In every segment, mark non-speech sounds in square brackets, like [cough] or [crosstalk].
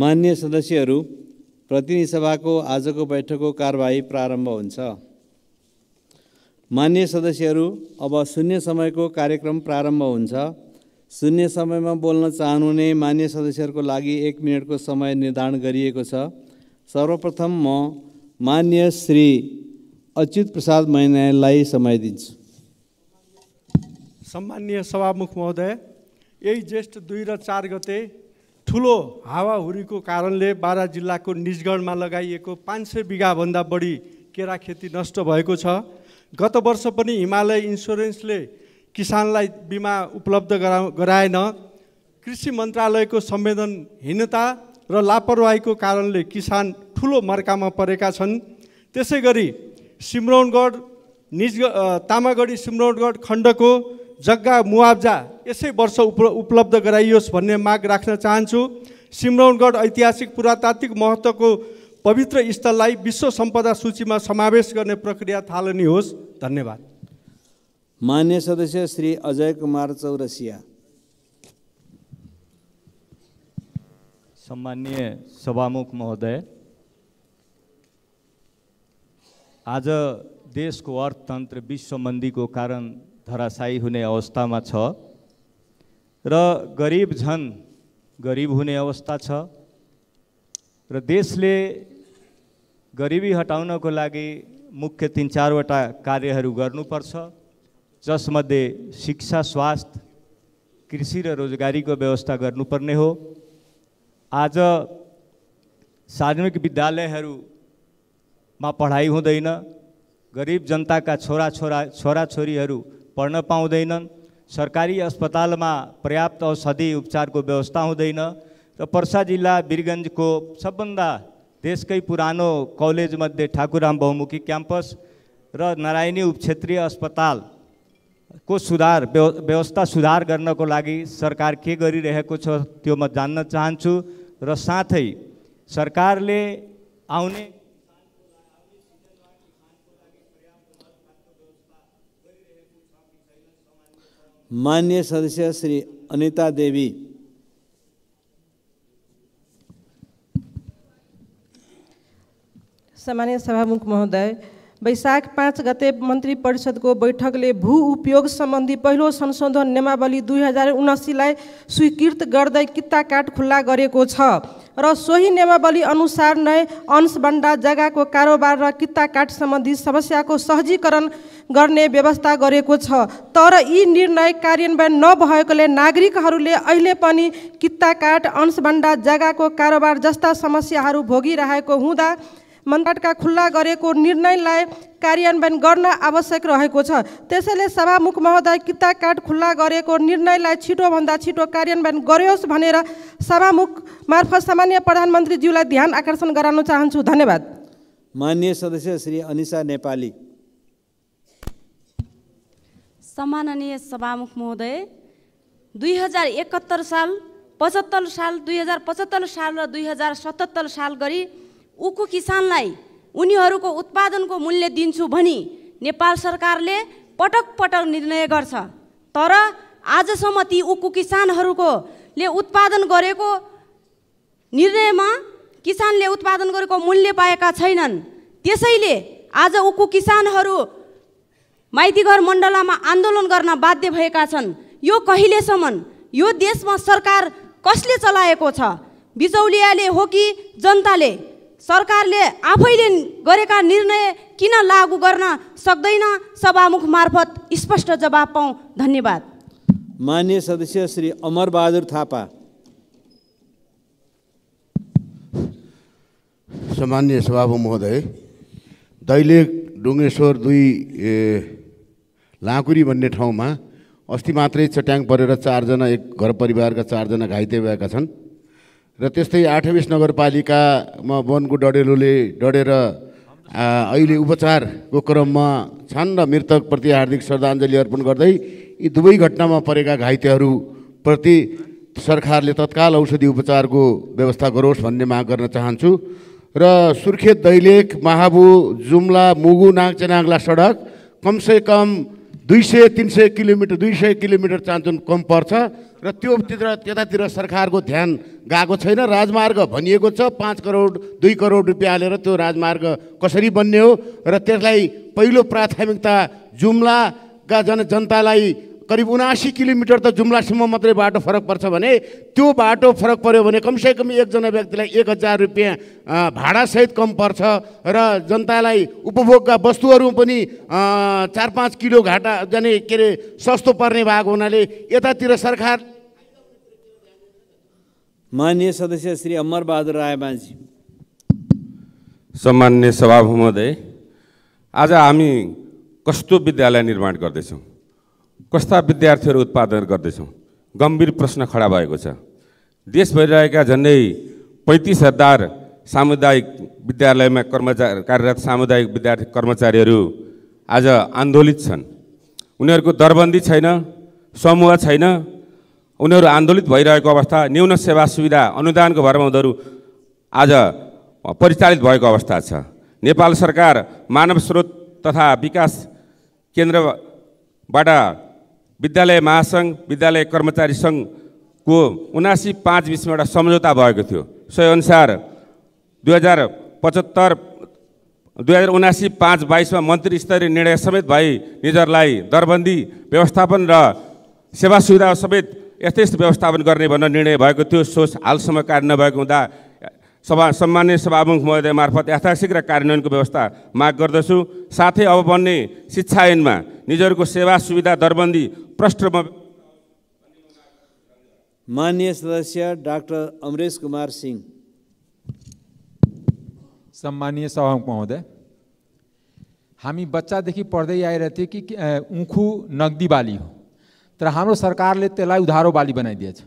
मान्य सदस्यहरू प्रतिनिधि सभाको आजको बैठकको कारवाही प्रारम्भ हुन्छ। मान्य सदस्यहरू अब शून्य समयको कार्यक्रम प्रारम्भ हुन्छ। शून्य समयमा बोल्न चाहनुहुने मान्य सदस्यहरूको लागि एक मिनटको समय निर्धारण गरिएको छ। सर्वप्रथम म मान्य श्री अच्युत प्रसाद मैनालाई समय दिन्छु। सम्मान्य सभामुख महोदय यही ज्येष्ठ दुई र चार गते ठुलो हावाहुरीको कारणले बारा जिल्लाको निजगढमा लगाइएको पाँच सय बिघाभन्दा बढी केरा खेती नष्ट भएको छ। गत वर्ष पनि हिमालय इन्सुरेन्सले किसानलाई बिमा उपलब्ध गरा गराएन। कृषि मन्त्रालयको संवेदनहीनता र लापरवाहीको कारणले किसान ठुलो मर्कामा परेका छन्। त्यसै गरी सिमरौनगढ निज तामागढी सिमरौनगढ खण्डको जग्गा मुआब्जा यसै वर्ष उप उपलब्ध गराइयोस् भन्ने माग राख्न चाहन्छु। सिमरौनगढ ऐतिहासिक पुरातात्विक महत्त्वको पवित्र स्थललाई विश्व सम्पदा सूचीमा समावेश गर्ने प्रक्रिया थालनी होस्। धन्यवाद। मान्य सदस्य श्री अजय कुमार चौरसिया। सम्मान्य सभामुख महोदय आज देशको अर्थतन्त्र विश्व मन्दीको कारण धराशायी हुने अवस्थामा छ। र गरिब झन गरिब हुने अवस्था छ। र देशले गरिबी हटाउनको लागि मुख्य तिन चारवटा कार्यहरू गर्नुपर्छ। जसमध्ये शिक्षा स्वास्थ्य कृषि र रोजगारीको व्यवस्था गर्नुपर्ने हो। आज सार्वजनिक विद्यालयहरूमा पढाइ हुँदैन। गरिब जनताका छोराछोरा छोराछोरीहरू पढ्न पाउँदैनन्। सरकारी अस्पतालमा पर्याप्त औषधि उपचारको व्यवस्था हुँदैन र पर्सा जिल्ला वीरगन्जको सबभन्दा देशकै पुरानो कलेजमध्ये ठाकुराम बहुमुखी क्याम्पस र नारायणी उपक्षेत्रीय अस्पतालको सुधार व्यवस्था सुधार गर्नको लागि सरकार के गरिरहेको छ त्यो म जान्न चाहन्छु र साथै सरकारले आउने मान्य सदस्य श्री अनिता देवी। सामान्य सभामुख महोदय वैशाख पाँच गते मन्त्री परिषदको बैठकले भू उपयोग सम्बन्धी पहिलो संशोधन नियमावली दुई हजार उनासीलाई स्वीकृत गर्दै किता काट खुल्ला गरेको छ र सोही नियमावली अनुसार नै अंशबन्डा जग्गाको कारोबार र किता काट सम्बन्धी समस्याको सहजीकरण गर्ने व्यवस्था गरेको छ। तर यी निर्णय कार्यान्वयन नभएकोले नागरिकहरूले अहिले पनि किता काट अंशबन्डा जग्गाको कारोबार जस्ता समस्याहरू भोगिरहेको हुँदा मन्त्राटका खुल्ला गरेको निर्णयलाई कार्यान्वयन गर्न आवश्यक रहेको छ। त्यसैले सभामुख महोदय किता काट खुल्ला गरेको निर्णयलाई छिटोभन्दा छिटो कार्यान्वयन गरोस् भनेर सभामुख मार्फत सामान्य प्रधानमन्त्रीज्यूलाई ध्यान आकर्षण गराउन चाहन्छु। धन्यवाद। मान्य सदस्य श्री अनिसा नेपाली। सम्माननीय सभामुख महोदय दुई हजार एकहत्तर साल पचहत्तर साल दुई हजार पचहत्तर साल र दुई हजार सतहत्तर साल गरी उखु किसानलाई उनीहरूको उत्पादनको मूल्य दिन्छु भनी नेपाल सरकारले पटक पटक निर्णय गर्छ। तर आजसम्म ती उखु किसानहरूको ले उत्पादन गरेको निर्णयमा किसानले उत्पादन गरेको मूल्य पाएका छैनन्। त्यसैले आज उखु किसानहरू माइतीघर मण्डलामा आन्दोलन गर्न बाध्य भएका छन्। यो कहिलेसम्म यो देशमा सरकार कसले चलाएको छ? बिचौलियाले हो कि जनताले? सरकारले आफैले गरेका निर्णय किन लागू गर्न सक्दैन? सभामुख मार्फत स्पष्ट जवाब पाउँ धन्यवाद। मान्य सदस्य श्री अमरबहादुर थापा। सामान्य सभापति महोदय दैलेख डुङ्गेश्वर दुई लाँकुरी भन्ने ठाउँमा अस्ति मात्रै चट्याङ परेर चारजना एक घर परिवारका चारजना घाइते भएका छन्। र त्यस्तै आठबिस नगरपालिकामा वनको डढेलोले डढेर अहिले उपचारको क्रममा छन् र मृतकप्रति हार्दिक श्रद्धाञ्जली अर्पण गर्दै यी दुवै घटनामा परेका घाइतेहरूप्रति सरकारले तत्काल औषधि उपचारको व्यवस्था गरोस् भन्ने माग गर्न चाहन्छु। र सुर्खेत दैलेख महाबु जुम्ला मुगु नागचनाग्ला सडक कमसे कम दुई सय तिन सय किलोमिटर दुई सय किलोमिटर चान्चुन कम पर्छ। र त्योतिर त्यतातिर सरकारको ध्यान गएको छैन। राजमार्ग भनिएको छ पाँच करोड दुई करोड रुपियाँ हालेर त्यो राजमार्ग कसरी बन्ने हो? र त्यसलाई पहिलो प्राथमिकता जुम्लाका जन जनतालाई करिब उनासी किलोमिटर त जुम्लासम्म मात्रै बाटो फरक पर्छ भने त्यो बाटो फरक पऱ्यो भने कमसेकम एकजना व्यक्तिलाई एक हजार रुपियाँ भाडासहित कम पर्छ र जनतालाई उपभोगका वस्तुहरू पनि चार पाँच किलो घाटा जाने के अरे सस्तो पर्ने भएको हुनाले यतातिर सरकार माननीय सदस्य श्री अमरबहादुर रायमाझी सम्मान्य सभामुख महोदय आज हामी कस्तो विद्यालय निर्माण गर्दैछौँ? कस्ता विद्यार्थीहरू उत्पादन गर्दैछौँ? गम्भीर प्रश्न खडा भएको छ। देशभरि रहेका झन्डै पैँतिस हजार सामुदायिक विद्यालयमा कर्मचारी कार्यरत सामुदायिक विद्यार्थी कर्मचारीहरू आज आन्दोलित छन्। उनीहरूको दरबन्दी छैन समूह छैन। उनीहरू आन्दोलित भइरहेको अवस्था न्यून सेवा सुविधा अनुदानको भरमा उनीहरू आज परिचालित भएको अवस्था छ। नेपाल सरकार मानव स्रोत तथा विकास केन्द्रबाट विद्यालय महासङ्घ विद्यालय कर्मचारी सङ्घको उनासी पाँच बिसमा एउटा सम्झौता भएको थियो। अनुसार दुई हजार पचहत्तर दुई हजार उनासी पाँच बाइसमा मन्त्री स्तरीय निर्णय समेत भई निजहरूलाई दरबन्दी व्यवस्थापन र सेवा सुविधा समेत यस्तो व्यवस्थापन गर्ने भनेर निर्णय भएको थियो। सोच हालसम्म कार्य नभएको हुँदा सभा सम्मान्य सभामुख महोदय मार्फत यथाशीघ्र कार्यान्वयनको व्यवस्था माग गर्दछु। साथै अब बन्ने शिक्षा ऐनमा निजहरूको सेवा सुविधा दरबन्दी प्रष्टमा माननीय सदस्य डाक्टर अमरेश कुमार सिंह। सम्मानीय सभामुख महोदय हामी बच्चादेखि पढ्दै आइरहेको थियो कि उखु नगदी बाली हो। तर हाम्रो सरकारले त्यसलाई उधारो बाली बनाइदिएछ।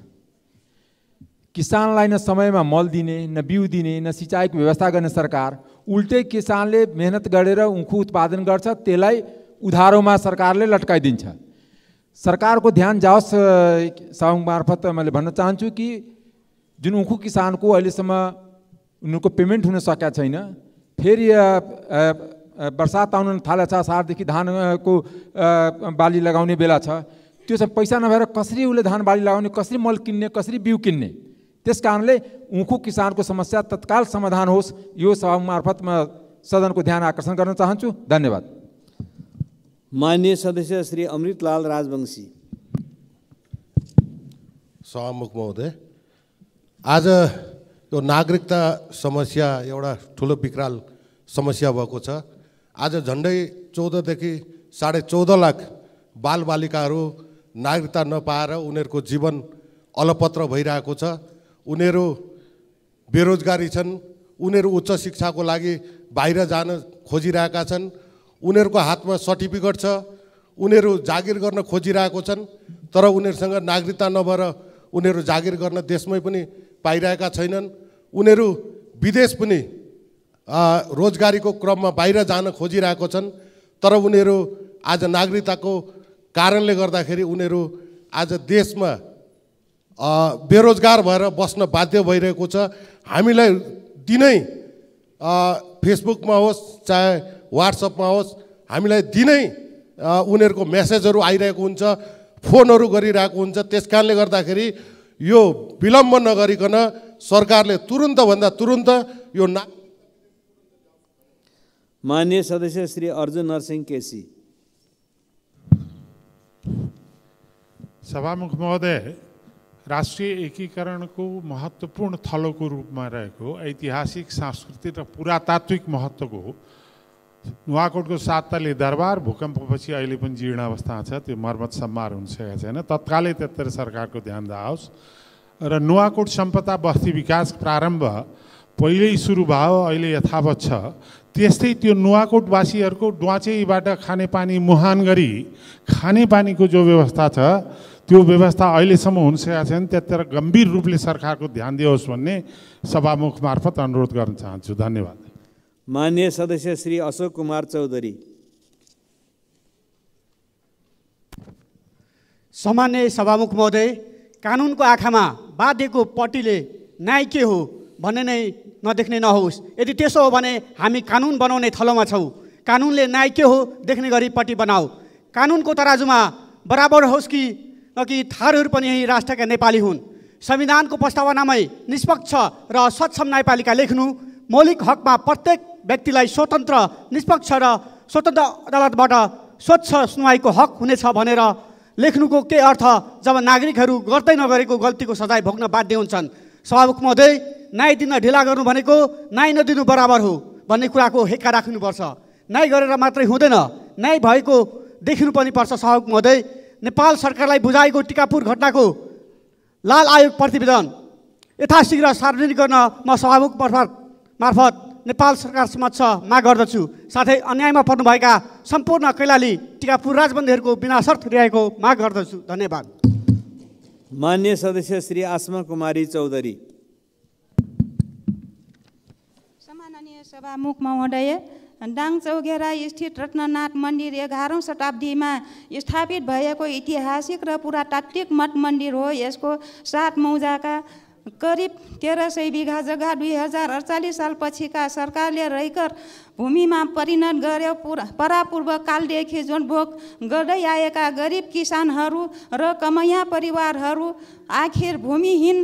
किसानलाई न समयमा मल दिने न बिउ दिने न सिँचाइको व्यवस्था गर्ने सरकार उल्टै किसानले मेहनत गरेर उखु उत्पादन गर्छ त्यसलाई उधारोमा सरकारले लट्काइदिन्छ। सरकारको ध्यान जाओस् सभामुख मार्फत मैले भन्न चाहन्छु कि जुन उखु किसानको अहिलेसम्म उनीहरूको पेमेन्ट हुन सकेका छैन फेरि बर्सात आउन थालेको छ असारदेखि धानको बाली लगाउने बेला छ त्यो सब पैसा नभएर कसरी उसले धान बाली लगाउने कसरी मल किन्ने कसरी बिउ किन्ने? त्यस कारणले उखु किसानको समस्या तत्काल समाधान होस् यो सभा मार्फत म सदनको ध्यान आकर्षण गर्न चाहन्छु। धन्यवाद। माननीय सदस्य श्री अमृतलाल राजवंशी। सभामुख महोदय आज यो नागरिकता समस्या एउटा ठुलो विकराल समस्या भएको छ। आज झन्डै चौधदेखि साढे चौध लाख बालबालिकाहरू नागरिकता नपाएर उनीहरूको जीवन अलपत्र भइरहेको छ। उनीहरू बेरोजगारी छन् उनीहरू उच्च शिक्षाको लागि बाहिर जान खोजिरहेका छन् उनीहरूको हातमा सर्टिफिकेट छ उनीहरू जागिर गर्न खोजिरहेको छन् तर उनीहरूसँग नागरिकता नभएर उनीहरू जागिर गर्न देशमै पनि पाइरहेका छैनन्। उनीहरू विदेश पनि रोजगारीको क्रममा बाहिर जान खोजिरहेको छन् तर उनीहरू आज नागरिकताको कारणले गर्दाखेरि उनीहरू आज देशमा बेरोजगार भएर बस्न बाध्य भइरहेको छ। हामीलाई दिनै अ, फेसबुकमा होस् चाहे वाट्सएपमा होस् हामीलाई दिनै उनीहरूको मेसेजहरू आइरहेको हुन्छ फोनहरू गरिरहेको हुन्छ। त्यस कारणले गर्दाखेरि यो विलम्ब नगरिकन सरकारले तुरुन्तभन्दा तुरुन्त यो ना माननीय सदस्य श्री अर्जुन नरसिंह केसी। सभामुख महोदय राष्ट्रिय एकीकरणको महत्त्वपूर्ण थलोको रूपमा रहेको ऐतिहासिक सांस्कृतिक र पुरातात्विक महत्त्वको नुवाकोटको सात तले दरबार भूकम्पपछि अहिले पनि जीर्ण अवस्थामा छ त्यो मर्मत सम्मार हुन सकेको छैन। तत्कालै त्यतिर सरकारको ध्यान जाओस् र नुवाकोट सम्पदा बस्ती विकास प्रारम्भ पहिल्यै सुरु भयो अहिले यथावत छ। त्यस्तै त्यो नुवाकोटवासीहरूको डुवाचेबाट खानेपानी मुहान गरी खानेपानीको जो व्यवस्था छ त्यो व्यवस्था अहिलेसम्म हुन सकेको छैन त्यतिर गम्भीर रूपले सरकारको ध्यान दियोस् भन्ने सभामुख मार्फत अनुरोध गर्न चाहन्छु। धन्यवाद। माननीय सदस्य श्री अशोक कुमार चौधरी। सामान्य सभामुख महोदय कानुनको आँखामा बाध्यको पट्टीले न्याय के हो भन्ने नै नदेख्ने नहोस्। यदि त्यसो हो भने हामी कानुन बनाउने थलोमा छौँ। कानुनले न्याय के हो देख्ने गरी पट्टि बनाऊ। कानुनको तराजुमा बराबर होस् कि न कि थारूहरू पनि यही राष्ट्रका नेपाली हुन्। संविधानको प्रस्तावनामै निष्पक्ष र सक्षम न्यायपालिका लेख्नु मौलिक हकमा प्रत्येक व्यक्तिलाई स्वतन्त्र निष्पक्ष र स्वतन्त्र अदालतबाट स्वच्छ सुनवाईको हक हुनेछ भनेर लेख्नुको के अर्थ जब नागरिकहरू गर्दै नगरेको गल्तीको सजाय भोग्न बाध्य हुन्छन्? सभामुख महोदय न्याय दिन ढिला गर्नु भनेको न्याय नदिनु बराबर हो भन्ने कुराको हेक्का राख्नुपर्छ। न्याय गरेर मात्रै हुँदैन न्याय भएको देखिनु पनि पर्छ सभामुख महोदय। नेपाल सरकारलाई बुझाएको टिकापुर घटनाको लाल आयोग प्रतिवेदन। यथाशीघ्र सार्वजनिक गर्न म सभामुख मार्फत मार्फत नेपाल सरकार समक्ष माग गर्दछु। साथै अन्यायमा पर्नुभएका सम्पूर्ण कैलाली टिकापुर राजबन्दीहरूको बिना शर्त रिहाएको माग गर्दछु। धन्यवाद। मान्य सदस्य श्री आसमा कुमारी चौधरी। सम्माननीय सभामुख महोदय दाङ चौघेरा स्थित रत्ननाथ मन्दिर एघारौँ शताब्दीमा स्थापित भएको ऐतिहासिक र पुरातात्विक मठ मन्दिर हो। यसको सात मौजाका करिब तेह्र सय बिघा जग्गा दुई हजार अडचालिस सालपछिका सरकारले रैकर भूमिमा परिणत गर्यो। पुरा परापूर्व कालदेखि जोडभोग गर्दै आएका गरिब किसानहरू र कमैया परिवारहरू आखिर भूमिहीन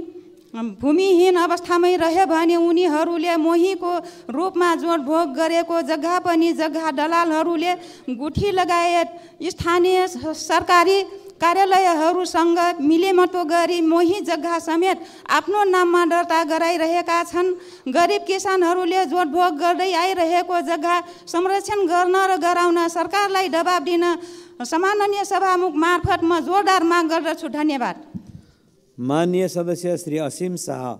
भूमिहीन अवस्थामै रह्यो भने उनीहरूले मोहीको रूपमा जोडभोग गरेको जग्गा पनि जग्गा दलालहरूले गुठी लगायत स्थानीय सरकारी कार्यालयहरूसँग मिलेमतो गरी मोही जग्गा समेत आफ्नो नाममा दर्ता गराइरहेका छन्। गरिब किसानहरूले जोडभोग गर्दै आइरहेको जग्गा संरक्षण गर्न र गराउन सरकारलाई दबाब दिन सम्माननीय सभामुख मार्फत म जोरदार माग गर्दछु। धन्यवाद। मान्य सदस्य श्री असीम शाह।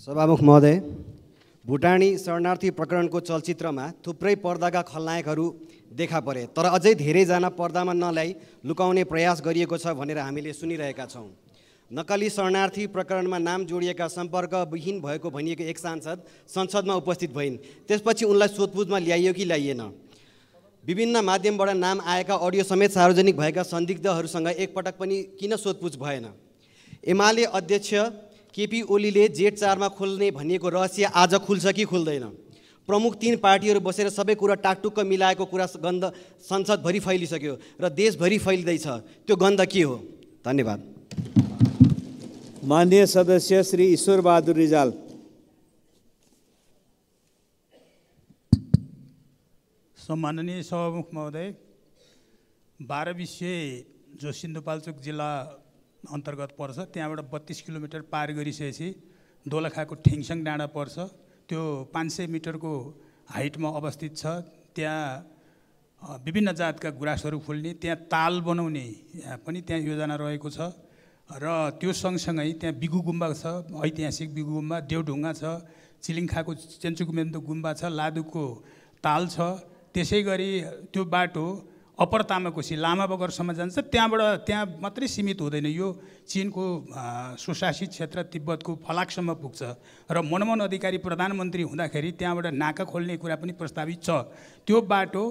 सभामुख महोदय भुटानी शरणार्थी प्रकरणको चलचित्रमा थुप्रै पर्दाका खलनायकहरू देखा परे तर अझै धेरैजना पर्दामा नल्याई लुकाउने प्रयास गरिएको छ भनेर हामीले सुनिरहेका छौँ। नक्कली शरणार्थी प्रकरणमा नाम जोडिएका सम्पर्कविहीन भएको भनिएको एक सांसद संसदमा उपस्थित भइन्। त्यसपछि उनलाई सोधपुछमा ल्याइयो कि ल्याइएन। विभिन्न माध्यमबाट नाम आएका अडियो समेत सार्वजनिक भएका संदिग्धहरूसँग एकपटक पनि किन सोधपुछ भएन। एमाले अध्यक्ष केपी ओलीले जेठ चारमा खोल्ने भनिएको रहस्य आज खुल्छ कि खुल्दैन। प्रमुख तिन पार्टीहरू बसेर सबै कुरा टाकटुक्क मिलाएको कुरा गन्ध संसदभरि फैलिसक्यो र देशभरि फैलिँदैछ। त्यो गन्ध के हो? धन्यवाद। मान्य सदस्य श्री ईश्वर बहादुर रिजाल। सम्माननीय सभामुख महोदय बाह्र विषय जो सिन्धुपाल्चोक जिल्ला अन्तर्गत पर्छ। त्यहाँबाट बत्तिस किलोमिटर पार गरिसकेपछि दोलखाको ठिङसङ डाँडा पर्छ। त्यो पाँच सय मिटरको हाइटमा अवस्थित छ। त्यहाँ विभिन्न जातका गुराँसहरू फुल्ने त्यहाँ ताल बनाउने पनि त्यहाँ योजना रहेको छ। र त्यो सँगसँगै त्यहाँ बिगु गुम्बा छ ऐतिहासिक बिगु गुम्बा देवढुङ्गा छ चिलिङखाको चेन्चुकुमेन्तो गुम्बा छ लादुको ताल छ। त्यसै गरी त्यो बाटो अप्पर तामाकोसी लामा बगरसम्म जान्छ। त्यहाँबाट त्यहाँ मात्रै सीमित हुँदैन। यो चिनको सुशासित क्षेत्र तिब्बतको फलाकसम्म पुग्छ। र मनमोहन अधिकारी प्रधानमन्त्री हुँदाखेरि त्यहाँबाट नाका खोल्ने कुरा पनि प्रस्तावित छ। त्यो बाटो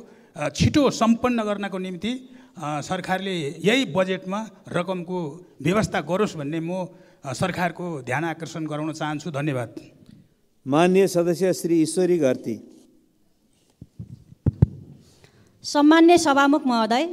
छिटो सम्पन्न गर्नको निम्ति सरकारले यही बजेटमा रकमको व्यवस्था गरोस् भन्ने म सरकारको ध्यान आकर्षण गराउन चाहन्छु। धन्यवाद। मान्य सदस्य श्री ईश्वरी घरती। सम्मान्य सभामुख महोदय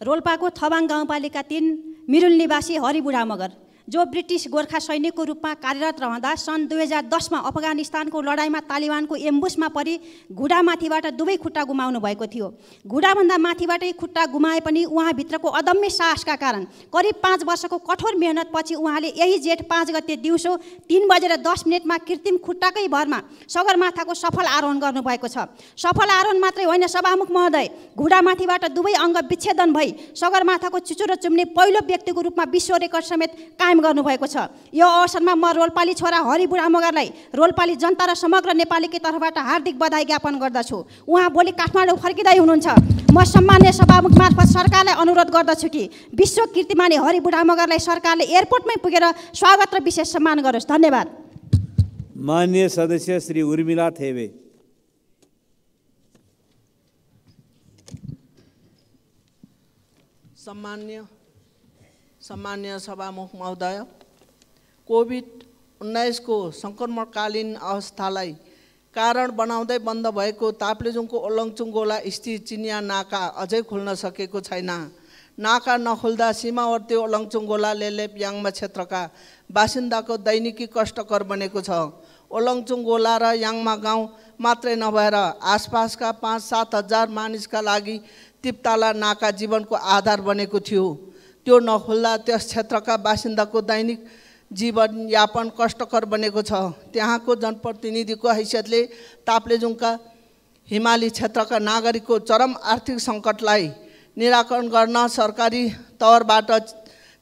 रोल्पाको थबाङ गाउँपालिका तिन मिरुल निवासी हरिबुढा मगर जो ब्रिटिस गोर्खा सैनिकको रूपमा कार्यरत रहँदा सन् दुई हजार दसमा अफगानिस्तानको लडाइँमा तालिबानको एम्बुसमा परि घुँडामाथिबाट दुवै खुट्टा गुमाउनु भएको थियो। घुँडाभन्दा माथिबाटै खुट्टा गुमाए पनि उहाँभित्रको अदम्य साहसका कारण करिब पाँच वर्षको कठोर मेहनतपछि उहाँले यही जेठ पाँच गते दिउँसो तिन बजेर दस मिनटमा कृत्रिम खुट्टाकै भरमा सगरमाथाको सफल आरोहण गर्नुभएको छ। सफल आरोहण मात्रै होइन सभामुख महोदय घुँडामाथिबाट दुवै अङ्ग विच्छेदन भई सगरमाथाको चुचुरो चुम्ने पहिलो व्यक्तिको रूपमा विश्व रेकर्ड समेत कायम गर्नुभएको छ। यो अवसरमा म रोल्पाली छोरा हरिबुढा मगरलाई रोल्पाली जनता र समग्र नेपालीकै तर्फबाट हार्दिक बधाई ज्ञापन गर्दछु। उहाँ भोलि काठमाडौँ फर्किँदै हुनुहुन्छ। म सम्मान्य सभामुख मार्फत सरकारलाई अनुरोध गर्दछु कि विश्व कीर्तिमानी हरिबुढा मगरलाई सरकारले एयरपोर्टमै पुगेर स्वागत र विशेष सम्मान गरोस्। धन्यवाद। मान्य सदस्य श्री उर्मिला थेवे। सम्मान्य सम्मान्य सभामुख महोदय कोभिड उन्नाइसको सङ्क्रमणकालीन अवस्थालाई कारण बनाउँदै बन्द भएको ताप्लेजुङको ओलङचुङ गोला स्थित चिनिया नाका अझै खुल्न सकेको छैन। नाका नखुल्दा सीमावर्ती ओलङचुङ गोला लेलेप याङमा क्षेत्रका बासिन्दाको दैनिकी कष्टकर बनेको छ। ओलङचुङ गोला र याङमा गाउँ मात्रै नभएर आसपासका पाँच सात हजार मानिसका लागि तिप्ताला नाका जीवनको आधार बनेको थियो। त्यो नखुल्दा त्यस क्षेत्रका बासिन्दाको दैनिक जीवनयापन कष्टकर बनेको छ। त्यहाँको जनप्रतिनिधिको हैसियतले ताप्लेजुङका हिमाली क्षेत्रका नागरिकको चरम आर्थिक सङ्कटलाई निराकरण गर्न सरकारी तवरबाट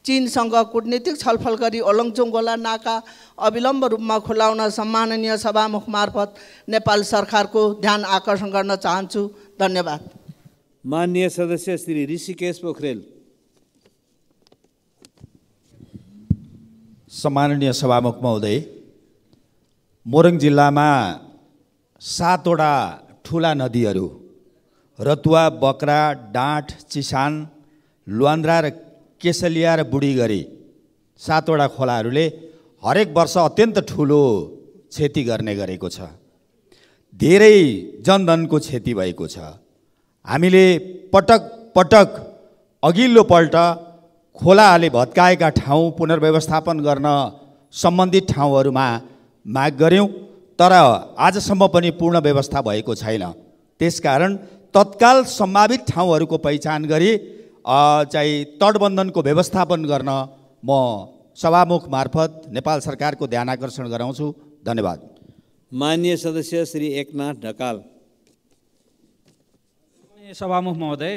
चिनसँग कुटनीतिक छलफल गरी ओलङचुङ गोला नाका अविलम्ब रूपमा खुलाउन सम्माननीय सभामुख मार्फत नेपाल सरकारको ध्यान आकर्षण गर्न चाहन्छु। धन्यवाद। माननीय सदस्य श्री ऋषिकेश पोखरेल। सम्माननीय सभामुख महोदय मोरङ जिल्लामा सातवटा ठुला नदीहरू रतुवा बक्रा डाँठ चिसान लुवान्द्रा र केसलिया र बुढीगरी सातवटा खोलाहरूले हरेक वर्ष अत्यन्त ठुलो क्षति गर्ने गरेको छ। धेरै जनधनको क्षति भएको छ। हामीले पटक पटक अघिल्लोपल्ट खोलाले भत्काएका ठाउँ पुनर्व्यवस्थापन गर्न सम्बन्धित ठाउँहरूमा माग गऱ्यौँ तर आजसम्म पनि पूर्ण व्यवस्था भएको छैन। त्यसकारण तत्काल सम्भावित ठाउँहरूको पहिचान गरी चाहिँ तटबन्धनको व्यवस्थापन गर्न म सभामुख मार्फत नेपाल सरकारको ध्यान आकर्षण गराउँछु। धन्यवाद। मान्य सदस्य श्री एकनाथ ढकाल। सभामुख महोदय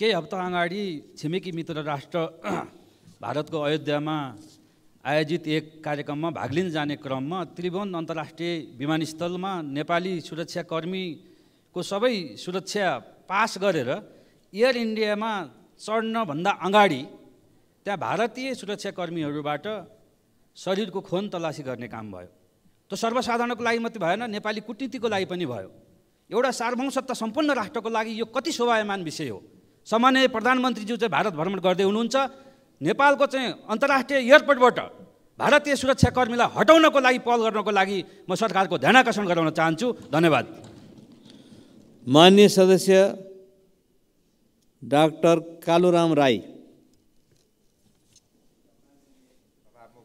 केही हप्ता अगाडि छिमेकी मित्र राष्ट्र [clears throat] भारतको अयोध्यामा आयोजित एक कार्यक्रममा भाग लिन जाने क्रममा त्रिभुवन अन्तर्राष्ट्रिय विमानस्थलमा नेपाली सुरक्षाकर्मीको सबै सुरक्षा पास गरेर एयर इन्डियामा चढ्नभन्दा अगाडि त्यहाँ भारतीय सुरक्षाकर्मीहरूबाट शरीरको खोन तलासी गर्ने काम भयो। त्यो सर्वसाधारणको लागि मात्रै भएन नेपाली कुटनीतिको लागि पनि भयो। एउटा सार्वभौमसत्ता सम्पन्न राष्ट्रको लागि यो कति शोभायमान विषय हो? सामान्य प्रधानमन्त्रीज्यू चाहिँ भारत भ्रमण गर्दै हुनुहुन्छ। नेपालको चाहिँ अन्तर्राष्ट्रिय एयरपोर्टबाट भारतीय सुरक्षाकर्मीलाई हटाउनको लागि पहल गर्नको लागि म सरकारको ध्यान आकर्षण गराउन चाहन्छु। धन्यवाद। मान्य सदस्य डाक्टर कालुराम राई।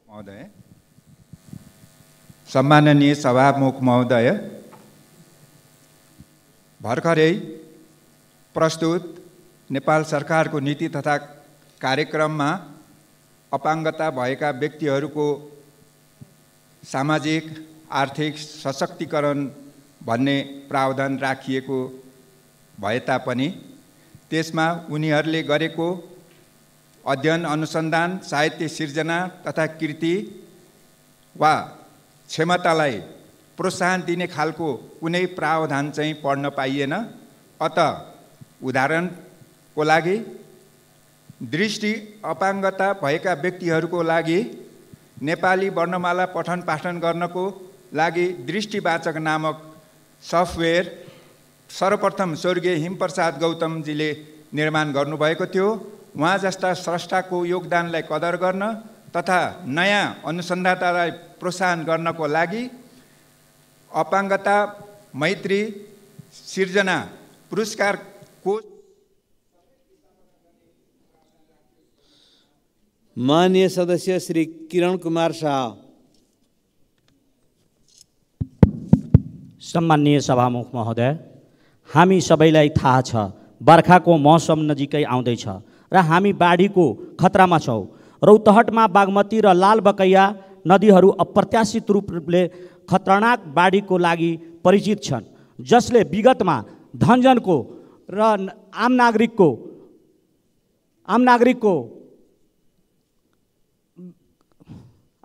महोदय। सम्माननीय सभामुख महोदय। भर्खरै प्रस्तुत नेपाल सरकारको नीति तथा कार्यक्रममा अपाङ्गता भएका व्यक्तिहरूको सामाजिक आर्थिक सशक्तिकरण भन्ने प्रावधान राखिएको भए तापनि त्यसमा उनीहरूले गरेको अध्ययन अनुसन्धान साहित्य सिर्जना तथा कृति वा क्षमतालाई प्रोत्साहन दिने खालको कुनै प्रावधान चाहिँ पढ्न पाइएन। अत उदाहरणको लागि? दृष्टि अपाङ्गता भएका व्यक्तिहरूको लागि नेपाली वर्णमाला पठन पाठन गर्नको लागि दृष्टिवाचक नामक सफ्टवेयर सर्वप्रथम स्वर्गीय हिमप्रसाद गौतमजीले निर्माण गर्नुभएको थियो। उहाँ जस्ता स्रष्टाको योगदानलाई कदर गर्न तथा नयाँ अनुसन्धातालाई प्रोत्साहन गर्नको लागि अपाङ्गता मैत्री सिर्जना पुरस्कारको माननीय सदस्य श्री किरण कुमार शाह। सम्माननीय सभामुख महोदय हामी सबैलाई थाहा छ बर्खाको मौसम नजिकै आउँदैछ र हामी बाढीको खतरामा छौँ। रौतहटमा बागमती र लालबकैया नदीहरू अप्रत्याशित रूपले खतरनाक बाढीको लागि परिचित छन् जसले विगतमा धनजनको र आम नागरिकको आम नागरिकको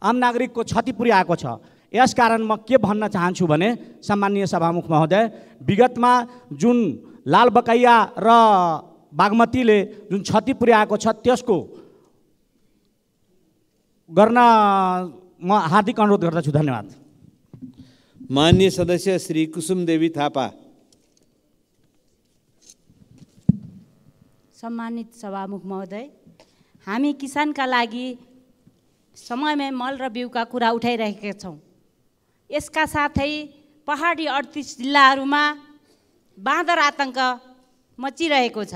आम नागरिकको क्षति पुर्याएको छ। यसकारण म के भन्न चाहन्छु भने सामान्य सभामुख महोदय विगतमा जुन लालबकैया र बागमतीले जुन क्षति पुर्याएको छ त्यसको गर्न म हार्दिक अनुरोध गर्दछु। धन्यवाद। मान्य सदस्य श्री कुसुम देवी थापा। सम्मानित सभामुख महोदय हामी किसानका लागि समयमै मल र बिउका कुरा उठाइरहेका छौँ। यसका साथै पहाडी अडतिस जिल्लाहरूमा बाँदर आतङ्क मचिरहेको छ।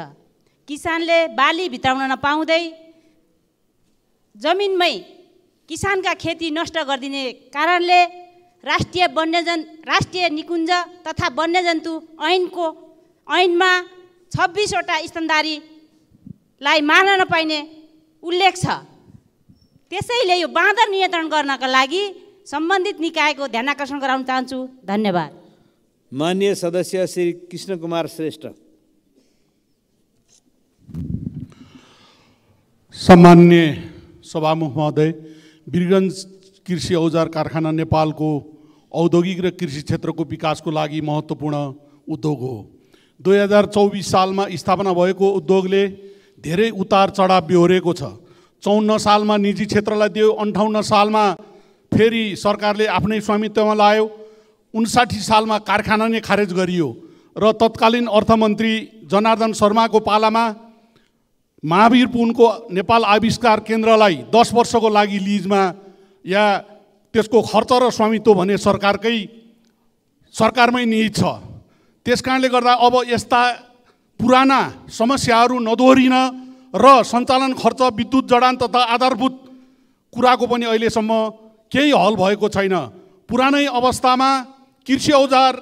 किसानले बाली भित्राउन नपाउँदै जमिनमै किसानका खेती नष्ट गरिदिने कारणले राष्ट्रिय वन्यजन राष्ट्रिय निकुञ्ज तथा वन्यजन्तु ऐनको ऐनमा छब्बिसवटा स्तनधारीलाई मार्न नपाइने उल्लेख छ। त्यसैले यो बाँदर नियन्त्रण गर्नका लागि सम्बन्धित निकायको ध्यान आकर्षण गराउन चाहन्छु। धन्यवाद। मान्य सदस्य श्री कृष्ण कुमार श्रेष्ठ। सम्मान्य सभामुख महोदय वीरगञ्ज कृषि औजार कारखाना नेपालको औद्योगिक र कृषि क्षेत्रको विकासको लागि महत्त्वपूर्ण उद्योग हो। दुई हजार चौबिस सालमा स्थापना भएको उद्योगले धेरै उतार चढाव बेहोरेको छ। चौन्न सालमा निजी क्षेत्रलाई दियो अन्ठाउन्न सालमा फेरि सरकारले आफ्नै स्वामित्वमा लायो उन्साठी सालमा कारखाना नै खारेज गरियो र तत्कालीन अर्थमन्त्री जनार्दन शर्माको पालामा महावीर पुनको नेपाल आविष्कार केन्द्रलाई दस वर्षको लागि लिजमा या त्यसको खर्च र स्वामित्व भने सरकारकै सरकारमै निहित छ। त्यस कारणले गर्दा अब यस्ता पुराना समस्याहरू नदोहोरिन र सञ्चालन खर्च विद्युत जडान तथा आधारभूत कुराको पनि अहिलेसम्म केही हल भएको छैन। पुरानै अवस्थामा कृषि औजार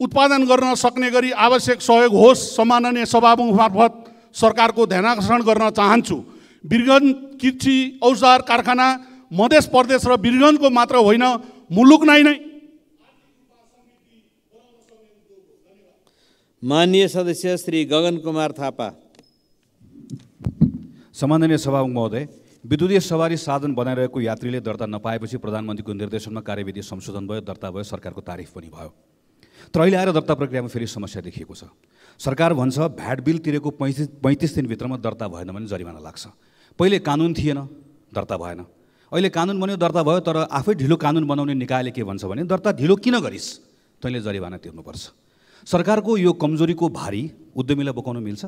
उत्पादन गर्न सक्ने गरी आवश्यक सहयोग होस् सम्माननीय सभामुख मार्फत सरकारको ध्यानकर्षण गर्न चाहन्छु। वीरगञ्ज कृषि औजार कारखाना मध्य प्रदेश र वीरगञ्जको मात्र होइन मुलुक नै नै। माननीय सदस्य श्री गगन कुमार थापा। सम्माननीय सभामुख महोदय। विद्युतीय सवारी साधन बनाइरहेको यात्रीले दर्ता नपाएपछि प्रधानमन्त्रीको निर्देशनमा कार्यविधि संशोधन भयो दर्ता भयो सरकारको तारिफ पनि भयो। तर अहिले आएर दर्ता प्रक्रियामा फेरि समस्या देखिएको छ। सरकार भन्छ भ्याट बिल तिरेको पैँतिस पैँतिस दिनभित्रमा दर्ता भएन भने जरिमाना लाग्छ। पहिले कानुन थिएन दर्ता भएन। अहिले कानुन बन्यो दर्ता भयो तर आफै ढिलो कानुन बनाउने निकायले के भन्छ भने दर्ता ढिलो किन गरिस्? तैँले जरिवाना तिर्नुपर्छ। सरकारको यो कमजोरीको भारी उद्यमीलाई बोकाउन मिल्छ।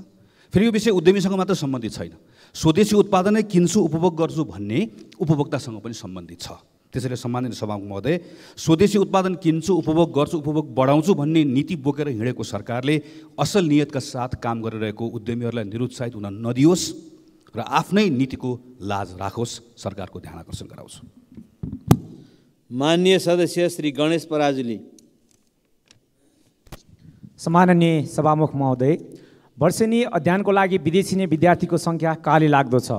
फेरि यो विषय उद्यमीसँग मात्र सम्बन्धित छैन। स्वदेशी उत्पादनै किन्छु उपभोग गर्छु भन्ने उपभोक्तासँग पनि सम्बन्धित छ। त्यसैले सम्मानित सभामुख महोदय स्वदेशी उत्पादन किन्छु उपभोग गर्छु उपभोग बढाउँछु भन्ने नीति बोकेर हिँडेको सरकारले असल नियतका साथ काम गरिरहेको उद्यमीहरूलाई निरुत्साहित हुन नदियोस् र आफ्नै नीतिको लाज राखोस्। सरकारको ध्यान आकर्षण गराउँछु। मान्य सदस्य श्री गणेश पराजुली। सम्माननीय सभामुख महोदय वर्षेनी अध्ययनको लागि विदेशी नै विद्यार्थीको सङ्ख्या काली लाग्दो छ।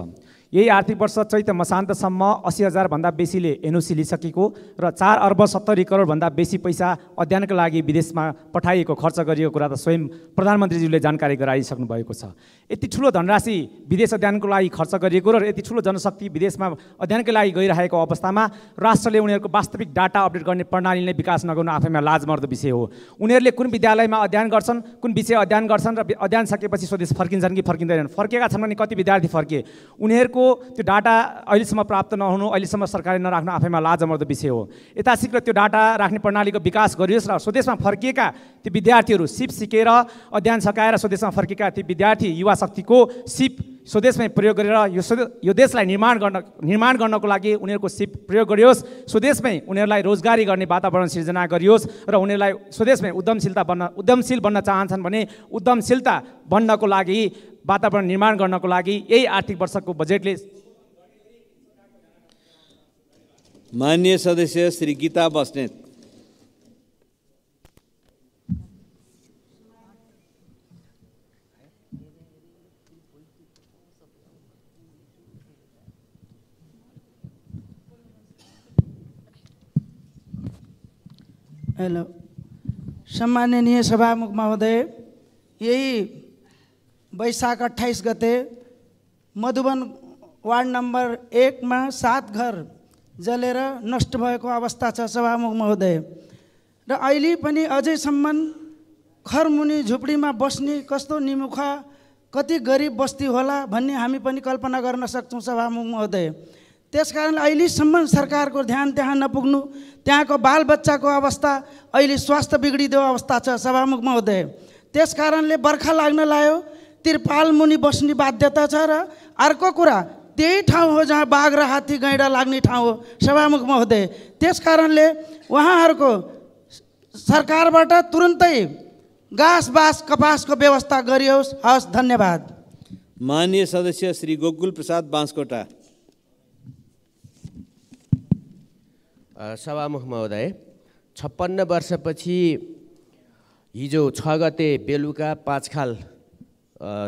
यही आर्थिक वर्ष चैत मसान्तसम्म असी हजारभन्दा बेसीले एनओसी लिइसकेको र चार अर्ब सत्तरी करोडभन्दा बेसी पैसा अध्ययनका लागि विदेशमा पठाइएको खर्च गरिएको कुरा त स्वयं प्रधानमन्त्रीज्यूले जानकारी गराइसक्नु भएको छ। यति ठुलो धनराशि विदेश अध्ययनको लागि खर्च गरिएको र यति ठुलो जनशक्ति विदेशमा अध्ययनकै लागि गइरहेको अवस्थामा राष्ट्रले उनीहरूको वास्तविक डाटा अपडेट गर्ने प्रणाली नै विकास नगर्नु आफैमा लाजमर्दो विषय हो। उनीहरूले कुन विद्यालयमा अध्ययन गर्छन् कुन विषय अध्ययन गर्छन् र अध्ययन सकेपछि स्वदेश फर्किन्छन् कि फर्किँदैनन्? फर्केका छन् भने कति विद्यार्थी फर्के? उनीहरूको त्यो डाटा अहिलेसम्म प्राप्त नहुनु अहिलेसम्म सरकारले नराख्नु आफैमा लाजमर्दो विषय हो। यथाशीघ्र त्यो डाटा राख्ने प्रणालीको विकास गरियोस् र स्वदेशमा फर्किएका ती विद्यार्थीहरू सिप सिकेर अध्ययन सकाएर स्वदेशमा फर्केका ती विद्यार्थी युवा शक्तिको सिप स्वदेशमै प्रयोग गरेर यो यो देशलाई निर्माण गर्न निर्माण गर्नको लागि उनीहरूको सिप प्रयोग गरियोस् स्वदेशमै उनीहरूलाई रोजगारी गर्ने वातावरण सिर्जना गरियोस् र उनीहरूलाई स्वदेशमै उद्यमशीलता बन्न उद्यमशील बन्न चाहन्छन् भने उद्यमशीलता बन्नको लागि वातावरण निर्माण गर्नको लागि यही आर्थिक वर्षको बजेटले मान्य सदस्य श्री गीता बस्नेत। हेलो सम्माननीय सभामुख महोदय यही वैशाख अट्ठाइस गते मधुबन वार्ड नम्बर एकमा सात घर जलेर नष्ट भएको अवस्था छ सभामुख महोदय। र अहिले पनि अझैसम्म खरमुनि झुपडीमा बस्ने कस्तो निमुखा कति गरिब बस्ती होला भन्ने हामी पनि कल्पना गर्न सक्छौँ सभामुख महोदय। त्यस कारणले अहिलेसम्म सरकारको ध्यान त्यहाँ नपुग्नु त्यहाँको बालबच्चाको अवस्था अहिले स्वास्थ्य बिग्रिदियो अवस्था छ सभामुख महोदय। त्यस कारणले बर्खा लाग्न लायो त्रिपाल मुनि बस्ने बाध्यता छ र अर्को कुरा त्यही ठाउँ हो जहाँ बाघ र हात्ती गैँडा लाग्ने ठाउँ हो सभामुख महोदय। त्यस कारणले उहाँहरूको सरकारबाट तुरन्तै घाँस बाँस कपासको व्यवस्था गरियोस्। हवस् धन्यवाद। माननीय सदस्य श्री गोकुल प्रसाद बाँसकोटा। सभामुख महोदय छप्पन्न वर्षपछि हिजो छ गते बेलुका पाँचखाल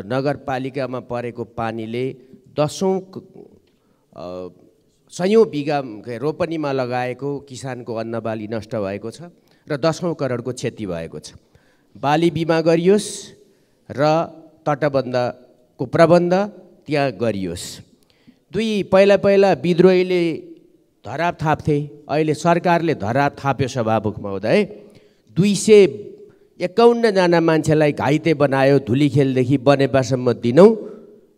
नगरपालिकामा परेको पानीले दसौँ सयौँ बिघा रोपनीमा लगाएको किसानको अन्नबाली नष्ट भएको छ र दसौँ करोडको क्षति भएको छ। बाली बिमा गरियोस् र तटबन्धको प्रबन्ध त्यहाँ गरियोस्। दुई पहिला पहिला विद्रोहीले धराप थाप्थे। अहिले सरकारले धराप थाप्यो सभामुख महोदय दुई सय एकाउन्नजना मान्छेलाई घाइते बनायो धुलीखेलदेखि बनेपासम्म दिनौँ।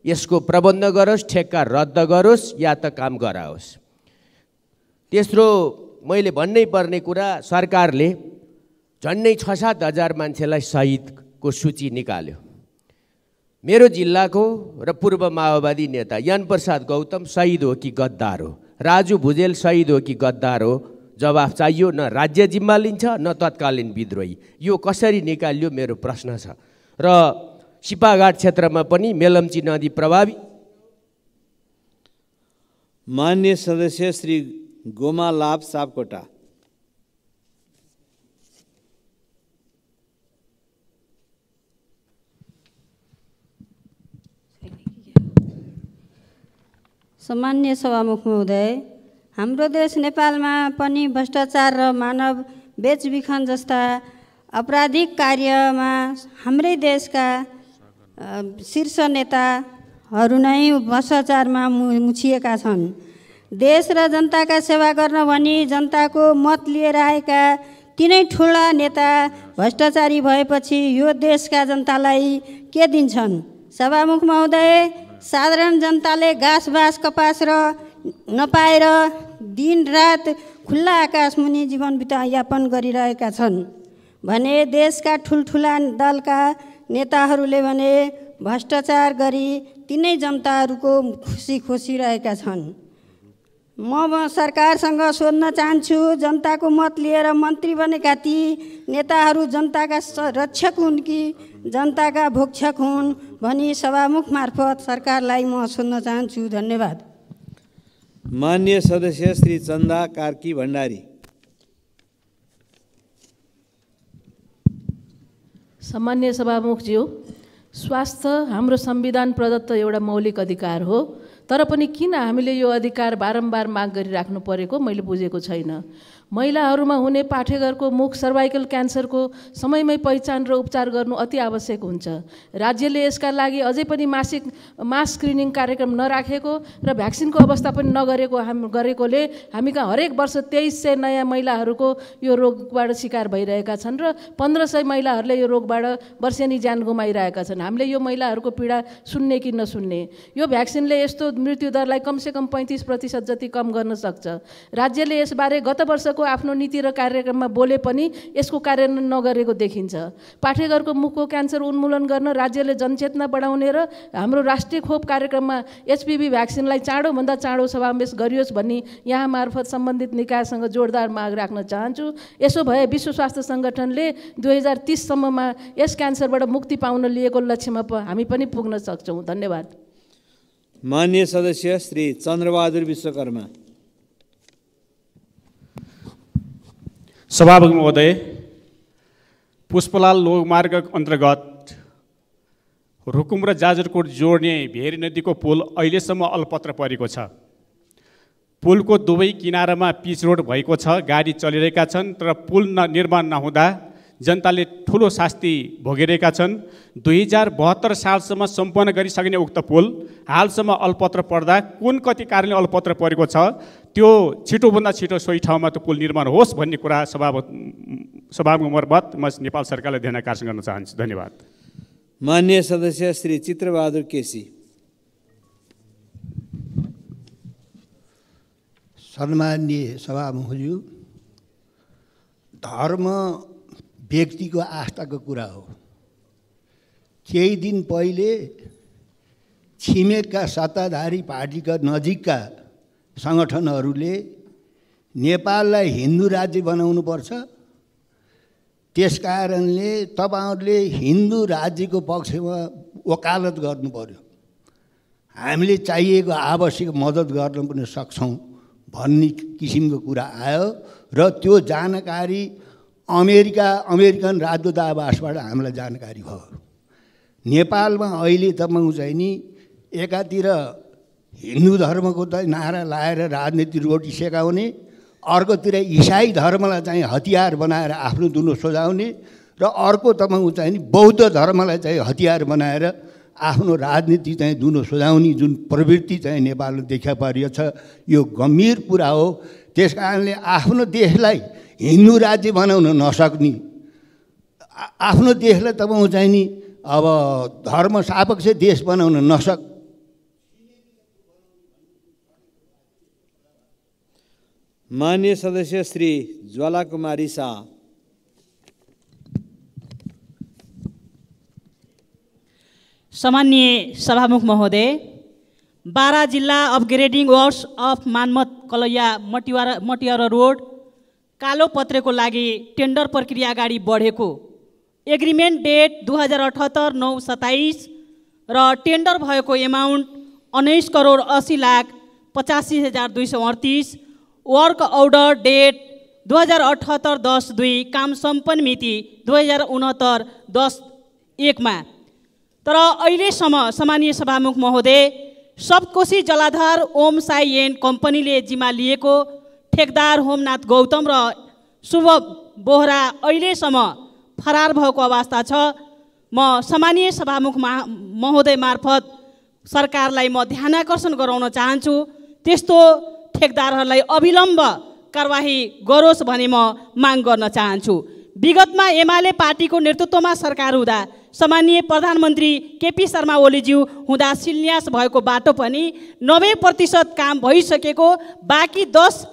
यसको प्रबन्ध गरोस् ठेक्का रद्द गरोस् या त काम गराओस्। तेस्रो मैले भन्नै पर्ने कुरा सरकारले झन्डै छ सात हजार मान्छेलाई शहीदको सूची निकाल्यो। मेरो जिल्लाको र पूर्व माओवादी नेता यान प्रसाद गौतम शहीद हो कि गद्दार हो? राजु भुजेल शहीद हो कि गद्दार हो? जवाफ चाहियो न राज्य जिम्मा लिन्छ न तत्कालीन विद्रोही। यो कसरी निकालियो मेरो प्रश्न छ। र सिपाघाट क्षेत्रमा पनि मेलम्ची नदी प्रभावी। मान्य सदस्य श्री गोमा लाभ सापकोटा सामान्य सभामुख महोदय हाम्रो देश नेपालमा पनि भ्रष्टाचार र मानव बेचबिखन जस्ता आपराधिक कार्यमा हाम्रै देशका शीर्ष नेताहरू नै भ्रष्टाचारमा मुछिएका छन्। देश र जनताका सेवा गर्न भनी जनताको मत लिएर आएका तिनै ठुला नेता भ्रष्टाचारी भएपछि यो देशका जनतालाई के दिन्छन्? सभामुख महोदय साधारण जनताले घाँस बाँस कपास र नपाएर दिनरात खुल्ला आकाश मुनि जीवन बितायापन गरिरहेका छन्। भने देशका ठुल्ठुला दलका नेताहरूले भने भ्रष्टाचार गरी तिनै जनताहरूको खुसी खोसिरहेका छन्। म सरकारसँग सोध्न चाहन्छु जनताको मत लिएर मन्त्री बनेका ती नेताहरू जनताका रक्षक हुन् कि जनताका भोक्षक हुन् भनी सभामुख मार्फत सरकारलाई म सोध्न चाहन्छु। धन्यवाद। मान्य सदस्य श्री चन्दा कार्की भण्डारी। सामान्य सभामुखज्यू स्वास्थ्य हाम्रो संविधान प्रदत्त एउटा मौलिक अधिकार हो तर पनि किन हामीले यो अधिकार बारम्बार माग गरिराख्नु परेको मैले बुझेको छैन। महिलाहरूमा हुने पाठेघरको मुख सर्भाइकल क्यान्सरको समयमै पहिचान र उपचार गर्नु अति आवश्यक हुन्छ। राज्यले यसका लागि अझै पनि मासिक मास स्क्रिनिङ कार्यक्रम नराखेको र भ्याक्सिनको अवस्था पनि नगरेको हाम गरेकोले हामी कहाँ हरेक वर्ष तेइस सय नयाँ महिलाहरूको यो रोगबाट शिकार भइरहेका छन् र पन्ध्र सय महिलाहरूले यो रोगबाट वर्षेनी ज्यान गुमाइरहेका छन्। हामीले यो महिलाहरूको पीडा सुन्ने कि नसुन्ने? यो भ्याक्सिनले यस्तो मृत्युदरलाई कमसेकम पैँतिस प्रतिशत जति कम गर्न सक्छ। राज्यले यसबारे गत वर्षको आफ्नो नीति र कार्यक्रममा बोले पनि यसको कार्यान्वयन नगरेको देखिन्छ। पाठेघरको मुखको क्यान्सर उन्मूलन गर्न राज्यले जनचेतना बढाउने र हाम्रो राष्ट्रिय खोप कार्यक्रममा एचपिभी भ्याक्सिनलाई चाँडोभन्दा चाँडो समावेश गरियोस् भन्ने यहाँ मार्फत सम्बन्धित निकायसँग जोरदार माग राख्न चाहन्छु। यसो भए विश्व स्वास्थ्य सङ्गठनले दुई हजार तिससम्ममा यस क्यान्सरबाट मुक्ति पाउन लिएको लक्ष्यमा हामी पनि पुग्न सक्छौँ। धन्यवाद। मान्य सदस्य श्री चन्द्रबहादुर विश्वकर्मा। सभामुख महोदय पुष्पलाल लोकमार्ग अन्तर्गत रुकुम र जाजरकोट जोड्ने भेरी नदीको पुल अहिलेसम्म अलपत्र परेको छ। पुलको दुवै किनारामा पिच रोड भएको छ गाडी चलिरहेका छन् तर पुल न निर्माण नहुँदा जनताले ठुलो शास्ति भोगिरहेका छन्। दुई हजार बहत्तर सालसम्म सम्पन्न गरिसकिने उक्त पुल हालसम्म अलपत्र पर्दा कुन कति कारणले अलपत्र परेको छ त्यो छिटोभन्दा छिटो सोही ठाउँमा त्यो पुल निर्माण होस् भन्ने कुरा सभा सभाको मार्फत म नेपाल सरकारलाई ध्यान आकर्षण गर्न चाहन्छु। धन्यवाद। मान्य सदस्य श्री चित्रबहादुर केसी। सम्मान्य सभामुखज्यू धर्म व्यक्तिको आस्थाको कुरा हो। केही दिन पहिले छिमेकका सत्ताधारी पार्टीका नजिकका सङ्गठनहरूले नेपाललाई हिन्दू राज्य बनाउनुपर्छ। त्यस कारणले तपाईँहरूले हिन्दू राज्यको पक्षमा वकालत गर्नु पर्यो हामीले चाहिएको आवश्यक मद्दत गर्न पनि सक्छौँ भन्ने किसिमको कुरा आयो र त्यो जानकारी अमेरिका अमेरिकन राजदूतावासबाट हामीलाई जानकारी भयो। नेपालमा अहिले तपाईँको चाहिँ नि एकातिर हिन्दू धर्मको त नारा लाएर राजनीति रोटी सेकाउने अर्कोतिर इसाई धर्मलाई चाहिँ हतियार बनाएर आफ्नो दुलो सजाउने र अर्को तपाईँको चाहिँ बौद्ध धर्मलाई चाहिँ हतियार बनाएर आफ्नो राजनीति चाहिँ दुनो सजाउने जुन प्रवृत्ति चाहिँ नेपालमा देखा परिएको छ यो गम्भीर कुरा हो। त्यस कारणले आफ्नो देशलाई हिन्दू राज्य बनाउन नसक्ने। आफ्नो देशलाई तपाईँको चाहिँ नि अब धर्म सापक्ष देश बनाउन नसक मान्य सदस्य श्री ज्वाला कुमारी शाह सामान्य सभामुख महोदय बारा जिल्ला upgrading works of मानमत Kalaiya मटिवारा Matiyara road कालो पत्रेको लागि टेन्डर प्रक्रिया अगाडि बढेको। एग्रिमेन्ट डेट दुई हजार अठहत्तर नौ सत्ताइस र टेन्डर भएको एमाउन्ट उन्नाइस करोड अस्सी लाख पचासी हजार दुई सौ अडतिस वर्क अर्डर डेट दुई हजार अठहत्तर दस दुई काम सम्पन्न मिति दुई हजार उनहत्तर दस एकमा। तर अहिलेसम्म सामान्य सभामुख महोदय सप्तकोशी जलाधार ओम साई एन्ड कम्पनीले जिम्मा लिएको ठेकदार होमनाथ गौतम र शुभ बोहरा अहिलेसम्म फरार भएको अवस्था छ। म सामान्य सभामुख महोदय मार्फत सरकारलाई म ध्यान आकर्षण गराउन चाहन्छु। त्यस्तो ठेकदारहरूलाई अविलम्ब कारवाही गरोस् भने म माग गर्न चाहन्छु। विगतमा एमाले पार्टीको नेतृत्वमा सरकार हुँदा सामान्य प्रधानमन्त्री केपी शर्मा ओलीज्यू हुँदा शिलान्यास भएको बाटो पनि नब्बे प्रतिशत काम भइसकेको बाँकी दस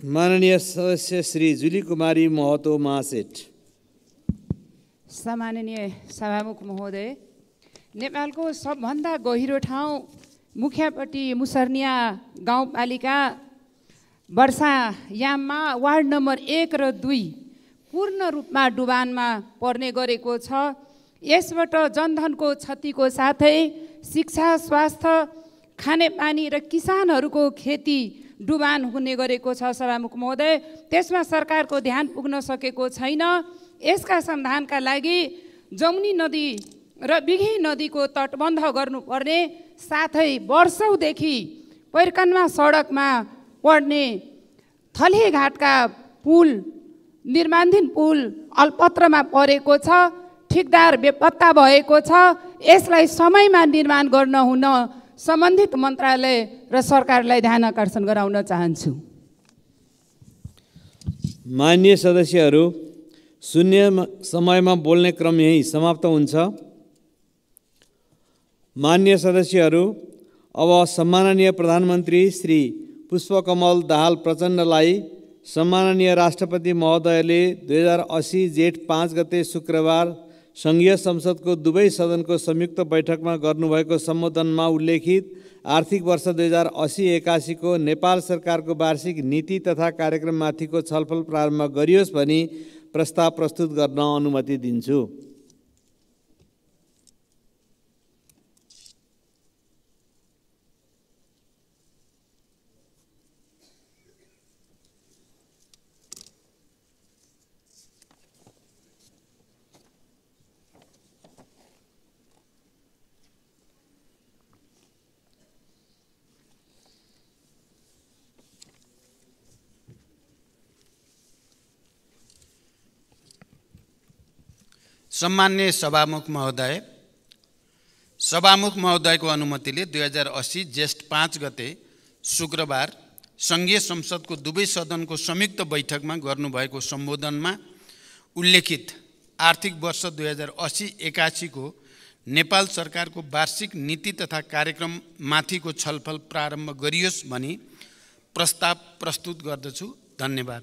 माननीय सदस्य श्री जुली कुमारी महतो महासेठ। सम्माननीय सभामुख महोदय नेपालको सबभन्दा गहिरो ठाउँ मुखियापट्टि मुसर्निया गाउँपालिका वर्षायाममा वार्ड नम्बर एक र दुई पूर्ण रूपमा डुबानमा पर्ने गरेको छ। यसबाट जनधनको क्षतिको साथै शिक्षा स्वास्थ्य खानेपानी र किसानहरूको खेती डुबान हुने गरेको छ सभामुख महोदय। त्यसमा सरकारको ध्यान पुग्न सकेको छैन। यसका समाधानका लागि जमुनी नदी र बिघी नदीको तटबन्ध गर्नुपर्ने साथै वर्षौँदेखि पैरकनमा सडकमा पढ्ने थलीघाटका पुल निर्माणधीन पुल अल्पत्रमा परेको छ ठिकदार बेपत्ता भएको छ। यसलाई समयमा निर्माण गर्न हुन सम्बन्धित मन्त्रालय र सरकारलाई ध्यान आकर्षण गराउन चाहन्छु। मान्य सदस्यहरू शून्य समयमा बोल्ने क्रम यहीँ समाप्त हुन्छ। मान्य सदस्यहरू अब सम्माननीय प्रधानमन्त्री श्री पुष्पकमल दाहाल प्रचण्डलाई सम्माननीय राष्ट्रपति महोदयले दुई हजार असी जेठ पाँच गते शुक्रबार सङ्घीय संसदको दुवै सदनको संयुक्त बैठकमा गर्नुभएको सम्बोधनमा उल्लेखित आर्थिक वर्ष दुई हजार असी एकासीको नेपाल सरकारको वार्षिक नीति तथा कार्यक्रममाथिको छलफल प्रारम्भ गरियोस् भनी प्रस्ताव प्रस्तुत गर्न अनुमति दिन्छु। सम्मान्य सभामुख महोदय सभामुख महोदयको अनुमतिले दुई हजार अस्सी ज्येष्ठ पाँच गते शुक्रबार सङ्घीय संसदको दुवै सदनको संयुक्त बैठकमा गर्नुभएको सम्बोधनमा उल्लेखित आर्थिक वर्ष दुई हजार अस्सी एकासीको नेपाल सरकारको वार्षिक नीति तथा कार्यक्रममाथिको छलफल प्रारम्भ गरियोस् भनी प्रस्ताव प्रस्तुत गर्दछु। धन्यवाद।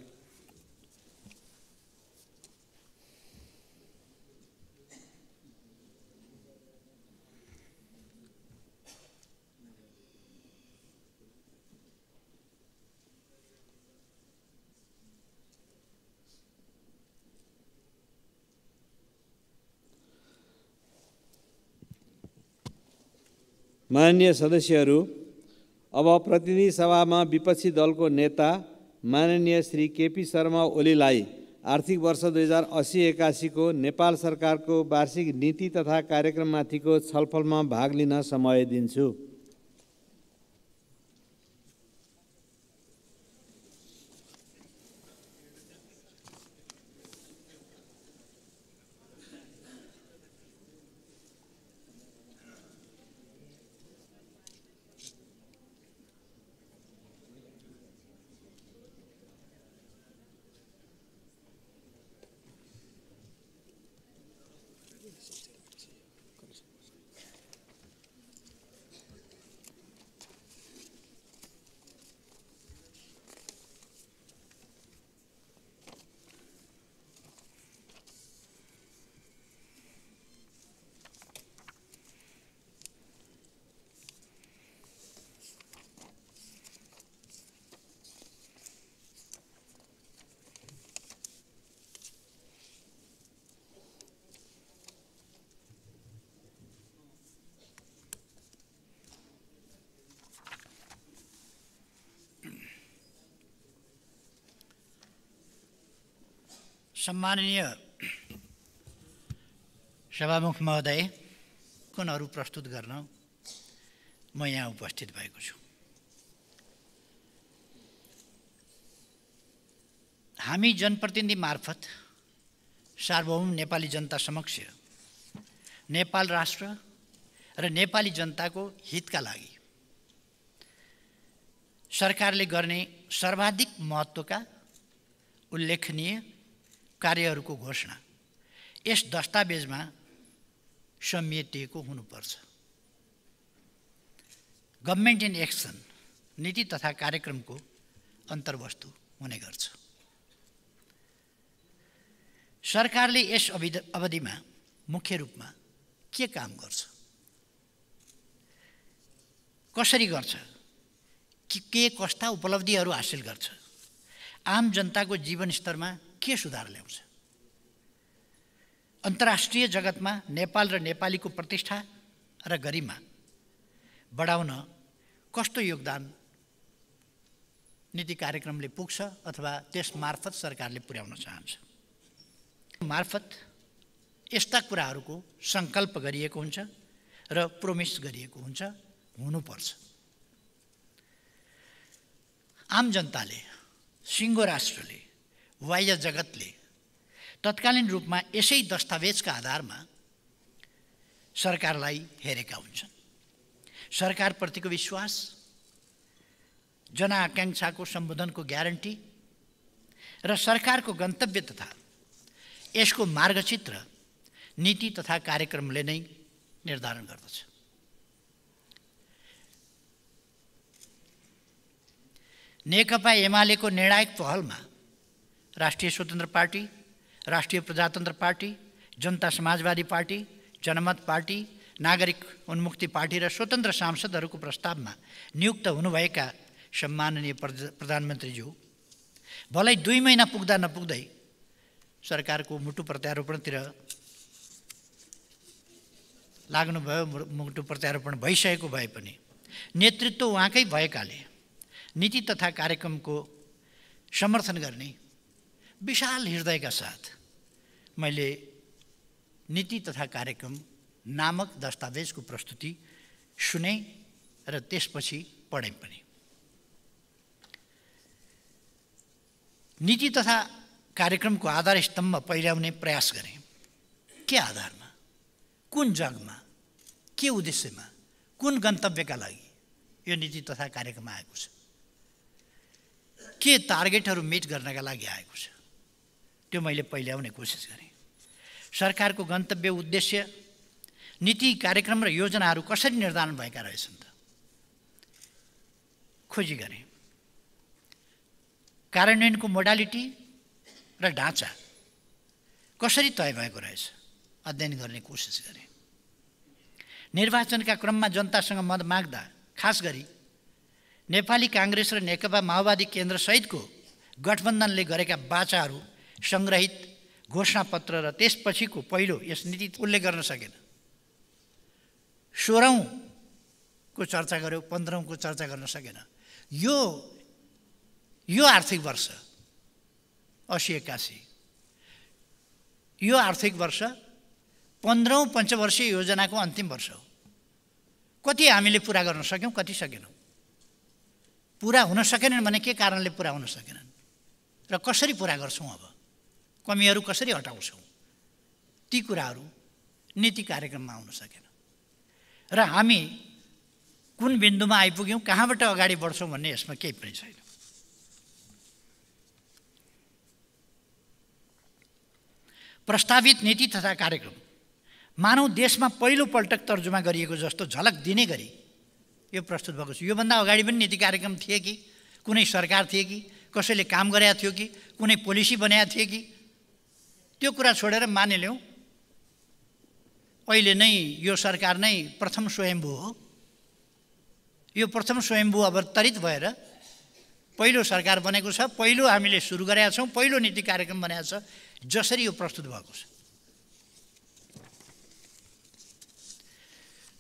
माननीय सदस्यहरू अब प्रतिनिधि सभामा विपक्षी दलको नेता माननीय श्री केपी शर्मा ओलीलाई आर्थिक वर्ष दुई हजार अस्सी एकासीको नेपाल सरकारको वार्षिक नीति तथा कार्यक्रममाथिको छलफलमा भाग लिन समय दिन्छु। सम्माननीय सभामुख महोदय कुनहरू प्रस्तुत गर्न म यहाँ उपस्थित भएको छु हामी जनप्रतिनिधि मार्फत सार्वभौम नेपाली जनता समक्ष नेपाल राष्ट्र र नेपाली जनताको हितका लागि सरकारले गर्ने सर्वाधिक महत्त्वका उल्लेखनीय कार्यहरूको घोषणा। यस दस्तावेजमा समेटिएको हुनुपर्छ। गभर्मेन्ट इन एक्सन नीति तथा कार्यक्रमको अन्तर्वस्तु हुने गर्छ। सरकारले यस अवधि अवधिमा मुख्य रूपमा के काम गर्छ? कसरी गर्छ? के कस्ता उपलब्धिहरू हासिल गर्छ? आम जनताको जीवनस्तरमा के सुधार ल्याउँछ? अन्तर्राष्ट्रिय जगतमा नेपाल र नेपालीको प्रतिष्ठा र गरिमा बढाउन कस्तो योगदान नीति कार्यक्रमले पुग्छ अथवा त्यस मार्फत सरकारले पुर्याउन चाहन्छ? मार्फत यस्ता कुराहरूको सङ्कल्प गरिएको हुन्छ र प्रोमिस गरिएको हुन्छ हुनुपर्छ। आम जनताले सिङ्गो राष्ट्रले बाह्य जगतले तत्कालीन रूपमा यसै दस्तावेजका आधारमा सरकारलाई हेरेका हुन्छन्। सरकारप्रतिको विश्वास जनआकाङ्क्षाको सम्बोधनको ग्यारेन्टी र सरकारको गन्तव्य तथा यसको मार्गचित्र नीति तथा कार्यक्रमले नै निर्धारण गर्दछ। नेकपा एमालेको निर्णायक पहलमा राष्ट्रिय स्वतन्त्र पार्टी राष्ट्रिय प्रजातन्त्र पार्टी जनता समाजवादी पार्टी जनमत पार्टी नागरिक उन्मुक्ति पार्टी र स्वतन्त्र सांसदहरूको प्रस्तावमा नियुक्त हुनुभएका सम्माननीय प्रधानमन्त्रीज्यू भलै दुई महिना पुग्दा नपुग्दै सरकारको मुटु प्रत्यारोपणतिर लाग्नुभयो मुटु प्रत्यारोपण भइसकेको भए पनि नेतृत्व उहाँकै भएकाले नीति तथा कार्यक्रमको समर्थन गर्ने विशाल हृदयका साथ मैले नीति तथा कार्यक्रम नामक दस्तावेजको प्रस्तुति सुने र त्यसपछि पढेँ पनि। नीति तथा कार्यक्रमको आधार स्तम्भ पहिल्याउने प्रयास गरेँ। के आधारमा? कुन जगमा? के उद्देश्यमा? कुन गन्तव्यका लागि यो नीति तथा कार्यक्रम आएको छ? के टार्गेटहरू मिट गर्नका लागि आएको छ? त्यो मैले पहिल्याउने कोसिस गरेँ। सरकारको गन्तव्य उद्देश्य नीति कार्यक्रम र योजनाहरू कसरी निर्धारण भएका रहेछन् त? खोजी गरेँ। कार्यान्वयनको मोडालिटी र ढाँचा कसरी तय भएको रहेछ? अध्ययन गर्ने कोसिस गरेँ। निर्वाचनका क्रममा जनतासँग मत माग्दा खास गरी नेपाली काङ्ग्रेस र नेकपा माओवादी केन्द्रसहितको गठबन्धनले गरेका बाचाहरू सङ्ग्रहित घोषणापत्र र त्यसपछिको पहिलो यस नीति उल्लेख गर्न सकेन। सोह्रौँ को चर्चा गऱ्यो पन्ध्रौँको चर्चा गर्न सकेन। यो यो आर्थिक वर्ष असी एक्कासी यो आर्थिक वर्ष पन्ध्रौँ पञ्चवर्षीय योजनाको अन्तिम वर्ष हो। कति हामीले पुरा गर्न सक्यौँ कति सकेनौँ। पुरा हुन सकेनन् भने के कारणले पुरा हुन सकेनन्? र कसरी पुरा गर्छौँ अब? कमीहरू कसरी हटाउँछौँ? ती कुराहरू नीति कार्यक्रममा आउन सकेन। र हामी कुन बिन्दुमा आइपुग्यौँ कहाँबाट अगाडि बढ्छौँ भन्ने यसमा केही पनि छैन। प्रस्तावित नीति तथा कार्यक्रम मानव देशमा पहिलोपल्ट तर्जुमा गरिएको जस्तो झलक दिने गरी यो प्रस्तुत भएको छ। योभन्दा अगाडि पनि नीति कार्यक्रम थिए कि? कुनै सरकार थिए कि? कसैले काम गरेका थियो कि? कुनै पोलिसी बनाएको थियो कि? त्यो कुरा छोडेर मानिलिउँ। अहिले नै यो सरकार नै प्रथम स्वयम्भू हो। यो प्रथम स्वयम्भू अब तरित भएर पहिलो सरकार बनेको छ पहिलो हामीले सुरु गरेका छौँ पहिलो नीति कार्यक्रम बनाएको छ जसरी यो प्रस्तुत भएको छ।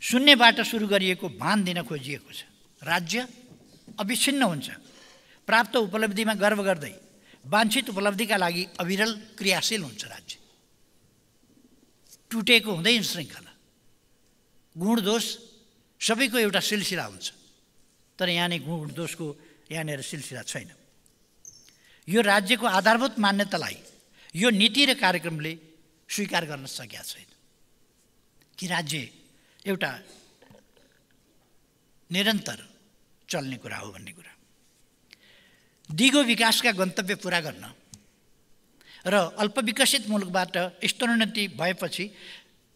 शून्यबाट सुरु गरिएको भान दिन खोजिएको छ। राज्य अविच्छिन्न हुन्छ। प्राप्त उपलब्धिमा गर्व गर्दै वाञ्छित उपलब्धिका लागि अविरल क्रियाशील हुन्छ राज्य। टुटेको हुँदैन श्रृङ्खला। गुण दोष सबैको एउटा सिलसिला हुन्छ। तर यहाँनिर गुण दोषको यहाँनिर सिलसिला छैन। यो राज्यको आधारभूत मान्यतालाई यो नीति र कार्यक्रमले स्वीकार गर्न सकेका छैन। कि राज्य एउटा निरन्तर चल्ने कुरा हो भन्ने कुरा। दिगो विकासका गन्तव्य पुरा गर्न। र अल्पविकसित मुलुकबाट स्तरोन्नति भएपछि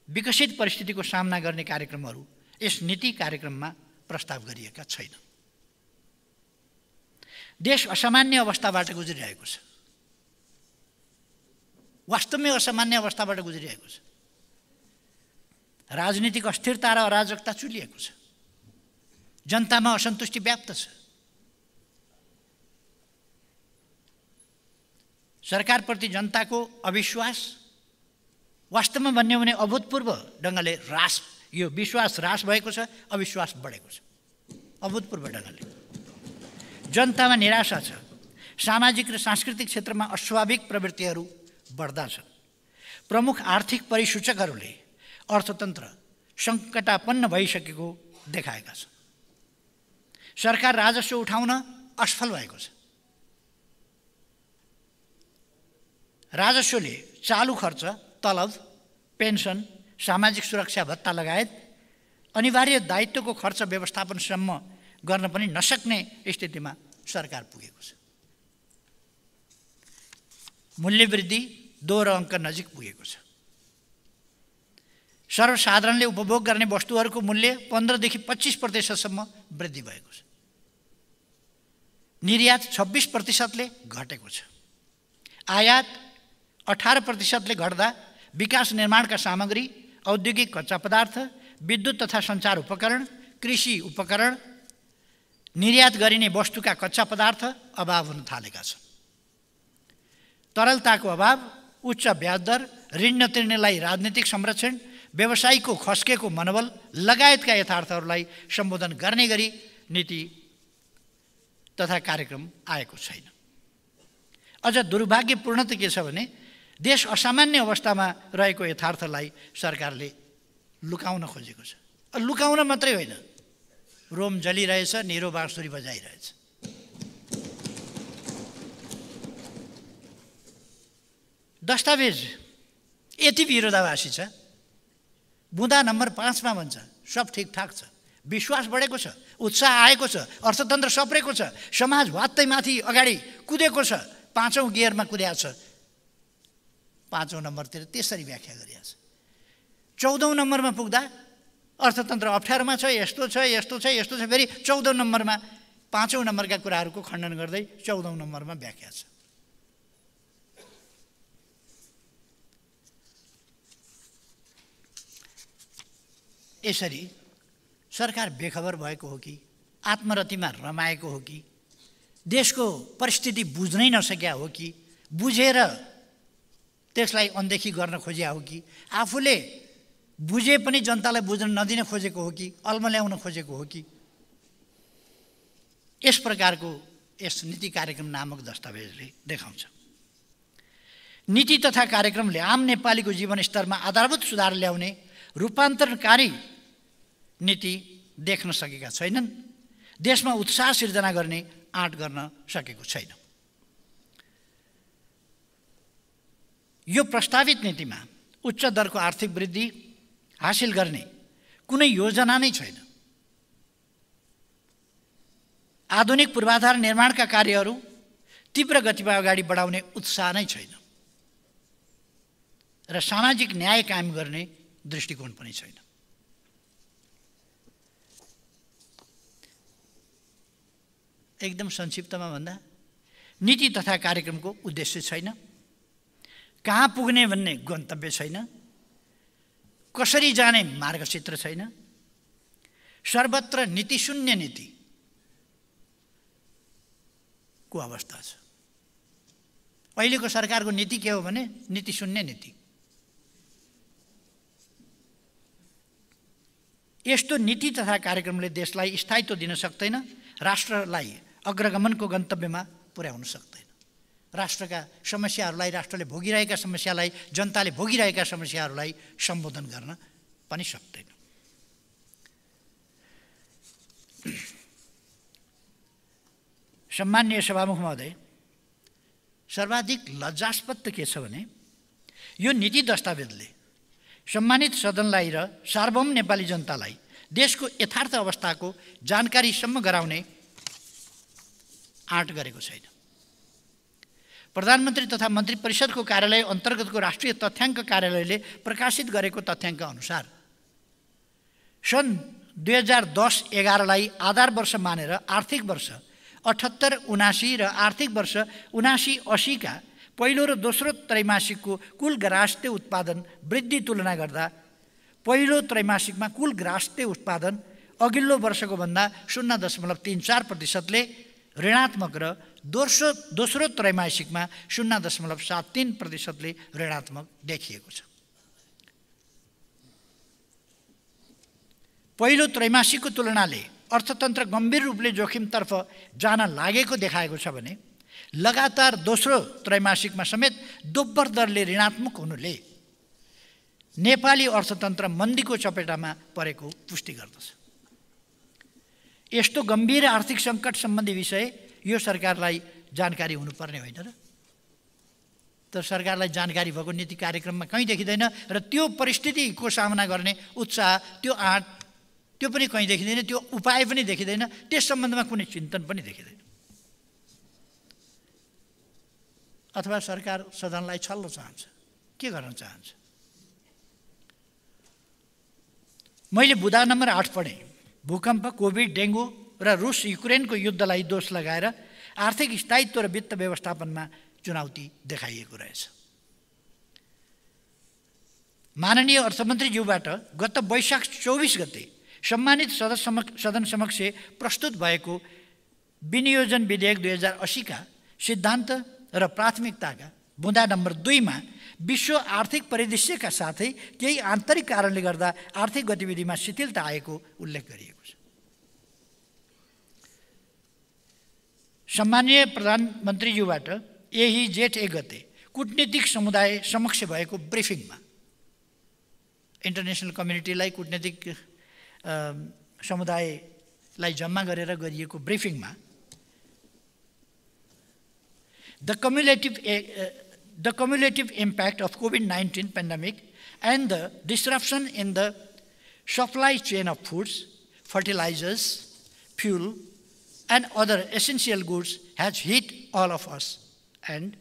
विकसित परिस्थितिको सामना गर्ने कार्यक्रमहरू यस नीति कार्यक्रममा प्रस्ताव गरिएका छैन। देश असामान्य अवस्थाबाट गुज्रिरहेको छ। वास्तवमै असामान्य अवस्थाबाट गुज्रिरहेको छ। राजनीतिक अस्थिरता र अराजकता चुलिएको छ। जनतामा असन्तुष्टि व्याप्त छ। सरकारप्रति जनताको अविश्वास? वास्तवमा भन्यो भने अभूतपूर्व ढङ्गले ह्रास यो विश्वास ह्रास भएको छ अविश्वास बढेको छ। अभूतपूर्व ढङ्गले। जनतामा निराशा छ। सामाजिक र सांस्कृतिक क्षेत्रमा अस्वाभाविक प्रवृत्तिहरू बढ्दा छन्। प्रमुख आर्थिक परिसूचकहरूले अर्थतन्त्र सङ्कटापन्न भइसकेको देखाएका छन्। सरकार राजस्व उठाउन असफल भएको छ। राजस्वले चालु खर्च तलब पेन्सन सामाजिक सुरक्षा भत्ता लगायत अनिवार्य दायित्वको खर्च व्यवस्थापनसम्म गर्न पनि नसक्ने स्थितिमा सरकार पुगेको छ। मूल्यवृद्धि दोहोरो अङ्क नजिक पुगेको छ। सर्वसाधारणले उपभोग गर्ने वस्तुहरूको मूल्य पन्ध्रदेखि पच्चिस प्रतिशतसम्म वृद्धि भएको छ। निर्यात छब्बिस प्रतिशतले घटेको छ। आयात अठार प्रतिशतले घट्दा विकास निर्माणका सामग्री औद्योगिक कच्चा पदार्थ विद्युत तथा सञ्चार उपकरण कृषि उपकरण निर्यात गरिने वस्तुका कच्चा पदार्थ अभाव हुन थालेका छन्। तरलताको अभाव उच्च ब्याज दर ऋण नतिर्नेलाई राजनीतिक संरक्षण व्यवसायीको खस्केको मनोबल लगायतका यथार्थहरूलाई सम्बोधन गर्ने गरी नीति तथा कार्यक्रम आएको छैन। अझ दुर्भाग्यपूर्ण त के छ भने देश असामान्य अवस्थामा रहेको यथार्थलाई सरकारले लुकाउन खोजेको छ। लुकाउन मात्रै होइन। रोम जलिरहेछ निरो बाँसुरी बजाइरहेछ। दस्तावेज यति विरोधाभासी छ। बुँदा नम्बर पाँचमा भन्छ सब ठिकठाक छ। विश्वास बढेको छ उत्साह आएको छ अर्थतन्त्र सप्रेको छ समाज वात्तै माथि अगाडि कुदेको छ पाँचौँ गियरमा कुदेको छ। पाँचौँ नम्बरतिर त्यसरी व्याख्या गरिएको छ। चौधौँ नम्बरमा पुग्दा अर्थतन्त्र अप्ठ्यारोमा छ यस्तो छ यस्तो छ यस्तो छ फेरि चौधौँ नम्बरमा पाँचौँ नम्बरका कुराहरूको खण्डन गर्दै चौधौँ नम्बरमा व्याख्या छ। यसरी सरकार बेखबर भएको हो कि आत्मरतिमा रमाएको हो कि देशको परिस्थिति बुझ्नै नसक्या हो कि बुझेर त्यसलाई अनदेखि गर्न खोजिया हो कि? आफूले बुझे पनि जनतालाई बुझ्न नदिन खोजेको हो कि? अल्मल्याउन खोजेको हो कि? यस प्रकारको यस नीति कार्यक्रम नामक दस्तावेजले देखाउँछ। नीति तथा कार्यक्रमले आम नेपालीको जीवन स्तरमा आधारभूत सुधार ल्याउने रूपान्तरणकारी नीति देख्न सकेका छैनन्। देशमा उत्साह सिर्जना गर्ने आँट गर्न सकेको छैन। यो प्रस्तावित नीतिमा उच्च दरको आर्थिक वृद्धि हासिल गर्ने कुनै योजना नै छैन। आधुनिक पूर्वाधार निर्माणका कार्यहरू तीव्र गतिमा अगाडि बढाउने उत्साह नै छैन। र सामाजिक न्याय कायम गर्ने दृष्टिकोण पनि छैन। एकदम संक्षिप्तमा भन्दा नीति तथा कार्यक्रमको उद्देश्य छैन। कहाँ पुग्ने भन्ने गन्तव्य छैन? कसरी जाने मार्गचित्र छैन? सर्वत्र नीति शून्य नीति। को अवस्था छ? अहिलेको सरकारको नीति के हो भने नीति शून्य नीति। यस्तो नीति तथा कार्यक्रमले देशलाई स्थायित्व दिन सक्दैन राष्ट्रलाई अग्रगमनको गन्तव्यमा पुर्याउन सक्दैन। राष्ट्रका समस्याहरूलाई राष्ट्रले भोगिरहेका समस्यालाई जनताले भोगिरहेका समस्याहरूलाई सम्बोधन गर्न पनि सक्दैन। सम्मान्य सभामुख महोदय सर्वाधिक लज्जास्पद त के छ भने यो नीति दस्तावेजले सम्मानित सदनलाई र सार्वभौम नेपाली जनतालाई देशको यथार्थ अवस्थाको जानकारीसम्म गराउने आँट गरेको छैन। प्रधानमन्त्री तथा मन्त्री परिषदको कार्यालय अन्तर्गतको राष्ट्रिय तथ्याङ्क कार्यालयले प्रकाशित गरेको तथ्याङ्क अनुसार सन् दुई हजार दस एघारलाई आधार वर्ष मानेर आर्थिक वर्ष अठहत्तर उनासी र आर्थिक वर्ष उनासी असीका पहिलो र दोस्रो त्रैमासिकको कुल ग्रास्ते उत्पादन वृद्धि तुलना गर्दा पहिलो त्रैमासिकमा कुल ग्रास्ते उत्पादन अघिल्लो वर्षको भन्दा शून्य दशमलव तिन चार प्रतिशतले ऋणात्मक र दोस्रो दोस्रो त्रैमासिकमा शून्य दशमलव सात तिन प्रतिशतले ऋणात्मक देखिएको छ। पहिलो त्रैमासिकको तुलनाले अर्थतन्त्र गम्भीर रूपले जोखिमतर्फ जान लागेको देखाएको छ भने लगातार दोस्रो त्रैमासिकमा समेत दोब्बर दरले ऋणात्मक हुनुले नेपाली अर्थतन्त्र मन्दीको चपेटामा परेको पुष्टि गर्दछ। यस्तो गम्भीर आर्थिक सङ्कट सम्बन्धी विषय यो सरकारलाई जानकारी हुनुपर्ने होइन र? तर सरकारलाई जानकारी भएको नीति कार्यक्रममा कहीँ देखिँदैन र त्यो परिस्थितिको सामना गर्ने उत्साह त्यो आँट त्यो पनि कहीँ देखिँदैन त्यो उपाय पनि देखिँदैन त्यस सम्बन्धमा कुनै चिन्तन पनि देखिँदैन। अथवा सरकार सदनलाई छल्न चाहन्छ। के गर्न चाहन्छ? मैले बुधा नम्बर आठ पढेँ। भूकम्प कोभिड डेङ्गु र रुस युक्रेनको युद्धलाई दोष लगाएर आर्थिक स्थायित्व र वित्त व्यवस्थापनमा चुनौती देखाइएको रहेछ। माननीय अर्थमन्त्रीज्यूबाट गत वैशाख चौबिस गते सम्मानित समक्ष सदन समक्ष प्रस्तुत भएको विनियोजन विधेयक दुई हजार असीका सिद्धान्त र प्राथमिकताका बुँदा नम्बर दुईमा विश्व आर्थिक परिदृश्यका साथै केही आन्तरिक कारणले गर्दा आर्थिक गतिविधिमा शिथिलता आएको उल्लेख गरिएको छ सम्मानीय प्रधानमन्त्रीज्यूबाट यही जेठ एक गते कुटनीतिक समुदाय समक्ष भएको ब्रिफिङमा इन्टरनेसनल कम्युनिटीलाई कुटनीतिक समुदायलाई जम्मा गरेर गरिएको ब्रिफिङमा the cumulative, uh, the cumulative impact of COVID-19 pandemic and the disruption in the supply chain of foods, fertilizers, fuel, and other essential goods has hit all of us and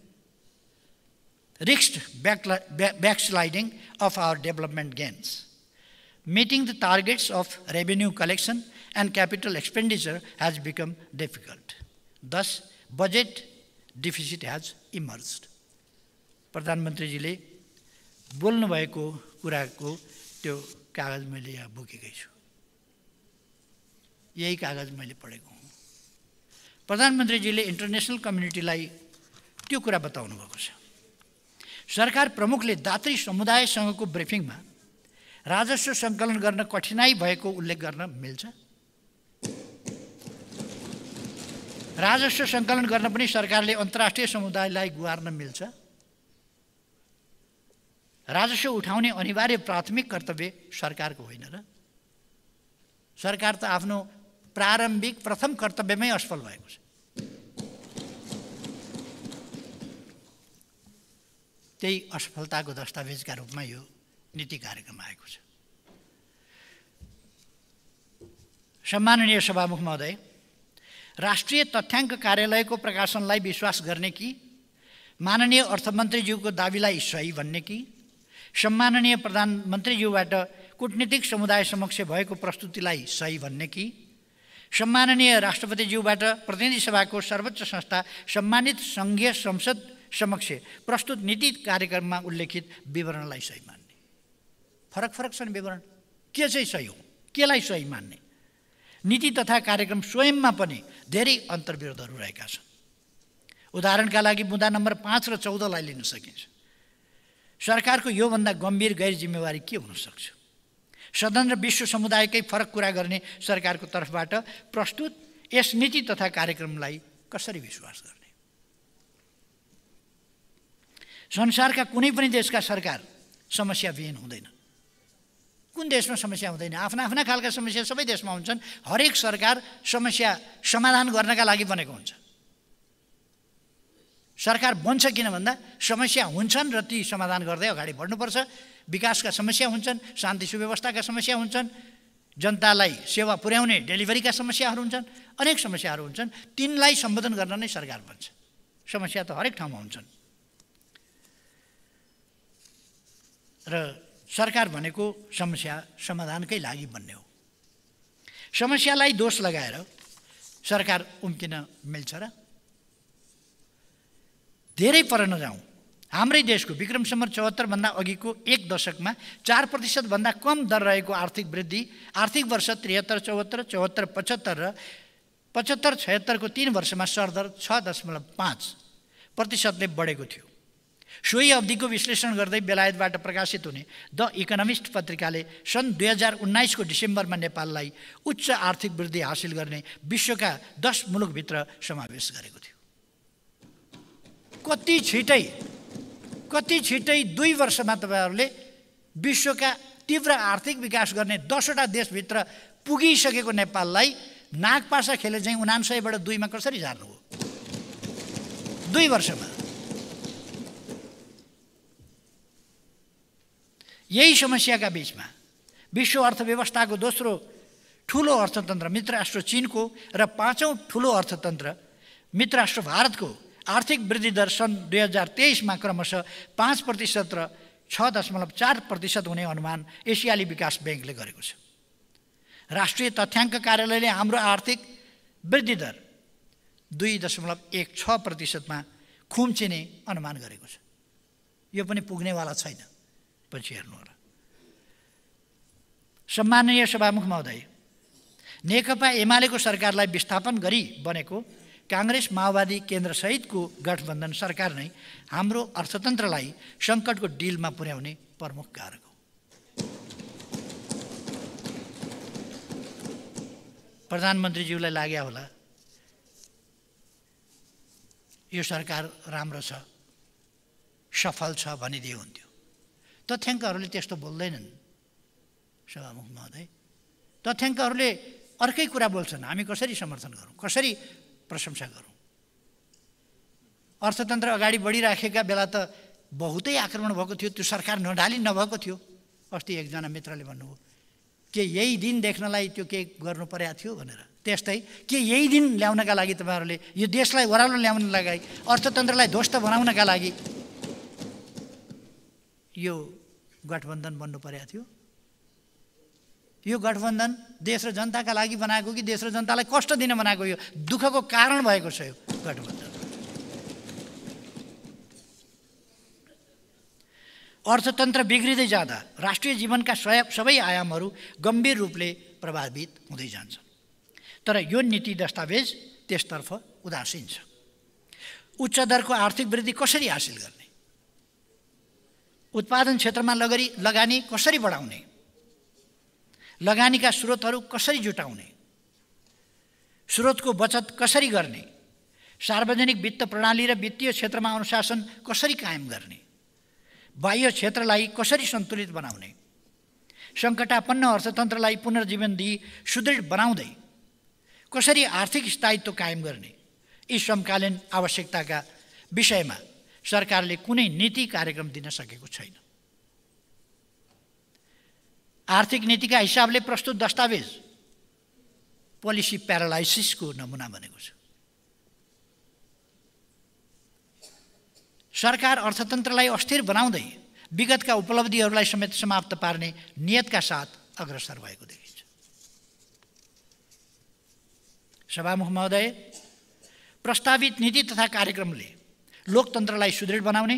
risked backsliding of our development gains. Meeting the targets of revenue collection and capital expenditure has become difficult. Thus, budget deficit has immersed प्रधानमन्त्रीजीले बोल्नुभएको कुराको त्यो कागज मैले यहाँ बोकेकै छु यही कागज मैले पढेको हुँ प्रधानमन्त्रीजीले इन्टरनेसनल कम्युनिटीलाई त्यो कुरा बताउनु भएको छ। सरकार प्रमुखले दात्री समुदायसँगको ब्रिफिङमा राजस्व सङ्कलन गर्न कठिनाइ भएको उल्लेख गर्न मिल्छ। राजस्व सङ्कलन गर्न पनि सरकारले अन्तर्राष्ट्रिय समुदायलाई गुहार्न मिल्छ। राजस्व उठाउने अनिवार्य प्राथमिक कर्तव्य सरकारको होइन र सरकार त आफ्नो प्रारम्भिक प्रथम कर्तव्यमै असफल भएको छ। त्यही असफलताको दस्तावेजका रूपमा यो नीति कार्यक्रम आएको छ। सम्माननीय सभामुख महोदय राष्ट्रिय तथ्याङ्क कार्यालयको प्रकाशनलाई विश्वास गर्ने कि माननीय अर्थमन्त्रीज्यूको दावीलाई सही भन्ने कि सम्माननीय प्रधानमन्त्रीज्यूबाट कुटनीतिक समुदाय समक्ष भएको प्रस्तुतिलाई सही भन्ने कि सम्माननीय राष्ट्रपतिज्यूबाट प्रतिनिधि सभाको सर्वोच्च संस्था सम्मानित सङ्घीय संसद समक्ष प्रस्तुत नीति कार्यक्रममा उल्लेखित विवरणलाई सही मान्ने। फरक फरक छन् विवरण। के चाहिँ सही हो? केलाई सही मान्ने? नीति तथा कार्यक्रम स्वयंमा पनि धेरै अन्तर्विरोधहरू रहेका छन्। उदाहरणका लागि मुद्दा नम्बर पाँच र चौधलाई लिन सकिन्छ। सरकारको योभन्दा गम्भीर गैर जिम्मेवारी के हुनसक्छ सदन र विश्व समुदायकै फरक कुरा गर्ने सरकारको तर्फबाट प्रस्तुत यस नीति तथा कार्यक्रमलाई कसरी विश्वास गर्ने? संसारका कुनै पनि देशका सरकार समस्याविहीन हुँदैन। कुन देशमा समस्या हुँदैन? आफ्ना आफ्ना खालका समस्या सबै देशमा हुन्छन्। हरेक सरकार समस्या समाधान गर्नका लागि बनेको हुन्छ। सरकार बन्छ किन भन्दा समस्या हुन्छन् र ती समाधान गर्दै अगाडि बढ्नुपर्छ। विकासका समस्या हुन्छन् शान्ति सुव्यवस्थाका समस्या हुन्छन् जनतालाई सेवा पुर्याउने डेलिभरीका समस्याहरू हुन्छन् अनेक समस्याहरू हुन्छन्। तिनलाई सम्बोधन गर्न नै सरकार बन्छ। समस्या त हरेक ठाउँमा हुन्छन्। र सरकार भनेको समस्या समाधानकै लागि बन्ने हो। समस्यालाई दोष लगाएर सरकार उम्किन मिल्छ र धेरै पर नजाउँ हाम्रै देशको विक्रम सम्म चौहत्तरभन्दा अघिको एक दशकमा चार प्रतिशतभन्दा कम दर रहेको आर्थिक वृद्धि आर्थिक वर्ष त्रिहत्तर चौहत्तर चौहत्तर पचहत्तर र पचहत्तर छयत्तरको तिन वर्षमा सरदर छ दशमलव पाँच प्रतिशतले बढेको थियो। सोही अवधिको विश्लेषण गर्दै बेलायतबाट प्रकाशित हुने द इकोनोमिस्ट पत्रिकाले सन् दुई हजार उन्नाइसको डिसेम्बरमा नेपाललाई उच्च आर्थिक वृद्धि हासिल गर्ने विश्वका दस मुलुकभित्र समावेश गरेको थियो। कति छिटै कति छिटै दुई वर्षमा तपाईँहरूले विश्वका तीव्र आर्थिक विकास गर्ने दसवटा देशभित्र पुगिसकेको नेपाललाई नागपासा खेले चाहिँ उनान्सयबाट दुईमा कसरी झार्नु हो? दुई वर्षमा। यही समस्याका बिचमा विश्व अर्थव्यवस्थाको दोस्रो ठुलो अर्थतन्त्र मित्र राष्ट्र चिनको र पाँचौँ ठुलो अर्थतन्त्र मित्र राष्ट्र भारतको आर्थिक वृद्धि दर सन् दुई हजार तेइसमा क्रमशः पाँच प्रतिशत र छ दशमलव चार प्रतिशत हुने अनुमान एसियाली विकास ब्याङ्कले गरेको छ। राष्ट्रिय तथ्याङ्क कार्यालयले हाम्रो आर्थिक वृद्धि दर दुई दशमलव एक छ प्रतिशतमा खुम्चिने अनुमान गरेको छ। यो पनि पुग्नेवाला छैन पछि हेर्नु होला। सम्माननीय सभामुख महोदय नेकपा एमालेको सरकारलाई विस्थापन गरी बनेको काङ्ग्रेस माओवादी केन्द्रसहितको गठबन्धन सरकार नै हाम्रो अर्थतन्त्रलाई सङ्कटको डिलमा पुर्याउने प्रमुख कारक हो। प्रधानमन्त्रीज्यूलाई लाग्यो होला यो सरकार राम्रो छ सफल छ भनिदिए हुन्थ्यो। तथ्याङ्कहरूले त्यस्तो बोल्दैनन् सभामुख महोदय। तथ्याङ्कहरूले अर्कै कुरा बोल्छन् हामी कसरी समर्थन गरौँ? कसरी प्रशंसा गरौँ। अर्थतन्त्र अगाडि बढिराखेका बेला त बहुतै आक्रमण भएको थियो त्यो सरकार नढाली नभएको थियो। अस्ति एकजना मित्रले भन्नुभयो के यही दिन देख्नलाई त्यो के गर्नु परेको थियो? भनेर। त्यस्तै के यही दिन ल्याउनका लागि तपाईँहरूले यो देशलाई ओह्रालो ल्याउनका लागि अर्थतन्त्रलाई ध्वस्त बनाउनका लागि यो गठबन्धन बन्नु परेको थियो? यो गठबन्धन देश र जनताका लागि बनाएको कि देश र जनतालाई कष्ट दिन बनाएको यो दुःखको कारण भएको छ यो गठबन्धन। अर्थतन्त्र बिग्रिँदै जाँदा राष्ट्रिय जीवनका सबै आयामहरू गम्भीर रूपले प्रभावित हुँदै जान्छन् तर यो नीति दस्तावेज त्यसतर्फ उदासीन छ। उच्च दरको आर्थिक वृद्धि कसरी हासिल गर्ने? उत्पादन क्षेत्रमा लगरी लगानी कसरी बढाउने? लगानीका स्रोतहरू कसरी जुटाउने? स्रोतको बचत कसरी गर्ने? सार्वजनिक वित्त प्रणाली र वित्तीय क्षेत्रमा अनुशासन कसरी कायम गर्ने? बाह्य क्षेत्रलाई कसरी सन्तुलित बनाउने? सङ्कटापन्न अर्थतन्त्रलाई पुनर्जीवन दिई सुदृढ बनाउँदै कसरी आर्थिक स्थायित्व कायम गर्ने? यी समकालीन आवश्यकताका विषयमा सरकारले कुनै नीति कार्यक्रम दिन सकेको छैन। आर्थिक नीतिका हिसाबले प्रस्तुत दस्तावेज। पोलिसी प्यारालाइसिसको नमुना बनेको छ। सरकार अर्थतन्त्रलाई अस्थिर बनाउँदै विगतका उपलब्धिहरूलाई समेत समाप्त पार्ने नियतका साथ अग्रसर भएको देखिन्छ। सभामुख महोदय प्रस्तावित नीति तथा कार्यक्रमले लोकतन्त्रलाई सुदृढ बनाउने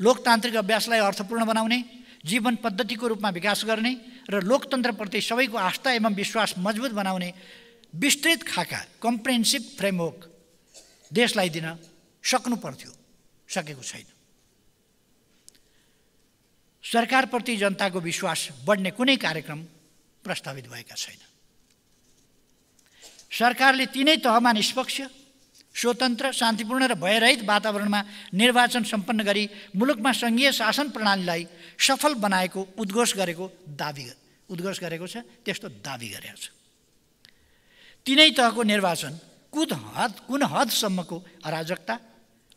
लोकतान्त्रिक अभ्यासलाई अर्थपूर्ण बनाउने जीवन पद्धतिको रूपमा विकास गर्ने र लोकतन्त्रप्रति सबैको आस्था एवं विश्वास मजबुत बनाउने विस्तृत खाका कम्प्रेन्सिभ फ्रेमवर्क देशलाई दिन सक्नु पर्थ्यो सकेको छैन। सरकारप्रति जनताको विश्वास बढ्ने कुनै कार्यक्रम प्रस्तावित भएका छैन। सरकारले तिनै तहमा निष्पक्ष स्वतन्त्र शान्तिपूर्ण र भयरहित वातावरणमा निर्वाचन सम्पन्न गरी मुलुकमा सङ्घीय शासन प्रणालीलाई सफल बनाएको उद्घोष गरेको दावी उद्घोष गरेको छ त्यस्तो दावी गरेको छ। तिनै तहको निर्वाचन कुन हद कुन हदसम्मको अराजकता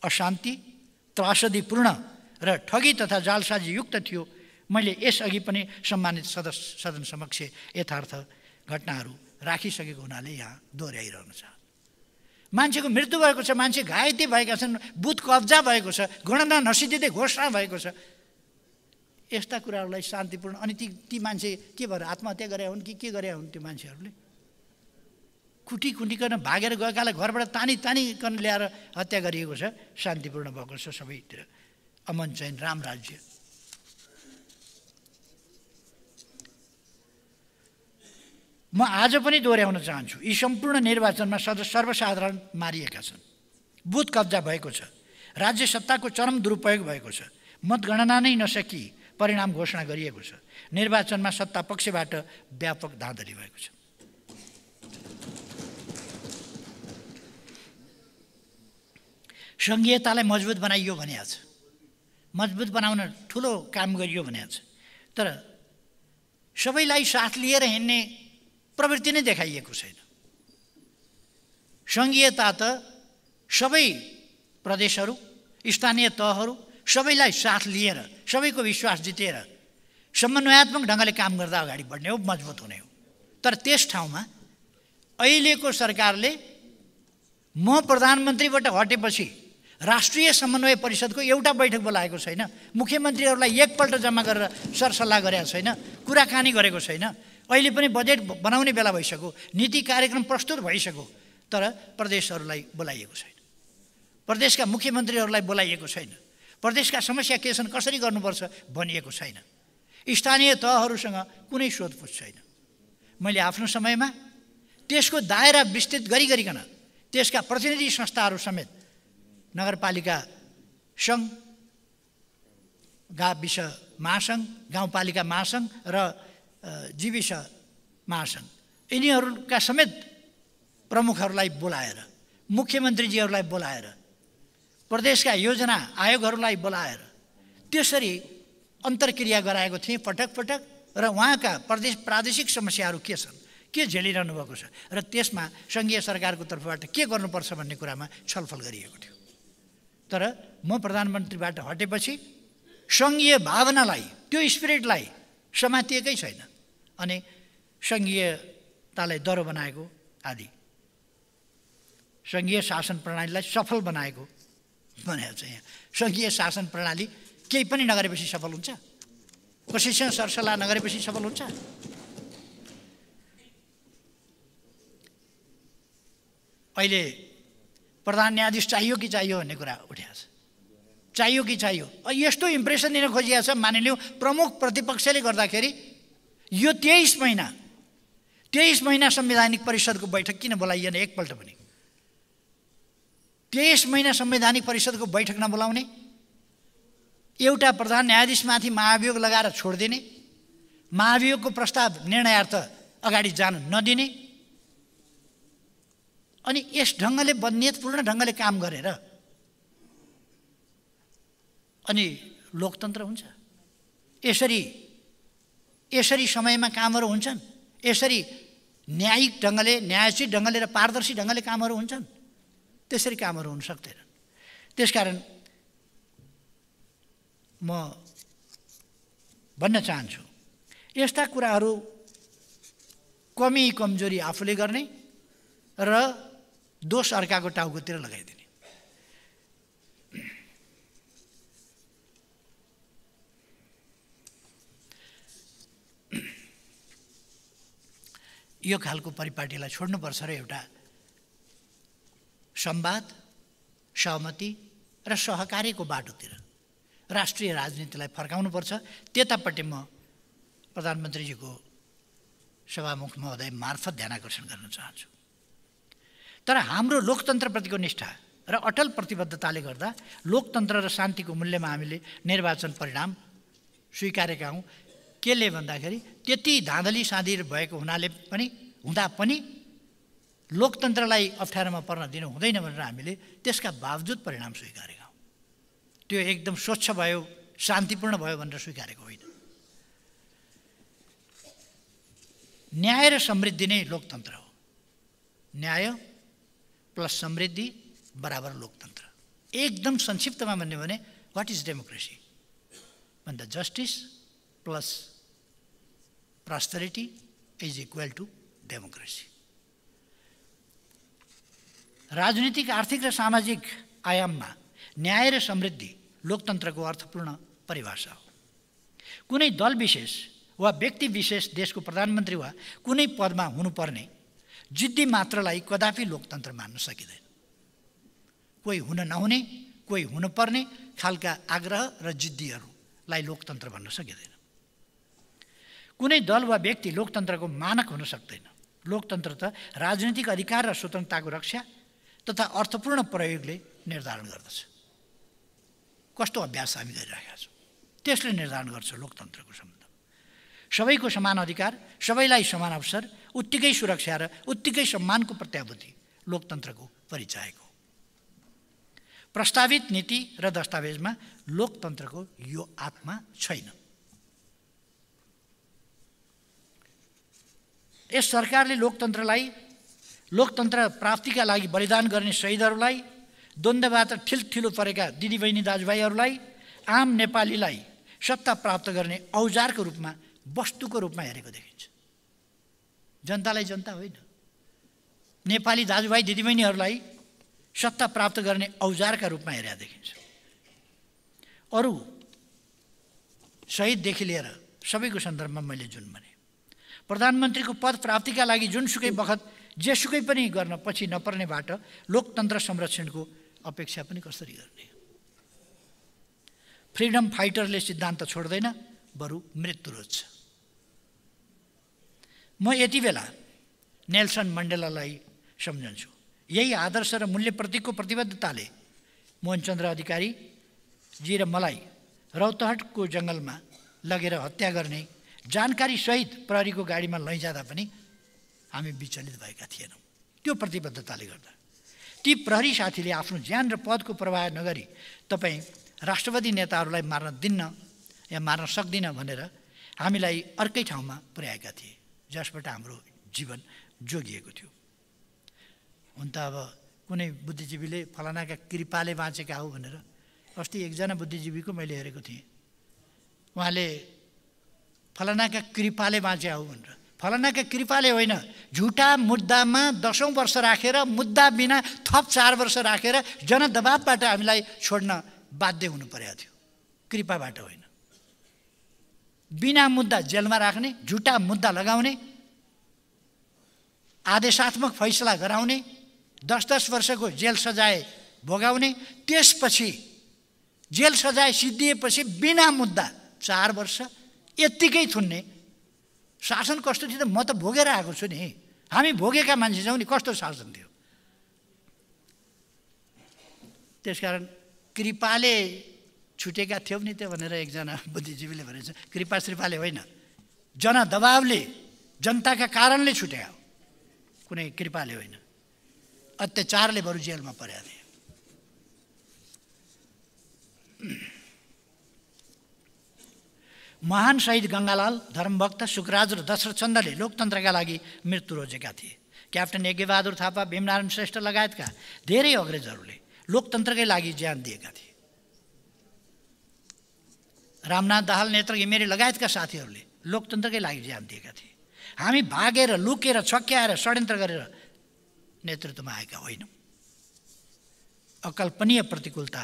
अशान्ति त्रासदीपूर्ण र ठगी तथा जालसाजी युक्त थियो मैले यसअघि पनि सम्मानित सदस्य सदन समक्ष यथार्थ घटनाहरू राखिसकेको हुनाले यहाँ दोहोऱ्याइरहनु छ। मान्छेको मृत्यु भएको छ मान्छे घाइते भएका छन् बुथ कब्जा भएको छ गणना नसिद्धिँदै घोषणा भएको छ। यस्ता कुराहरूलाई शान्तिपूर्ण अनि ती ती मान्छे के भएर आत्महत्या गरे हुन् कि के गरे हुन् त्यो मान्छेहरूले? कुटी कुटिकन भागेर गएकालाई घरबाट तानी तानिकन ल्याएर हत्या गरिएको छ शान्तिपूर्ण भएको छ सबैतिर। अमन चैन राम राज्य। म आज पनि दोहोऱ्याउन चाहन्छु। यी सम्पूर्ण निर्वाचनमा सदस्य सर्वसाधारण मारिएका छन्। बुथ कब्जा भएको छ। राज्य सत्ताको चरम दुरुपयोग भएको छ। मतगणना नै नसकी परिणाम घोषणा गरिएको छ। निर्वाचनमा सत्ता पक्षबाट व्यापक धाँधली भएको छ। सङ्घीयतालाई मजबुत बनाइयो भनिएको छ मजबुत बनाउन ठुलो काम गरियो भनेको छ तर सबैलाई साथ लिएर हिँड्ने प्रवृत्ति नै देखाइएको छैन। सङ्घीयता त सबै प्रदेशहरू स्थानीय तहहरू सबैलाई साथ लिएर सबैको विश्वास जितेर समन्वयात्मक ढङ्गले काम गर्दा अगाडि बढ्ने हो मजबुत हुने हो। तर त्यस ठाउँमा अहिलेको सरकारले म प्रधानमन्त्रीबाट हटेपछि राष्ट्रिय समन्वय परिषदको एउटा बैठक बोलाएको छैन मुख्यमन्त्रीहरूलाई एकपल्ट जम्मा गरेर सरसल्लाह गरेको छैन कुराकानी गरेको छैन अहिले पनि बजेट बनाउने बेला भइसक्यो। नीति कार्यक्रम प्रस्तुत भइसक्यो। तर प्रदेशहरूलाई बोलाइएको छैन। प्रदेशका मुख्यमन्त्रीहरूलाई बोलाइएको छैन। प्रदेशका समस्या के छन् कसरी गर्नुपर्छ भनिएको छैन। स्थानीय तहहरूसँग कुनै सोधपुछ छैन। मैले आफ्नो समयमा त्यसको दायरा विस्तृत गरी गरिकन त्यसका प्रतिनिधि संस्थाहरू समेत नगरपालिका सङ्घ गाविस महासङ्घ गाउँपालिका महासङ्घ र जीविस महासङ्घ। यिनीहरूका समेत प्रमुखहरूलाई बोलाएर मुख्यमन्त्रीजीहरूलाई बोलाएर प्रदेशका योजना आयोगहरूलाई बोलाएर त्यसरी अन्तर्क्रिया गराएको थिएँ पटक पटक र उहाँका प्रदेश प्रादेशिक समस्याहरू के छन् के झेलिरहनु भएको छ र त्यसमा सङ्घीय सरकारको तर्फबाट के गर्नुपर्छ भन्ने कुरामा छलफल गरिएको थियो। तर म प्रधानमन्त्रीबाट हटेपछि सङ्घीय भावनालाई त्यो स्पिरिटलाई समातिएकै छैन। अनि सङ्घीयतालाई दह्रो बनाएको आदि। सङ्घीय शासन प्रणालीलाई सफल बनाएको भनेको छ यहाँ। सङ्घीय शासन प्रणाली केही पनि नगरेपछि सफल हुन्छ? कसैसँग सरसल्लाह नगरेपछि सफल हुन्छ? अहिले प्रधान न्यायाधीश चाहियो कि चाहियो भन्ने कुरा उठिएको छ। चाहियो कि चाहियो? यस्तो इम्प्रेसन दिन खोजिएको छ मानिलिउँ। प्रमुख प्रतिपक्षले गर्दाखेरि यो तेइस महिना तेइस महिना संवैधानिक परिषदको बैठक किन बोलाइएन? एकपल्ट पनि तेइस महिना संवैधानिक परिषदको बैठक नबोलाउने एउटा प्रधान न्यायाधीशमाथि महाभियोग लगाएर छोडिदिने महाभियोगको प्रस्ताव निर्णयार्थ अगाडि जान नदिने अनि यस ढङ्गले बनियतपूर्ण ढङ्गले काम गरेर अनि लोकतन्त्र हुन्छ। यसरी यसरी समयमा कामहरू हुन्छन्। यसरी न्यायिक ढङ्गले न्यायोचित ढङ्गले र पारदर्शी ढङ्गले कामहरू हुन्छन्। त्यसरी कामहरू हुन सक्दैनन्। त्यसकारण म भन्न चाहन्छु यस्ता कुराहरू कमी कमजोरी आफूले गर्ने र दोष अर्काको टाउकोतिर लगाइदिने। यो खालको परिपाटीलाई छोड्नुपर्छ र एउटा संवाद सहमति र सहकार्यको बाटोतिर राष्ट्रिय राजनीतिलाई फर्काउनुपर्छ। त्यतापट्टि म प्रधानमन्त्रीजीको सभामुख महोदय मार्फत ध्यान आकर्षण गर्न चाहन्छु। तर हाम्रो लोकतन्त्रप्रतिको निष्ठा र अटल प्रतिबद्धताले गर्दा लोकतन्त्र र शान्तिको मूल्यमा हामीले निर्वाचन परिणाम स्वीकारेका हौँ। केले भन्दाखेरि त्यति धाँधली साँधिर भएको हुनाले पनि हुँदा पनि लोकतन्त्रलाई अप्ठ्यारोमा पर्न दिनु हुँदैन भनेर हामीले त्यसका बावजुद परिणाम स्वीकारेका हौँ। त्यो एकदम स्वच्छ भयो शान्तिपूर्ण भयो भनेर स्वीकारेको होइन। न्याय र समृद्धि नै लोकतन्त्र हो। न्याय प्लस समृद्धि बराबर लोकतन्त्र। एकदम संक्षिप्तमा भन्यो भने वाट इज डेमोक्रेसी भन्दा justice plus prosperity is equal to democracy. राजनीतिक आर्थिक र सामाजिक आयाममा न्याय र समृद्धि लोकतन्त्रको अर्थपूर्ण परिभाषा हो। कुनै दल विशेष वा व्यक्ति विशेष देशको प्रधानमन्त्री वा कुनै पदमा हुनुपर्ने जिद्दी मात्रलाई कदापि लोकतन्त्र मान्न सकिँदैन। कोही हुन नहुने कोही हुनुपर्ने खालका आग्रह र जिद्दीहरूलाई लोकतन्त्र भन्न सकिँदैन। कुनै दल वा व्यक्ति लोकतन्त्रको मानक हुन सक्दैन। लोकतन्त्र त राजनीतिक अधिकार र स्वतन्त्रताको रक्षा तथा अर्थपूर्ण प्रयोगले निर्धारण गर्दछ। कस्तो अभ्यास हामी गरिरहेका छौँ? त्यसले निर्धारण गर्छ लोकतन्त्रको सम्बन्ध। सबैको समान अधिकार सबैलाई समान अवसर उत्तिकै सुरक्षा र उत्तिकै सम्मानको प्रत्याभूति लोकतन्त्रको परिचायक हो। प्रस्तावित नीति र दस्तावेजमा लोकतन्त्रको यो आत्मा छैन। यस सरकारले लोकतन्त्रलाई लोकतन्त्र प्राप्तिका लागि बलिदान गर्ने शहीदहरूलाई द्वन्द्वबाट ठिलठिलो परेका दिदीबहिनी दाजुभाइहरूलाई आम नेपालीलाई सत्ता प्राप्त गर्ने औजारको रूपमा वस्तुको रूपमा हेरेको देखिन्छ। जनतालाई जनता होइन। नेपाली दाजुभाइ दिदीबहिनीहरूलाई सत्ता प्राप्त गर्ने औजारका रूपमा हेरेर देखिन्छ। अरू शहीददेखि लिएर सबैको सन्दर्भमा मैले जुन भने। प्रधानमन्त्रीको पद प्राप्तिका लागि जुनसुकै बखत जेसुकै पनि गर्न पछि नपर्नेबाट लोकतन्त्र संरक्षणको अपेक्षा पनि कसरी गर्ने? फ्रिडम फाइटरले सिद्धान्त छोड्दैन बरु मृत्यु रोज्छ। म यति बेला नेल्सन मण्डेलालाई सम्झन्छु। यही आदर्श र मूल्यप्रतिको प्रतिबद्धताले मोहनचन्द्र अधिकारीजी र मलाई रौतहटको जङ्गलमा लगेर हत्या गर्ने जानकारी सहित प्रहरीको गाडीमा लैजाँदा पनि हामी विचलित भएका थिएनौँ। त्यो प्रतिबद्धताले गर्दा। ती प्रहरी साथीले आफ्नो ज्यान र पदको प्रवाह नगरी तपाईँ राष्ट्रवादी नेताहरूलाई मार्न दिन्न या मार्न सक्दिनँ भनेर हामीलाई अर्कै ठाउँमा पुर्याएका थिए जसबाट हाम्रो जीवन जोगिएको थियो। हुन त अब कुनै बुद्धिजीवीले फलानाका कृपाले बाँचेका हो भनेर अस्ति एकजना बुद्धिजीवीको मैले हेरेको थिएँ। उहाँले फलानाका कृपाले बाँच्या हो भनेर। फलानाका कृपाले होइन झुटा मुद्दामा दसौँ वर्ष राखेर मुद्दा बिना थप चार वर्ष राखेर जनदबावबाट हामीलाई छोड्न बाध्य हुनु परेको थियो। कृपाबाट होइन। बिना मुद्दा जेलमा राख्ने झुटा मुद्दा लगाउने आदेशात्मक फैसला गराउने दस दस वर्षको जेल सजाय भोगाउने त्यसपछि जेल सजाय सिद्धिएपछि बिना मुद्दा चार वर्ष यत्तिकै थुन्ने। शासन कस्तो थियो त म त भोगेर आएको छु नि। हामी भोगेका मान्छे छौँ नि कस्तो शासन थियो? त्यसकारण कृपाले छुटेका थियौँ नि त्यो भनेर एकजना बुद्धिजीवीले भनेको छ कृपा श्रीपाले होइन। जनदबावले जनताका कारणले छुट्यायो कुनै कृपाले होइन। अत्याचारले बरु जेलमा पर्या थिए। महान शहीद गङ्गालाल धर्मभक्त सुकराज र दशरथ चन्दले लोकतन्त्रका लागि मृत्यु रोजेका थिए। क्याप्टन यज्ञबहादुर थापा भीमनारायण श्रेष्ठ लगायतका धेरै अग्रेजहरूले लोकतन्त्रकै लागि ज्यान दिएका थिए। रामनाथ दाहाल नेत्र घिमिरे लगायतका साथीहरूले लोकतन्त्रकै लागि ज्यान दिएका थिए। हामी भागेर लुकेर छक्क्याएर षड्यन्त्र गरेर नेतृत्वमा आएका होइनौँ। अकल्पनीय प्रतिकूलता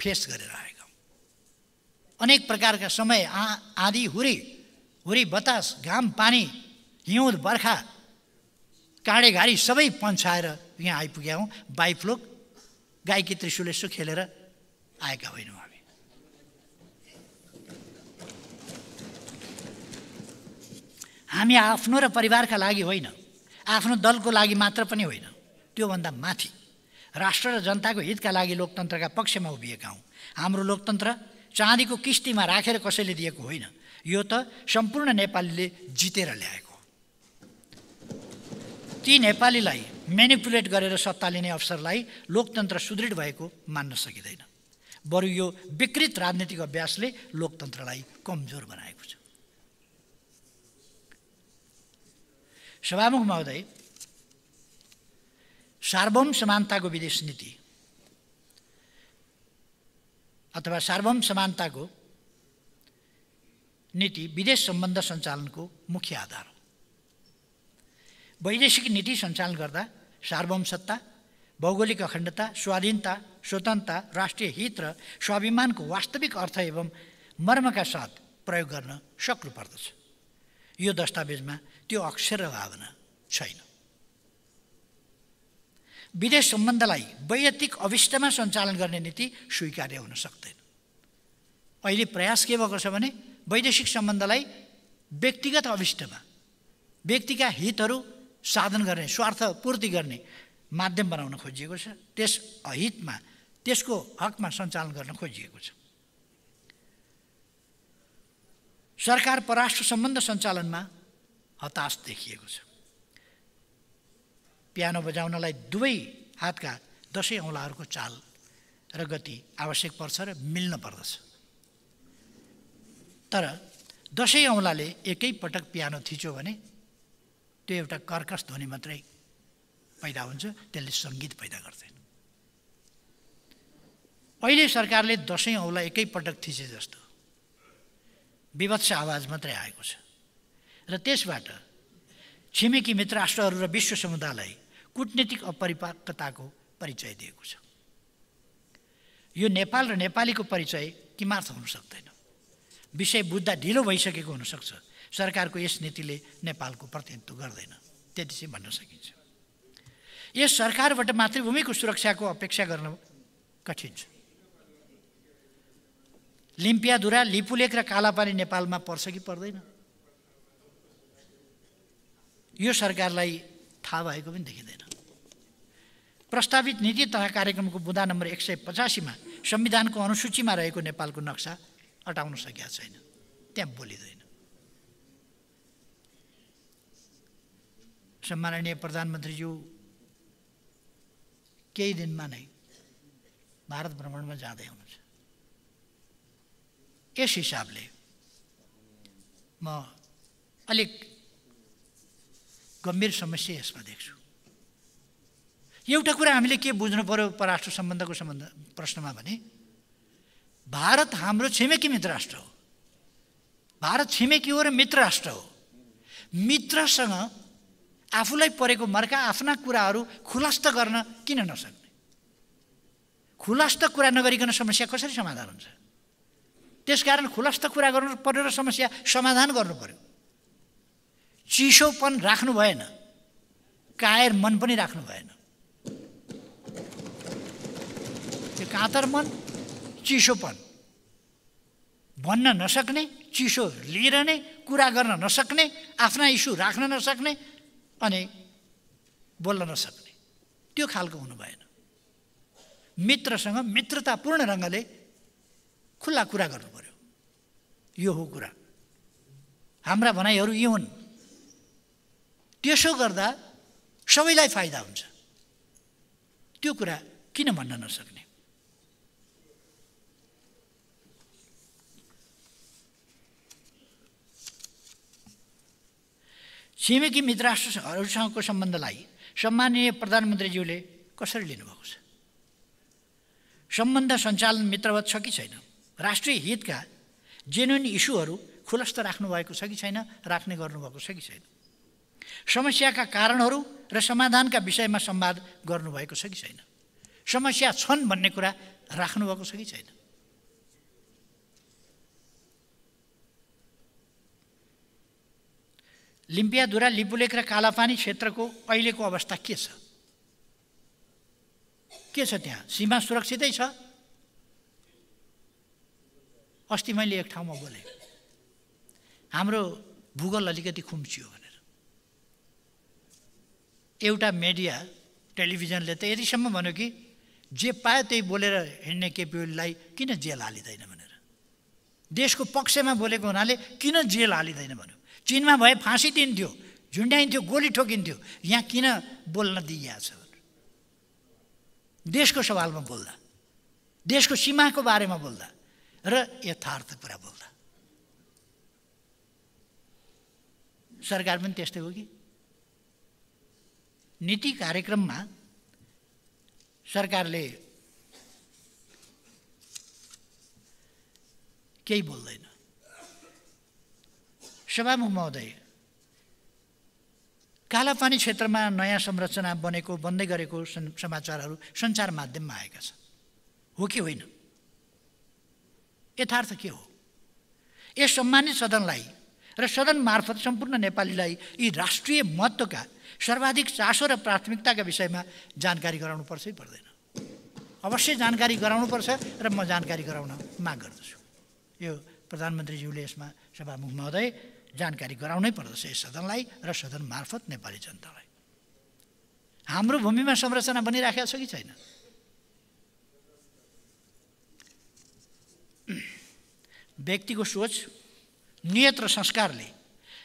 फेस गरेर आएका अनेक प्रकारका समय आ आँधी हुरी हुरी बतास घाम पानी हिउँद बर्खा काँडे घारी सबै पन्छाएर यहाँ आइपुग्या हौँ। बाइफ्लोक गाईकी त्रिशुल यसो खेलेर आएका होइनौँ हामी। हामी आफ्नो र परिवारका लागि होइन। आफ्नो दलको लागि मात्र पनि होइन। त्योभन्दा माथि। राष्ट्र र जनताको हितका लागि लोकतन्त्रका पक्षमा उभिएका हौँ। हाम्रो लोकतन्त्र चाँदीको किस्तीमा राखेर कसैले दिएको होइन। यो त सम्पूर्ण नेपालीले जितेर ल्याएको। ती नेपालीलाई मेनिपुलेट गरेर सत्ता लिने अवसरलाई लोकतन्त्र सुदृढ भएको मान्न सकिँदैन। बरु यो विकृत राजनीतिक अभ्यासले लोकतन्त्रलाई कमजोर बनाएको छ। सभामुख महोदय सार्वभौम समानताको विदेश नीति अथवा सार्वभौम समानताको नीति विदेश सम्बन्ध सञ्चालनको मुख्य आधार हो। वैदेशिक नीति सञ्चालन गर्दा सार्वभौम सत्ता भौगोलिक अखण्डता स्वाधीनता स्वतन्त्रता राष्ट्रिय हित र स्वाभिमानको वास्तविक अर्थ एवं मर्मका साथ प्रयोग गर्न सक्नु पर्दछ। यो दस्तावेजमा त्यो अक्षर भावना छैन। विदेश सम्बन्धलाई वैयक्तिक अविष्टमा सञ्चालन गर्ने नीति स्वीकार्य हुन सक्दैन। अहिले प्रयास के भएको छ भने वैदेशिक सम्बन्धलाई व्यक्तिगत अविष्टमा व्यक्तिका हितहरू साधन गर्ने स्वार्थ पूर्ति गर्ने माध्यम बनाउन खोजिएको छ। त्यस हितमा त्यसको हकमा सञ्चालन गर्न खोजिएको छ। सरकार परराष्ट्र सम्बन्ध सञ्चालनमा हताश देखिएको छ। पियानो बजाउनलाई दुवै हातका दसैँ औँलाहरूको चाल र गति आवश्यक पर्छ र मिल्न पर्दछ। तर दसैँ औँलाले एकैपटक पियानो थिच्यो भने त्यो एउटा कर्कस ध्वनि मात्रै पैदा हुन्छ त्यसले सङ्गीत पैदा गर्दैन अहिले सरकारले दसैँ औँला एकैपटक थिचे जस्तो विवत्स आवाज मात्रै आएको छ। र त्यसबाट छिमेकी मित्र राष्ट्रहरू र विश्व समुदायलाई कुटनीतिक अपरिपक्वताको परिचय दिएको छ। यो नेपाल र नेपालीको परिचय किमार्थ हुन सक्दैन। विषय बुझ्दा ढिलो भइसकेको हुनसक्छ। सरकारको यस नीतिले नेपालको प्रतिनिधित्व गर्दैन। त्यति चाहिँ भन्न सकिन्छ। यस सरकारबाट मातृभूमिको सुरक्षाको अपेक्षा गर्न कठिन छ। लिम्पियाधुरा लिपुलेक र कालापानी नेपालमा पर्छ कि पर्दैन? यो सरकारलाई थाहा भएको पनि देखिँदैन। प्रस्तावित नीति तथा कार्यक्रमको बुँदा नम्बर एक सय पचासीमा संविधानको अनुसूचीमा रहेको नेपालको नक्सा अटाउन सकेका छैन। त्यहाँ बोलिँदैन। सम्माननीय प्रधानमन्त्रीज्यू केही दिनमा नै भारत भ्रमणमा जाँदै हुनुहुन्छ। यस हिसाबले म अलिक गम्भीर समस्या यसमा देख्छु। एउटा कुरा हामीले के बुझ्नु पऱ्यो परराष्ट्र सम्बन्धको सम्बन्ध प्रश्नमा भने भारत हाम्रो छिमेकी मित्र राष्ट्र हो। भारत छिमेकी हो र मित्र राष्ट्र हो। मित्रसँग आफूलाई परेको मर्का आफ्ना कुराहरू खुलस्त गर्न किन नसक्ने? खुलस्त कुरा नगरिकन समस्या कसरी समाधान हुन्छ? त्यसकारण खुलस्त कुरा गर्नु पर्यो र समस्या समाधान गर्नु पर्यो। चिसोपन राख्नु भएन। कायर मन पनि राख्नु भएन। त्यो काँतर मन चिसोपन भन्न नसक्ने चिसो लिइरहने कुरा गर्न नसक्ने आफ्ना इस्यु राख्न नसक्ने अनि बोल्न नसक्ने। त्यो खालको हुनु भएन। मित्रसँग मित्रतापूर्ण ढङ्गले खुल्ला कुरा गर्नु पर्यो। यो हो कुरा। हाम्रा भनाइहरू यी हुन्। त्यसो गर्दा सबैलाई फाइदा हुन्छ। त्यो कुरा किन भन्न नसक्ने? छिमेकी मित्र राष्ट्रहरूसँगको सम्बन्धलाई सम्माननीय प्रधानमन्त्रीज्यूले कसरी लिनुभएको छ? सम्बन्ध सञ्चालन मित्रवत छ कि छैन? राष्ट्रिय हितका जेन्युन इस्युहरू खुलस्त राख्नुभएको छ कि छैन? राख्ने गर्नुभएको छ कि छैन? समस्याका कारणहरू र समाधानका विषयमा संवाद गर्नुभएको छ कि छैन? समस्या छन् भन्ने कुरा राख्नुभएको छ कि छैन? लिम्पियाधुरा लिपुलेक र कालापानी क्षेत्रको अहिलेको अवस्था के छ? के छ त्यहाँ? सीमा सुरक्षितै छ? अस्ति मैले एक ठाउँमा बोलेँ हाम्रो भूगोल अलिकति खुम्चियो भनेर। एउटा मिडिया टेलिभिजनले त यतिसम्म भन्यो कि जे पायो त्यही बोलेर हिँड्ने केपिओलीलाई किन जेल हालिँदैन भनेर। देशको पक्षमा बोलेको हुनाले किन जेल हालिँदैन भन्यो। चिनमा भए फाँसी दिन्थ्यो झुन्ड्याइन्थ्यो गोली ठोकिन्थ्यो। यहाँ किन बोल्न दिइएको छ देशको सवालमा बोल्दा देशको सीमाको बारेमा बोल्दा र यथार्थ कुरा बोल्दा। सरकार पनि त्यस्तै हो कि? नीति कार्यक्रममा सरकारले केही बोल्दैन। सभामुख महोदय। कालापानी क्षेत्रमा नयाँ संरचना बनेको बन्दै गरेको समाचारहरू सञ्चार माध्यममा आएका छन्। हो कि होइन? यथार्थ के हो? यस सम्मानित सदनलाई र सदन मार्फत सम्पूर्ण नेपालीलाई यी राष्ट्रिय महत्त्वका सर्वाधिक चासो र प्राथमिकताका विषयमा जानकारी गराउनुपर्छ है पर्दैन? अवश्य जानकारी गराउनुपर्छ र म जानकारी गराउन माग गर्दछु। यो प्रधानमन्त्रीज्यूले यसमा सभामुख महोदय जानकारी गराउनै पर्दछ यस सदनलाई र सदन मार्फत नेपाली जनतालाई। हाम्रो भूमिमा संरचना बनिराखेको छ कि छैन? व्यक्तिको सोच नियत र संस्कारले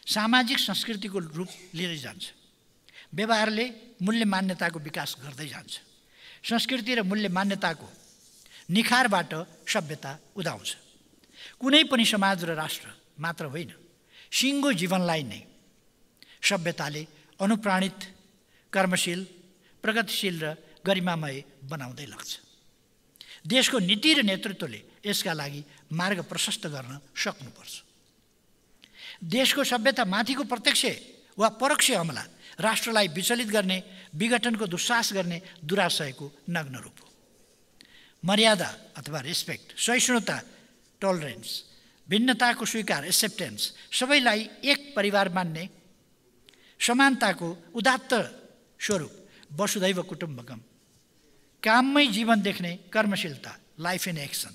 सामाजिक संस्कृतिको रूप लिँदै जान्छ। व्यवहारले मूल्य मान्यताको विकास गर्दै जान्छ। संस्कृति र मूल्य मान्यताको निखारबाट सभ्यता उदाउँछ। कुनै पनि समाज र राष्ट्र मात्र होइन। सिङ्गो जीवनलाई नै सभ्यताले अनुप्राणित कर्मशील प्रगतिशील र गरिमामय बनाउँदै लाग्छ। देशको नीति र नेतृत्वले यसका लागि मार्ग प्रशस्त गर्न सक्नुपर्छ। देशको सभ्यता माथिको प्रत्यक्ष वा परोक्ष हमला राष्ट्रलाई विचलित गर्ने विघटनको दुस्साहस गर्ने दुराशयको नग्न रूप हो। मर्यादा अथवा रेस्पेक्ट सहिष्णुता टलरेन्स भिन्नताको स्वीकार एक्सेप्टेन्स सबैलाई एक परिवार मान्ने समानताको उदात्त स्वरूप वसुधैव कुटुम्बकम। काममै जीवन देख्ने कर्मशीलता लाइफ इन एक्सन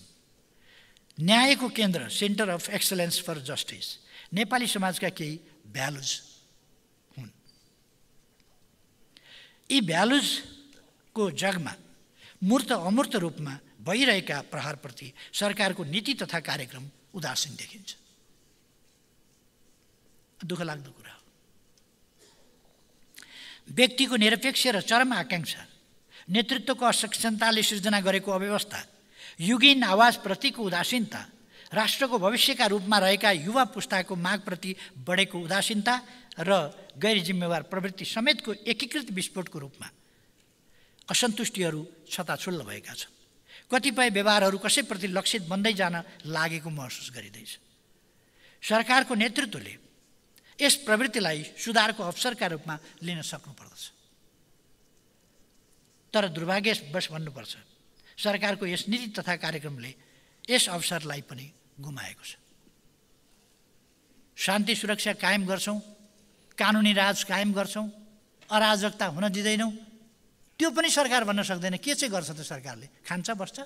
न्यायको केन्द्र centre of excellence for justice Nepali समाजका केही भ्यालुज हुन्। यी भ्यालुजको जगमा मूर्त अमूर्त रूपमा भइरहेका प्रहारप्रति सरकारको नीति तथा कार्यक्रम उदासीन देखिन्छ। दुःख लाग्दो कुरा हो। व्यक्तिको निरपेक्ष र चरम आकाङ्क्षा नेतृत्वको असक्षमताले सृजना गरेको अव्यवस्था युगीन आवाजप्रतिको उदासीनता राष्ट्रको भविष्यका रूपमा रहेका युवा पुस्ताको मागप्रति बढेको उदासीनता र गैर जिम्मेवार प्रवृत्ति समेतको एकीकृत विस्फोटको रूपमा असन्तुष्टिहरू छताछुल्ल भएका छन्। कतिपय व्यवहारहरू कसैप्रति लक्षित बन्दै जान लागेको महसुस गरिँदैछ। सरकारको नेतृत्वले यस प्रवृत्तिलाई सुधारको अवसरका रूपमा लिन सक्नुपर्दछ। तर दुर्भाग्यवश भन्नुपर्छ सरकारको यस नीति तथा कार्यक्रमले यस अवसरलाई पनि गुमाएको छ। शान्ति सुरक्षा कायम गर्छौँ कानुनी राज कायम गर्छौँ अराजकता हुन दिँदैनौँ त्यो पनि सरकार भन्न सक्दैन। के चाहिँ गर्छ त सरकारले? खान्छ बस्छ?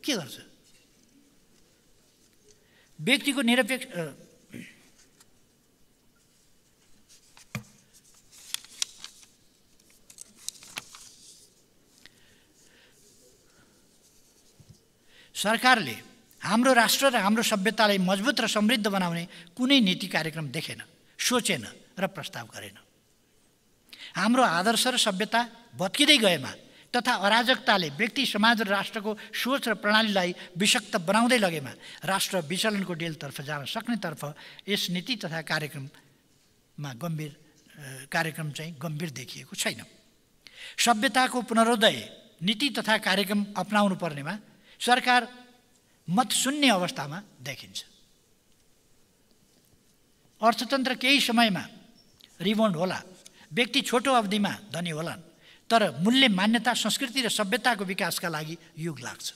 के गर्छ? व्यक्तिको निरपेक्ष सरकारले हाम्रो राष्ट्र र हाम्रो सभ्यतालाई मजबुत र समृद्ध बनाउने कुनै नीति कार्यक्रम देखेन सोचेन र प्रस्ताव गरेन। हाम्रो आदर्श र सभ्यता भत्किँदै गएमा तथा अराजकताले व्यक्ति समाज र राष्ट्रको सोच र प्रणालीलाई विषक्त बनाउँदै लगेमा राष्ट्र विचलनको डेलतर्फ जान सक्नेतर्फ यस नीति तथा कार्यक्रममा गम्भीर कार्यक्रम चाहिँ गम्भीर देखिएको छैन। सभ्यताको पुनरोदय नीति तथा कार्यक्रम अप्नाउनु पर्नेमा सरकार मत शून्य अवस्थामा देखिन्छ। अर्थतन्त्र केही समयमा रिबाउन्ड होला व्यक्ति छोटो अवधिमा धनी होलान्। तर मूल्य मान्यता संस्कृति र सभ्यताको विकासका लागि युग लाग्छ।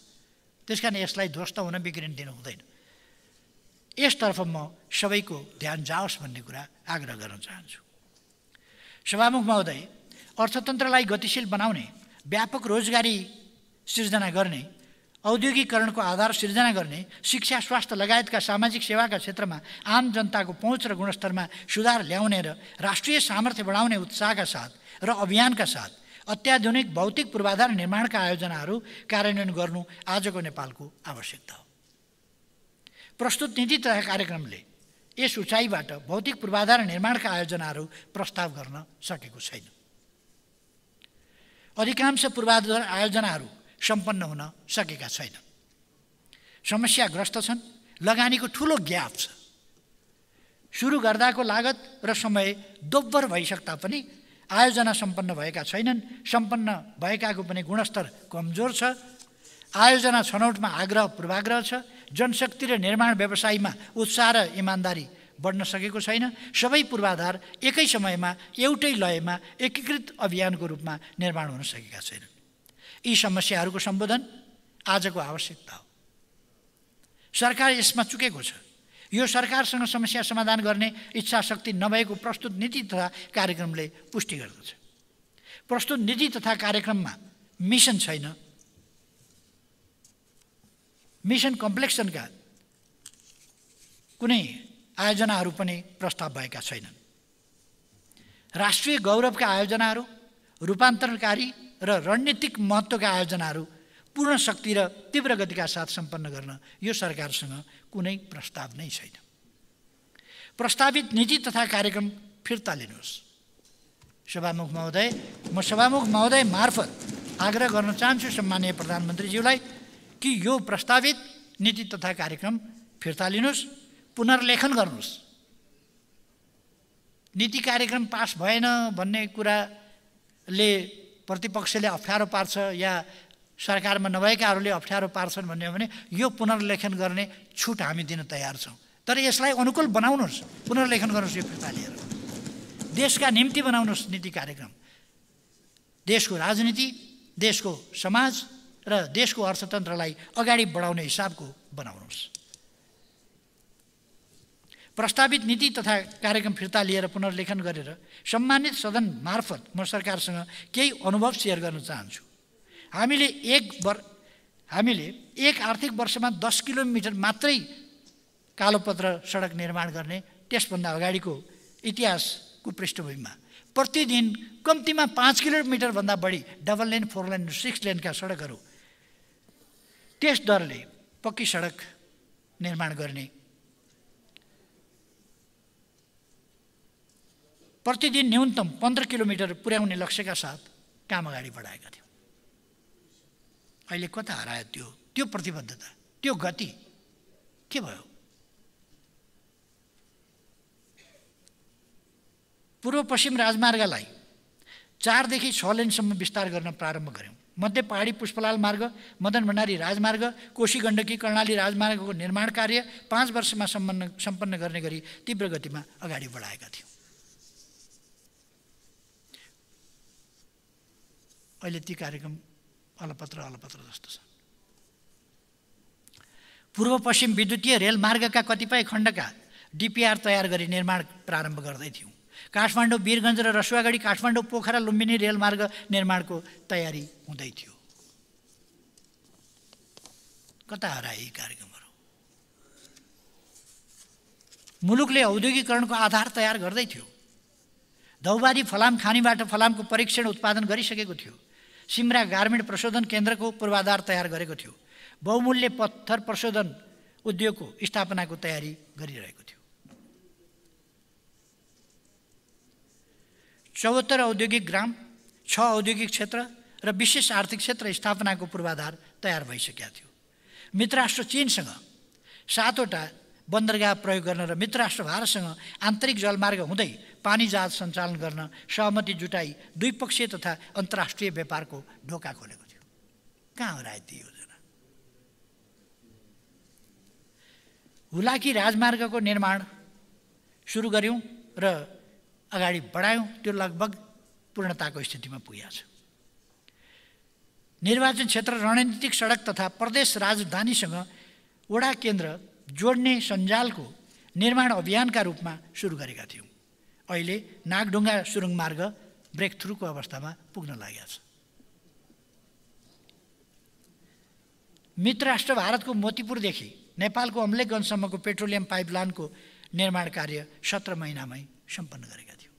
त्यस कारण यसलाई ध्वस्त हुन बिग्रिन दिनु हुँदैन। यसतर्फ म सबैको ध्यान जाओस् भन्ने कुरा आग्रह गर्न चाहन्छु। सभामुख महोदय अर्थतन्त्रलाई गतिशील बनाउने व्यापक रोजगारी सिर्जना गर्ने औद्योगिकरणको आधार सिर्जना गर्ने शिक्षा स्वास्थ्य लगायतका सामाजिक सेवाका क्षेत्रमा आम जनताको पहुँच र गुणस्तरमा सुधार ल्याउने र राष्ट्रिय सामर्थ्य बढाउने उत्साहका साथ र अभियानका साथ अत्याधुनिक भौतिक पूर्वाधार निर्माणका आयोजनाहरू कार्यान्वयन गर्नु आजको नेपालको आवश्यकता हो। प्रस्तुत नीति तथा कार्यक्रमले यस उचाइबाट भौतिक पूर्वाधार निर्माणका आयोजनाहरू प्रस्ताव गर्न सकेको छैन। अधिकांश पूर्वाधार आयोजनाहरू सम्पन्न हुन सकेका छैनन्। समस्याग्रस्त छन् लगानीको ठुलो ग्याप छ। सुरु गर्दाको लागत र समय दोब्बर भइसक्दा पनि आयोजना सम्पन्न भएका छैनन् सम्पन्न भएकाको पनि गुणस्तर कमजोर छ। आयोजना छनौटमा आग्रह पूर्वाग्रह छ जनशक्ति र निर्माण व्यवसायमा उत्साह र इमान्दारी बढ्न सकेको छैन। सबै पूर्वाधार एकै समयमा एउटै लयमा एकीकृत अभियानको रूपमा निर्माण हुन सकेका छैनन्। यी समस्याहरूको सम्बोधन आजको आवश्यकता हो। सरकार यसमा चुकेको छ। यो सरकारसँग समस्या समाधान गर्ने इच्छा शक्ति नभएको प्रस्तुत नीति तथा कार्यक्रमले पुष्टि गर्दछ। प्रस्तुत नीति तथा कार्यक्रममा मिसन छैन। मिसन कम्प्लेक्सनका कुनै आयोजनाहरू पनि प्रस्ताव भएका छैनन्। राष्ट्रिय गौरवका आयोजनाहरू रूपान्तरणकारी र रणनीतिक महत्त्वका आयोजनाहरू पूर्ण शक्ति र तीव्र गतिका साथ सम्पन्न गर्न यो सरकारसँग कुनै प्रस्ताव नै छैन। प्रस्तावित नीति तथा कार्यक्रम फिर्ता लिनुहोस्। सभामुख महोदय म सभामुख महोदय मार्फत आग्रह गर्न चाहन्छु सम्मानीय प्रधानमन्त्रीज्यूलाई कि यो प्रस्तावित नीति तथा कार्यक्रम फिर्ता लिनुहोस् पुनर्लेखन गर्नुहोस्। नीति कार्यक्रम पास भएन भन्ने कुराले प्रतिपक्षले अप्ठ्यारो पार्छ या सरकारमा नभएकाहरूले अप्ठ्यारो पार्छन् भन्ने हो भने यो पुनर्लेखन गर्ने छुट हामी दिन तयार छौँ। तर यसलाई अनुकूल बनाउनुहोस्। पुनर्लेखन गर्नुहोस् यो फिर्ता लिएर देशका निम्ति बनाउनुहोस् नीति कार्यक्रम। देशको राजनीति देशको समाज र देशको अर्थतन्त्रलाई अगाडि बढाउने हिसाबको बनाउनुहोस्। प्रस्तावित नीति तथा कार्यक्रम फिर्ता लिएर पुनर्लेखन गरेर सम्मानित सदन मार्फत म सरकारसँग केही अनुभव सेयर गर्न चाहन्छु। हामीले एक वर हामीले एक आर्थिक वर्षमा दस किलोमिटर मात्रै कालोपत्र सडक निर्माण गर्ने त्यसभन्दा अगाडिको इतिहासको पृष्ठभूमिमा। प्रतिदिन कम्तीमा पाँच किलोमिटरभन्दा बढी double lane four lane six लेनका सडकहरू त्यस दरले पक्की सडक निर्माण गर्ने प्रतिदिन न्यूनतम पन्ध्र किलोमिटर पुर्याउने लक्ष्यका साथ काम अगाडि बढाएका थियौँ। अहिले कता हरायो त्यो? त्यो प्रतिबद्धता त्यो गति के भयो? पूर्व पश्चिम राजमार्गलाई चारदेखि छ लेनसम्म विस्तार गर्न प्रारम्भ गऱ्यौँ। मध्य पहाडी पुष्पलाल मार्ग मदन भण्डारी राजमार्ग कोशी गण्डकी कर्णाली राजमार्गको निर्माण कार्य पाँच वर्षमा सम्पन्न सम्पन्न गर्ने गरी तीव्र गतिमा अगाडि बढाएका थियौँ। अहिले ती कार्यक्रम अलपत्र अलपत्र जस्तो छ। पूर्व पश्चिम विद्युतीय रेलमार्गका कतिपय खण्डका डिपिआर तयार गरी निर्माण प्रारम्भ गर्दै थियौँ। काठमाडौँ वीरगञ्ज र रसुवागढी काठमाडौँ पोखरा लुम्बिनी रेलमार्ग निर्माणको तयारी हुँदै थियो। कता हराए यी कार्यक्रमहरू? मुलुकले औद्योगिकरणको आधार तयार गर्दै थियो। धौबारी फलाम खानीबाट फलामको परीक्षण उत्पादन गरिसकेको थियो। सिमरा गार्मेन्ट प्रशोधन केन्द्रको पूर्वाधार तयार गरेको थियो। बहुमूल्य पत्थर प्रशोधन उद्योगको स्थापनाको तयारी गरिरहेको थियो। चौहत्तर औद्योगिक ग्राम छ औद्योगिक क्षेत्र र विशेष आर्थिक क्षेत्र स्थापनाको पूर्वाधार तयार भइसकेका थियो। मित्रराष्ट्र चिनसँग सातवटा बन्दरगाह प्रयोग गर्न र मित्रराष्ट्र भारतसँग आन्तरिक जलमार्ग हुँदै पानी जहाज सञ्चालन गर्न सहमति जुटाई द्विपक्षीय तथा अन्तर्राष्ट्रिय व्यापारको ढोका खोलेको थियो। कहाँ हो राजनीति योजना? हुलाकी राजमार्गको निर्माण सुरु गऱ्यौँ र अगाडि बढायौँ त्यो लगभग पूर्णताको स्थितिमा पुगेको छ। निर्वाचन क्षेत्र रणनीतिक सडक तथा प्रदेश राजधानीसँग वडा केन्द्र जोड्ने सञ्जालको निर्माण अभियानका रूपमा सुरु गरेका थियौँ। अहिले नागढुङ्गा सुरुङ मार्ग ब्रेक थ्रुको अवस्थामा पुग्न लागेको छ। मित्र राष्ट्र भारतको मोतीपुरदेखि नेपालको अम्लेखगञ्जसम्मको पेट्रोलियम पाइपलाइनको निर्माण कार्य सत्र महिनामै सम्पन्न गरेका थियौँ।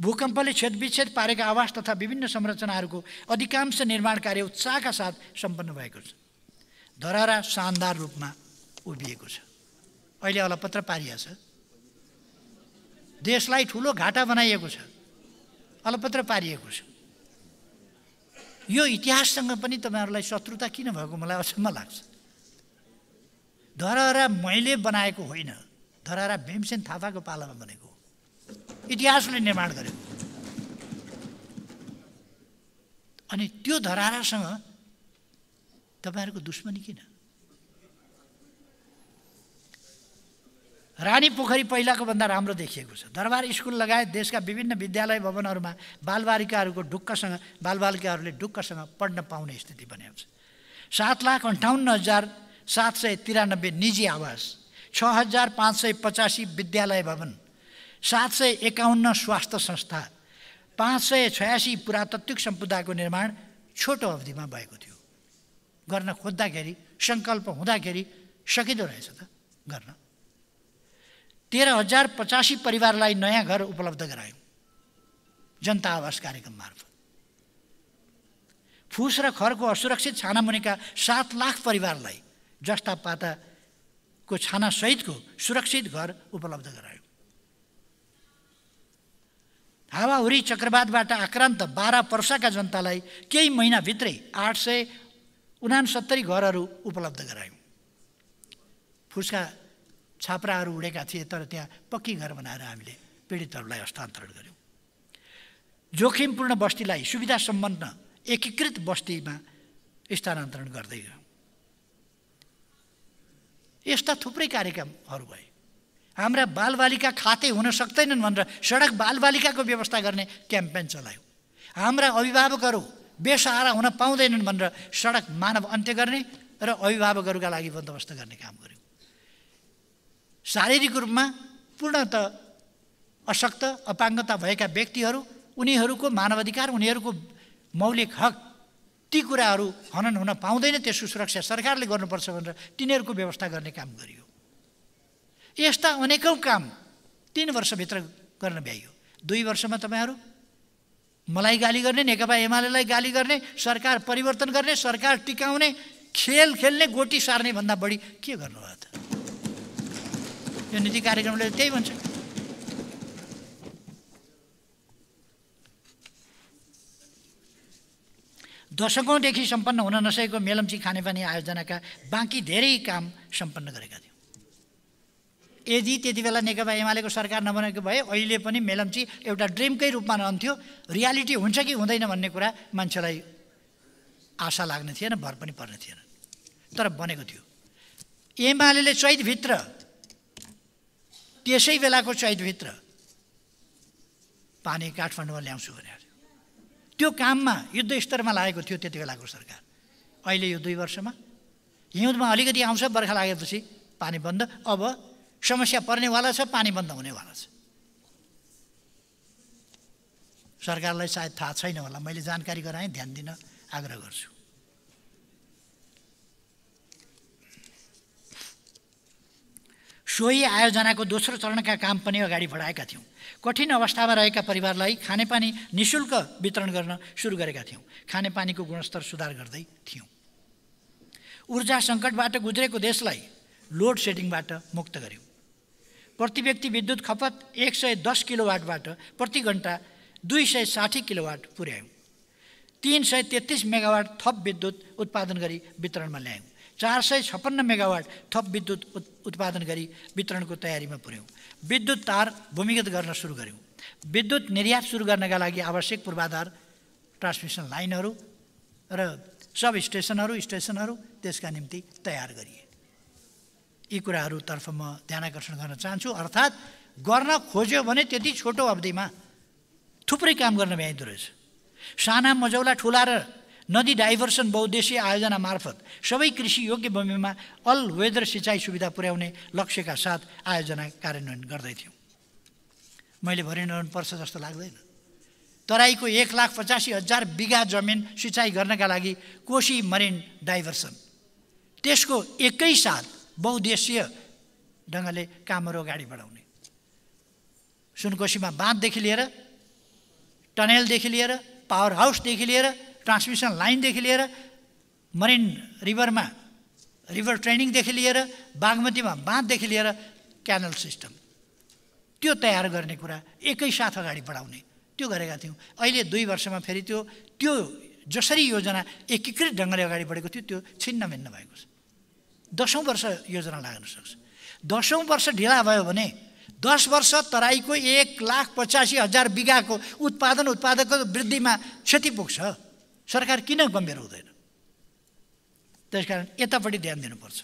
भूकम्पले छेदविच्छेद पारेका आवास तथा विभिन्न संरचनाहरूको अधिकांश निर्माण कार्य उत्साहका साथ सम्पन्न भएको छ। धरहरा शानदार रूपमा उभिएको छ। अहिले अलपत्र पारिया छ। देशलाई ठुलो घाटा बनाइएको छ अलपत्र पारिएको छ। यो इतिहाससँग पनि तपाईँहरूलाई शत्रुता किन भएको मलाई अचम्म लाग्छ? धरहरा मैले बनाएको होइन धरहरा भीमसेन थापाको पालामा बनेको इतिहासले निर्माण गरेको अनि त्यो धरहरासँग तपाईँहरूको दुश्मनी किन? रानी पोखरी पहिलाको भन्दा राम्रो देखिएको छ। दरबार स्कुल लगायत देशका विभिन्न विद्यालय भवनहरूमा बालबालिकाहरूको ढुक्कसँग बालबालिकाहरूले ढुक्कसँग पढ्न पाउने स्थिति बनेको छ। सात लाख अन्ठाउन्न हजार सात सय तिरानब्बे निजी आवास छ हजार पाँच सय पचासी विद्यालय भवन सात सय एकाउन्न स्वास्थ्य संस्था पाँच सय छयासी पुरातात्विक सम्पदाको निर्माण छोटो अवधिमा भएको थियो। गर्न खोज्दाखेरि सङ्कल्प हुँदाखेरि सकिँदो रहेछ त। गर्न। तेह्र हजार पचासी परिवारलाई नयाँ घर उपलब्ध गरायौँ। जनता आवास कार्यक्रम मार्फत। फुस र खरको असुरक्षित छानामुनिका सात लाख परिवारलाई जस्ता पाताको छानासहितको सुरक्षित घर उपलब्ध गरायौँ। हावाहुरी चक्रवातबाट आक्रान्त बाह्र वर्षका जनतालाई केही महिनाभित्रै आठ सय उनासत्तरी घरहरू उपलब्ध गरायौँ। फुसका छाप्राहरू उडेका थिए तर त्यहाँ पक्की घर बनाएर हामीले पीडितहरूलाई हस्तान्तरण गऱ्यौँ। जोखिमपूर्ण बस्तीलाई सुविधा सम्पन्न एकीकृत बस्तीमा स्थानान्तरण गर्दै गयौँ। यस्ता थुप्रै कार्यक्रमहरू भए। हाम्रा बालबालिका खाते हुन सक्दैनन् भनेर सडक बालबालिकाको व्यवस्था गर्ने क्याम्पेन चलायौँ। हाम्रा अभिभावकहरू बेसहारा हुन पाउँदैनन् भनेर सडक मानव अन्त्य गर्ने र अभिभावकहरूका लागि बन्दोबस्त गर्ने काम गऱ्यौँ। शारीरिक रूपमा पूर्णत अशक्त अपाङ्गता भएका व्यक्तिहरू उनीहरूको मानवाधिकार उनीहरूको मौलिक हक ती कुराहरू हनन हुन पाउँदैन त्यसको सुरक्षा सरकारले गर्नुपर्छ भनेर तिनीहरूको व्यवस्था गर्ने काम गरियो। यस्ता अनेकौँ काम तिन वर्षभित्र गर्न भ्याइयो। दुई वर्षमा तपाईँहरू मलाई गाली गर्ने नेकपा एमालेलाई गाली गर्ने सरकार परिवर्तन गर्ने सरकार टिकाउने खेल खेल्ने गोटी सार्ने भन्दा बढी के गर्नुभयो त? यो नीति कार्यक्रमले त्यही भन्छ। दशकौँदेखि सम्पन्न हुन नसकेको मेलम्ची खानेपानी आयोजनाका बाँकी धेरै काम सम्पन्न गरेका थियौँ। यदि त्यति बेला नेकपा एमालेको सरकार नबनेको भए अहिले पनि मेलम्ची एउटा ड्रिमकै रूपमा रहन्थ्यो। रियालिटी हुन्छ कि हुँदैन भन्ने कुरा मान्छेलाई आशा लाग्ने थिएन भर पनि पर्ने थिएन। तर बनेको थियो। एमाले चैतभित्र त्यसै बेलाको चैतभित्र पानी काठमाडौँमा ल्याउँछु भनेर। त्यो काममा युद्ध स्तरमा लागेको थियो त्यति बेलाको सरकार। अहिले यो दुई वर्षमा हिउँदमा अलिकति आउँछ बर्खा लागेपछि पानी बन्द। अब समस्या पर्नेवाला छ पानी बन्द हुनेवाला छ। सरकारलाई सायद थाहा छैन होला। मैले जानकारी गराएँ ध्यान दिन आग्रह गर्छु। सोही आयोजनाको दोस्रो चरणका काम पनि अगाडि बढाएका थियौँ। कठिन अवस्थामा रहेका परिवारलाई खानेपानी नि शुल्क वितरण गर्न सुरु गरेका थियौँ। खानेपानीको गुणस्तर सुधार गर्दै थियौँ। ऊर्जा सङ्कटबाट गुज्रेको देशलाई लोड सेडिङबाट मुक्त गऱ्यौँ प्रति व्यक्ति विद्युत खपत एक सय दस किलोवाटबाट प्रति घन्टा दुई सय साठी किलोवाट पुर्यायौँ। तिन सय तेत्तिस मेगावाट थप विद्युत उत्पादन गरी वितरणमा ल्यायौँ। चार सय छप्पन्न मेगावाट थप विद्युत उत्पादन गरी वितरणको तयारीमा पुर्यौँ। विद्युत तार भूमिगत गर्न सुरु गऱ्यौँ विद्युत निर्यात सुरु गर्नका लागि आवश्यक पूर्वाधार ट्रान्समिसन लाइनहरू र सब स्टेसनहरू स्टेसनहरू त्यसका निम्ति तयार गरिए। यी कुराहरूतर्फ म ध्यान आकर्षण गर्न चाहन्छु। अर्थात् गर्न खोज्यो भने त्यति छोटो अवधिमा थुप्रै काम गर्न भ्याइँदो रहेछ। साना मजौला ठुला र नदी डाइभर्सन बहुद्देशीय आयोजना मार्फत सबै कृषि योग्य भूमिमा अल वेदर सिँचाइ सुविधा पुर्याउने लक्ष्यका साथ आयोजना कार्यान्वयन गर्दैथ्यौँ। मैले भरिनु पर्छ जस्तो लाग्दैन। तराईको एक लाख पचासी हजार बिघा जमिन सिँचाइ गर्नका लागि कोशी मरिन डाइभर्सन। त्यसको एकै साथ बहुद्देशीय ढङ्गले कामहरू अगाडि बढाउने। सुनकोशीमा बाँधदेखि लिएर टनेलदेखि लिएर पावर हाउसदेखि लिएर ट्रान्समिसन लाइनदेखि लिएर मरिन रिभरमा रिभर ट्रेनिङदेखि लिएर बागमतीमा बाँधदेखि लिएर क्यानल सिस्टम। त्यो तयार गर्ने कुरा एकैसाथ अगाडि बढाउने। त्यो गरेका थियौँ। अहिले दुई वर्षमा फेरि त्यो त्यो जसरी योजना एकीकृत ढङ्गले अगाडि बढेको थियो त्यो छिन्न भिन्न भएको छ। दसौँ वर्ष योजना लाग्न सक्छ। दसौँ वर्ष ढिला भयो भने दस वर्ष तराईको एक लाख पचासी हजार बिघाको उत्पादन उत्पादकको वृद्धिमा क्षति पुग्छ। सरकार किन गम्भीर हुँदैन? त्यसकारण यतापट्टि ध्यान दिनुपर्छ।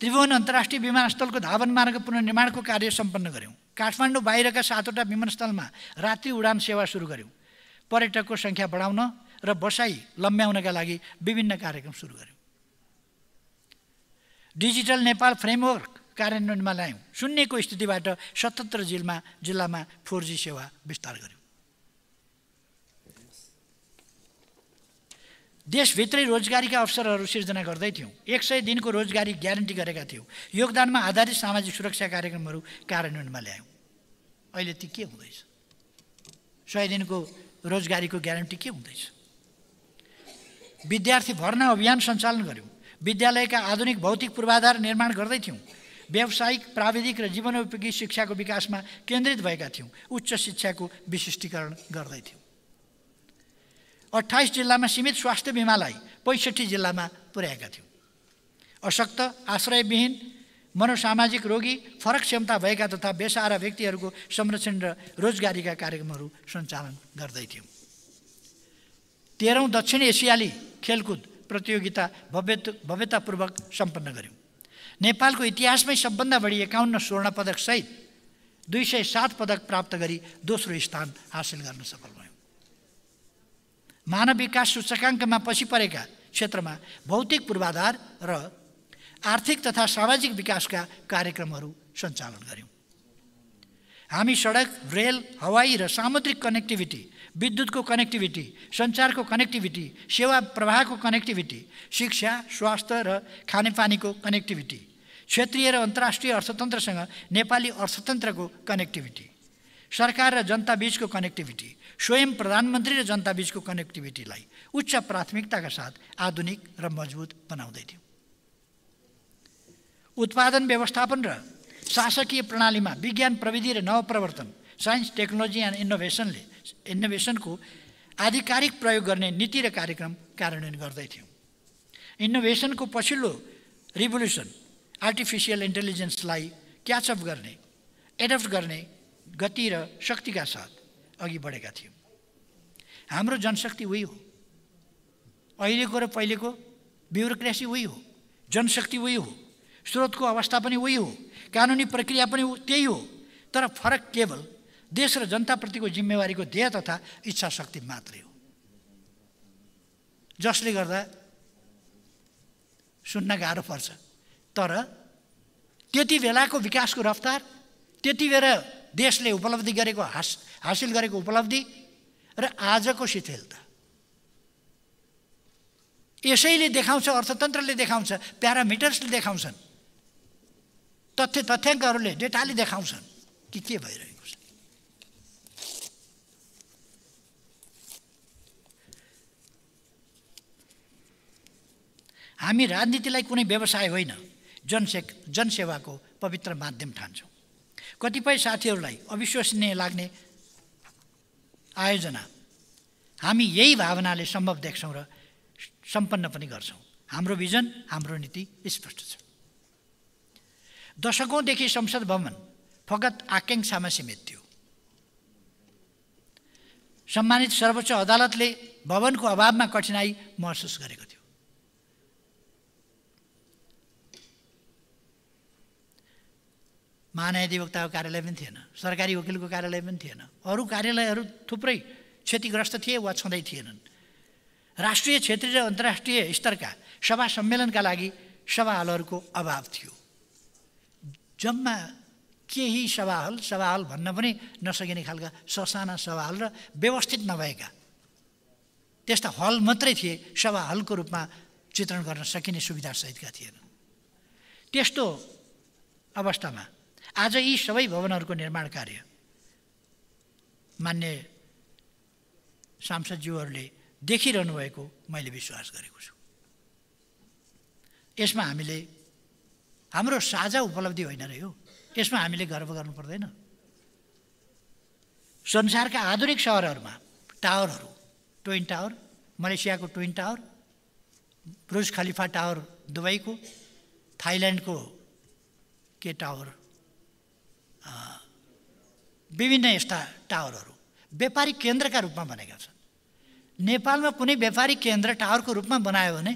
त्रिभुवन अन्तर्राष्ट्रिय विमानस्थलको धावन मार्ग पुनर्निर्माणको कार्य सम्पन्न गऱ्यौँ। काठमाडौँ बाहिरका सातवटा विमानस्थलमा रात्रि उडान सेवा सुरु गऱ्यौँ। पर्यटकको सङ्ख्या बढाउन र बसाइ लम्ब्याउनका लागि विभिन्न कार्यक्रम सुरु गऱ्यौँ। डिजिटल नेपाल फ्रेमवर्क कार्यान्वयनमा ल्यायौँ शून्यको स्थितिबाट सतहत्तर जिल्लामा जिल्लामा फोर जी सेवा विस्तार गऱ्यौँ देशभित्रै रोजगारीका अवसरहरू सिर्जना गर्दै थियौँ। एक सय दिनको रोजगारी ग्यारेन्टी गरेका थियौँ। योगदानमा आधारित सामाजिक सुरक्षा कार्यक्रमहरू कार्यान्वयनमा ल्यायौँ। अहिले ती के हुँदैछ? सय दिनको रोजगारीको ग्यारेन्टी के हुँदैछ? विद्यार्थी भर्ना अभियान सञ्चालन गऱ्यौँ विद्यालयका आधुनिक भौतिक पूर्वाधार निर्माण गर्दै थियौँ। व्यावसायिक प्राविधिक र जीवनोपयोगी शिक्षाको विकासमा केन्द्रित भएका थियौँ। उच्च शिक्षाको विशिष्टीकरण गर्दै थियौँ। अठाइस जिल्लामा सीमित स्वास्थ्य बिमालाई पैँसठी जिल्लामा पुर्याएका थियौँ। अशक्त आश्रयविहीन मनोसामाजिक रोगी फरक क्षमता भएका तथा बेसहारा व्यक्तिहरूको संरक्षण र रोजगारीका कार्यक्रमहरू सञ्चालन गर्दै थियौँ। तेह्रौँ दक्षिण एसियाली खेलकुद प्रतियोगिता भव्य भव्यतापूर्वक सम्पन्न गऱ्यौँ। नेपालको इतिहासमै सबभन्दा बढी एकाउन्न स्वर्ण पदकसहित दुई सय सात पदक प्राप्त गरी दोस्रो स्थान हासिल गर्न सफल भयो। मानव विकास सूचकाङ्कमा पछि परेका क्षेत्रमा भौतिक पूर्वाधार र आर्थिक तथा सामाजिक विकासका कार्यक्रमहरू सञ्चालन गऱ्यौँ। हामी सडक रेल हवाई र सामुद्रिक कनेक्टिभिटी विद्युतको कनेक्टिभिटी सञ्चारको कनेक्टिभिटी सेवा प्रवाहको कनेक्टिभिटी शिक्षा स्वास्थ्य र खानेपानीको कनेक्टिभिटी क्षेत्रीय र अन्तर्राष्ट्रिय अर्थतन्त्रसँग नेपाली अर्थतन्त्रको कनेक्टिभिटी सरकार र जनता बिचको कनेक्टिभिटी स्वयं प्रधानमन्त्री र जनता बिचको कनेक्टिभिटीलाई उच्च प्राथमिकताका साथ आधुनिक र मजबुत बनाउँदै थियौँ। उत्पादन व्यवस्थापन र शासकीय प्रणालीमा विज्ञान प्रविधि र नवप्रवर्तन साइन्स टेक्नोलोजी एन्ड इनोभेसनले इनोभेसनको आधिकारिक प्रयोग गर्ने नीति र कार्यक्रम कार्यान्वयन गर्दै थियौँ। इनोभेसनको पछिल्लो रिभोल्युसन आर्टिफिसियल इन्टेलिजेन्सलाई क्याचअप गर्ने एडप्ट गर्ने गति र शक्तिका साथ अघि बढेका थियौँ। हाम्रो जनशक्ति उही हो। अहिलेको र पहिलेको ब्युरोक्रेसी उही हो। जनशक्ति उही हो। स्रोतको अवस्था पनि उही हो। कानुनी प्रक्रिया पनि त्यही हो। तर फरक केवल देश र जनताप्रतिको जिम्मेवारीको ध्येय तथा इच्छा शक्ति मात्रै हो। जसले गर्दा सुन्न गाह्रो पर्छ। तर त्यति बेलाको विकासको रफ्तार त्यति बेला देशले उपलब्धि गरेको हास हासिल गरेको उपलब्धि र आजको शिथिलता। यसैले देखाउँछ अर्थतन्त्रले देखाउँछ प्यारामिटर्सले देखाउँछन्। तथ्य तथ्याङ्कहरूले डेटाले देखाउँछन् कि के भइरहेको छ। हामी राजनीतिलाई कुनै व्यवसाय होइन। जनसे जनसेवाको पवित्र माध्यम ठान्छौँ। कतिपय साथीहरूलाई अविश्वसनीय लाग्ने आयोजना। हामी यही भावनाले सम्भव देख्छौँ र सम्पन्न पनि गर्छौँ। हाम्रो भिजन हाम्रो नीति स्पष्ट छ। दशकौँदेखि संसद भवन फगत आकाङ्क्षामा सीमित थियो। सम्मानित सर्वोच्च अदालतले भवनको अभावमा कठिनाई महसुस गरेको थियो महान्यायाधिवक्ताको कार्यालय पनि थिएन सरकारी वकिलको कार्यालय पनि थिएन। अरू कार्यालयहरू थुप्रै क्षतिग्रस्त थिए वा छँदै थिएनन्। राष्ट्रिय क्षेत्रीय र अन्तर्राष्ट्रिय स्तरका सभा सम्मेलनका लागि सभा हलहरूको अभाव थियो। जम्मा केही सभा हल सभा हल भन्न पनि नसकिने खालका ससाना सभा हल र व्यवस्थित नभएका त्यस्ता हल मात्रै थिए सभा हलको रूपमा चित्रण गर्न सकिने सुविधासहितका थिएन त्यस्तो अवस्थामा आज यी सबै भवनहरूको निर्माण कार्य। मान्य सांसदज्यूहरूले देखिरहनु भएको मैले विश्वास गरेको छु। यसमा हामीले हाम्रो साझा उपलब्धि होइन र यो यसमा हामीले गर्व गर्नु पर्दैन। संसारका आधुनिक सहरहरूमा टावरहरू twin tower मलेसियाको twin tower Burj Khalifa tower दुबईको थाइल्यान्डको के टावर विभिन्न यस्ता टावरहरू व्यापारिक केन्द्रका रूपमा बनेका छन्। नेपालमा कुनै व्यापारिक केन्द्र टावरको रूपमा बनायो भने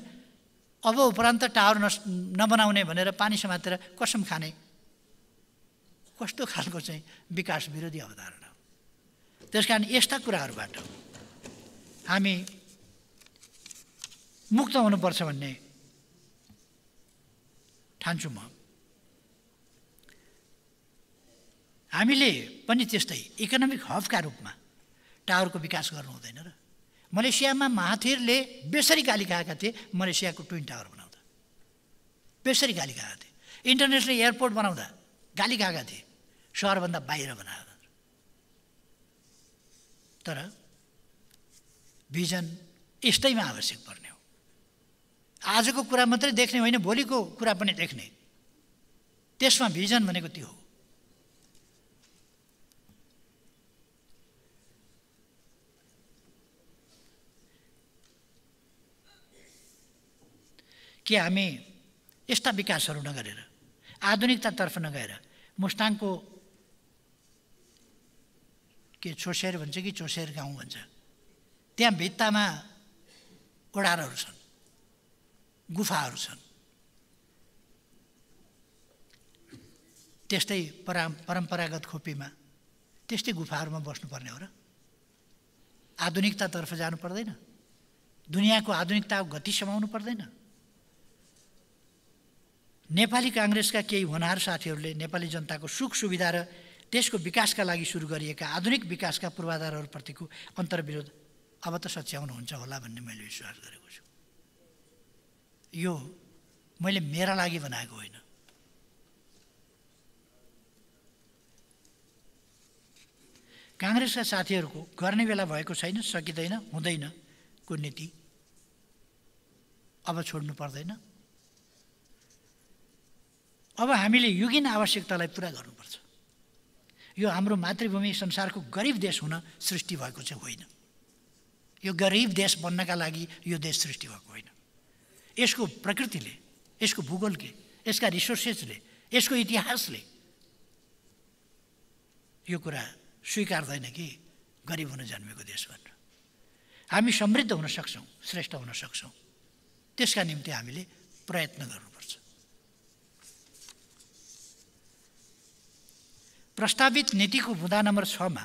अब उपरान्त टावर नस नबनाउने भनेर पानी समातेर कसम खाने कस्तो खालको चाहिँ विकास विरोधी अवधारणा हो। त्यस कारण यस्ता कुराहरूबाट हामी मुक्त हुनुपर्छ भन्ने ठान्छु म। हामीले पनि त्यस्तै इकोनोमिक हबका रूपमा टावरको विकास गर्नु हुँदैन र। मलेसियामा महाथिरले बेसरी गाली खाएका थिए मलेसियाको ट्विन टावर बनाउँदा। बेसरी गाली खाएका थिए। इन्टरनेसनल एयरपोर्ट बनाउँदा गाली खाएका थिए। सहरभन्दा बाहिर बनायो तर भिजन यस्तैमा आवश्यक पर्ने हो। आजको कुरा मात्रै देख्ने होइन भोलिको कुरा पनि देख्ने। त्यसमा भिजन भनेको त्यो हो। कि हामी यस्ता विकासहरू नगरेर आधुनिकतातर्फ नगएर मुस्ताङको के छोसेर भन्छ कि चोसेर गाउँ भन्छ त्यहाँ भित्तामा ओडारहरू छन् गुफाहरू छन्। त्यस्तै परा परम्परागत खोपीमा त्यस्तै गुफाहरूमा बस्नुपर्ने हो र। आधुनिकतातर्फ जानु पर्दैन। दुनियाँको आधुनिकताको गति समाउनु पर्दैन। नेपाली काङ्ग्रेसका केही होनहार साथीहरूले नेपाली जनताको सुख सुविधा र देशको विकासका लागि सुरु गरिएका आधुनिक विकासका पूर्वाधारहरूप्रतिको अन्तर्विरोध अब त सच्याउनुहुन्छ होला भन्ने मैले विश्वास गरेको छु। यो मैले मेरा लागि बनाएको होइन। काङ्ग्रेसका साथीहरूको गर्ने बेला भएको छैन सकिँदैन हुँदैन नीति? अब छोड्नु पर्दैन। अब हामीले युगिन आवश्यकतालाई पुरा गर्नुपर्छ। यो हाम्रो मातृभूमि संसारको गरिब देश हुन सृष्टि भएको चाहिँ होइन। यो गरिब देश बन्नका लागि यो देश सृष्टि भएको होइन। यसको प्रकृतिले यसको भूगोलले यसका रिसोर्सेसले यसको इतिहासले यो कुरा स्वीकार्दैन कि गरिब हुन जन्मेको देश भनेर। हामी समृद्ध हुन सक्छौँ श्रेष्ठ हुन सक्छौँ। त्यसका निम्ति हामीले प्रयत्न गर्नुपर्छ प्रस्तावित नीतिको बुँदा नम्बर छमा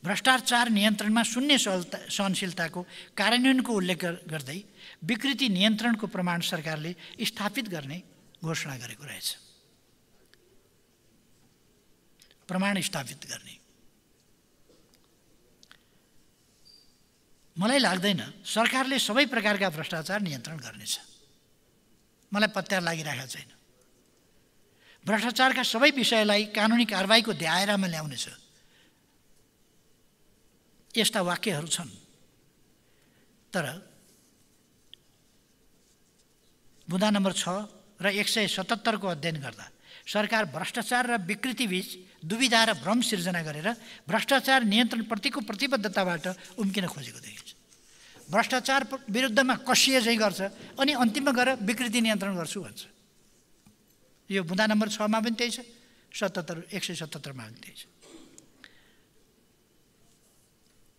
भ्रष्टाचार नियन्त्रणमा शून्य सहनशीलताको कार्यान्वयनको उल्लेख गर्दै विकृति नियन्त्रणको प्रमाण सरकारले स्थापित गर्ने घोषणा गरेको रहेछ। प्रमाण स्थापित गर्ने। मलाई लाग्दैन सरकारले सबै प्रकारका भ्रष्टाचार नियन्त्रण गर्नेछ। मलाई पत्यार लागिरहेको छैन। भ्रष्टाचारका सबै विषयलाई कानुनी कारवाहीको दायरामा ल्याउनेछ। यस्ता वाक्यहरू छन्। तर बुँदा नम्बर छ र एक सय सतहत्तरको अध्ययन गर्दा सरकार भ्रष्टाचार र विकृतिबीच दुविधा र भ्रम सिर्जना गरेर भ्रष्टाचार नियन्त्रणप्रतिको प्रतिबद्धताबाट उम्किन खोजेको देखिन्छ। भ्रष्टाचार विरुद्धमा कसिए चाहिँ गर्छ अनि अन्तिममा गएर विकृति नियन्त्रण गर्छु भन्छ। यो बुँदा नम्बर छमा पनि त्यही छ सतहत्तर एक सय सतहत्तरमा पनि त्यही छ।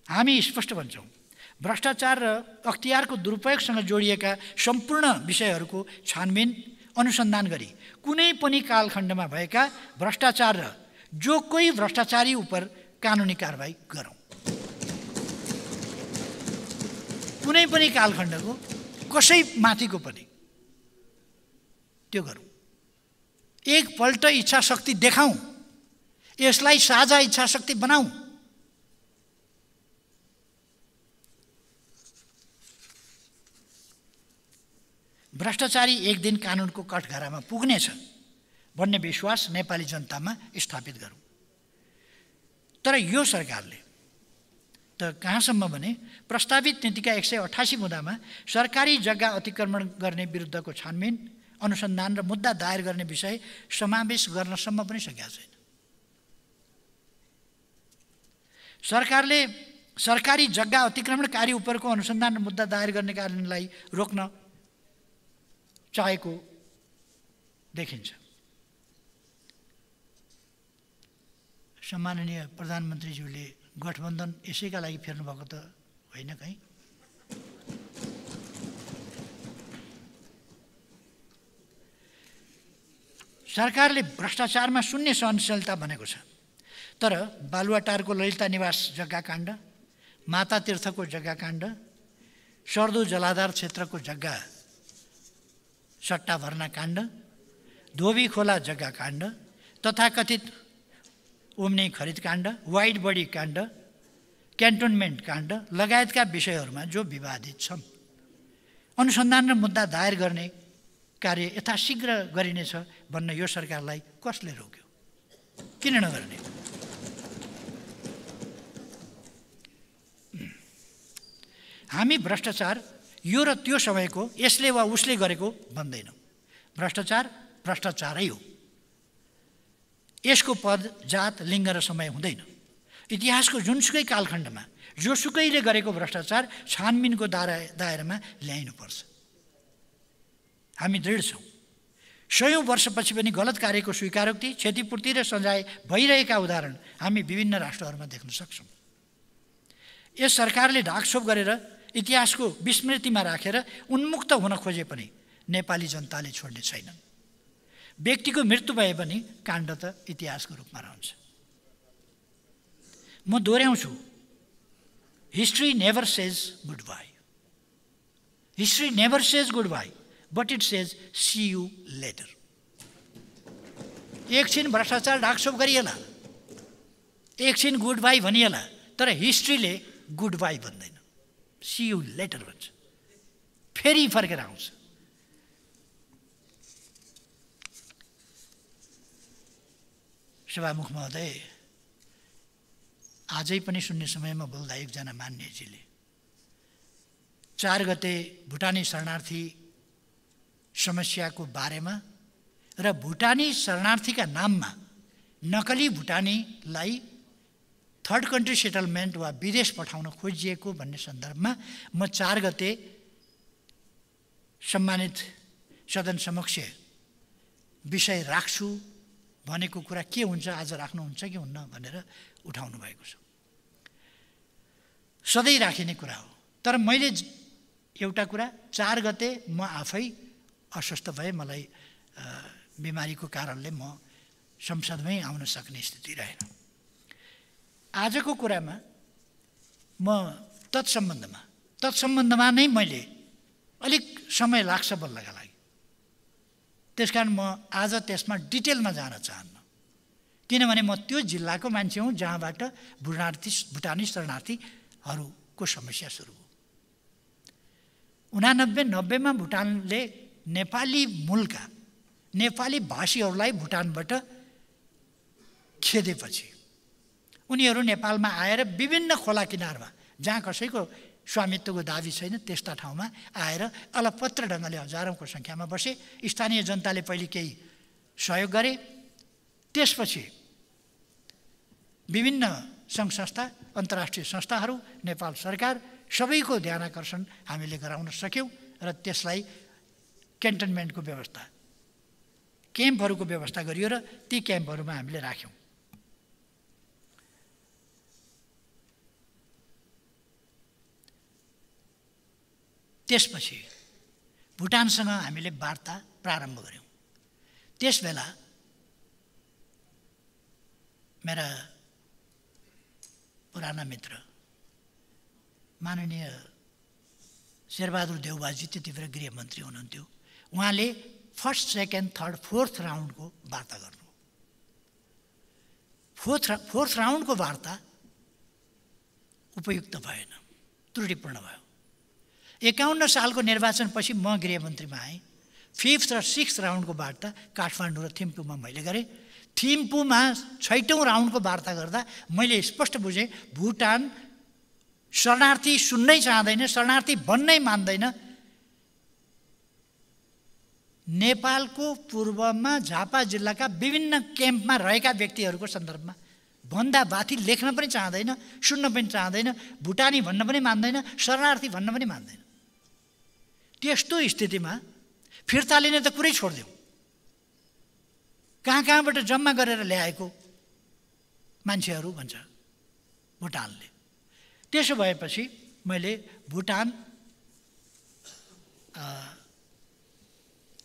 हामी स्पष्ट भन्छौँ भ्रष्टाचार र अख्तियारको दुरुपयोगसँग जोडिएका सम्पूर्ण विषयहरूको छानबिन अनुसन्धान गरी कुनै पनि कालखण्डमा भएका भ्रष्टाचार र जो कोही भ्रष्टाचारी उप कानुनी कारवाही गरौँ। कुनै पनि कालखण्डको कसै माथिको पनि त्यो गरौँ। एकपल्ट इच्छा शक्ति देखाउँ यसलाई साझा इच्छा शक्ति बनाऊ। भ्रष्टाचारी एक दिन कानुनको कठघरामा पुग्नेछ भन्ने विश्वास नेपाली जनतामा स्थापित गरौँ। तर यो सरकारले त कहाँसम्म भने प्रस्तावित नीतिका एक सय अठासी मुद्दामा सरकारी जग्गा अतिक्रमण गर्ने विरुद्धको छानबिन अनुसन्धान र मुद्दा दायर गर्ने विषय समावेश गर्नसम्म पनि सकेका छैन। सरकारले सरकारी जग्गा अतिक्रमणकारी उपरको अनुसन्धान र मुद्दा दायर गर्ने कार्यलाई रोक्न चाहेको देखिन्छ। सम्माननीय प्रधानमन्त्रीज्यूले गठबन्धन यसैका लागि फेर्नुभएको त होइन कहीँ। सरकारले भ्रष्टाचारमा शून्य सहनशीलता भनेको छ। तर बालुवाटारको ललिता निवास जग्गा काण्ड माता तीर्थको जग्गा काण्ड सर्दो जलाधार क्षेत्रको जग्गा सट्टा भर्ना काण्ड धोबी खोला जग्गा काण्ड तथाकथित ओम्ने खरिद काण्ड वाइड बडी काण्ड क्यान्टोनमेन्ट काण्ड लगायतका विषयहरूमा जो विवादित छन्। अनुसन्धान र मुद्दा दायर गर्ने कार्य यथाशीघ्र गरिनेछ भन्न यो सरकारलाई कसले रोक्यो? किन नगर्ने? हामी भ्रष्टाचार यो र त्यो समयको यसले वा उसले गरेको भन्दैनौँ। भ्रष्टाचार भ्रष्टाचारै हो। यसको पद जात लिङ्ग र समय हुँदैन। इतिहासको जुनसुकै कालखण्डमा जोसुकैले गरेको भ्रष्टाचार छानबिनको दायरा दायरामा ल्याइनुपर्छ। हामी दृढ छौँ। सयौँ वर्षपछि पनि गलत कार्यको स्वीकारोक्ति क्षतिपूर्ति र सजाय भइरहेका उदाहरण हामी विभिन्न राष्ट्रहरूमा देख्न सक्छौँ। यस सरकारले ढाकछोप गरेर इतिहासको विस्मृतिमा राखेर उन्मुक्त हुन खोजे पनि नेपाली जनताले छोड्ने छैनन्। व्यक्तिको मृत्यु भए पनि काण्ड त इतिहासको रूपमा रहन्छ। म दोहोऱ्याउँछु। History never says good bye history never says good bye but it says see you later एकछिन भ्रष्टाचार ढाकछोप गरिएला एकछिन गुड बाई भनिएला तर हिस्ट्रीले गुड बाई भन्दैन। सी यु लेटर भन्छ। फेरि फर्केर आउँछ। सभामुख महोदय आजै पनि सुन्ने समयमा बोल्दा एकजना मान्यजीले चार गते भुटानी शरणार्थी समस्याको बारेमा र भुटानी शरणार्थीका नाममा नकली भुटानीलाई थर्ड कन्ट्री सेटलमेन्ट वा विदेश पठाउन खोजिएको भन्ने सन्दर्भमा म चार गते सम्मानित सदन समक्ष विषय राख्छु भनेको कुरा के हुन्छ आज राख्नुहुन्छ कि हुन्न भनेर उठाउनु भएको छ। सधैँ राखिने कुरा हो। तर मैले एउटा कुरा चार गते म आफै अस्वस्थ भए मलाई बिमारीको कारणले म संसदमै आउन सक्ने स्थिति रहेन। आजको कुरामा म तत्सम्बन्धमा तत्सम्बन्धमा नै मैले अलिक समय लाग्छ बल्लका लागि। त्यस कारण म आज त्यसमा डिटेलमा जान चाहन्न। किनभने म त्यो जिल्लाको मान्छे हुँ जहाँबाट भुटार्थी भुटानी शरणार्थीहरूको समस्या सुरु हो। उनानब्बे नब्बेमा भुटानले नेपाली मूलका नेपाली भाषीहरूलाई भुटानबाट खेदेपछि उनीहरू नेपालमा आएर विभिन्न खोला किनारमा जहाँ कसैको स्वामित्वको दाबी छैन त्यस्ता ठाउँमा आएर अलपत्र ढङ्गले हजारौँको सङ्ख्यामा बसे स्थानीय जनताले पहिले केही सहयोग गरे। त्यसपछि विभिन्न सङ्घ संस्था अन्तर्राष्ट्रिय संस्थाहरू नेपाल सरकार सबैको ध्यान आकर्षण हामीले गराउन सक्यौँ र त्यसलाई क्यान्टनमेन्टको व्यवस्था। क्याम्पहरूको व्यवस्था गरियो र ती क्याम्पहरूमा हामीले राख्यौँ। त्यसपछि भुटानसँग हामीले वार्ता प्रारम्भ गऱ्यौँ त्यस बेला मेरा पुराना मित्र माननीय शेरबहादुर देउबाजी त्यति बेला गृहमन्त्री हुनुहुन्थ्यो। उहाँले फर्स्ट सेकेन्ड थर्ड फोर्थ राउन्डको वार्ता गर्नु फोर्थ फोर्थ राउन्डको वार्ता उपयुक्त भएन त्रुटिपूर्ण भयो। एकाउन्न सालको निर्वाचनपछि म गृहमन्त्रीमा आएँ। फिफ्थ र सिक्स्थ राउन्डको वार्ता काठमाडौँ र थिम्पूमा मैले गरेँ। थिम्पूमा छैटौँ राउन्डको वार्ता गर्दा मैले स्पष्ट बुझेँ भुटान शरणार्थी सुन्नै चाहँदैन शरणार्थी बन्नै मान्दैन नेपालको पूर्वमा झापा जिल्लाका विभिन्न क्याम्पमा रहेका व्यक्तिहरूको सन्दर्भमा भन्दा बाथी लेख्न पनि चाहँदैन सुन्न पनि चाहँदैन भुटानी भन्न पनि मान्दैन शरणार्थी भन्न पनि मान्दैन। त्यस्तो स्थितिमा फिर्ता लिने त कुरै छोडिदिउँ कहाँ कहाँबाट जम्मा गरेर ल्याएको मान्छेहरू भन्छ भुटानले। त्यसो भएपछि मैले भुटान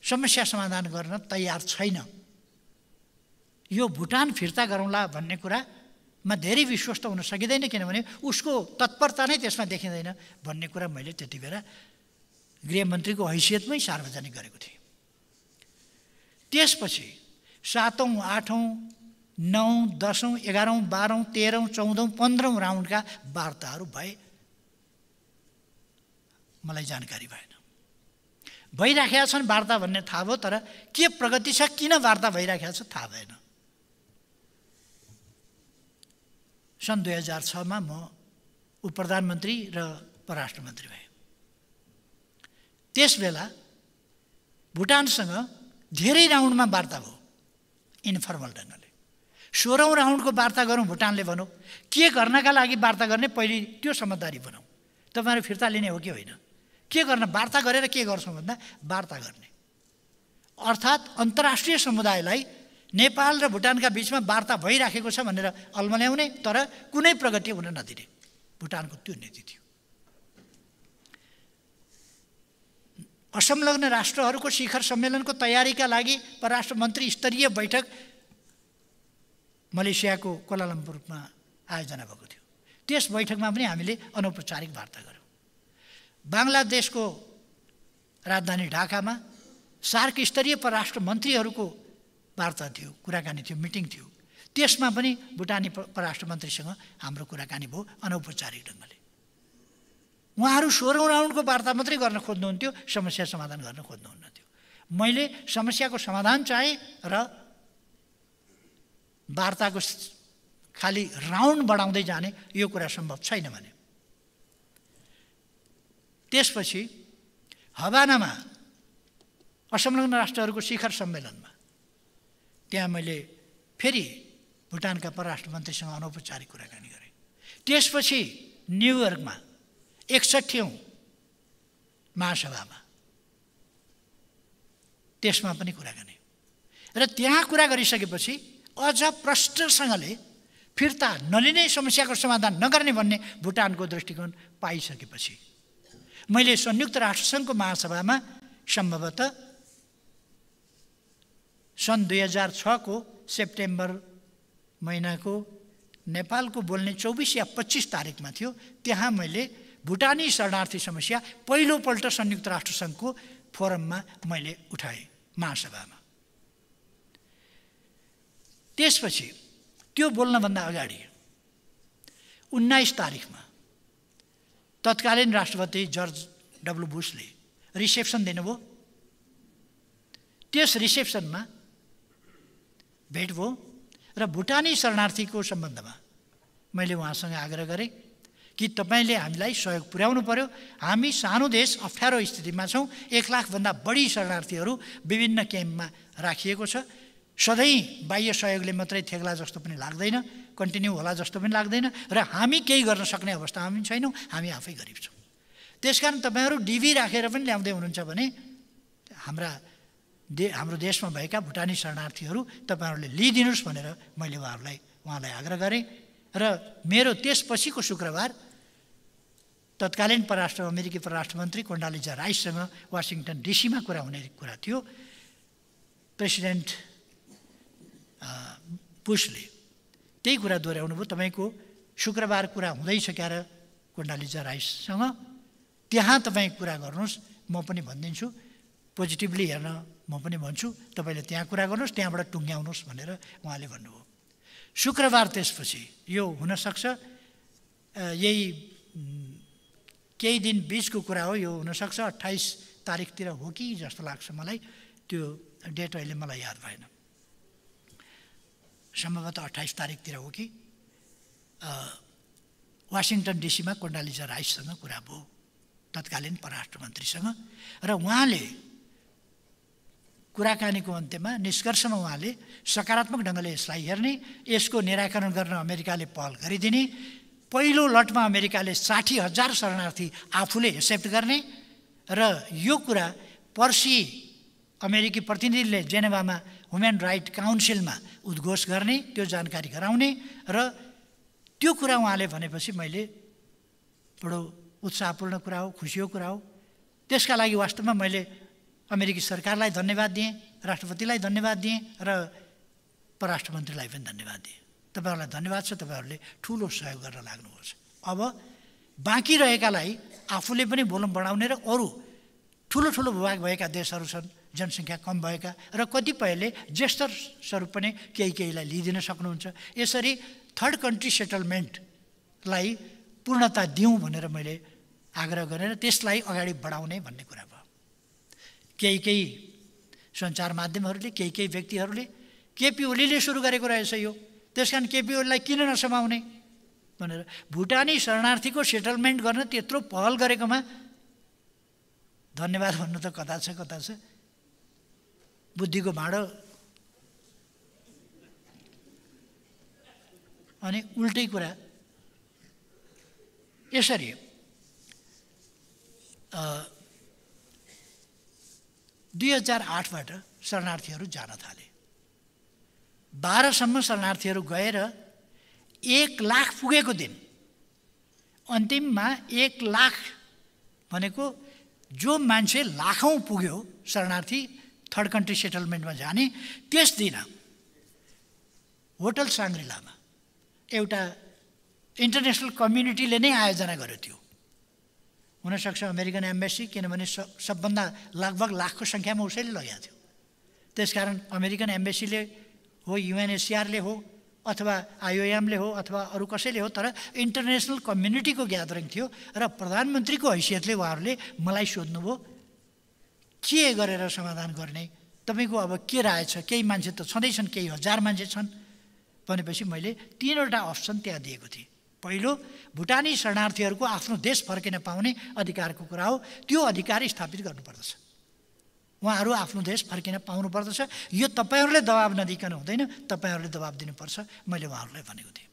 समस्या समाधान गर्न तयार छैन। यो भुटान फिर्ता गरौँला भन्ने कुरामा धेरै विश्वस्त हुन सकिँदैन किनभने उसको तत्परता नै त्यसमा देखिँदैन भन्ने कुरा मैले त्यति बेला गृहमन्त्रीको हैसियतमै सार्वजनिक गरेको थिएँ। त्यसपछि सातौँ आठौँ नौ दसौँ एघारौँ बाह्रौँ तेह्रौँ चौधौँ पन्ध्रौँ राउन्डका वार्ताहरू भए मलाई जानकारी भएन। भइराखेका छन् वार्ता भन्ने थाहा भयो तर के प्रगति छ किन वार्ता भइराखेको छ थाहा भएन। सन् दुई हजार छमा म उप प्रधानमन्त्री र परराष्ट्र मन्त्री भएँ। त्यस बेला भुटानसँग धेरै राउन्डमा वार्ता भयो इन्फर्मल ढङ्गले। सोह्रौँ राउन्डको वार्ता गरौँ भुटानले भनौँ। के गर्नका लागि वार्ता गर्ने पहिले त्यो समझदारी बनाऊ। तपाईँहरू फिर्ता लिने हो कि होइन? के गर्न वार्ता गरेर के गर्छौँ भन्दा वार्ता गर्ने। अर्थात् अन्तर्राष्ट्रिय समुदायलाई नेपाल र भुटानका बिचमा वार्ता भइराखेको छ भनेर अल्मल्याउने तर कुनै प्रगति हुन नदिने। भुटानको त्यो नीति थियो। असंलग्न राष्ट्रहरूको शिखर सम्मेलनको तयारीका लागि परराष्ट्र मन्त्री स्तरीय बैठक मलेसियाको कोलालम्पुरमा आयोजना भएको थियो। त्यस बैठकमा पनि हामीले अनौपचारिक वार्ता गऱ्यौँ। बङ्गलादेशको राजधानी ढाकामा सार्क स्तरीय परराष्ट्र मन्त्रीहरूको वार्ता थियो कुराकानी थियो मिटिङ थियो। त्यसमा पनि भुटानी परराष्ट्र मन्त्रीसँग हाम्रो कुराकानी भयो अनौपचारिक ढङ्गले। उहाँहरू सोह्रौँ राउन्डको वार्ता मात्रै गर्न खोज्नुहुन्थ्यो समस्या समाधान गर्न खोज्नुहुन्न थियो मैले समस्याको समाधान चाहेँ र वार्ताको खालि राउन्ड बढाउँदै जाने यो कुरा सम्भव छैन भने। त्यसपछि हवानामा असंलग्न राष्ट्रहरूको शिखर सम्मेलनमा त्यहाँ मैले फेरि भुटानका परराष्ट्र मन्त्रीसँग अनौपचारिक कुराकानी गरेँ। त्यसपछि न्युयोर्कमा एकसट्ठीौँ महासभामा त्यसमा पनि कुराकानी। र त्यहाँ कुरा गरिसकेपछि अझ प्रष्टसँगले फिर्ता नलिने समस्याको समाधान नगर्ने भन्ने भुटानको दृष्टिकोण पाइसकेपछि मैले संयुक्त राष्ट्रसङ्घको महासभामा सम्भवतः सन् दुई हजार छको सेप्टेम्बर महिनाको नेपालको बोल्ने चौबिस या पच्चिस तारिकमा थियो त्यहाँ मैले भुटानी शरणार्थी समस्या पहिलोपल्ट संयुक्त राष्ट्रसङ्घको फोरममा मैले उठाएँ महासभामा। त्यसपछि त्यो बोल्नभन्दा अगाडि उन्नाइस तारिकमा तत्कालीन राष्ट्रपति जर्ज डब्लु बुसले रिसेप्सन दिनुभयो। त्यस रिसेप्सनमा भेट भयो र भुटानी शरणार्थीको सम्बन्धमा मैले उहाँसँग आग्रह गरेँ कि तपाईँले हामीलाई सहयोग पुर्याउनु पर्यो। हामी सानो देश अप्ठ्यारो स्थितिमा छौँ। एक लाखभन्दा बढी शरणार्थीहरू विभिन्न क्याम्पमा राखिएको छ। सधैँ बाह्य सहयोगले मात्रै थेग्ला जस्तो पनि लाग्दैन कन्टिन्यू होला जस्तो पनि लाग्दैन र हामी केही गर्न सक्ने अवस्थामा पनि छैनौँ हामी आफै गरिब छौँ। त्यसकारण तपाईँहरू डिभी राखेर पनि ल्याउँदै हुनुहुन्छ भने हाम्रा दे हाम्रो देशमा भएका भुटानी शरणार्थीहरू तपाईँहरूले लिइदिनुहोस् भनेर मैले उहाँहरूलाई उहाँलाई आग्रह गरेँ र मेरो त्यसपछिको शुक्रबार तत्कालीन परराष्ट्र अमेरिकी परराष्ट्र मन्त्री कोन्डालिजा राइससँग वासिङटन डिसीमा कुरा हुने कुरा थियो। प्रेसिडेन्ट बुसले त्यही कुरा दोहोऱ्याउनु भयो। तपाईँको शुक्रबार कुरा हुँदैछ क्यार कोन्डालिजा राइससँग त्यहाँ तपाईँ कुरा गर्नुहोस्। म पनि भनिदिन्छु। पोजिटिभली हेर्न म पनि भन्छु। तपाईँले त्यहाँ कुरा गर्नुहोस् त्यहाँबाट टुङ्ग्याउनुहोस् भनेर उहाँले भन्नुभयो। शुक्रबार त्यसपछि यो हुनसक्छ। यही केही दिन बिचको कुरा हो यो हुनसक्छ। अट्ठाइस तारिकतिर हो कि जस्तो लाग्छ मलाई। त्यो डेट अहिले मलाई याद भएन। सम्भवतः अट्ठाइस तारिकतिर हो कि? वासिङटन डिसीमा कोन्डालिजा राइससँग कुरा भयो तत्कालीन परराष्ट्र मन्त्रीसँग र उहाँले कुराकानीको अन्त्यमा निष्कर्षमा उहाँले सकारात्मक ढङ्गले यसलाई हेर्ने यसको निराकरण गर्न अमेरिकाले पहल गरिदिने पहिलो लटमा अमेरिकाले साठी हजार शरणार्थी आफूले एक्सेप्ट गर्ने र यो कुरा पर्सि अमेरिकी प्रतिनिधिले जेनेवामा ह्युमन राइट काउन्सिलमा उद्घोष गर्ने त्यो जानकारी गराउने र त्यो कुरा उहाँले भनेपछि मैले बडो उत्साहपूर्ण कुरा हो खुसी हो कुरा हो। त्यसका लागि वास्तवमा मैले अमेरिकी सरकारलाई धन्यवाद दिएँ राष्ट्रपतिलाई धन्यवाद दिएँ र परराष्ट्र मन्त्रीलाई पनि धन्यवाद दिएँ। तपाईँहरूलाई धन्यवाद छ तपाईँहरूले ठुलो सहयोग गर्न लाग्नुहोस् अब बाँकी रहेकालाई आफूले पनि भोलुम बढाउने र अरू ठुलो ठुलो भूभाग भएका देशहरू छन् जनसङ्ख्या कम भएका र कतिपयले ज्येष्ठ स्वरूप पनि केही केहीलाई लिइदिन सक्नुहुन्छ। यसरी थर्ड कन्ट्री सेटलमेन्टलाई पूर्णता दिउँ भनेर मैले आग्रह गरेर त्यसलाई अगाडि बढाउने भन्ने कुरा भयो। केही केही सञ्चार माध्यमहरूले केही केही व्यक्तिहरूले केपी ओलीले सुरु गरेको रहेछ यो। त्यस कारण केपी ओलीलाई किन नसमाउने? भनेर भुटानी शरणार्थीको सेटलमेन्ट गर्न त्यत्रो पहल गरेकोमा धन्यवाद भन्नु त कता छ कता छ। बुद्धिको भाँडो। अनि उल्टै कुरा। यसरी दुई हजार आठबाट शरणार्थीहरू जान थाले। बाह्रसम्म शरणार्थीहरू गएर एक लाख पुगेको दिन अन्तिममा एक लाख भनेको जो मान्छे लाखौँ पुग्यो शरणार्थी थर्ड कन्ट्री सेटलमेन्टमा जाने त्यस दिन होटल साङ्ग्रिलामा एउटा इन्टरनेसनल कम्युनिटीले नै आयोजना गर्यो त्यो। हुनसक्छ अमेरिकन एम्बेसी किनभने स सबभन्दा लगभग लाखको सङ्ख्यामा उसैले लगेको थियो। त्यसकारण अमेरिकन एम्बेसीले हो युएनएसिआरले हो अथवा आइओएमले हो अथवा अरू कसैले हो तर इन्टरनेसनल कम्युनिटीको ग्यादरिङ थियो र प्रधानमन्त्रीको हैसियतले उहाँहरूले मलाई सोध्नुभयो के गरेर समाधान गर्ने? तपाईँको अब के राय छ? केही मान्छे त छँदैछन् केही हजार मान्छे छन्। भनेपछि मैले तिनवटा अप्सन त्यहाँ दिएको थिएँ। पहिलो भुटानी शरणार्थीहरूको आफ्नो देश फर्किन पाउने अधिकारको कुरा हो। त्यो अधिकार स्थापित गर्नुपर्दछ। उहाँहरू आफ्नो देश फर्किन पाउनुपर्दछ। यो तपाईँहरूले दबाब नदिकन हुँदैन तपाईँहरूले दबाब दिनुपर्छ। मैले उहाँहरूलाई भनेको थिएँ।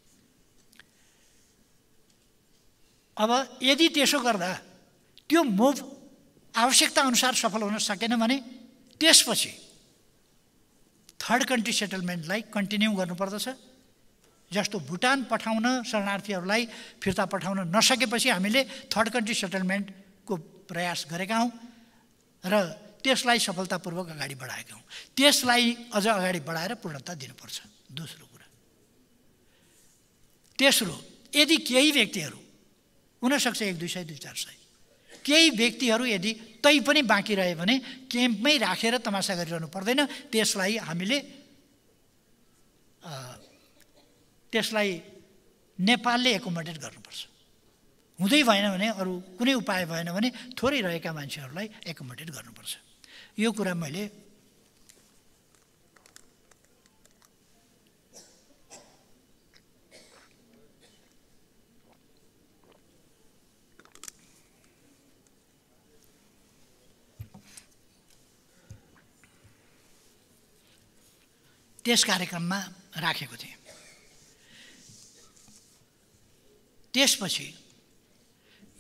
अब यदि त्यसो गर्दा त्यो मुभ आवश्यकता अनुसार सफल हुन सकेन भने त्यसपछि थर्ड कन्ट्री सेटलमेन्टलाई कन्टिन्यू गर्नुपर्दछ। जस्तो भुटान पठाउन शरणार्थीहरूलाई फिर्ता पठाउन नसकेपछि हामीले थर्ड कन्ट्री सेटलमेन्टको प्रयास गरेका हौँ र त्यसलाई सफलतापूर्वक अगाडि बढाएका हौँ। त्यसलाई अझ अगाडि बढाएर पूर्णता दिनुपर्छ। दोस्रो कुरा। तेस्रो यदि केही व्यक्तिहरू हुनसक्छ एक दुई सय दुई चार सय। केही व्यक्तिहरू यदि तै पनि बाँकी रहे भने क्याम्पमै राखेर तमासा गरिरहनु पर्दैन। त्यसलाई हामीले त्यसलाई नेपालले एकोमोडेट गर्नुपर्छ। हुँदै भएन भने अरू कुनै उपाय भएन भने थोरै रहेका मान्छेहरूलाई एकोमोडेट गर्नुपर्छ। यो कुरा मैले त्यस कार्यक्रममा राखेको थिएँ। त्यसपछि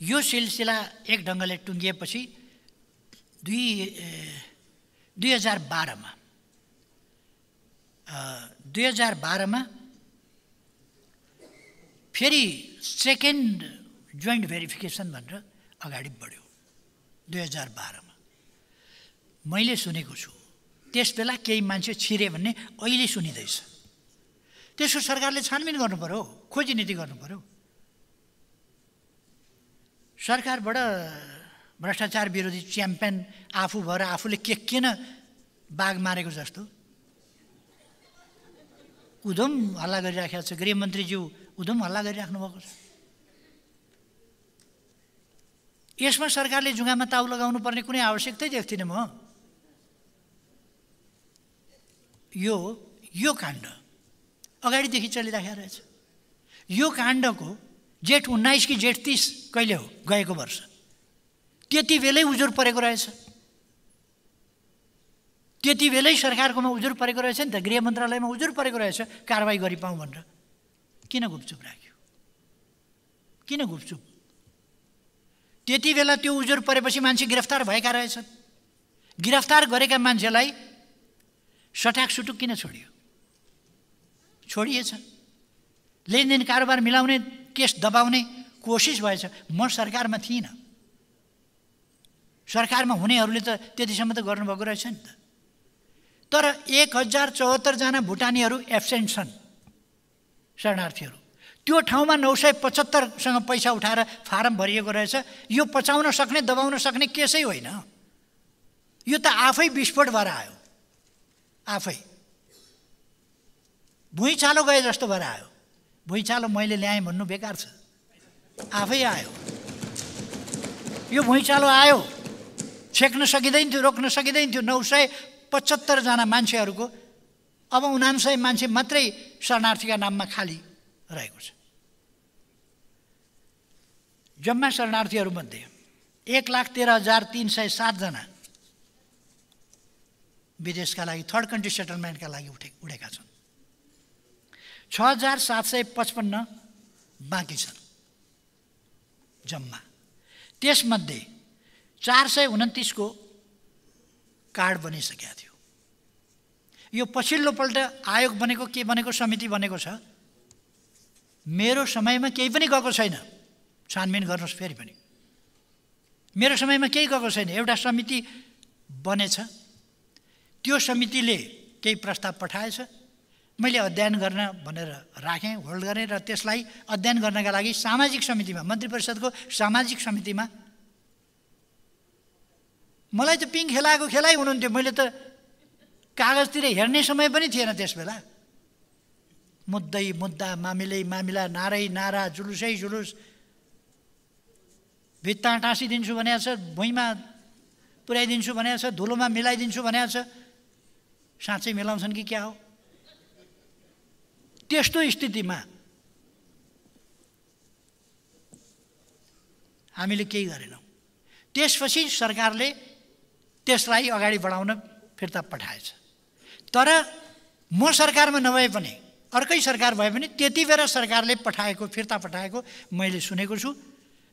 यो सिलसिला एक ढङ्गले टुङ्गिएपछि दुई दुई हजार बाह्रमा दुई हजार बाह्रमा फेरि सेकेन्ड जोइन्ट भेरिफिकेसन भनेर अगाडि बढ्यो दुई हजार बाह्रमा। मैले सुनेको छु त्यस बेला केही मान्छे छिरे भन्ने अहिले सुनिँदैछ। त्यसको सरकारले छानबिन गर्नु पऱ्यो खोजी नीति गर्नु पऱ्यो सरकारबाट भ्रष्टाचार विरोधी च्याम्पियन आफू भएर आफूले के किन बाघ मारेको जस्तो? उधम हल्ला गरिराखेको छ। गृहमन्त्रीज्यू उधम हल्ला गरिराख्नु भएको छ। यसमा सरकारले जुङ्गामा ताउ लगाउनु पर्ने कुनै आवश्यकतै देख्थिनँ म। यो यो काण्ड। अगाडिदेखि चलिराखेको रहेछ। यो काण्डको जेठ उन्नाइस कि जेठ तिस कहिले हो? गएको वर्ष। त्यति बेलै उजुर परेको रहेछ। त्यति बेलै सरकारकोमा उजुर परेको रहेछ नि त। गृह मन्त्रालयमा उजुर परेको रहेछ। कारवाही गरिपाउँ भनेर। किन गुपचुप राख्यो? किन गुपचुप? त्यति बेला त्यो उजुर परेपछि मान्छे गिरफ्तार भएका रहेछन्। गिरफ्तार गरेका मान्छेलाई सटाक सुटुक किन छोडियो? छोडिएछ। लेनदेन कारोबार मिलाउने केस दबाउने कोसिस भएछ। म सरकारमा थिइनँ। सरकारमा हुनेहरूले त त्यतिसम्म त गर्नुभएको रहेछ नि त। तर एक हजार चौहत्तरजना भुटानीहरू एब्सेन्ट छन् शरणार्थीहरू। त्यो ठाउँमा नौ सय पचहत्तरसँग पैसा उठाएर फारम भरिएको रहेछ। यो पचाउन सक्ने दबाउन सक्ने केसै होइन। यो त आफै विस्फोट भएर आयो। आफै। भुइँचालो गए जस्तो भएर आयो। भुइँचालो मैले ल्याएँ भन्नु बेकार छ। आफै आयो। यो भुइँचालो आयो। छेक्न सकिँदैन थियो रोक्न सकिँदैन थियो नौ सय पचहत्तरजना मान्छेहरूको अब उनान्सय मान्छे मात्रै शरणार्थीका नाममा खाली रहेको छ। जम्मा शरणार्थीहरूमध्ये एक लाख तेह्र हजार तिन सय सातजना विदेशका लागि थर्ड कन्ट्री सेटलमेन्टका लागि उठे उडेका छन्। छ हजार सात सय पचपन्न बाँकी छन् जम्मा। त्यसमध्ये चार सय उन्तिसको कार्ड बनिसकेका थियो। यो पछिल्लोपल्ट आयोग बनेको के बनेको समिति बनेको छ मेरो समयमा केही पनि गएको छैन। छानबिन गर्नुहोस् फेरि पनि। मेरो समयमा केही गएको छैन। एउटा समिति बनेछ। त्यो समितिले केही प्रस्ताव पठाएछ। मैले अध्ययन गर्न भनेर राखेँ होल्ड गरेँ र त्यसलाई अध्ययन गर्नका लागि सामाजिक समितिमा मन्त्री परिषदको सामाजिक समितिमा। मलाई त पिङ खेलाएको खेलाइ हुनुहुन्थ्यो। मैले त कागजतिर हेर्ने समय पनि थिएन त्यस बेला मुद्दै मुद्दा मामिलै मामिला नारै नारा जुलुसै जुलुस। भित्ता टाँसिदिन्छु भनेको छ भुइँमा पुर्याइदिन्छु भनेको छ धुलोमा मिलाइदिन्छु भनेको छ। साँच्चै मिलाउँछन् कि क्या हो? त्यस्तो स्थितिमा हामीले केही गरेनौँ। त्यसपछि सरकारले त्यसलाई अगाडि बढाउन फिर्ता पठाएछ। तर म सरकारमा नभए पनि अर्कै सरकार भए पनि त्यति बेला सरकारले पठाएको फिर्ता पठाएको मैले सुनेको छु।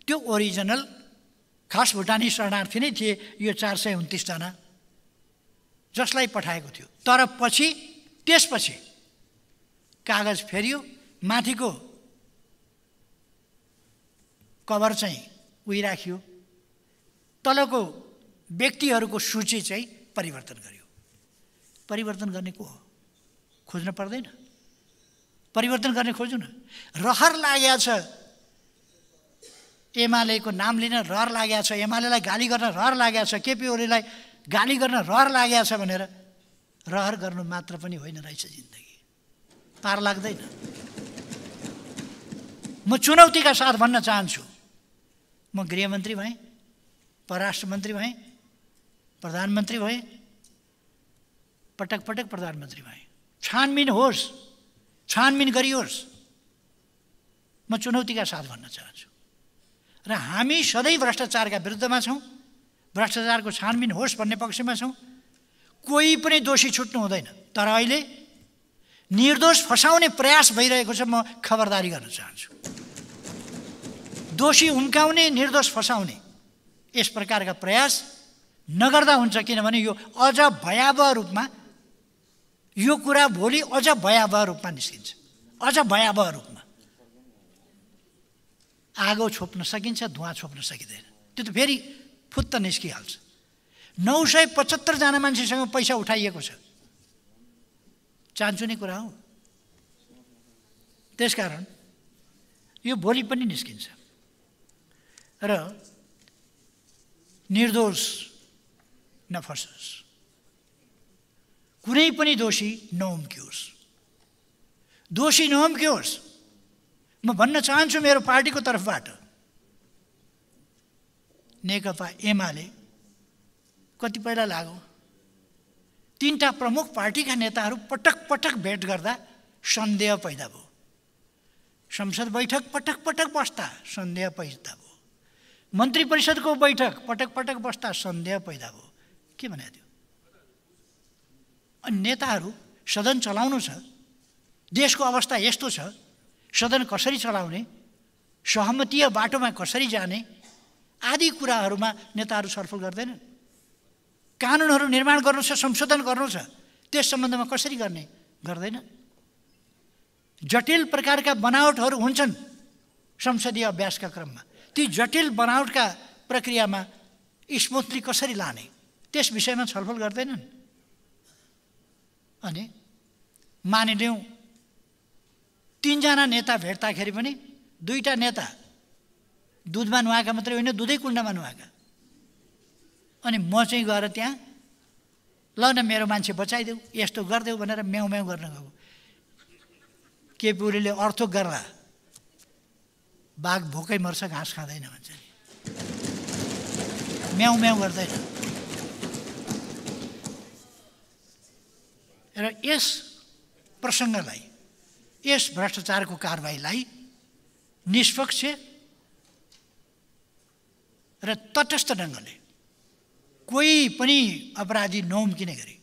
त्यो ओरिजिनल खास भुटानी शरणार्थी नै थिए यो चार सय उन्तिसजना। जसलाई पठाएको थियो। तर पछि त्यसपछि कागज फेरियो माथिको कभर चाहिँ उही राखियो तलको व्यक्तिहरूको सूची चाहिँ परिवर्तन गरियो। परिवर्तन गर्ने को हो? खोज्न पर्दैन। परिवर्तन गर्ने खोज्नु न रहर लागेको छ। एमालेको नाम लिन रहर लागेको छ। एमालेलाई गाली गर्न रहर लागेको छ। केपी ओलीलाई गाली गर्न रहर लागेको छ भनेर रहर गर्नु मात्र पनि होइन रहेछ जिन्दगी। पार लाग्दैन। म चुनौतीका साथ भन्न चाहन्छु। म गृहमन्त्री भएँ परराष्ट्र मन्त्री भएँ प्रधानमन्त्री भएँ पटक पटक प्रधानमन्त्री भएँ। छानबिन होस् छानबिन गरियोस् म चुनौतीका साथ भन्न चाहन्छु। र हामी सधैँ भ्रष्टाचारका विरुद्धमा छौँ। भ्रष्टाचारको छानबिन होस् भन्ने पक्षमा छौँ कोही पनि दोषी छुट्नु हुँदैन। तर अहिले निर्दोष फसाउने प्रयास भइरहेको छ म खबरदारी गर्न चाहन्छु। दोषी उम्काउने निर्दोष फसाउने यस प्रकारका प्रयास नगर्दा हुन्छ किनभने यो अझ भयावह रूपमा यो कुरा भोलि अझ भयावह रूपमा निस्किन्छ। अझ भयावह रूपमा। आगो छोप्न सकिन्छ धुवा छोप्न सकिँदैन। त्यो त फेरि फुत्त निस्किहाल्छ। नौ सय पचहत्तरजना मान्छेसँग पैसा उठाइएको छ। चाहन्छु नै कुरा हो। त्यसकारण यो भोलि पनि निस्किन्छ। र निर्दोष नफसोस् कुनै पनि दोषी नउम्कियोस् दोषी नउम्कियोस् म भन्न चाहन्छु मेरो पार्टीको तर्फबाट नेकपा एमाले कति पहिला लाग्यो? तिनवटा प्रमुख पार्टीका नेताहरू पटक पटक भेट गर्दा सन्देह पैदा भयो। संसद बैठक पटक पटक बस्दा सन्देह पैदा भयो। मन्त्री परिषदको बैठक पटक पटक बस्दा सन्देह पैदा भयो। के भने थियो? अनि नेताहरू सदन चलाउनु छ देशको अवस्था यस्तो छ सदन कसरी चलाउने सहमतीय बाटोमा कसरी जाने आदि कुराहरूमा नेताहरू छलफल गर्दैनन्। कानुनहरू निर्माण गर्नु छ संशोधन गर्नु छ त्यस सम्बन्धमा कसरी गर्ने? गर्दैन जटिल प्रकारका बनावटहरू हुन्छन् संसदीय अभ्यासका क्रममा। ती जटिल बनावटका प्रक्रियामा स्मुथली कसरी लाने? त्यस विषयमा छलफल गर्दैनन्। अनि मानिलिउँ तिनजना नेता भेट्दाखेरि पनि दुईवटा नेता दुधमा नुहाएका मात्रै होइन दुधै कुण्डमा नुहाएका। अनि म चाहिँ गएर त्यहाँ ल न मेरो मान्छे बचाइदेऊ यस्तो गरिदेऊ भनेर म्याउ म्याउ गर्न गएको। केपुरीले अर्थो गर्दा बाघ भोकै मर्छ घाँस खाँदैन भन्छ नि म्याउ म्याउ गर्दैन। र यस प्रसङ्गलाई यस भ्रष्टाचारको कारवाहीलाई निष्पक्ष र तटस्थ ढङ्गले कोही पनि अपराधी नउम्किने गरी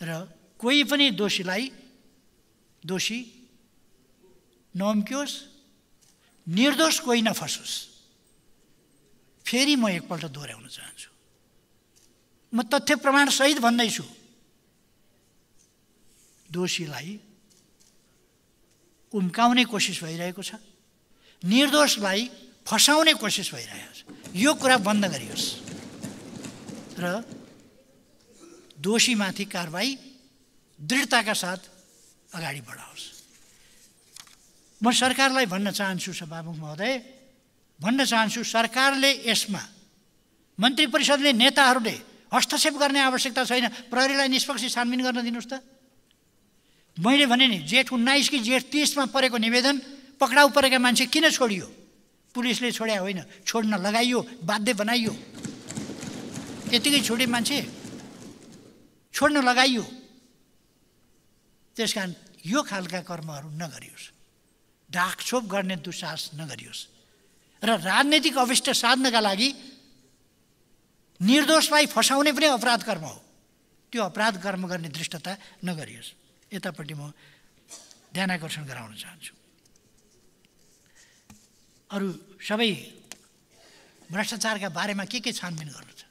र कोही पनि दोषीलाई दोषी नउम्कियोस् निर्दोष कोही नफसोस् फेरि म एकपल्ट दोहोऱ्याउन चाहन्छु। म तथ्य प्रमाण सहित भन्दैछु दोषीलाई उम्काउने कोसिस भइरहेको छ निर्दोषलाई फसाउने कोसिस भइरहेको छ। यो कुरा बन्द गरियोस्। र दोषीमाथि कारवाही दृढताका साथ अगाडि बढाओस्। म सरकारलाई भन्न चाहन्छु सभामुख महोदय। भन्न चाहन्छु सरकारले यसमा मन्त्री परिषदले नेताहरूले हस्तक्षेप गर्ने आवश्यकता छैन। प्रहरीलाई निष्पक्ष छानबिन गर्न दिनुहोस् त। मैले भने नि जेठ उन्नाइस कि जेठ तिसमा परेको निवेदन पक्राउ परेका मान्छे किन छोडियो? पुलिसले छोड्या होइन। छोड्न लगाइयो बाध्य बनाइयो। यतिकै छोडे मान्छे। छोड्न लगाइयो। त्यस कारण यो खालका कर्महरू नगरियोस्। ढाकछोप गर्ने दुस्साहस नगरियोस्। र राजनैतिक अविष्ट साध्नका लागि निर्दोषलाई फसाउने पनि अपराध कर्म हो। त्यो अपराध कर्म गर्ने दृष्टता नगरियोस्। यतापट्टि म ध्यान आकर्षण गराउन चाहन्छु। अरू सबै भ्रष्टाचारका बारेमा के के छानबिन गर्नु छ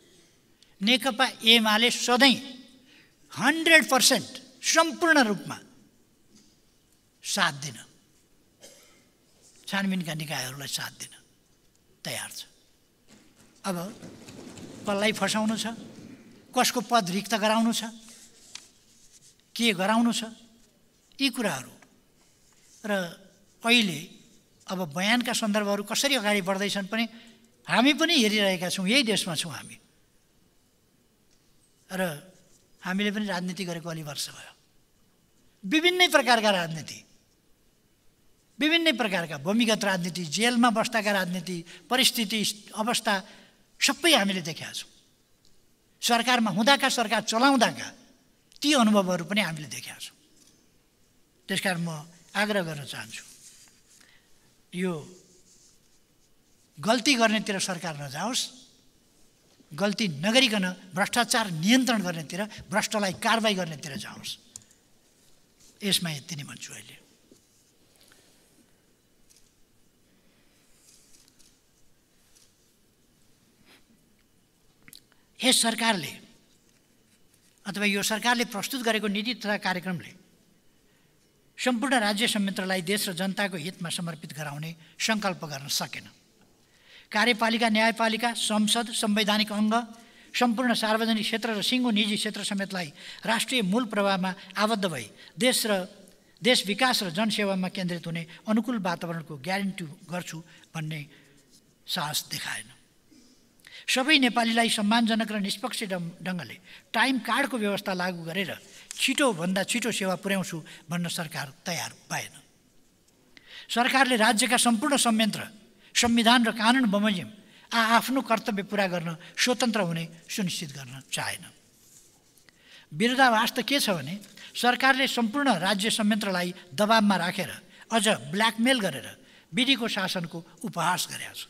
नेकपा एमाले सधैँ हन्ड्रेड पर्सेन्ट सम्पूर्ण रूपमा साथ दिन। छानबिनका निकायहरूलाई साथ दिन तयार छ। अब कसलाई फसाउनु छ? कसको पद रिक्त गराउनु छ? के गराउनु छ? यी कुराहरू। र अहिले अब बयानका सन्दर्भहरू कसरी अगाडि बढ्दैछन् पनि हामी पनि हेरिरहेका छौँ यही देशमा छौँ हामी। र हामीले पनि राजनीति गरेको अलि वर्ष भयो। विभिन्नै प्रकारका राजनीति। विभिन्नै प्रकारका भूमिगत राजनीति जेलमा बस्दाका राजनीति परिस्थिति अवस्था सबै हामीले देखेका छौँ। सरकारमा हुँदाका सरकार चलाउँदाका ती अनुभवहरू पनि हामीले देखेका छौँ। त्यस कारण म आग्रह गर्न चाहन्छु यो गल्ती गर्नेतिर सरकार नजाओस् गल्ती नगरिकन भ्रष्टाचार नियन्त्रण गर्नेतिर भ्रष्टलाई कारवाही गर्नेतिर जाओस्। यसमा यति नै भन्छु अहिले। यस सरकारले अथवा यो सरकारले प्रस्तुत गरेको नीति तथा कार्यक्रमले सम्पूर्ण राज्य संयन्त्रलाई देश र जनताको हितमा समर्पित गराउने सङ्कल्प गर्न सकेन। कार्यपालिका न्यायपालिका संसद संवैधानिक अङ्ग सम्पूर्ण सार्वजनिक क्षेत्र र सिङ्गो निजी क्षेत्र समेतलाई राष्ट्रिय मूल प्रवाहमा आबद्ध भई देश र देश विकास र जनसेवामा केन्द्रित हुने अनुकूल वातावरणको ग्यारेन्टी गर्छु भन्ने साहस देखाएन। सबै नेपालीलाई सम्मानजनक र निष्पक्ष ढङ्गले टाइम कार्डको व्यवस्था लागू गरेर छिटोभन्दा छिटो सेवा पुर्याउँछु भन्न सरकार तयार भएन। सरकारले राज्यका सम्पूर्ण संयन्त्र संविधान र कानुन बमोजिम आ आफ्नो कर्तव्य पुरा गर्न स्वतन्त्र हुने सुनिश्चित गर्न चाहेन। विरोधाभास त के छ भने सरकारले सम्पूर्ण राज्य संयन्त्रलाई दबावमा राखेर अझ ब्ल्याकमेल गरेर विधिको शासनको उपहास गरेका छ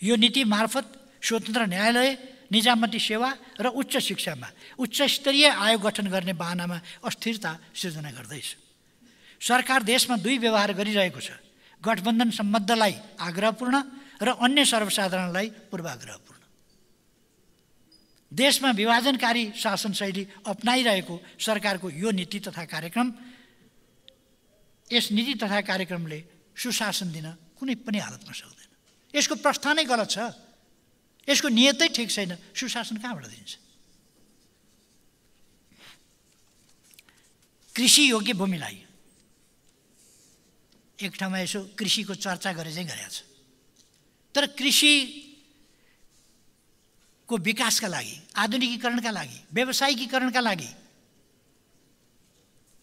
यो नीति मार्फत स्वतन्त्र न्यायालय निजामती सेवा र उच्च शिक्षामा उच्च स्तरीय आयोग गठन गर्ने बाहनामा अस्थिरता सिर्जना गर्दैछ। सरकार देशमा दुई व्यवहार गरिरहेको छ। गठबन्धन सम्बद्धलाई आग्रहपूर्ण र अन्य सर्वसाधारणलाई पूर्वाग्रहपूर्ण। देशमा विभाजनकारी शासन शैली अप्नाइरहेको सरकारको यो नीति तथा कार्यक्रम यस नीति तथा कार्यक्रमले सुशासन दिन कुनै पनि हालतमा सक्दैन यसको प्रस्थानै गलत छ। यसको नियतै ठिक छैन। सुशासन कहाँबाट दिन्छ? कृषि योग्य भूमिलाई। एक ठाउँमा यसो कृषिको चर्चा गरे चाहिँ गरेको छ तर कृषिको विकासका लागि आधुनिकीकरणका लागि व्यावसायिकीकरणका लागि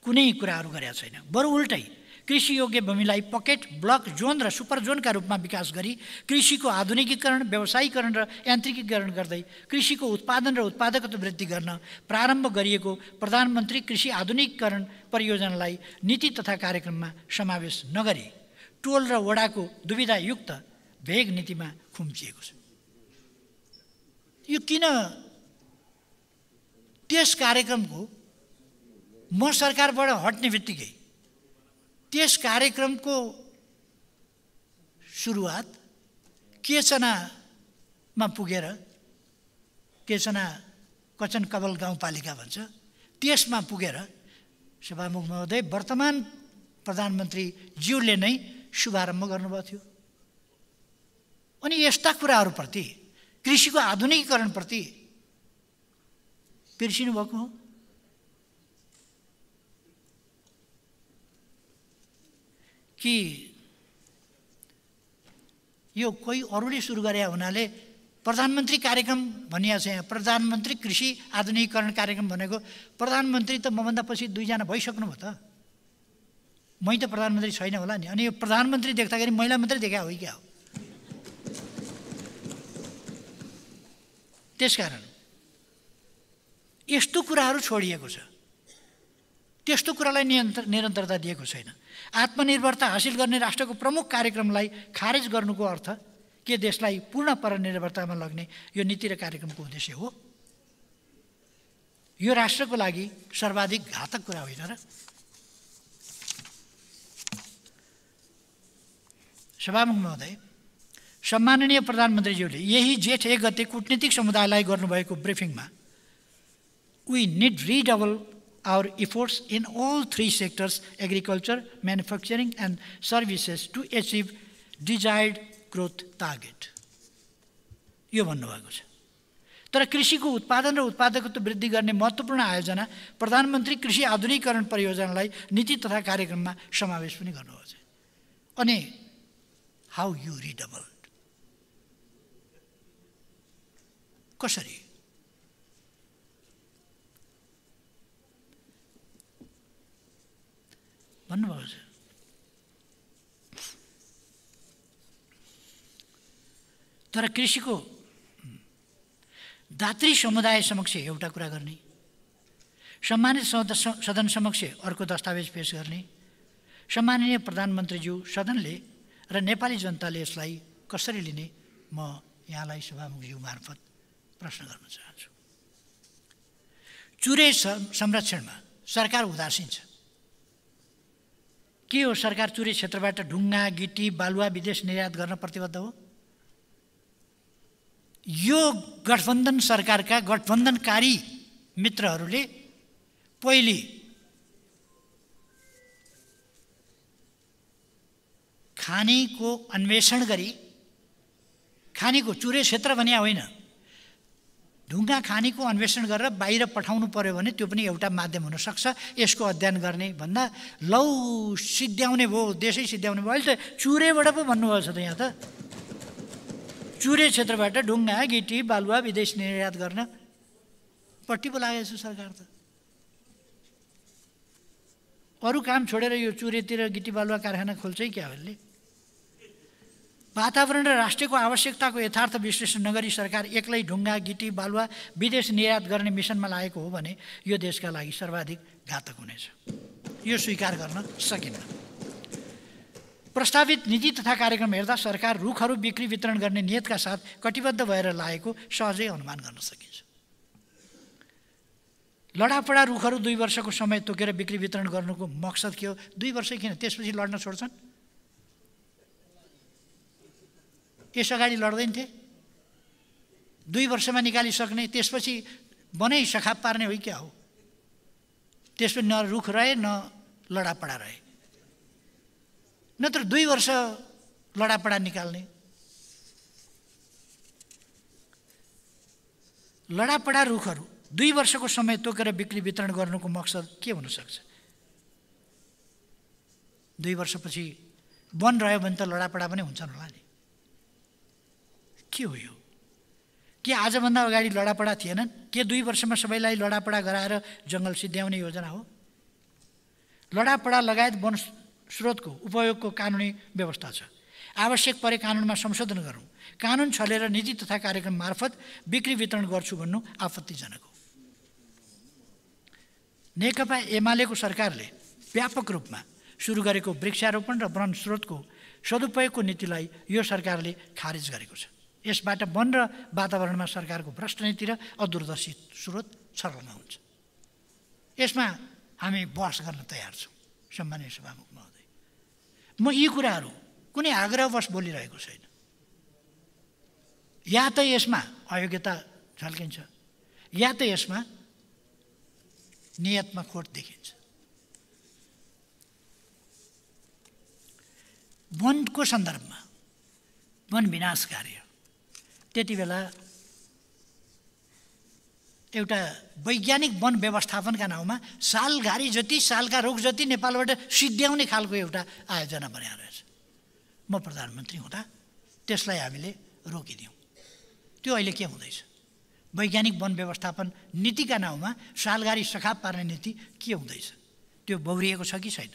कुनै कुराहरू गरेका छैन बरु उल्टै कृषि योग्य भूमिलाई पकेट ब्लक जोन र सुपर जोनका रूपमा विकास गरी कृषिको आधुनिकीकरण व्यवसायीकरण र यान्त्रिकीकरण गर्दै कृषिको उत्पादन र उत्पादकत्व वृद्धि गर्न प्रारम्भ गरिएको प्रधानमन्त्री कृषि आधुनिकीकरण परियोजनालाई नीति तथा कार्यक्रममा समावेश नगरी टोल र वडाको दुविधायुक्त भेग नीतिमा खुम्चिएको छ। यो किन त्यस कार्यक्रमको म सरकारबाट हट्ने बित्तिकै त्यस कार्यक्रमको सुरुवात केचनामा पुगेर केचना कचन कवल गाउँपालिका भन्छ त्यसमा पुगेर सभामुख महोदय वर्तमान प्रधानमन्त्रीज्यूले नै शुभारम्भ गर्नुभएको थियो। अनि यस्ता कुराहरूप्रति कृषिको आधुनिकीकरणप्रति बिर्सिनु भएको हो। कि यो कोही अरूले सुरु गरे हुनाले प्रधानमन्त्री कार्यक्रम भनिएको छ यहाँ। प्रधानमन्त्री कृषि आधुनिकीकरण कार्यक्रम भनेको प्रधानमन्त्री त मभन्दा पछि दुईजना भइसक्नु भयो त। मै त प्रधानमन्त्री छैन होला नि। अनि यो प्रधानमन्त्री देख्दाखेरि महिला मात्रै देखा हो क्या हो? त्यसकारण यस्तो कुराहरू छोडिएको छ। त्यस्तो कुरालाई नियन्त्र निरन्तरता दिएको छैन। आत्मनिर्भरता हासिल गर्ने राष्ट्रको प्रमुख कार्यक्रमलाई खारेज गर्नुको अर्थ के देशलाई पूर्ण परनिर्भरतामा लग्ने यो नीति र कार्यक्रमको उद्देश्य हो? यो राष्ट्रको लागि सर्वाधिक घातक कुरा होइन र। सभामुख महोदय सम्माननीय प्रधानमन्त्रीज्यूले यही जेठ एक गते कुटनीतिक समुदायलाई गर्नुभएको ब्रिफिङमा we need redouble our efforts in all three sectors agriculture, manufacturing, and services to achieve desired growth target. यो भन्नुभएको छ। तर कृषिको उत्पादन र उत्पादकत्व वृद्धि गर्ने महत्त्वपूर्ण आयोजना प्रधानमन्त्री कृषि आधुनिकीकरण परियोजनालाई नीति तथा कार्यक्रममा समावेश पनि गर्नुभएको छ। अनि हाउ यु रिडबल कसरी? भन्नुभएको छ। तर कृषिको दात्री समुदाय समक्ष एउटा कुरा गर्ने सम्मानित सदन समक्ष अर्को दस्तावेज पेस गर्ने सम्माननीय प्रधानमन्त्रीज्यू सदनले र नेपाली जनताले यसलाई कसरी लिने म यहाँलाई सभामुखज्यू मार्फत प्रश्न गर्न चाहन्छु। चुरे संरक्षणमा सरकार उदासीन छ। के हो सरकार चुरे क्षेत्रबाट ढुङ्गा गिटी बालुवा विदेश निर्यात गर्न प्रतिबद्ध हो? यो गठबन्धन सरकारका गठबन्धनकारी मित्रहरूले पहिले खानीको अन्वेषण गरी खानीको चुरे क्षेत्र भने होइन। ढुङ्गा खानीको अन्वेषण गरेर बाहिर पठाउनु पऱ्यो भने त्यो पनि एउटा माध्यम हुनसक्छ। यसको अध्ययन गर्ने भन्दा लौ सिद्ध्याउने भयो देशै सिद्ध्याउने भयो अहिले त चुरेबाट पो भन्नुभएको छ त यहाँ त। चुरे क्षेत्रबाट ढुङ्गा गिटी बालुवा विदेश निर्यात गर्न। पट्टि पो लागेको छ सरकार त। अरू काम छोडेर यो चुरेतिर गिटी बालुवा कारखाना खोल्छ क्याहरूले वातावरण र राष्ट्रको आवश्यकताको यथार्थ विश्लेषण नगरी सरकार एक्लै ढुङ्गा गिटी बालुवा विदेश निर्यात गर्ने मिसनमा लागेको हो भने यो देशका लागि सर्वाधिक घातक हुनेछ। यो स्वीकार गर्न सकिन्न। प्रस्तावित नीति तथा कार्यक्रम हेर्दा सरकार रुखहरू बिक्री वितरण गर्ने नियतका साथ कटिबद्ध भएर लागेको सहजै अनुमान गर्न सकिन्छ। लडापडा रुखहरू दुई वर्षको समय तोकेर बिक्री वितरण गर्नुको मकसद के हो? दुई वर्ष किन? त्यसपछि लड्न छोड्छन्? यस अगाडि लड्दैन थिए दुई वर्षमा निकालिसक्ने त्यसपछि बनै सखाप पार्ने हो क्या हो? त्यसपछि न रुख रहे न लडापडा रहे। नत्र दुई वर्ष लडापडा निकाल्ने। लडापडा रुखहरू दुई वर्षको समय तोकेर बिक्री वितरण गर्नुको मकसद के हुनसक्छ? दुई वर्षपछि वन रह्यो भने त लडापडा पनि हुन्छन् होला नि। के हो यो? के आजभन्दा अगाडि लडापडा थिएनन्? के दुई वर्षमा सबैलाई लडापडा गराएर जङ्गल सिद्ध्याउने योजना हो? लडापडा लगायत वन स्रोतको उपयोगको कानुनी व्यवस्था छ। आवश्यक परे कानुनमा संशोधन गरौँ। कानुन छलेर नीति तथा कार्यक्रम मार्फत बिक्री वितरण गर्छु भन्नु आपत्तिजनक हो। नेकपा एमालेको सरकारले व्यापक रूपमा सुरु गरेको वृक्षारोपण र वन स्रोतको सदुपयोगको नीतिलाई यो सरकारले खारेज गरेको छ। यसबाट वन र वातावरणमा सरकारको भ्रष्ट नीति र अदूरदर्शी स्रोत छर्लङ्ग हुन्छ। यसमा हामी बहस गर्न तयार छौँ सम्मानीय सभामुख महोदय। म यी कुराहरू कुनै आग्रहवश बोलिरहेको छैन। या त यसमा अयोग्यता झल्किन्छ या त यसमा नियतमा खोट देखिन्छ। वनको सन्दर्भमा वन विनाश कार्य त्यति बेला एउटा वैज्ञानिक वन व्यवस्थापनका नाउँमा सालघारी जति सालका रुख जति नेपालबाट सिद्ध्याउने खालको एउटा आयोजना बनाएर रहेछ म प्रधानमन्त्री हुँदा त्यसलाई हामीले रोकिदियौँ। त्यो अहिले के हुँदैछ? वैज्ञानिक वन व्यवस्थापन नीतिका नाउँमा सालघारी सखाप पार्ने नीति के हुँदैछ? त्यो बौरिएको छ कि छैन?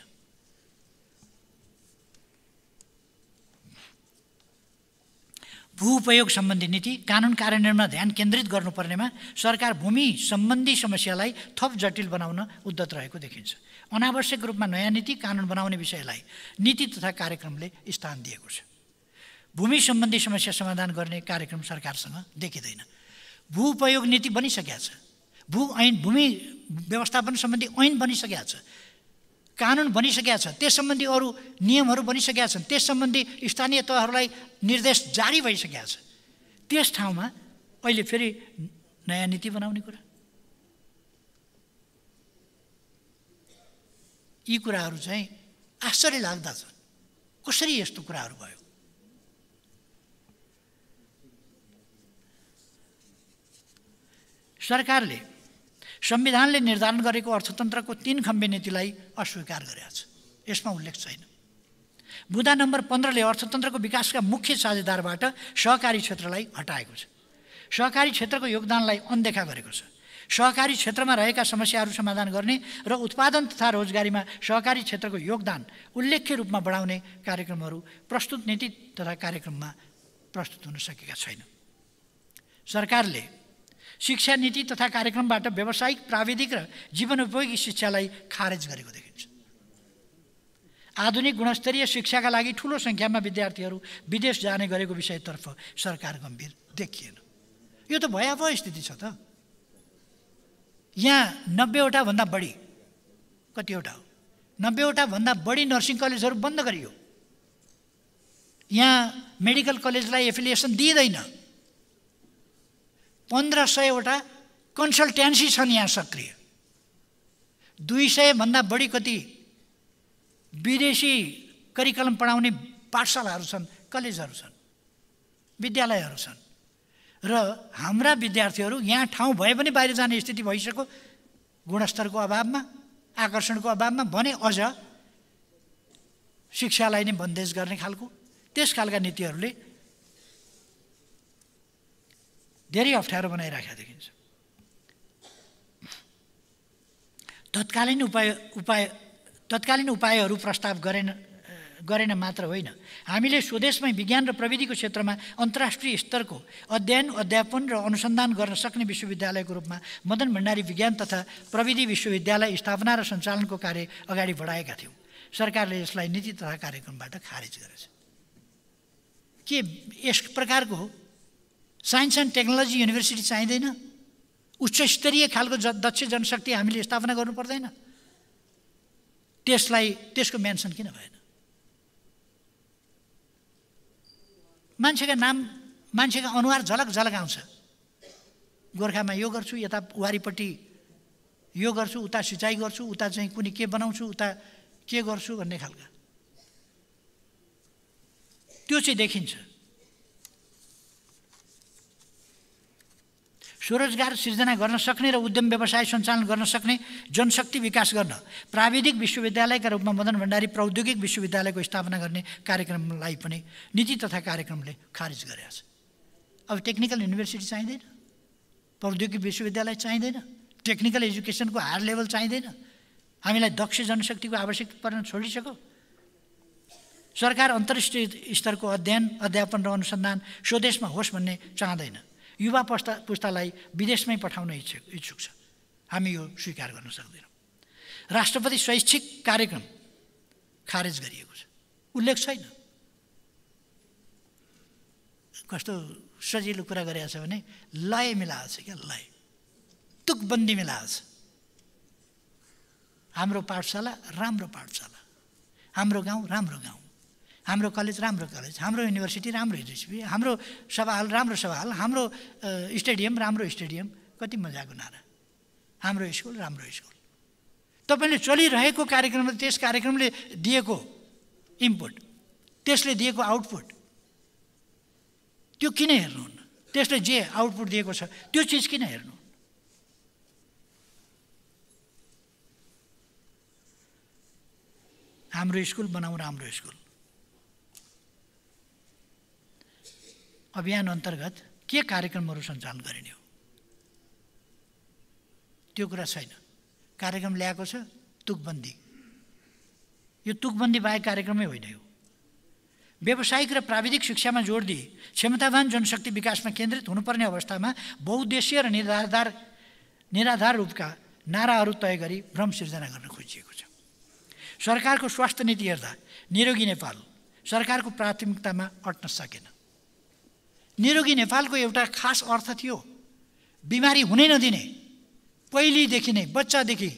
भू उपयोग सम्बन्धी नीति कानुन कार्यान्वयनमा ध्यान केन्द्रित गर्नुपर्नेमा सरकार भूमि सम्बन्धी समस्यालाई थप जटिल बनाउन उद्धत रहेको देखिन्छ। अनावश्यक रूपमा नयाँ नीति कानुन बनाउने विषयलाई नीति तथा कार्यक्रमले स्थान दिएको छ। भूमि सम्बन्धी समस्या समाधान गर्ने कार्यक्रम सरकारसँग देखिँदैन। भू उपयोग नीति बनिसकेका छ। भू ऐन भूमि व्यवस्थापन सम्बन्धी ऐन बनिसकेका छ। कानुन बनिसकेका छ त्यस सम्बन्धी अरू नियमहरू बनिसकेका छन्। त्यस सम्बन्धी स्थानीय तहहरूलाई निर्देश जारी भइसकेका छ त्यस ठाउँमा अहिले फेरि नयाँ नीति बनाउने कुरा। यी कुराहरू चाहिँ आश्चर्य लाग्दा छ कसरी यस्तो कुराहरू भयो? सरकारले संविधानले निर्धारण गरेको अर्थतन्त्रको तिन खम्बे नीतिलाई अस्वीकार गरेको छ। यसमा उल्लेख छैन। बुदा नम्बर पन्ध्रले अर्थतन्त्रको विकासका मुख्य साझेदारबाट सहकारी क्षेत्रलाई हटाएको छ। सहकारी क्षेत्रको योगदानलाई अनदेखा गरेको छ। सहकारी क्षेत्रमा रहेका समस्याहरू समाधान गर्ने र उत्पादन तथा रोजगारीमा सहकारी क्षेत्रको योगदान उल्लेख्य रूपमा बढाउने कार्यक्रमहरू प्रस्तुत नीति तथा कार्यक्रममा प्रस्तुत हुन सकेका छैन सरकारले शिक्षा नीति तथा कार्यक्रमबाट व्यावसायिक प्राविधिक र जीवनोपयोगी शिक्षालाई खारेज गरेको देखिन्छ। आधुनिक गुणस्तरीय शिक्षाका लागि ठुलो सङ्ख्यामा विद्यार्थीहरू विदेश जाने गरेको विषयतर्फ सरकार गम्भीर देखिएन। यो त भयावह स्थिति छ त। यहाँ नब्बेवटा भन्दा बढी कतिवटा हो? नब्बेवटा भन्दा बढी नर्सिङ कलेजहरू बन्द गरियो। यहाँ मेडिकल कलेजलाई एफिलिएसन दिइँदैन। पन्ध्र सयवटा कन्सल्टेन्सी छन् यहाँ सक्रिय। दुई सयभन्दा बढी कति विदेशी करिकलम पढाउने पाठशालाहरू छन् कलेजहरू छन् विद्यालयहरू छन्। र हाम्रा विद्यार्थीहरू यहाँ ठाउँ भए पनि बाहिर जाने स्थिति भइसक्यो गुणस्तरको अभावमा आकर्षणको अभावमा भने अझ शिक्षालाई नै बन्देज गर्ने खालको। त्यस खालका नीतिहरूले धेरै अप्ठ्यारो बनाइराखेका देखिन्छ। तत्कालीन उपाय उपाय तत्कालीन उपायहरू प्रस्ताव गरेन गरेन मात्र होइन। हामीले स्वदेशमै विज्ञान र प्रविधिको क्षेत्रमा अन्तर्राष्ट्रिय स्तरको अध्ययन अध्यापन र अनुसन्धान गर्न सक्ने विश्वविद्यालयको रूपमा मदन भण्डारी विज्ञान तथा प्रविधि विश्वविद्यालय स्थापना र सञ्चालनको कार्य अगाडि बढाएका थियौँ। सरकारले यसलाई नीति तथा कार्यक्रमबाट खारेज गरेछ। के यस प्रकारको साइन्स एन्ड टेक्नोलोजी युनिभर्सिटी चाहिँदैन। उच्च स्तरीय खालको ज दक्ष जनशक्ति हामीले स्थापना गर्नु पर्दैन। त्यसलाई त्यसको मेन्सन किन भएन? मान्छेका नाम मान्छेका अनुहार झलक झलक आउँछ। गोर्खामा यो गर्छु यता वारिपट्टि यो गर्छु उता सिँचाइ गर्छु उता चाहिँ कुनै के बनाउँछु उता के गर्छु भन्ने खालका। त्यो चाहिँ देखिन्छ। स्वरोजगार सिर्जना गर्न सक्ने र उद्यम व्यवसाय सञ्चालन गर्न सक्ने जनशक्ति विकास गर्न प्राविधिक विश्वविद्यालयका रूपमा मदन भण्डारी प्रौद्योगिक विश्वविद्यालयको स्थापना गर्ने कार्यक्रमलाई पनि नीति तथा कार्यक्रमले खारेज गरेका छ अब टेक्निकल युनिभर्सिटी चाहिँदैन प्रौद्योगिक विश्वविद्यालय चाहिँदैन टेक्निकल एजुकेसनको हायर लेभल चाहिँदैन। हामीलाई दक्ष जनशक्तिको आवश्यक पर्न छोडिसक्यो। सरकार अन्तर्राष्ट्रिय स्तरको अध्ययन अध्यापन र अनुसन्धान स्वदेशमा होस् भन्ने चाहँदैन। युवा पुस्ता पुस्तालाई विदेशमै पठाउन इच्छुक इच्छुक छ। हामी यो स्वीकार गर्न सक्दैनौँ। राष्ट्रपति शैक्षिक कार्यक्रम खारेज गरिएको छ। उल्लेख छैन। कस्तो सजिलो कुरा गरेको छ भने लय मिलाएको छ क्या लय। तुकबन्दी मिलाएको छ हाम्रो पाठशाला राम्रो पाठशाला। हाम्रो गाउँ राम्रो गाउँ। हाम्रो कलेज राम्रो कलेज हाम्रो युनिभर्सिटी राम्रो युनिभर्सिटी हाम्रो सभाहाल राम्रो सभाहाल हाम्रो स्टेडियम राम्रो स्टेडियम कति मजाको नारा। हाम्रो स्कुल राम्रो स्कुल। तपाईँले चलिरहेको कार्यक्रमले त्यस कार्यक्रमले दिएको इनपुट त्यसले दिएको आउटपुट त्यो किन हेर्नुहुन्न? त्यसले जे आउटपुट दिएको छ त्यो चिज किन हेर्नु हाम्रो स्कुल बनाऊ राम्रो स्कुल। अभियान अन्तर्गत के कार्यक्रमहरू सञ्चालन गरिने हो? त्यो कुरा छैन। कार्यक्रम ल्याएको छ तुकबन्दी। यो तुकबन्दी बाहेक कार्यक्रमै होइन यो। व्यावसायिक र प्राविधिक शिक्षामा जोड दिए क्षमतावान जनशक्ति विकासमा केन्द्रित हुनुपर्ने अवस्थामा बहुद्देशीय र निराधार निराधार रूपका नाराहरू तय गरी भ्रम सिर्जना गर्न खोजिएको छ। सरकारको स्वास्थ्य नीति हेर्दा निरोगी नेपाल सरकारको प्राथमिकतामा अट्न सकेन। निरोगी नेपालको एउटा खास अर्थ थियो। बिमारी हुनै नदिने पहिलेदेखि नै बच्चादेखि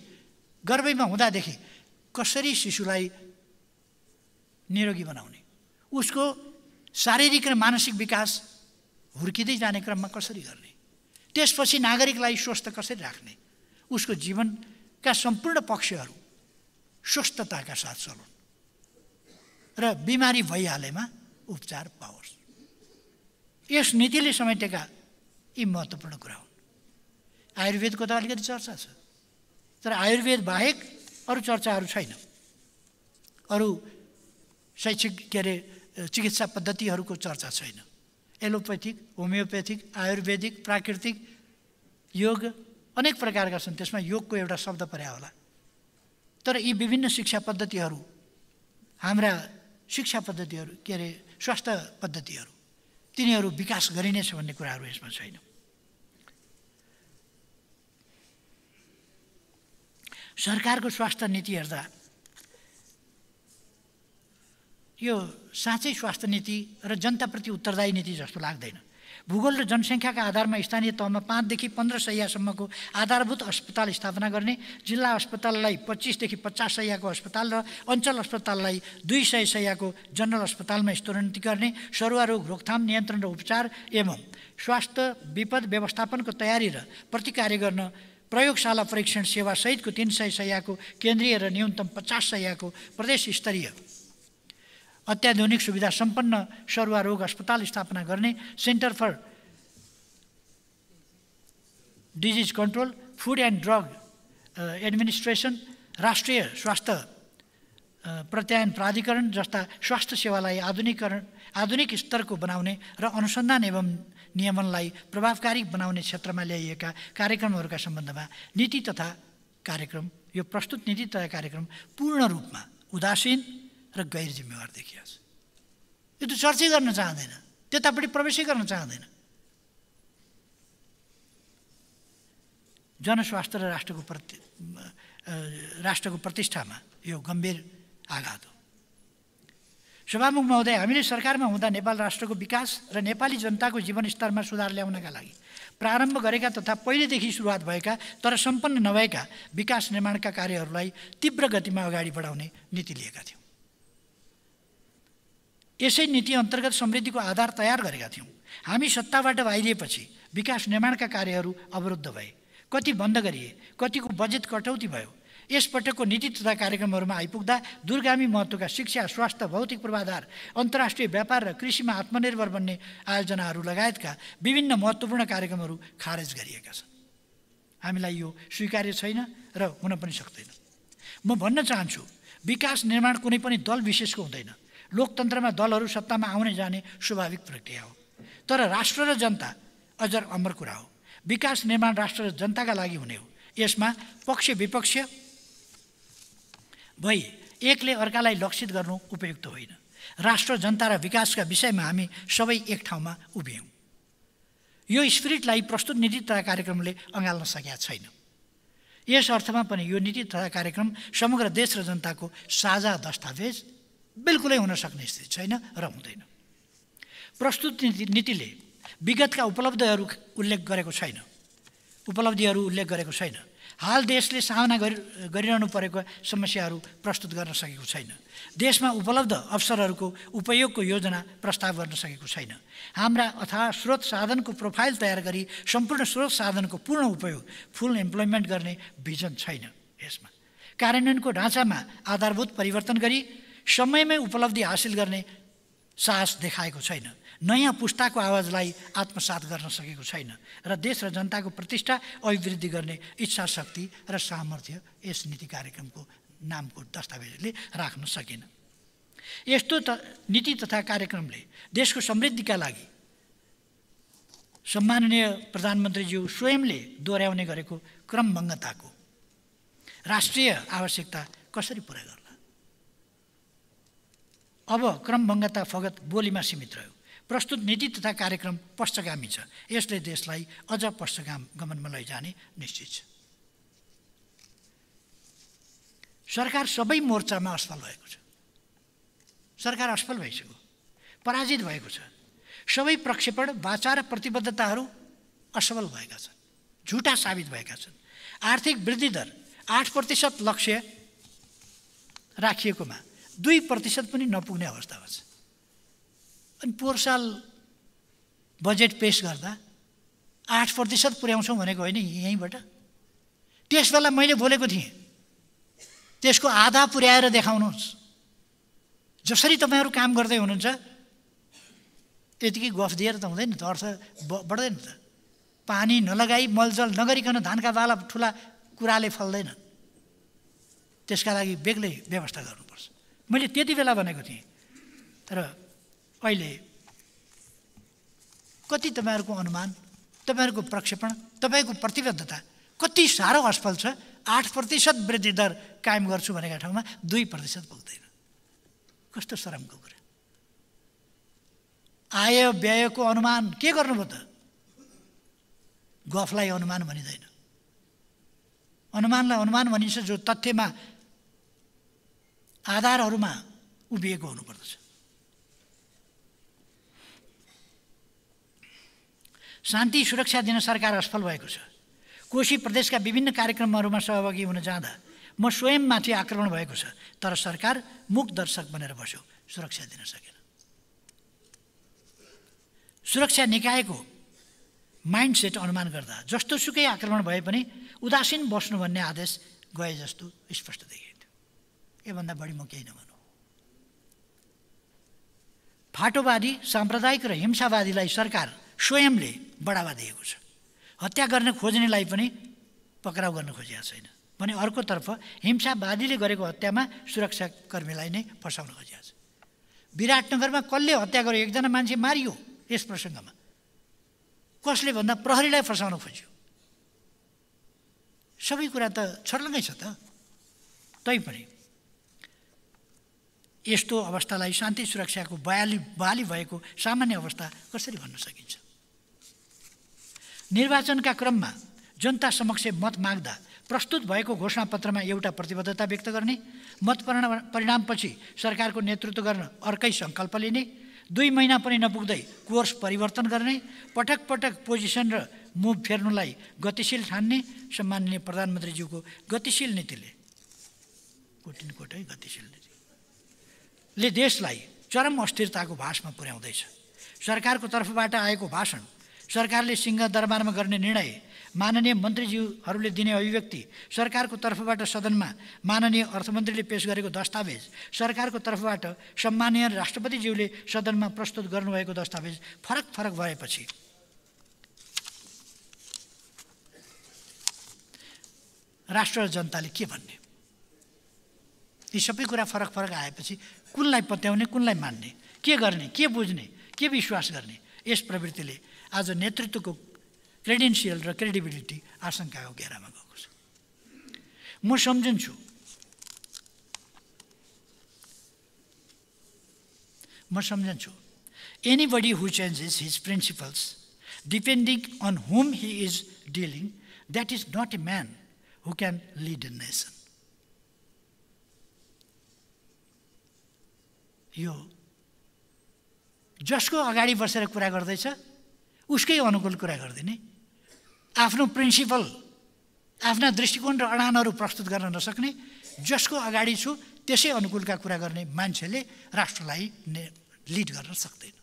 गर्भैमा हुँदादेखि कसरी शिशुलाई निरोगी बनाउने? उसको शारीरिक र मानसिक विकास हुर्किँदै जाने क्रममा कसरी गर्ने? त्यसपछि नागरिकलाई स्वस्थ कसरी राख्ने? उसको जीवनका सम्पूर्ण पक्षहरू स्वस्थताका साथ चलाउन् र बिमारी भइहालेमा उपचार पाओस्। यस नीतिले समेटेका यी महत्त्वपूर्ण कुरा हुन्। आयुर्वेदको त अलिकति चर्चा छ तर आयुर्वेद बाहेक अरू चर्चाहरू छैन। अरू शैक्षिक के अरे चिकित्सा पद्धतिहरूको चर्चा छैन। एलोपेथिक होमियोपेथिक आयुर्वेदिक प्राकृतिक योग अनेक प्रकारका छन् त्यसमा योगको एउटा शब्द पर्या होला। तर यी विभिन्न शिक्षा पद्धतिहरू हाम्रा शिक्षा पद्धतिहरू के अरे स्वास्थ्य पद्धतिहरू तिनीहरू विकास गरिनेछ भन्ने कुराहरू यसमा छैन। सरकारको स्वास्थ्य नीति हेर्दा यो साँच्चै स्वास्थ्य नीति र जनताप्रति उत्तरदायी नीति जस्तो लाग्दैन। भूगोल र जनसङ्ख्याका आधारमा स्थानीय तहमा पाँचदेखि पन्ध्र सयसम्मको आधारभूत अस्पताल स्थापना गर्ने जिल्ला अस्पताललाई पच्चिसदेखि पचास सयको अस्पताल र अञ्चल अस्पताललाई दुई सय सयको जनरल अस्पतालमा स्तरोन्नति गर्ने सरुवा रोग रोकथाम नियन्त्रण र उपचार एवं स्वास्थ्य विपद व्यवस्थापनको तयारी र प्रतिकार्य गर्न प्रयोगशाला परीक्षण सेवा सहितको तिन सय सयको केन्द्रीय र न्यूनतम पचास सयको प्रदेश स्तरीय अत्याधुनिक सुविधा सम्पन्न सरुवा रोग अस्पताल स्थापना गर्ने centre for disease control food and drug administration राष्ट्रिय स्वास्थ्य प्रत्यायन प्राधिकरण जस्ता स्वास्थ्य सेवालाई आधुनिकरण आधुनिक स्तरको बनाउने र अनुसन्धान एवं नियमनलाई प्रभावकारी बनाउने क्षेत्रमा ल्याइएका कार्यक्रमहरूका सम्बन्धमा नीति तथा कार्यक्रम यो प्रस्तुत नीति तथा कार्यक्रम पूर्ण रूपमा उदासीन र गैर जिम्मेवार देखिया छ यो त चर्चै गर्न चाहँदैन। त्यतापट्टि प्रवेशै गर्न चाहँदैन। जनस्वास्थ्य र राष्ट्रको प्रति राष्ट्रको प्रतिष्ठामा यो गम्भीर आघात हो। सभामुख महोदय हामीले सरकारमा हुँदा नेपाल राष्ट्रको विकास र नेपाली जनताको जीवनस्तरमा सुधार ल्याउनका लागि प्रारम्भ गरेका तथा पहिलेदेखि सुरुवात भएका तर सम्पन्न नभएका विकास निर्माणका कार्यहरूलाई तीव्र गतिमा अगाडि बढाउने नीति लिएका थियौँ। यसै नीति अन्तर्गत समृद्धिको आधार तयार गरेका थियौँ। हामी सत्ताबाट बाहिरिएपछि विकास निर्माणका कार्यहरू अवरुद्ध भए। कति बन्द गरिए कतिको बजेट कटौती भयो। यसपटकको नीति तथा कार्यक्रमहरूमा आइपुग्दा दूरगामी महत्त्वका शिक्षा स्वास्थ्य भौतिक पूर्वाधार अन्तर्राष्ट्रिय व्यापार र कृषिमा आत्मनिर्भर बन्ने आयोजनाहरू लगायतका विभिन्न महत्त्वपूर्ण कार्यक्रमहरू खारेज गरिएका छन्। हामीलाई यो स्वीकार्य छैन र हुन पनि सक्दैन। म भन्न चाहन्छु विकास निर्माण कुनै पनि दल विशेषको हुँदैन। लोकतन्त्रमा दलहरू सत्तामा आउने जाने स्वाभाविक प्रक्रिया हो। तर राष्ट्र र जनता अझ अमर कुरा हो। विकास निर्माण राष्ट्र र जनताका लागि हुने हो। यसमा पक्ष विपक्ष भई एकले अर्कालाई लक्षित गर्नु उपयुक्त होइन। राष्ट्र जनता र विकासका विषयमा हामी सबै एक ठाउँमा उभियौँ। यो स्पिरिटलाई प्रस्तुत नीति तथा कार्यक्रमले अँगाल्न सकेका छैन। यस अर्थमा पनि यो नीति तथा कार्यक्रम समग्र देश र जनताको साझा दस्तावेज बिल्कुलै हुन सक्ने स्थिति छैन र हुँदैन। प्रस्तुत नीति नीतिले विगतका उपलब्धिहरू उल्लेख गरेको छैन। उपलब्धिहरू उल्लेख गरेको छैन। हाल देशले सामना गरि गरिरहनु परेको समस्याहरू प्रस्तुत गर्न सकेको छैन। देशमा उपलब्ध अवसरहरूको उपयोगको योजना प्रस्ताव गर्न सकेको छैन। हाम्रा अथवा स्रोत साधनको प्रोफाइल तयार गरी सम्पूर्ण स्रोत साधनको पूर्ण उपयोग फुल इम्प्लोइमेन्ट गर्ने भिजन छैन यसमा। कार्यान्वयनको ढाँचामा आधारभूत परिवर्तन गरी समयमै उपलब्धि हासिल गर्ने साहस देखाएको छैन। नयाँ पुस्ताको आवाजलाई आत्मसात गर्न सकेको छैन र देश र जनताको प्रतिष्ठा अभिवृद्धि गर्ने इच्छा शक्ति र सामर्थ्य यस नीति कार्यक्रमको नामको दस्तावेजले राख्न सकेन। यस्तो त नीति तथा कार्यक्रमले देशको समृद्धिका लागि सम्माननीय प्रधानमन्त्रीज्यू स्वयंले दोहोऱ्याउने गरेको क्रमभङ्गताको राष्ट्रिय आवश्यकता कसरी पुरा गर्ला अब क्रमभङ्गता फगत बोलीमा सीमित रह्यो। प्रस्तुत नीति तथा कार्यक्रम पश्चगामी छ। यसले देशलाई अझ पश्चगाम गमनमा लैजाने निश्चित छ। सरकार सबै मोर्चामा असफल भएको छ। सरकार असफल भइसक्यो। पराजित भएको छ। सबै प्रक्षेपण वाचा र प्रतिबद्धताहरू असफल भएका छन्। झुटा साबित भएका छन्। आर्थिक वृद्धि दर आठ प्रतिशत लक्ष्य राखिएकोमा दुई प्रतिशत पनि नपुग्ने अवस्थामा छ अनि पोहोर साल बजेट पेस गर्दा आठ प्रतिशत पुर्याउँछौँ भनेको होइन यहीँबाट? त्यस बेला मैले बोलेको थिएँ त्यसको आधा पुर्याएर देखाउनुहोस्। जसरी तपाईँहरू काम गर्दै हुनुहुन्छ यतिकै गफ दिएर त हुँदैन त अर्थ बढ्दैन त। पानी नलगाई मलजल नगरिकन धानका बाला ठुला कुराले फल्दैन। त्यसका लागि बेग्लै व्यवस्था गर्नुपर्छ मैले त्यति बेला भनेको थिएँ तर अहिले कति तपाईँहरूको अनुमान तपाईँहरूको प्रक्षेपण तपाईँको प्रतिबद्धता कति साह्रो असफल छ आठ प्रतिशत वृद्धि दर कायम गर्छु भनेका ठाउँमा दुई प्रतिशत पुग्दैन कस्तो शरमको कुरा। आय व्ययको अनुमान के गर्नुभयो त? गफलाई अनुमान भनिँदैन। अनुमानलाई अनुमान भनिन्छ जो तथ्यमा आधारहरूमा उभिएको हुनुपर्दछ। शान्ति सुरक्षा दिन सरकार असफल भएको छ। कोशी प्रदेशका विभिन्न कार्यक्रमहरूमा सहभागी हुन जाँदा म स्वयंमाथि आक्रमण भएको छ तर सरकार मुख दर्शक बनेर बस्यो सुरक्षा दिन सकेन। सुरक्षा निकायको माइन्डसेट अनुमान गर्दा जस्तो सुकै आक्रमण भए पनि उदासीन बस्नु भन्ने आदेश गए जस्तो स्पष्ट देखिन्थ्यो योभन्दा बढी म केही नभनौँ। फाटोवादी साम्प्रदायिक र हिंसावादीलाई सरकार स्वयंले बढावा दिएको छ। हत्या गर्न खोज्नेलाई पनि पक्राउ गर्न खोजिएको छैन। भने अर्कोतर्फ हिंसावादीले गरेको हत्यामा सुरक्षाकर्मीलाई नै फसाउन खोजिएको छ। विराटनगरमा कसले हत्या गर्यो? एकजना मान्छे मारियो यस प्रसङ्गमा। कसले भन्दा प्रहरीलाई फसाउन खोज्यो? सबै कुरा त छर्लङ्गै छ त। तैपनि यस्तो अवस्थालाई शान्ति सुरक्षाको बयाली बहाली भएको सामान्य अवस्था कसरी भन्न सकिन्छ? निर्वाचनका क्रममा जनता समक्ष मत माग्दा प्रस्तुत भएको घोषणापत्रमा एउटा प्रतिबद्धता व्यक्त गर्ने मत परिणामपछि सरकारको नेतृत्व गर्न अर्कै सङ्कल्प लिने दुई महिना पनि नपुग्दै कोर्स परिवर्तन गर्ने पटक पटक पोजिसन र मुभ फेर्नुलाई गतिशील ठान्ने सम्माननीय प्रधानमन्त्रीज्यूको गतिशील नीतिले। कोटिन कोटै गतिशील। नीतिले देशलाई चरम अस्थिरताको भाषमा पुर्याउँदैछ। सरकारको तर्फबाट आएको भाषण सरकारले सिंहदरबारमा गर्ने निर्णय माननीय मन्त्रीज्यूहरूले दिने अभिव्यक्ति सरकारको तर्फबाट सदनमा माननीय अर्थमन्त्रीले पेस गरेको दस्तावेज सरकारको तर्फबाट सम्मानीय राष्ट्रपतिज्यूले सदनमा प्रस्तुत गर्नुभएको दस्तावेज फरक फरक भएपछि। राष्ट्र जनताले के भन्ने? यी सबै कुरा फरक फरक आएपछि कुनलाई पत्याउने कुनलाई मान्ने? के गर्ने के बुझ्ने के विश्वास गर्ने? यस प्रवृत्तिले आज नेतृत्वको क्रेडेन्सियल र क्रेडिबिलिटी आशङ्काको घेरामा गएको छ। म सम्झन्छु म सम्झन्छु anybody who changes his principles depending on whom he is dealing that is not a man who can lead a nation यो जसको अगाडि बसेर कुरा गर्दैछ उसकै अनुकूल कुरा गरिदिने। आफ्नो प्रिन्सिपल आफ्ना दृष्टिकोण र अडानहरू प्रस्तुत गर्न नसक्ने जसको अगाडि छु त्यसै अनुकूलका कुरा गर्ने मान्छेले राष्ट्रलाई लिड गर्न सक्दैन।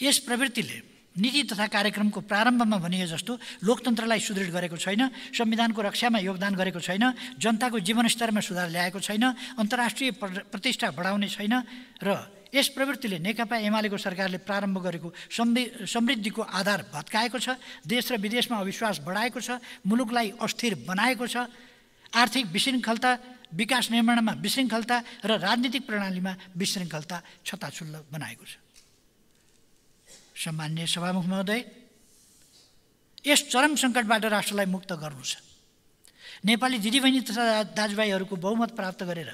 यस प्रवृत्तिले नीति तथा कार्यक्रमको प्रारम्भमा भनिए जस्तो लोकतन्त्रलाई सुदृढ गरेको छैन संविधानको रक्षामा योगदान गरेको छैन जनताको जीवनस्तरमा सुधार ल्याएको छैन अन्तर्राष्ट्रिय प्रतिष्ठा बढाउने छैन र यस प्रवृत्तिले नेकपा एमालेको सरकारले प्रारम्भ गरेको समृ समृद्धिको आधार भत्काएको छ देश र विदेशमा अविश्वास बढाएको छ मुलुकलाई अस्थिर बनाएको छ आर्थिक विशृङ्खलता विकास निर्माणमा विशृङ्खलता र राजनीतिक प्रणालीमा विशृङ्खलता छताछुल्ल बनाएको छ। सम्मान्य सभामुख महोदय यस चरम सङ्कटबाट राष्ट्रलाई मुक्त गर्नु छ। नेपाली दिदीबहिनी तथा दाजुभाइहरूको बहुमत प्राप्त गरेर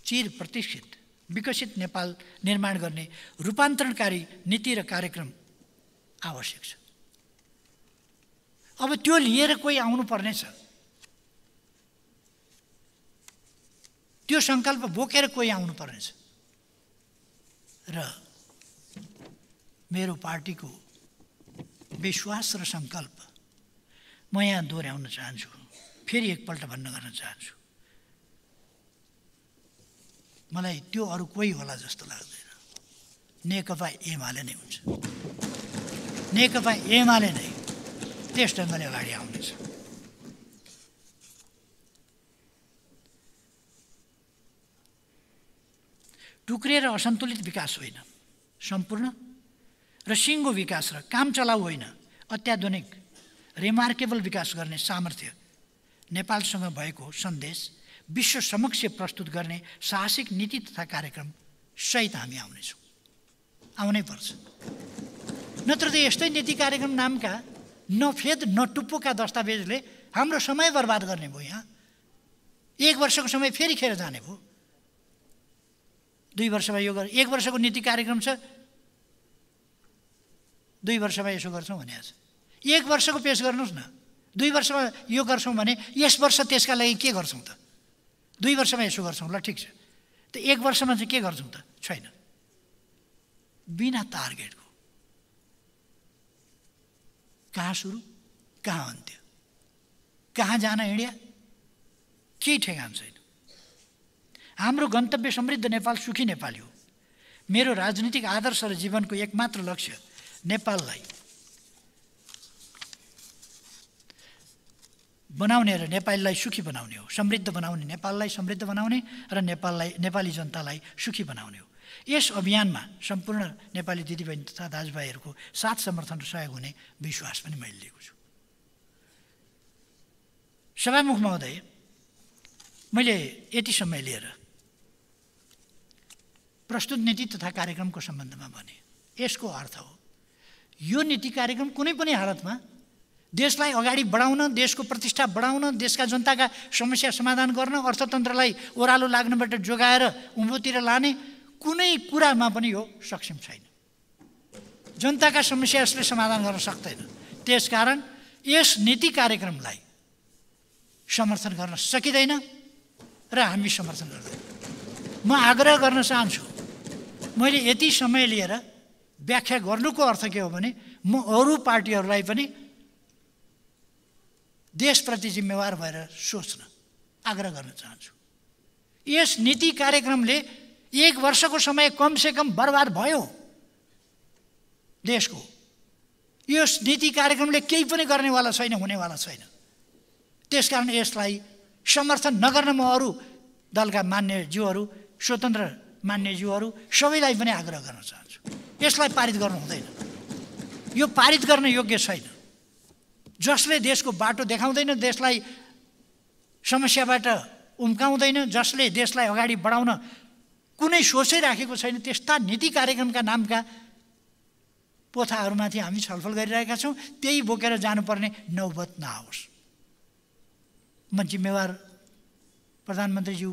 चिर प्रतिष्ठित विकसित नेपाल निर्माण गर्ने रूपान्तरणकारी नीति र कार्यक्रम आवश्यक छ। अब त्यो लिएर कोही आउनु पर्नेछ त्यो सङ्कल्प बोकेर कोही आउनु पर्नेछ र मेरो पार्टीको विश्वास र सङ्कल्प म यहाँ दोहोऱ्याउन चाहन्छु। फेरि एकपल्ट भन्न गर्न चाहन्छु। मलाई त्यो अरू कोही होला जस्तो लाग्दैन। नेकपा एमाले नै हुन्छ। नेकपा एमाले नै त्यस ढङ्गले अगाडि आउनेछ। टुक्रिएर असन्तुलित विकास होइन। सम्पूर्ण र सिङ्गो विकास र काम चलाउ होइन अत्याधुनिक रिमार्केबल विकास गर्ने सामर्थ्य नेपालसँग भएको सन्देश विश्व समक्ष प्रस्तुत गर्ने साहसिक नीति तथा कार्यक्रम सहित हामी आउनेछौँ। आउनै पर्छ। नत्र त यस्तै नीति कार्यक्रम नामका नफेद नटुप्पोका दस्तावेजले हाम्रो समय बर्बाद गर्ने भयो यहाँ एक वर्षको समय फेरि खेर जाने भयो। दुई वर्षमा यो एक वर्षको नीति कार्यक्रम छ दुई वर्षमा यसो गर्छौँ भने आज। एक वर्षको पेस गर्नुहोस् न। दुई वर्षमा यो गर्छौँ भने यस वर्ष त्यसका लागि के गर्छौँ त? दुई वर्षमा यसो गर्छौँ ल ठिक छ। त एक वर्षमा चाहिँ के गर्छौँ त? छैन। बिना टार्गेटको। कहाँ सुरु? कहाँ अन्त्य? कहाँ जान हिँड्या? केही ठेगान छैन। हाम्रो गन्तव्य समृद्ध नेपाल सुखी नेपाली हो। मेरो राजनीतिक आदर्श र जीवनको एकमात्र लक्ष्य नेपाललाई। बनाउने र नेपालीलाई सुखी बनाउने हो। समृद्ध बनाउने नेपाललाई समृद्ध बनाउने र नेपाललाई नेपाली जनतालाई सुखी बनाउने हो। यस अभियानमा सम्पूर्ण नेपाली दिदीबहिनी तथा दाजुभाइहरूको साथ समर्थन र सहयोग हुने विश्वास पनि मैले लिएको छु। सभामुख महोदय मैले यति समय लिएर प्रस्तुत नीति तथा कार्यक्रमको सम्बन्धमा भने यसको अर्थ हो यो नीति कार्यक्रम कुनै पनि हालतमा देशलाई अगाडि बढाउन देशको प्रतिष्ठा बढाउन देशका जनताका समस्या समाधान गर्न अर्थतन्त्रलाई ओह्रालो लाग्नबाट जोगाएर उँभोतिर लाने कुनै कुरामा पनि यो सक्षम छैन। जनताका समस्या यसले समाधान गर्न सक्दैन। त्यसकारण यस नीति कार्यक्रमलाई समर्थन गर्न सकिँदैन र हामी समर्थन गर्दैन। म आग्रह गर्न चाहन्छु मैले यति समय लिएर व्याख्या गर्नुको अर्थ के हो भने म अरू पार्टीहरूलाई पनि देशप्रति जिम्मेवार भएर सोच्न आग्रह गर्न चाहन्छु। यस नीति कार्यक्रमले एक वर्षको समय कमसे कम बर्बाद भयो देशको। यस नीति कार्यक्रमले केही पनि गर्नेवाला छैन हुनेवाला छैन। त्यसकारण यसलाई समर्थन नगर्न म अरू दलका मान्यज्यूहरू स्वतन्त्र मान्यज्यूहरू सबैलाई पनि आग्रह गर्न चाहन्छु। यसलाई पारित गर्नु हुँदैन। यो पारित गर्न योग्य छैन। जसले देशको बाटो देखाउँदैन देशलाई समस्याबाट उम्काउँदैन जसले देशलाई अगाडि बढाउन कुनै सोचै राखेको छैन त्यस्ता नीति कार्यक्रमका नामका पोथाहरूमाथि हामी छलफल गरिरहेका छौँ त्यही बोकेर जानुपर्ने नौबत नआओस्। म जिम्मेवार प्रधानमन्त्रीज्यू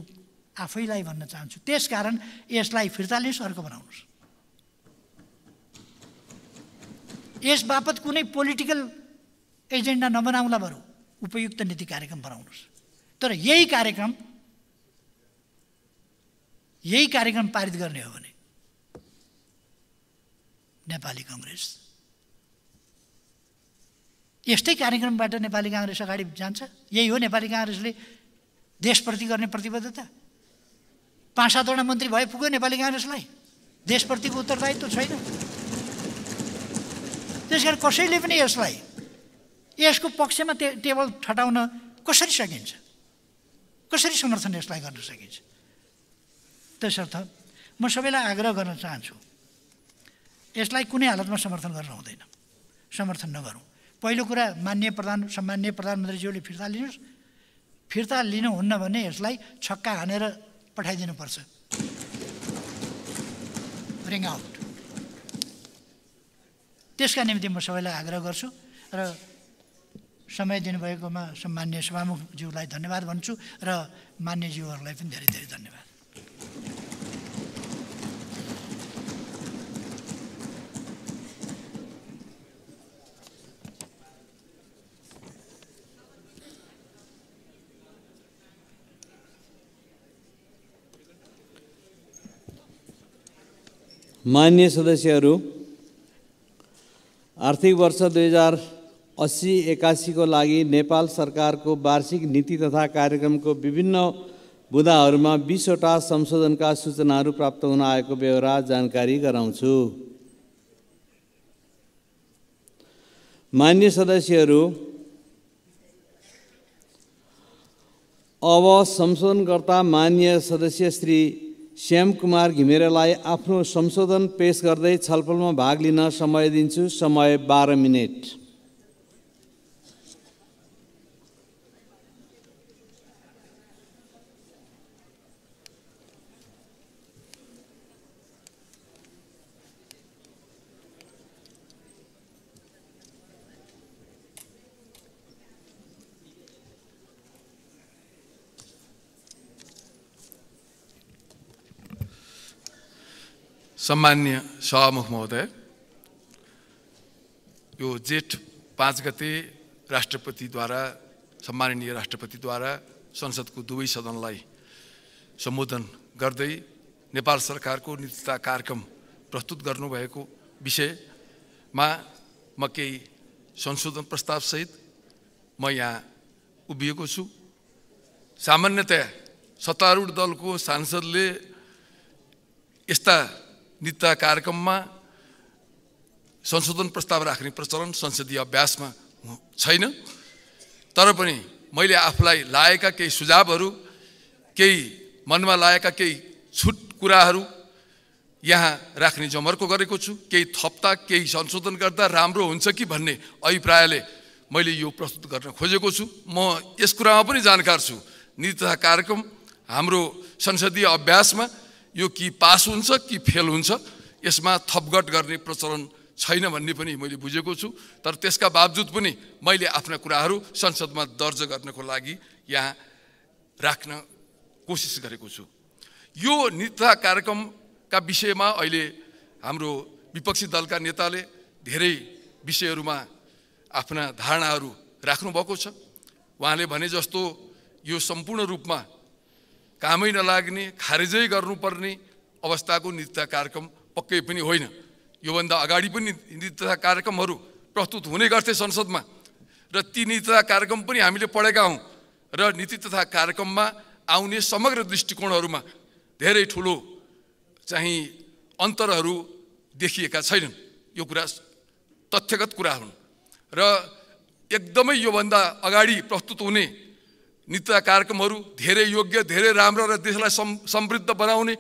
आफैलाई भन्न चाहन्छु। त्यसकारण यसलाई फिर्ता लिनुहोस् अर्को बनाउनुहोस्। यस बापत कुनै पोलिटिकल एजेन्डा नबनाउला बरु। उपयुक्त नीति कार्यक्रम बनाउनुहोस्। तर यही कार्यक्रम यही कार्यक्रम पारित गर्ने हो भने नेपाली कङ्ग्रेस। यस्तै कार्यक्रमबाट नेपाली काङ्ग्रेस अगाडि जान्छ। यही हो नेपाली काङ्ग्रेसले देशप्रति गर्ने प्रतिबद्धता। पाँच सातवटा मन्त्री भए पुग्यो नेपाली काङ्ग्रेसलाई। देशप्रतिको उत्तरदायित्व छैन। त्यस कारण कसैले पनि यसलाई यसको पक्षमा टे टेबल ठटाउन कसरी सकिन्छ? कसरी समर्थन यसलाई गर्न सकिन्छ? त्यसर्थ म सबैलाई आग्रह गर्न चाहन्छु यसलाई कुनै हालतमा समर्थन गर्न हुँदैन। समर्थन नगरौँ। पहिलो कुरा मान्य प्रधान सम्मान्य प्रधानमन्त्रीज्यूले फिर्ता लिनुहोस्। फिर्ता लिनुहुन्न भने यसलाई छक्का हानेर पठाइदिनुपर्छ। रिङ आउट त्यसका निम्ति म सबैलाई आग्रह गर्छु र समय दिनुभएकोमा सम्मान्य सभामुखज्यूलाई धन्यवाद भन्छु र मान्यज्यूहरूलाई पनि धेरै धेरै धन्यवाद। मान्य सदस्यहरू आर्थिक वर्ष दुई हजार अस्सी एकासीको लागि नेपाल सरकारको वार्षिक नीति तथा कार्यक्रमको विभिन्न बुदाहरूमा बिसवटा संशोधनका सूचनाहरू प्राप्त हुन आएको बेहोरा जानकारी गराउँछु। मान्य सदस्यहरू अब संशोधनकर्ता मान्य सदस्य श्री श्याम कुमार घिमिरेलाई आफ्नो संशोधन पेश गर्दै छलफलमा भाग लिन समय दिन्छु। समय बाह्र मिनट। सम्मान्य सभामुख महोदय यो जेठ पाँच गते राष्ट्रपतिद्वारा सम्माननीय राष्ट्रपतिद्वारा संसदको दुवै सदनलाई सम्बोधन गर्दै नेपाल सरकारको नीतिता कार्यक्रम प्रस्तुत गर्नुभएको विषयमा म केही संशोधन प्रस्तावसहित म यहाँ उभिएको छु। सामान्यतया सत्तारूढ दलको सांसदले यस्ता नीतिता कार्यक्रममा संशोधन प्रस्ताव राख्ने प्रचलन संसदीय अभ्यासमा छैन। तर पनि मैले आफूलाई लागेका केही सुझावहरू केही मनमा लागेका केही छुट कुराहरू यहाँ राख्ने जमर्को गरेको छु। केही थप्ता केही संशोधन गर्दा राम्रो हुन्छ कि भन्ने अभिप्रायले मैले यो प्रस्तुत गर्न खोजेको छु। म यस कुरामा पनि जानकार छु। नीति कार्यक्रम हाम्रो संसदीय अभ्यासमा यो कि पास हुन्छ कि फेल हुन्छ यसमा थपगट गर्ने प्रचलन छैन भन्ने पनि मैले बुझेको छु। तर त्यसका बावजुद पनि मैले आफ्ना कुराहरू संसदमा दर्ज गर्नको लागि यहाँ राख्न कोसिस गरेको छु। यो नीति कार्यक्रमका विषयमा अहिले हाम्रो विपक्षी दलका नेताले धेरै विषयहरूमा आफ्ना धारणाहरू राख्नुभएको छ। उहाँले भने जस्तो यो सम्पूर्ण रूपमा कामै नलाग्ने खारेजै गर्नुपर्ने अवस्थाको नीति कार्यक्रम पक्कै पनि होइन। योभन्दा अगाडि पनि नीति तथा कार्यक्रमहरू प्रस्तुत हुने गर्थे संसदमा र ती नीति तथा कार्यक्रम पनि हामीले पढेका हौँ र नीति तथा कार्यक्रममा आउने समग्र दृष्टिकोणहरूमा धेरै ठुलो चाहिँ अन्तरहरू देखिएका छैनन्। यो कुरा तथ्यगत कुरा हुन्। र एकदमै योभन्दा अगाडि प्रस्तुत हुने नीति कार्यक्रमहरू धेरै योग्य धेरै राम्रो र देशलाई सम समृद्ध बनाउने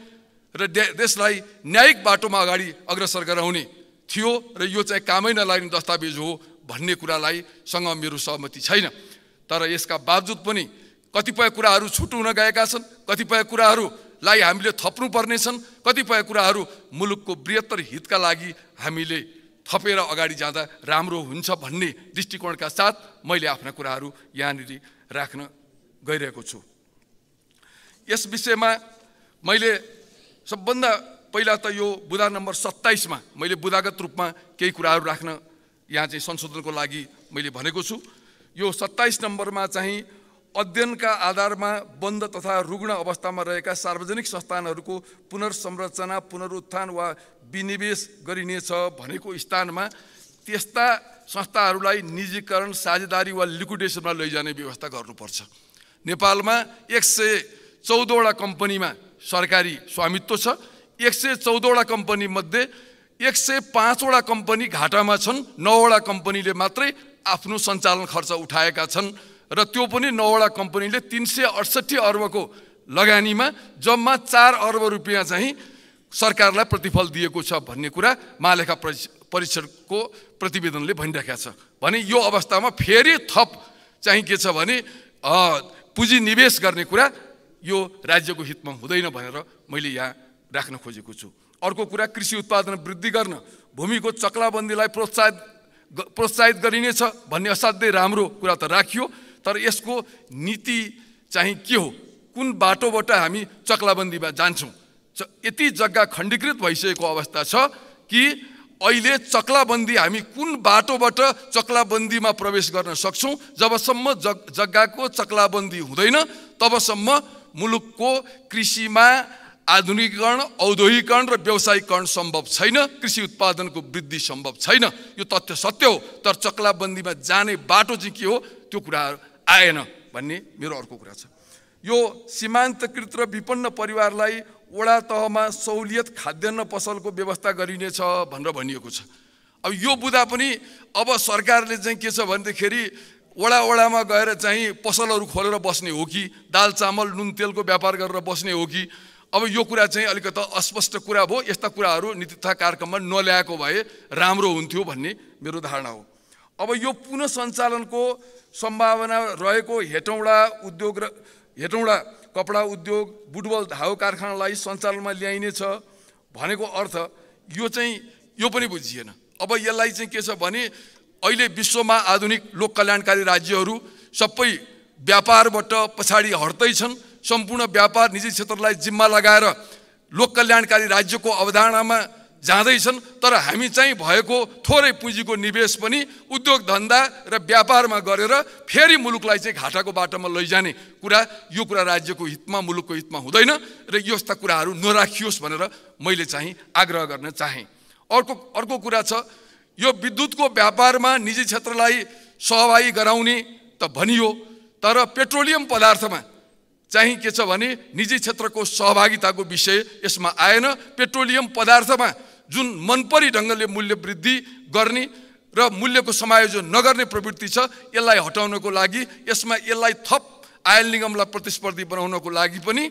र देशलाई न्यायिक बाटोमा अगाडि अग्रसर गराउने थियो र यो चाहिँ कामै नलाग्ने दस्तावेज हो भन्ने कुरालाई सँग मेरो सहमति छैन। तर यसका बावजुद पनि कतिपय कुराहरू छुट हुन गएका छन् कतिपय कुराहरूलाई हामीले थप्नु पर्नेछन् कतिपय कुराहरू मुलुकको बृहत्तर हितका लागि हामीले थपेर अगाडि जाँदा राम्रो हुन्छ भन्ने दृष्टिकोणका साथ मैले आफ्ना कुराहरू यहाँनिर राख्न गइरहेको छु। यस विषयमा मैले सबभन्दा पहिला त यो बुधा नम्बर सत्ताइसमा मैले बुधागत रूपमा केही कुराहरू राख्न यहाँ चाहिँ संशोधनको लागि मैले भनेको छु। यो सत्ताइस नम्बरमा चाहिँ अध्ययनका आधारमा बन्द तथा रुग्ण अवस्थामा रहेका सार्वजनिक संस्थानहरूको पुनर्संरचना पुनरुत्थान वा विनिवेश गरिनेछ भनेको स्थानमा त्यस्ता संस्थाहरूलाई निजीकरण साझेदारी वा लिक्विडेसनमा लैजाने व्यवस्था गर्नुपर्छ। नेपालमा एक सय चौधवटा कम्पनीमा सरकारी स्वामित्व छ। एक सय चौधवटा कम्पनीमध्ये एक सय पाँचवटा कम्पनी घाटामा छन्। नौवटा कम्पनीले मात्रै आफ्नो सञ्चालन खर्च उठाएका छन् र त्यो पनि नौवटा कम्पनीले तिन सय अडसट्ठी अर्बको लगानीमा जम्मा चार अर्ब रुपियाँ चाहिँ सरकारलाई प्रतिफल दिएको छ भन्ने कुरा महालेखा परिषदको प्रतिवेदनले भनिराखेको छ। भने यो अवस्थामा फेरि थप चाहिँ के छ भने पुँजी निवेश गर्ने कुरा यो राज्यको हितमा हुँदैन भनेर मैले यहाँ राख्न खोजेको छु। अर्को कुरा कृषि उत्पादन वृद्धि गर्न भूमिको चक्लाबन्दीलाई प्रोत्साहित प्रोत्साहित गरिनेछ भन्ने असाध्यै राम्रो कुरा त राखियो तर यसको नीति चाहिँ के हो? कुन बाटोबाट हामी चक्लाबन्दीमा जान्छौँ? यति जग्गा खण्डीकृत भइसकेको अवस्था छ कि अहिले चक्लाबन्दी हामी कुन बाटोबाट चक्लाबन्दीमा प्रवेश गर्न सक्छौँ? जबसम्म जग जग्गाको चक्लाबन्दी हुँदैन तबसम्म मुलुकको कृषिमा आधुनिकीकरण औद्योगिकरण र व्यावसायिकरण सम्भव छैन कृषि उत्पादनको वृद्धि सम्भव छैन। यो तथ्य सत्य हो तर चक्लाबन्दीमा जाने बाटो चाहिँ के हो? त्यो कुराहरू आएन भन्ने मेरो अर्को कुरा छ। यो सीमान्तकृत र विपन्न परिवारलाई वडा तहमा सहुलियत खाद्यान्न पसलको व्यवस्था गरिनेछ भनेर भनिएको छ। अब यो बुझ्दा पनि अब सरकारले चाहिँ के छ भनेदेखि वडा वडामा गएर चाहिँ पसलहरू खोलेर बस्ने हो कि दाल चामल नुन तेलको व्यापार गरेर बस्ने हो कि अब यो कुरा चाहिँ अलिकति अस्पष्ट कुरा भयो। यस्ता कुराहरू नीति तथा कार्यक्रममा नल्याएको भए राम्रो हुन्थ्यो भन्ने मेरो धारणा हो। अब यो पुनः सञ्चालनको सम्भावना रहेको हेटौँडा उद्योग र हेटौँडा कपडा उद्योग बुटबल धाउ कारखानालाई सञ्चालनमा ल्याइनेछ भनेको अर्थ यो चाहिँ यो पनि बुझिएन। अब यसलाई चाहिँ के छ भने अहिले विश्वमा आधुनिक लोक कल्याणकारी राज्यहरू सबै व्यापारबाट पछाडि हट्दै छन् सम्पूर्ण व्यापार निजी क्षेत्रलाई जिम्मा लगाएर लोक कल्याणकारी राज्यको अवधारणामा जाँदैछन् तर हामी चाहिँ भएको थोरै पुँजीको निवेश पनि उद्योग धन्दा र व्यापारमा गरेर फेरि मुलुकलाई चाहिँ घाटाको बाटोमा लैजाने कुरा यो कुरा राज्यको हितमा मुलुकको हितमा हुँदैन र यस्ता कुराहरू नराखियोस् भनेर मैले चाहिँ आग्रह गर्न चाहेँ। अर्को अर्को कुरा छ यो विद्युतको व्यापारमा निजी क्षेत्रलाई सहभागी गराउने त भनियो तर पेट्रोलियम पदार्थमा चाहिँ के छ भने निजी क्षेत्रको सहभागिताको विषय यसमा आएन। पेट्रोलियम पदार्थमा जुन मनपरी ढङ्गले मूल्य वृद्धि गर्ने र मूल्यको समायोजन नगर्ने प्रवृत्ति छ यसलाई हटाउनको लागि यसमा यसलाई थप आयल निगमलाई प्रतिस्पर्धी बनाउनको लागि पनि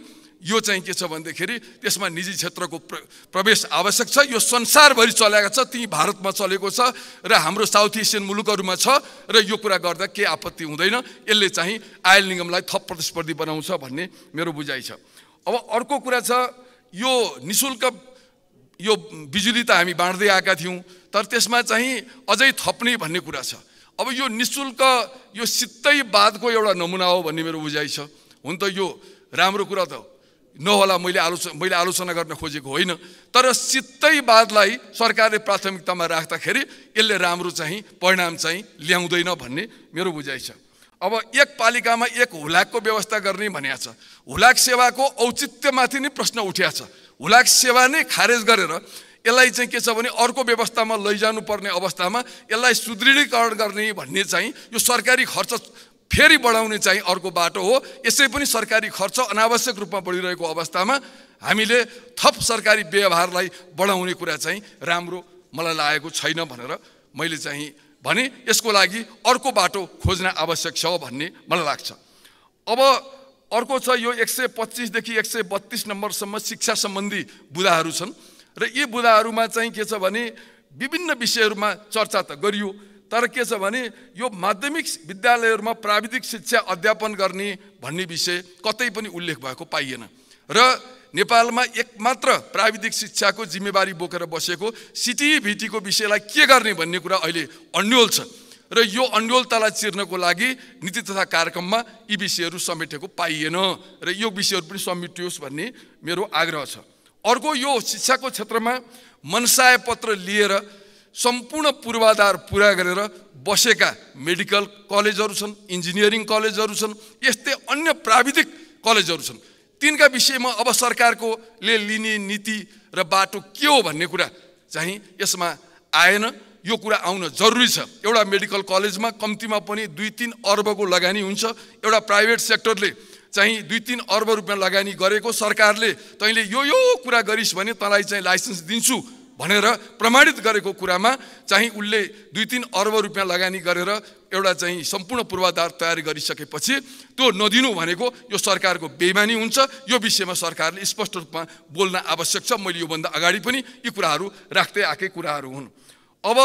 यो चाहिँ के छ भनेदेखि त्यसमा निजी क्षेत्रको प्र प्रवेश आवश्यक छ। यो संसारभरि चलेको छ ती भारतमा चलेको छ र हाम्रो साउथ एसियन मुलुकहरूमा छ र यो कुरा गर्दा के आपत्ति हुँदैन। यसले चाहिँ आयल निगमलाई थप प्रतिस्पर्धी बनाउँछ भन्ने मेरो बुझाइ छ। अब अर्को कुरा छ यो नि शुल्क यो बिजुली त हामी बाँड्दै आएका थियौँ तर त्यसमा चाहिँ अझै थप्ने भन्ने कुरा छ। अब यो नि शुल्क यो सित्तै बादको एउटा नमुना हो भन्ने मेरो बुझाइ छ। हुन त यो राम्रो कुरा त नहोला मैले आलोचना मैले आलोचना गर्न खोजेको होइन। तर सित्तैवादलाई सरकारले प्राथमिकतामा राख्दाखेरि यसले राम्रो चाहिँ परिणाम चाहिँ ल्याउँदैन भन्ने मेरो बुझाइ छ। अब एक पालिकामा एक हुलाकको व्यवस्था गर्ने भनिएको छ। हुलाक सेवाको औचित्यमाथि नै प्रश्न उठिया छ। हुलाक सेवा नै खारेज गरेर यसलाई चाहिँ के छ भने अर्को व्यवस्थामा लैजानु पर्ने अवस्थामा यसलाई सुदृढीकरण गर्ने भन्ने चाहिँ यो सरकारी खर्च फेरि बढाउने चाहिँ अर्को बाटो हो। यसै पनि सरकारी खर्च अनावश्यक रूपमा बढिरहेको अवस्थामा हामीले थप सरकारी व्यवहारलाई बढाउने कुरा चाहिँ राम्रो मलाई लागेको छैन भनेर मैले चाहिँ भने यसको लागि अर्को बाटो खोज्न आवश्यक छ भन्ने मलाई लाग्छ। अब अर्को छ यो एक सय पच्चिसदेखि एक सय बत्तिस नम्बरसम्म शिक्षा सम्बन्धी बुदाहरू छन्। र यी बुदाहरूमा चाहिँ के छ भने विभिन्न विषयहरूमा चर्चा त गरियो तर के छ भने यो माध्यमिक विद्यालयहरूमा प्राविधिक शिक्षा अध्यापन गर्ने भन्ने विषय कतै पनि उल्लेख भएको पाइएन। र नेपालमा एकमात्र प्राविधिक शिक्षाको जिम्मेवारी बोकेर बसेको सिटिभिटीको विषयलाई के गर्ने भन्ने कुरा अहिले अन्यल छ। र यो अन्यलतालाई चिर्नको लागि नीति तथा कार्यक्रममा यी विषयहरू समेटेको पाइएन र यो विषयहरू पनि समेटियोस् भन्ने मेरो आग्रह छ। अर्को यो शिक्षाको क्षेत्रमा मनसाय पत्र लिएर सम्पूर्ण पूर्वाधार पुरा गरेर बसेका मेडिकल कलेजहरू छन् इन्जिनियरिङ कलेजहरू छन् यस्तै अन्य प्राविधिक कलेजहरू छन्। तिनका विषयमा अब सरकारकोले लिने नीति र बाटो के हो भन्ने कुरा चाहिँ यसमा आएन। यो कुरा आउन जरुरी छ। एउटा मेडिकल कलेजमा कम्तीमा पनि दुई तिन अर्बको लगानी हुन्छ। एउटा प्राइभेट सेक्टरले चाहिँ दुई तिन अर्ब रुपियाँ लगानी गरेको सरकारले तैँले यो यो कुरा गरिस् भने तँलाई चाहिँ लाइसेन्स दिन्छु भनेर प्रमाणित गरेको कुरामा चाहिँ उसले दुई तिन अर्ब रुपियाँ लगानी गरेर एउटा चाहिँ सम्पूर्ण पूर्वाधार तयारी गरिसकेपछि त्यो नदिनु भनेको यो सरकारको बेमानी हुन्छ। यो विषयमा सरकारले स्पष्ट रूपमा बोल्न आवश्यक छ। मैले योभन्दा अगाडि पनि यी कुराहरू राख्दै आएकै कुराहरू हुन्। अब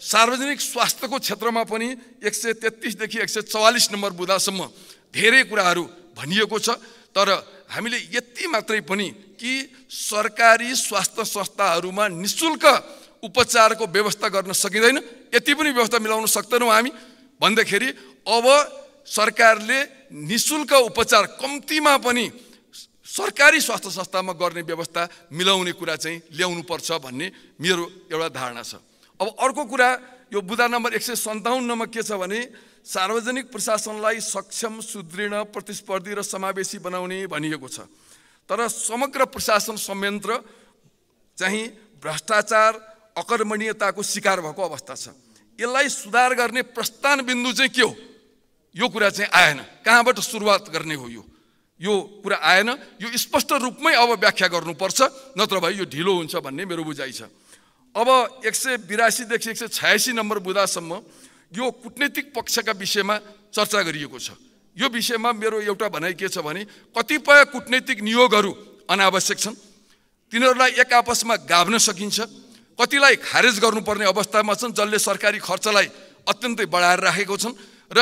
सार्वजनिक स्वास्थ्यको क्षेत्रमा पनि एक सय तेत्तिसदेखि एक सय चौवालिस नम्बर बुदासम्म धेरै कुराहरू भनिएको छ। तर हामीले यति मात्रै पनि कि सरकारी स्वास्थ्य संस्थाहरूमा नि शुल्क उपचारको व्यवस्था गर्न सकिँदैन यति पनि व्यवस्था मिलाउन सक्दैनौँ हामी। भन्दाखेरि अब सरकारले नि शुल्क उपचार कम्तीमा पनि सरकारी स्वास्थ्य संस्थामा गर्ने व्यवस्था मिलाउने कुरा चाहिँ ल्याउनुपर्छ भन्ने मेरो एउटा धारणा छ। अब अर्को कुरा यो बुधा नम्बर एक सय सन्ताउन्नमा के छ भने सार्वजनिक प्रशासनलाई सक्षम सुदृढ प्रतिस्पर्धी र समावेशी बनाउने भनिएको छ। तर समग्र प्रशासन संयन्त्र चाहिँ भ्रष्टाचार अकर्मणीयताको शिकार भएको अवस्था छ। यसलाई सुधार गर्ने प्रस्थान बिन्दु चाहिँ के हो? यो कुरा चाहिँ आएन। कहाँबाट सुरुवात गर्ने हो यो? यो कुरा आएन। यो स्पष्ट रूपमै अब व्याख्या गर्नुपर्छ नत्र भए यो ढिलो हुन्छ भन्ने मेरो बुझाइ छ। अब एक सय बिरासीदेखि एक सय छयासी नम्बर बुदासम्म यो कुटनैतिक पक्षका विषयमा चर्चा गरिएको छ। यो विषयमा मेरो एउटा भनाइ के छ भने कतिपय कुटनैतिक नियोगहरू अनावश्यक छन्। तिनीहरूलाई एक आपसमा गाभ्न सकिन्छ। कतिलाई खारेज गर्नुपर्ने अवस्थामा छन् जसले सरकारी खर्चलाई अत्यन्तै बढाएर राखेको छन्। र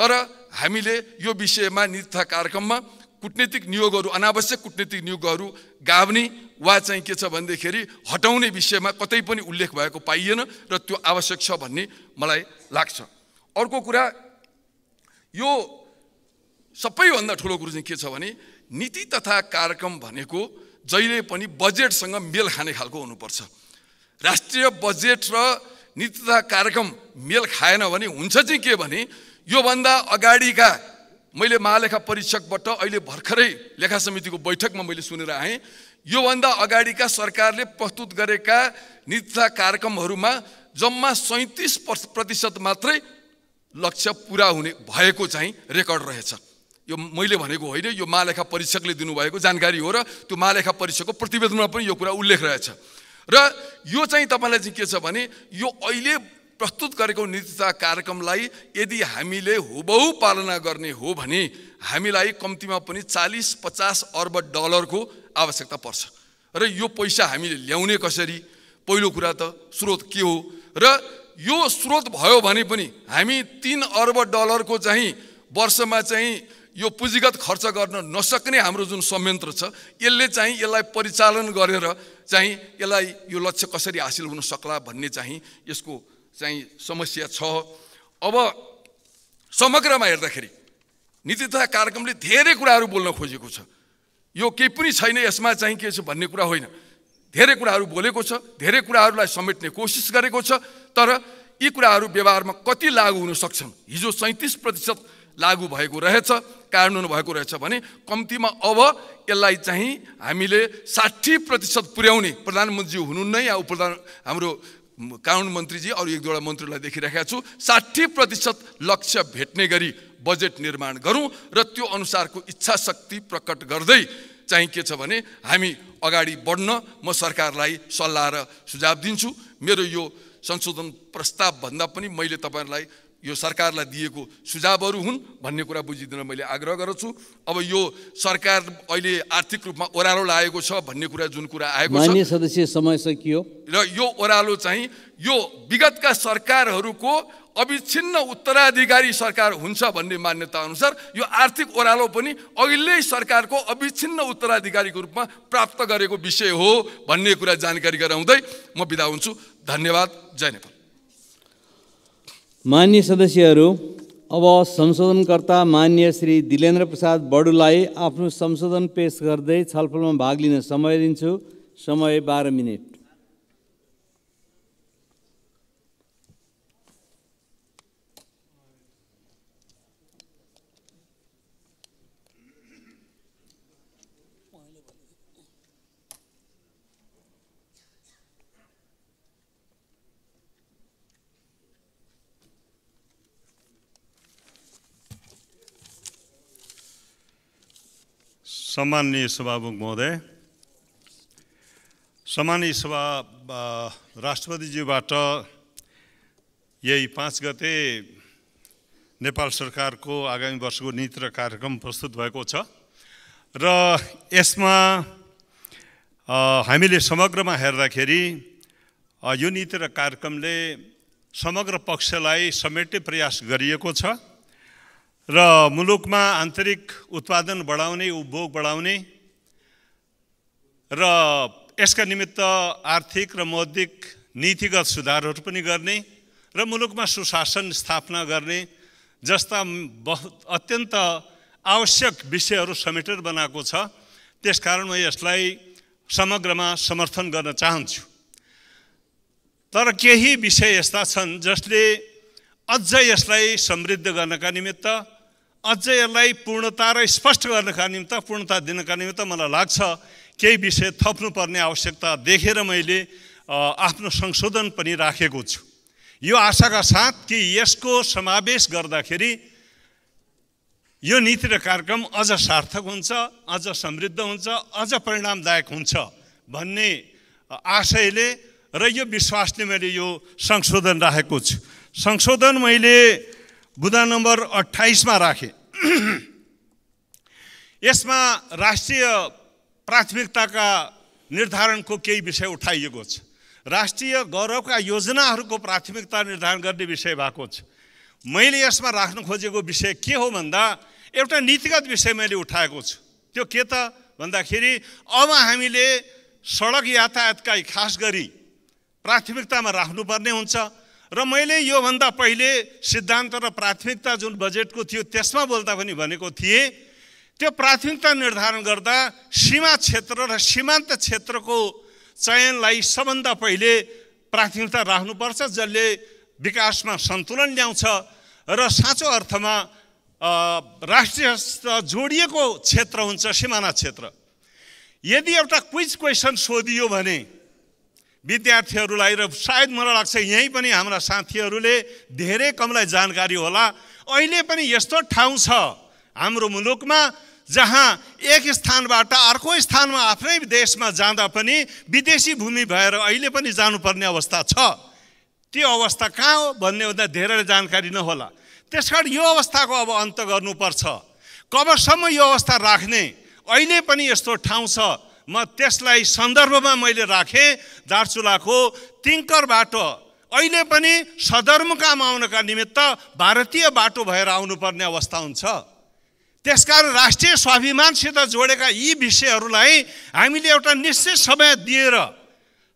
तर हामीले यो विषयमा नीति कार्यक्रममा कुटनैतिक नियोगहरू अनावश्यक कुटनैतिक नियोगहरू गाभ्ने वा चाहिँ के छ भन्दाखेरि हटाउने विषयमा कतै पनि उल्लेख भएको पाइएन र त्यो आवश्यक छ भन्ने मलाई लाग्छ। अर्को कुरा यो सबैभन्दा ठुलो कुरो चाहिँ के छ भने नीति तथा कार्यक्रम भनेको जहिले पनि बजेटसँग मेल खाने खालको हुनुपर्छ। राष्ट्रिय बजेट र नीति तथा कार्यक्रम मेल खाएन भने हुन्छ चाहिँ के भने योभन्दा अगाडिका मैले महालेखा परीक्षकबाट अहिले भर्खरै लेखा समितिको बैठकमा मैले सुनेर आएँ योभन्दा अगाडिका सरकारले प्रस्तुत गरेका नीति तथा कार्यक्रमहरूमा जम्मा सैँतिस प्रतिशत मात्रै लक्ष्य पुरा हुने भएको चाहिँ रेकर्ड रहेछ। यो मैले भनेको होइन यो महालेखा परीक्षकले दिनुभएको जानकारी हो र त्यो महालेखा परीक्षकको प्रतिवेदनमा पनि यो कुरा उल्लेख रहेछ। र यो चाहिँ तपाईँलाई चाहिँ के छ भने यो अहिले प्रस्तुत गरेको नीति तथा कार्यक्रमलाई यदि हामीले हुबहु पालना गर्ने हो भने हामीलाई कम्तीमा पनि चालिस पचास अर्ब डलरको आवश्यकता पर्छ। र यो पैसा हामीले ल्याउने कसरी? पहिलो कुरा त स्रोत के हो? र यो स्रोत भयो भने पनि हामी तिन अर्ब डलरको चाहिँ वर्षमा चाहिँ यो पुँजीगत खर्च गर्न नसक्ने हाम्रो जुन संयन्त्र छ यसले चाहिँ यसलाई परिचालन गरेर चाहिँ यसलाई यो लक्ष्य कसरी हासिल हुन सक्ला भन्ने चाहिँ यसको चाहिँ समस्या छ। अब समग्रमा हेर्दाखेरि नीति तथा कार्यक्रमले धेरै कुराहरू बोल्न खोजेको छ। यो केही पनि छैन यसमा चाहिँ के छ भन्ने कुरा होइन। धेरै कुराहरू बोलेको छ धेरै कुराहरूलाई समेट्ने कोसिस गरेको छ तर यी कुराहरू व्यवहारमा कति लागु हुन सक्छन्? हिजो सैँतिस प्रतिशत लागु भएको रहेछ कार्यान्वयन भएको रहेछ भने कम्तीमा अब यसलाई चाहिँ हामीले साठी प्रतिशत पुर्याउने प्रधानमन्त्री हुनुहुन्न या प्रधान हाम्रो कानुन मन्त्रीजी अरू एक दुईवटा मन्त्रीलाई देखिरहेका छु। साठी प्रतिशत लक्ष्य भेट्ने गरी बजेट निर्माण गरौँ र त्यो अनुसारको इच्छा शक्ति प्रकट गर्दै चाहिँ के छ भने हामी अगाडि बढ्न म सरकारलाई सल्लाह र सुझाव दिन्छु। मेरो यो संशोधन प्रस्ताव भन्दा पनि मैले तपाईँहरूलाई यो सरकारलाई दिएको सुझावहरू हुन् भन्ने कुरा बुझिदिन मैले आग्रह गर्छु अब यो सरकार अहिले आर्थिक रूपमा ओह्रालो लागेको छ भन्ने कुरा जुन कुरा आएको छ। सदस्य समय सकियो। र यो ओह्रालो चाहिँ यो विगतका सरकारहरूको अविच्छिन्न उत्तराधिकारी सरकार हुन्छ भन्ने मान्यता अनुसार यो आर्थिक ओह्रालो पनि अघिल्लै सरकारको अविच्छिन्न उत्तराधिकारीको रूपमा प्राप्त गरेको विषय हो भन्ने कुरा जानकारी गराउँदै म बिदा हुन्छु। धन्यवाद। जय नेपाल। मान्य सदस्यहरू अब संशोधनकर्ता मान्य श्री दिलेन्द्र प्रसाद बडुलाई आफ्नो संशोधन पेस गर्दै छलफलमा भाग लिन समय दिन्छु। समय बाह्र मिनट। सम्माननीय सभामुख महोदय सम्माननीय सभा राष्ट्रपतिज्यूबाट यही पाँच गते नेपाल सरकारको आगामी वर्षको नीति र कार्यक्रम प्रस्तुत भएको छ र यसमा हामीले समग्रमा हेर्दाखेरि यो नीति र कार्यक्रमले समग्र पक्षलाई समेट्ने प्रयास गरिएको छ र मुलुकमा आन्तरिक उत्पादन बढाउने उपभोग बढाउने र यसका निमित्त आर्थिक र मौद्रिक नीतिगत सुधारहरू पनि गर्ने र मुलुकमा सुशासन स्थापना गर्ने जस्ता अत्यन्त आवश्यक विषयहरू समेटेर बनाएको छ। त्यसकारण म यसलाई समग्रमा समर्थन गर्न चाहन्छु। तर केही विषय यस्ता छन् जसले अझ यसलाई समृद्ध गर्नका निमित्त अझ यसलाई पूर्णता र स्पष्ट गर्नका निमित्त पूर्णता दिनका निमित्त मलाई लाग्छ केही विषय थप्नुपर्ने आवश्यकता देखेर मैले आफ्नो संशोधन पनि राखेको छु। यो आशाका साथ कि यसको समावेश गर्दाखेरि यो नीति र कार्यक्रम अझ सार्थक हुन्छ अझ समृद्ध हुन्छ अझ परिणामदायक हुन्छ भन्ने आशयले र यो विश्वासले मैले यो संशोधन राखेको छु। संशोधन मैले बुदा नम्बर अठाइसमा राखेँ। यसमा राष्ट्रिय प्राथमिकताका निर्धारणको केही विषय उठाइएको छ। राष्ट्रिय गौरवका योजनाहरूको प्राथमिकता निर्धारण गर्ने विषय भएको छ। मैले यसमा राख्न खोजेको विषय के हो भन्दा एउटा नीतिगत विषय मैले उठाएको छु। त्यो के त? भन्दाखेरि अब हामीले सडक यातायातका खास गरी प्राथमिकतामा राख्नुपर्ने हुन्छ। र मैले योभन्दा पहिले सिद्धान्त र प्राथमिकता जुन बजेटको थियो त्यसमा बोल्दा पनि भनेको थिएँ त्यो प्राथमिकता निर्धारण गर्दा सीमा क्षेत्र र सीमान्त क्षेत्रको चयनलाई सबभन्दा पहिले प्राथमिकता राख्नुपर्छ जसले विकासमा सन्तुलन ल्याउँछ र साँचो अर्थमा राष्ट्रिय जोडिएको क्षेत्र हुन्छ सिमाना क्षेत्र। यदि एउटा क्विज क्वेसन सोधियो भने विद्यार्थीहरूलाई र सायद मलाई लाग्छ यहीँ पनि हाम्रा साथीहरूले धेरै कमलाई जानकारी होला। अहिले पनि यस्तो ठाउँ छ हाम्रो मुलुकमा जहाँ एक स्थानबाट अर्को स्थानमा आफ्नै देशमा जाँदा पनि विदेशी भूमि भएर अहिले पनि जानुपर्ने अवस्था छ। त्यो अवस्था कहाँ हो भन्ने हुँदा धेरैले जानकारी नहोला। त्यस कारण यो अवस्थाको अब अन्त गर्नुपर्छ। कबसम्म यो अवस्था राख्ने? अहिले पनि यस्तो ठाउँ छ। म त्यसलाई सन्दर्भमा मैले राखेँ दार्चुलाको तिङ्कर बाटो अहिले पनि सदरमुकाम आउनका निमित्त भारतीय बाटो भएर आउनुपर्ने अवस्था हुन्छ। त्यसकारण राष्ट्रिय स्वाभिमानसित जोडेका यी विषयहरूलाई हामीले एउटा निश्चित समय दिएर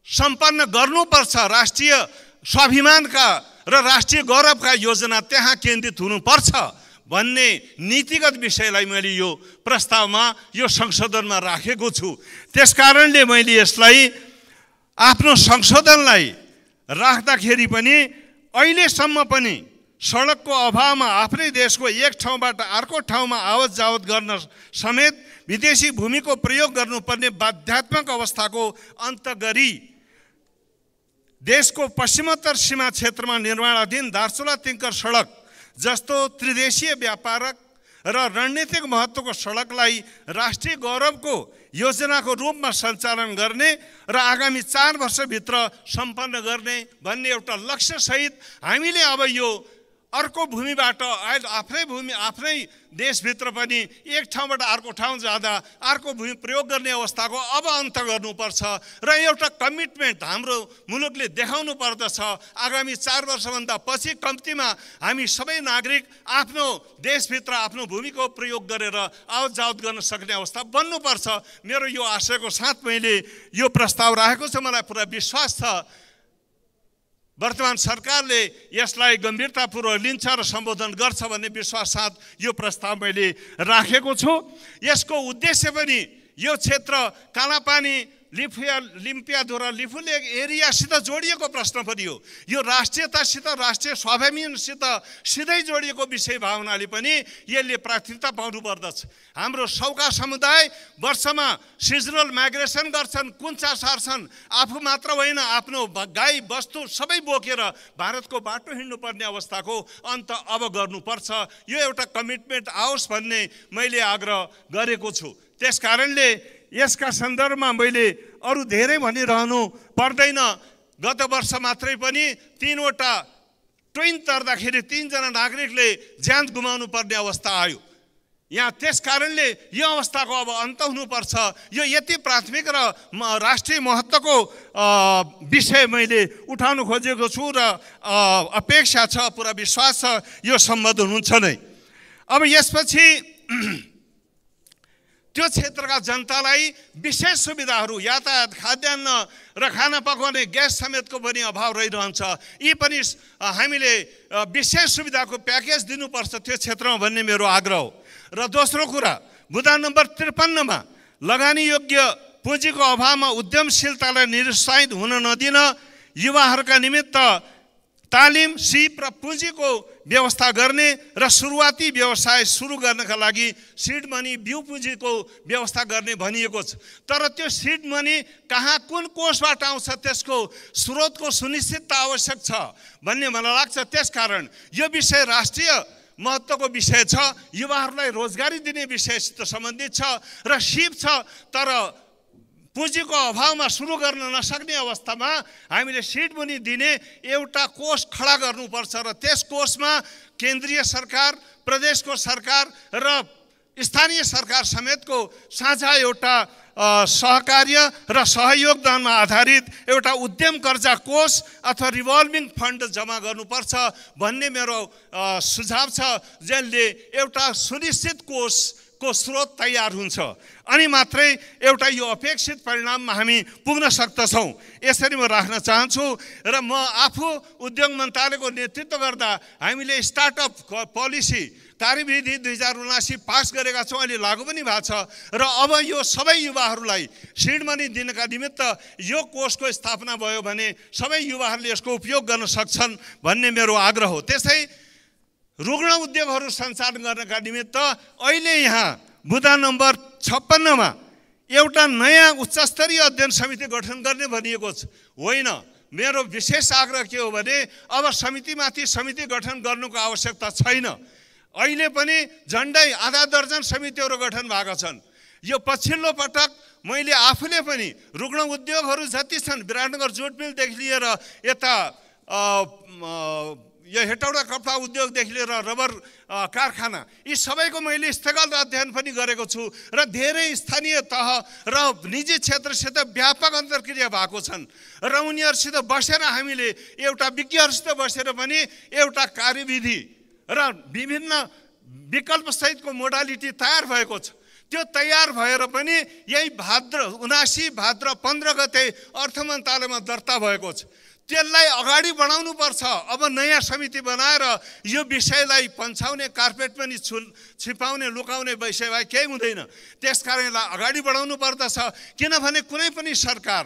सम्पन्न गर्नुपर्छ। राष्ट्रिय स्वाभिमानका र राष्ट्रिय गौरवका योजना त्यहाँ केन्द्रित हुनुपर्छ। भन्ने नीतिगत विषयलाई मैले यो प्रस्तावमा यो संशोधनमा राखेको छु। त्यस कारणले मैले यसलाई आफ्नो संशोधनलाई राख्दाखेरि पनि अहिलेसम्म पनि सडकको अभावमा आफ्नै देशको एक ठाउँबाट अर्को ठाउँमा आवत जावत गर्न समेत विदेशी भूमिको प्रयोग गर्नुपर्ने बाध्यात्मक अवस्थाको अन्त गरी देशको पश्चिमोत्तर सीमा क्षेत्रमा निर्माणाधीन दार्चुला तिङ्कर सडक जस्तो त्रिदेशीय व्यापारक र रणनीतिक महत्त्वको सडकलाई राष्ट्रिय गौरवको योजनाको रूपमा सञ्चालन गर्ने र आगामी चार वर्षभित्र सम्पन्न गर्ने भन्ने एउटा लक्ष्यसहित हामीले अब यो अर्को भूमिबाट अहिले आफ्नै भूमि आफ्नै देशभित्र पनि एक ठाउँबाट अर्को ठाउँ जाँदा अर्को भूमि प्रयोग गर्ने अवस्थाको अब अन्त गर्नुपर्छ र एउटा कमिटमेन्ट हाम्रो मुलुकले देखाउनु पर्दछ। आगामी चार वर्षभन्दा पछि कम्तीमा हामी सबै नागरिक आफ्नो देशभित्र आफ्नो भूमिको प्रयोग गरेर आवत जावत गर्न सक्ने अवस्था बन्नुपर्छ। मेरो यो आशयको साथ मैले यो प्रस्ताव राखेको छ। मलाई पुरा विश्वास छ। वर्तमान सरकारले यसलाई गम्भीरतापूर्वक लिन्छ र सम्बोधन गर्छ भन्ने विश्वास साथ यो प्रस्ताव मैले राखेको छु। यसको उद्देश्य पनि यो क्षेत्र कालापानी लिफिया लिम्पियाद्वारा लिफुलेक एरियासित जोडिएको प्रश्न पनि हो यो राष्ट्रियतासित राष्ट्रिय स्वाभिमानसित सिधै जोडिएको विषय भावनाले पनि यसले प्राथमिकता पाउनु पर्दछ हाम्रो सौका समुदाय वर्षमा सिजनल माइग्रेसन गर्छन् कुन्चा सार्छन् आफू मात्र होइन आफ्नो गाई वस्तु सबै बोकेर भारतको बाटो हिँड्नुपर्ने अवस्थाको अन्त अब गर्नुपर्छ। यो एउटा कमिटमेन्ट आओस् भन्ने मैले आग्रह गरेको छु। त्यस कारणले यसका सन्दर्भमा मैले अरू धेरै भनिरहनु पर्दैन। गत वर्ष मात्रै पनि तिनवटा ट्रेन तर्दाखेरि तिनजना नागरिकले ज्यान गुमाउनु पर्ने अवस्था आयो। यहाँ त्यस कारणले यो अवस्थाको अब अन्त हुनुपर्छ। यो यति प्राथमिक र राष्ट्रिय महत्त्वको विषय मैले उठाउनु खोजेको छु र अपेक्षा छ पुरा विश्वास छ यो सम्बन्ध हुन्छ नै। अब यसपछि त्यो क्षेत्रका जनतालाई विशेष सुविधाहरू यातायात खाद्यान्न र खाना पकाउने ग्यास समेतको पनि अभाव रहिरहन्छ। यी पनि हामीले विशेष सुविधाको प्याकेज दिनुपर्छ त्यो क्षेत्रमा भन्ने मेरो आग्रह हो। र दोस्रो कुरा बुदा नम्बर त्रिपन्नमा लगानीयोग्य पुँजीको अभावमा उद्यमशीलतालाई निरुत्साहित हुन नदिन युवाहरूका निमित्त तालिम सिप र पुँजीको व्यवस्था गर्ने र सुरुवाती व्यवसाय सुरु गर्नका लागि सिड मनी बिउ पुँजीको व्यवस्था गर्ने भनिएको छ। तर त्यो सिड मनी कहाँ कुन कोषबाट आउँछ त्यसको स्रोतको सुनिश्चितता आवश्यक छ भन्ने मलाई लाग्छ। त्यसकारण यो विषय राष्ट्रिय महत्त्वको विषय छ। युवाहरूलाई रोजगारी दिने विषयसित सम्बन्धित छ र सिप छ। तर पुँजीको अभावमा सुरु गर्न नसक्ने अवस्थामा हामीले सिट पनि दिने एउटा कोष खडा गर्नुपर्छ र त्यस कोषमा केन्द्रीय सरकार प्रदेशको सरकार र स्थानीय सरकार समेतको साझा एउटा सहकार्य र सहयोगदानमा आधारित एउटा उद्यम कर्जा कोष अथवा रिभल्भिङ फन्ड जम्मा गर्नुपर्छ भन्ने मेरो सुझाव छ जसले एउटा सुनिश्चित कोष को स्रोत तयार हुन्छ। अनि मात्रै एउटा यो अपेक्षित परिणाममा हामी पुग्न सक्दछौँ। यसरी म राख्न चाहन्छु र म आफू उद्योग मन्त्रालयको नेतृत्व गर्दा हामीले स्टार्टअप पोलिसी कार्यविधि दुई हजार उनासी पास गरेका छौँ अहिले लागू पनि भएको छ र अब यो सबै युवाहरूलाई सिडमनी दिनका निमित्त यो कोषको स्थापना भयो भने सबै युवाहरूले यसको उपयोग गर्न सक्छन् भन्ने मेरो आग्रह हो। त्यसै रुग्ण उद्योगहरू सञ्चालन गर्नका निमित्त अहिले यहाँ बुदा नम्बर छप्पन्नमा एउटा नयाँ उच्चस्तरीय अध्ययन समिति गठन गर्ने भनिएको छ। होइन मेरो विशेष आग्रह के हो भने अब समितिमाथि समिति गठन गर्नुको आवश्यकता छैन। अहिले पनि झन्डै आधा दर्जन समितिहरू गठन भएका छन्। यो पछिल्लो पटक मैले आफूले पनि रुग्ण उद्योगहरू जति छन् विराटनगर जुट मिलदेखि लिएर यता यो हेटौडा कपडा उद्योगदेखि लिएर रबर कारखाना यी सबैको मैले स्थगत अध्ययन पनि गरेको छु र धेरै स्थानीय तह र निजी क्षेत्रसित व्यापक अन्तर्क्रिया भएको छन् र उनीहरूसित बसेर हामीले एउटा विज्ञहरूसित बसेर पनि एउटा कार्यविधि र विभिन्न विकल्पसहितको मोडालिटी तयार भएको छ। त्यो तयार भएर पनि यही भाद्र उनासी भाद्र पन्ध्र गते अर्थ मन्त्रालयमा दर्ता भएको छ। त्यसलाई अगाडि बढाउनुपर्छ अब नयाँ समिति बनाएर यो विषयलाई पन्छाउने कार्पेट पनि छु छिपाउने लुकाउने विषय भए केही हुँदैन। त्यस कारणलाई अगाडि बढाउनु पर्दछ। किनभने कुनै पनि सरकार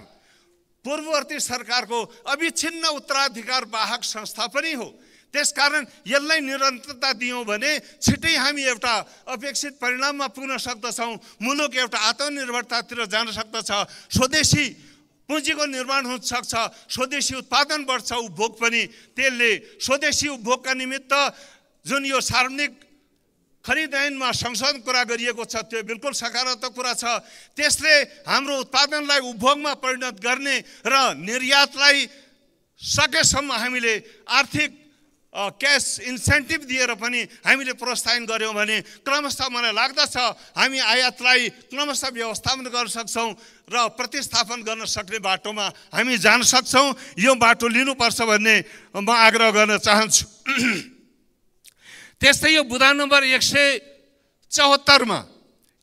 पूर्ववर्ती सरकारको अविच्छिन्न उत्तराधिकार वाहक संस्था पनि हो। त्यसकारण यसलाई निरन्तरता दियौँ भने छिट्टै हामी एउटा अपेक्षित परिणाममा पुग्न सक्दछौँ। मुलुक एउटा आत्मनिर्भरतातिर जान सक्दछ। स्वदेशी पुँजीको निर्माण हुन सक्छ स्वदेशी उत्पादन बढ्छ उपभोग पनि। त्यसले स्वदेशी उपभोगका निमित्त जुन यो सार्वजनिक खरिद ऐनमा संशोधन कुरा गरिएको छ त्यो बिल्कुल सकारात्मक कुरा छ। त्यसले हाम्रो उत्पादनलाई उपभोगमा परिणत गर्ने र निर्यातलाई सकेसम्म हामीले आर्थिक क्यास इन्सेन्टिभ दिएर पनि हामीले प्रोत्साहन गऱ्यौँ भने क्रमशः मलाई लाग्दछ हामी आयातलाई क्रमशः व्यवस्थापन गर्न सक्छौँ र प्रतिस्थापन गर्न सक्ने बाटोमा हामी जान सक्छौँ। यो बाटो लिनुपर्छ भन्ने म आग्रह गर्न चाहन्छु। [clears throat] त्यस्तै यो बुधा नम्बर एक सय चौहत्तरमा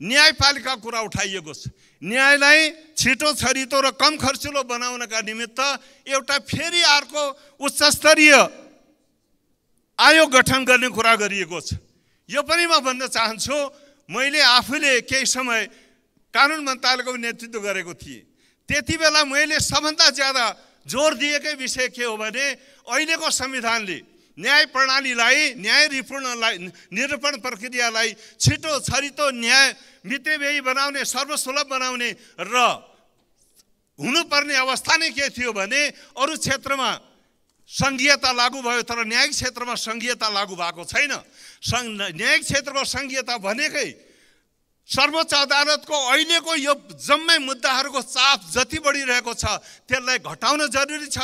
न्यायपालिका कुरा उठाइएको छ। न्यायलाई छिटो छरितो र कम खर्चिलो बनाउनका निमित्त एउटा फेरि अर्को उच्चस्तरीय आयोग गठन गर्ने कुरा गरिएको छ। यो पनि म भन्न चाहन्छु मैले आफूले केही समय कानुन मन्त्रालयको नेतृत्व गरेको थिएँ। त्यति बेला मैले सबभन्दा ज्यादा जोड दिएकै विषय के हो भने अहिलेको संविधानले न्याय प्रणालीलाई न्याय रिपूर्णलाई निरूपण प्रक्रियालाई छिटो छरितो न्याय मितेव्ययी बनाउने सर्वसुलभ बनाउने र हुनुपर्ने अवस्था नै के थियो भने अरू क्षेत्रमा सङ्घीयता लागू भयो तर न्यायिक क्षेत्रमा सङ्घीयता लागू भएको छैन। न्यायिक क्षेत्रको सङ्घीयता भनेकै सर्वोच्च अदालतको अहिलेको यो जम्मै मुद्दाहरूको चाप जति बढिरहेको छ त्यसलाई घटाउन जरुरी छ।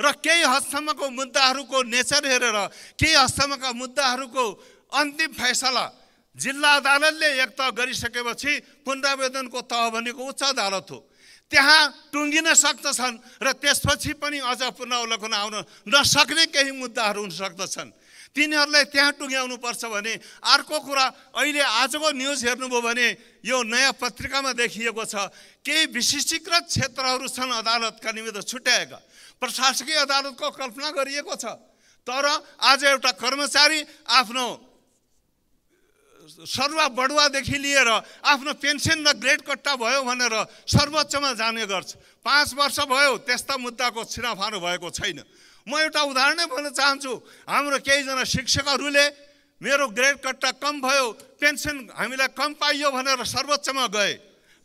र केही हदसम्मको मुद्दाहरूको नेचर हेरेर केही हदसम्मका मुद्दाहरूको अन्तिम फैसला जिल्ला अदालतले एक तह गरिसकेपछि पुनरावेदनको तह भनेको उच्च अदालत हो। त्यहाँ टुङ्गिन सक्दछन् र त्यसपछि पनि अझ पुनरावलोकन आउन नसक्ने केही मुद्दाहरू हुन सक्दछन्। तिनीहरूलाई त्यहाँ टुङ्ग्याउनु पर्छ भने अर्को कुरा अहिले आजको न्युज हेर्नुभयो भने यो नयाँ पत्रिकामा देखिएको छ केही विशिष्टीकृत क्षेत्रहरू छन् अदालतका निमित्त छुट्याएका। प्रशासकीय अदालतको कल्पना गरिएको छ। तर आज एउटा कर्मचारी आफ्नो सरुवा बढुवादेखि लिएर आफ्नो पेन्सन र ग्रेड कट्टा भयो भनेर सर्वोच्चमा जाने गर्छ। पाँच वर्ष भयो त्यस्ता मुद्दाको छिराफारो भएको छैन। म एउटा उदाहरणै भन्न चाहन्छु। हाम्रो केहीजना शिक्षकहरूले मेरो ग्रेड कट्टा कम भयो पेन्सन हामीलाई कम पाइयो भनेर सर्वोच्चमा गए।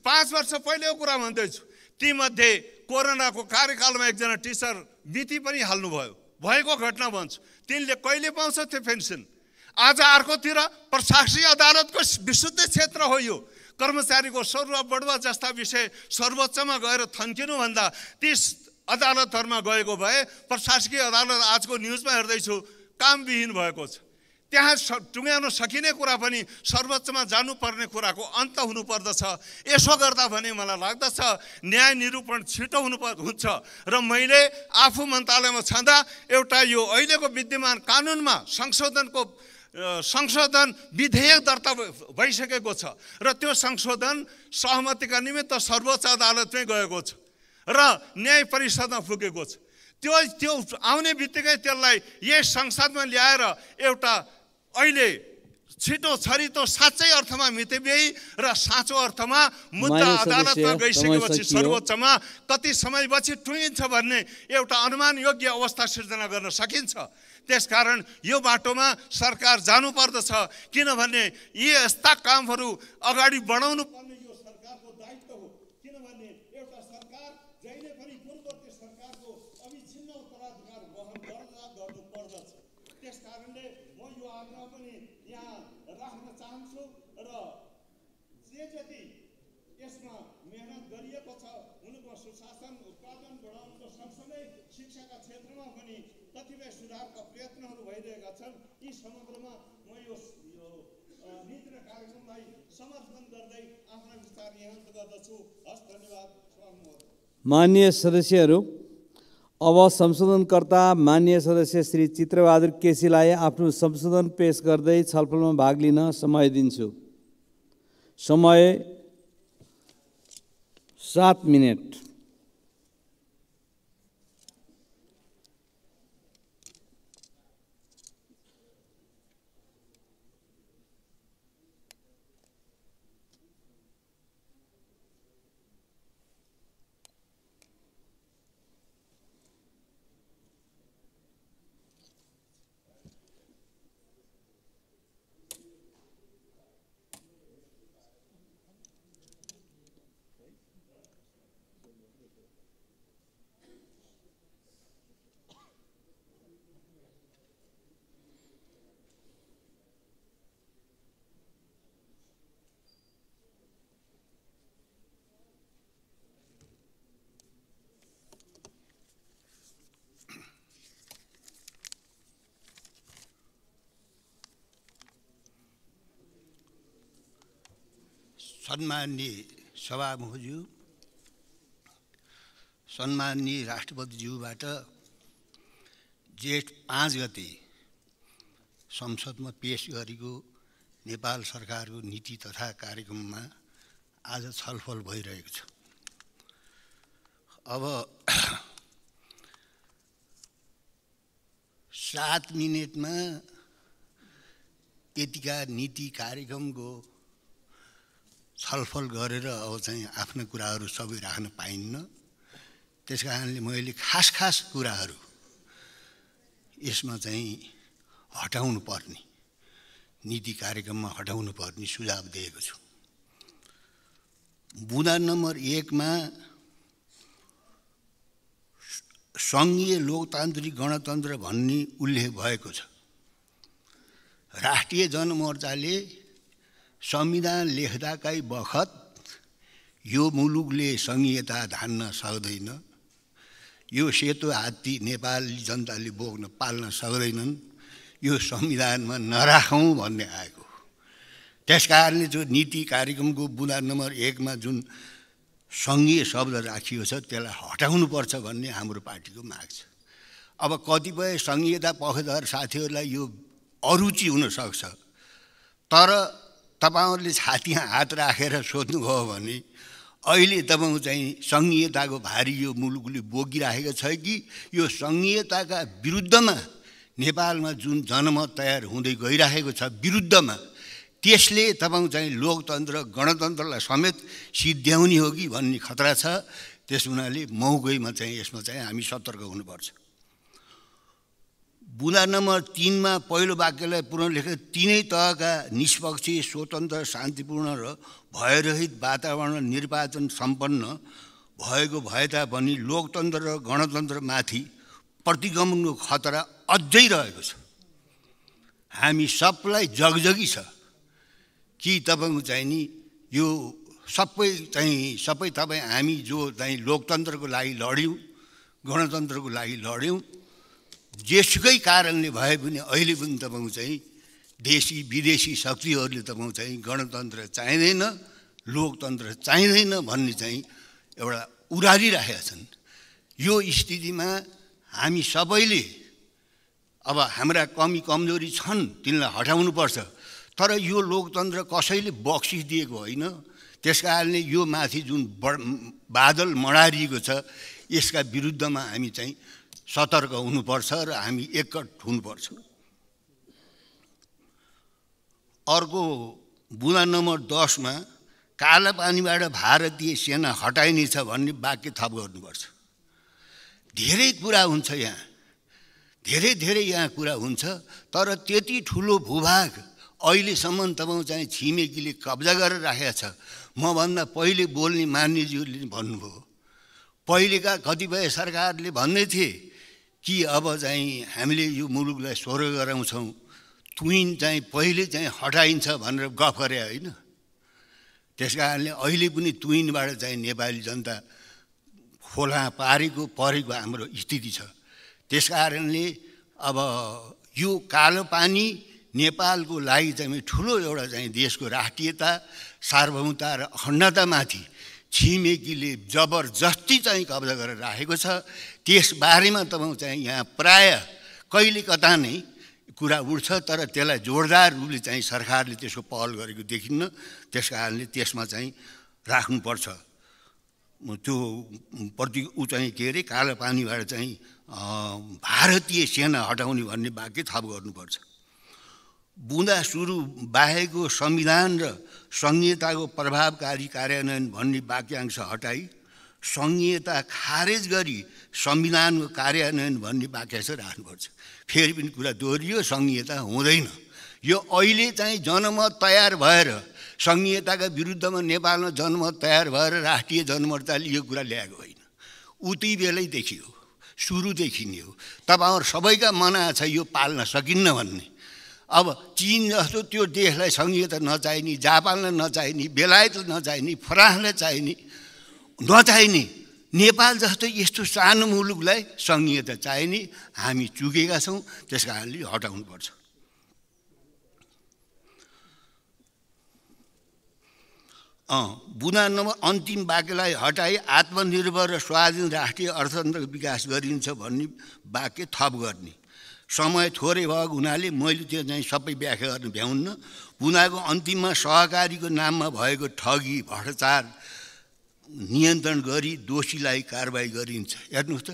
पाँच वर्ष पहिलेको कुरा भन्दैछु। तीमध्ये कोरोनाको कार्यकालमा एकजना टिचर बिति पनि हाल्नुभयो। भएको घटना भन्छु। तिनले कहिले पाउँछ त्यो पेन्सन? आज अर्कोतिर प्रशासकीय अदालतको विशुद्ध क्षेत्र हो यो। कर्मचारीको सरुवा बढुवा जस्ता विषय सर्वोच्चमा गएर थन्किनुभन्दा ती अदालतहरूमा गएको भए प्रशासकीय अदालत आजको न्युजमा हेर्दैछु कामविहीन भएको छ। त्यहाँ टुङ्ग्याउन सकिने कुरा पनि सर्वोच्चमा जानुपर्ने कुराको अन्त हुनुपर्दछ। यसो गर्दा भने मलाई लाग्दछ न्याय निरूपण छिटो हुनु हुन्छ र मैले आफू मन्त्रालयमा छँदा एउटा यो अहिलेको विद्यमान कानुनमा संशोधनको संशोधन विधेयक दर्ता भइसकेको छ। र त्यो संशोधन सहमतिका निमित्त सर्वोच्च अदालतमै गएको छ र न्याय परिषदमा पुगेको छ। त्यो त्यो आउने बित्तिकै त्यसलाई यस संसदमा ल्याएर एउटा अहिले छिटो छरितो साँच्चै अर्थमा मितव्ययी र साँचो अर्थमा मुद्दा अदालतमा गइसकेपछि। सर्वोच्चमा कति समयपछि टुङ्गिन्छ भन्ने एउटा अनुमान योग्य अवस्था सिर्जना गर्न सकिन्छ। त्यसकारण यो बाटोमा सरकार जानुपर्दछ। किनभने यी यस्ता कामहरू अगाडि बढाउनु पर्ने यो सरकारको दायित्व हो। किनभने एउटा सरकार जहिले पनि पूर्ववर्ती सरकारको अविच्छिन्न उत्तराधिकार वहन गर्दा गर्नु पर्दछ। त्यस कारणले म यो आग्रह पनि यहाँ राख्न चाहन्छु र जे जति यसमा मेहनत गरिएको छ उनको सुशासन उत्पादन बढाउनुको सँगसँगै शिक्षाका क्षेत्रमा पनि कतिपय सुधारका प्रयत्नहरू भइरहेका छन्। यी समग्रमा म यो यो अ, नीति र कार्यक्रमलाई समर्थन गर्दै आफ्ना विचार यहाँ गर्दछु। हस् धन्यवाद मान्य सदस्यहरू अब संशोधनकर्ता मान्य सदस्य श्री चित्रबहादुर केसीलाई आफ्नो संशोधन पेश गर्दै छलफलमा भाग लिन समय दिन्छु। समय सात मिनट। सम्मान्य सभामुखज्यू सम्मान्य राष्ट्रपतिज्यूबाट जेठ पाँच गते संसदमा पेस गरेको नेपाल सरकारको नीति तथा कार्यक्रममा आज छलफल भइरहेको छ। अब सात मिनटमा त्यतिका नीति कार्यक्रमको छलफल गरेर अब चाहिँ आफ्नो कुराहरू सबै राख्न पाइन्न। त्यस कारणले मैले खास खास कुराहरू यसमा चाहिँ हटाउनु पर्ने नीति कार्यक्रममा हटाउनु पर्ने सुझाव दिएको छु। बुँदा नम्बर एकमा सङ्घीय लोकतान्त्रिक गणतन्त्र भन्ने उल्लेख भएको छ। राष्ट्रिय जनमोर्चाले संविधान लेख्दाकै बखत यो मुलुकले सङ्घीयता धान्न सक्दैन यो सेतो हात्ती नेपाली जनताले बोक्न पाल्न सक्दैनन् यो संविधानमा नराखौँ भन्ने आएको त्यस कारणले जो नीति कार्यक्रमको बुँदा नम्बर एकमा जुन सङ्घीय शब्द राखिएको छ त्यसलाई हटाउनुपर्छ भन्ने हाम्रो पार्टीको माग छ। अब कतिपय सङ्घीयता पक्षधर साथीहरूलाई यो अरुचि हुनसक्छ तर तपाईँहरूले छातीमा हात राखेर सोध्नुभयो भने अहिले तपाईँको चाहिँ सङ्घीयताको भारी यो मुलुकले बोकिराखेको छ कि यो सङ्घीयताका विरुद्धमा नेपालमा जुन जनमत तयार हुँदै गइराखेको छ विरुद्धमा त्यसले तपाईँको चाहिँ लोकतन्त्र गणतन्त्रलाई समेत सिद्ध्याउने हो कि भन्ने खतरा छ? त्यस हुनाले मौगैमा चाहिँ यसमा चाहिँ हामी सतर्क हुनुपर्छ। बुँदा नम्बर तिनमा पहिलो वाक्यलाई पुनः लेखेर तिनै तहका निष्पक्ष स्वतन्त्र शान्तिपूर्ण र भयरहित वातावरण निर्वाचन सम्पन्न भएको भए तापनि लोकतन्त्र र गणतन्त्रमाथि प्रतिगमनको खतरा अझै रहेको छ। हामी सबलाई जगजगी छ। कि तपाईँको चाहिँ नि यो सबै चाहिँ सबै तपाईँ हामी जो चाहिँ लोकतन्त्रको लागि लड्यौँ गणतन्त्रको लागि लड्यौँ जेसुकै कारणले भए पनि अहिले पनि तपाईँको चाहिँ देशी विदेशी शक्तिहरूले तपाईँको चाहिँ गणतन्त्र चाहिँदैन लोकतन्त्र चाहिँदैन भन्ने चाहिँ एउटा उरालिराखेका छन्। यो स्थितिमा हामी सबैले अब हाम्रा कमी कमजोरी छन् तिनलाई हटाउनुपर्छ। तर यो लोकतन्त्र कसैले बक्सिदिएको होइन। त्यस कारणले यो माथि जुन बादल मडारिएको छ यसका विरुद्धमा हामी चाहिँ सतर्क हुनुपर्छ र हामी एकट हुनुपर्छ। अर्को बुँदा नम्बर दसमा काला पानीबाट भारतीय सेना हटाइनेछ भन्ने वाक्य थप गर्नुपर्छ। धेरै कुरा हुन्छ यहाँ। धेरै धेरै यहाँ कुरा हुन्छ तर त्यति ठुलो भूभाग अहिलेसम्म तपाईँ चाहिँ छिमेकीले कब्जा गरेर राखेको छ। मभन्दा पहिले बोल्ने मान्यज्यूले भन्नुभयो। पहिलेका कतिपय सरकारले भन्दै थिए कि अब चाहिँ हामीले यो मुलुकलाई स्वर्ग गराउँछौँ तुइन चाहिँ पहिले चाहिँ हटाइन्छ भनेर गफ गरे होइन। त्यस कारणले अहिले पनि तुइनबाट चाहिँ नेपाली जनता खोला पारेको परेको हाम्रो स्थिति छ। त्यस कारणले अब यो कालो पानी नेपालको लागि चाहिँ ठुलो एउटा चाहिँ देशको राष्ट्रियता सार्वभौमता र अखण्डतामाथि छिमेकीले जबरजस्ती चाहिँ कब्जा गरेर राखेको छ। त्यसबारेमा तपाईँ चाहिँ यहाँ प्राय कहिले कता नै कुरा उठ्छ तर त्यसलाई जोरदार रूपले चाहिँ सरकारले त्यसको पहल गरेको देखिन्न। त्यस कारणले त्यसमा चाहिँ राख्नुपर्छ। त्यो प्रति ऊ चाहिँ के अरे कालो पानीबाट चाहिँ भारतीय सेना हटाउने भन्ने वाक्य थप गर्नुपर्छ। बुँदा सुरु बाहेको संविधान र सङ्घीयताको प्रभावकारी कार्यान्वयन भन्ने वाक्यांश हटाई सङ्घीयता खारेज गरी संविधानको कार्यान्वयन भन्ने वाक्यांश राख्नुपर्छ। फेरि पनि कुरा दोहोरियो सङ्घीयता हुँदैन। यो अहिले चाहिँ जनमत तयार भएर सङ्घीयताका विरुद्धमा नेपालमा जनमत तयार भएर राष्ट्रिय जनमतले यो कुरा ल्याएको होइन। उति बेलैदेखि हो सुरुदेखि नै हो तपाईँहरू सबैका मना छ यो पाल्न सकिन्न भन्ने। अब चिन जस्तो त्यो देशलाई सङ्घीयता नचाहिने जापानलाई नचाहिने बेलायतलाई नचाहिने फ्रान्सलाई चाहिने नचाहिने नेपाल जस्तो यस्तो सानो मुलुकलाई सङ्घीयता चाहिने हामी चुकेका छौँ त्यस कारणले हटाउनुपर्छ। बुना नम्बर अन्तिम वाक्यलाई हटाई आत्मनिर्भर र स्वाधीन राष्ट्रिय अर्थतन्त्रको विकास गरिन्छ भन्ने वाक्य थप गर्ने। समय थोरै भएको हुनाले मैले त्यो चाहिँ सबै व्याख्या गर्न भ्याउन्न। पुनाको अन्तिममा सहकारीको नाममा भएको ठगी भ्रष्टाचार नियन्त्रण गरी दोषीलाई कारवाही गरिन्छ। हेर्नुहोस् त।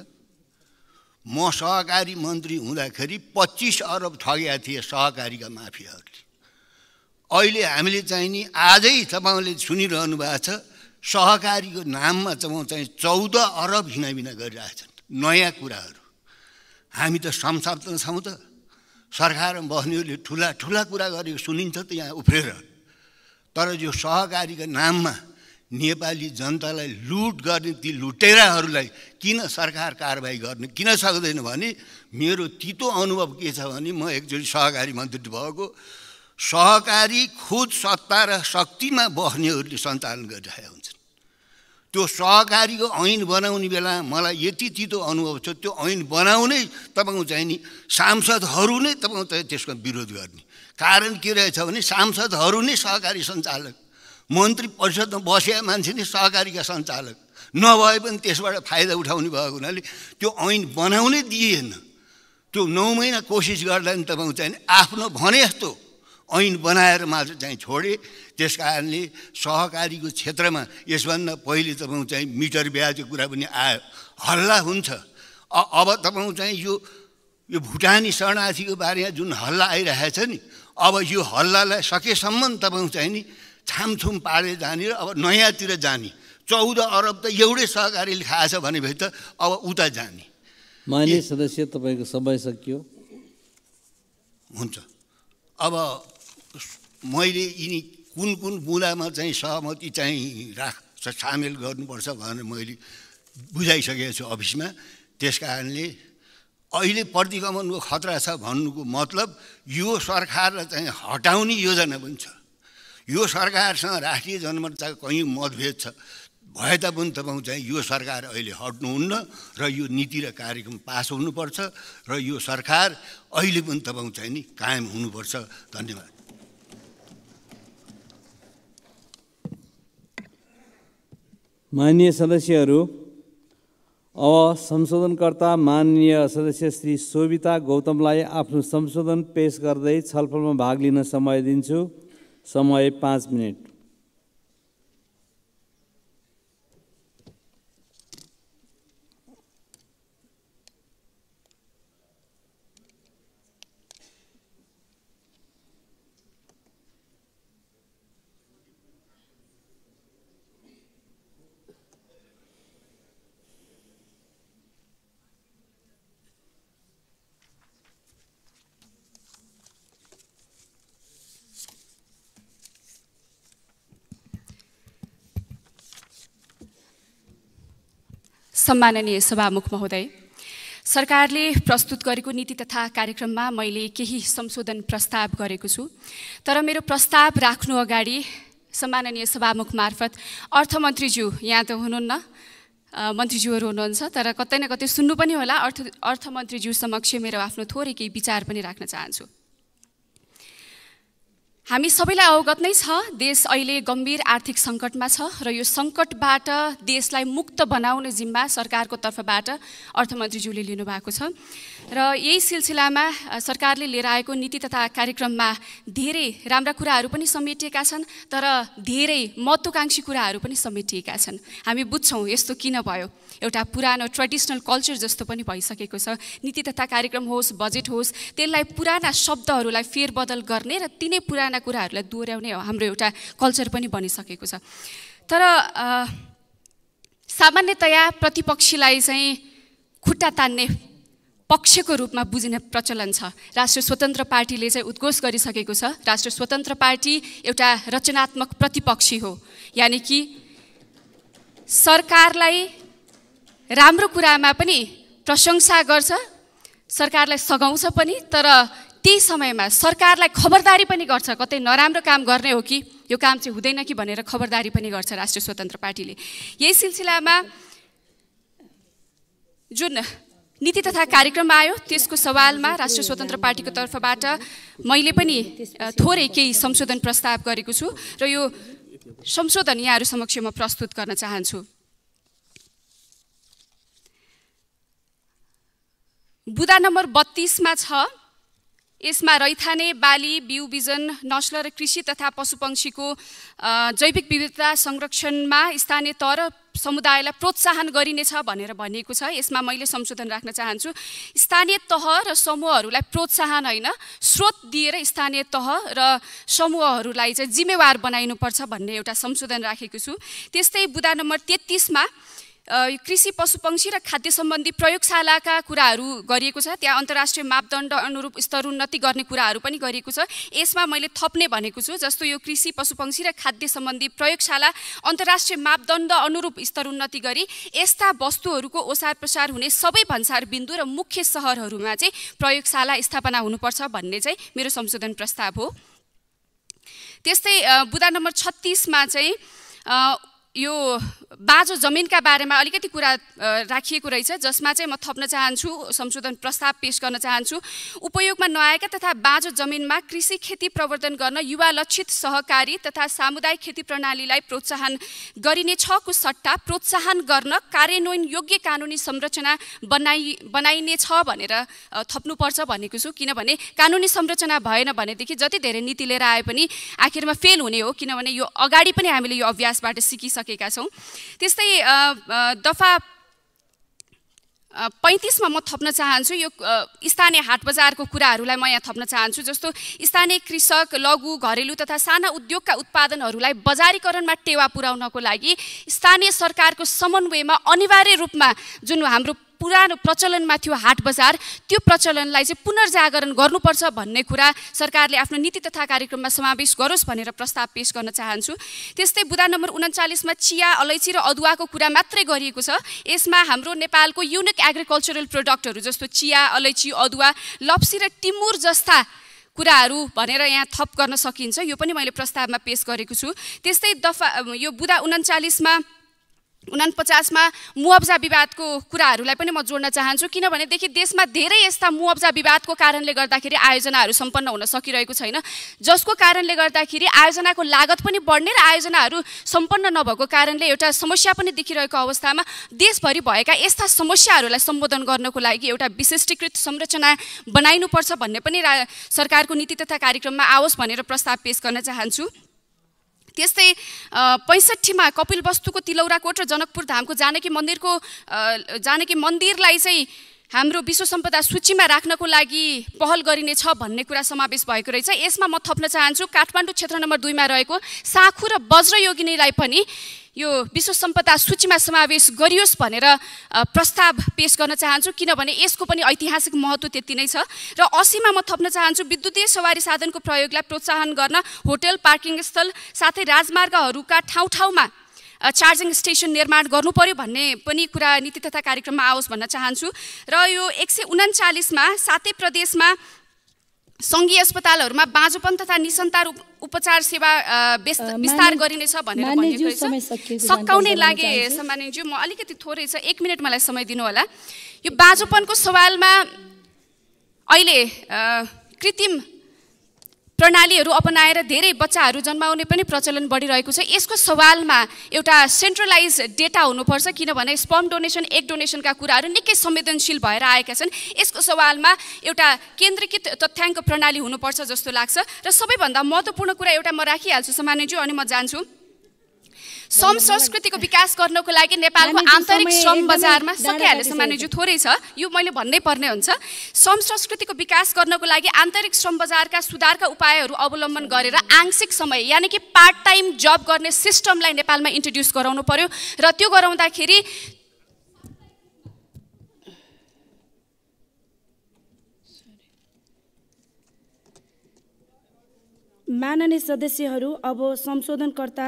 म सहकारी मन्त्री हुँदाखेरि पच्चिस अरब ठगेका थिए सहकारीका माफियाहरूले अहिले हामीले चाहिँ नि आजै तपाईँले सुनिरहनु भएको छ सहकारीको नाममा चाहिँ चौध अरब हिनाबिना गरिरहेछन्। नयाँ कुराहरू। हामी त संसार छौँ त। सरकारमा बस्नेहरूले ठुला ठुला कुरा गरेको सुनिन्छ त यहाँ उफ्रेर। तर यो सहकारीको नाममा नेपाली जनतालाई लुट गर्ने ती लुटेराहरूलाई किन सरकार कारवाही गर्ने किन सक्दैन भने मेरो तितो अनुभव के छ भने म एकचोटि सहकारी मन्त्री भएको। सहकारी खुद सत्ता र शक्तिमा बस्नेहरूले सञ्चालन गरिरहेका हुन्छन् त्यो सहकारीको ऐन बनाउने बेला मलाई यति तितो अनुभव छ त्यो ऐन बनाउनै तपाईँको चाहिँ नि सांसदहरू नै तपाईँको चाहिँ त्यसको विरोध गर्ने। कारण के रहेछ भने सांसदहरू नै सहकारी सञ्चालक मन्त्री परिषदमा बसेका मान्छे नै सहकारीका सञ्चालक। नभए पनि त्यसबाट फाइदा उठाउने भएको हुनाले त्यो ऐन बनाउनै दिएन त्यो नौ महिना कोसिस गर्दा नि तपाईँको चाहिँ आफ्नो भने जस्तो ऐन बनाएर मात्र चाहिँ छोडे। त्यस कारणले सहकारीको क्षेत्रमा यसभन्दा पहिले तपाईँको चाहिँ मिटर ब्याजको कुरा पनि आयो। हल्ला हुन्छ। अब तपाईँको चाहिँ यो यो भुटानी शरणार्थीको बारेमा जुन हल्ला आइरहेछ नि अब यो हल्लालाई सकेसम्म तपाईँको चाहिँ नि छामछुम पारेर जाने र अब नयाँतिर जाने। चौध अरब त एउटै सहकारीले खाएछ भनेपछि त अब उता जाने। मान्य सदस्य तपाईँको समय सकियो। हुन्छ। अब मैले यिनी कुन कुन बुँदामा चाहिँ सहमति चाहिँ राख सामेल गर्नुपर्छ भनेर मैले बुझाइसकेको छु अफिसमा। त्यस कारणले अहिले प्रतिगमनको खतरा छ भन्नुको मतलब यो सरकारलाई चाहिँ हटाउने योजना पनि छ। यो सरकारसँग राष्ट्रिय जनमतको कहीँ मतभेद छ। भए तापनि तपाईँ चाहिँ यो सरकार अहिले हट्नुहुन्न र यो नीति र कार्यक्रम पास हुनुपर्छ र यो सरकार अहिले पनि तपाईँ चाहिँ नि कायम हुनुपर्छ। धन्यवाद। मान्य सदस्यहरू अब संशोधनकर्ता माननीय सदस्य श्री शोभिता गौतमलाई आफ्नो संशोधन पेश गर्दै छलफलमा भाग लिन समय दिन्छु। समय पाँच मिनट। सम्माननीय सभामुख महोदय सरकारले प्रस्तुत गरेको नीति तथा कार्यक्रममा मैले केही संशोधन प्रस्ताव गरेको छु। तर मेरो प्रस्ताव राख्नु अगाडि सम्माननीय सभामुख मार्फत अर्थमन्त्रीज्यू यहाँ त हुनुहुन्न मन्त्रीज्यूहरू हुनुहुन्छ तर कतै न कतै सुन्नु पनि होला। अर्थ अर्थमन्त्रीज्यू समक्ष मेरो आफ्नो थोरै केही विचार पनि राख्न चाहन्छु। हामी सबैलाई अवगत नै छ देश अहिले गम्भीर आर्थिक सङ्कटमा छ र यो सङ्कटबाट देशलाई मुक्त बनाउने जिम्मा सरकारको तर्फबाट अर्थमन्त्रीज्यूले लिनुभएको छ। र यही सिलसिलामा सरकारले लिएर आएको नीति तथा कार्यक्रममा धेरै राम्रा कुराहरू पनि समेटिएका छन् तर धेरै महत्त्वकाङ्क्षी कुराहरू पनि समेटिएका छन्। हामी बुझ्छौँ यस्तो किन भयो? एउटा पुरानो ट्रेडिसनल कल्चर जस्तो पनि भइसकेको छ। नीति तथा कार्यक्रम होस् बजेट होस् त्यसलाई पुराना शब्दहरूलाई फेरबदल गर्ने र तिनै पुराना कुराहरूलाई दोहोऱ्याउने हाम्रो एउटा कल्चर पनि बनिसकेको छ। तर सामान्यतया प्रतिपक्षीलाई चाहिँ खुट्टा तान्ने पक्षको रूपमा बुझिने प्रचलन छ। राष्ट्रिय स्वतन्त्र पार्टीले चाहिँ उद्घोष गरिसकेको छ। राष्ट्रिय स्वतन्त्र पार्टी एउटा रचनात्मक प्रतिपक्षी हो। यानि कि सरकारलाई राम्रो कुरामा पनि प्रशंसा गर्छ सरकारलाई सघाउँछ पनि तर त्यही समयमा सरकारलाई खबरदारी पनि गर्छ। कतै नराम्रो काम गर्ने हो कि यो काम चाहिँ हुँदैन कि भनेर खबरदारी पनि गर्छ राष्ट्रिय स्वतन्त्र पार्टीले। यही सिलसिलामा जुन नीति तथा कार्यक्रम आयो। त्यसको सवालमा राष्ट्रिय स्वतन्त्र पार्टीको तर्फबाट मैले पनि थोरै केही संशोधन प्रस्ताव गरेको छु र यो संशोधन यहाँहरू समक्ष म प्रस्तुत गर्न चाहन्छु। बुदा नम्बर बत्तिसमा छ यसमा रैथाने बाली बिउ बिजन नस्ल र कृषि तथा पशुपक्षीको जैविक विविधता संरक्षणमा स्थानीय तह र समुदायलाई प्रोत्साहन गरिनेछ भनेर भनिएको छ। यसमा मैले संशोधन राख्न चाहन्छु स्थानीय तह र समूहहरूलाई प्रोत्साहन होइन स्रोत दिएर स्थानीय तह र समूहहरूलाई चाहिँ जिम्मेवार बनाइनुपर्छ भन्ने एउटा संशोधन राखेको छु। त्यस्तै बुदा नम्बर तेत्तिसमा कृषि पशुपक्षी र खाद्य सम्बन्धी प्रयोगशालाका कुराहरू गरिएको छ। त्यहाँ अन्तर्राष्ट्रिय मापदण्ड अनुरूप स्तरोन्नति गर्ने कुराहरू पनि गरिएको छ। यसमा मैले थप्ने भनेको छु जस्तो यो कृषि पशुपक्षी र खाद्य सम्बन्धी प्रयोगशाला अन्तर्राष्ट्रिय मापदण्ड अनुरूप स्तरोन्नति गरी यस्ता वस्तुहरूको ओसार प्रसार हुने सबै भन्सार बिन्दु र मुख्य सहरहरूमा चाहिँ प्रयोगशाला स्थापना हुनुपर्छ भन्ने चाहिँ मेरो संशोधन प्रस्ताव हो। त्यस्तै बुदा नम्बर छत्तिसमा चाहिँ यो बाँझो जमिनका बारेमा अलिकति कुरा राखिएको रहेछ जसमा चाहिँ म थप्न चाहन्छु संशोधन प्रस्ताव पेश गर्न चाहन्छु। उपयोगमा नआएका तथा बाँझो जमिनमा कृषि खेती प्रवर्धन गर्न युवा लक्षित सहकारी तथा सामुदायिक खेती प्रणालीलाई प्रोत्साहन गरिने छको सट्टा प्रोत्साहन गर्न कार्यान्वयन योग्य कानुनी संरचना बनाइ बनाइनेछ भनेर अ, थप्नुपर्छ भनेको छु। किनभने कानुनी संरचना भएन भनेदेखि जति धेरै नीति लिएर आए पनि आखिरमा फेल हुने हो। किनभने यो अगाडि पनि हामीले यो अभ्यासबाट सिकिसकेका छौँ। त्यस्तै दफा पैँतिसमा म थप्न चाहन्छु। यो स्थानीय हाट बजारको कुराहरूलाई म यहाँ थप्न चाहन्छु जस्तो स्थानीय कृषक लघु घरेलु तथा साना उद्योगका उत्पादनहरूलाई बजारीकरणमा टेवा पुर्याउनको लागि स्थानीय सरकारको समन्वयमा अनिवार्य रूपमा जुन हाम्रो पुरानो प्रचलनमा थियो हाट बजार त्यो प्रचलनलाई चाहिँ पुनर्जागरण गर्नुपर्छ भन्ने कुरा सरकारले आफ्नो नीति तथा कार्यक्रममा समावेश गरोस् भनेर प्रस्ताव पेश गर्न चाहन्छु। त्यस्तै बुदा नम्बर उन्चालिसमा चिया अलैँची र अदुवाको कुरा मात्रै गरिएको छ। यसमा हाम्रो नेपालको युनिक एग्रिकल्चरल प्रोडक्टहरू जस्तो चिया अलैँची अदुवा लप्सी र टिमुर जस्ता कुराहरू भनेर यहाँ थप गर्न सकिन्छ। यो पनि मैले प्रस्तावमा पेश गरेको छु। त्यस्तै दफा यो बुदा उन्चालिसमा उनापचासमा मुआब्जा विवादको कुराहरूलाई पनि म जोड्न चाहन्छु किनभनेदेखि देशमा धेरै यस्ता मुआब्जा विवादको कारणले गर्दाखेरि आयोजनाहरू सम्पन्न हुन सकिरहेको छैन। जसको कारणले गर्दाखेरि आयोजनाको लागत पनि बढ्ने र आयोजनाहरू सम्पन्न नभएको कारणले एउटा समस्या पनि देखिरहेको अवस्थामा देशभरि भएका यस्ता समस्याहरूलाई सम्बोधन गर्नको लागि एउटा विशिष्टीकृत संरचना बनाइनुपर्छ भन्ने पनि सरकारको नीति तथा कार्यक्रममा आओस् भनेर प्रस्ताव पेश गर्न चाहन्छु। त्यस्तै पैँसठीमा कपिल वस्तुको तिलौराकोट र जनकपुर धामको जानकी मन्दिरको जानकी मन्दिरलाई चाहिँ हाम्रो विश्व सम्पदा सूचीमा राख्नको लागि पहल गरिनेछ भन्ने कुरा समावेश भएको रहेछ। यसमा म थप्न चाहन्छु काठमाडौँ क्षेत्र नम्बर दुईमा रहेको साखु र वज्रयोगिनीलाई पनि यो विश्व सम्पदा सूचीमा समावेश गरियोस् भनेर प्रस्ताव पेश गर्न चाहन्छु किनभने यसको पनि ऐतिहासिक महत्त्व त्यति नै छ। र असीमा म थप्न चाहन्छु विद्युतीय सवारी साधनको प्रयोगलाई प्रोत्साहन गर्न होटल पार्किङ स्थल साथै राजमार्गहरूका ठाउँ ठाउँमा चार्जिङ स्टेसन निर्माण गर्नु पर्यो भन्ने पनि कुरा नीति तथा कार्यक्रममा आओस् भन्न चाहन्छु। र यो एक सय उन्चालिसमा सातै प्रदेशमा सङ्घीय अस्पतालहरूमा बाँझोपन तथा निसन्तार उपचार सेवा विस्तार गरिनेछ भनेर भनिएको रहेछ। सकाउने लागे सम्मानज्यू म अलिकति थोरै छ एक मिनट मलाई समय दिनु होला यो बाँझोपनको सवालमा अहिले कृत्रिम प्रणालीहरू अपनाएर धेरै बच्चाहरू जन्माउने पनि प्रचलन बढिरहेको छ। यसको सवालमा एउटा सेन्ट्रलाइज डेटा हुनुपर्छ किनभने स्पम डोनेसन एक डोनेसनका कुराहरू निकै संवेदनशील भएर आएका छन्। यसको सवालमा एउटा केन्द्रीकृत तथ्याङ्क प्रणाली हुनुपर्छ जस्तो लाग्छ। र सबैभन्दा महत्त्वपूर्ण कुरा एउटा म राखिहाल्छु सम्मानज्यू अनि म जान्छु। श्रम संस्कृतिको विकास गर्नको लागि नेपालको आन्तरिक श्रम बजारमा सकिहाल्यो सामान्यज्यू थोरै छ। यो मैले भन्नै पर्ने हुन्छ। श्रम संस्कृतिको विकास गर्नको लागि आन्तरिक श्रम बजारका सुधारका उपायहरू अवलम्बन गरेर आंशिक समय यानि कि पार्ट टाइम जब गर्ने सिस्टमलाई नेपालमा इन्ट्रोड्युस गराउनु पर्यो। र त्यो गराउँदाखेरि माननीय सदस्यहरू अब संशोधनकर्ता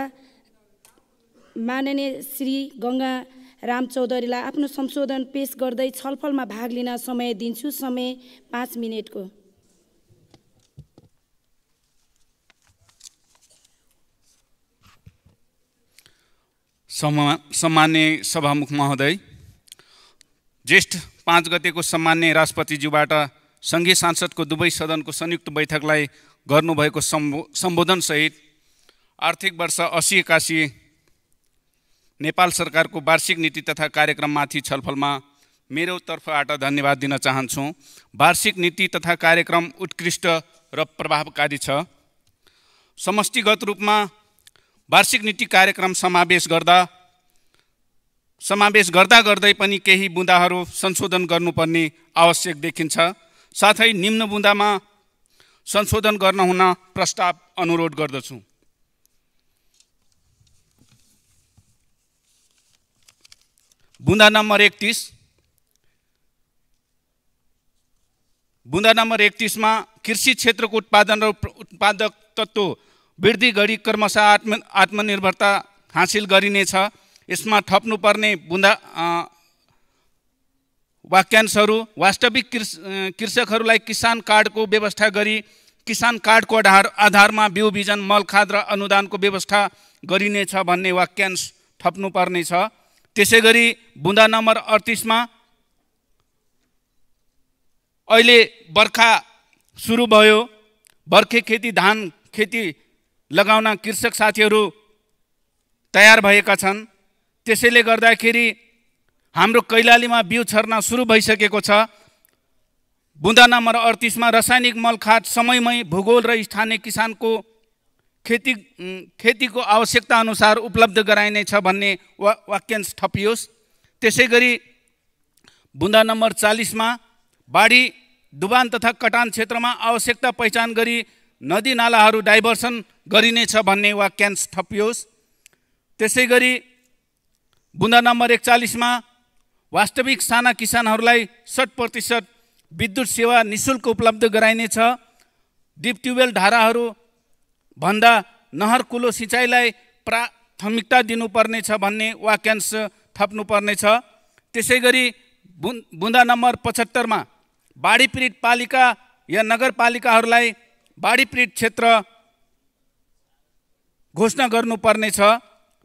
माननीय श्री गङ्गा राम चौधरीलाई आफ्नो संशोधन पेस गर्दै छलफलमा भाग लिन समय दिन्छु समय पाँच मिनटको। सम्मा सम्मान्य सभामुख महोदय ज्येष्ठ पाँच गतेको सम्मान्य राष्ट्रपतिज्यूबाट सङ्घीय सांसदको दुवै सदनको संयुक्त बैठकलाई गर्नुभएको सम्बो सम्बोधनसहित आर्थिक वर्ष असी एकासी नेपाल सरकारको वार्षिक नीति तथा कार्यक्रममाथि छलफलमा मेरो तर्फबाट धन्यवाद दिन चाहन्छु। वार्षिक नीति तथा कार्यक्रम उत्कृष्ट र प्रभावकारी छ। समष्टिगत रूपमा वार्षिक नीति कार्यक्रम समावेश गर्दा समावेश गर्दा गर्दै पनि केही बुँदाहरू संशोधन गर्नुपर्ने आवश्यक देखिन्छ। साथै निम्न बुँदामा संशोधन गर्न हुन प्रस्ताव अनुरोध गर्दछु। बुँदा नम्बर एकतिस बुँदा नम्बर एकतिसमा कृषि क्षेत्रको उत्पादन र उत्पादक तत्त्व वृद्धि गरी क्रमशः आत्म आत्मनिर्भरता हासिल गरिनेछ यसमा थप्नुपर्ने बुँदा वाक्यांशहरू वास्तविक कृष कृषकहरूलाई किसान कार्डको व्यवस्था गरी किसान कार्डको आधार आधारमा बिउ बिजन मल खाद र अनुदानको व्यवस्था गरिनेछ भन्ने वाक्यांश थप्नुपर्ने छ त्यसै गरी बुँदा नम्बर अडतिसमा अहिले बर्खा सुरु भयो। बर्खे खेती धान खेती लगाउन कृषक साथीहरू तयार भएका छन्। त्यसैले गर्दाखेरि हाम्रो कैलालीमा बिउ छर्न सुरु भइसकेको छ। बुँदा नम्बर अडतिसमा रासायनिक मल खाद समयमै भूगोल र स्थानीय किसानको खेती खेतीको आवश्यकता अनुसार उपलब्ध गराइनेछ भन्ने वा वाक्यांश थपियोस्। त्यसै गरी बुँदा नम्बर चालिसमा बाढी डुबान तथा कटान क्षेत्रमा आवश्यकता पहिचान गरी नदी नालाहरू डाइभर्सन गरिनेछ भन्ने वाक्यांश थपियोस्। त्यसै गरी बुँदा नम्बर एकचालिसमा वास्तविक साना किसानहरूलाई शत प्रतिशत विद्युत सेवा निशुल्क उपलब्ध गराइनेछ डिप ट्युबवेल धाराहरू भन्दा नहर कुलो सिँचाइलाई प्राथमिकता दिनुपर्नेछ भन्ने वाक्यांश थप्नुपर्नेछ। त्यसै गरी बुँदा नम्बर पचहत्तरमा बाढी पीडित पालिका या नगरपालिकाहरूलाई बाढी पीडित क्षेत्र घोषणा गर्नुपर्नेछ।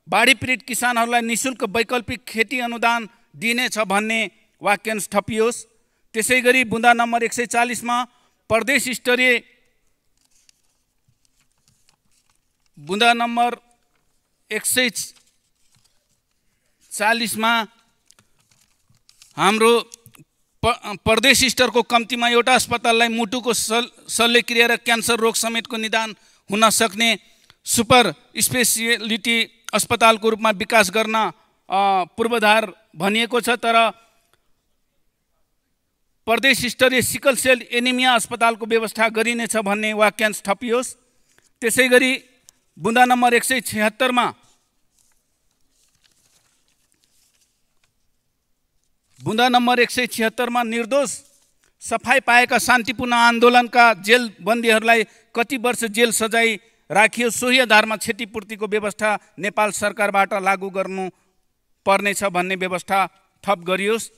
बाढी पीडित किसानहरूलाई निशुल्क वैकल्पिक खेती अनुदान दिनेछ भन्ने वाक्यांश थपियोस्। त्यसै गरी बुँदा नम्बर एक सय चालिसमा प्रदेश स्तरीय बुँदा नम्बर एक सय चालिसमा हाम्रो प्रदेश स्तरको कम्तीमा एउटा अस्पताललाई मुटुको सल शल्यक्रिया र क्यान्सर रोग समेतको निदान हुन सक्ने सुपर स्पेसियालिटी अस्पतालको रूपमा विकास गर्न पूर्वाधार भनिएको छ तर प्रदेश स्तरीय सिकल सेल एनिमिया अस्पतालको व्यवस्था गरिनेछ भन्ने वाक्यांश थपियोस्। त्यसै गरी बुँदा नम्बर एक सय छिहत्तरमा। बुँदा नम्बर एक सय छिहत्तरमा निर्दोष सफाइ पाएका शान्तिपूर्ण आन्दोलनका जेल बन्दीहरूलाई कति वर्ष जेल सजाय राखियो सोही आधारमा क्षतिपूर्तिको व्यवस्था नेपाल सरकारबाट लागू गर्नु पर्नेछ भन्ने व्यवस्था थप गरियोस्।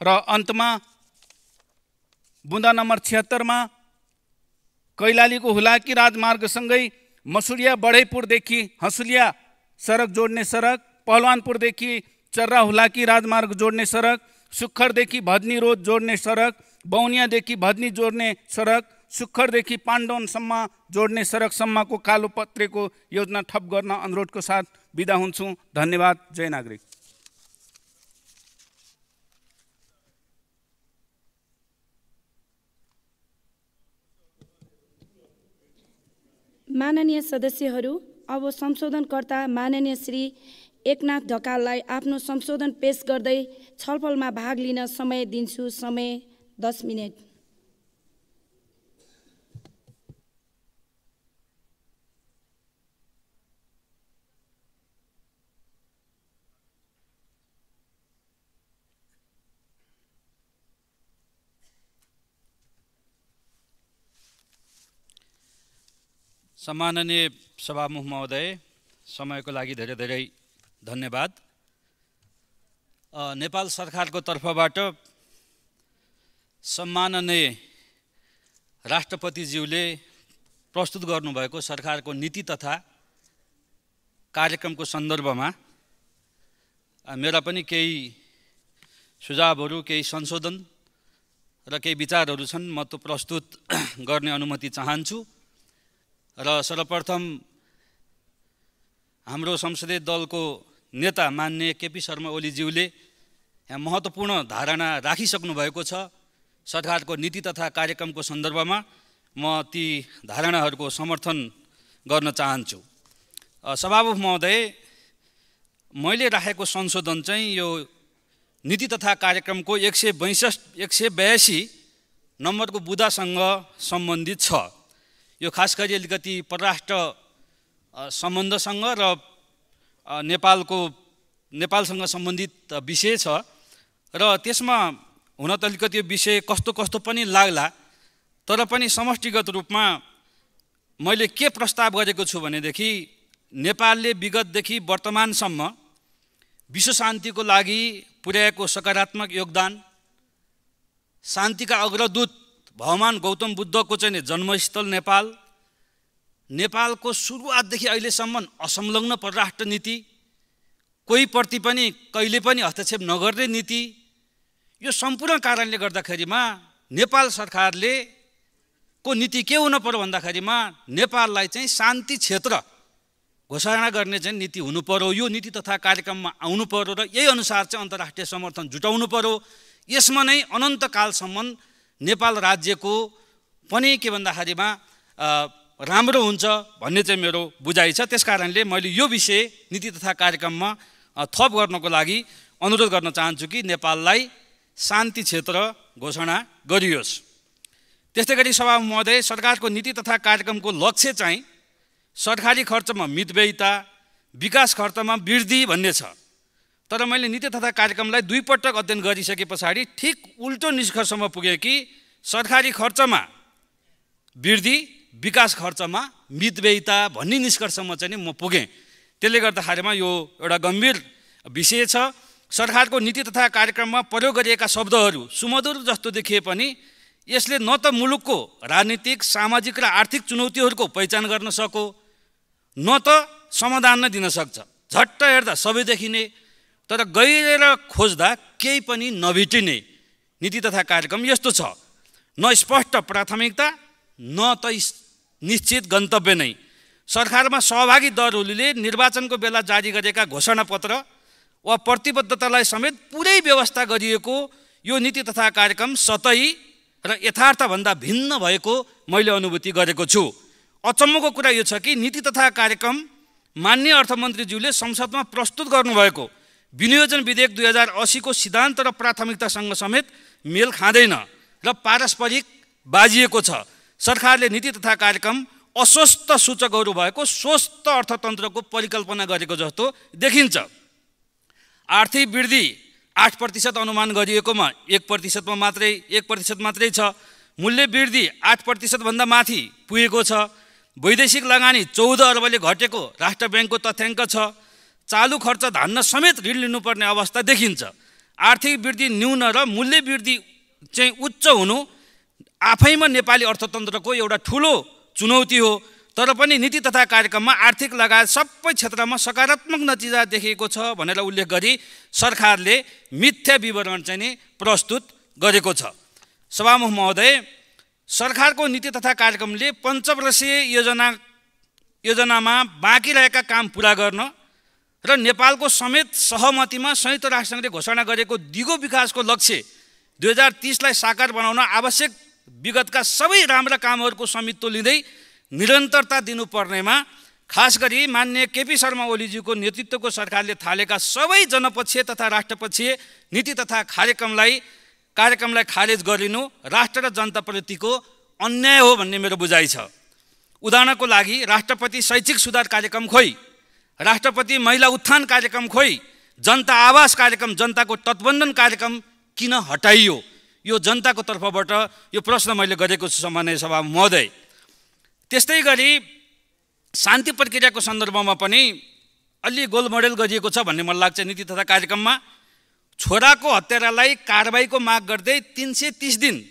र अन्तमा बुँदा नम्बर छिहत्तरमा कैलालीको हुलाकी राजमार्गसँगै मसुरिया बढैपुरदेखि हँसुलिया सडक जोड्ने सडक पहलवानपुरदेखि चर्रा हुलाकी राजमार्ग जोड्ने सडक सुक्खरदेखि भदनी रोड जोड्ने सडक बौनियादेखि भदनी जोड्ने सडक सुक्खरदेखि पाण्डवनसम्म जोड्ने सडकसम्मको कालो पत्रेको योजना ठप गर्न अनुरोधको साथ बिदा हुन्छु। धन्यवाद जय नागरिक। माननीय सदस्यहरू अब संशोधनकर्ता माननीय श्री एकनाथ ढकाललाई आफ्नो संशोधन पेश गर्दै छलफलमा भाग लिन समय दिन्छु समय दस मिनट। सम्माननीय सभामुख महोदय समयको लागि धेरै धेरै धन्यवाद। नेपाल सरकारको तर्फबाट सम्माननीय राष्ट्रपतिज्यूले प्रस्तुत गर्नुभएको सरकारको नीति तथा कार्यक्रमको सन्दर्भमा मेरा पनि केही सुझावहरू केही संशोधन र केही विचारहरू छन् म त्यो प्रस्तुत [clears throat] गर्ने अनुमति चाहन्छु। र सर्वप्रथम हाम्रो संसदीय दलको नेता मान्य केपी शर्मा ओलीज्यूले यहाँ महत्त्वपूर्ण धारणा राखिसक्नु भएको छ। सरकारको नीति तथा कार्यक्रमको सन्दर्भमा म ती धारणाहरूको समर्थन गर्न चाहन्छु। सभामुख महोदय मैले राखेको संशोधन चाहिँ यो नीति तथा कार्यक्रमको एक सय बैसठ एक सय बयासी नम्बरको बुदासँग सम्बन्धित छ। यो खास गरी अलिकति परराष्ट्र सम्बन्धसँग र नेपालको नेपालसँग सम्बन्धित विषय छ। र त्यसमा हुन त अलिकति यो विषय कस्तो कस्तो पनि लाग्ला तर पनि समष्टिगत रूपमा मैले के प्रस्ताव गरेको छु भनेदेखि नेपालले विगतदेखि वर्तमानसम्म विश्व शान्तिको लागि पुर्याएको सकारात्मक योगदान शान्तिका अग्रदूत भगवान् गौतम बुद्धको चाहिँ जन्मस्थल नेपाल। नेपालको सुरुवातदेखि अहिलेसम्म असंलग्न परराष्ट्र नीति कोहीप्रति पनि कहिले पनि हस्तक्षेप नगर्ने नीति यो सम्पूर्ण कारणले गर्दाखेरिमा नेपाल सरकारले को नीति के हुनु पऱ्यो भन्दाखेरिमा नेपाललाई चाहिँ शान्ति क्षेत्र घोषणा गर्ने चाहिँ नीति हुनु पऱ्यो यो नीति तथा कार्यक्रममा आउनु पऱ्यो र यही अनुसार चाहिँ अन्तर्राष्ट्रिय समर्थन जुटाउनु पऱ्यो यसमा नै अनन्तकालसम्म नेपाल राज्यको पनि के भन्दाखेरिमा राम्रो हुन्छ भन्ने चाहिँ मेरो बुझाइ छ। त्यस कारणले मैले यो विषय नीति तथा कार्यक्रममा थप गर्नको लागि अनुरोध गर्न चाहन्छु कि नेपाललाई शान्ति क्षेत्र घोषणा गरियोस्। त्यस्तै गरी सभा महोदय सरकारको नीति तथा कार्यक्रमको लक्ष्य चाहिँ सरकारी खर्चमा मितव्ययिता विकास खर्चमा वृद्धि भन्ने छ। तर मैले नीति तथा कार्यक्रमलाई दुईपटक अध्ययन गरिसके पछाडि ठिक उल्टो निष्कर्षमा पुगेँ कि सरकारी खर्चमा वृद्धि विकास खर्चमा मितव्ययिता भन्ने निष्कर्षमा चाहिँ नि म पुगेँ। त्यसले गर्दाखेरिमा यो एउटा गम्भीर विषय छ। सरकारको नीति तथा कार्यक्रममा प्रयोग गरिएका शब्दहरू सुमधुर जस्तो देखिए पनि यसले न त मुलुकको राजनीतिक सामाजिक र आर्थिक चुनौतीहरूको पहिचान गर्न सको न त समाधान नै दिन सक्छ। झट्ट हेर्दा सबै देखिने तर गहिरेर खोज्दा केही पनि नभेटिने नीति तथा कार्यक्रम यस्तो छ। न स्पष्ट प्राथमिकता न त निश्चित गन्तव्य नै। सरकारमा सहभागी दलहरूले निर्वाचनको बेला जारी गरेका घोषणापत्र वा प्रतिबद्धतालाई समेत पुरै व्यवस्था गरिएको यो नीति तथा कार्यक्रम सतही र यथार्थभन्दा भिन्न भएको मैले अनुभूति गरेको छु। अचम्मको कुरा यो छ कि नीति तथा कार्यक्रम मान्य अर्थमन्त्रीज्यूले संसदमा प्रस्तुत गर्नुभएको विनियोजन विधेयक दुई हजार असीको सिद्धान्त र प्राथमिकतासँग समेत मेल खाँदैन र पारस्परिक बाजिएको छ। सरकारले नीति तथा कार्यक्रम अस्वस्थ सूचकहरू भएको स्वस्थ अर्थतन्त्रको परिकल्पना गरेको जस्तो देखिन्छ। आर्थिक वृद्धि आठ प्रतिशत अनुमान गरिएकोमा एक प्रतिशतमा मात्रै एक प्रतिशत मात्रै छ। मूल्य वृद्धि आठ प्रतिशतभन्दा माथि पुगेको छ। वैदेशिक लगानी चौध अर्बले घटेको राष्ट्र ब्याङ्कको तथ्याङ्क छ। चालु खर्च धान्न समेत ऋण लिनुपर्ने अवस्था देखिन्छ। आर्थिक वृद्धि न्यून र मूल्य वृद्धि चाहिँ उच्च हुनु आफैमा नेपाली अर्थतन्त्रको एउटा ठुलो चुनौती हो। तर पनि नीति तथा कार्यक्रममा आर्थिक लगायत सबै क्षेत्रमा सकारात्मक नतिजा देखिएको छ भनेर उल्लेख गरी सरकारले मिथ्या विवरण चाहिँ नि प्रस्तुत गरेको छ। सभामुख महोदय सरकारको नीति तथा कार्यक्रमले पञ्चवर्षीय योजना योजनामा बाँकी रहेका काम पुरा गर्न र नेपालको समेत सहमतिमा संयुक्त राष्ट्रसङ्घले घोषणा गरेको दिगो विकासको लक्ष्य दुई हजार तिसलाई साकार बनाउन आवश्यक विगतका सबै राम्रा कामहरूको समित्व लिँदै निरन्तरता दिनुपर्नेमा खास गरी मान्य केपी शर्मा ओलीज्यूको नेतृत्वको सरकारले थालेका सबै जनपक्षीय तथा राष्ट्रपक्षीय नीति तथा कार्यक्रमलाई कार्यक्रमलाई खारेज गरिनु राष्ट्र र जनताप्रतिको अन्याय हो भन्ने मेरो बुझाइ छ। उदाहरणको लागि राष्ट्रपति शैक्षिक सुधार कार्यक्रम खोइ राष्ट्रपति महिला उत्थान कार्यक्रम खोइ जनता आवास कार्यक्रम जनताको तटबन्धन कार्यक्रम किन हटाइयो? यो जनताको तर्फबाट यो प्रश्न मैले गरेको छु सामान्य सभा महोदय। त्यस्तै गरी शान्ति प्रक्रियाको सन्दर्भमा पनि अलि गोल मोडेल गरिएको छ भन्ने मलाई लाग्छ नीति तथा कार्यक्रममा। छोराको हत्यारालाई कारवाहीको माग गर्दै तिन सय तिस दिन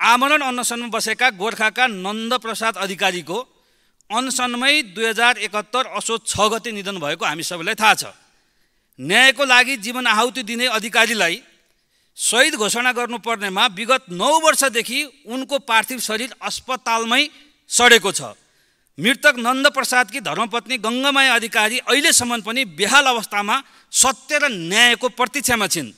आमरण अनसनमा बसेका गोर्खाका नन्दप्रसाद अधिकारीको अनसनमै दुई हजार एकहत्तर असोज छ गते निधन भएको हामी सबैलाई थाहा छ। न्यायको लागि जीवन आहुति दिने अधिकारीलाई शहीद घोषणा गर्नुपर्नेमा विगत नौ वर्षदेखि उनको पार्थिव शरीर अस्पतालमै सडेको छ। मृतक नन्द प्रसादकी धर्मपत्नी गङ्गामाया अधिकारी अहिलेसम्म पनि बेहाल अवस्थामा सत्य र न्यायको प्रतीक्षामा छिन्।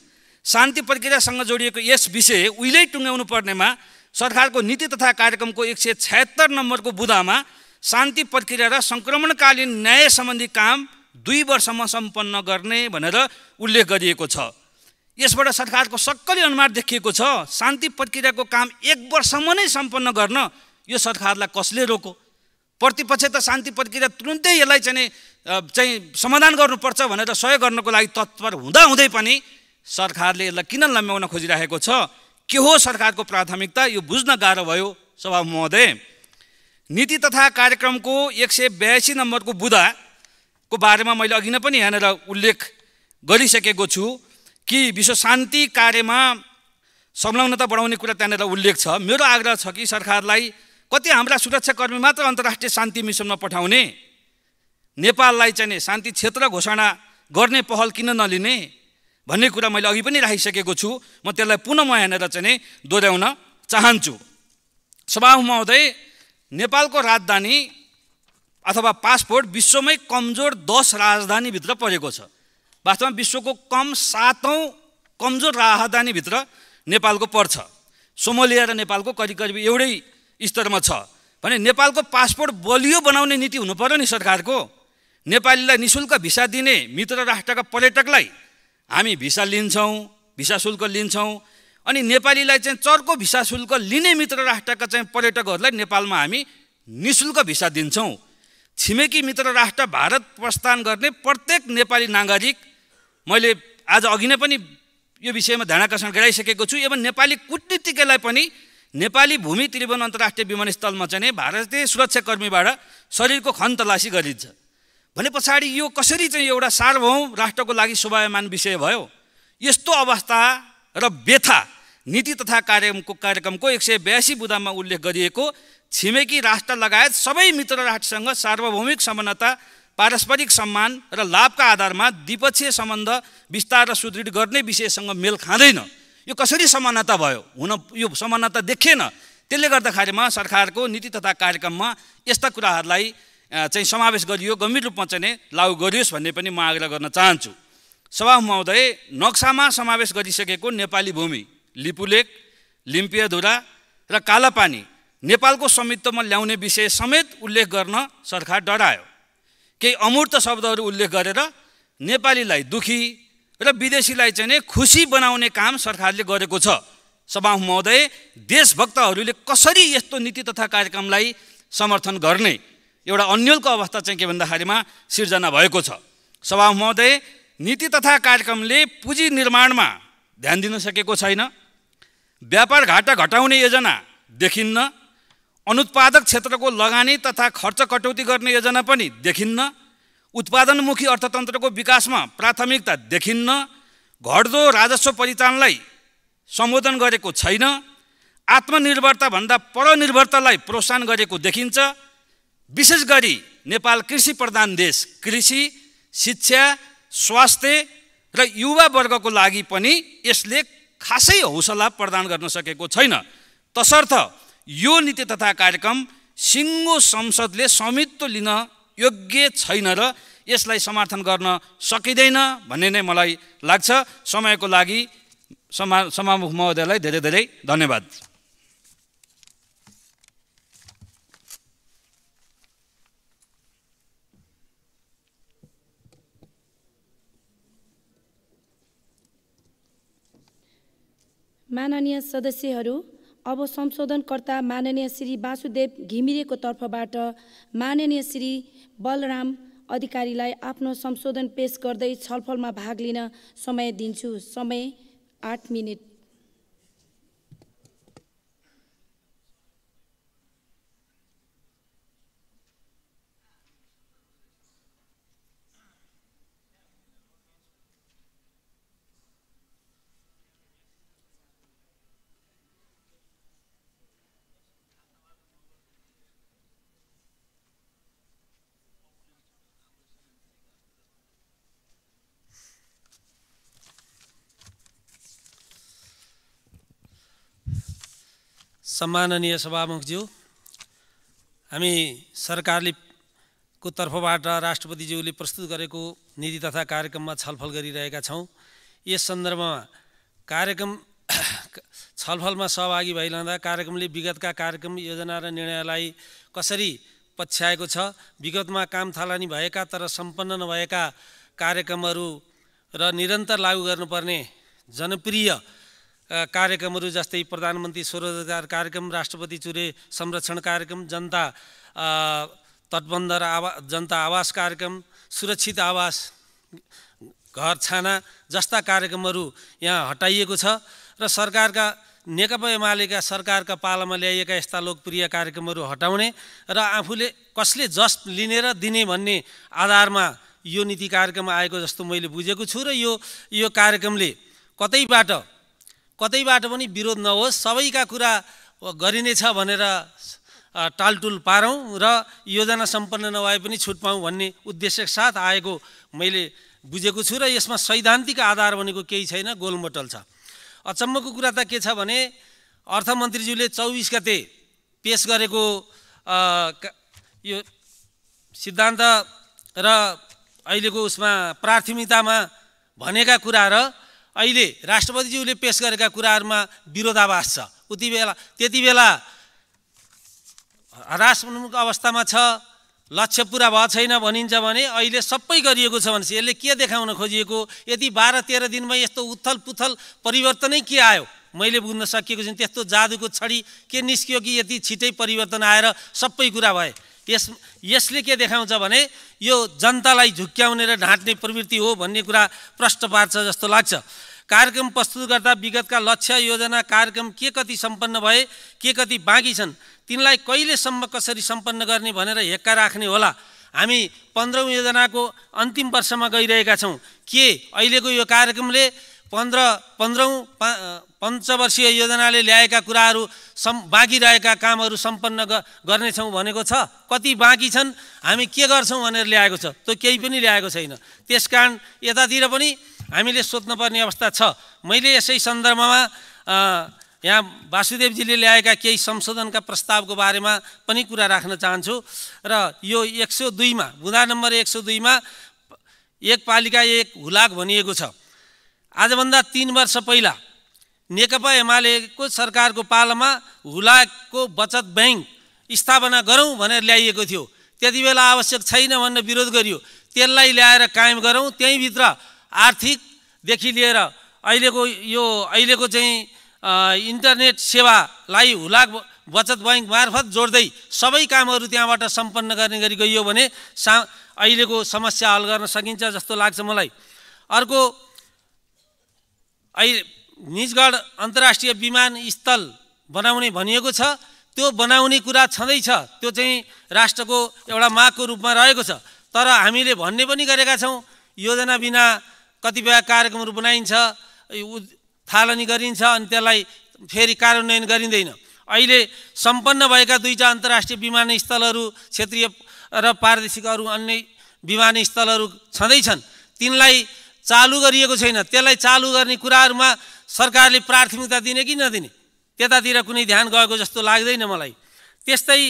शान्ति प्रक्रियासँग जोडिएको यस विषय उहिल्यै टुङ्ग्याउनु पर्नेमा सरकारको नीति तथा कार्यक्रमको एक सय छयत्तर नम्बरको बुदामा शान्ति प्रक्रिया र सङ्क्रमणकालीन न्याय सम्बन्धी काम दुई वर्षमा सम्पन्न गर्ने भनेर उल्लेख गरिएको छ। यसबाट सरकारको सक्कली अनुमान देखिएको छ शान्ति प्रक्रियाको काम एक वर्षमा नै सम्पन्न गर्न यो सरकारलाई कसले रोको? प्रतिपक्ष त शान्ति प्रक्रिया तुरुन्तै यसलाई चाहिँ चाहिँ समाधान गर्नुपर्छ भनेर सहयोग गर्नको लागि तत्पर हुँदा हुँदै पनि सरकारले यसलाई किन लम्ब्याउन खोजिरहेको छ? के हो सरकारको प्राथमिकता? यो बुझ्न गाह्रो भयो। सभा महोदय। नीति तथा कार्यक्रमको एक सय बयासी नम्बरको बुदाको बारेमा मैले अघि नै पनि यहाँनिर उल्लेख गरिसकेको छु कि विश्व शान्ति कार्यमा संलग्नता बढाउने कुरा त्यहाँनिर उल्लेख छ। मेरो आग्रह छ कि सरकारलाई कति हाम्रा सुरक्षाकर्मी मात्र अन्तर्राष्ट्रिय शान्ति मिसनमा पठाउने नेपाललाई चाहिँ शान्ति क्षेत्र घोषणा गर्ने पहल किन नलिने भन्ने कुरा मैले अघि पनि राखिसकेको छु। म त्यसलाई पुनः म यहाँनिर चाहिँ दोहोऱ्याउन चाहन्छु। सभा महोदय नेपालको राजधानी अथवा पासपोर्ट विश्वमै कमजोर दस राजधानीभित्र परेको छ। वास्तवमा विश्वको कम सातौँ कमजोर राजधानीभित्र नेपालको पर्छ। सोमोलिया र नेपालको करिब करिब एउटै स्तरमा छ। भने नेपालको पासपोर्ट बलियो बनाउने नीति हुनु पऱ्यो नि सरकारको। नेपालीलाई नि शुल्क भिसा दिने मित्र राष्ट्रका पर्यटकलाई हामी भिसा लिन्छौँ भिसा शुल्क लिन्छौँ अनि नेपालीलाई चाहिँ चर्को भिसा शुल्क लिने मित्र राष्ट्रका चाहिँ पर्यटकहरूलाई नेपालमा हामी नि शुल्क भिसा दिन्छौँ। छिमेकी मित्र राष्ट्र भारत प्रस्थान गर्ने प्रत्येक नेपाली नागरिक मैले आज अघि नै पनि यो विषयमा ध्यान आकर्षण गराइसकेको छु एवं नेपाली कुटनीतिज्ञलाई पनि नेपाली भूमि त्रिभुवन अन्तर्राष्ट्रिय विमानस्थलमा चाहिँ भारतीय सुरक्षाकर्मीबाट शरीरको खन तलासी गरिन्छ। भने पछाडि यो कसरी चाहिँ एउटा सार्वभौम राष्ट्रको लागि शोभायमान विषय भयो? यस्तो अवस्था र व्यथा नीति तथा कार्यक्रमको कार्यक्रमको एक सय बयासी बुदामा उल्लेख गरिएको छिमेकी राष्ट्र लगायत सबै मित्र राष्ट्रसँग सार्वभौमिक समानता पारस्परिक सम्मान र लाभका आधारमा द्विपक्षीय सम्बन्ध विस्तार र सुदृढ गर्ने विषयसँग मेल खाँदैन। यो कसरी समानता भयो? हुन यो समानता देखिएन त्यसले गर्दाखेरिमा सरकारको नीति तथा कार्यक्रममा यस्ता कुराहरूलाई चाहिँ समावेश गरियो गम्भीर रूपमा चाहिँ लागू गरियोस् भन्ने पनि म आग्रह गर्न चाहन्छु। सभा महोदय नक्सामा समावेश गरिसकेको नेपाली भूमि लिपुलेक लिम्पियाधुरा र कालापानी नेपालको स्वामित्वमा ल्याउने विषय समेत उल्लेख गर्न सरकार डरायो। केही अमूर्त शब्दहरू उल्लेख गरेर नेपालीलाई दुखी र विदेशीलाई चाहिँ खुसी बनाउने काम सरकारले गरेको छ। सभा महोदय देशभक्तहरूले कसरी यस्तो नीति तथा कार्यक्रमलाई समर्थन गर्ने? एउटा अन्यलको अवस्था चाहिँ के भन्दाखेरिमा सिर्जना भएको छ। सभा महोदय नीति तथा कार्यक्रमले पुँजी निर्माणमा ध्यान दिन सकेको छैन। व्यापार घाटा घटाउने योजना देखिन्न। अनुत्पादक क्षेत्रको लगानी तथा खर्च कटौती गर्ने योजना पनि देखिन्न। उत्पादनमुखी अर्थतन्त्रको विकासमा प्राथमिकता देखिन्न। घट्दो राजस्व परिचालनलाई सम्बोधन गरेको छैन। आत्मनिर्भरताभन्दा परनिर्भरतालाई प्रोत्साहन गरेको देखिन्छ। विशेष गरी नेपाल कृषि प्रधान देश कृषि शिक्षा स्वास्थ्य र युवावर्गको लागि पनि यसले खासै हौसला प्रदान गर्न सकेको छैन। तसर्थ यो नीति तथा कार्यक्रम सिङ्गो संसदले स्वामित्व लिन योग्य छैन र यसलाई समर्थन गर्न सकिँदैन भन्ने नै मलाई लाग्छ। समयको लागि समा समामुख महोदयलाई धेरै धेरै धन्यवाद। माननीय सदस्यहरू अब संशोधनकर्ता माननीय श्री वासुदेव घिमिरेको तर्फबाट माननीय श्री बलराम अधिकारीलाई आफ्नो संशोधन पेश गर्दै छलफलमा भाग लिन समय दिन्छु। समय आठ मिनट। सम्माननीय सभामुखज्यू हामी सरकारले को तर्फबाट राष्ट्रपतिज्यूले प्रस्तुत गरेको नीति तथा कार्यक्रममा छलफल गरिरहेका छौँ। यस सन्दर्भमा कार्यक्रम [coughs] छलफलमा सहभागी भइरहँदा कार्यक्रमले विगतका कार्यक्रम योजना र निर्णयलाई कसरी पछ्याएको छ विगतमा काम थालनी भएका तर सम्पन्न नभएका कार्यक्रमहरू र निरन्तर लागू गर्नुपर्ने जनप्रिय कार्यक्रमहरू जस्तै प्रधानमन्त्री स्वरोजगार कार्यक्रम राष्ट्रपति चुरे संरक्षण कार्यक्रम जनता तटबन्ध र आवा जनता आवास कार्यक्रम सुरक्षित आवास घर छाना जस्ता कार्यक्रमहरू यहाँ हटाइएको छ र सरकारका नेकपा एमालेका सरकारका पालामा ल्याइएका यस्ता लोकप्रिय कार्यक्रमहरू हटाउने र आफूले कसले जस लिने र दिने भन्ने आधारमा यो नीति कार्यक्रम आएको जस्तो मैले बुझेको छु र यो यो कार्यक्रमले कतैबाट कतैबाट पनि विरोध नहोस् सबैका कुरा गरिनेछ भनेर टालटुल पारौँ र योजना सम्पन्न नभए पनि छुट पाऊँ भन्ने उद्देश्यका साथ आएको मैले बुझेको छु र यसमा सैद्धान्तिक आधार भनेको केही छैन गोलमोटल छ। अचम्मको कुरा त के छ भने अर्थमन्त्रीज्यूले चौबिस गते पेस गरेको यो सिद्धान्त र अहिलेको उसमा प्राथमिकतामा भनेका कुरा र अहिले राष्ट्रपतिज्यूले पेस गरेका कुराहरूमा विरोधाभास छ। उति बेला त्यति बेला हरासमुख अवस्थामा छ लक्ष्य पुरा भएको छैन भनिन्छ भने अहिले सबै गरिएको छ भनेपछि यसले के देखाउन खोजिएको? यदि बाह्र तेह्र दिनमा यस्तो उथल पुथल परिवर्तनै के आयो? मैले बुझ्न सकिएको छैन त्यस्तो जादुको छडी के निस्कियो कि यति छिटै परिवर्तन आएर सबै कुरा भए? यस यसले के देखाउँछ भने यो जनतालाई झुक्क्याउने र ढाँट्ने प्रवृत्ति हो भन्ने कुरा प्रष्ट पार्छ जस्तो लाग्छ। कार्यक्रम प्रस्तुत गर्दा विगतका लक्ष्य योजना कार्यक्रम के कति सम्पन्न भए के कति बाँकी छन् तिनलाई कहिलेसम्म कसरी सम्पन्न गर्ने भनेर हेक्का राख्ने होला। हामी पन्ध्रौँ योजनाको अन्तिम वर्षमा गइरहेका छौँ। के अहिलेको यो कार्यक्रमले पन्ध्र पन्ध्रौँ पञ्चवर्षीय योजनाले ल्याएका कुराहरू सम् बाँकी रहेका कामहरू सम्पन्न गर्नेछौँ भनेको छ। कति बाँकी छन्? हामी के गर्छौँ भनेर ल्याएको छ। त्यो केही पनि ल्याएको छैन। त्यस कारण यतातिर पनि हामीले सोध्नुपर्ने अवस्था छ। मैले यसै सन्दर्भमा यहाँ वासुदेवजीले ल्याएका केही संशोधनका प्रस्तावको बारेमा पनि कुरा राख्न चाहन्छु। र यो एक सौ दुईमा बुँदा नम्बर एक सौ दुईमा एक पालिका एक हुलाक भनिएको छ। आजभन्दा तिन वर्ष पहिला नेकपा एमालेको सरकारको पालामा हुलाकको बचत ब्याङ्क स्थापना गरौँ भनेर ल्याइएको थियो। त्यति बेला आवश्यक छैन भनेर विरोध गरियो। त्यसलाई ल्याएर कायम गरौँ त्यहीँभित्र आर्थिकदेखि लिएर अहिलेको यो अहिलेको चाहिँ इन्टरनेट सेवालाई हुलाक बचत बैङ्क मार्फत जोड्दै सबै कामहरू त्यहाँबाट सम्पन्न गर्ने गरी गइयो भने सा अहिलेको समस्या हल गर्न सकिन्छ जस्तो लाग्छ मलाई। अर्को अहिले निजगढ अन्तर्राष्ट्रिय विमानस्थल बनाउने भनिएको छ। त्यो बनाउने कुरा छँदैछ त्यो चाहिँ राष्ट्रको एउटा मागको रूपमा रहेको छ। तर हामीले भन्ने पनि गरेका छौँ योजना बिना कतिपय कार्यक्रमहरू बनाइन्छ थालनी गरिन्छ अनि त्यसलाई फेरि कार्यान्वयन गरिँदैन। अहिले सम्पन्न भएका दुईवटा अन्तर्राष्ट्रिय विमानस्थलहरू क्षेत्रीय र प्रादेशिक अरू अन्य विमानस्थलहरू छँदैछन्। तिनलाई चालु गरिएको छैन। त्यसलाई चालु गर्ने कुराहरूमा सरकारले प्राथमिकता दिने कि नदिने? त्यतातिर कुनै ध्यान गएको जस्तो लाग्दैन मलाई। त्यस्तै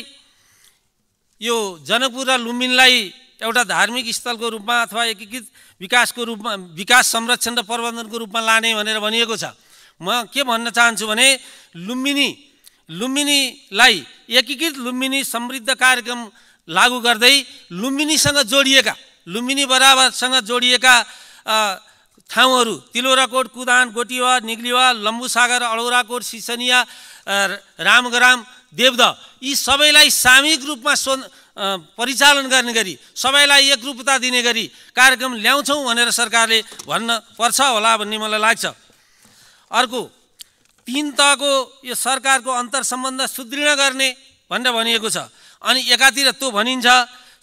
यो जनकपुर र लुम्बिनीलाई एउटा धार्मिक स्थलको रूपमा अथवा एकीकृत विकासको रूपमा विकास संरक्षण र प्रबन्धनको रूपमा लाने भनेर भनिएको छ। म के भन्न चाहन्छु भने लुम्बिनी लुम्बिनीलाई एकीकृत लुम्बिनी समृद्ध कार्यक्रम लागू गर्दै लुम्बिनीसँग जोडिएका लुम्बिनी बराबरसँग जोडिएका ठाउँहरू तिलोराकोट कुदान गोटिवा निग्लिवा लम्बुसागर अडौराकोट सिसनिया रामग्राम देवद यी सबैलाई सामूहिक रूपमा सो परिचालन गर्ने गरी सबैलाई एकरूपता दिने गरी कार्यक्रम ल्याउँछौँ भनेर सरकारले भन्न पर्छ होला भन्ने मलाई लाग्छ। अर्को तिन तहको यो सरकारको अन्तर सम्बन्ध सुदृढ गर्ने भनेर भनिएको छ। अनि एकातिर त्यो भनिन्छ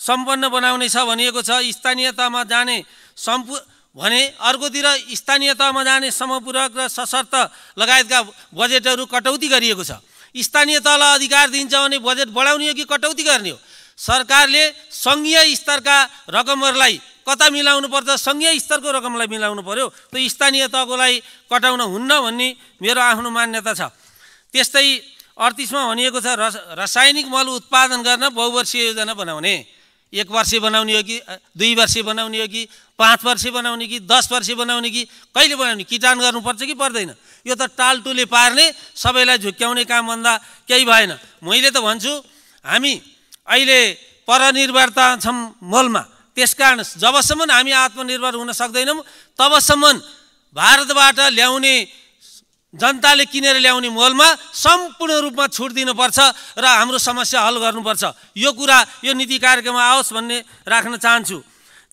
सम्पन्न बनाउने छ भनिएको छ। स्थानीय तहमा जाने सम्पू भने अर्कोतिर स्थानीय तहमा जाने समपूरक र सशर्त लगायतका बजेटहरू कटौती गरिएको छ। स्थानीय तहलाई अधिकार दिन्छ भने बजेट बढाउने हो कि कटौती गर्ने हो? सरकारले सङ्घीय स्तरका रकमहरूलाई कता मिलाउनु पर्छ सङ्घीय स्तरको रकमलाई मिलाउनु पर्यो। त्यो स्थानीय तहकोलाई कटाउन हुन्न भन्ने मेरो आफ्नो मान्यता छ। त्यस्तै अडतिसमा भनिएको छ रस रासायनिक मल उत्पादन गर्न बहुवर्षीय योजना बनाउने। एक वर्ष बनाउने हो कि दुई वर्ष बनाउने हो कि पाँच वर्ष बनाउने कि दस वर्ष बनाउने कि कहिले बनाउने? किटान गर्नुपर्छ कि पर्दैन? यो त टालटुले पार्ने सबैलाई झुक्क्याउने कामभन्दा केही भएन। मैले त भन्छु हामी अहिले परनिर्भरता छौँ मलमा। त्यस कारण जबसम्म हामी आत्मनिर्भर हुन सक्दैनौँ तबसम्म भारतबाट ल्याउने जनताले किनेर ल्याउने मलमा सम्पूर्ण रूपमा छुट दिनुपर्छ र हाम्रो समस्या हल गर्नुपर्छ। यो कुरा यो नीति कार्यक्रममा आओस् भन्ने राख्न चाहन्छु।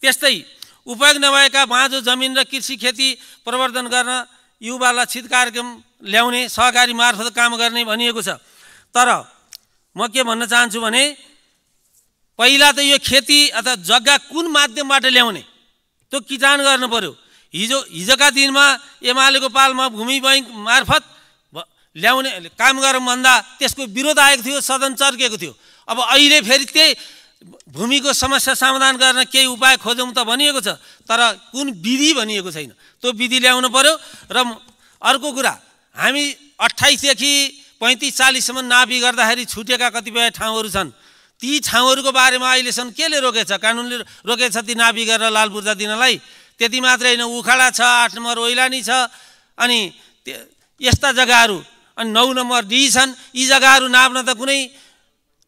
त्यस्तै उपयोग नभएका बाँझो जमिन र कृषि खेती प्रवर्धन गर्न युवा लक्षित कार्यक्रम ल्याउने सहकारी मार्फत काम गर्ने भनिएको छ। तर म के भन्न चाहन्छु भने पहिला त यो खेती अथवा जग्गा कुन माध्यमबाट ल्याउने त्यो किटान गर्नु पर्यो। हिजो हिजोका दिनमा एमालेको पालमा भूमि बैङ्क मार्फत ल्याउने काम गरौँ भन्दा त्यसको विरोध आएको थियो सदन चर्केको थियो। अब अहिले फेरि त्यही भूमिको समस्या समाधान गर्न केही उपाय खोजौँ त भनिएको छ तर कुन विधि भनिएको छैन। त्यो विधि ल्याउनु पर्यो र अर्को कुरा हामी अठाइसदेखि पैँतिस चालिससम्म नापी गर्दाखेरि छुटेका कतिपय ठाउँहरू छन्। ती ठाउँहरूको बारेमा अहिलेसम्म केले रोकेछ? कानुनले रोकेछ ती नापी गरेर लाल पूर्जा दिनलाई? त्यति मात्रै होइन उखाडा छ आठ नम्बर ओइलानी छ। अनि यस्ता जग्गाहरू अनि नौ नम्बर डी छन् यी जग्गाहरू नाप्न त कुनै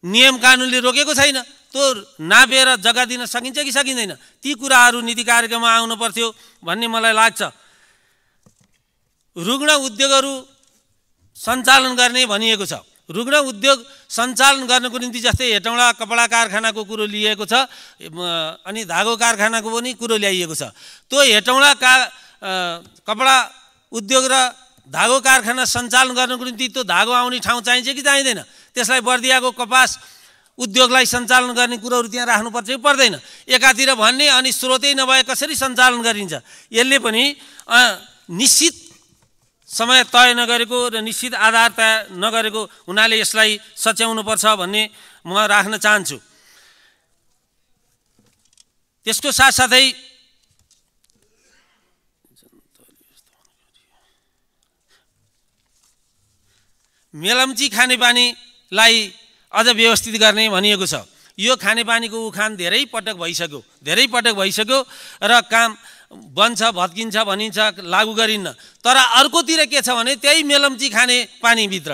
नियम कानुनले रोकेको छैन। त्यो नापेर जग्गा दिन सकिन्छ कि सकिँदैन? ती कुराहरू नीति कार्यक्रममा आउनु पर्थ्यो भन्ने मलाई लाग्छ। रुग्ण उद्योगहरू सञ्चालन गर्ने भनिएको छ। रुग्ण उद्योग सञ्चालन गर्नको निम्ति जस्तै हेटौँडा कपडा कारखानाको कुरो लिएको छ अनि धागो कारखानाको पनि कुरो ल्याइएको छ। त्यो हेटौँडा का कपडा उद्योग र धागो कारखाना सञ्चालन गर्नको निम्ति त्यो धागो आउने ठाउँ चाहिन्छ कि चाहिँदैन? त्यसलाई बर्दियाको कपास उद्योगलाई सञ्चालन गर्ने कुरोहरू त्यहाँ राख्नुपर्छ कि पर्दैन? एकातिर भन्ने अनि स्रोतै नभए कसरी सञ्चालन गरिन्छ? यसले पनि निश्चित समय तय नगरेको र निश्चित आधार तय नगरेको हुनाले यसलाई सच्याउनुपर्छ भन्ने म राख्न चाहन्छु। त्यसको साथसाथै मेलम्ची खानेपानीलाई अझ व्यवस्थित गर्ने भनिएको छ। यो खानेपानीको उखान धेरै पटक भइसक्यो धेरै पटक भइसक्यो र काम बन्छ भत्किन्छ भनिन्छ लागु गरिन्न। तर अर्कोतिर के छ भने त्यही मेलम्ची खाने पानीभित्र।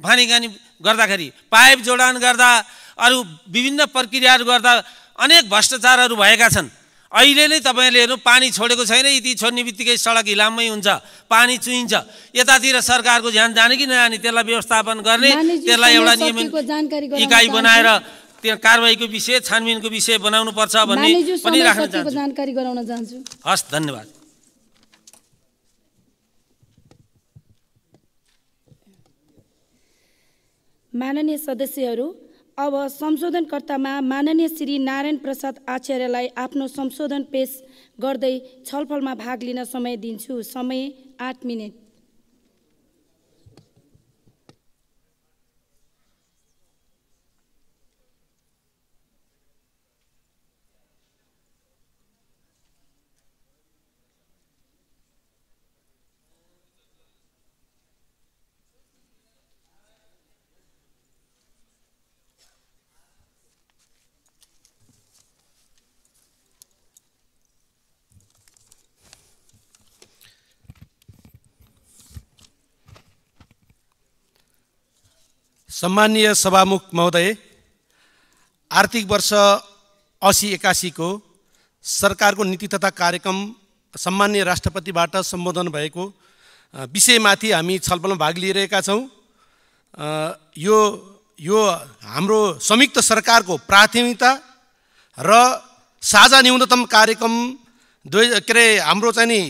पानी खानी गर्दाखेरि पाइप जोडान गर्दा अरू विभिन्न प्रक्रियाहरू गर्दा अनेक भ्रष्टाचारहरू भएका छन्। अहिले नै तपाईँले हेर्नु पानी छोडेको छैन यति छोड्ने बित्तिकै सडक हिलाम्मै हुन्छ पानी चुइन्छ यतातिर सरकारको ध्यान जाने कि नजाने त्यसलाई व्यवस्थापन गर्ने त्यसलाई एउटा नियमित इकाइ बनाएर त्यो कारवाहीको विषय छानबिनको विषय बनाउनु पर्छ भन्ने पनि राख्न चाहन्छु। जानकारी गराउन चाहन्छु। हस् धन्यवाद। माननीय सदस्यहरू अब संशोधनकर्तामा माननीय श्री नारायण प्रसाद आचार्यलाई आफ्नो संशोधन पेश गर्दै छलफलमा भाग लिन समय दिन्छु। समय आठ मिनट। सम्मानीय सभामुख महोदय आर्थिक वर्ष असी एकासीको सरकारको नीति तथा कार्यक्रम सम्मान्य राष्ट्रपतिबाट सम्बोधन भएको विषयमाथि हामी छलफलमा भाग लिइरहेका छौँ। यो यो हाम्रो संयुक्त सरकारको प्राथमिकता र साझा न्यूनतम कार्यक्रम दुई के अरे हाम्रो चाहिँ नि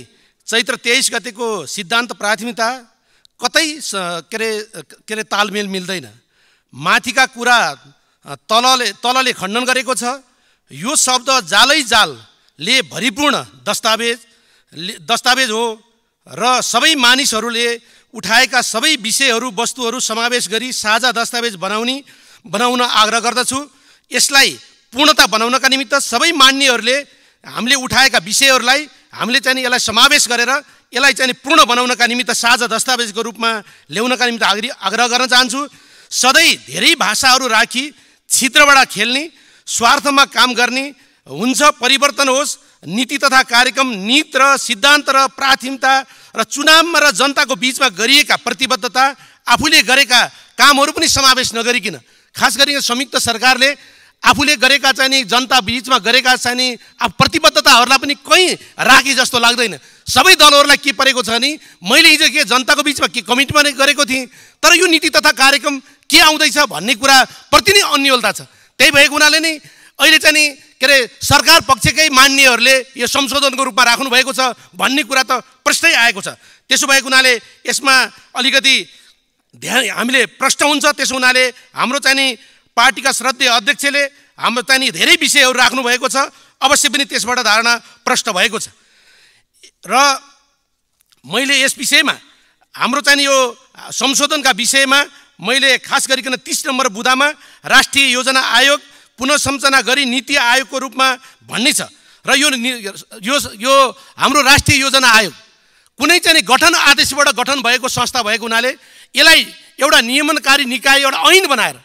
चैत्र तेइस गतेको सिद्धान्त प्राथमिकता कतै के अरे के अरे तालमेल मिल्दैन। माथिका कुरा तलले तलले खण्डन गरेको छ। यो शब्द जालै जालले भरिपूर्ण दस्तावेज दस्तावेज हो र सबै मानिसहरूले उठाएका सबै विषयहरू वस्तुहरू समावेश गरी साझा दस्तावेज बनाउने बनाउन आग्रह गर्दछु। यसलाई पूर्णता बनाउनका निमित्त सबै मान्यहरूले हामीले उठाएका विषयहरूलाई हामीले चाहिँ यसलाई समावेश गरेर यसलाई चाहिँ पूर्ण बनाउनका निमित्त साझा दस्तावेजको रूपमा ल्याउनका निमित्त आग्रह गर्न चाहन्छु। सधैँ धेरै भाषाहरू राखी छित्रबाट खेल्ने स्वार्थमा काम गर्ने हुन्छ परिवर्तन होस् नीति तथा कार्यक्रम नीत र सिद्धान्त र प्राथमिकता र चुनावमा र जनताको बिचमा गरिएका प्रतिबद्धता आफूले गरेका कामहरू पनि समावेश नगरिकन खास गरी संयुक्त सरकारले आफूले गरेका चाहिँ जनता बिचमा गरेका चाहिँ नि प्रतिबद्धताहरूलाई पनि कहीँ राखे जस्तो लाग्दैन। सबै दलहरूलाई के परेको छ नि मैले हिजो के जनताको बिचमा के कमिटमेन्ट गरेको थिएँ तर यो नीति तथा कार्यक्रम के आउँदैछ भन्ने कुरा प्रति नै अन्यलता छ। त्यही भएको हुनाले नै अहिले चाहिँ नि के अरे सरकार पक्षकै मान्यहरूले यो संशोधनको रूपमा राख्नु भएको छ भन्ने कुरा त प्रश्नै आएको छ। त्यसो भएको हुनाले यसमा अलिकति ध्यान हामीले प्रश्न हुन्छ त्यसो हुनाले हाम्रो चाहिँ नि पार्टीका श्रद्धेय अध्यक्षले हाम्रो चाहिँ नि धेरै विषयहरू राख्नु भएको छ अवश्य पनि त्यसबाट धारणा प्रश्न भएको छ। र मैले यस विषयमा हाम्रो चाहिँ यो संशोधनका विषयमा मैले खास गरिकन तिस नम्बर बुदामा राष्ट्रिय योजना आयोग पुनः सम्चना गरी नीति आयोगको रूपमा भन्ने छ। र यो यो हाम्रो राष्ट्रिय योजना आयोग कुनै चाहिँ गठन आदेशबाट गठन भएको संस्था भएको हुनाले यसलाई एउटा नियमनकारी निकाय एउटा ऐन बनाएर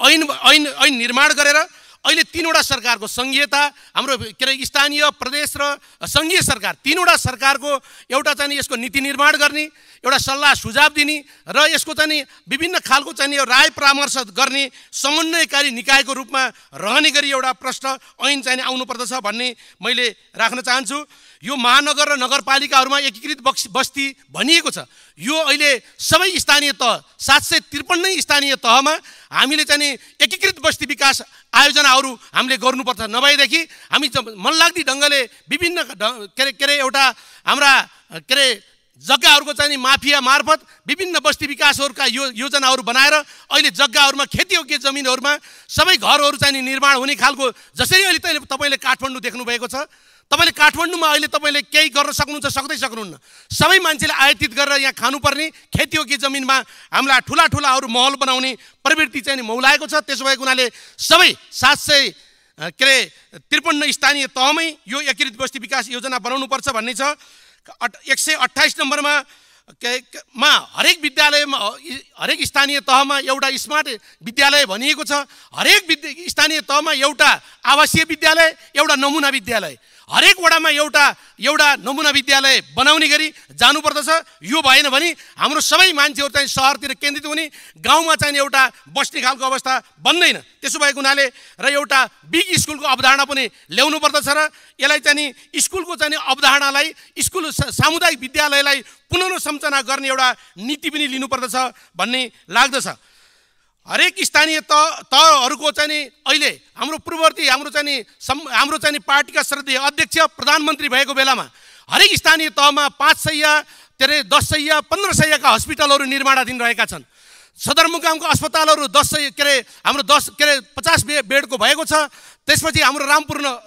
ऐन ऐन ऐन निर्माण गरेर अहिले तिनवटा सरकारको सङ्घीयता हाम्रो के अरे स्थानीय प्रदेश र सङ्घीय सरकार तिनवटा सरकारको एउटा चाहिँ यसको नीति निर्माण गर्ने एउटा सल्लाह सुझाव दिने र यसको चाहिँ विभिन्न खालको चाहिँ यो राय परामर्श गर्ने समन्वयकारी निकायको रूपमा रहने गरी एउटा प्रश्न ऐन चाहिँ आउनुपर्दछ भन्ने मैले राख्न चाहन्छु। यो महानगर र नगरपालिकाहरूमा एकीकृत बक्स बस्ती भनिएको छ। यो अहिले सबै स्थानीय तह सात सय त्रिपन्नै स्थानीय तहमा हामीले चाहिँ एकीकृत बस्ती विकास आयोजनाहरू हामीले गर्नुपर्छ। नभएदेखि हामी मनलाग्दी ढङ्गले विभिन्न के अरे के अरे एउटा हाम्रा के अरे जग्गाहरूको चाहिँ माफिया मार्फत विभिन्न बस्ती विकासहरूका यो योजनाहरू बनाएर अहिले जग्गाहरूमा खेतीयोग्य जमिनहरूमा सबै घरहरू चाहिँ निर्माण हुने खालको जसरी अहिले तपाईँले काठमाडौँ देख्नुभएको छ। तपाईँले काठमाडौँमा अहिले तपाईँले केही गर्न सक्नुहुन्छ सक्दै सक्नुहुन्न। सबै मान्छेले आयातित गरेर यहाँ खानुपर्ने खेती हो कि जमिनमा हामीलाई ठुला ठुला अरू महल बनाउने प्रवृत्ति चाहिँ मौलाएको छ। त्यसो भएको हुनाले सबै सात सय के अरे त्रिपन्न स्थानीय तहमै यो एकीकृत बस्ती विकास योजना बनाउनुपर्छ भन्ने छ। एक सय अठाइस नम्बरमा मा हरेक विद्यालयमा हरेक स्थानीय तहमा एउटा स्मार्ट विद्यालय भनिएको छ। हरेक विद्या स्थानीय तहमा एउटा आवासीय विद्यालय एउटा नमुना विद्यालय। हरेक वडामा एउटा एउटा नमुना विद्यालय बनाउने गरी जानुपर्दछ। यो भएन भने हाम्रो सबै मान्छेहरू चाहिँ सहरतिर केन्द्रित हुने गाउँमा चाहिँ एउटा बस्ने खालको अवस्था बन्दैन। त्यसो भएको हुनाले र एउटा बिग स्कुलको अवधारणा पनि ल्याउनु पर्दछ र यसलाई चाहिँ नि स्कुलको चाहिँ अवधारणालाई स्कुल सामुदायिक विद्यालयलाई पुनर्संरचना गर्ने एउटा नीति पनि लिनुपर्दछ भन्ने लाग्दछ। हरेक स्थानीय त तहहरूको चाहिँ नि अहिले हाम्रो पूर्ववर्ती हाम्रो चाहिँ नि सम् हाम्रो चाहिँ नि पार्टीका श्रद्धेय अध्यक्ष प्रधानमन्त्री भएको बेलामा हरेक स्थानीय तहमा पाँच सय के अरे दस सय पन्ध्र सयका हस्पिटलहरू निर्माणाधीन रहेका छन्। सदरमुकामको अस्पतालहरू दस सय के अरे हाम्रो दस के अरे पचास बे बेडको भएको छ। त्यसपछि हाम्रो रामपुर न-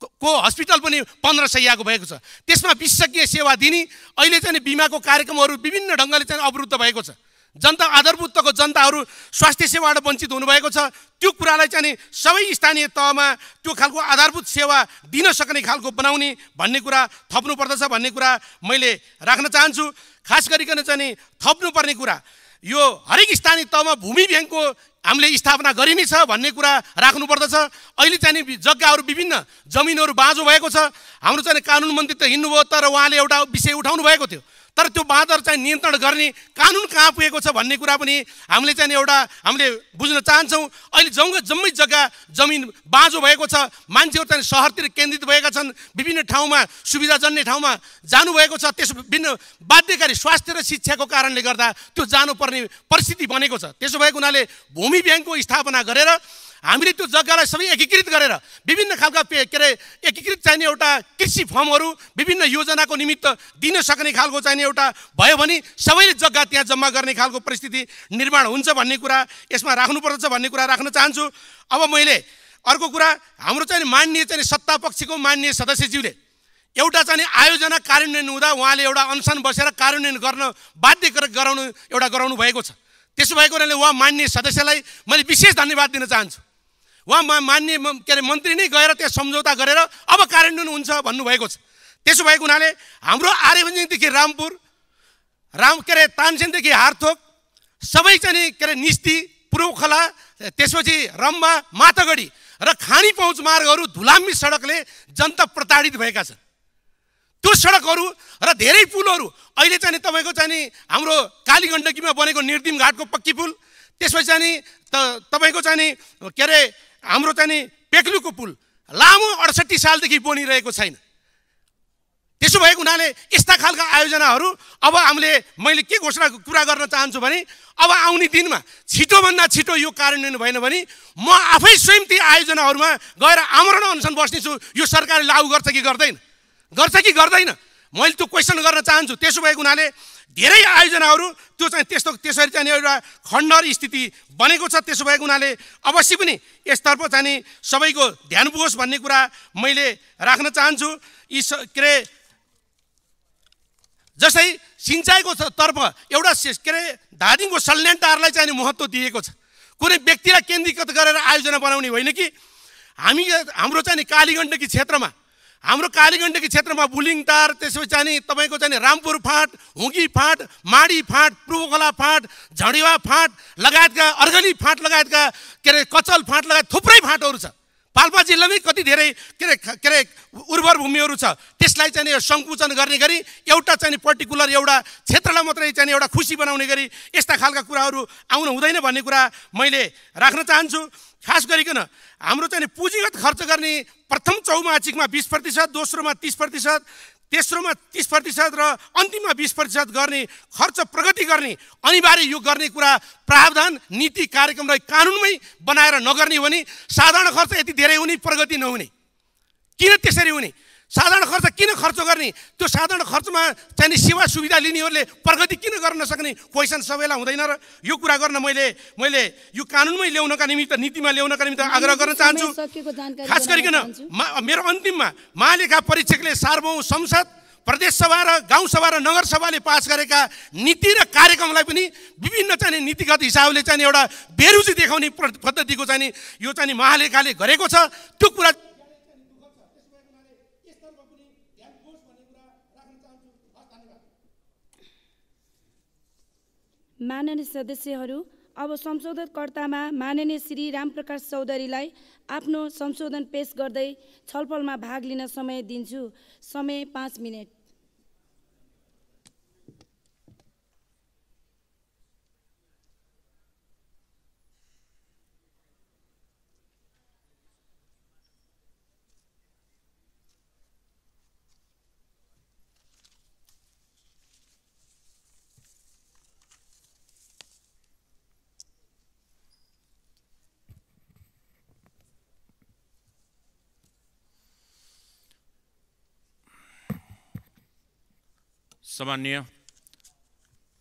को हस्पिटल पनि पन्ध्र सयको भएको छ। त्यसमा विशेषज्ञ सेवा दिने अहिले चाहिँ बिमाको कार्यक्रमहरू विभिन्न ढङ्गले चाहिँ अवरुद्ध भएको छ। जनता आधारभूतको जनताहरू स्वास्थ्य सेवाबाट वञ्चित हुनुभएको छ। त्यो कुरालाई चाहिँ नि सबै स्थानीय तहमा त्यो खालको आधारभूत सेवा दिन सक्ने खालको बनाउने भन्ने कुरा थप्नु पर्दछ भन्ने कुरा मैले राख्न चाहन्छु। खास गरिकन चाहिँ नि थप्नुपर्ने कुरा यो हरेक स्थानीय तहमा भूमि ब्याङ्कको हामीले स्थापना गरिने छ भन्ने कुरा राख्नुपर्दछ। अहिले चाहिँ नि जग्गाहरू विभिन्न जमिनहरू बाँझो भएको छ। हाम्रो चाहिँ कानुन मन्त्री त हिँड्नुभयो तर उहाँले एउटा विषय उठाउनु भएको थियो। तर त्यो बाँदर चाहिँ नियन्त्रण गर्ने कानुन कहाँ पुगेको छ भन्ने कुरा पनि हामीले चाहिँ एउटा हामीले बुझ्न चाहन्छौँ। अहिले जङ्ग जम्मै जग्गा जमिन बाँझो भएको छ मान्छेहरू चाहिँ सहरतिर केन्द्रित भएका छन् विभिन्न ठाउँमा सुविधाजन्य ठाउँमा जानुभएको छ त्यस विभिन्न बाध्यकारी स्वास्थ्य र शिक्षाको कारणले गर्दा त्यो जानुपर्ने परिस्थिति बनेको छ। त्यसो भएको हुनाले भूमि ब्याङ्कको स्थापना गरेर हामीले त्यो जग्गालाई सबै एकीकृत गरेर विभिन्न खालका के अरे एकीकृत चाहिने एउटा कृषि फर्महरू विभिन्न योजनाको निमित्त दिन सक्ने खालको चाहिने एउटा भयो भने सबैले जग्गा त्यहाँ जम्मा गर्ने खालको परिस्थिति निर्माण हुन्छ भन्ने कुरा यसमा राख्नुपर्दछ भन्ने कुरा राख्न चाहन्छु। अब मैले अर्को कुरा हाम्रो चाहिँ मान्य चाहिँ सत्ता पक्षको मान्य सदस्यज्यूले एउटा चाहिँ आयोजना कार्यान्वयन हुँदा उहाँले एउटा अनसन बसेर कार्यान्वयन गर्न बाध्य गर- गराउनु एउटा गराउनु भएको छ। त्यसो भएको हुनाले उहाँ मान्य सदस्यलाई मैले विशेष धन्यवाद दिन चाहन्छु। उहाँ मान्य के अरे मन्त्री नै गएर त्यहाँ सम्झौता गरेर अब कार्यान्वयन हुन्छ भन्नुभएको छ। त्यसो भएको हुनाले हाम्रो आर्यभञ्जदेखि रामपुर राम के अरे तानसेनदेखि हारथोक सबै चाहिँ के अरे निस्ती पूर्व खोला त्यसपछि रम्बा मातागढी र खानी पहुँच मार्गहरू धुलाम्बी सडकले जनता प्रताडित भएका छन्। त्यो सडकहरू र धेरै पुलहरू अहिले चाहिँ तपाईँको चाहिँ हाम्रो काली गण्डकीमा बनेको निर्दिम घाटको पक्की पुल त्यसपछि चाहिँ त तपाईँको चाहिँ के अरे हाम्रो चाहिँ पेक्लुको पुल लामो अडसट्ठी सालदेखि बनिरहेको छैन। त्यसो भएको हुनाले यस्ता खालका आयोजनाहरू अब हामीले मैले के घोषणा कुरा गर्न चाहन्छु भने अब आउने दिनमा छिटोभन्दा छिटो यो कार्यान्वयन भएन भने म आफै स्वयं ती आयोजनाहरूमा गएर आमरण अनसन बस्नेछु यो सरकारले लागू गर्छ कि गर्दैन? गर्छ कि गर्दैन? मैले त्यो क्वेसन गर्न चाहन्छु। त्यसो भएको हुनाले धेरै आयोजनाहरू त्यो चाहिँ त्यस्तो त्यसरी चाहिँ एउटा खण्डर स्थिति बनेको छ। त्यसो भएको हुनाले अवश्य पनि यसतर्फ चाहिँ सबैको ध्यान पुगोस् भन्ने कुरा मैले राख्न चाहन्छु। यी के अरे जस्तै सिँचाइको तर्फ एउटा के अरे धादिङको सल्यान्टारलाई चाहिँ महत्त्व दिएको छ। कुनै व्यक्तिलाई केन्द्रीकृत गरेर आयोजना बनाउने होइन कि? हामी हाम्रो चाहिँ कालीगण्डकी क्षेत्रमा हाम्रो कालीगण्डकी क्षेत्रमा बुलिङटार त्यसपछि चाहिँ तपाईँको चाहिँ रामपुर फाँट हुङ्गी फाँट माडी फाँट पूर्वखोला फाँट झडिवा फाँट लगायतका अर्गली फाँट लगायतका के अरे कचल फाँट लगायत थुप्रै फाँटहरू छ। पाल्पा जिल्लामै कति धेरै के अरे के अरे उर्वर भूमिहरू छ। त्यसलाई चाहिँ सङ्कुचन गर्ने गरी एउटा चाहिँ पर्टिकुलर एउटा क्षेत्रलाई मात्रै चाहिँ एउटा खुसी बनाउने गरी यस्ता खालका कुराहरू आउनु हुँदैन भन्ने कुरा मैले राख्न चाहन्छु। खास गरिकन हाम्रो चाहिँ पुँजीगत खर्च गर्ने प्रथम चौमासिकमा बिस प्रतिशत दोस्रोमा तिस प्रतिशत तेस्रोमा तिस प्रतिशत र अन्तिममा बिस प्रतिशत गर्ने खर्च प्रगति गर्ने अनिवार्य यो गर्ने कुरा प्रावधान नीति कार्यक्रम र कानुनमै बनाएर नगर्ने हो भने साधारण खर्च यति धेरै हुने प्रगति नहुने। किन त्यसरी हुने? साधारण खर्च किन खर्च गर्ने? त्यो साधारण खर्चमा चाहिने सेवा सुविधा लिनेहरूले प्रगति किन गर्न नसक्ने क्वेसन सबैलाई हुँदैन र यो कुरा गर्न मैले मैले यो कानुनमै ल्याउनका निमित्त नीतिमा ल्याउनका निमित्त आग्रह गर्न चाहन्छु। खास गरिकन। मा- मेरो अन्तिममा महालेखा परीक्षकले सार्वभौम संसद प्रदेश सभा र गाउँसभा र नगरसभाले पास गरेका नीति र कार्यक्रमलाई पनि विभिन्न चाहिने नीतिगत हिसाबले चाहिँ एउटा बेरुजी देखाउने पद्धतिको चाहिँ यो चाहिँ महालेखाले गरेको छ। त्यो कुरा माननीय सदस्यहरू अब संशोधनकर्तामा माननीय श्री रामप्रकाश चौधरीलाई आफ्नो संशोधन पेश गर्दै छलफलमा भाग लिन समय दिन्छु। समय पाँच मिनट। सामान्य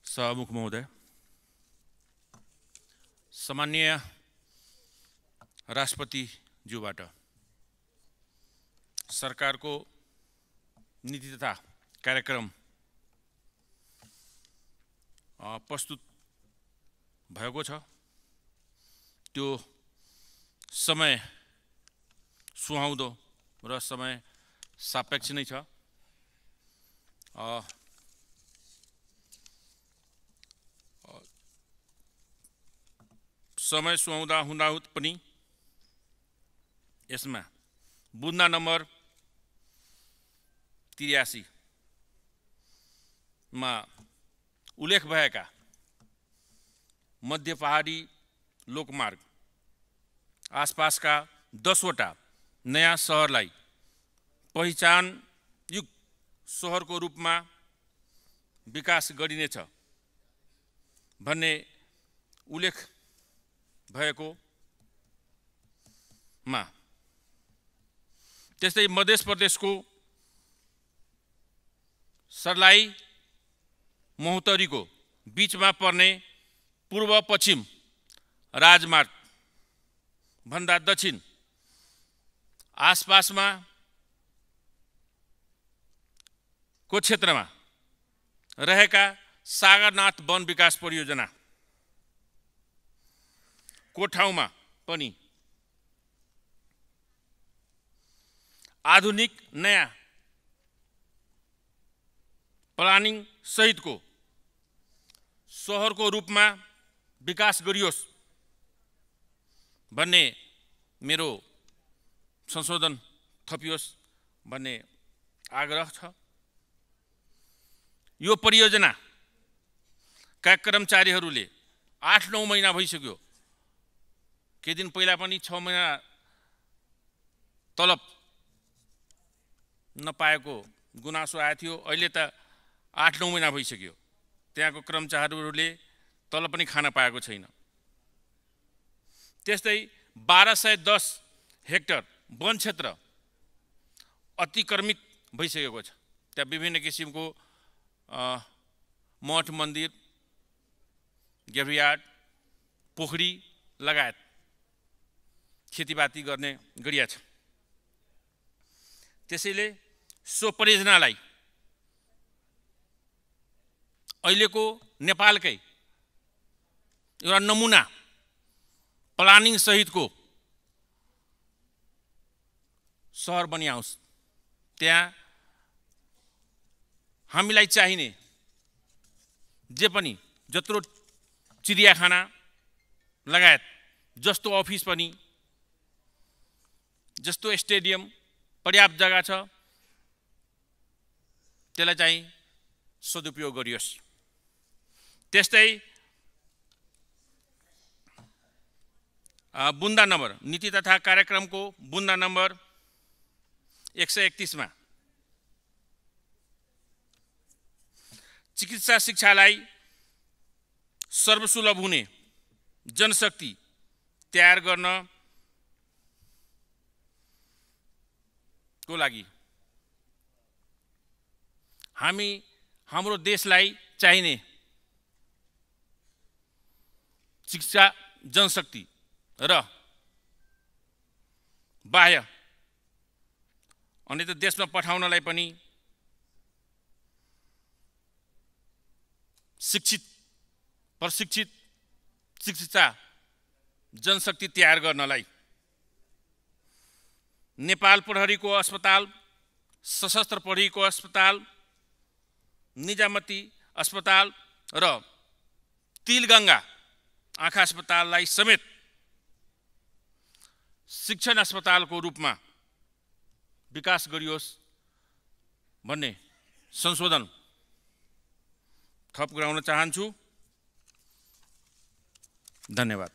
सभामुख महोदय सामान्य राष्ट्रपतिज्यूबाट सरकारको नीति तथा कार्यक्रम प्रस्तुत भएको छ। त्यो समय सुहाउँदो र समय सापेक्ष नै छ। समय सुहाउँदा हुँदाहुँद पनि यसमा बुन्दा नम्बर तिरासीमा उल्लेख भएका मध्य पहाडी लोकमार्ग आसपासका दसवटा नयाँ सहरलाई पहिचानयुक्त सहरको रूपमा विकास गरिनेछ भन्ने उल्लेख भएको मा। त्यस्तै मध्य प्रदेशको सर्लाही महोत्तरीको बिचमा पर्ने पूर्व पश्चिम राजमार्ग भन्दा दक्षिण आसपासमा को क्षेत्रमा रहेका सागरनाथ वन विकास परियोजना को ठाउँमा पनि। आधुनिक नयाँ प्लानिङ सहितको सहरको रूपमा विकास गरियोस् भन्ने मेरो संशोधन थपियोस् भन्ने आग्रह छ। यो परियोजनाका कर्मचारीहरूले आठ नौ महिना भइसक्यो। केही दिन पहिला पनि छ महिना तलब नपाएको गुनासो आएको थियो। अहिले त आठ नौ महिना भइसक्यो। त्यहाँको कर्मचारीहरूले तलब पनि खान पाएको छैन। त्यस्तै बाह्र सय दस हेक्टर वन क्षेत्र अतिक्रमित भइसकेको छ। त्यहाँ विभिन्न किसिमको मठ मन्दिर गेभयार्ड पोखरी लगायत खेतीपाती गर्ने गरिया छ। त्यसैले सो परियोजनालाई अहिलेको नेपालकै एउटा नमुना प्लानिङ सहितको सहर बनिआओस्। त्यहाँ हामीलाई चाहिने जे पनि जत्रो चिडियाखाना लगायत जस्तो अफिस पनि जस्तो स्टेडियम पर्याप्त जग्गा छ त्यसलाई चाहिँ सदुपयोग गरियोस्। त्यस्तै बुन्दा नम्बर नीति तथा कार्यक्रमको बुन्दा नम्बर एक सय एकतिसमा। चिकित्सा शिक्षालाई सर्वसुलभ हुने जनशक्ति तयार गर्न को लागि? हामी हाम्रो देशलाई चाहिने शिक्षा जनशक्ति र बाह्य अनि त देशमा पठाउनलाई पनि शिक्षित प्रशिक्षित शिक्षा जनशक्ति तयार गर्नलाई नेपाल प्रहरीको अस्पताल सशस्त्र प्रहरीको अस्पताल निजामती अस्पताल र तिलगङ्गा आँखा अस्पताललाई समेत शिक्षण अस्पतालको रूपमा विकास गरियोस् भन्ने संशोधन थप गराउन चाहन्छु। धन्यवाद।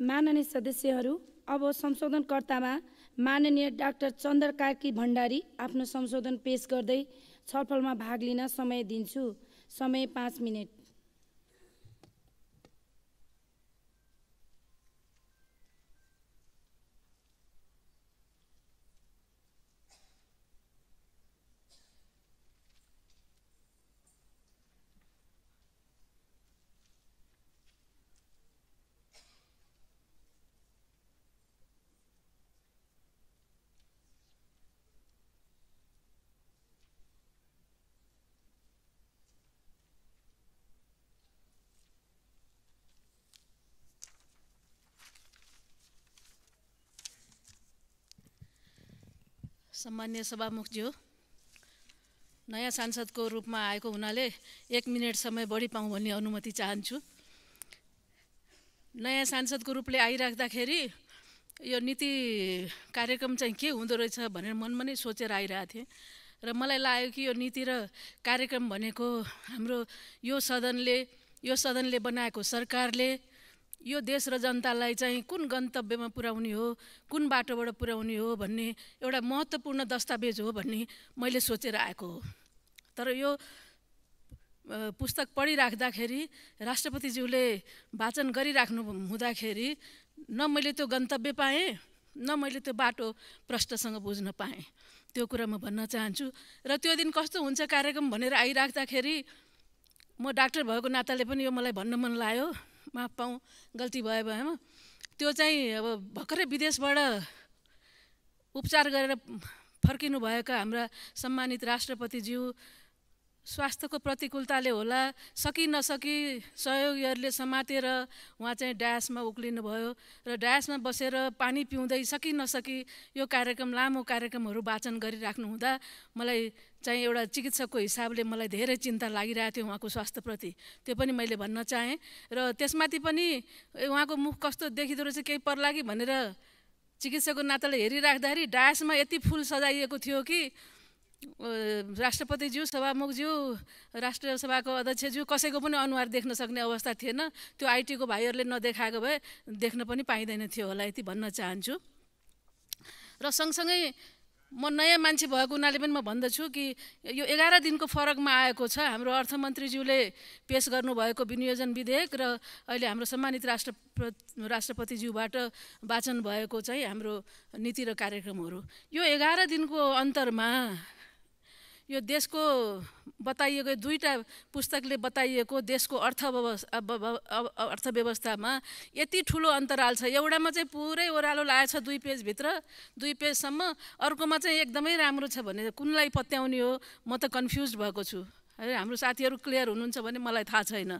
माननीय सदस्यहरू अब संशोधनकर्तामा माननीय डाक्टर चन्द्र कार्की भण्डारी आफ्नो संशोधन पेश गर्दै छलफलमा भाग लिन समय दिन्छु। समय पाँच मिनट। सम्मान्य सभामुखज्यू नयाँ सांसदको रूपमा आएको हुनाले एक मिनट समय बढी पाऊँ भन्ने अनुमति चाहन्छु। नयाँ सांसदको रूपले आइराख्दाखेरि यो नीति कार्यक्रम चाहिँ के हुँदो रहेछ भनेर मनमा नै सोचेर आइरहेको थिएँ र मलाई लाग्यो कि यो नीति र कार्यक्रम भनेको हाम्रो यो सदनले यो सदनले बनाएको सरकारले यो देश र जनतालाई चाहिँ कुन गन्तव्यमा पुर्याउने हो कुन बाटोबाट पुर्याउने हो भन्ने एउटा महत्त्वपूर्ण दस्तावेज हो भन्ने मैले सोचेर आएको हो। तर यो पुस्तक पढिराख्दाखेरि राष्ट्रपतिज्यूले वाचन गरिराख्नु हुँदाखेरि न मैले त्यो गन्तव्य पाएँ न मैले त्यो बाटो प्रष्टसँग बुझ्न पाएँ। त्यो कुरा म भन्न चाहन्छु। र त्यो दिन कस्तो हुन्छ कार्यक्रम भनेर आइराख्दाखेरि म डाक्टर भएको नाताले पनि यो मलाई भन्न मन लाग्यो। माफ पाऊँ गल्ती भयो भएमा त्यो चाहिँ अब भर्खरै विदेशबाट उपचार गरेर फर्किनु भएका हाम्रा सम्मानित राष्ट्रपतिज्यू स्वास्थ्यको प्रतिकूलताले होला सकि नसकी सहयोगीहरूले समातेर उहाँ चाहिँ डायसमा उक्लिनु भयो र डायसमा बसेर पानी पिउँदै सकि नसकी यो कार्यक्रम लामो कार्यक्रमहरू वाचन गरिराख्नु हुँदा मलाई चाहिँ एउटा चिकित्सकको हिसाबले मलाई धेरै चिन्ता लागिरहेको थियो उहाँको स्वास्थ्यप्रति। त्यो पनि मैले भन्न चाहेँ। र त्यसमाथि पनि उहाँको मुख कस्तो देखिँदो रहेछ केही पर्ला कि भनेर चिकित्सकको नाताले हेरिराख्दाखेरि डायसमा यति फुल सजाइएको थियो कि राष्ट्रपतिज्यू सभामुखज्यू राष्ट्रिय सभाको अध्यक्षज्यू कसैको पनि अनुहार देख्न सक्ने अवस्था थिएन। त्यो आइटीको भाइहरूले नदेखाएको भए देख्न पनि पाइँदैन थियो होला यति भन्न चाहन्छु। र सँगसँगै म नयाँ मान्छे भएको हुनाले पनि म भन्दछु कि यो एघार दिनको फरकमा आएको छ। हाम्रो अर्थमन्त्रीज्यूले पेस गर्नुभएको विनियोजन विधेयक र अहिले हाम्रो सम्मानित राष्ट्र राष्ट्रपतिज्यूबाट वाचन भएको चाहिँ हाम्रो नीति र कार्यक्रमहरू। यो एघार दिनको अन्तरमा यो देशको बताइएको दुईवटा पुस्तकले बताइएको देशको अर्थव्यवस्था अर्थव्यवस्थामा यति ठुलो अन्तराल छ। एउटामा चाहिँ पुरै ओह्रालो लागेको छ दुई पेजभित्र दुई पेजसम्म। अर्कोमा चाहिँ एकदमै राम्रो छ भने कुनलाई पत्याउने हो? म त कन्फ्युज भएको छु। हाम्रो साथीहरू क्लियर हुनुहुन्छ भने मलाई थाहा छैन।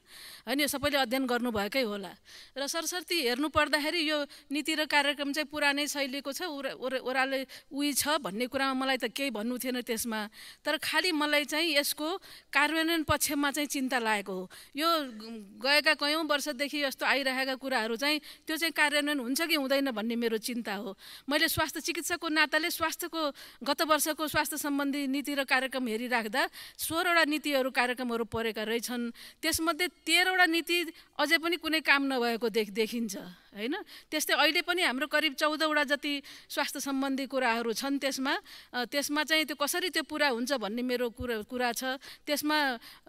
होइन यो सबैले अध्ययन गर्नुभएकै होला। र सरसर्ती हेर्नु पर्दाखेरि यो नीति र कार्यक्रम चाहिँ पुरानै शैलीको छ ओह्राले उही छ भन्ने कुरामा मलाई त केही भन्नु थिएन त्यसमा। तर खालि मलाई चाहिँ यसको कार्यान्वयन पक्षमा चाहिँ चिन्ता लागेको हो। यो गएका कयौँ वर्षदेखि यस्तो आइरहेका कुराहरू चाहिँ त्यो चाहिँ कार्यान्वयन हुन्छ कि हुँदैन भन्ने मेरो चिन्ता हो। मैले स्वास्थ्य चिकित्सकको नाताले स्वास्थ्यको गत वर्षको स्वास्थ्य सम्बन्धी नीति र कार्यक्रम हेरिराख्दा सोह्रवटा नीति नीतिहरू कार्यक्रमहरू परेका रहेछन् त्यसमध्ये तेह्रवटा नीति अझै पनि कुनै काम नभएको देख देखिन्छ होइन? त्यस्तै अहिले पनि हाम्रो करिब चौधवटा जति स्वास्थ्य सम्बन्धी कुराहरू छन् त्यसमा त्यसमा चाहिँ त्यो कसरी त्यो पुरा हुन्छ भन्ने मेरो कुरा कुरा छ। त्यसमा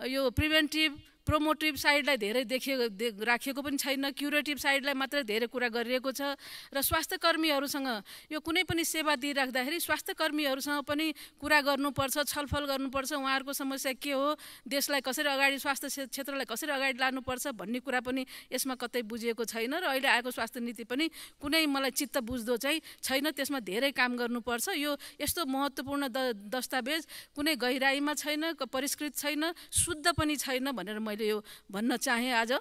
यो प्रिभेन्टिभ प्रोमोटिभ साइडलाई धेरै देखिएको दे राखिएको पनि छैन क्युरेटिभ साइडलाई मात्रै धेरै कुरा गरिएको छ र स्वास्थ्य कर्मीहरूसँग यो कुनै पनि सेवा दिइराख्दाखेरि स्वास्थ्य कर्मीहरूसँग पनि कुरा गर्नुपर्छ छलफल गर्नुपर्छ उहाँहरूको समस्या के हो देशलाई कसरी अगाडि स्वास्थ्य क्षेत्रलाई कसरी अगाडि लानुपर्छ भन्ने कुरा पनि यसमा कतै बुझिएको छैन र अहिले आएको स्वास्थ्य नीति पनि कुनै मलाई चित्त बुझ्दो चाहिँ छैन त्यसमा धेरै काम गर्नुपर्छ। यो यस्तो महत्त्वपूर्ण द दस्तावेज कुनै गहिराइमा छैन परिष्कृत छैन शुद्ध पनि छैन भनेर मैले मैले यो भन्न चाहेँ आज।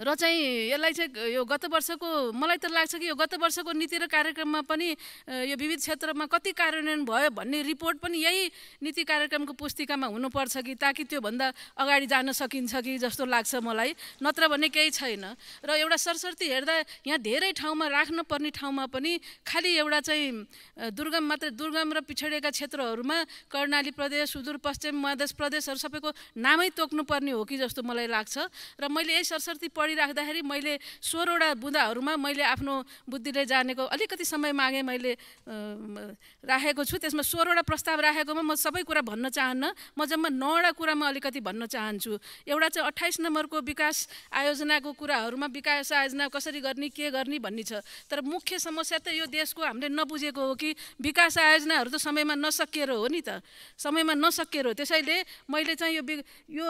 र चाहिँ यसलाई चाहिँ यो गत वर्षको मलाई त लाग्छ कि यो गत वर्षको नीति र कार्यक्रममा पनि यो विविध क्षेत्रमा कति कार्यान्वयन भयो भन्ने रिपोर्ट पनि यही नीति कार्यक्रमको पुस्तिकामा हुनुपर्छ कि ताकि त्योभन्दा अगाडि जान सकिन्छ कि जस्तो लाग्छ मलाई। नत्र भने केही छैन। र एउटा सरसर्ती हेर्दा यहाँ धेरै ठाउँमा राख्न पर्ने ठाउँमा पनि खालि एउटा चाहिँ दुर्गम मात्रै दुर्गम र पिछडिएका क्षेत्रहरूमा कर्णाली प्रदेश सुदूरपश्चिम मधेस प्रदेशहरू सबैको नामै तोक्नुपर्ने हो कि जस्तो मलाई लाग्छ। र मैले यही सरसर्ती पढिराख्दाखेरि मैले सोह्रवटा बुँदाहरूमा मैले आफ्नो बुद्धिले जानेको अलिकति समय मागेँ मैले राखेको छु। त्यसमा सोह्रवटा प्रस्ताव राखेकोमा म सबै कुरा भन्न चाहन्न। म जम्मा नौवटा कुरामा अलिकति भन्न चाहन्छु। एउटा चाहिँ अठाइस नम्बरको विकास आयोजनाको कुराहरूमा विकास आयोजना कसरी गर्ने के गर्ने भन्ने छ। तर मुख्य समस्या त यो देशको हामीले नबुझेको हो कि विकास आयोजनाहरू त समयमा नसकिएर हो नि त। समयमा नसकिएर हो। त्यसैले मैले चाहिँ यो यो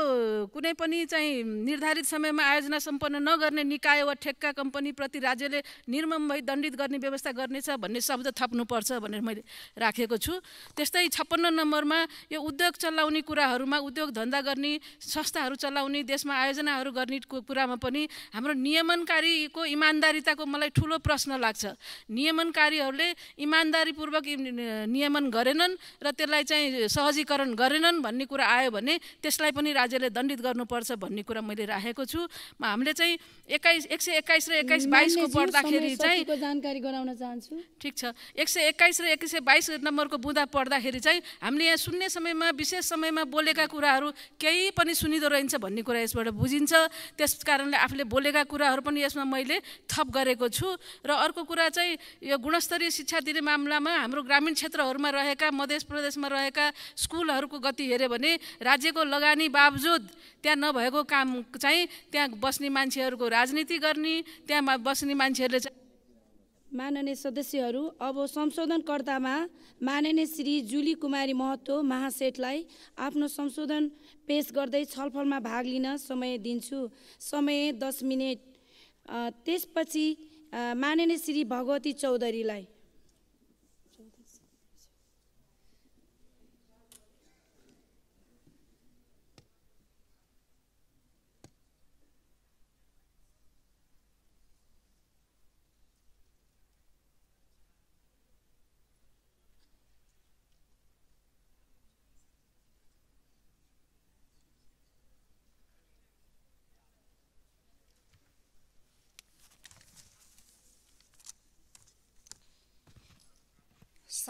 कुनै पनि चाहिँ निर्धारित समयमा आयोजना सम्पन्न नगर्ने निकाय वा ठेक्का कम्पनीप्रति राज्यले निर्मम भई दण्डित गर्ने व्यवस्था गर्नेछ भन्ने शब्द थप्नुपर्छ भनेर मैले राखेको छु। त्यस्तै छप्पन्न नम्बरमा यो उद्योग चलाउने कुराहरूमा उद्योग धन्दा गर्ने संस्थाहरू चलाउने देशमा आयोजनाहरू गर्ने कुरामा पनि हाम्रो नियमनकारीको इमान्दारिताको मलाई ठुलो प्रश्न लाग्छ। नियमनकारीहरूले इमान्दारीपूर्वक नियमन गरेनन् र त्यसलाई चाहिँ सहजीकरण गरेनन् भन्ने कुरा आयो भने त्यसलाई पनि राज्यले दण्डित गर्नुपर्छ भन्ने कुरा मैले राखेको छु। हामीले मैले चाहिँ एक्काइस एक सय एक्काइस र एक्काइस बाइसको पढ्दाखेरि चाहिँ जानकारी गराउन चाहन्छु। ठिक छ। एक सय एक्काइस र एक सय बाइस नम्बरको बुँदा पढ्दाखेरि चाहिँ हामीले यहाँ सुन्ने समयमा विशेष समयमा बोलेका कुराहरू केही पनि सुनिँदो रहन्छ भन्ने कुरा यसबाट बुझिन्छ। त्यस कारणले आफूले बोलेका कुराहरू पनि यसमा मैले थप गरेको छु। र अर्को कुरा चाहिँ यो गुणस्तरीय शिक्षा दिने मामलामा हाम्रो ग्रामीण क्षेत्रहरूमा रहेका मध्य प्रदेशमा रहेका स्कुलहरूको गति हेऱ्यो भने राज्यको लगानी बावजुद त्यहाँ नभएको काम चाहिँ त्यहाँ बस्ने मान्छेहरूको राजनीति गर्ने त्यहाँ बस्ने मान्छेहरूले माननीय सदस्यहरू अब संशोधनकर्तामा माननीय श्री जुली कुमारी महतो महासेठलाई आफ्नो संशोधन पेस गर्दै छलफलमा भाग लिन समय दिन्छु। समय दस मिनट। त्यसपछि माननीय श्री भगवती चौधरीलाई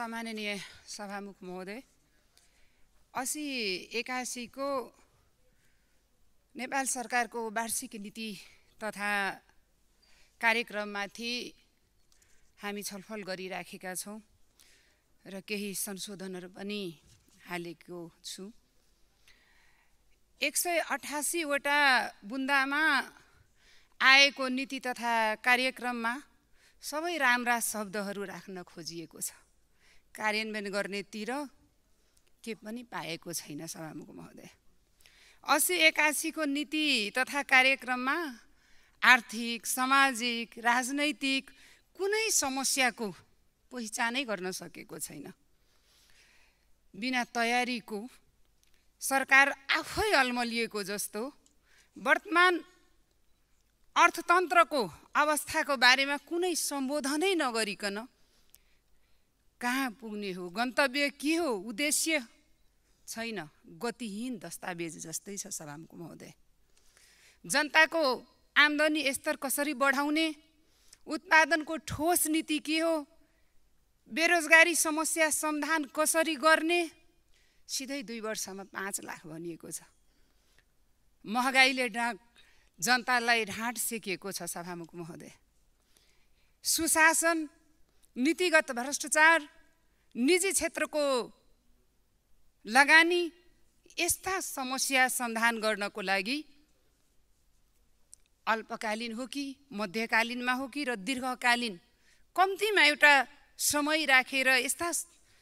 सम्माननीय सभामुख महोदय असी एकासीको नेपाल सरकारको वार्षिक नीति तथा कार्यक्रममाथि हामी छलफल गरिराखेका छौँ र केही संशोधनहरू पनि हालेको छु। एक सय अठासीवटा बुन्दामा आएको नीति तथा कार्यक्रममा सबै राम्रा शब्दहरू राख्न खोजिएको छ। कार्यान्वयन गर्नेतिर के पनि पाएको छैन सभामुख महोदय। असी एकासीको नीति तथा कार्यक्रममा आर्थिक सामाजिक राजनैतिक कुनै समस्याको पहिचानै गर्न सकेको छैन। बिना तयारीको सरकार आफै अल्मलिएको जस्तो वर्तमान अर्थतन्त्रको अवस्थाको बारेमा कुनै सम्बोधनै नगरिकन कहाँ पुग्ने हो? गन्तव्य के हो? उद्देश्य छैन। गतिहीन दस्तावेज जस्तै छ सभामुख महोदय। जनताको आम्दानी स्तर कसरी बढाउने? उत्पादनको ठोस नीति के हो? बेरोजगारी समस्या समाधान कसरी गर्ने? सिधै दुई वर्षमा पाँच लाख भनिएको छ। महँगाइले डाक जनतालाई ढाँट सेकिएको छ सभामुख महोदय। सुशासन नीतिगत भ्रष्टाचार निजी क्षेत्रको लगानी यस्ता समस्या समाधान गर्नको लागि अल्पकालीन हो कि मध्यकालीनमा हो कि र दीर्घकालीन कम्तीमा एउटा समय राखेर यस्ता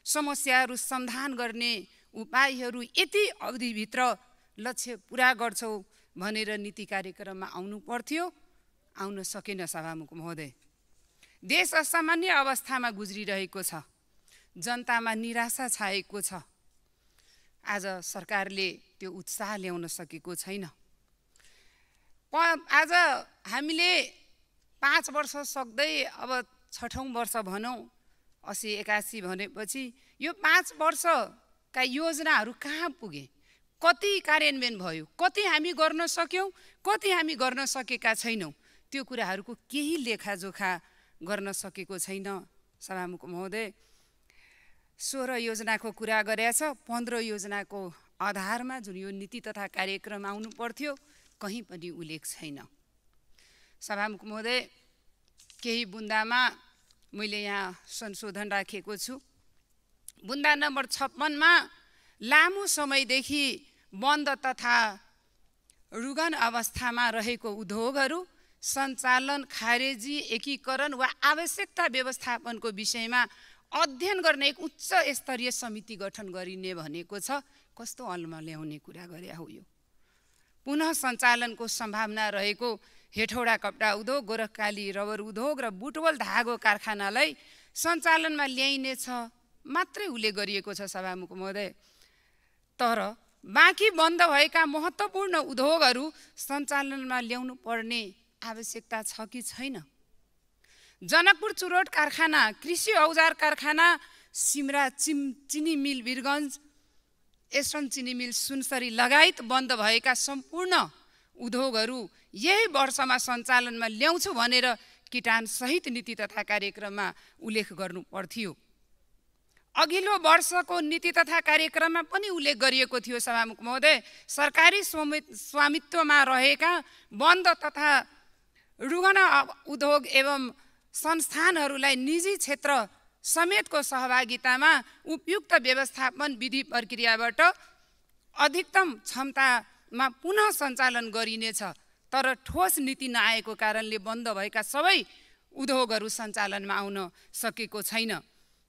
समस्याहरू समाधान गर्ने उपायहरू यति अवधिभित्र लक्ष्य पुरा गर्छौ भनेर नीति कार्यक्रममा आउनु पर्थ्यो। आउन सकेन सभामुख महोदय। देश असामान्य अवस्थामा गुज्रिरहेको छ। जनतामा निराशा छाएको छ। आज सरकारले त्यो उत्साह ल्याउन सकेको छैन। प आज हामीले पाँच वर्ष सक्दै अब छठौँ वर्ष भनौँ असी एकासी भनेपछि यो पाँच वर्षका योजनाहरू कहाँ पुगे? कति कार्यान्वयन भयो? कति हामी गर्न सक्यौँ? कति हामी गर्न सकेका छैनौँ? त्यो कुराहरूको केही लेखाजोखा गर्न सकेको छैन। सभामुख महोदय सोह्र योजनाको कुरा गरेछ पन्ध्र योजनाको आधारमा जुन यो नीति तथा कार्यक्रम आउनु पर्थ्यो कहीँ पनि उल्लेख छैन। सभामुख महोदय केही बुन्दामा मैले यहाँ संशोधन राखेको छु। बुन्दा नम्बर छप्पनमा लामो समयदेखि बन्द तथा रुगन अवस्थामा रहेको उद्योगहरू सञ्चालन खारेजी एकीकरण वा आवश्यकता व्यवस्थापनको विषयमा अध्ययन गर्ने एक उच्च स्तरीय समिति गठन गरिने भनेको छ। कस्तो अलमा ल्याउने कुरा गरे हो यो? पुनः सञ्चालनको सम्भावना रहेको हेठौडा कपडा उद्योग गोरखकाली रबर उद्योग र बुटवल धागो कारखानालाई सञ्चालनमा ल्याइनेछ मात्रै उल्लेख गरिएको छ सभामुख महोदय। तर बाँकी बन्द भएका महत्त्वपूर्ण उद्योगहरू सञ्चालनमा ल्याउनु पर्ने आवश्यकता छ कि छैन? जनकपुर चुरोट कारखाना कृषि औजार कारखाना सिमरा चिम चिनी मिल वीरगञ्ज एस्टर्न चिनी मिल सुनसरी लगायत बन्द भएका सम्पूर्ण उद्योगहरू यही वर्षमा सञ्चालनमा ल्याउँछु भनेर किटानसहित नीति तथा कार्यक्रममा उल्लेख गर्नु पर्थ्यो। अघिल्लो वर्षको नीति तथा कार्यक्रममा पनि उल्लेख गरिएको थियो सभामुख महोदय। सरकारी स्वामित्वमा रहेका बन्द तथा रुगन उद्योग एवं संस्थानहरूलाई निजी क्षेत्र समेतको सहभागितामा उपयुक्त व्यवस्थापन विधि प्रक्रियाबाट अधिकतम क्षमतामा पुनः सञ्चालन गरिनेछ। तर ठोस नीति नआएको कारणले बन्द भएका सबै उद्योगहरू सञ्चालनमा आउन सकेको छैन।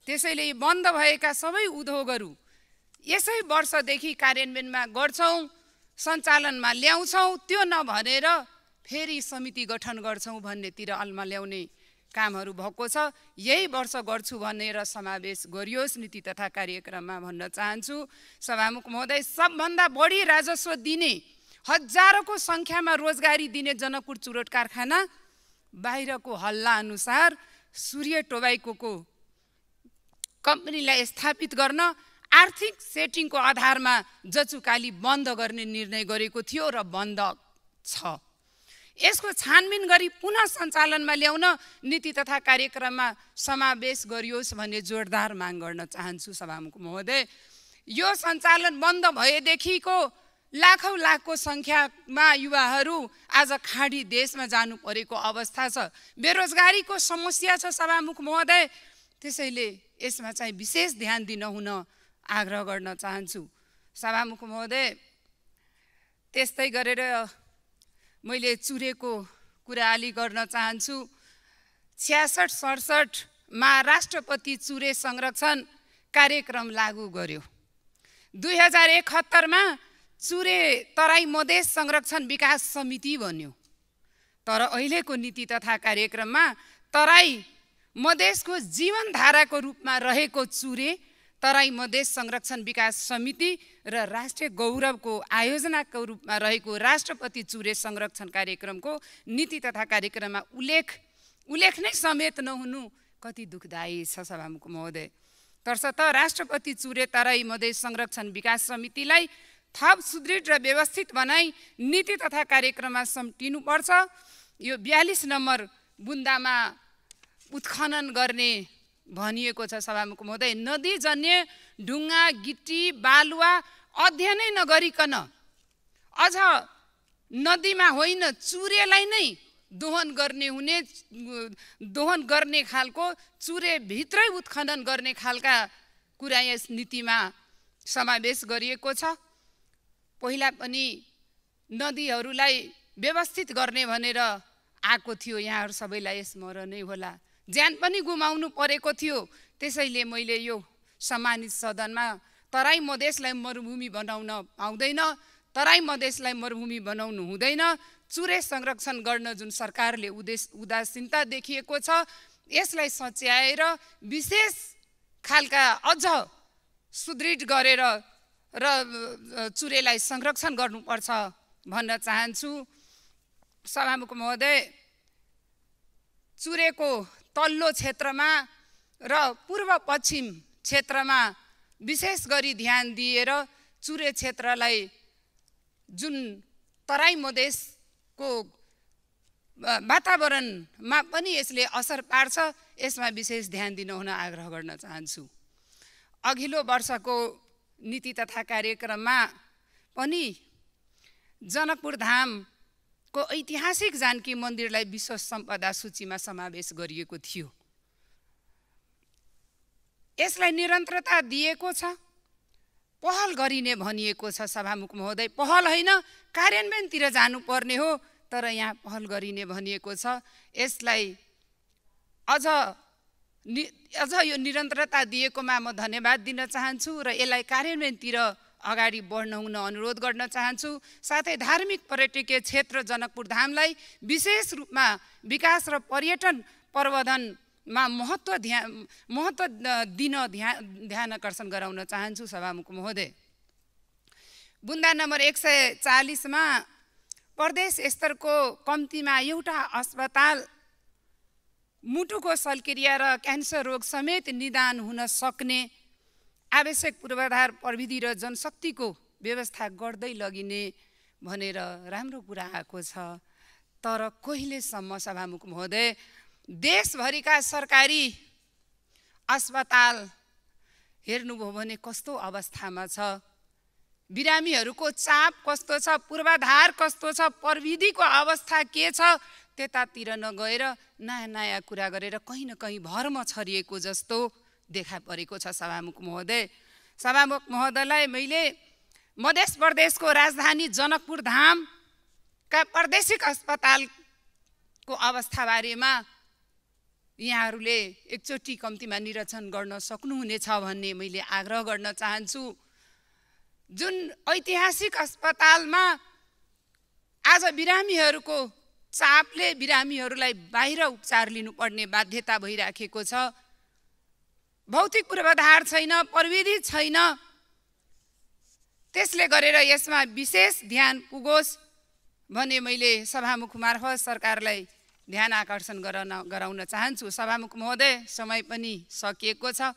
त्यसैले बन्द भएका सबै उद्योगहरू यसै वर्षदेखि कार्यान्वयनमा गर्छौँ सञ्चालनमा ल्याउँछौँ त्यो नभनेर फेरि समिति गठन गर्छौँ भन्नेतिर अलमा ल्याउने कामहरू भएको छ। यही वर्ष गर्छु भनेर समावेश गरियोस् नीति तथा कार्यक्रममा भन्न चाहन्छु। सभामुख महोदय सबभन्दा बढी राजस्व दिने हजारौँको सङ्ख्यामा रोजगारी दिने जनकपुर चुरोट कारखाना बाहिरको हल्ला अनुसार सूर्य टोबाइको कम्पनीलाई स्थापित गर्न आर्थिक सेटिङको आधारमा जचुकाली बन्द गर्ने निर्णय गरेको थियो र बन्द छ। यसको छानबिन गरी पुनः सञ्चालनमा ल्याउन नीति तथा कार्यक्रममा समावेश गरियोस् भन्ने जोरदार माग गर्न चाहन्छु सभामुख महोदय। यो सञ्चालन बन्द भएदेखिको लाखौँ लाखको सङ्ख्यामा युवाहरू आज खाडी देशमा जानु परेको अवस्था छ। बेरोजगारीको समस्या छ सभामुख महोदय। त्यसैले यसमा चाहिँ विशेष ध्यान दिन हुन आग्रह गर्न चाहन्छु। सभामुख महोदय त्यस्तै गरेर मैले चुरेको कुरा अलि गर्न चाहन्छु। छ्यासठ सडसठमा राष्ट्रपति चुरे संरक्षण कार्यक्रम लागू गर्यो। दुई हजार एकहत्तरमा चुरे तराई मधेस संरक्षण विकास समिति बन्यो। तर अहिलेको नीति तथा कार्यक्रममा तराई मधेसको जीवनधाराको रूपमा रहेको चुरे तराई मधेस संरक्षण विकास समिति र राष्ट्रिय गौरवको आयोजनाको रूपमा रहेको राष्ट्रपति चुरे संरक्षण कार्यक्रमको नीति तथा कार्यक्रममा उल्लेख उल्लेख नै समेत नहुनु कति दुःखदायी छ सभामुख महोदय। तर्सत राष्ट्रपति चुरे तराई मधेस संरक्षण विकास समितिलाई थप सुदृढ र व्यवस्थित बनाई नीति तथा कार्यक्रममा समेटिनुपर्छ। यो बयालिस नम्बर बुन्दामा उत्खनन गर्ने भनिएको छ सभामुख महोदय नदीजन्य ढुङ्गा गिटी बालुवा अध्ययनै नगरिकन अझ नदीमा होइन चुरेलाई नै दोहन गर्ने हुने दोहन गर्ने खालको चुरेभित्रै उत्खनन गर्ने खालका कुरा यस नीतिमा समावेश गरिएको छ। पहिला पनि नदीहरूलाई व्यवस्थित गर्ने भनेर आएको थियो यहाँहरू सबैलाई स्मरणै होला। ज्यान पनि गुमाउनु परेको थियो। त्यसैले मैले यो सम्मानित सदनमा तराई मधेसलाई मरुभूमि बनाउन पाउँदैन तराई मधेसलाई मरुभूमि बनाउनु हुँदैन चुरे संरक्षण गर्न जुन सरकारले उदेश उदासीनता देखिएको छ यसलाई सच्याएर विशेष खालका अझ सुदृढ गरेर र चुरेलाई संरक्षण गर्नुपर्छ भन्न चाहन्छु। सभामुख महोदय चुरेको तल्लो क्षेत्रमा र पूर्व पश्चिम क्षेत्रमा विशेष गरी ध्यान दिएर चुरे क्षेत्रलाई जुन तराई मधेसको वातावरणमा पनि यसले असर पार्छ यसमा विशेष ध्यान दिनु हुन आग्रह गर्न चाहन्छु। अघिल्लो वर्षको नीति तथा कार्यक्रममा पनि जनकपुर धामको ऐतिहासिक जानकी मन्दिरलाई विश्व सम्पदा सूचीमा समावेश गरिएको थियो। यसलाई निरन्तरता दिएको छ पहल गरिने भनिएको छ सभामुख महोदय। पहल होइन कार्यान्वयनतिर जानुपर्ने हो तर यहाँ पहल गरिने भनिएको छ। यसलाई अझ अझ यो निरन्तरता दिएकोमा म धन्यवाद दिन चाहन्छु र यसलाई कार्यान्वयनतिर अगाडि बढ्न हुन अनुरोध गर्न चाहन्छु। साथै धार्मिक पर्यटकीय क्षेत्र जनकपुर धामलाई विशेष रूपमा विकास र पर्यटन प्रवर्धनमा महत्त्व ध्यान महत्त्व दिन ध्यान ध्यान आकर्षण गराउन चाहन्छु सभामुख महोदय। बुन्दा नम्बर एक सय चालिसमा प्रदेश स्तरको कम्तीमा एउटा अस्पताल मुटुको शल्क्रिया र क्यान्सर रोग समेत निदान हुन सक्ने आवश्यक पूर्वाधार प्रविधि र जनशक्तिको व्यवस्था गर्दै लगिने भनेर राम्रो कुरा आएको छ। तर कहिलेसम्म सभामुख महोदय देशभरिका सरकारी अस्पताल हेर्नुभयो भने कस्तो अवस्थामा छ? बिरामीहरूको चाप कस्तो छ? पूर्वाधार कस्तो छ? प्रविधिको अवस्था के छ? त्यतातिर नगएर नयाँ नयाँ कुरा गरेर कहीँ न कहीँ भरमा छरिएको जस्तो देखा परेको छ सभामुख महोदय। सभामुख महोदयलाई मैले मध्य प्रदेशको राजधानी जनकपुर धामका प्रादेशिक अस्पतालको अवस्थाबारेमा यहाँहरूले एकचोटि कम्तीमा निरीक्षण गर्न सक्नुहुनेछ भन्ने मैले आग्रह गर्न चाहन्छु। जुन ऐतिहासिक अस्पतालमा आज बिरामीहरूको चापले बिरामीहरूलाई बाहिर उपचार लिनुपर्ने बाध्यता भइराखेको छ भौतिक पूर्वाधार छैन प्रविधि छैन। त्यसले गरेर यसमा विशेष ध्यान पुगोस् भने मैले सभामुख मार्फत सरकारलाई ध्यान आकर्षण गराउन गराउन चाहन्छु। सभामुख महोदय समय पनि सकिएको छ।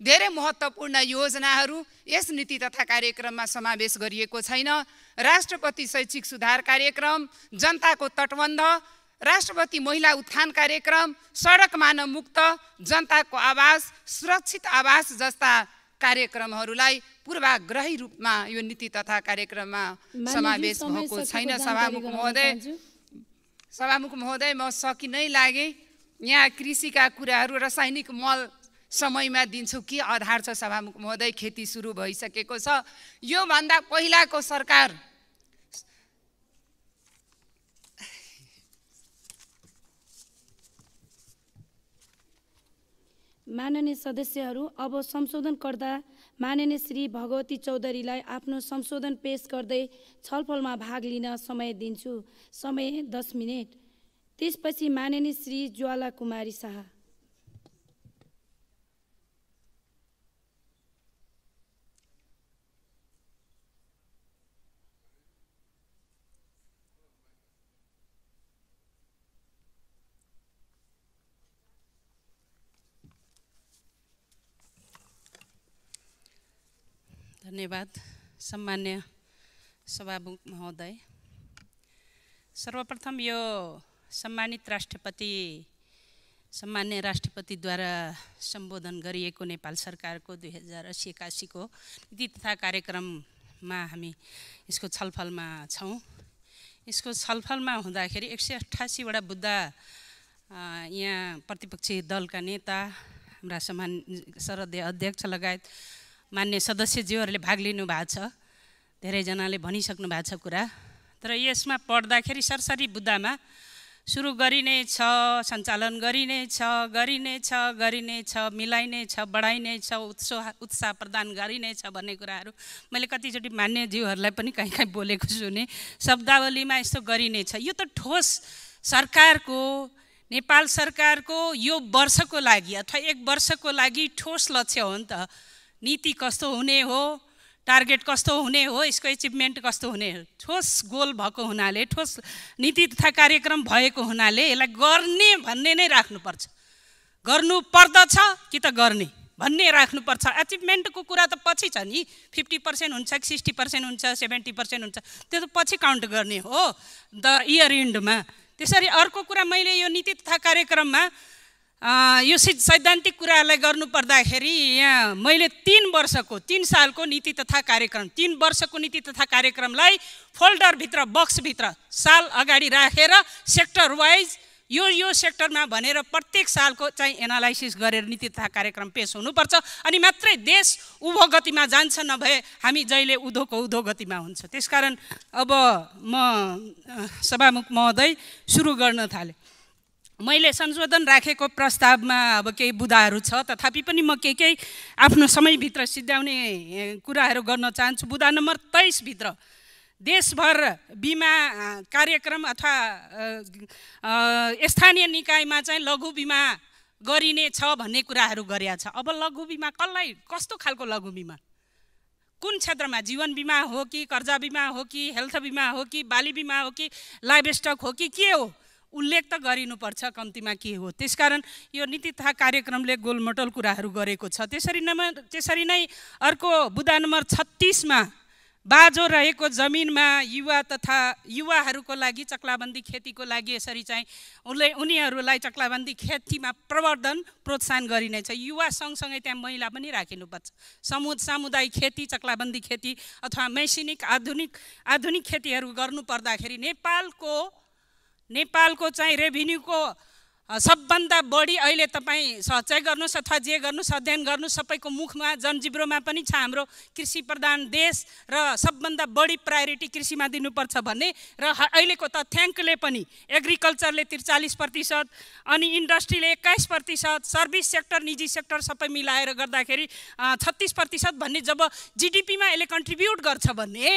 धेरै महत्त्वपूर्ण योजनाहरू यस नीति तथा कार्यक्रममा समावेश गरिएको छैन। राष्ट्रपति शैक्षिक सुधार कार्यक्रम जनताको तटबन्ध राष्ट्रपति महिला उत्थान कार्यक्रम सडक मानव मुक्त जनताको आवास सुरक्षित आवास जस्ता कार्यक्रमहरूलाई पूर्वाग्रही रूपमा यो नीति तथा कार्यक्रममा समावेश भएको छैन। सभामुख महोदय सभामुख महोदय म सकि नै लागेँ। यहाँ कृषिका कुराहरू रासायनिक मल समयमा दिन्छु के आधार छ? सभामुख महोदय खेती सुरु भइसकेको छ। योभन्दा पहिलाको सरकार माननीय सदस्यहरू अब संशोधनकर्ता माननीय श्री भगवती चौधरीलाई आफ्नो संशोधन पेश गर्दै छलफलमा भाग लिन समय दिन्छु। समय दस मिनट। त्यसपछि माननीय श्री ज्वाला कुमारी शाह। धन्यवाद सम्मान्य सभामुख महोदय। सर्वप्रथम यो सम्मानित राष्ट्रपति सम्मान्य राष्ट्रपतिद्वारा सम्बोधन गरिएको नेपाल सरकारको दुई हजार असी एकासीको नीति तथा कार्यक्रममा हामी यसको छलफलमा छौँ। यसको छलफलमा हुँदाखेरि एक सय अठासीवटा बुद्ध यहाँ प्रतिपक्षी दलका नेता हाम्रा समान सरदय अध्यक्ष लगायत मान्य सदस्यज्यूहरूले भाग लिनु भएको छ। धेरैजनाले भनिसक्नु भएको छ कुरा। तर यसमा पढ्दाखेरि सरसरी बुद्धामा सुरु गरिने छ सञ्चालन गरिने छ गरिने छ गरिने छ मिलाइने छ बढाइने छ उत्साह उत्साह प्रदान गरिने छ भन्ने कुराहरू मैले कतिचोटि मान्यज्यूहरूलाई पनि कहीँ कहीँ बोलेको सुने। शब्दावलीमा यस्तो गरिने छ। यो त ठोस सरकारको नेपाल सरकारको यो वर्षको लागि अथवा एक वर्षको लागि ठोस लक्ष्य हो नि त। नीति कस्तो हुने हो टार्गेट कस्तो हुने हो यसको एचिभमेन्ट कस्तो हुने हो? ठोस गोल भएको हुनाले ठोस नीति तथा कार्यक्रम भएको हुनाले यसलाई गर्ने भन्ने नै राख्नुपर्छ। गर्नु पर्दछ कि त गर्ने? भन्ने राख्नुपर्छ। एचिभमेन्टको कुरा त पछि छ नि। फिफ्टी पर्सेन्ट हुन्छ कि सिक्सटी पर्सेन्ट हुन्छ सेभेन्टी पर्सेन्ट हुन्छ। त्यो त पछि काउन्ट गर्ने हो। द इयर इन्डमा त्यसरी अर्को कुरा मैले यो नीति तथा कार्यक्रममा यो सैद्धान्तिक कुराहरूलाई गर्नु पर्दाखेरि यहाँ मैले तिन वर्षको तिन सालको नीति तथा कार्यक्रम तिन वर्षको नीति तथा कार्यक्रमलाई फोल्डरभित्र बक्सभित्र साल अगाडि राखेर सेक्टर वाइज यो यो सेक्टरमा भनेर प्रत्येक सालको चाहिँ एनालाइसिस गरेर नीति तथा कार्यक्रम पेस हुनुपर्छ। अनि मात्रै देश उभो गतिमा जान्छ नभए हामी जहिले उधोको उधो गतिमा हुन्छ। त्यसकारण अब म सभामुख महोदय सुरु गर्न थालेँ। मैले संशोधन राखेको प्रस्तावमा अब केही बुदाहरू छ तथापि पनि म केही केही आफ्नो समयभित्र सिद्ध्याउने कुराहरू गर्न चाहन्छु। बुदा नम्बर तेइसभित्र देशभर बिमा कार्यक्रम अथवा स्थानीय निकायमा चाहिँ लघु बिमा गरिने छ भन्ने कुराहरू गरिया छ। अब लघु बिमा कसलाई कस्तो खालको लघु बिमा? कुन क्षेत्रमा? जीवन बिमा हो कि कर्जा बिमा हो कि हेल्थ बिमा हो कि बाली बिमा हो कि लाइभ स्टक हो कि के हो? उल्लेख त गरिनुपर्छ कम्तीमा के हो। त्यसकारण यो नीति तथा कार्यक्रमले गोलमटोल कुराहरू गरेको छ। त्यसरी नै त्यसरी नै अर्को बुदा नम्बर छत्तिसमा बाजो रहेको जमिनमा युवा तथा युवाहरूको लागि चक्लाबन्दी खेतीको लागि यसरी चाहिँ उसले उनीहरूलाई चक्लाबन्दी खेतीमा प्रवर्धन प्रोत्साहन गरिनेछ युवा सँगसँगै त्यहाँ महिला पनि राखिनुपर्छ। समु सामुदायिक खेती चक्लाबन्दी खेती अथवा मेसिनिक आधुनिक आधुनिक खेतीहरू गर्नु पर्दाखेरि नेपालको नेपालको चाहिँ रेभिन्यूको सबभन्दा बढी अहिले तपाईँ सच्याइ गर्नुहोस् अथवा जे गर्नुहोस् अध्ययन गर्नुहोस् सबैको मुखमा जनजिब्रोमा पनि छ हाम्रो कृषि प्रधान देश र सबभन्दा बढी प्रायोरिटी कृषिमा दिनुपर्छ भन्ने र अहिलेको तथ्याङ्कले पनि एग्रिकल्चरले त्रिचालिस प्रतिशत अनि इन्डस्ट्रीले एक्काइस प्रतिशत सर्भिस सेक्टर निजी सेक्टर सबै मिलाएर गर्दाखेरि छत्तिस प्रतिशत भन्ने जब जिडिपीमा यसले कन्ट्रिब्युट गर्छ भन्ने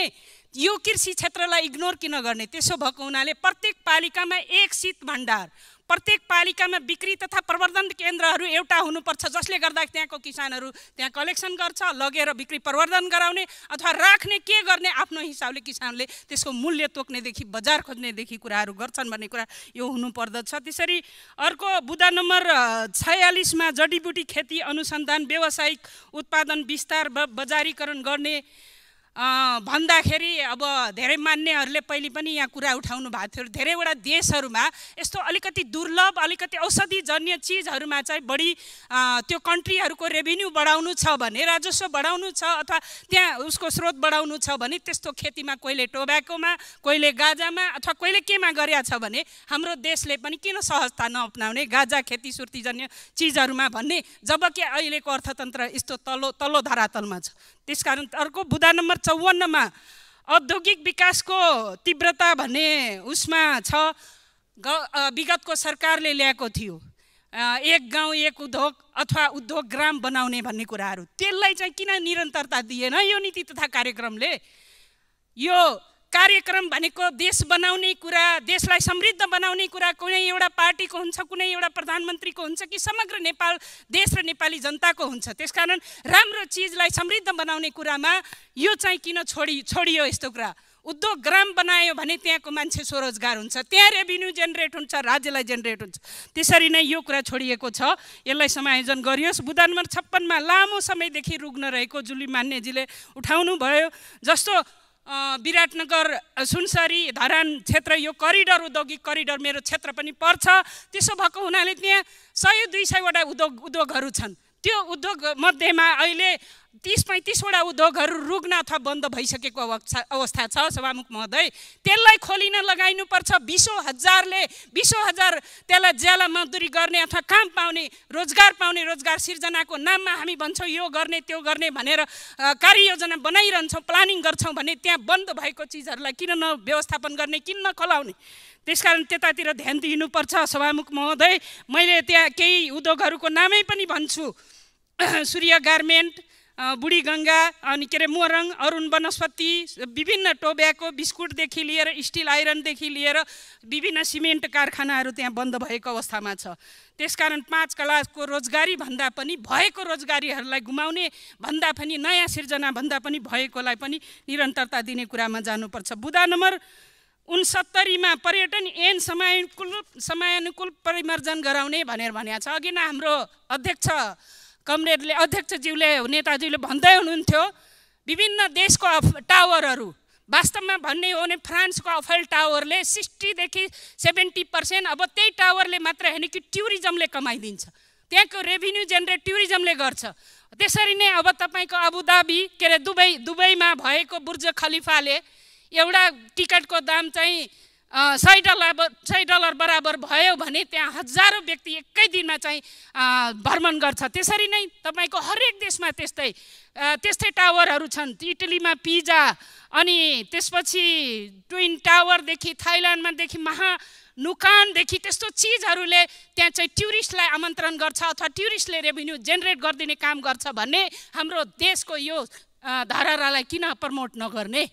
यो कृषि क्षेत्रलाई इग्नोर किन गर्ने? त्यसो भएको हुनाले प्रत्येक पालिकामा एक शीत भण्डार। प्रत्येक पालिकामा बिक्री तथा प्रवर्धन केन्द्रहरू एउटा हुनुपर्छ जसले गर्दा त्यहाँको किसानहरू त्यहाँ कलेक्सन गर्छ लगेर बिक्री प्रवर्धन गराउने अथवा राख्ने के गर्ने आफ्नो हिसाबले किसानले त्यसको मूल्य तोक्नेदेखि बजार खोज्नेदेखि कुराहरू गर्छन् भन्ने कुरा यो हुनुपर्दछ। त्यसरी अर्को बुदा नम्बर छयालिसमा जडीबुटी खेती अनुसन्धान व्यावसायिक उत्पादन विस्तार बजारीकरण गर्ने भन्दाखेरि अब धेरै मान्यहरूले पहिले पनि यहाँ कुरा उठाउनु भएको थियो। धेरैवटा देशहरूमा यस्तो अलिकति दुर्लभ अलिकति औषधिजन्य चिजहरूमा चाहिँ बढी त्यो कन्ट्रीहरूको रेभिन्यू बढाउनु छ भने राजस्व बढाउनु छ अथवा त्यहाँ उसको स्रोत बढाउनु छ भने त्यस्तो खेतीमा कोहीले टोब्याकोमा कोहीले गाजामा अथवा कोहीले केमा गरिया छ भने हाम्रो देशले पनि किन सहजता नअप्नाउने गाजा खेती सुर्तीजन्य चिजहरूमा भन्ने जबकि अहिलेको अर्थतन्त्र यस्तो तल्लो तल्लो धरातलमा छ। त्यसकारण अर्को बुधा नम्बर चौवन्नमा औद्योगिक विकासको तीव्रता भन्ने उसमा छ ग विगतको सरकारले ल्याएको थियो। एक गाउँ एक उद्योग अथवा उद्योग ग्राम बनाउने भन्ने कुराहरू। त्यसलाई चाहिँ किन निरन्तरता दिएन? यो नीति तथा कार्यक्रमले। यो कार्यक्रम भनेको देश बनाउने कुरा देशलाई समृद्ध बनाउने कुरा कुनै एउटा पार्टीको हुन्छ कुनै एउटा प्रधानमन्त्रीको हुन्छ कि समग्र नेपाल देश र नेपाली जनताको हुन्छ। त्यसकारण राम्रो चिजलाई समृद्ध बनाउने कुरामा यो चाहिँ किन छोडी छोडियो यस्तो कुरा? उद्योग ग्राम बनायो भने त्यहाँको मान्छे स्वरोजगार हुन्छ। त्यहाँ रेभिन्यू जेनेरेट हुन्छ राज्यलाई जेनेरेट हुन्छ। त्यसरी नै यो कुरा छोडिएको छ। यसलाई समायोजन गरियोस्। बुधा नम्बर छप्पनमा लामो समयदेखि रुग्न रहेको जुली मान्यजीले उठाउनु भयो जस्तो विराटनगर सुनसरी धरान क्षेत्र यो करिडर औद्योगिक करिडर मेरो क्षेत्र पनि पर्छ। त्यसो भएको हुनाले त्यहाँ सय दुई सयवटा उद्योग उद्योगहरू छन्। त्यो उद्योग मध्येमा अहिले तिस पैँतिसवटा उद्योगहरू रुग्न अथवा बन्द भइसकेको अवस्था अवस्था छ सभामुख महोदय। त्यसलाई खोलिन लगाइनुपर्छ बिसौँ हजारले बिसौँ हजार त्यसलाई ज्याला मजदुरी गर्ने अथवा काम पाउने रोजगार पाउने रोजगार सिर्जनाको नाममा हामी भन्छौँ यो गर्ने त्यो गर्ने भनेर कार्ययोजना बनाइरहन्छौँ प्लानिङ गर्छौँ भने त्यहाँ बन्द भएको चिजहरूलाई किन न व्यवस्थापन गर्ने किन नखोलाउने त्यसकारण त्यतातिर ध्यान दिनुपर्छ सभामुख महोदय। मैले त्यहाँ केही उद्योगहरूको नामै पनि भन्छु। [coughs] सूर्य गार्मेन्ट बुढी गङ्गा अनि के अरे मोरङ अरुण वनस्पति विभिन्न टोब्याको बिस्कुटदेखि लिएर स्टिल आइरनदेखि लिएर विभिन्न सिमेन्ट कारखानाहरू त्यहाँ बन्द भएको अवस्थामा छ। त्यसकारण पाँच कलाको रोजगारी भन्दा पनि भएको रोजगारीहरूलाई गुमाउने भन्दा पनि नयाँ सिर्जना भन्दा पनि भएकोलाई पनि निरन्तरता दिने कुरामा जानुपर्छ। बुधा नम्बर उनसत्तरीमा पर्यटन ऐन समयानुकूल समयानुकूल परिमार्जन गराउने भनेर भनेको छ। अघि नै हाम्रो अध्यक्ष कमरेडले अध्यक्षज्यूले नेताजीले भन्दै हुनुहुन्थ्यो विभिन्न देशको अफ टावरहरू वास्तवमा भन्ने हो भने फ्रान्सको अफेल टावरले सिक्सटीदेखि सेभेन्टी पर्सेन्ट अब त्यही टावरले मात्र होइन कि टुरिज्मले कमाइदिन्छ। त्यहाँको रेभिन्यू जेनेरेट टुरिज्मले गर्छ। त्यसरी नै अब तपाईँको अबुधाबी के अरे दुबई दुबईमा भएको बुर्ज खलिफाले एउटा टिकटको दाम चाहिँ सय डलर सय डलर बराबर भयो भने त्यहाँ हजारौँ व्यक्ति एकै दिनमा चाहिँ भ्रमण गर्छ। त्यसरी नै तपाईँको हरेक देशमा त्यस्तै त्यस्तै टावरहरू छन्। इटलीमा पिजा अनि त्यसपछि ट्विन टावरदेखि थाइल्यान्डमादेखि महा नुकानदेखि त्यस्तो चिजहरूले त्यहाँ चाहिँ टुरिस्टलाई आमन्त्रण गर्छ अथवा टुरिस्टले रेभिन्यू जेनेरेट गरिदिने काम गर्छ भन्ने हाम्रो देशको यो अ, धरारालाई किन प्रमोट नगर्ने?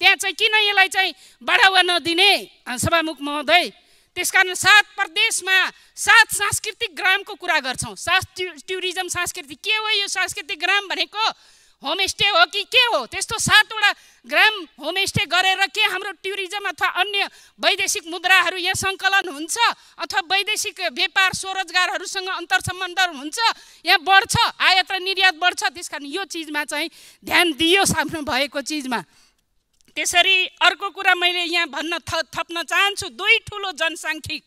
त्यहाँ चाहिँ किन यसलाई चाहिँ बढावा नदिने? सभामुख महोदय त्यसकारण सात प्रदेशमा सात सांस्कृतिक ग्रामको कुरा गर्छौँ। टु- टुरिज्म सांस्कृतिक के हो यो सांस्कृतिक ग्राम भनेको? होमस्टे हो कि के हो? त्यस्तो सातवटा ग्राम होमस्टे गरेर के हाम्रो टुरिज्म अथवा अन्य वैदेशिक मुद्राहरू यहाँ सङ्कलन हुन्छ? अथवा वैदेशिक व्यापार स्वरोजगारहरूसँग अन्तर सम्बन्ध हुन्छ? यहाँ बढ्छ आयात र निर्यात बढ्छ। त्यस कारण यो चिजमा चाहिँ ध्यान दियोस् आफ्नो भएको चिजमा। त्यसरी अर्को कुरा मैले यहाँ भन्न थ थप्न चाहन्छु दुई ठुलो जनसाङ्ख्यिक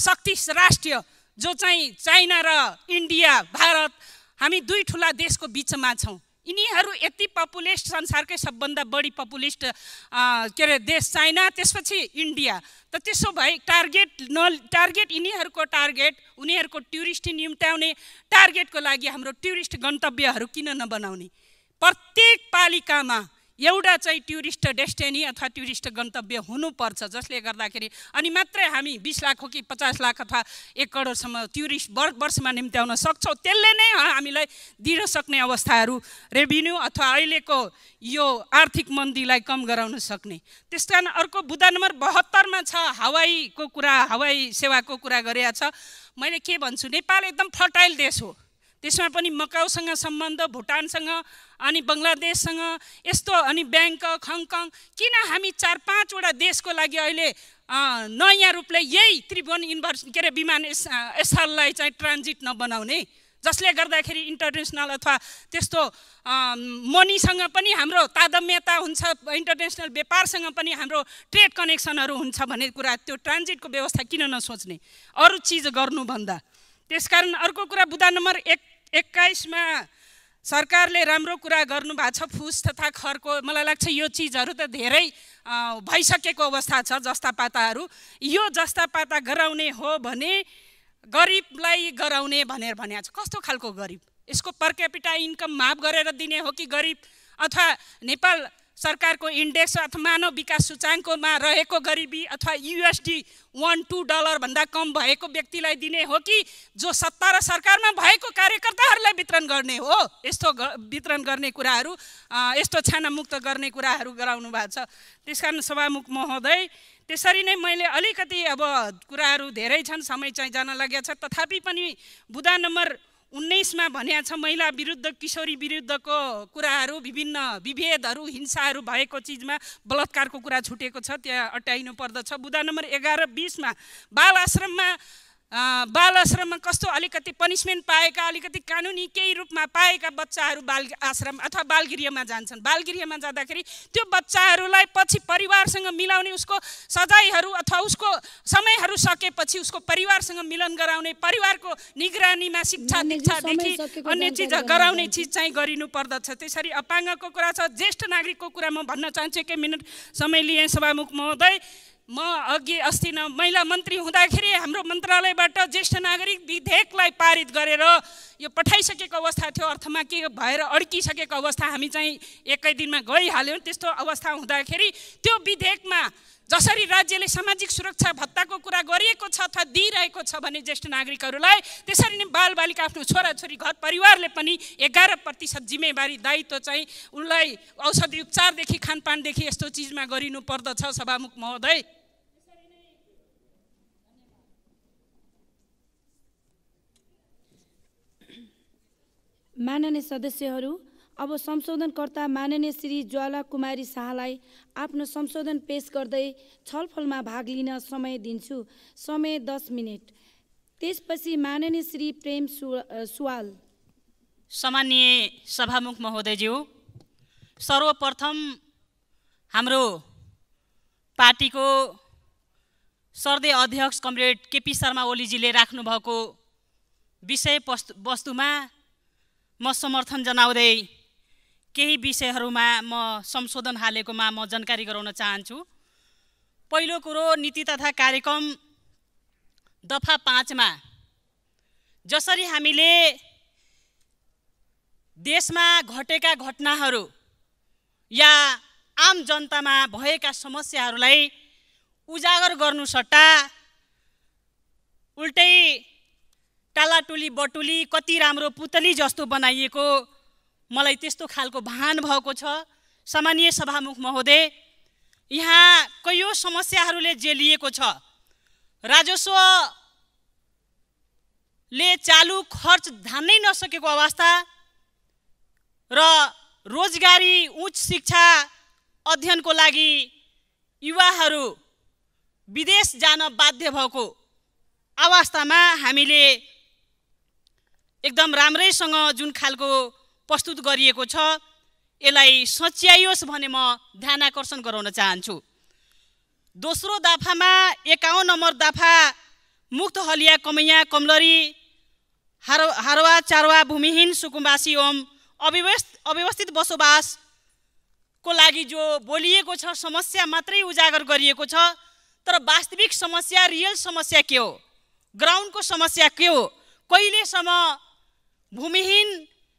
शक्ति राष्ट्र जो चाहिँ चाइना र इन्डिया भारत हामी दुई ठुला देशको बिचमा छौँ। यिनीहरू यति पपुलेस्ट संसारकै सबभन्दा बढी पपुलेस्ट के अरे देश चाइना त्यसपछि इन्डिया। त त्यसो भए टार्गेट न टार्गेट यिनीहरूको टार्गेट उनीहरूको टुरिस्ट निम्त्याउने टार्गेटको लागि हाम्रो टुरिस्ट गन्तव्यहरू किन नबनाउने? प्रत्येक पालिकामा एउटा चाहिँ टुरिस्ट डेस्टिनी अथवा टुरिस्ट गन्तव्य हुनुपर्छ जसले गर्दाखेरि अनि मात्रै हामी बिस लाख हो कि पचास लाख अथवा एक करोडसम्म टुरिस्ट वर वर्षमा निम्त्याउन सक्छौँ त्यसले नै हामीलाई दिन सक्ने अवस्थाहरू रेभिन्यू अथवा अहिलेको यो आर्थिक मन्दीलाई कम गराउन सक्ने। त्यस कारण अर्को बुद्ध नम्बर बहत्तरमा छ हवाईको कुरा हवाई सेवाको कुरा गरेका छ। मैले के भन्छु नेपाल एकदम फर्टाइल देश हो। त्यसमा पनि मकाउसँग सम्बन्ध भुटानसँग अनि बङ्गलादेशसँग यस्तो अनि ब्याङ्कक हङकङ किन हामी चार पाँचवटा देशको लागि अहिले नयाँ रूपले यही त्रिभुवन युनिभर्स के अरे विमान स्थललाई चाहिँ ट्रान्जिट नबनाउने? जसले गर्दाखेरि इन्टरनेसनल अथवा त्यस्तो मनीसँग पनि हाम्रो तादम्यता हुन्छ इन्टरनेसनल व्यापारसँग पनि हाम्रो ट्रेड कनेक्सनहरू हुन्छ भन्ने कुरा त्यो ट्रान्जिटको व्यवस्था किन नसोच्ने? अरू चिज गर्नुभन्दा। त्यसकारण अर्को कुरा बुधा नम्बर एक एक्काइसमा सरकारले राम्रो कुरा गर्नुभएको छ। फुस तथा खरको मलाई लाग्छ यो चिजहरू त धेरै भइसकेको अवस्था छ जस्ता पाताहरू। यो जस्ता पाता गराउने हो भने गरिबलाई गराउने भनेर भनेको छ। कस्तो खालको गरिब? यसको पर क्यापिटा इन्कम माफ गरेर दिने हो कि गरिब? अथवा नेपाल सरकारको इन्डेक्स अथवा मानव विकास सूचाङ्कमा रहेको गरिबी अथवा युएसडी वान टू डलरभन्दा कम भएको व्यक्तिलाई दिने हो कि जो सत्ता र सरकारमा भएको कार्यकर्ताहरूलाई वितरण गर्ने हो? यस्तो वितरण गर्ने कुराहरू यस्तो छानामुक्त गर्ने कुराहरू गराउनु भएको छ। त्यस कारण सभामुख महोदय त्यसरी नै मैले अलिकति अब कुराहरू धेरै छन् समय चाहिँ जान लागेको छ। तथापि पनि बुधा नम्बर उन्नाइसमा भनिएको छ महिला विरुद्ध किशोरी विरुद्धको कुराहरू विभिन्न विभेदहरू हिंसाहरू भएको चिजमा बलात्कारको कुरा छुटेको छ त्यहाँ अट्याइनु पर्दछ। बुधा नम्बर एघार बिसमा बाल आश्रममा बाल आश्रममा कस्तो अलिकति पनिसमेन्ट पाएका अलिकति कानुनी केही रूपमा पाएका बच्चाहरू बाल आश्रम अथवा बालगृहमा जान्छन्? बालगृहमा जाँदाखेरि त्यो बच्चाहरूलाई पछि परिवारसँग मिलाउने उसको सजायहरू अथवा उसको समयहरू सकेपछि उसको परिवारसँग मिलन गराउने परिवारको निगरानीमा शिक्षा दीक्षादेखि अन्य चिज गराउन गराउने चिज चाहिँ गरिनु पर्दछ। त्यसरी अपाङ्गको कुरा छ ज्येष्ठ नागरिकको कुरा म भन्न चाहन्छु एकै मिनट समय लिएँ। सभामुख महोदय म अघि अस्ति न महिला मन्त्री हुँदाखेरि हाम्रो मन्त्रालयबाट ज्येष्ठ नागरिक विधेयकलाई पारित गरेर यो पठाइसकेको अवस्था थियो। अर्थमा के भएर अड्किसकेको अवस्था हामी चाहिँ एकै दिनमा गइहाल्यौँ। त्यस्तो अवस्था हुँदाखेरि त्यो विधेयकमा जसरी राज्यले सामाजिक सुरक्षा भत्ताको कुरा गरिएको छ अथवा दिइरहेको छ भने ज्येष्ठ नागरिकहरूलाई त्यसरी नै बालबालिका आफ्नो छोराछोरी घर परिवारले पनि एघार प्रतिशत जिम्मेवारी दायित्व चाहिँ उनलाई औषधि उपचारदेखि खानपानदेखि यस्तो चिजमा गरिनु पर्दछ सभामुख महोदय। माननीय सदस्यहरू अब संशोधनकर्ता माननीय श्री ज्वाला कुमारी शाहलाई आफ्नो संशोधन पेश गर्दै छलफलमा भाग लिन समय दिन्छु। समय दस मिनट। त्यसपछि माननीय श्री प्रेम सुवाल। सामान्य सभामुख महोदयज्यू सर्वप्रथम हाम्रो पार्टीको सर्दे अध्यक्ष कमरेड केपी शर्मा ओलीजीले राख्नुभएको विषय वस्तु वस्तुमा म समर्थन जनाउँदै केही विषयहरूमा म संशोधन हालेकोमा म जानकारी गराउन चाहन्छु। पहिलो कुरो नीति तथा कार्यक्रम दफा पाँचमा जसरी हामीले देशमा घटेका घटनाहरू या आम जनतामा भएका समस्याहरूलाई उजागर गर्नु सट्टा उल्टै टालाटुली बटुली कति राम्रो पुतली जस्तो बनाइएको। मलाई त्यस्तो खालको भान भएको छ। सामान्य सभामुख महोदय यहाँ कैयौँ समस्याहरूले जेलिएको छ। राजस्वले चालु खर्च धान्नै नसकेको अवस्था र रोजगारी उच्च शिक्षा अध्ययनको लागि युवाहरू विदेश जान बाध्य भएको अवस्थामा हामीले एकदम राम्रैसँग जुन खालको प्रस्तुत गरिएको छ यसलाई सच्याइयोस् भने म ध्यान आकर्षण गराउन चाहन्छु। दोस्रो दफामा एकाउन्न नम्बर दफा मुक्त हलिया कमैया कमलरी हार हारवा चारवा भूमिहीन सुकुम्बासी ओम अव्यवस्थित अव्यवस्थित बसोबासको लागि जो बोलिएको छ समस्या मात्रै उजागर गरिएको छ तर वास्तविक समस्या रियल समस्या के हो? ग्राउन्डको समस्या के हो? कहिलेसम्म भूमिहीन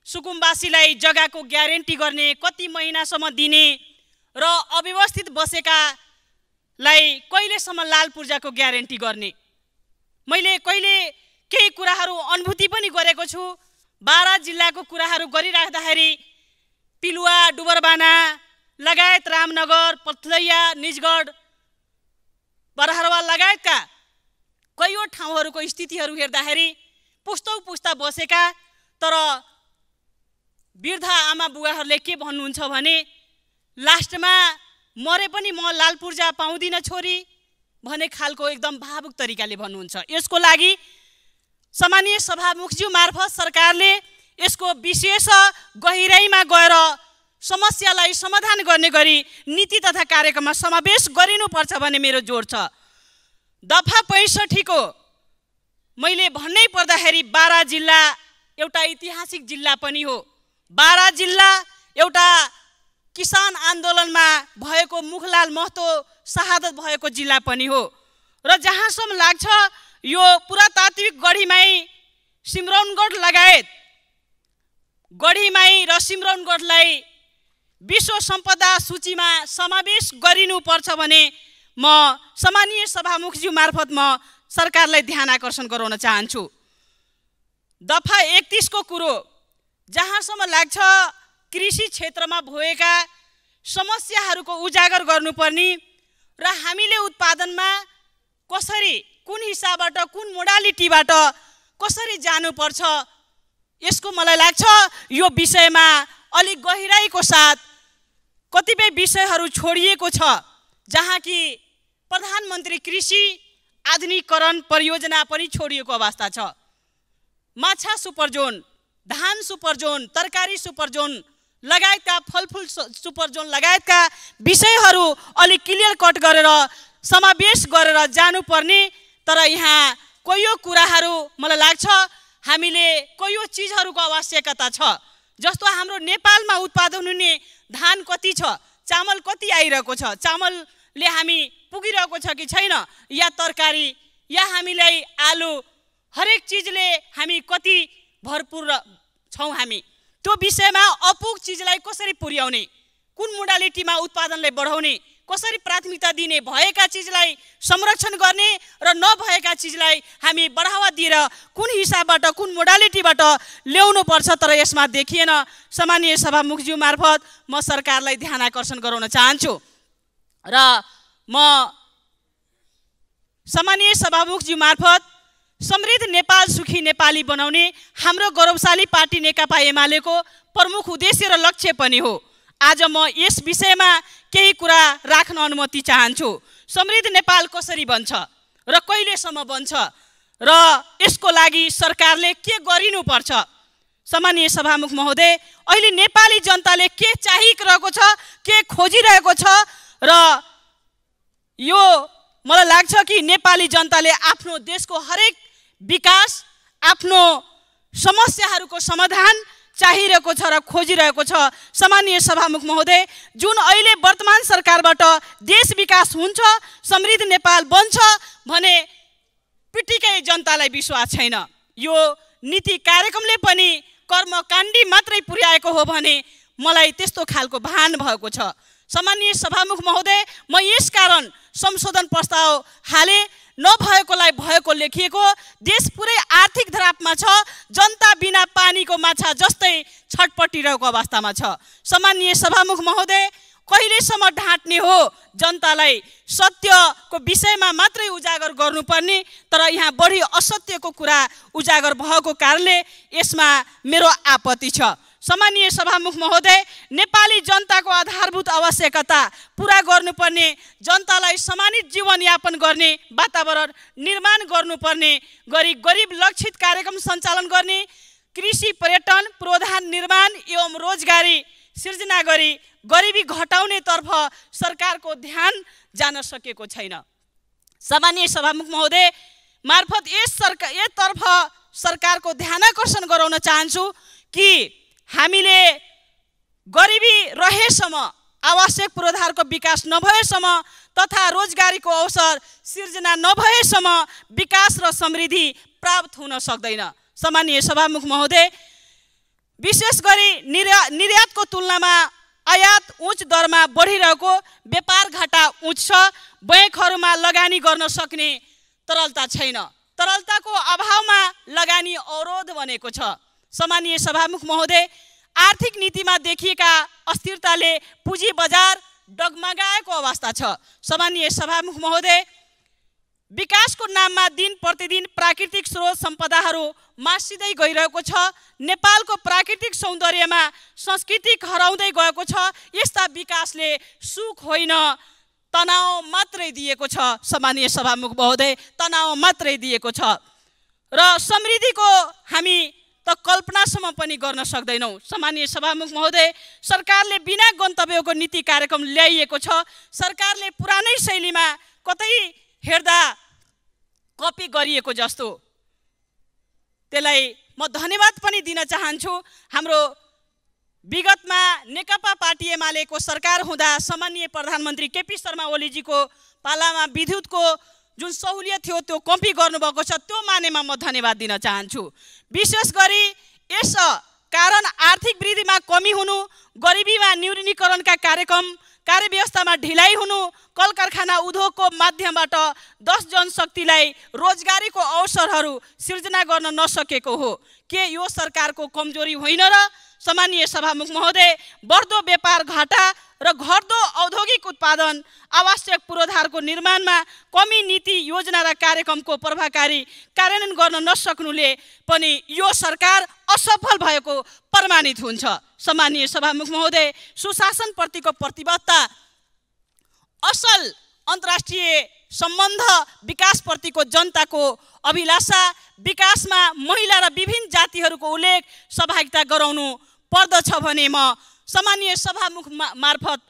सुकुम्बासीलाई जग्गाको ग्यारेन्टी गर्ने कति महिनासम्म दिने र अव्यवस्थित बसेकालाई कहिलेसम्म लाल पूर्जाको ग्यारेन्टी गर्ने? मैले कहिले केही कुराहरू अनुभूति पनि गरेको छु। बाह्र जिल्लाको कुराहरू गरिराख्दाखेरि पिलुवा डुबरबाना लगायत रामनगर पथलैया निजगढ बरहरवा लगायतका कैयौँ ठाउँहरूको स्थितिहरू हेर्दाखेरि पुस्तौ पुस्ता बसेका तर वृद्ध आमा बुवाहरूले के भन्नुहुन्छ भने लास्टमा मरे पनि म लाल पूर्जा पाउँदिनँ छोरी भने खालको एकदम भावुक तरिकाले भन्नुहुन्छ। यसको लागि सामान्य सभामुखज्यू मार्फत सरकारले यसको विशेष गहिराइमा गएर समस्यालाई समाधान गर्ने गरी नीति तथा कार्यक्रममा समावेश गरिनुपर्छ भन्ने मेरो जोड छ। दफा पैँसठीको मैले भन्नै पर्दाखेरि बाह्र जिल्ला एउटा ऐतिहासिक जिल्ला पनि हो। बाह्र जिल्ला एउटा किसान आन्दोलनमा भएको मुखलाल महतो शहादत भएको जिल्ला पनि हो। र जहाँसम्म लाग्छ यो पुरातात्विक गढीमाई सिमरौनगढ लगायत गढीमाई र सिमरौनगढलाई विश्व सम्पदा सूचीमा समावेश गरिनुपर्छ भने म सामान्य सभामुखज्यू मार्फत म सरकारलाई ध्यान आकर्षण गराउन चाहन्छु। दफा एकतिसको कुरो जहाँसम्म लाग्छ कृषि क्षेत्रमा भएका समस्याहरूको उजागर गर्नुपर्ने र हामीले उत्पादनमा कसरी कुन हिसाबबाट कुन मोडालिटीबाट कसरी जानुपर्छ यसको मलाई लाग्छ यो विषयमा अलिक गहिराइको साथ कतिपय विषयहरू छोडिएको छ जहाँ कि प्रधानमन्त्री कृषि आधुनिकरण परियोजना पनि छोडिएको अवस्था छ। माछा सुपर जोन धान सुपर जोन तरकारी सुपर जोन लगायतका फलफुल सुपर जोन लगायतका विषयहरू अलिक क्लियर कट गरेर समावेश गरेर जानुपर्ने। तर यहाँ कैयौँ कुराहरू मलाई लाग्छ हामीले कैयौँ चिजहरूको आवश्यकता छ। जस्तो हाम्रो नेपालमा उत्पादन हुने धान कति छ चामल कति आइरहेको छ चामलले हामी पुगिरहेको छ कि छैन या तरकारी या हामीलाई आलु हरेक चिजले हामी कति भरपुर छौँ हामी। त्यो विषयमा अपुग चिजलाई कसरी पुर्याउने कुन मोडालिटीमा उत्पादनलाई बढाउने कसरी प्राथमिकता दिने भएका चिजलाई संरक्षण गर्ने र नभएका चिजलाई हामी बढावा दिएर कुन हिसाबबाट कुन मोडालिटीबाट ल्याउनु पर्छ तर यसमा देखिएन। सामान्य सभामुखज्यू मार्फत म सरकारलाई ध्यान आकर्षण गराउन चाहन्छु र म सामान्य सभामुखज्यू मार्फत समृद्ध नेपाल सुखी नेपाली बनाउने हाम्रो गौरवशाली पार्टी नेकपा एमालेको प्रमुख उद्देश्य र लक्ष्य पनि हो। आज म यस विषयमा केही कुरा राख्न अनुमति चाहन्छु। समृद्ध नेपाल कसरी बन्छ र कहिलेसम्म बन्छ र यसको लागि सरकारले के गरिनुपर्छ? सामान्य सभामुख महोदय अहिले नेपाली जनताले के चाहिरहेको छ के खोजिरहेको छ र यो मलाई लाग्छ कि नेपाली जनताले आफ्नो देशको हरेक विकास आफ्नो समस्याहरूको समाधान चाहिरहेको छ र खोजिरहेको छ। सामान्य सभामुख महोदय जुन अहिले वर्तमान सरकारबाट देश विकास हुन्छ समृद्ध नेपाल बन्छ भने पिटिकै जनतालाई विश्वास छैन। यो नीति कार्यक्रमले पनि कर्मकाण्डी मात्रै पुर्याएको हो भने मलाई त्यस्तो खालको भान भएको छ। सामान्य सभामुख महोदय म यसकारण संशोधन प्रस्ताव हाले नभएकोलाई भएको लेखिएको। देश पुरै आर्थिक धरापमा छ जनता बिना पानीको माछा जस्तै छटपटिरहेको अवस्थामा छ। सामान्य सभामुख महोदय कहिलेसम्म ढाँट्ने हो जनतालाई? सत्यको विषयमा मात्रै उजागर गर्नुपर्ने तर यहाँ बढी असत्यको कुरा उजागर भएको कारणले यसमा मेरो आपत्ति छ। सामान्य सभामुख महोदय नेपाली जनताको आधारभूत आवश्यकता पुरा गर्नुपर्ने जनतालाई सम्मानित जीवनयापन गर्ने वातावरण निर्माण गर्नुपर्ने गरी गरिब लक्षित कार्यक्रम सञ्चालन गर्ने कृषि पर्यटन पूर्वाधार निर्माण एवं रोजगारी सिर्जना गरी गरिबी घटाउनेतर्फ सरकारको ध्यान जान सकेको छैन। सामान्य सभामुख महोदय मार्फत यस सरकार यसतर्फ सरकारको ध्यान आकर्षण गराउन चाहन्छु कि हामीले गरिबी रहेसम्म आवश्यक पूर्वाधारको विकास नभएसम्म तथा रोजगारीको अवसर सिर्जना नभएसम्म विकास र समृद्धि प्राप्त हुन सक्दैन। सामान्य सभामुख महोदय विशेष गरी निर्या निर्यातको तुलनामा आयात उच्च दरमा बढिरहेको व्यापार घाटा उच्च छ बैङ्कहरूमा लगानी गर्न सक्ने तरलता छैन। तरलताको अभावमा लगानी अवरोध बनेको छ। सामान्य सभामुख महोदय आर्थिक नीतिमा देखिएका अस्थिरताले पुँजी बजार डगमगाएको अवस्था छ। सामान्य सभामुख महोदय विकासको नाममा दिन प्रतिदिन प्राकृतिक स्रोत सम्पदाहरू मासिँदै गइरहेको छ। नेपालको प्राकृतिक सौन्दर्यमा संस्कृति हराउँदै गएको छ। यस्ता विकासले सुख होइन तनाव मात्रै दिएको छ। सामान्य सभामुख महोदय तनाव मात्रै दिएको छ। र समृद्धिको हामी त कल्पनासम्म पनि गर्न सक्दैनौँ। सामान्य सभामुख महोदय सरकारले बिना गन्तव्यको नीति कार्यक्रम ल्याइएको छ। सरकारले पुरानै शैलीमा कतै हेर्दा कपी गरिएको जस्तो। त्यसलाई म धन्यवाद पनि दिन चाहन्छु। हाम्रो विगतमा नेकपा पार्टी एमालेको सरकार हुँदा सामान्य प्रधानमन्त्री केपी शर्मा ओलीजीको पालामा विद्युतको जुन सहुलियत थियो त्यो कम्पी गर्नुभएको छ त्यो मानेमा म धन्यवाद दिन चाहन्छु। विशेष गरी यस कारण आर्थिक वृद्धिमा कमी हुनु गरिबीमा न्यूनीकरणका कार्यक्रम कार्यव्यवस्थामा ढिलाइ हुनु कल कारखाना उद्योगको माध्यमबाट दस जनशक्तिलाई रोजगारीको अवसरहरू सिर्जना गर्न नसकेको हो। के यो सरकारको कमजोरी होइन र? सामान्य सभामुख महोदय बढ्दो व्यापार घाटा र घट्दो औद्योगिक उत्पादन आवश्यक पूर्वाधारको निर्माणमा कमी नीति योजना र कार्यक्रमको प्रभावकारी कार्यान्वयन गर्न नसक्नुले पनि यो सरकार असफल भएको प्रमाणित हुन्छ। सामान्य सभामुख महोदय सुशासनप्रतिको प्रतिबद्धता असल अन्तर्राष्ट्रिय सम्बन्ध विकासप्रतिको जनताको अभिलाषा विकासमा महिला र विभिन्न जातिहरूको उल्लेख सहभागिता गराउनु पर्दछ भने म सामान्य सभामुख मार्फत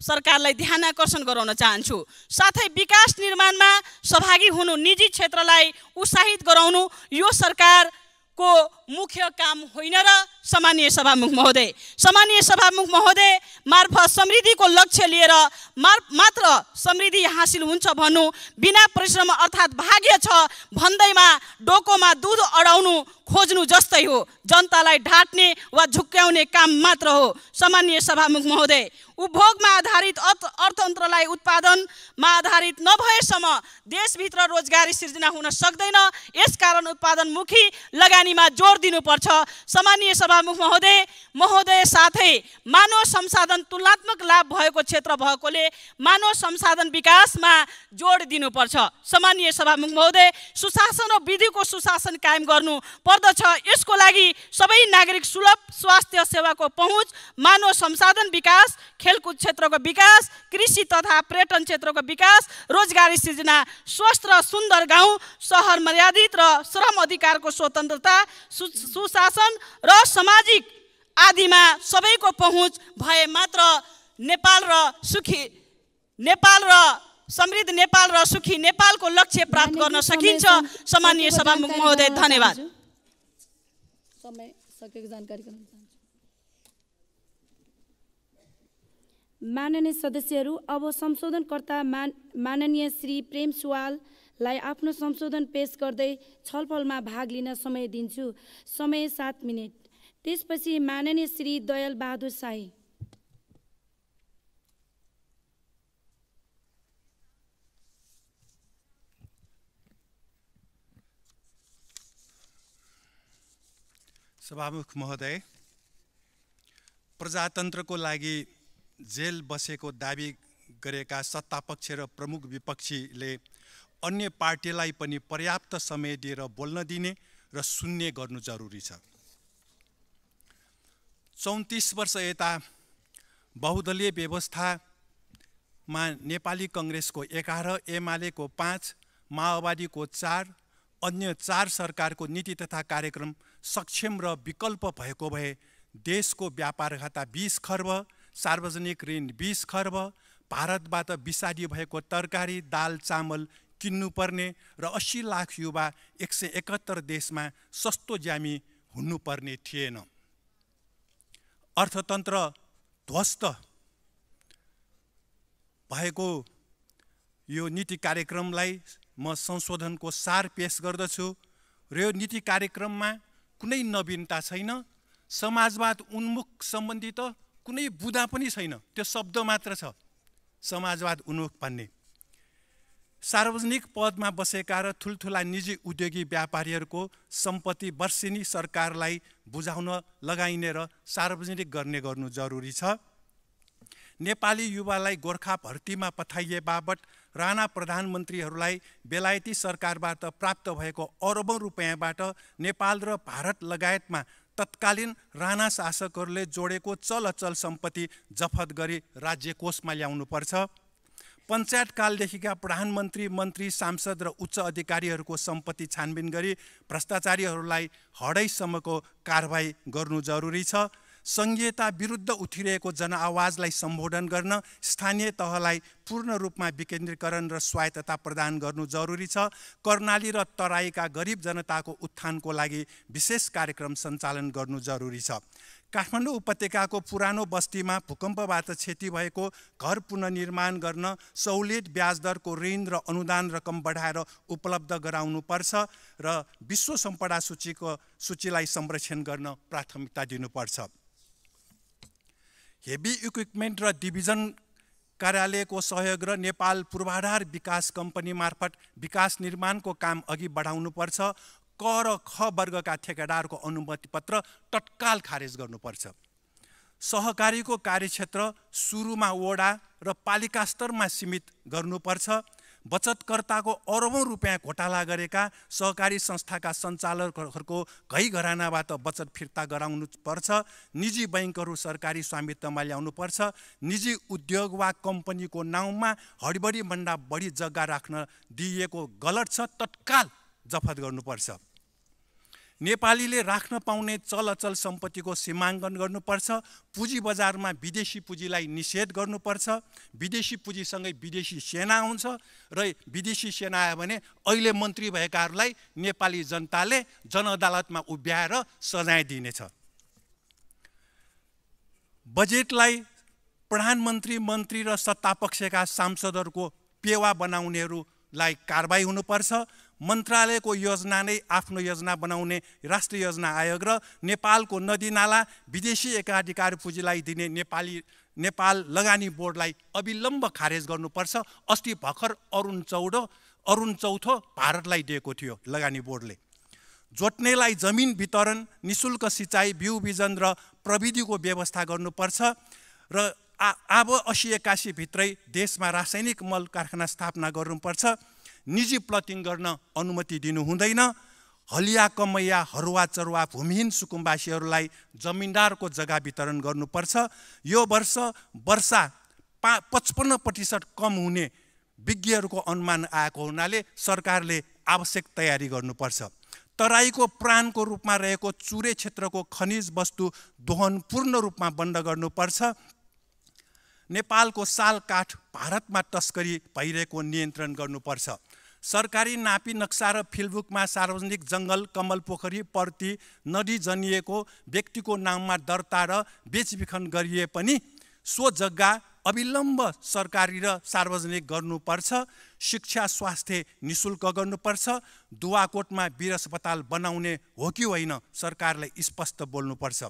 सरकारलाई ध्यान आकर्षण गराउन चाहन्छु। साथै विकास निर्माणमा सहभागी हुनु निजी क्षेत्रलाई उत्साहित गराउनु यो सरकारको मुख्य काम होइन र सामान्य सभामुख महोदय। सामान्य सभामुख महोदय मार्फत समृद्धिको लक्ष्य लिएर मार मात्र समृद्धि हासिल हुन्छ भन्नु बिना परिश्रम अर्थात् भाग्य छ भन्दैमा डोकोमा दुध अडाउनु खोज्नु जस्तै हो। जनतालाई ढाट्ने वा झुक्क्याउने काम मात्र हो। सामान्य सभामुख महोदय उपभोगमा आधारित अर्थ अर्थतन्त्रलाई उत्पादनमा आधारित नभएसम्म देशभित्र रोजगारी सिर्जना हुन सक्दैन। यसकारण उत्पादनमुखी लगानीमा जोड दिनुपर्छ सामान्य सभामुख महोदय महोदय साथै मानव संसाधन तुलनात्मक लाभ भएको क्षेत्र भएकोले मानव संसाधन विकासमा जोड दिनुपर्छ। सामान्य सभामुख महोदय सुशासन र विधिको सुशासन कायम गर्नु पर्दछ। यसको लागि सबै नागरिक सुलभ स्वास्थ्य सेवाको पहुँच मानव संसाधन विकास खेलकुद क्षेत्रको विकास कृषि तथा पर्यटन क्षेत्रको विकास रोजगारी सृजना स्वस्थ र सुन्दर गाउँ सहर मर्यादित र श्रम अधिकारको स्वतन्त्रता सुशासन र सामाजिक आदिमा सबैको पहुँच भए मात्र नेपाल र सुखी नेपाल र समृद्ध नेपाल र सुखी नेपालको लक्ष्य प्राप्त गर्न सकिन्छ। सामान्य सभामुख महोदय धन्यवाद। समय सकेको जानकारी गराउन चाहन्छु माननीय सदस्यहरू अब संशोधनकर्ता मान माननीय श्री प्रेम सुवाललाई आफ्नो संशोधन पेश गर्दै छलफलमा भाग लिन समय दिन्छु। समय सात मिनट। त्यसपछि माननीय श्री दयाल बहादुर साई सभामुख महोदय प्रजातन्त्रको लागि जेल बसेको दावी गरेका सत्तापक्ष र प्रमुख विपक्षीले अन्य पार्टीलाई पनि पर्याप्त समय दिएर बोल्न दिने र सुन्ने गर्नु जरुरी छ। चौतिस वर्ष यता बहुदलीय व्यवस्थामा नेपाली कङ्ग्रेसको एघार एमालेको पाँच माओवादीको चार अन्य चार सरकारको नीति तथा कार्यक्रम सक्षम र विकल्प भएको भए देशको व्यापार खाता बिस खर्ब सार्वजनिक ऋण बिस खर्ब भारतबाट बिसारी भएको तरकारी दाल चामल किन्नुपर्ने र अस्सी लाख युवा एक सय एकहत्तर देशमा सस्तो ज्यामी हुनुपर्ने थिएन। अर्थतन्त्र ध्वस्त भएको यो नीति कार्यक्रमलाई म संशोधनको सार पेस गर्दछु र यो नीति कार्यक्रममा कुनै नवीनता छैन समाजवाद उन्मुख सम्बन्धी त कुनै बुदा पनि छैन त्यो शब्द मात्र छ समाजवाद उन्मुख भन्ने। सार्वजनिक पदमा बसेका र ठुल्ठुला निजी उद्योगी व्यापारीहरूको सम्पत्ति वर्षिनी सरकारलाई बुझाउन लगाइने र सार्वजनिक गर्ने गर्नु जरुरी छ। नेपाली युवालाई गोर्खा भर्तीमा पठाइए बापत राणा प्रधानमन्त्रीहरूलाई बेलायती सरकारबाट प्राप्त भएको अरबौँ रुपियाँबाट नेपाल र भारत लगायतमा तत्कालीन राणा शासकहरूले जोडेको चल अचल सम्पत्ति जफत गरी राज्य कोषमा ल्याउनुपर्छ। पञ्चायत कालदेखिका प्रधानमन्त्री मन्त्री सांसद र उच्च अधिकारीहरूको सम्पत्ति छानबिन गरी भ्रष्टाचारीहरूलाई हडैसम्मको कारवाही गर्नु जरुरी छ। सङ्घीयता विरुद्ध उठिरहेको जनआवाजलाई सम्बोधन गर्न स्थानीय तहलाई पूर्ण रूपमा विकेन्द्रीकरण र स्वायत्तता प्रदान गर्नु जरुरी छ। कर्णाली र तराईका गरिब जनताको उत्थानको लागि विशेष कार्यक्रम सञ्चालन गर्नु जरुरी छ। काठमाडौँ उपत्यकाको पुरानो बस्तीमा भूकम्पबाट क्षति भएको घर पुनर्निर्माण गर्न सहुलियत ब्याज दरको ऋण र अनुदान रकम बढाएर उपलब्ध गराउनुपर्छ र विश्व सम्पदा सूचीको सूचीलाई संरक्षण गर्न प्राथमिकता दिनुपर्छ। हेभी इक्विपमेन्ट र डिभिजन कार्यालयको सहयोग र नेपाल पूर्वाधार विकास कम्पनी मार्फत विकास निर्माणको काम अघि बढाउनुपर्छ। क र ख वर्गका ठेकेदारको अनुमति पत्र तत्काल खारेज गर्नुपर्छ। सहकारीको कार्यक्षेत्र सुरुमा वडा र पालिका स्तरमा सीमित गर्नुपर्छ। बचतकर्ताको अरबौँ रुपियाँ घोटाला गरेका सहकारी संस्थाका सञ्चालकहरूको घै घरानाबाट बचत फिर्ता गराउनु पर्छ निजी बैङ्कहरू सरकारी स्वामित्वमा ल्याउनु पर्छ निजी उद्योग वा कम्पनीको नाउँमा हडबडी भन्दा बढी जग्गा राख्न दिइएको गलत छ। तत्काल जफत गर्नुपर्छ। नेपालीले राख्न पाउने चल अचल सम्पत्तिको सीमाङ्कन गर्नुपर्छ पुँजी बजारमा विदेशी पुँजीलाई निषेध गर्नुपर्छ विदेशी पुँजीसँगै विदेशी सेना आउँछ र विदेशी सेना आयो भने अहिले मन्त्री भएकाहरूलाई नेपाली जनताले जनअदालतमा उभ्याएर सजाय दिनेछ। बजेटलाई प्रधानमन्त्री मन्त्री र सत्तापक्षका सांसदहरूको पेवा बनाउनेहरूलाई कारवाही हुनुपर्छ मन्त्रालयको योजना नै आफ्नो योजना बनाउने राष्ट्रिय योजना आयोग र नेपालको नदीनाला विदेशी एकाधिकार पुँजीलाई दिने नेपाली नेपाल लगानी बोर्डलाई अविलम्ब खारेज गर्नुपर्छ। अस्ति भर्खर अरुण चौधो अरुण चौथो भारतलाई दिएको थियो लगानी बोर्डले। जोत्नेलाई जमिन वितरण निशुल्क सिँचाइ बिउ बिजन र प्रविधिको व्यवस्था गर्नुपर्छ र आ अब असी एकासीभित्रै देशमा रासायनिक मल कारखाना स्थापना गर्नुपर्छ। निजी प्लटिङ गर्न अनुमति दिनु हुँदैन। हलिया कमैया हरुवा चरुवा भूमिहीन सुकुम्बासीहरूलाई जमिनदारको जग्गा वितरण गर्नुपर्छ। यो वर्ष वर्षा पा पचपन्न प्रतिशत कम हुने विज्ञहरूको अनुमान आएको हुनाले सरकारले आवश्यक तयारी गर्नुपर्छ। तराईको प्राणको रूपमा रहेको चुरे क्षेत्रको खनिज वस्तु दोहन पूर्ण रूपमा बन्द गर्नुपर्छ। नेपालको साल काठ भारतमा तस्करी भइरहेको नियन्त्रण गर्नुपर्छ। सरकारी नापी नक्सा र फिल्डबुकमा सार्वजनिक जङ्गल कमल पोखरी पर्ती नदी जनिएको व्यक्तिको नाममा दर्ता र बेचबिखन गरिए पनि सो जग्गा अविलम्ब सरकारी र सार्वजनिक गर्नुपर्छ। शिक्षा स्वास्थ्य निशुल्क गर्नुपर्छ। दुवाकोटमा वीर अस्पताल बनाउने हो कि होइन सरकारलाई स्पष्ट बोल्नुपर्छ।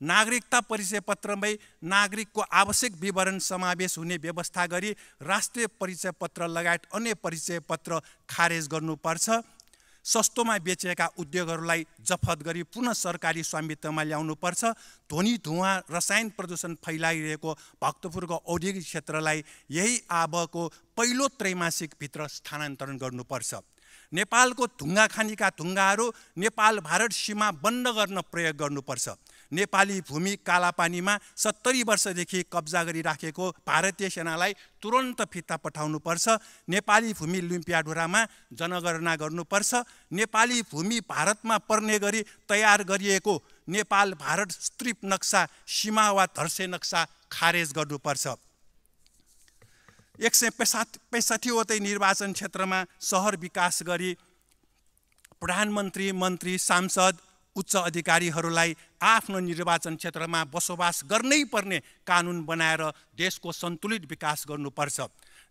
नागरिकता परिचय पत्रमै नागरिकको आवश्यक विवरण समावेश हुने व्यवस्था गरी राष्ट्रिय परिचय पत्र लगायत अन्य परिचय पत्र खारेज गर्नुपर्छ। सस्तोमा बेचेका उद्योगहरूलाई जफत गरी पुनः सरकारी स्वामित्वमा ल्याउनुपर्छ। ध्वनि धुवा रसायन प्रदूषण फैलाइरहेको भक्तपुरको औद्योगिक क्षेत्रलाई यही आबको पहिलो त्रैमासिकभित्र स्थानान्तरण गर्नुपर्छ। नेपालको ढुङ्गा खानीका ढुङ्गाहरू नेपाल भारत सीमा बन्द गर्न प्रयोग गर्नुपर्छ। नेपाली भूमि कालापानीमा सत्तरी वर्षदेखि कब्जा गरिराखेको भारतीय सेनालाई तुरन्त फिर्ता पठाउनुपर्छ। नेपाली भूमि लुम्पियाडुरामा जनगणना गर्नुपर्छ। नेपाली भूमि भारतमा पर्ने गरी तयार गरिएको नेपाल भारत स्ट्रिप नक्सा सीमा वा धर्से नक्सा खारेज गर्नुपर्छ। एक सय पैँसाठ पैँसठीवटै निर्वाचन क्षेत्रमा सहर विकास गरी प्रधानमन्त्री मन्त्री सांसद उच्च अधिकारीहरूलाई आफ्नो निर्वाचन क्षेत्रमा बसोबास गर्नै पर्ने कानुन बनाएर देशको सन्तुलित विकास गर्नुपर्छ।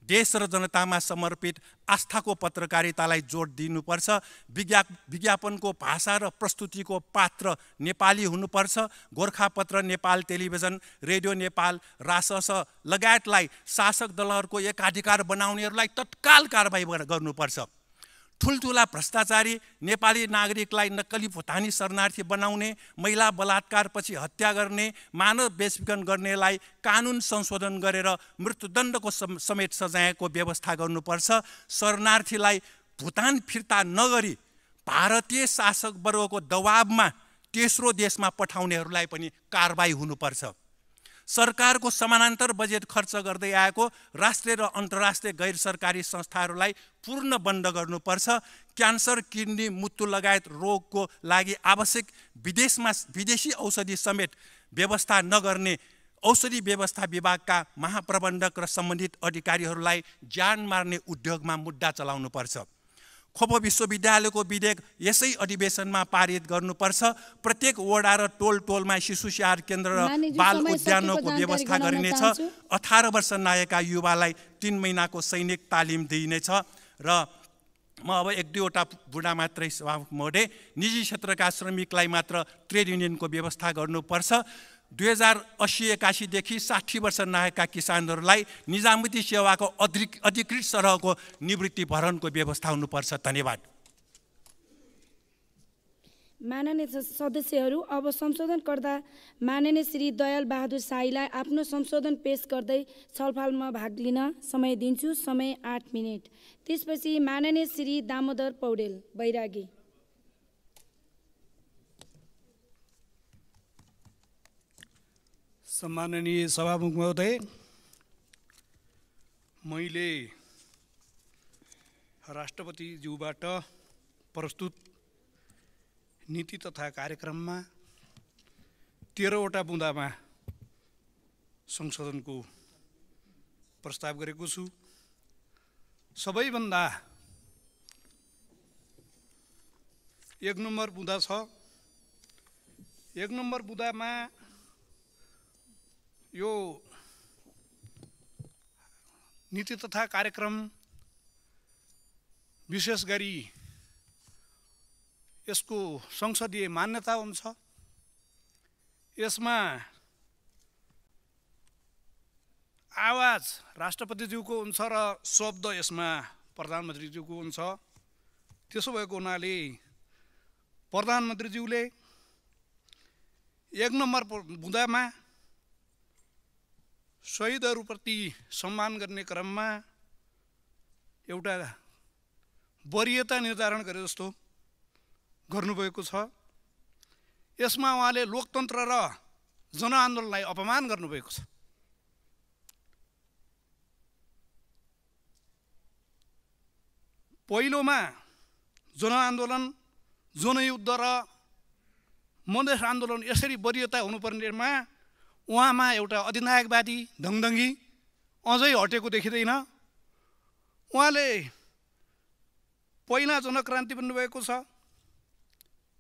देश र जनतामा समर्पित आस्थाको पत्रकारितालाई जोड दिनुपर्छ। विज्ञा विज्ञापनको भाषा र प्रस्तुतिको पात्र नेपाली हुनुपर्छ। गोर्खापत्र नेपाल टेलिभिजन रेडियो नेपाल रासस लगायतलाई शासक दलहरूको एकाधिकार बनाउनेहरूलाई तत्काल कारवाही गर्नुपर्छ। ठुल्ठुला भ्रष्टाचारी नेपाली नागरिकलाई नक्कली भुटानी शरणार्थी बनाउने महिला बलात्कारपछि हत्या गर्ने मानव बेचबिखन गर्नेलाई कानुन संशोधन गरेर मृत्युदण्डको समेत सजायको व्यवस्था गर्नुपर्छ। शरणार्थीलाई भुटान फिर्ता नगरी भारतीय शासकवर्गको दबाबमा तेस्रो देशमा पठाउनेहरूलाई पनि कारवाही हुनुपर्छ। सरकारको समानान्तर बजेट खर्च गर्दै आएको राष्ट्रिय र अन्तर्राष्ट्रिय गैर सरकारी संस्थाहरूलाई पूर्ण बन्द गर्नुपर्छ। क्यान्सर किडनी मुत्तु लगायत रोगको लागि आवश्यक विदेशमा विदेशी औषधि समेत व्यवस्था नगर्ने औषधि व्यवस्था विभागका महाप्रबन्धक र सम्बन्धित अधिकारीहरूलाई ज्यान मार्ने उद्योगमा मुद्दा चलाउनुपर्छ। खोपो विश्वविद्यालयको विधेयक यसै अधिवेशनमा पारित गर्नुपर्छ। प्रत्येक वडा र टोल टोलमा शिशु स्याहार केन्द्र र बाल उद्यानको व्यवस्था गरिनेछ। अठार वर्ष नआएका युवालाई तिन महिनाको सैनिक तालिम दिइनेछ र म अब एक दुईवटा बुढा मात्रै महोदय निजी क्षेत्रका श्रमिकलाई मात्र ट्रेड युनियनको व्यवस्था गर्नुपर्छ। दुई हजार अस्सी एकासीदेखि साठी वर्ष नआएका किसानहरूलाई निजामती सेवाको अधिक अधिकृत सरहको निवृत्ति भरणको व्यवस्था हुनुपर्छ। धन्यवाद। माननीय सदस्यहरू अब संशोधनकर्ता माननीय श्री दयाल बहादुर शाहीलाई आफ्नो संशोधन पेश गर्दै छलफलमा भाग लिन समय दिन्छु। समय आठ मिनट। त्यसपछि माननीय श्री दामोदर पौडेल बैरागी। सम्माननीय सभामुख महोदय मैले राष्ट्रपतिज्यूबाट प्रस्तुत नीति तथा कार्यक्रममा तेह्रवटा बुँदामा संशोधनको प्रस्ताव गरेको छु। सबैभन्दा एक नम्बर बुँदा छ। एक नम्बर बुँदामा यो नीति तथा कार्यक्रम विशेष गरी यसको संसदीय मान्यता हुन्छ। यसमा आवाज राष्ट्रपतिज्यूको हुन्छ र शब्द यसमा प्रधानमन्त्रीज्यूको हुन्छ। त्यसो भएको हुनाले प्रधानमन्त्रीज्यूले एक नम्बर बुँदामा शहीदहरूप्रति सम्मान गर्ने क्रममा एउटा वरियता निर्धारण गरे जस्तो गर्नुभएको छ। यसमा उहाँले लोकतन्त्र र जनआन्दोलनलाई अपमान गर्नुभएको छ। पहिलोमा जनआन्दोलन जनयुद्ध र मधेस आन्दोलन यसरी वरियता हुनुपर्नेमा उहाँमा एउटा अधिनायकवादी ढङढङ्गी अझै हटेको देखिँदैन। उहाँले पहिला जनक्रान्ति भन्नुभएको छ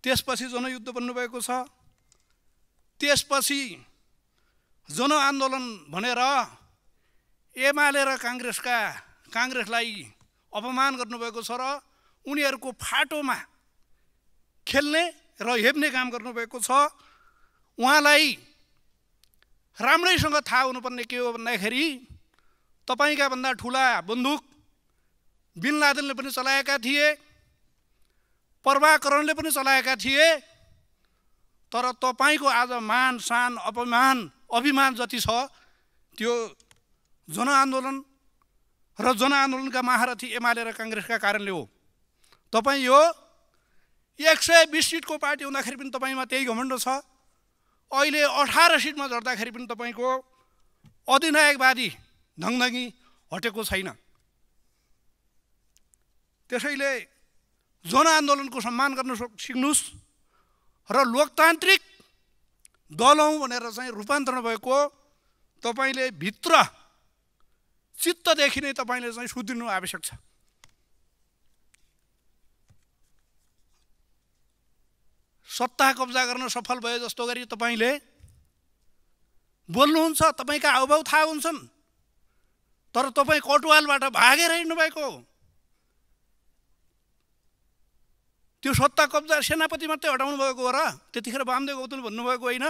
त्यसपछि जनयुद्ध भन्नुभएको छ त्यसपछि जनआन्दोलन भनेर एमाले र काङ्ग्रेसका काङ्ग्रेसलाई अपमान गर्नुभएको छ र उनीहरूको फाटोमा खेल्ने र हेप्ने काम गर्नुभएको छ। उहाँलाई राम्रैसँग थाहा हुनुपर्ने के हो भन्दाखेरि तपाईँका भन्दा ठुला बन्दुक बिन लादेनले पनि चलाएका थिए प्रभाकरणले पनि चलाएका थिए तर तपाईँको आज मान सान अपमान अभिमान जति छ त्यो जनआन्दोलन र जनआन्दोलनका महारथी एमाले र काङ्ग्रेसका कारणले हो। तपाईँ यो एक सय बिस सिटको पार्टी हुँदाखेरि पनि तपाईँमा त्यही घमण्ड छ। अहिले अठार सिटमा झर्दाखेरि पनि तपाईँको अधिनायकवादी ढङढङ्गी हटेको छैन। त्यसैले जनआन्दोलनको सम्मान गर्न सक- सिक्नुहोस् र लोकतान्त्रिक दल हौँ भनेर चाहिँ रूपान्तरण भएको तपाईँले भित्र चित्तदेखि नै तपाईँले चाहिँ सुध्रिनु आवश्यक छ। सत्ता कब्जा गर्न सफल भयो जस्तो गरी तपाईँले बोल्नुहुन्छ तपाईँका हाउभाउ थाहा हुन्छन्। तर तपाईँ कटुवालबाट भागेर हिँड्नुभएको त्यो सत्ता कब्जा सेनापति मात्रै हटाउनु भएको हो र त्यतिखेर वामदेव गौतम भन्नुभएको होइन।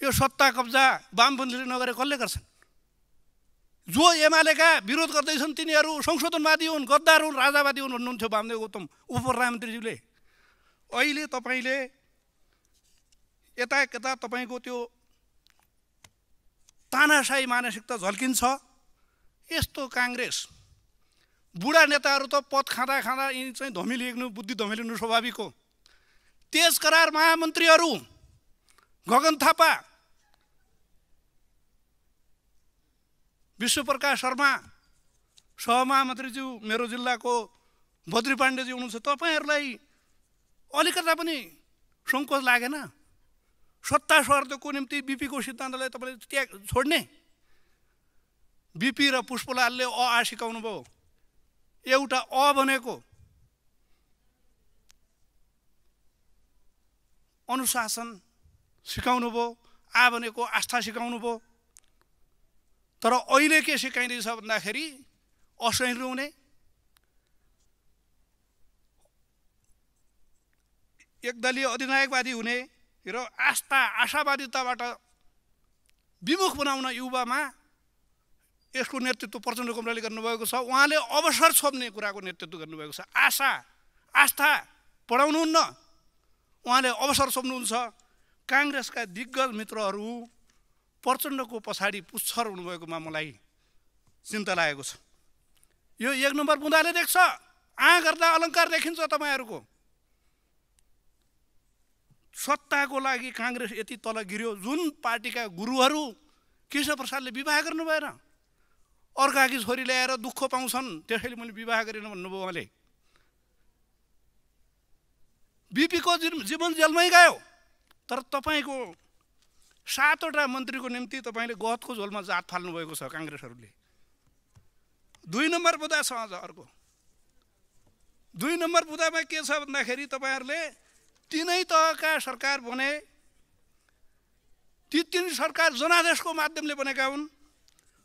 यो सत्ता कब्जा वामपन्थीले नगरे कसले गर्छन्? जो एमालेका विरोध गर्दैछन् तिनीहरू संशोधनवादी हुन् गद्दार हुन् राजावादी हुन् भन्नुहुन्थ्यो वामदेव गौतम उप प्रधानमन्त्रीज्यूले अहिले तपाईँले यता यता तपाईँको त्यो तानासाई मानसिकता झल्किन्छ। यस्तो काङ्ग्रेस बुढा नेताहरू त पद खाँदा खाँदा यिनी चाहिँ धमिलिनु बुद्धि धमिलिनु स्वाभाविक हो। तेज करार महामन्त्रीहरू गगन थापा विश्वप्रकाश शर्मा सहमहामन्त्रीज्यू मेरो जिल्लाको बद्री पाण्डेजी हुनुहुन्छ। तपाईँहरूलाई अलिकता पनि सङ्कोच लागेन। सत्ता स्वार्थको निम्ति बिपीको सिद्धान्तलाई तपाईँले त्याग छोड्ने। बिपी र पुष्पलालले अ आ सिकाउनु भयो। एउटा अ भनेको अनुशासन सिकाउनु भयो आ भनेको आस्था सिकाउनु भयो। तर अहिले के सिकाइँदैछ भन्दाखेरि असहिष्णु हुने एकदलीय अधिनायकवादी हुने र आस्था आशावादिताबाट विमुख बनाउन युवामा यसको नेतृत्व प्रचण्ड कुमराले गर्नुभएको छ। उहाँले अवसर छोप्ने कुराको नेतृत्व गर्नुभएको छ। आशा आस्था पढाउनुहुन्न उहाँले अवसर सोध्नुहुन्छ काङ्ग्रेसका दिग्गज मित्रहरू प्रचण्डको पछाडि पुच्छर हुनुभएकोमा मलाई चिन्ता लागेको छ। यो एक नम्बर बुँदाले देख्छ। आ गर्दा अलङ्कार देखिन्छ तपाईँहरूको। सत्ताको लागि काङ्ग्रेस यति तल गिर्यो जुन पार्टीका गुरुहरू केशव प्रसादले विवाह गर्नु भएन अर्काकी छोरी ल्याएर दुःख पाउँछन् त्यसैले मैले विवाह गरेन भन्नुभयो उहाँले। बिपीको जीवन जेलमै गयो। तर तपाईँको सातवटा मन्त्रीको निम्ति तपाईँले गहतको झोलमा जात फाल्नुभएको छ काङ्ग्रेसहरूले। दुई नम्बर बुदा छ अझ अर्को। दुई नम्बर बुदामा के छ भन्दाखेरि तपाईँहरूले तिनै तहका सरकार बने ती तिन सरकार जनादेशको माध्यमले बनेका हुन्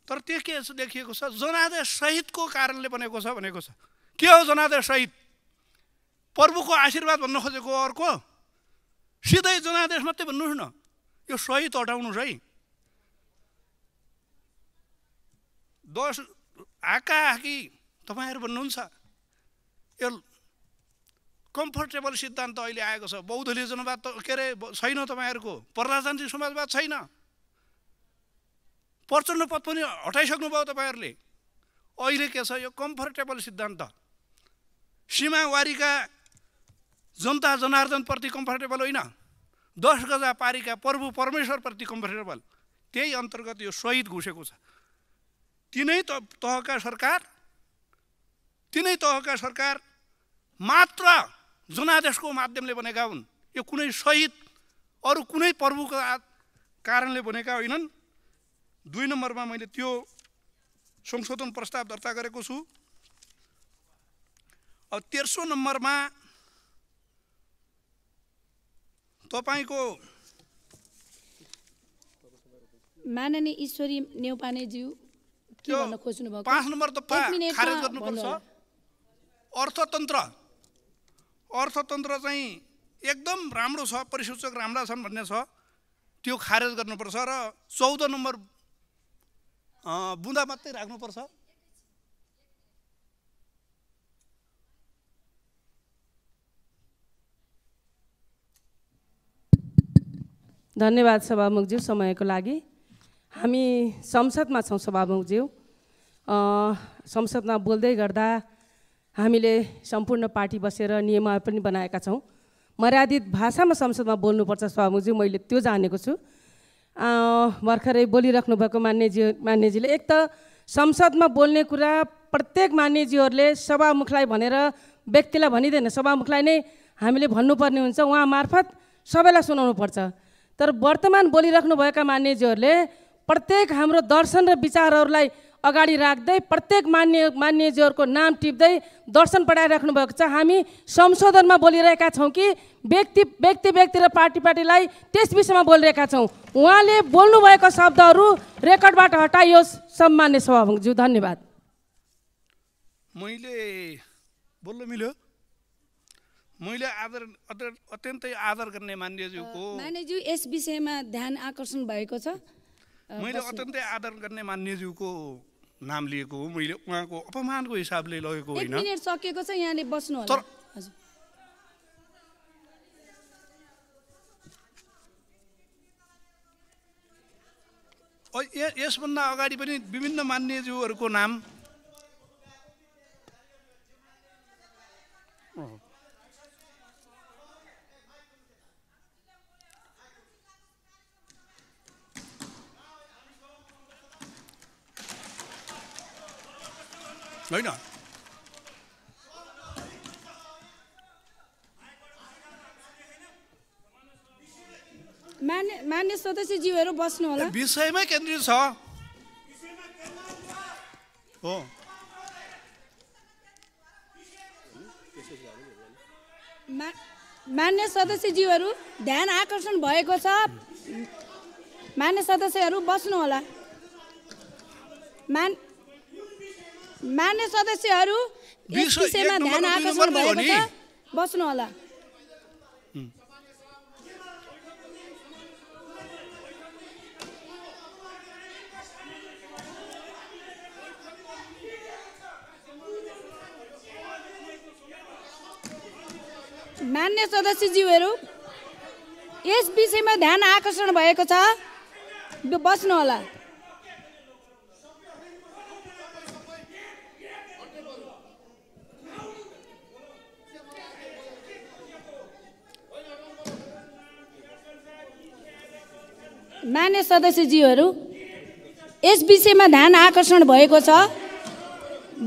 तर त्यो के देखिएको छ? जनादेश सहितको कारणले बनेको छ भनेको छ। के हो जनादेश सहित? प्रभुको आशीर्वाद भन्न खोजेको अर्को? सिधै जनादेश मात्रै भन्नुहोस् न। यो सहित हटाउनुहोस् है। दस आका हाकी तपाईँहरू भन्नुहुन्छ। यो कम्फर्टेबल सिद्धान्त अहिले आएको छ। बौद्धले जनवाद त के अरे? छैन तपाईँहरूको। प्रजातान्त्रिक समाजवाद छैन। प्रचण्ड पद पनि हटाइसक्नुभयो तपाईँहरूले। अहिले के छ यो कम्फर्टेबल सिद्धान्त? सीमावारीका जनता जनार्दनप्रति कम्फर्टेबल होइन। दस गजा पारीका प्रभु परमेश्वरप्रति कम्फर्टेबल त्यही अन्तर्गत यो शहीद घुसेको छ। तिनै तहका सरकार तिनै तहका सरकार मात्र जनादेशको माध्यमले बनेका हुन्। यो कुनै सहित अरू कुनै प्रभुको कारणले बनेका होइनन्। दुई नम्बरमा मैले त्यो संशोधन प्रस्ताव दर्ता गरेको छु। अब तेर्सो नम्बरमा तपाईँको माननीय ईश्वरी नेउपानेज्यू के भन्न खोज्नु भएको पाँच नम्बर त खारेज गर्नुपर्छ। अर्थतन्त्र। अर्थतन्त्र चाहिँ एकदम राम्रो छ परिसूचक राम्रा छन् भन्ने छ। त्यो खारेज गर्नुपर्छ र चौध नम्बर बुँदा मात्रै राख्नुपर्छ। धन्यवाद सभामुखज्यू समयको लागि। हामी संसदमा छौँ सभामुखज्यू। संसदमा बोल्दै गर्दा हामीले सम्पूर्ण पार्टी बसेर नियमावली पनि बनाएका छौँ। मर्यादित भाषामा संसदमा बोल्नुपर्छ सभामुखज्यू मैले त्यो जानेको छु। भर्खरै बोलिराख्नु भएको मान्यज्यू मान्यजीले एक त संसदमा बोल्ने कुरा प्रत्येक मान्यज्यूहरूले सभामुखलाई भनेर व्यक्तिलाई भनिँदैन सभामुखलाई नै हामीले भन्नुपर्ने हुन्छ उहाँ मार्फत सबैलाई सुनाउनु पर्छ। तर वर्तमान बोलिराख्नुभएका मान्यज्यूहरूले प्रत्येक हाम्रो दर्शन र विचारहरूलाई अगाडि राख्दै प्रत्येक मान्य मान्यज्यूहरूको नाम टिप्दै दर्शन पढाइराख्नु भएको छ। हामी संशोधनमा बोलिरहेका छौँ कि व्यक्ति व्यक्ति व्यक्ति र पार्टी पार्टीलाई त्यस विषयमा बोलिरहेका छौँ। उहाँले बोल्नुभएको शब्दहरू रेकर्डबाट हटाइयोस् सम्मान्य सभामुखज्यू धन्यवाद। मैले बोल्नु मिल्यो। मैले आदर अत्यन्तै आदर गर्ने मान्यज्यूको मान्यज्यू यस विषयमा ध्यान आकर्षण भएको छ। मैले अत्यन्तै आदर गर्ने मान्यज्यूको नाम लिएको हो मैले उहाँको अपमानको हिसाबले लगेको होइन। मिनट सकिएको छ यहाँले बस्नु होला। यसभन्दा अगाडि पनि विभिन्न मान्यज्यूहरूको नाम। होइन। मान्य मान्य सदस्यज्यूहरू बस्नु होला। विषयमै केन्द्रित छ। हो। मा मान्य सदस्यज्यूहरू ध्यान आकर्षण भएको छ। मान्य सदस्यहरू बस्नु होला। मान मान्य सदस्यहरू यस विषयमा ध्यान आकर्षण भएको छ। बस्नु होला। मान्य सदस्यज्यूहरू यस विषयमा ध्यान आकर्षण भएको छ। ब- बस्नुहोला मान्य सदस्यज्यूहरू यस विषयमा ध्यान आकर्षण भएको छ।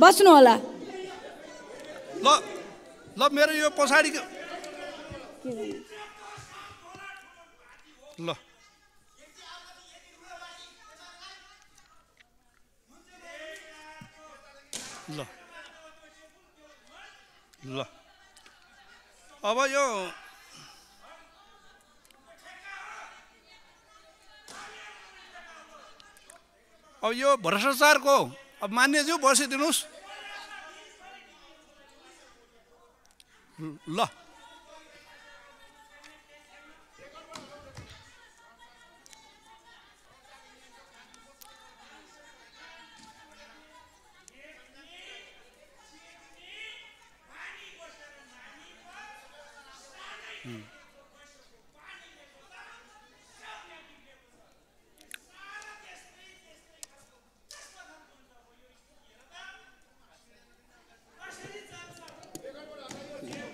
बस्नुहोला ल ल मेरो यो पछाडिको ल। ल। ल। अब यो अब यो भ्रष्टाचारको अब मान्यज्यू बसिदिनुहोस् ल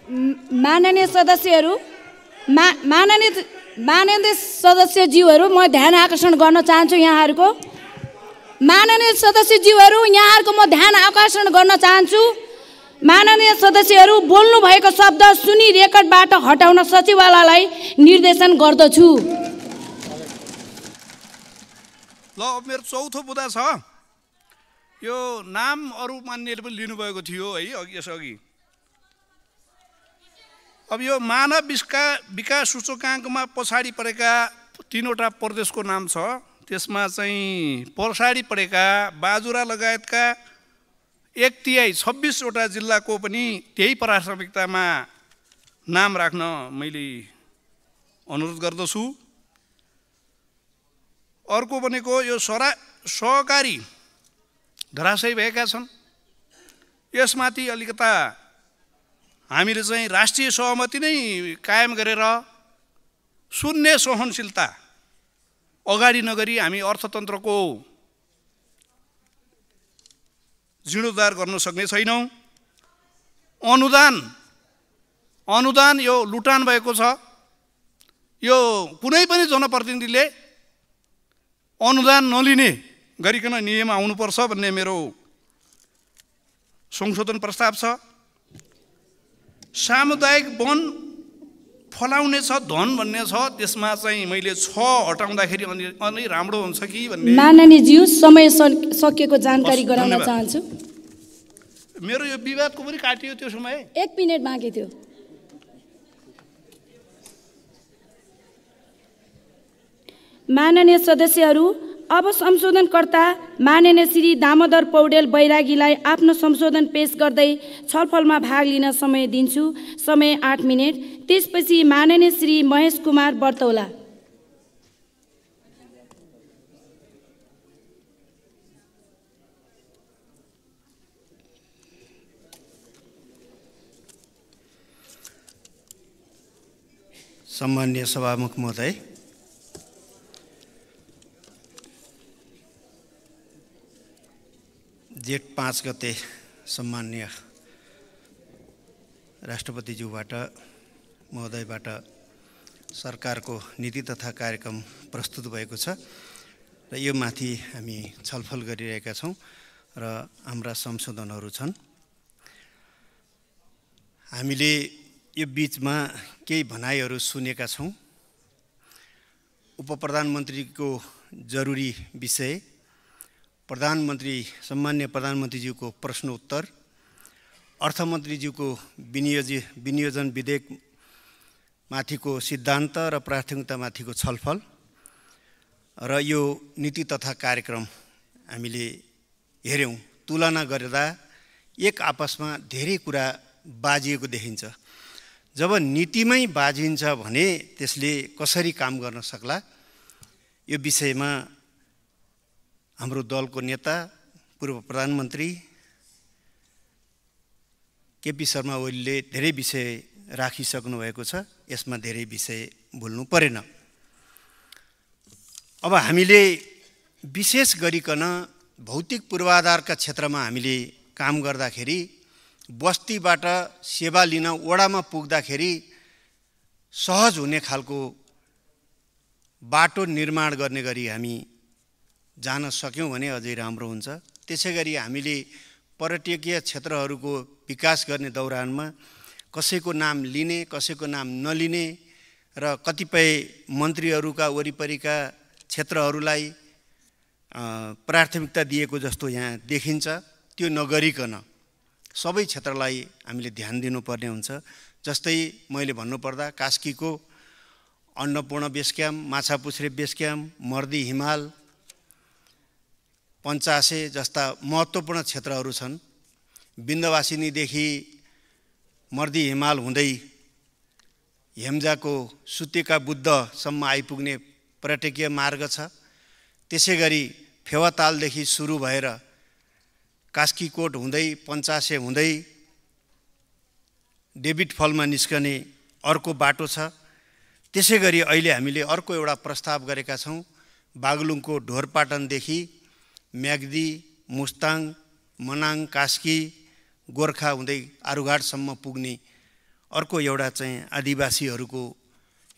म- माननीय सदस्यहरू मा माननीय माननीय सदस्यज्यूहरू म ध्यान आकर्षण गर्न चाहन्छु यहाँहरूको। माननीय सदस्यज्यूहरू यहाँहरूको म ध्यान आकर्षण गर्न चाहन्छु। माननीय सदस्यहरू बोल्नु भएको शब्द सुनि रेकर्डबाट हटाउन सचिवालयलाई निर्देशन गर्दछु। ल अब मेरो चौथो बुदा छ। यो नाम अरू मान्यले पनि लिनुभएको थियो है अघि यसअघि। अब यो मानव विका विकास सूचकाङ्कमा पछाडि परेका तिनवटा प्रदेशको नाम छ। त्यसमा चाहिँ पछाडि परेका बाजुरा लगायतका एक तिहाई छब्बिसवटा जिल्लाको पनि त्यही प्राथमिकतामा नाम राख्न मैले अनुरोध गर्दछु। अर्को भनेको यो सरा सहकारी धराशयी भएका छन्। यसमाथि अलिकता हामीले चाहिँ राष्ट्रिय सहमति नै कायम गरेर शून्य सहनशीलता अगाडि नगरी हामी अर्थतन्त्रको जीर्णोद्धार गर्न सक्ने छैनौँ। अनुदान अनुदान यो लुटान भएको छ। यो कुनै पनि जनप्रतिनिधिले अनुदान नलिने गरिकन नियम आउनुपर्छ भन्ने मेरो संशोधन प्रस्ताव छ। सामुदायिक वन फलाउने छ धन भन्ने छ त्यसमा चाहिँ मैले छ हटाउँदाखेरि अनि अनि राम्रो हुन्छ कि भन्ने माननीयज्यू समय सक- सकिएको जानकारी गराउन। चाहन्छु। मेरो यो विवादको पनि काटियो त्यो समय। एक मिनट बाँकी थियो। माननीय सदस्यहरू अब संशोधनकर्ता माननीय श्री दामोदर पौडेल बैरागीलाई आफ्नो संशोधन पेश गर्दै छलफलमा भाग लिन समय दिन्छु। समय आठ मिनट। त्यसपछि माननीय श्री महेश कुमार बर्तौला। सम्मान्य सभामुख महोदय जेठ पाँच गते सम्मान्य राष्ट्रपतिज्यूबाट महोदयबाट सरकारको नीति तथा कार्यक्रम प्रस्तुत भएको छ र यो माथि हामी छलफल गरिरहेका छौँ र हाम्रा संशोधनहरू छन्। हामीले यो बिचमा केही भनाइहरू सुनेका छौँ। उप प्रधानमन्त्रीको जरुरी विषय प्रधानमन्त्री सम्मान्य प्रधानमन्त्रीज्यूको प्रश्न उत्तर अर्थमन्त्रीज्यूको विनियोजी विनियोजन विधेयक माथिको सिद्धान्त र प्राथमिकतामाथिको छलफल र यो नीति तथा कार्यक्रम हामीले हेऱ्यौँ। तुलना गर्दा एक आपसमा धेरै कुरा बाजिएको देखिन्छ। जब नीतिमै बाजिन्छ भने त्यसले कसरी काम गर्न सक्ला यो विषयमा हाम्रो दलको नेता पूर्व प्रधानमन्त्री केपी शर्मा ओलीले धेरै विषय राखिसक्नु भएको छ। यसमा धेरै विषय भुल्नु परेन। अब हामीले विशेष गरिकन भौतिक पूर्वाधारका क्षेत्रमा हामीले काम गर्दाखेरि बस्तीबाट सेवा लिन ओडामा पुग्दाखेरि सहज हुने खालको बाटो निर्माण गर्ने गरी हामी जान सक्यौँ भने अझै राम्रो हुन्छ। त्यसै गरी हामीले पर्यटकीय क्षेत्रहरूको विकास गर्ने दौरानमा कसैको नाम लिने कसैको नाम नलिने र कतिपय मन्त्रीहरूका वरिपरिका क्षेत्रहरूलाई प्राथमिकता दिएको जस्तो यहाँ देखिन्छ। त्यो नगरिकन सबै क्षेत्रलाई हामीले ध्यान दिनुपर्ने हुन्छ। जस्तै मैले भन्नुपर्दा कास्कीको Annapurna base camp Machhapuchhre base camp Mardi Himal Panchase जस्ता महत्त्वपूर्ण क्षेत्रहरू छन्। बिन्दवासिनीदेखि मर्दी हिमाल हुँदै हेम्जाको सुतेका बुद्धसम्म आइपुग्ने पर्यटकीय मार्ग छ। त्यसै गरी फेवातालदेखि सुरु भएर कास्कीकोट हुँदै पञ्चासे हुँदै डेबिट फलमा निस्कने अर्को बाटो छ। त्यसै गरी अहिले हामीले अर्को एउटा प्रस्ताव गरेका छौँ बागलुङको ढोरपाटनदेखि म्याग्दी मुस्ताङ मनाङ कास्की गोर्खा हुँदै आरुघाटसम्म पुग्ने अर्को एउटा चाहिँ आदिवासीहरूको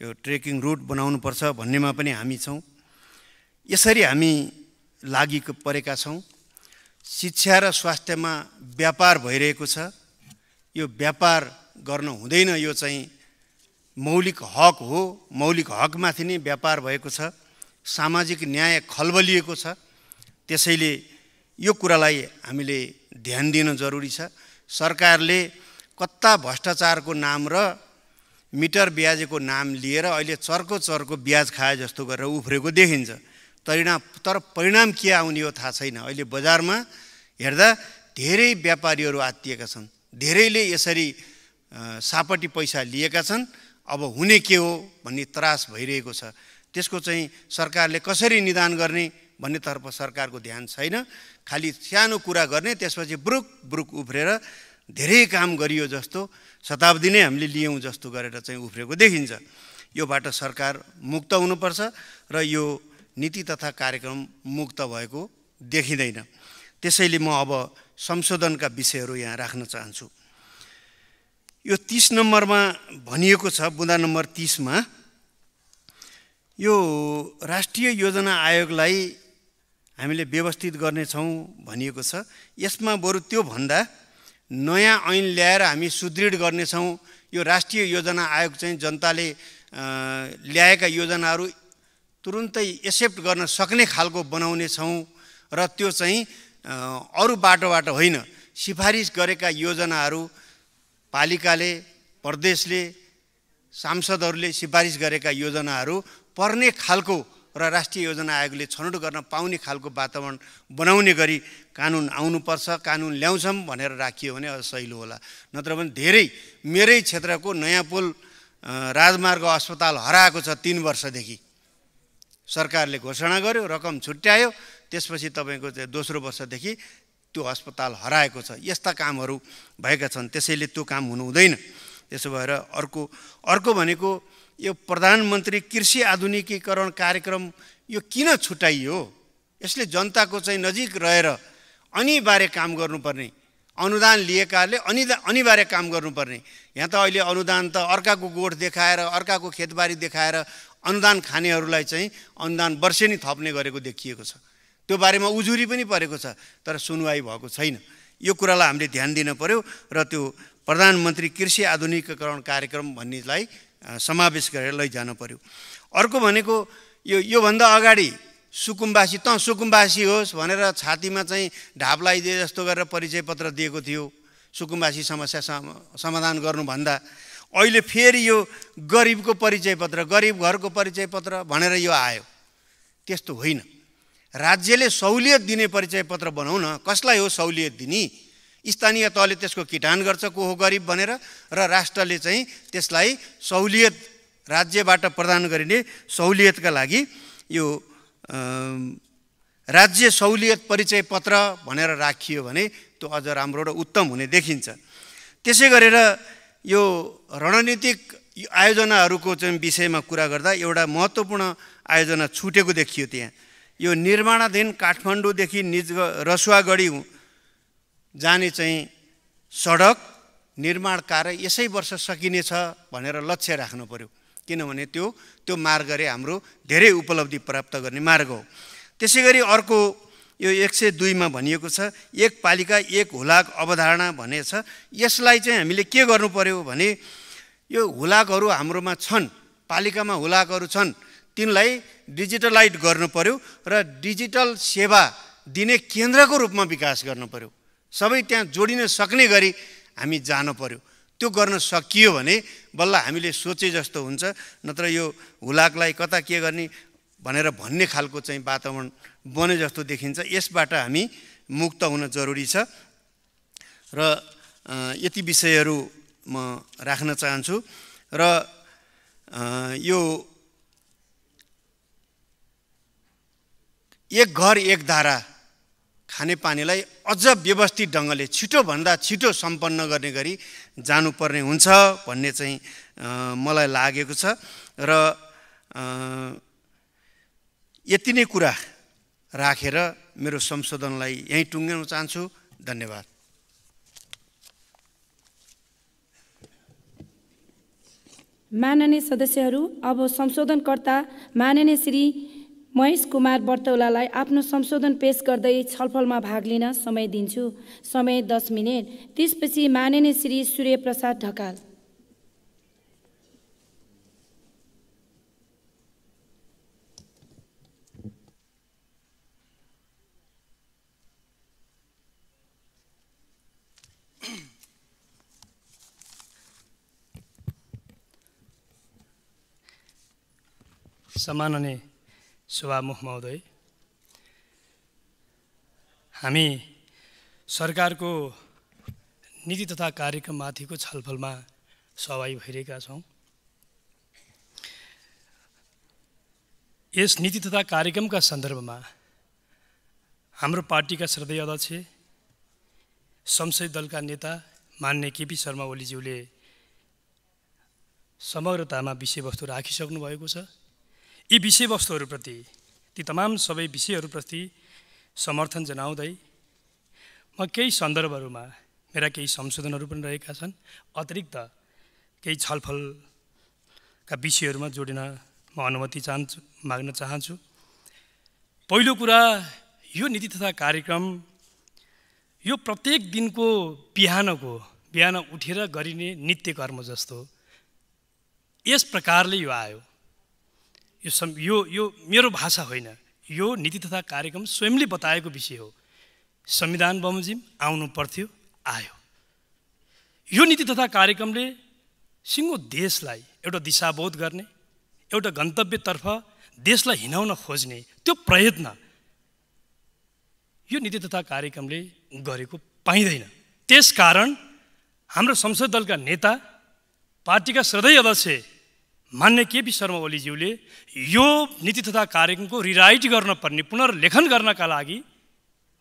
यो ट्रेकिङ रुट बनाउनुपर्छ भन्नेमा पनि हामी छौँ। यसरी हामी लागि परेका छौँ। शिक्षा र स्वास्थ्यमा व्यापार भइरहेको छ। यो व्यापार गर्न हुँदैन यो चाहिँ मौलिक हक हो। मौलिक हकमाथि नै व्यापार भएको छ। सामाजिक न्याय खलबलिएको छ। त्यसैले यो कुरालाई हामीले ध्यान दिन जरुरी छ। सरकारले कत्ता भ्रष्टाचारको नाम र मिटर ब्याजको नाम लिएर अहिले चर्को चर्को ब्याज खाए जस्तो गरेर उफ्रेको देखिन्छ। परिणाम तर परिणाम के आउने हो थाहा छैन। अहिले बजारमा हेर्दा धेरै व्यापारीहरू आत्तिएका छन्। धेरैले यसरी सापट्टि पैसा लिएका छन्। अब हुने के हो भन्ने त्रास भइरहेको छ। त्यसको चाहिँ सरकारले कसरी निदान गर्ने भन्नेतर्फ सरकारको ध्यान छैन। खालि सानो कुरा गर्ने त्यसपछि ब्रुक ब्रुक उफ्रेर धेरै काम गरियो जस्तो शताब्दी नै हामीले लियौँ जस्तो गरेर चाहिँ उफ्रेको देखिन्छ। योबाट सरकार मुक्त हुनुपर्छ र यो नीति तथा कार्यक्रम मुक्त भएको देखिँदैन। त्यसैले म अब संशोधनका विषयहरू यहाँ राख्न चाहन्छु। यो तिस नम्बरमा भनिएको छ बुँदा नम्बर तिसमा। यो राष्ट्रिय योजना आयोगलाई हामीले व्यवस्थित गर्नेछौँ भनिएको छ। यसमा बरु त्योभन्दा नयाँ ऐन ल्याएर हामी सुदृढ गर्नेछौँ। यो राष्ट्रिय योजना आयोग चाहिँ जनताले ल्याएका योजनाहरू तुरुन्तै एक्सेप्ट गर्न सक्ने खालको बनाउनेछौँ र त्यो चाहिँ अरू बाटोबाट होइन। सिफारिस गरेका योजनाहरू पालिकाले प्रदेशले सांसदहरूले सिफारिस गरेका योजनाहरू पर्ने खालको र राष्ट्रिय योजना आयोगले छनौट गर्न पाउने खालको वातावरण बनाउने गरी कानुन आउनुपर्छ कानुन ल्याउँछौँ भनेर राखियो भने अझ सहिलो होला। नत्र भने धेरै मेरै क्षेत्रको नयाँ पुल राजमार्ग अस्पताल हराएको छ तिन वर्षदेखि। सरकारले घोषणा गर्यो रकम छुट्यायो त्यसपछि तपाईँको दोस्रो वर्षदेखि त्यो अस्पताल हराएको छ। यस्ता कामहरू भएका छन् त्यसैले त्यो काम हुनु हुँदैन त्यसो भएर अर्को अर्को भनेको यो प्रधानमन्त्री कृषि आधुनिकीकरण कार्यक्रम यो किन छुट्याइयो? यसले जनताको चाहिँ नजिक रहेर अनिवार्य काम गर्नुपर्ने। अनुदान लिएकाले अनिदा अनिवार्य काम गर्नुपर्ने। यहाँ त अहिले अनुदान त अर्काको गोठ देखाएर अर्काको खेतबारी देखाएर अनुदान खानेहरूलाई चाहिँ अनुदान वर्षेनी थप्ने गरेको देखिएको छ। त्यो बारेमा उजुरी पनि परेको छ तर सुनवाई भएको छैन। यो कुरालाई हामीले ध्यान दिन पर्यो र त्यो प्रधानमन्त्री कृषि आधुनिकीकरण कार्यक्रम भन्नेलाई समावेश गरेर लैजानु पर्यो। अर्को भनेको यो योभन्दा अगाडि सुकुम्बासी त सुकुम्बासी होस् भनेर छातीमा चाहिँ ढाप लगाइदिए जस्तो गरेर परिचय पत्र दिएको थियो। सुकुम्बासी समस्या समाधान गर्नुभन्दा। अहिले फेरि यो गरिबको परिचय पत्र गरिब घरको परिचय पत्र भनेर यो आयो। त्यस्तो होइन। राज्यले सहुलियत दिने परिचय पत्र बनाउन कसलाई हो सहुलियत दिने? स्थानीय तहले त्यसको किटान गर्छ को हो गरिब भनेर र राष्ट्रले चाहिँ त्यसलाई सहुलियत राज्यबाट प्रदान गरिने सहुलियतका लागि यो राज्य सहुलियत परिचय पत्र भनेर राखियो भने त्यो अझ राम्रो र उत्तम हुने देखिन्छ। त्यसै गरेर यो रणनीतिक आयोजनाहरूको चाहिँ विषयमा कुरा गर्दा एउटा महत्त्वपूर्ण आयोजना छुटेको देखियो त्यहाँ। यो निर्माणाधीन काठमाडौँदेखि निज रसुवागढी जाने चाहिँ सडक निर्माण कार्य यसै वर्ष सकिनेछ भनेर लक्ष्य राख्नु पऱ्यो किनभने त्यो त्यो मार्गले हाम्रो धेरै उपलब्धि प्राप्त गर्ने मार्ग हो। त्यसै गरी अर्को यो एक सय दुईमा भनिएको छ एक पालिका एक हुलाक अवधारणा भने छ यसलाई चाहिँ हामीले के गर्नु पर्यो भने यो हुलाकहरू हाम्रोमा छन् पालिकामा हुलाकहरू छन् तिनलाई डिजिटलाइज गर्नु पर्यो र डिजिटल सेवा दिने केन्द्रको रूपमा विकास गर्नु पर्यो। सबै त्यहाँ जोडिन सक्ने गरी हामी जानु पर्यो। त्यो गर्न सकियो भने बल्ल हामीले सोचे जस्तो हुन्छ नत्र यो हुलाकलाई कता के गर्ने भनेर भन्ने खालको चाहिँ वातावरण बने जस्तो देखिन्छ। यसबाट हामी मुक्त हुन जरुरी छ। र यति विषयहरू म राख्न चाहन्छु। र यो एक घर एक धारा खानेपानीलाई अझ व्यवस्थित ढङ्गले छिटोभन्दा छिटो सम्पन्न गर्ने गरी जानुपर्ने हुन्छ भन्ने चाहिँ मलाई लागेको छ। र यति नै कुरा राखेर मेरो संशोधनलाई यहीँ टुङ्ग्याउन चाहन्छु। धन्यवाद। माननीय सदस्यहरू अब संशोधनकर्ता माननीय श्री महेश कुमार बर्तौलालाई आफ्नो संशोधन पेश गर्दै छलफलमा भाग लिन समय दिन्छु। समय दस मिनट। त्यसपछि माननीय श्री सूर्य प्रसाद ढकाल। सम्माननीय सभामुख महोदय। हामी सरकारको नीति तथा कार्यक्रममाथिको छलफलमा सहभागी भइरहेका छौँ। यस नीति तथा कार्यक्रमका सन्दर्भमा हाम्रो पार्टीका श्रद्धेय अध्यक्ष संसदीय दलका नेता मान्य केपी शर्मा ओलीज्यूले समग्रतामा विषयवस्तु राखिसक्नु भएको छ। यी विषयवस्तुहरूप्रति ती तमाम सबै विषयहरूप्रति समर्थन जनाउँदै म केही सन्दर्भहरूमा मेरा केही संशोधनहरू पनि रहेका छन्। अतिरिक्त केही छलफलका विषयहरूमा जोडिन म अनुमति चाहन्छु माग्न चाहन्छु। पहिलो कुरा यो नीति तथा कार्यक्रम यो प्रत्येक दिनको बिहानको बिहान उठेर गरिने नित्य कर्म जस्तो। यस प्रकारले यो आयो। यो सम् यो यो मेरो भाषा होइन। यो नीति तथा कार्यक्रम स्वयंले बताएको विषय हो। संविधान बमोजिम आउनु पर्थ्यो आयो। यो नीति तथा कार्यक्रमले सिङ्गो देशलाई एउटा दिशाबोध गर्ने एउटा गन्तव्यतर्फ देशलाई हिँडाउन खोज्ने त्यो प्रयत्न यो नीति तथा कार्यक्रमले गरेको पाइँदैन। त्यसकारण हाम्रो संसद दलका नेता पार्टीका श्रद्धेय अध्यक्ष मान्य केपी शर्मा ओलीज्यूले यो नीति तथा कार्यक्रमको रिराइट गर्न पर्ने पुनर्लेखन गर्नका लागि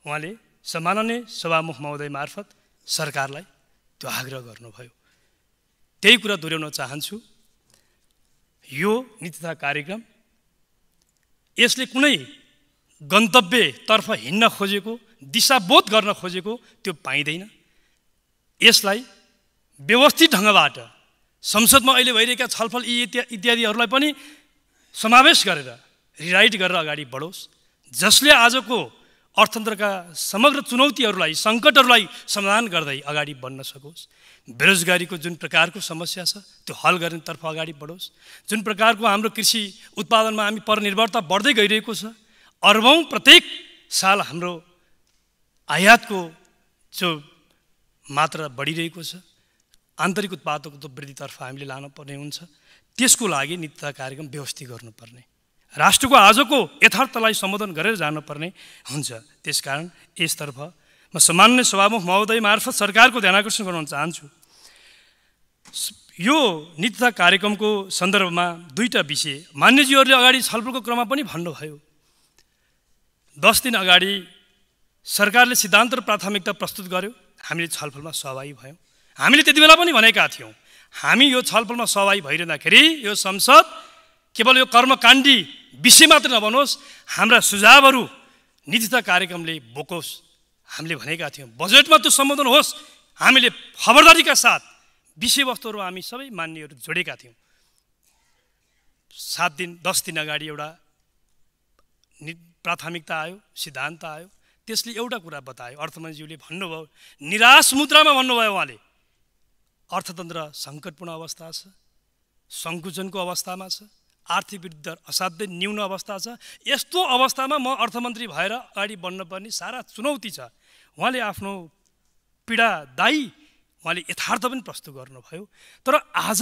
उहाँले सम्माननीय सभामुख महोदय मार्फत सरकारलाई त्यो आग्रह गर्नुभयो। त्यही कुरा दोहोऱ्याउन चाहन्छु। यो नीति तथा कार्यक्रम यसले कुनै गन्तव्यतर्फ हिँड्न खोजेको दिशाबोध गर्न खोजेको त्यो पाइँदैन। यसलाई व्यवस्थित ढङ्गबाट संसदमा अहिले भइरहेका छलफल यी इत्यादिहरूलाई पनि समावेश गरेर रिराइट गरेर अगाडि बढोस्। जसले आजको अर्थतन्त्रका समग्र चुनौतीहरूलाई सङ्कटहरूलाई समाधान गर्दै अगाडि बढ्न सकोस्। बेरोजगारीको जुन प्रकारको समस्या छ त्यो हल गर्नेतर्फ अगाडि बढोस्। जुन प्रकारको हाम्रो कृषि उत्पादनमा हामी परनिर्भरता बढ्दै गइरहेको छ अर्बौँ प्रत्येक साल हाम्रो आयातको जो मात्रा बढिरहेको छ आन्तरिक उत्पादकत्व वृद्धितर्फ हामीले लानुपर्ने हुन्छ। त्यसको लागि नित्य कार्यक्रम व्यवस्थित गर्नुपर्ने। राष्ट्रको आजको यथार्थलाई सम्बोधन गरेर जानुपर्ने हुन्छ। त्यसकारण यसतर्फ म सामान्य सभामुख महोदय मार्फत सरकारको ध्यान आकर्षण गराउन चाहन्छु। यो नित्यता कार्यक्रमको सन्दर्भमा दुईवटा विषय। मान्यजीहरूले अगाडि छलफलको क्रममा पनि भन्नुभयो दस दिन अगाडि सरकारले सिद्धान्त र प्राथमिकता प्रस्तुत गर्यो। हामीले छलफलमा सहभागी भयौँ। हामीले त्यति बेला पनि भनेका थियौँ। हामी यो छलफलमा सहभागी भइरहँदाखेरि यो संसद केवल यो कर्मकाण्डी विषय मात्र नबनोस् हाम्रा सुझावहरू नीति तथा कार्यक्रमले बोकोस् हामीले भनेका थियौँ। बजेटमा त्यो सम्बोधन होस् हामीले खबरदारीका साथ विषयवस्तुहरू हामी सबै मान्यहरू जोडेका थियौँ। सात दिन दस दिन अगाडि एउटा प्राथमिकता आयो सिद्धान्त आयो। त्यसले एउटा कुरा बतायो। अर्थमन्त्रीज्यूले भन्नुभयो निराश मुद्रामा भन्नुभयो उहाँले। अर्थतन्त्र सङ्कटपूर्ण अवस्था छ सङ्कुचनको अवस्थामा छ आर्थिक वृद्धि दर असाध्यै न्यून अवस्था छ। यस्तो अवस्थामा म अर्थमन्त्री भएर अगाडि बढ्नुपर्ने सारा चुनौती छ। उहाँले आफ्नो पीडादायी उहाँले यथार्थ पनि प्रस्तुत गर्नुभयो। तर आज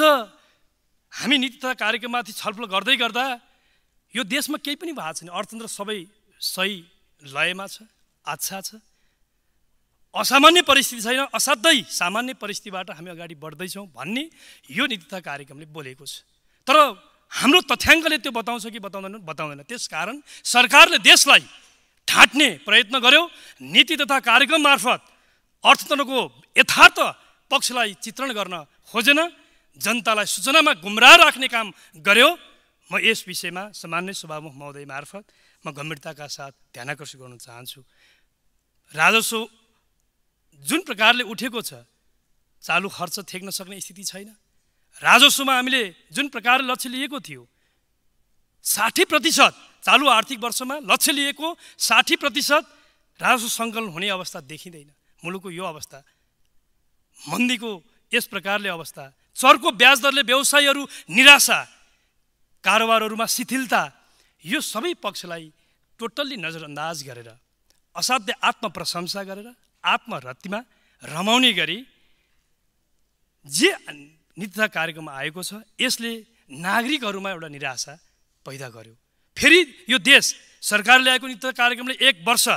हामी नीति तथा कार्यक्रममाथि छलफल गर्दै गर्दा यो देशमा केही पनि भएको छैन। अर्थतन्त्र सबै सही लयमा छ अच्छा छ। असामान्य परिस्थिति छैन असाध्यै सामान्य परिस्थितिबाट हामी अगाडि बढ्दैछौँ भन्ने यो नीति तथा कार्यक्रमले बोलेको छ। तर हाम्रो तथ्याङ्कले त्यो बताउँछ कि बताउँदैन बताउँदैन। त्यसकारण सरकारले देशलाई ढाँट्ने प्रयत्न गर्यो। नीति तथा कार्यक्रम मार्फत अर्थतन्त्रको यथार्थ पक्षलाई चित्रण गर्न खोजेन जनतालाई सूचनामा गुमराह राख्ने काम गर्यो। म यस विषयमा सामान्य सभामुख महोदय मार्फत म गम्भीरताका साथ ध्यान आकर्षित गर्न चाहन्छु। राजस्व जुन प्रकारले उठेको छ चालु खर्च थेक्न सक्ने स्थिति छैन। राजस्वमा हामीले जुन प्रकारले लक्ष्य लिएको थियो साठी प्रतिशत चालु आर्थिक वर्षमा लक्ष्य लिएको साठी प्रतिशत राजस्व सङ्कलन हुने अवस्था देखिँदैन। मुलुकको यो अवस्था मन्दीको यस प्रकारले अवस्था चर्को ब्याज दरले व्यवसायीहरू निराशा कारोबारहरूमा शिथिलता यो सबै पक्षलाई टोटल्ली नजरअन्दाज गरेर असाध्य आत्मप्रशंसा गरेर आत्मरतिमा रमाउने गरी जे नित्य कार्यक्रम आएको छ यसले नागरिकहरूमा एउटा निराशा पैदा गर्यो। फेरि यो देश सरकारले ल्याएको नित्य कार्यक्रमले एक वर्ष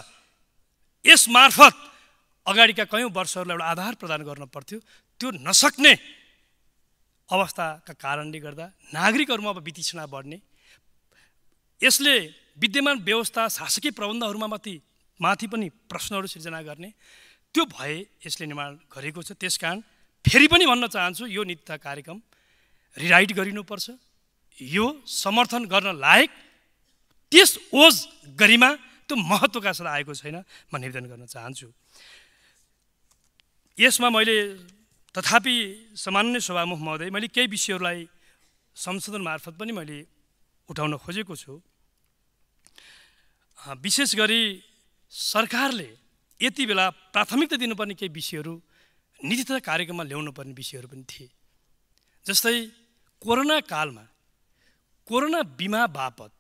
यस मार्फत अगाडिका कयौँ वर्षहरूलाई एउटा आधार प्रदान गर्न पर्थ्यो। त्यो नसक्ने अवस्थाका कारणले गर्दा नागरिकहरूमा अब वितिक्षणा बढ्ने। यसले विद्यमान व्यवस्था शासकीय प्रबन्धहरूमा माथि माथि पनि प्रश्नहरू सिर्जना गर्ने। त्यो भए यसले निर्माण गरेको छ। त्यसकारण फेरि पनि भन्न चाहन्छु यो नित्य कार्यक्रम रिराइट गरिनुपर्छ। यो समर्थन गर्न लायक त्यस ओज गरिमा त्यो महत्त्वका साथ आएको छैन म निवेदन गर्न चाहन्छु। यसमा मैले तथापि सामान्य सभामुख महोदय मैले केही विषयहरूलाई संशोधन मार्फत पनि मैले उठाउन खोजेको छु। विशेष गरी सरकारले यति बेला प्राथमिकता दिनुपर्ने केही विषयहरू नीति तथा कार्यक्रममा ल्याउनु पर्ने विषयहरू पनि थिए। जस्तै कोरोना कालमा कोरोना बिमा बापत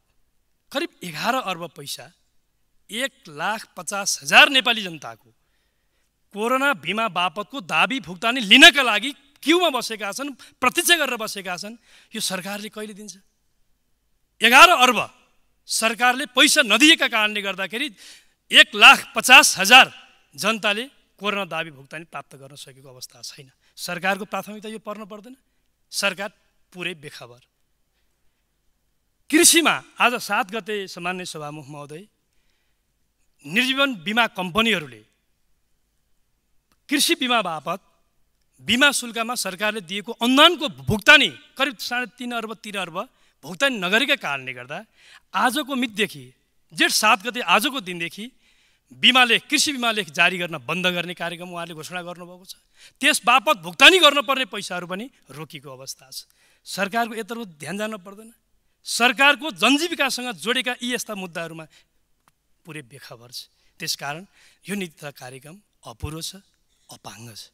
करिब एघार अर्ब पैसा एक लाख पचास हजार नेपाली जनताको कोरोना बिमा बापतको दाबी भुक्तानी लिनका लागि क्युमा बसेका छन् प्रतीक्षा गरेर बसेका छन् यो सरकारले कहिले दिन्छ? एघार अर्ब सरकारले पैसा नदिएका कारणले गर्दाखेरि एक लाख पचास हजार जनताले कोरोना दाबी भुक्तानी प्राप्त गर्न सकेको अवस्था छैन। सरकारको प्राथमिकता यो पर्न पर्दैन। सरकार पुरै बेखबर। कृषिमा आज सात गते सामान्य सभामुख महोदय निर्जीवन बिमा कम्पनीहरूले कृषि बिमा बापत बिमा शुल्कमा सरकारले दिएको अनुदानको भुक्तानी करिब साढे तिन अर्ब तिन अर्ब भुक्तानी नगरेका कारणले गर्दा आजको मितदेखि जेठ सात गते आजको दिनदेखि बिमा लेख कृषि बिमा लेख जारी गर्न बन्द गर्ने कार्यक्रम उहाँले घोषणा गर्नुभएको छ। त्यस बापत भुक्तानी गर्नुपर्ने पैसाहरू पनि रोकिएको अवस्था छ। सरकारको यत्रो ध्यान जान पर्दैन। सरकारको जनजीविकासँग जोडेका यी यस्ता मुद्दाहरूमा पुरै बेखबर छ। त्यसकारण यो नीति तथा कार्यक्रम अपुरो छ अपाङ्ग छ।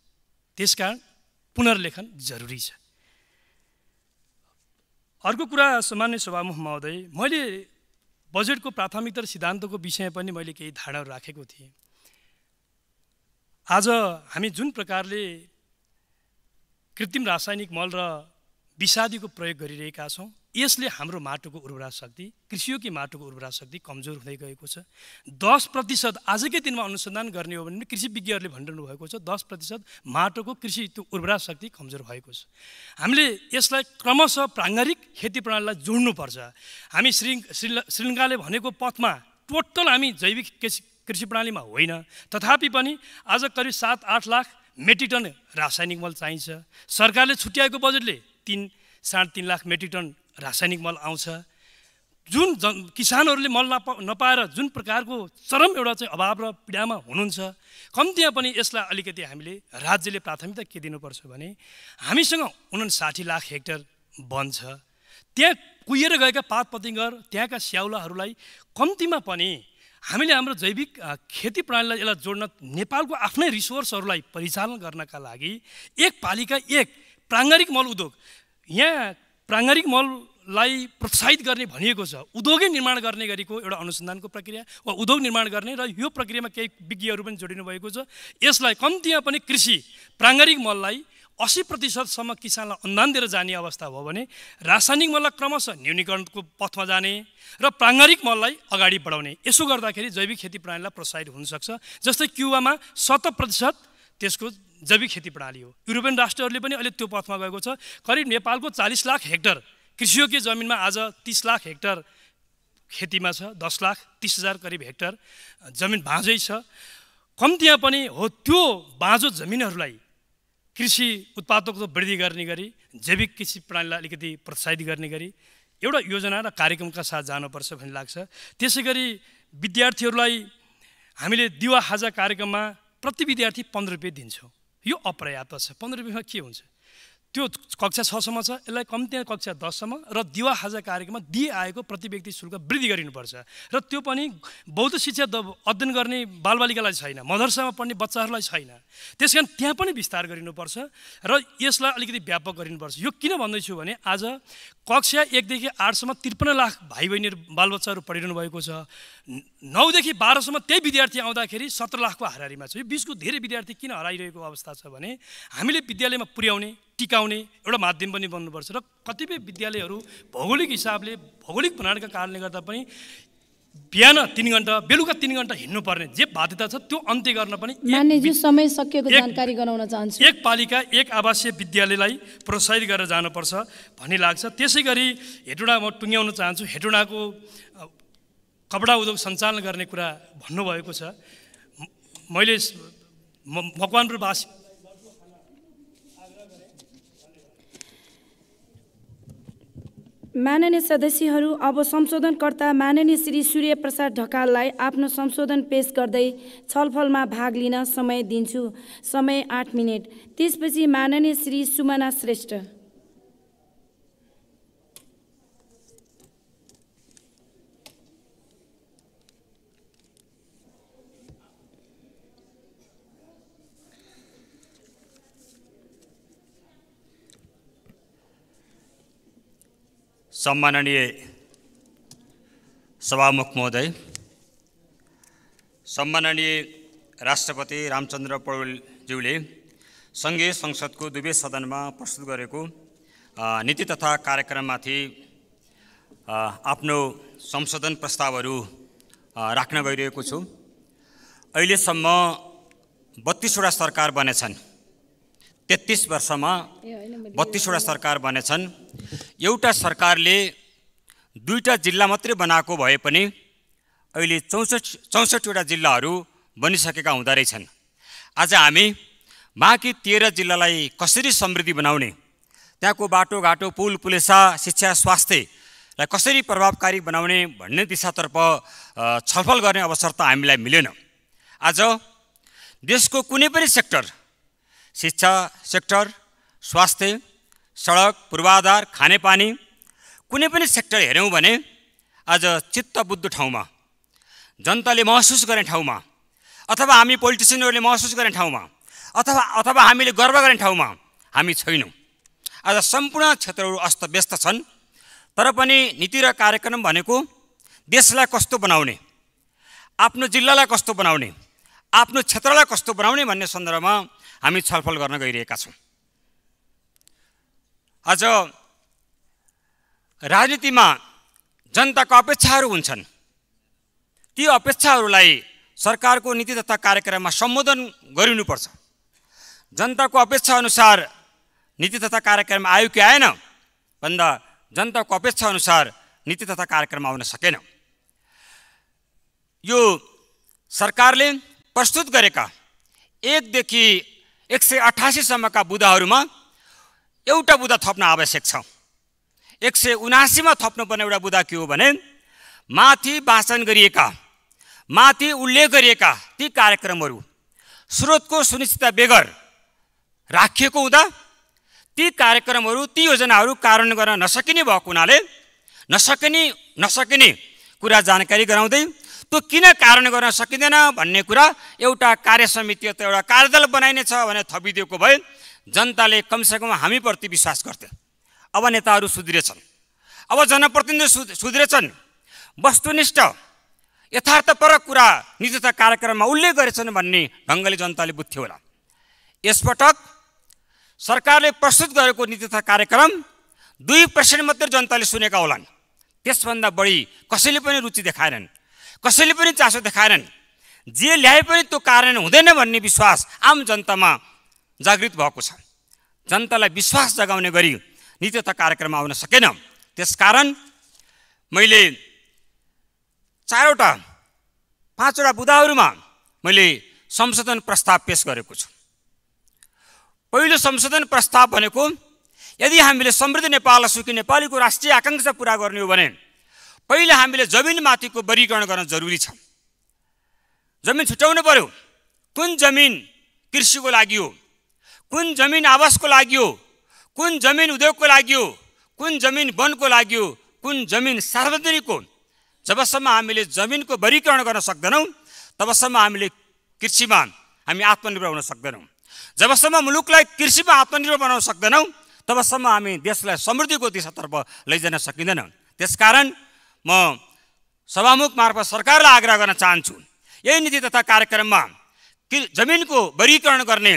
त्यसकारण पुनर्लेखन जरुरी छ। अर्को कुरा सामान्य सभामुख महोदय मैले बजेटको प्राथमिकता र सिद्धान्तको विषय पनि मैले केही धारणाहरू राखेको थिएँ। आज हामी जुन प्रकारले कृत्रिम रासायनिक मल र विषादीको प्रयोग गरिरहेका छौँ। यसले हाम्रो माटोको उर्वरा शक्ति कृषियोगी माटोको उर्वरा शक्ति कमजोर हुँदै गएको छ। दस प्रतिशत आजकै दिनमा अनुसन्धान गर्ने हो भने कृषि विज्ञहरूले भनिरहनु भएको छ दस प्रतिशत माटोको कृषि त्यो उर्वरा शक्ति कमजोर भएको छ। हामीले यसलाई क्रमशः प्राङ्गारिक खेती प्रणालीलाई जोड्नुपर्छ। हामी श्री श्रीलङ्काले भनेको पथमा टोटल हामी जैविक कृषि कृषि प्रणालीमा होइन। तथापि पनि आज करिब सात आठ लाख मेट्रिक टन रासायनिक मल चाहिन्छ। सरकारले छुट्याएको बजेटले तिन साढे तिन लाख मेट्रिक टन रासायनिक मल आउँछ। जुन जन किसानहरूले मल नपा नपाएर जुन प्रकारको चरम एउटा चाहिँ अभाव र पीडामा हुनुहुन्छ कम्तीमा पनि यसलाई अलिकति हामीले राज्यले प्राथमिकता के दिनुपर्छ भने हामीसँग उनासाठी लाख हेक्टर वन छ त्यहाँ कुहिएर गएका पात पतिङ्गर त्यहाँका स्याउलाहरूलाई कम्तीमा पनि हामीले हाम्रो जैविक खेती प्रणालीलाई यसलाई जोड्न नेपालको आफ्नै रिसोर्सहरूलाई परिचालन गर्नका लागि एक पालिका एक प्राङ्गारिक मल उद्योग। यहाँ प्राङ्गारिक मललाई प्रोत्साहित गर्ने भनिएको छ। उद्योगै निर्माण गर्ने गरेको एउटा अनुसन्धानको प्रक्रिया वा उद्योग निर्माण गर्ने र यो प्रक्रियामा केही विज्ञहरू पनि जोडिनु भएको छ। यसलाई कम्तीमा पनि कृषि प्राङ्गारिक मललाई असी प्रतिशतसम्म किसानलाई अनुदान दिएर जाने अवस्था भयो भने रासायनिक मललाई क्रमशः न्यूनीकरणको पथमा जाने र प्राङ्गारिक मललाई अगाडि बढाउने। यसो गर्दाखेरि जैविक खेती प्रणालीलाई प्रोत्साहित हुनसक्छ। जस्तै क्युबामा शत प्रतिशत त्यसको जैविक खेती प्रणाली हो। युरोपियन राष्ट्रहरूले पनि अहिले त्यो पथमा गएको छ। करिब नेपालको चालिस लाख हेक्टर कृषियोग्य जमिनमा आज तिस लाख हेक्टर खेतीमा छ दस लाख तिस हजार करिब हेक्टर जमिन बाँझै छ। कम्तीमा पनि हो त्यो बाँझो जमिनहरूलाई कृषि उत्पादकता वृद्धि गर्ने गरी जैविक कृषि प्रणालीलाई अलिकति प्रोत्साहित गर्ने गरी एउटा योजना र कार्यक्रमका साथ जानुपर्छ भन्ने लाग्छ। त्यसै गरी विद्यार्थीहरूलाई हामीले दिवा हाजा कार्यक्रममा प्रति विद्यार्थी पन्ध्र रुपियाँ दिन्छौँ। यो अपर्याप्त छ। पन्ध्र रुपियाँमा के हुन्छ? त्यो कक्षा छसम्म छ यसलाई कम्ती कक्षा दससम्म र दिवा हाजा कार्यक्रममा दिए आएको प्रति व्यक्ति शुल्क वृद्धि गरिनुपर्छ। र त्यो पनि बौद्ध शिक्षा अध्ययन गर्ने बालबालिकालाई छैन मदरसामा पढ्ने बच्चाहरूलाई छैन। त्यस कारण त्यहाँ पनि विस्तार गरिनुपर्छ र यसलाई अलिकति व्यापक गरिनुपर्छ। यो किन भन्दैछु भने आज कक्षा एकदेखि आठसम्म त्रिपन्न लाख भाइ बहिनीहरू बालबच्चाहरू पढिरहनु भएको छ। नौदेखि बाह्रसम्म त्यही विद्यार्थी आउँदाखेरि सत्र लाखको हाराहारीमा छ। यो बिचको धेरै विद्यार्थी किन हराइरहेको अवस्था छ भने हामीले विद्यालयमा पुर्याउने टिकाउने एउटा माध्यम पनि बन्नुपर्छ र कतिपय विद्यालयहरू भौगोलिक हिसाबले भौगोलिक प्रणालीका कारणले गर्दा पनि बिहान तिन घन्टा बेलुका तिन घन्टा हिँड्नुपर्ने जे बाध्यता छ त्यो अन्त्य गर्न पनि समय सकिएको जानकारी गराउन चाहन्छु। एक पालिका एक आवासीय विद्यालयलाई प्रोत्साहित गरेर जानुपर्छ भन्ने लाग्छ। त्यसै गरी हेटुडा म टुङ्ग्याउन चाहन्छु। हेटुडाको कपडा उद्योग सञ्चालन गर्ने कुरा भन्नुभएको छ। मैले मकवानपुरवासी माननीय सदस्यहरू अब संशोधनकर्ता माननीय श्री सूर्य प्रसाद ढकाललाई आफ्नो संशोधन पेश गर्दै छलफलमा भाग लिन समय दिन्छु। समय आठ मिनट। त्यसपछि माननीय श्री सुमना श्रेष्ठ। सम्माननीय सभामुख महोदय सम्माननीय राष्ट्रपति रामचन्द्र पौडेलज्यूले सङ्घीय संसदको दुवै सदनमा प्रस्तुत गरेको नीति तथा कार्यक्रममाथि आफ्नो संशोधन प्रस्तावहरू राख्न गइरहेको छु अहिलेसम्म बत्तिसवटा सरकार बनेछन् तेत्तिस वर्षमा बत्तिसवटा सरकार बनेछन्। एउटा सरकारले दुईवटा जिल्ला मात्रै बनाएको भए पनि अहिले चौसठ चौसठवटा जिल्लाहरू बनिसकेका हुँदो रहेछन्। आज हामी बाँकी तेह्र जिल्लालाई कसरी समृद्धि बनाउने त्यहाँको बाटोघाटो पुल पुलेसा शिक्षा स्वास्थ्यलाई कसरी प्रभावकारी बनाउने भन्ने दिशातर्फ छलफल गर्ने अवसर त हामीलाई मिलेन। आज देशको कुनै पनि सेक्टर शिक्षा सेक्टर स्वास्थ्य सडक पूर्वाधार खानेपानी कुनै पनि सेक्टर हेऱ्यौँ भने आज चित्तबुद्ध ठाउँमा जनताले महसुस गर्ने ठाउँमा अथवा हामी पोलिटिसियनहरूले महसुस गर्ने ठाउँमा अथवा अथवा हामीले गर्व गर्ने ठाउँमा हामी छैनौँ। आज सम्पूर्ण क्षेत्रहरू अस्तव्यस्त छन् तर पनि नीति र कार्यक्रम भनेको देशलाई कस्तो बनाउने आफ्नो जिल्लालाई कस्तो बनाउने आफ्नो क्षेत्रलाई कस्तो बनाउने भन्ने सन्दर्भमा हामी छलफल गर्न गइरहेका छौँ। आज राजनीतिमा जनताको अपेक्षाहरू हुन्छन्। ती अपेक्षाहरूलाई सरकारको नीति तथा कार्यक्रममा सम्बोधन गरिनुपर्छ। जनताको अपेक्षा अनुसार नीति तथा कार्यक्रम आयो कि आएन भन्दा जनताको अपेक्षा अनुसार नीति तथा कार्यक्रम आउन सकेन। यो सरकारले प्रस्तुत गरेका एकदेखि एक सय अठासीसम्मका बुदाहरूमा एउटा बुदा थप्न आवश्यक छ। एक सय उनासीमा थप्नुपर्ने एउटा बुदा के हो भने माथि वाचन गरिएका माथि उल्लेख गरिएका ती कार्यक्रमहरू स्रोतको सुनिश्चितता बेगर राखिएको हुँदा ती कार्यक्रमहरू ती योजनाहरू कार्यान्वयन गर्न नसकिने भएको हुनाले नसकिने नसकिने कुरा जानकारी गराउँदै त्यो किन कार्यान्वयन गर्न सकिँदैन भन्ने कुरा एउटा कार्य समिति अथवा एउटा कार्यदल बनाइनेछ भने थपिदिएको भए जनताले कमसेकम हामीप्रति विश्वास गर्थे। अब नेताहरू सुध्रेछन् अब जनप्रतिनिधि सु सुध्रेछन् वस्तुनिष्ठ यथार्थपरक कुरा निजता कार्यक्रममा उल्लेख गरेछन् भन्ने ढङ्गले जनताले बुझ्थ्यो होला। यसपटक सरकारले प्रस्तुत गरेको नीति तथा कार्यक्रम दुई पर्सेन्ट मात्रै जनताले सुनेका होलान्। त्यसभन्दा बढी कसैले पनि रुचि देखाएनन्। कसैले पनि चासो देखाएनन्। जे ल्याए पनि त्यो कार्यान्वयन हुँदैन भन्ने विश्वास आम जनतामा जागृत भएको छ। जनतालाई विश्वास जगाउने गरी नीति तथा कार्यक्रम आउन सकेन। त्यसकारण मैले चारवटा पाँचवटा बुदाहरूमा मैले संशोधन प्रस्ताव पेस गरेको छु। पहिलो संशोधन प्रस्ताव भनेको यदि हामीले समृद्ध नेपाल सुखी नेपालीको राष्ट्रिय आकाङ्क्षा पुरा गर्ने हो भने पहिला हामीले जमिनमाथिको वर्गीकरण गर्न जरुरी छ। जमिन छुट्याउनु पर्यो। कुन जमिन कृषिको लागि हो? कुन जमिन आवासको लागि हो? कुन जमिन उद्योगको लागि हो? कुन जमिन वनको लागि हो? कुन जमिन सार्वजनिक हो? जबसम्म हामीले जमिनको वर्गीकरण गर्न सक्दैनौँ तबसम्म हामीले कृषिमा हामी आत्मनिर्भर हुन सक्दैनौँ। जबसम्म मुलुकलाई कृषिमा आत्मनिर्भर बनाउन सक्दैनौँ तबसम्म हामी देशलाई समृद्धिको दिशातर्फ लैजान सकिँदैन। त्यसकारण म सभामुख मार्फत सरकारलाई आग्रह गर्न चाहन्छु। यही नीति तथा कार्यक्रममा कि जमिनको वर्गीकरण गर्ने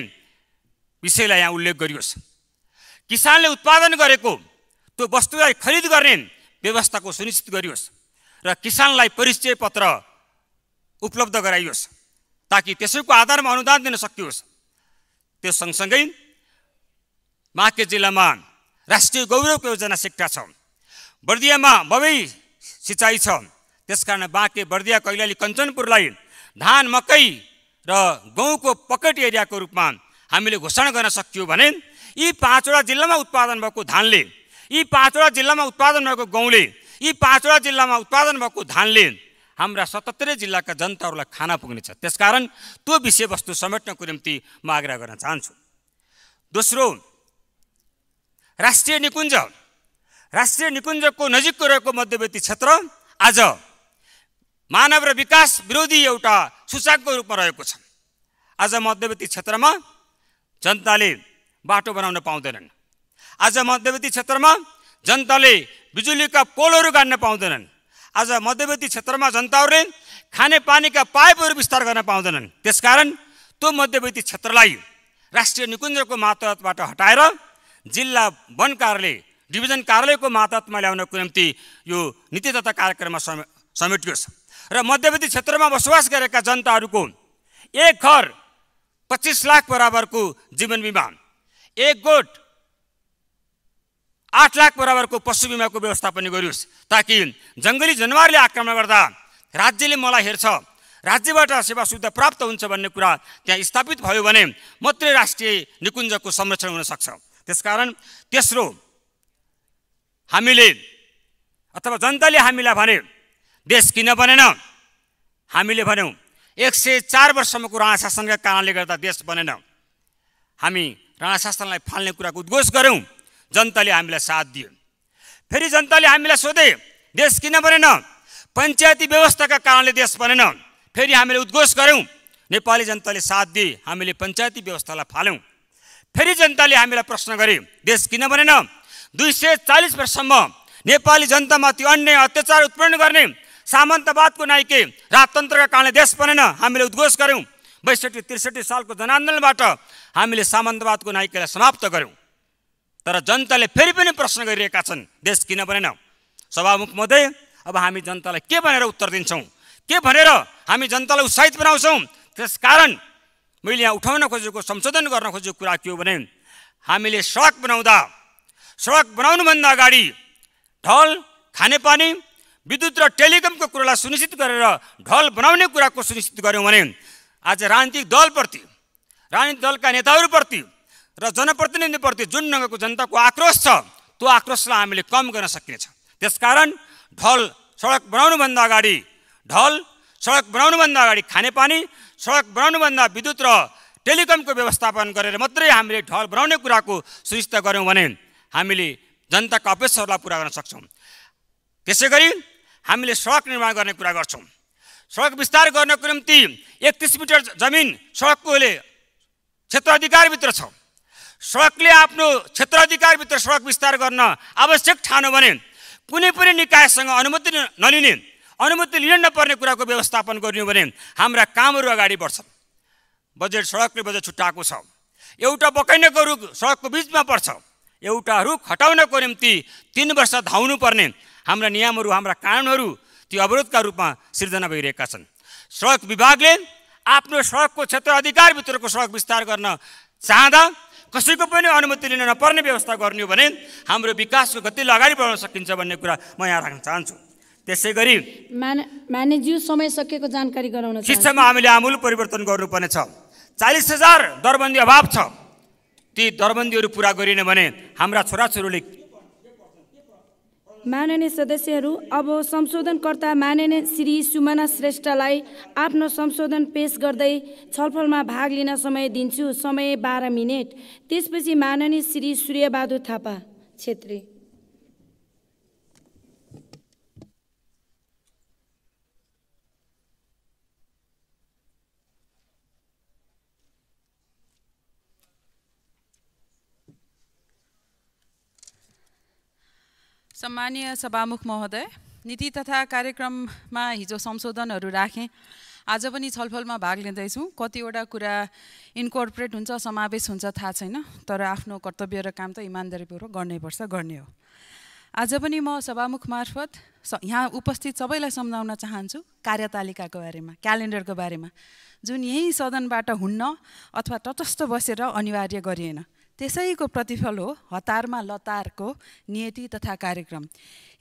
विषयलाई यहाँ उल्लेख गरियोस्। किसानले उत्पादन गरेको त्यो वस्तुलाई खरिद गर्ने व्यवस्थाको सुनिश्चित गरियोस् र किसानलाई परिचय पत्र उपलब्ध गराइयोस् ताकि त्यसैको आधारमा अनुदान दिन सकियोस्। त्यो सँगसँगै माके जिल्लामा राष्ट्रिय गौरवको योजना शिक्षा छ। बर्दियामा बबई सिँचाइ छ। त्यसकारण बाँके बर्दिया कैलाली कञ्चनपुरलाई धान मकै र गहुँको पकेट एरियाको रूपमा हामीले घोषणा गर्न सकियो भने यी पाँचवटा जिल्लामा उत्पादन भएको धानले यी पाँचवटा जिल्लामा उत्पादन भएको गहुँले यी पाँचवटा जिल्लामा उत्पादन भएको धानले हाम्रा सतहत्तरै जिल्लाका जनताहरूलाई खाना पुग्नेछ। त्यसकारण त्यो विषयवस्तु समेट्नको निम्ति म आग्रह गर्न चाहन्छु। दोस्रो राष्ट्रिय निकुञ्ज। राष्ट्रिय निकुञ्जको नजिकको रहेको मध्यवर्ती क्षेत्र आज मानव र विकास विरोधी एउटा सूचकको रूपमा रहेको छ। आज मध्यवर्ती क्षेत्रमा जनताले बाटो बनाउन पाउँदैनन्। आज मध्यवर्ती क्षेत्रमा जनताले बिजुलीका पोलहरू गाड्न पाउँदैनन्। आज मध्यवर्ती क्षेत्रमा जनताहरूले खानेपानीका पाइपहरू विस्तार गर्न पाउँदैनन्। त्यसकारण त्यो मध्यवर्ती क्षेत्रलाई राष्ट्रिय निकुञ्जको मातहतबाट हटाएर जिल्ला वन कार्यालय डिभिजन कार्यालयको मातहतमा ल्याउनको निम्ति यो नीति तथा कार्यक्रममा समे समेटियोस् र मध्यवर्ती क्षेत्रमा बसोबास गरेका जनताहरूको एक घर पच्चिस लाख बराबरको जीवन बिमा एक गोठ आठ लाख बराबरको पशु बिमाको व्यवस्था पनि गरियोस् ताकि जङ्गली जनावरले आक्रमण गर्दा राज्यले मलाई हेर्छ राज्यबाट सेवा सुविधा प्राप्त हुन्छ भन्ने कुरा त्यहाँ स्थापित भयो भने मात्रै राष्ट्रिय निकुञ्जको संरक्षण हुनसक्छ त्यसकारण तेस्रो हामीले अथवा जनताले हामीलाई भने देश किन बनेन? हामीले भन्यौँ एक सय चार वर्षसम्मको राणा शासनका कारणले गर्दा देश बनेन। हामी राणा शासनलाई फाल्ने कुराको उद्घोष गऱ्यौँ जनताले हामीलाई साथ दियो। फेरि जनताले हामीलाई सोधे देश किन बनेन? पञ्चायती व्यवस्थाका कारणले देश बनेन। फेरि हामीले उद्घोष गऱ्यौँ नेपाली जनताले साथ दिए हामीले पञ्चायती व्यवस्थालाई फाल्यौँ। फेरि जनताले हामीलाई प्रश्न गरे देश किन बनेन? दुई सय चालिस वर्षसम्म नेपाली जनतामाथि अन्य अत्याचार उत्पन्न गर्ने सामन्तवादको नाइके राजतन्त्रका कारणले देश बनेन हामीले उद्घोष गऱ्यौँ। बैसठी त्रिसठी सालको जनआन्दोलनबाट हामीले सामन्तवादको नाइकेलाई समाप्त गऱ्यौँ। तर जनताले फेरि पनि प्रश्न गरिरहेका छन् देश किन बनेन? सभामुख महोदय अब हामी जनतालाई के भनेर उत्तर दिन्छौँ? के भनेर हामी जनतालाई उत्साहित बनाउँछौँ? त्यसकारण मैले यहाँ उठाउन खोजेको संशोधन गर्न खोजेको कुरा के हो भने हामीले सडक बनाउँदा सडक बनाउनुभन्दा अगाडि ढल खानेपानी विद्युत र टेलिकमको कुरालाई सुनिश्चित गरेर ढल बनाउने कुराको सुनिश्चित गऱ्यौँ भने आज राजनीतिक दलप्रति राजनीतिक दलका नेताहरूप्रति र जनप्रतिनिधिप्रति जुन ढङ्गको जनताको आक्रोश छ त्यो आक्रोशलाई हामीले कम गर्न सकिनेछ। त्यसकारण ढल सडक बनाउनुभन्दा अगाडि ढल सडक बनाउनुभन्दा अगाडि खानेपानी सडक बनाउनुभन्दा विद्युत र टेलिकमको व्यवस्थापन गरेर मात्रै हामीले ढल बनाउने कुराको सुनिश्चित गऱ्यौँ भने हामीले जनताका अपेक्षाहरूलाई पुरा गर्न सक्छौँ। त्यसै गरी हामीले सडक निर्माण गर्ने कुरा गर्छौँ। सडक विस्तार गर्नको निम्ति एकतिस मिटर जमिन सडककोले क्षेत्र अधिकारभित्र छ। सडकले आफ्नो क्षेत्र अधिकारभित्र सडक विस्तार गर्न आवश्यक ठान्यो भने कुनै पनि निकायसँग अनुमति नलिने अनुमति लिन नपर्ने कुराको व्यवस्थापन गर्ने भने हाम्रा कामहरू अगाडि बढ्छन्। बजेट सडकले बजेट छुट्याएको छ। एउटा बकैनाको रुख सडकको बिचमा पर्छ। एउटा रुख हटाउनको निम्ति तिन वर्ष धाउनु पर्ने हाम्रा नियमहरू हाम्रा कानुनहरू ती अवरोधका रूपमा सिर्जना भइरहेका छन्। सडक विभागले आफ्नो सडकको क्षेत्र अधिकारभित्रको सडक विस्तार गर्न चाहँदा कसैको पनि अनुमति लिन नपर्ने व्यवस्था गर्ने हो भने हाम्रो विकासको गतिले अगाडि बढाउन सकिन्छ भन्ने कुरा म यहाँ राख्न चाहन्छु। त्यसै गरी समय सकिएको जानकारी गराउन। शिक्षामा हामीले आमूल परिवर्तन गर्नुपर्ने छ। चालिस हजार दरबन्दी अभाव छ। ती दरबन्दीहरू पुरा गरिएन भने हाम्रा छोराछोरीले माननीय सदस्यहरू अब संशोधनकर्ता माननीय श्री सुमना श्रेष्ठलाई आफ्नो संशोधन पेश गर्दै छलफलमा भाग लिन समय दिन्छु। समय बाह्र मिनट। त्यसपछि माननीय श्री सूर्यबहादुर थापा छेत्री। सम्मानीय सभामुख महोदय नीति तथा कार्यक्रममा हिजो संशोधनहरू राखेँ। आज पनि छलफलमा भाग लिँदैछु। कतिवटा कुरा इन्कर्पोरेट हुन्छ समावेश हुन्छ थाहा छैन तर आफ्नो कर्तव्य र काम त इमान्दारीपूर्वक गर्नैपर्छ गर्ने हो। आज पनि म सभामुख मार्फत यहाँ उपस्थित सबैलाई सम्झाउन चाहन्छु कार्यतालिकाको बारेमा क्यालेन्डरको बारेमा। जुन यहीँ सदनबाट हुन्न अथवा तटस्थ बसेर अनिवार्य गरिएन। त्यसैको प्रतिफल हो हतारमा लतारको नियति तथा कार्यक्रम।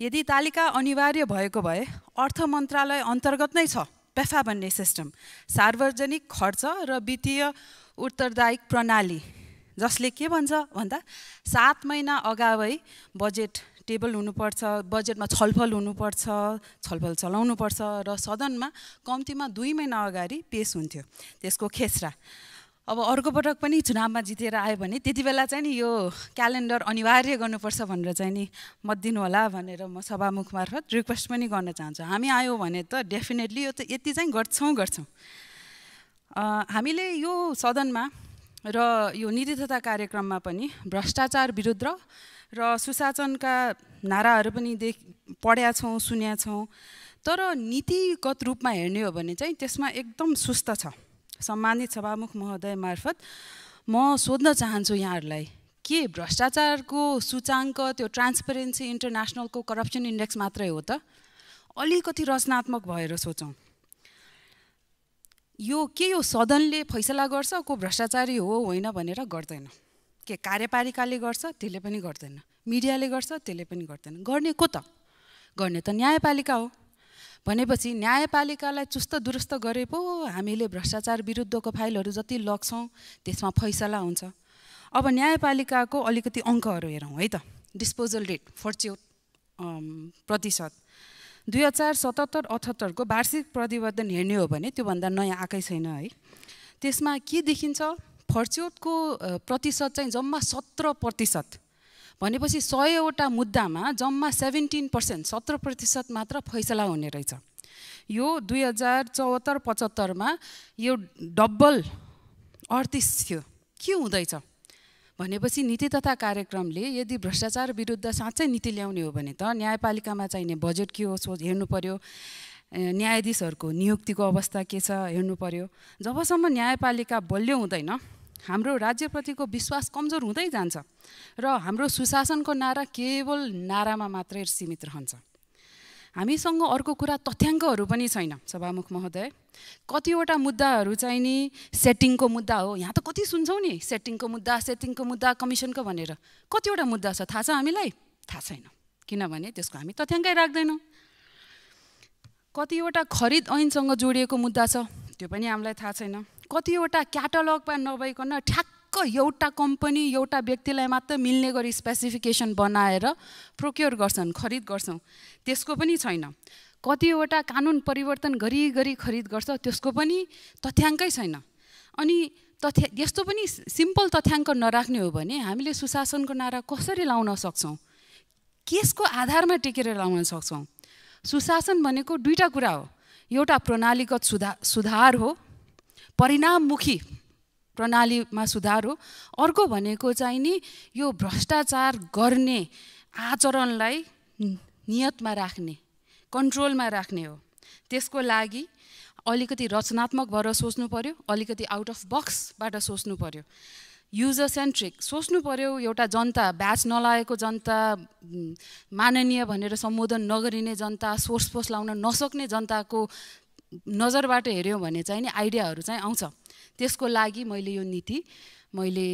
यदि तालिका अनिवार्य भएको भए अर्थ मन्त्रालय अन्तर्गत नै छ पेफा भन्ने सिस्टम। सार्वजनिक खर्च र वित्तीय उत्तरदायिक प्रणाली जसले के भन्छ भन्दा सात महिना अगावै बजेट टेबल हुनुपर्छ बजेटमा छलफल हुनुपर्छ छलफल चलाउनुपर्छ र सदनमा कम्तीमा दुई महिना अगाडि पेस हुन्थ्यो। त्यसको खेसरा। अब अर्को पटक पनि चुनावमा जितेर आयो भने त्यति बेला चाहिँ नि यो क्यालेन्डर अनिवार्य गर्नुपर्छ भनेर चाहिँ नि मत दिनु होला भनेर म सभामुख मार्फत रिक्वेस्ट पनि गर्न चाहन्छु। हामी आयो भने त डेफिनेटली यो त यति चाहिँ गर्छौँ गर्छौँ। हामीले यो सदनमा र यो नीति तथा कार्यक्रममा पनि भ्रष्टाचार विरुद्ध र सुशासनका नाराहरू पनि देख पढ्या छौँ सुन्या छौँ तर नीतिगत रूपमा हेर्ने हो भने चाहिँ त्यसमा एकदम सुस्त छ। सम्मानित सभामुख महोदय मार्फत म सोध्न चाहन्छु यहाँहरूलाई के भ्रष्टाचारको सूचाङ्क त्यो ट्रान्सपेरेन्सी इन्टरनेसनलको करप्सन इन्डेक्स मात्रै हो त? अलिकति रचनात्मक भएर सोचौँ। यो के यो सदनले फैसला गर्छ को भ्रष्टाचारी हो होइन भनेर गर्दैन। के कार्यपालिकाले गर्छ त्यसले पनि गर्दैन। मिडियाले गर्छ त्यसले पनि गर्दैन। गर्ने को त? गर्ने त न्यायपालिका हो। भनेपछि न्यायपालिकालाई चुस्त दुरुस्त गरे पो हामीले भ्रष्टाचार विरुद्धको फाइलहरू जति लग्छौँ त्यसमा फैसला हुन्छ। अब न्यायपालिकाको अलिकति अङ्कहरू हेरौँ है त। डिस्पोजल रेट फर्च्युट प्रतिशत। दुई हजार सतहत्तर अठहत्तरको वार्षिक प्रतिवेदन हेर्ने हो भने त्योभन्दा नयाँ आएकै छैन है। त्यसमा के देखिन्छ? फर्च्युटको प्रतिशत चाहिँ जम्मा सत्र प्रतिशत। भनेपछि सयवटा मुद्दामा जम्मा सेभेन्टिन पर्सेन्ट सत्र प्रतिशत मात्र फैसला हुने रहेछ। यो दुई हजार चौहत्तर पचहत्तरमा यो डबल अडतिस थियो। के हुँदैछ? भनेपछि नीति तथा कार्यक्रमले यदि भ्रष्टाचार विरुद्ध साँच्चै नीति ल्याउने हो भने त न्यायपालिकामा चाहिने बजेट के हो सो हेर्नु पर्यो। न्यायाधीशहरूको नियुक्तिको अवस्था के छ हेर्नु पर्यो। जबसम्म न्यायपालिका बलियो हुँदैन हाम्रो राज्यप्रतिको विश्वास कमजोर हुँदै जान्छ र हाम्रो सुशासनको नारा केवल नारामा मात्रै सीमित रहन्छ। हामीसँग अर्को कुरा तथ्याङ्कहरू पनि छैन सभामुख महोदय। कतिवटा मुद्दाहरू चाहिँ नि सेटिङको मुद्दा हो। यहाँ त कति सुन्छौँ नि सेटिङको मुद्दा सेटिङको मुद्दा कमिसनको भनेर। कतिवटा मुद्दा छ थाहा छ हामीलाई? थाहा छैन। किनभने त्यसको हामी तथ्याङ्कै राख्दैनौँ। कतिवटा खरिद ऐनसँग जोडिएको मुद्दा छ त्यो पनि हामीलाई थाहा छैन। कतिवटा क्याटलगमा नभइकन ठ्याक्क एउटा कम्पनी एउटा व्यक्तिलाई मात्र मिल्ने गरी स्पेसिफिकेसन बनाएर प्रोक्योर गर्छन् खरिद गर्छौँ। त्यसको पनि छैन। कतिवटा कानुन परिवर्तन गरी गरी खरिद गर्छ त्यसको पनि तथ्याङ्कै छैन। अनि तथ्य यस्तो पनि सिम्पल तथ्याङ्क नराख्ने हो भने हामीले सुशासनको नारा कसरी लाउन सक्छौँ? केसको आधारमा टेकेर लाउन सक्छौँ? सुशासन भनेको दुईवटा कुरा हो। एउटा प्रणालीगत सुधार सुधार हो परिणाममुखी प्रणालीमा सुधार हो। अर्को भनेको चाहिँ नि यो भ्रष्टाचार गर्ने आचरणलाई नियतमा राख्ने कन्ट्रोलमा राख्ने हो। त्यसको लागि अलिकति रचनात्मक भएर सोच्नु पऱ्यो अलिकति आउट अफ बक्सबाट सोच्नु पऱ्यो युजर सेन्ट्रिक सोच्नु पऱ्यो एउटा जनता ब्याच नलागेको जनता माननीय भनेर सम्बोधन नगरिने जनता सोर्स लाउन नसक्ने जनताको नजरबाट हेऱ्यौँ भने चाहिँ नि आइडियाहरू चाहिँ आउँछ। त्यसको लागि मैले यो नीति मैले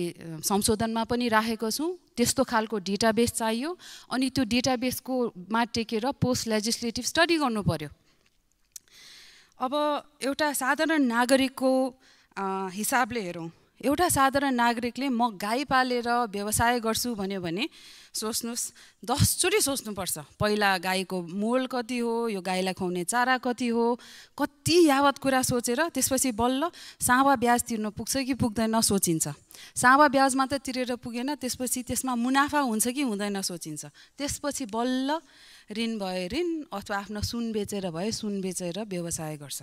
संशोधनमा पनि राखेको छु। त्यस्तो खालको डेटाबेस चाहियो अनि त्यो डेटाबेसको मा टेकेर पोस्ट लेजिस्लेटिभ स्टडी गर्नु पऱ्यो अब एउटा साधारण नागरिकको हिसाबले हेरौँ। एउटा साधारण नागरिकले म गाई पालेर व्यवसाय गर्छु भन्यो भने सोच्नुहोस् दसचोटि सोच्नुपर्छ। पहिला गाईको मोल कति हो यो गाईलाई खुवाउने चारा कति हो कति यावत कुरा सोचेर त्यसपछि बल्ल सावा ब्याज तिर्नु पुग्छ कि पुग्दैन सोचिन्छ सावा ब्याज मात्र तिरेर पुगेन त्यसपछि त्यसमा मुनाफा हुन्छ कि हुँदैन सोचिन्छ। त्यसपछि बल्ल ऋण भए ऋण अथवा आफ्नो सुन बेचेर भए सुन बेचेर व्यवसाय गर्छ।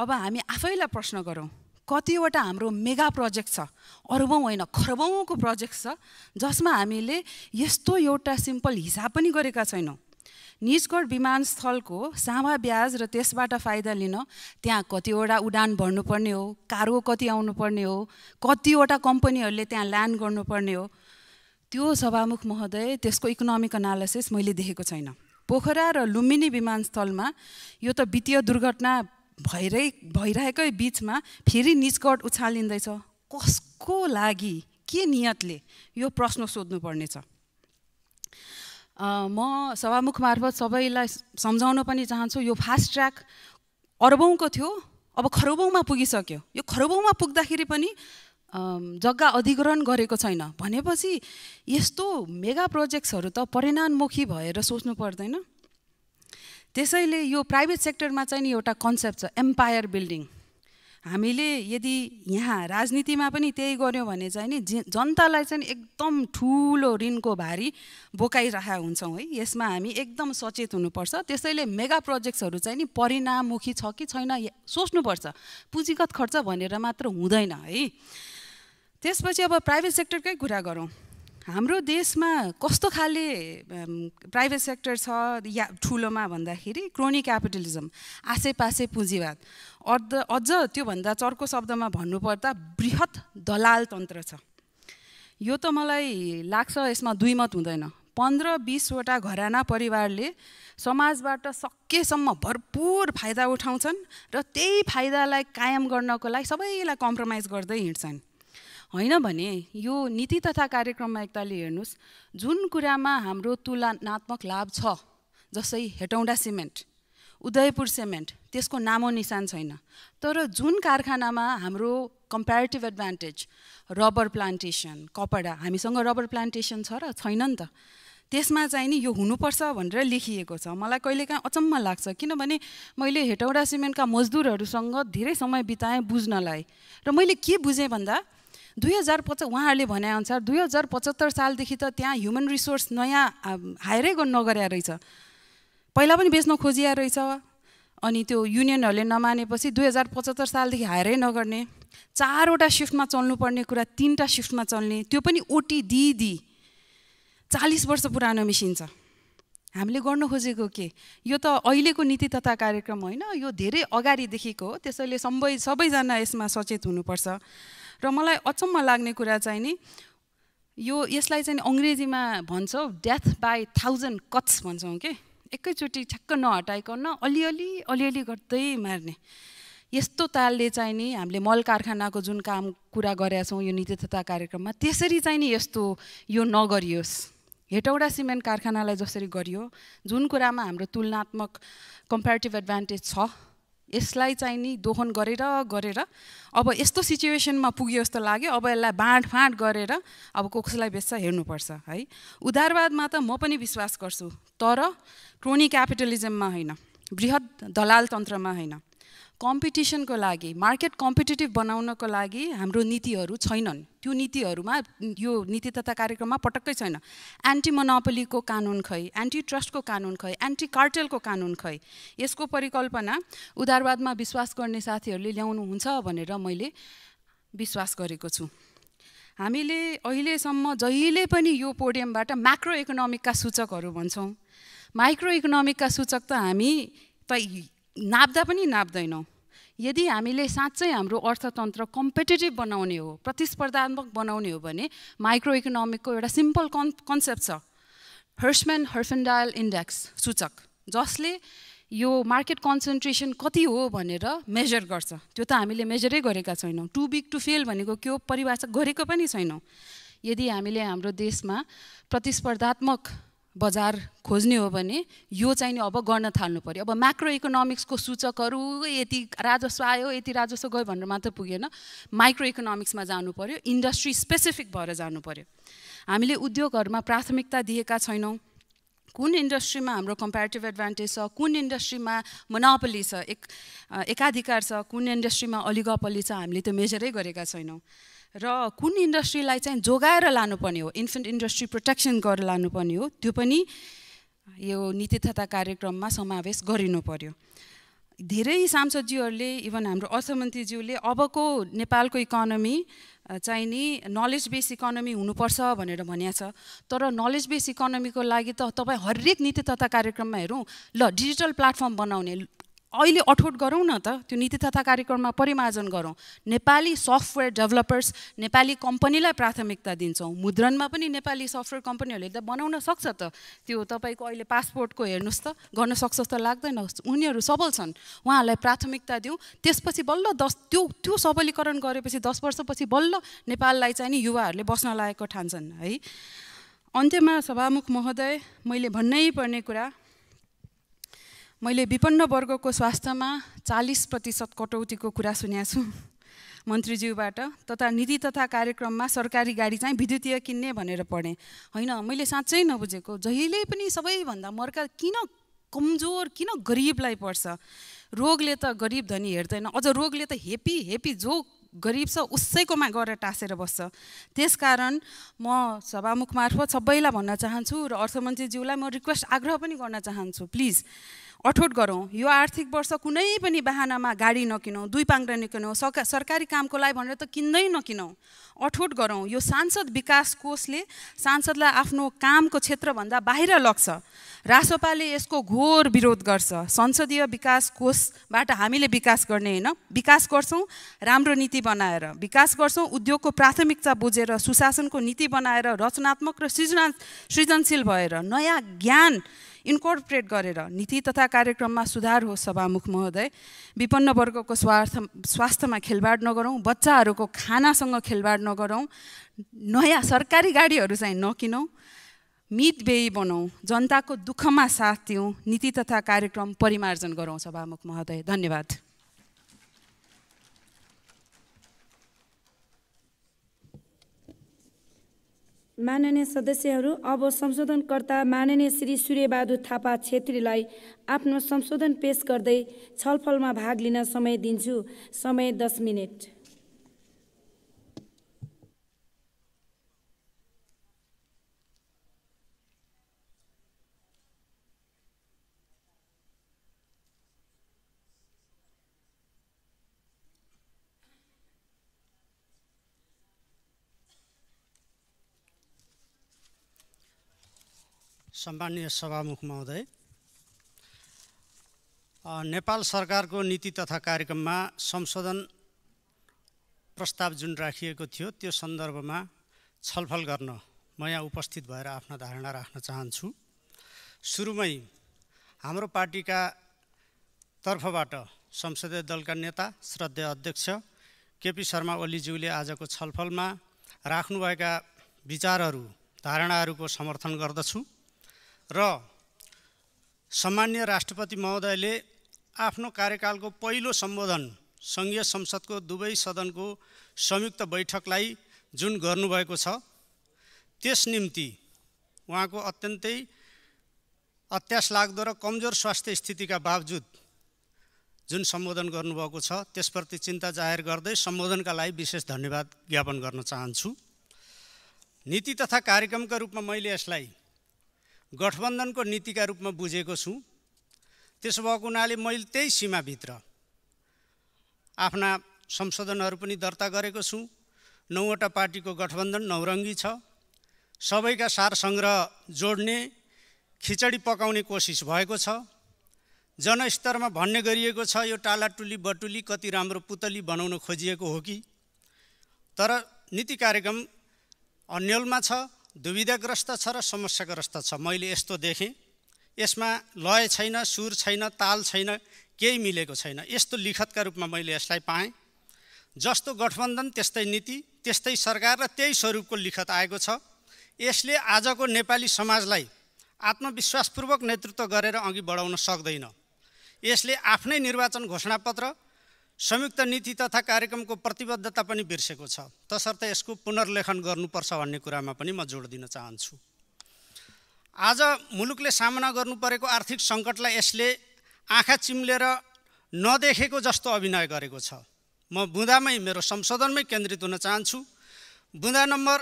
अब हामी आफैलाई प्रश्न गरौँ कतिवटा हाम्रो मेगा प्रोजेक्ट छ। अरबौँ होइन खरबौँको प्रोजेक्ट छ जसमा हामीले यस्तो एउटा सिम्पल हिसाब पनि गरेका छैनौँ। निजगढ विमानस्थलको सामा ब्याज र त्यसबाट फाइदा लिन त्यहाँ कतिवटा उडान भर्नुपर्ने हो कार्गो कति आउनुपर्ने हो कतिवटा कम्पनीहरूले त्यहाँ ल्यान्ड गर्नुपर्ने हो। त्यो सभामुख महोदय त्यसको इकोनोमिक एनालिसिस मैले देखेको छैन। पोखरा र लुम्बिनी विमानस्थलमा यो त वित्तीय दुर्घटना भइरहे भइरहेकै बिचमा फेरि निचकट उछालिँदैछ। कसको लागि? के नियतले? यो प्रश्न सोध्नुपर्नेछ। म सभामुख मार्फत सबैलाई सम्झाउन पनि चाहन्छु यो फास्ट ट्र्याक अरबौँको थियो अब खरबौँमा पुगिसक्यो। यो खरबौँमा पुग्दाखेरि पनि जग्गा अधिग्रहण गरेको छैन। भनेपछि यस्तो मेगा प्रोजेक्ट्सहरू त परिणाममुखी भएर सोच्नु पर्दैन। त्यसैले यो प्राइभेट सेक्टरमा चाहिँ नि एउटा कन्सेप्ट छ एम्पायर बिल्डिङ। हामीले यदि यहाँ राजनीतिमा पनि त्यही गऱ्यौँ भने चाहिँ नि जनतालाई चाहिँ एकदम ठुलो ऋणको भारी बोकाइरहेका हुन्छौँ है। यसमा हामी एकदम सचेत हुनुपर्छ। त्यसैले मेगा प्रोजेक्ट्सहरू चाहिँ नि परिणाममुखी छ कि छैन सोच्नुपर्छ। पुँजीगत खर्च भनेर मात्र हुँदैन है। त्यसपछि अब प्राइभेट सेक्टरकै कुरा गरौँ। हाम्रो देशमा कस्तो खाले प्राइभेट सेक्टर छ या ठुलोमा भन्दाखेरि क्रोनी क्यापिटलिजम आसेपासे पुँजीवाद। अझ अझ त्योभन्दा चर्को शब्दमा भन्नुपर्दा बृहत दलाल तन्त्र छ। यो त मलाई लाग्छ यसमा दुई मत हुँदैन। पन्ध्र बिसवटा घराना परिवारले समाजबाट सकेसम्म भरपुर फाइदा उठाउँछन् र त्यही फाइदालाई कायम गर्नको लागि सबैलाई कम्प्रोमाइज गर्दै हिँड्छन्। होइन भने यो नीति तथा कार्यक्रममा एकतालि हेर्नुहोस् जुन कुरामा हाम्रो तुलनात्मक लाभ छ जस्तै हेटौँडा सिमेन्ट उदयपुर सिमेन्ट त्यसको नामो निशान छैन। तर जुन कारखानामा हाम्रो कम्पेरिटिभ एडभान्टेज रबर प्लान्टेसन कपडा हामीसँग रबर प्लान्टेसन छ र छैन नि त त्यसमा चाहिँ नि यो हुनुपर्छ भनेर लेखिएको छ। मलाई कहिलेकाहीँ अचम्म लाग्छ किनभने मैले हेटौडा सिमेन्टका मजदुरहरूसँग धेरै समय बिताएँ बुझ्नलाई। र मैले के बुझेँ भन्दा दुई हजार पच उहाँहरूले भनेअनुसार दुई हजार पचहत्तर सालदेखि त त्यहाँ ह्युमन रिसोर्स नयाँ हायरै नगरे रहेछ। पहिला पनि बेच्न खोजिया रहेछ। अनि त्यो युनियनहरूले नमानेपछि दुई हजार पचहत्तर सालदेखि हायरै नगर्ने चारवटा सिफ्टमा चल्नुपर्ने कुरा तिनवटा सिफ्टमा चल्ने त्यो पनि ओटी दिदी चालिस वर्ष पुरानो मेसिन छ। हामीले गर्नु खोजेको के? यो त अहिलेको नीति तथा कार्यक्रम होइन यो धेरै अगाडिदेखिको हो। त्यसैले सबै सबैजना यसमा सचेत हुनुपर्छ। र मलाई अचम्म लाग्ने कुरा चाहिँ नि यो यसलाई चाहिँ अङ्ग्रेजीमा भन्छौँ डेथ बाई थाउजन्ड कट्स भन्छौँ कि? एकैचोटि ठ्याक्क नहटाइकन अलिअलि अलिअलि गर्दै मार्ने। यस्तो तालले चाहिँ नि हामीले मल कारखानाको जुन काम कुरा गरेका छौँ यो नीति तथा कार्यक्रममा त्यसरी चाहिँ नि यस्तो यो नगरियोस्। हेटौडा सिमेन्ट कारखानालाई जसरी गरियो जुन कुरामा हाम्रो तुलनात्मक कम्पेरिटिभ एडभान्टेज छ यसलाई चाहिँ नि दोहन गरेर गरेर अब यस्तो सिचुएसनमा पुग्यो जस्तो लाग्यो। अब यसलाई बाँडफाँड गरेर अब कसलाई बेच्छ हेर्नुपर्छ है। उदारवादमा त म पनि विश्वास गर्छु तर क्रोनी क्यापिटलिजममा होइन बृहत दलाल तन्त्रमा होइन। कम्पिटिसनको लागि मार्केट कम्पिटेटिभ बनाउनको लागि हाम्रो नीतिहरू छैनन्। त्यो नीतिहरूमा यो नीति तथा कार्यक्रममा पटक्कै छैन। एन्टी मोनोपोलीको कानुन खै एन्टी ट्रस्टको कानुन खै एन्टी कार्टेलको कानुन खै यसको परिकल्पना उदारवादमा विश्वास गर्ने साथीहरूले ल्याउनुहुन्छ भनेर मैले विश्वास गरेको छु। हामीले अहिलेसम्म जहिले पनि यो पोडियमबाट म्याक्रो इकोनोमिकका सूचकहरू भन्छौँ। माइक्रो इकोनोमिकका सूचक त हामी त नाप्दा पनि नाप्दैनौँ। यदि हामीले साँच्चै हाम्रो अर्थतन्त्र कम्पिटेटिभ बनाउने हो प्रतिस्पर्धात्मक बनाउने हो भने माइक्रो इकोनोमिकको एउटा सिम्पल कन् कन्सेप्ट छ। हर्सम्यान हर्फेन्डायल इन्डेक्स सूचक जसले यो मार्केट कन्सन्ट्रेसन कति हो भनेर मेजर गर्छ। त्यो त हामीले मेजरै गरेका छैनौँ। टु बिग टु फेल भनेको के हो? परिभाषा गरेको पनि छैनौँ। यदि हामीले हाम्रो देशमा प्रतिस्पर्धात्मक बजार खोज्ने हो भने यो चाहिँ नि अब गर्न थाल्नु पऱ्यो अब म्याक्रो इकोनोमिक्सको सूचकहरू यति राजस्व आयो यति राजस्व गयो भनेर मात्र पुगेन। माइक्रो इकोनोमिक्समा जानु पऱ्यो इन्डस्ट्री स्पेसिफिक भएर जानु पऱ्यो हामीले उद्योगहरूमा प्राथमिकता दिएका छैनौँ। कुन इन्डस्ट्रीमा हाम्रो कम्पेरिटिभ एडभान्टेज छ कुन इन्डस्ट्रीमा मोनोपोली छ एक एकाधिकार छ कुन इन्डस्ट्रीमा अलिगोपली छ हामीले त्यो मेजरै गरेका छैनौँ। र कुन इन्डस्ट्रीलाई चाहिँ जोगाएर लानुपर्ने हो इन्फेन्ट इन्डस्ट्री प्रोटेक्सन गरेर लानुपर्ने हो त्यो पनि यो नीति तथा कार्यक्रममा समावेश गरिनु पर्यो। धेरै सांसदज्यूहरूले इभन हाम्रो अर्थमन्त्रीज्यूले अबको नेपालको इकोनोमी चाहिँ नि नलेज बेस इकोनोमी हुनुपर्छ भनेर भनिएको छ। तर नलेज बेस इकोनोमीको लागि त तपाईँ हरेक नीति तथा कार्यक्रममा हेरौँ ल डिजिटल प्लेटफर्म बनाउने अहिले अठोट गरौँ न त त्यो नीति तथा कार्यक्रममा परिमार्जन गरौँ। नेपाली सफ्टवेयर डेभलपर्स नेपाली कम्पनीलाई प्राथमिकता दिन्छौँ। मुद्रणमा पनि नेपाली सफ्टवेयर कम्पनीहरूले त बनाउन सक्छ त। त्यो तपाईँको अहिले पासपोर्टको हेर्नुहोस् त गर्न सक्छ जस्तो लाग्दैन। उनीहरू सबल छन्। उहाँहरूलाई प्राथमिकता दिउँ। त्यसपछि बल्ल दस त्यो त्यो सबलीकरण गरेपछि दस वर्षपछि बल्ल नेपाललाई चाहिँ नि युवाहरूले बस्न लागेको ठान्छन् है। अन्त्यमा सभामुख महोदय मैले भन्नै पर्ने कुरा मैले विपन्न वर्गको स्वास्थ्यमा चालिस प्रतिशत कटौतीको कुरा सुनेको छु [laughs] मन्त्रीज्यूबाट तथा नीति तथा कार्यक्रममा सरकारी गाडी चाहिँ विद्युतीय किन्ने भनेर पढेँ। होइन मैले साँच्चै नबुझेको। जहिले पनि सबैभन्दा मर्का किन कमजोर किन गरिबलाई पर्छ? रोगले त गरिब धनी हेर्दैन। अझ रोगले त हेपी हेपी जो गरिब छ उसैकोमा गएर टाँसेर बस्छ। त्यसकारण म सभामुख मार्फत सबैलाई भन्न चाहन्छु र अर्थमन्त्रीज्यूलाई म रिक्वेस्ट आग्रह पनि गर्न चाहन्छु। प्लिज अठोट गरौँ। यो आर्थिक वर्ष कुनै पनि बाहनामा गाडी नकिनौँ दुई पाङ्ग्रा नकिनौँ सरका सरकारी कामको लागि भनेर त किन्दै नकिनौँ। अठोट गरौँ। यो सांसद विकास कोषले सांसदलाई आफ्नो कामको क्षेत्रभन्दा बाहिर लग्छ। रासोपाले यसको घोर विरोध गर्छ। संसदीय विकास कोषबाट हामीले विकास गर्ने होइन। विकास गर्छौँ राम्रो नीति बनाएर। विकास गर्छौँ उद्योगको प्राथमिकता बुझेर सुशासनको नीति बनाएर रचनात्मक र सृजना सृजनशील भएर। नयाँ ज्ञान इन्कर्पोरेट गरेर नीति तथा कार्यक्रममा सुधार होस् सभामुख महोदय। विपन्न वर्गको स्वार्थ स्वास्थ्यमा खेलबाड नगरौँ बच्चाहरूको खानासँग खेलबाड नगरौँ नयाँ सरकारी गाडीहरू चाहिँ नकिनौँ मित बेही बनाउँ जनताको दुःखमा साथ दिउँ नीति तथा कार्यक्रम परिमार्जन गरौँ सभामुख महोदय। धन्यवाद। माननीय सदस्यहरू अब संशोधनकर्ता माननीय श्री सूर्यबहादुर थापा छेत्रीलाई आफ्नो संशोधन पेश गर्दै छलफलमा भाग लिन समय दिन्छु। समय दस मिनट। सम्मान्य सभामुख महोदय नेपाल सरकारको नीति तथा कार्यक्रममा संशोधन प्रस्ताव जुन राखिएको थियो त्यो सन्दर्भमा छलफल गर्न म यहाँ उपस्थित भएर आफ्ना धारणा राख्न चाहन्छु। सुरुमै हाम्रो पार्टीका तर्फबाट संसदीय दलका नेता श्रद्धेय अध्यक्ष केपी शर्मा ओलीज्यूले आजको छलफलमा राख्नुभएका विचारहरू धारणाहरूको समर्थन गर्दछु। र सामान्य राष्ट्रपति महोदयले आफ्नो कार्यकालको पहिलो सम्बोधन सङ्घीय संसदको दुवै सदनको संयुक्त बैठकलाई जुन गर्नुभएको छ त्यस निम्ति उहाँको अत्यन्तै अत्यास लाग्दो र कमजोर स्वास्थ्य स्थितिका बावजुद जुन सम्बोधन गर्नुभएको छ त्यसप्रति चिन्ता जाहेर गर्दै सम्बोधनका लागि विशेष धन्यवाद ज्ञापन गर्न चाहन्छु। नीति तथा कार्यक्रमका रूपमा मैले यसलाई गठबन्धनको नीतिका रूपमा बुझेको छु। त्यसो भएको हुनाले मैले त्यही सीमाभित्र आफ्ना संशोधनहरू पनि दर्ता गरेको छु। नौवटा पार्टीको गठबन्धन नौरङ्गी छ। सबैका सार सङ्ग्रह जोड्ने खिचडी पकाउने कोसिस भएको छ। जनस्तरमा भन्ने गरिएको छ यो टालाटुली बटुली कति राम्रो पुतली बनाउन खोजिएको हो कि? तर नीति कार्यक्रम अन्यलमा छ। दुविधाग्रस्त छ र समस्याग्रस्त छ। मैले यस्तो देखेँ। यसमा लय छैन सुर छैन ताल छैन केही मिलेको छैन। यस्तो लिखतका रूपमा मैले यसलाई पाएँ। जस्तो गठबन्धन त्यस्तै नीति त्यस्तै सरकार र त्यही स्वरूपको लिखत आएको छ। यसले आजको नेपाली समाजलाई आत्मविश्वासपूर्वक नेतृत्व गरेर अघि बढाउन सक्दैन। यसले आफ्नै निर्वाचन घोषणापत्र संयुक्त नीति तथा कार्यक्रमको प्रतिबद्धता पनि बिर्सेको छ। तसर्थ यसको पुनर्लेखन गर्नुपर्छ भन्ने कुरामा पनि म जोड दिन चाहन्छु। आज मुलुकले सामना गर्नु परेको आर्थिक सङ्कटलाई यसले आँखा चिम्लेर नदेखेको जस्तो अभिनय गरेको छ। म बुँदामै मेरो संशोधनमै केन्द्रित हुन चाहन्छु। बुँदा नम्बर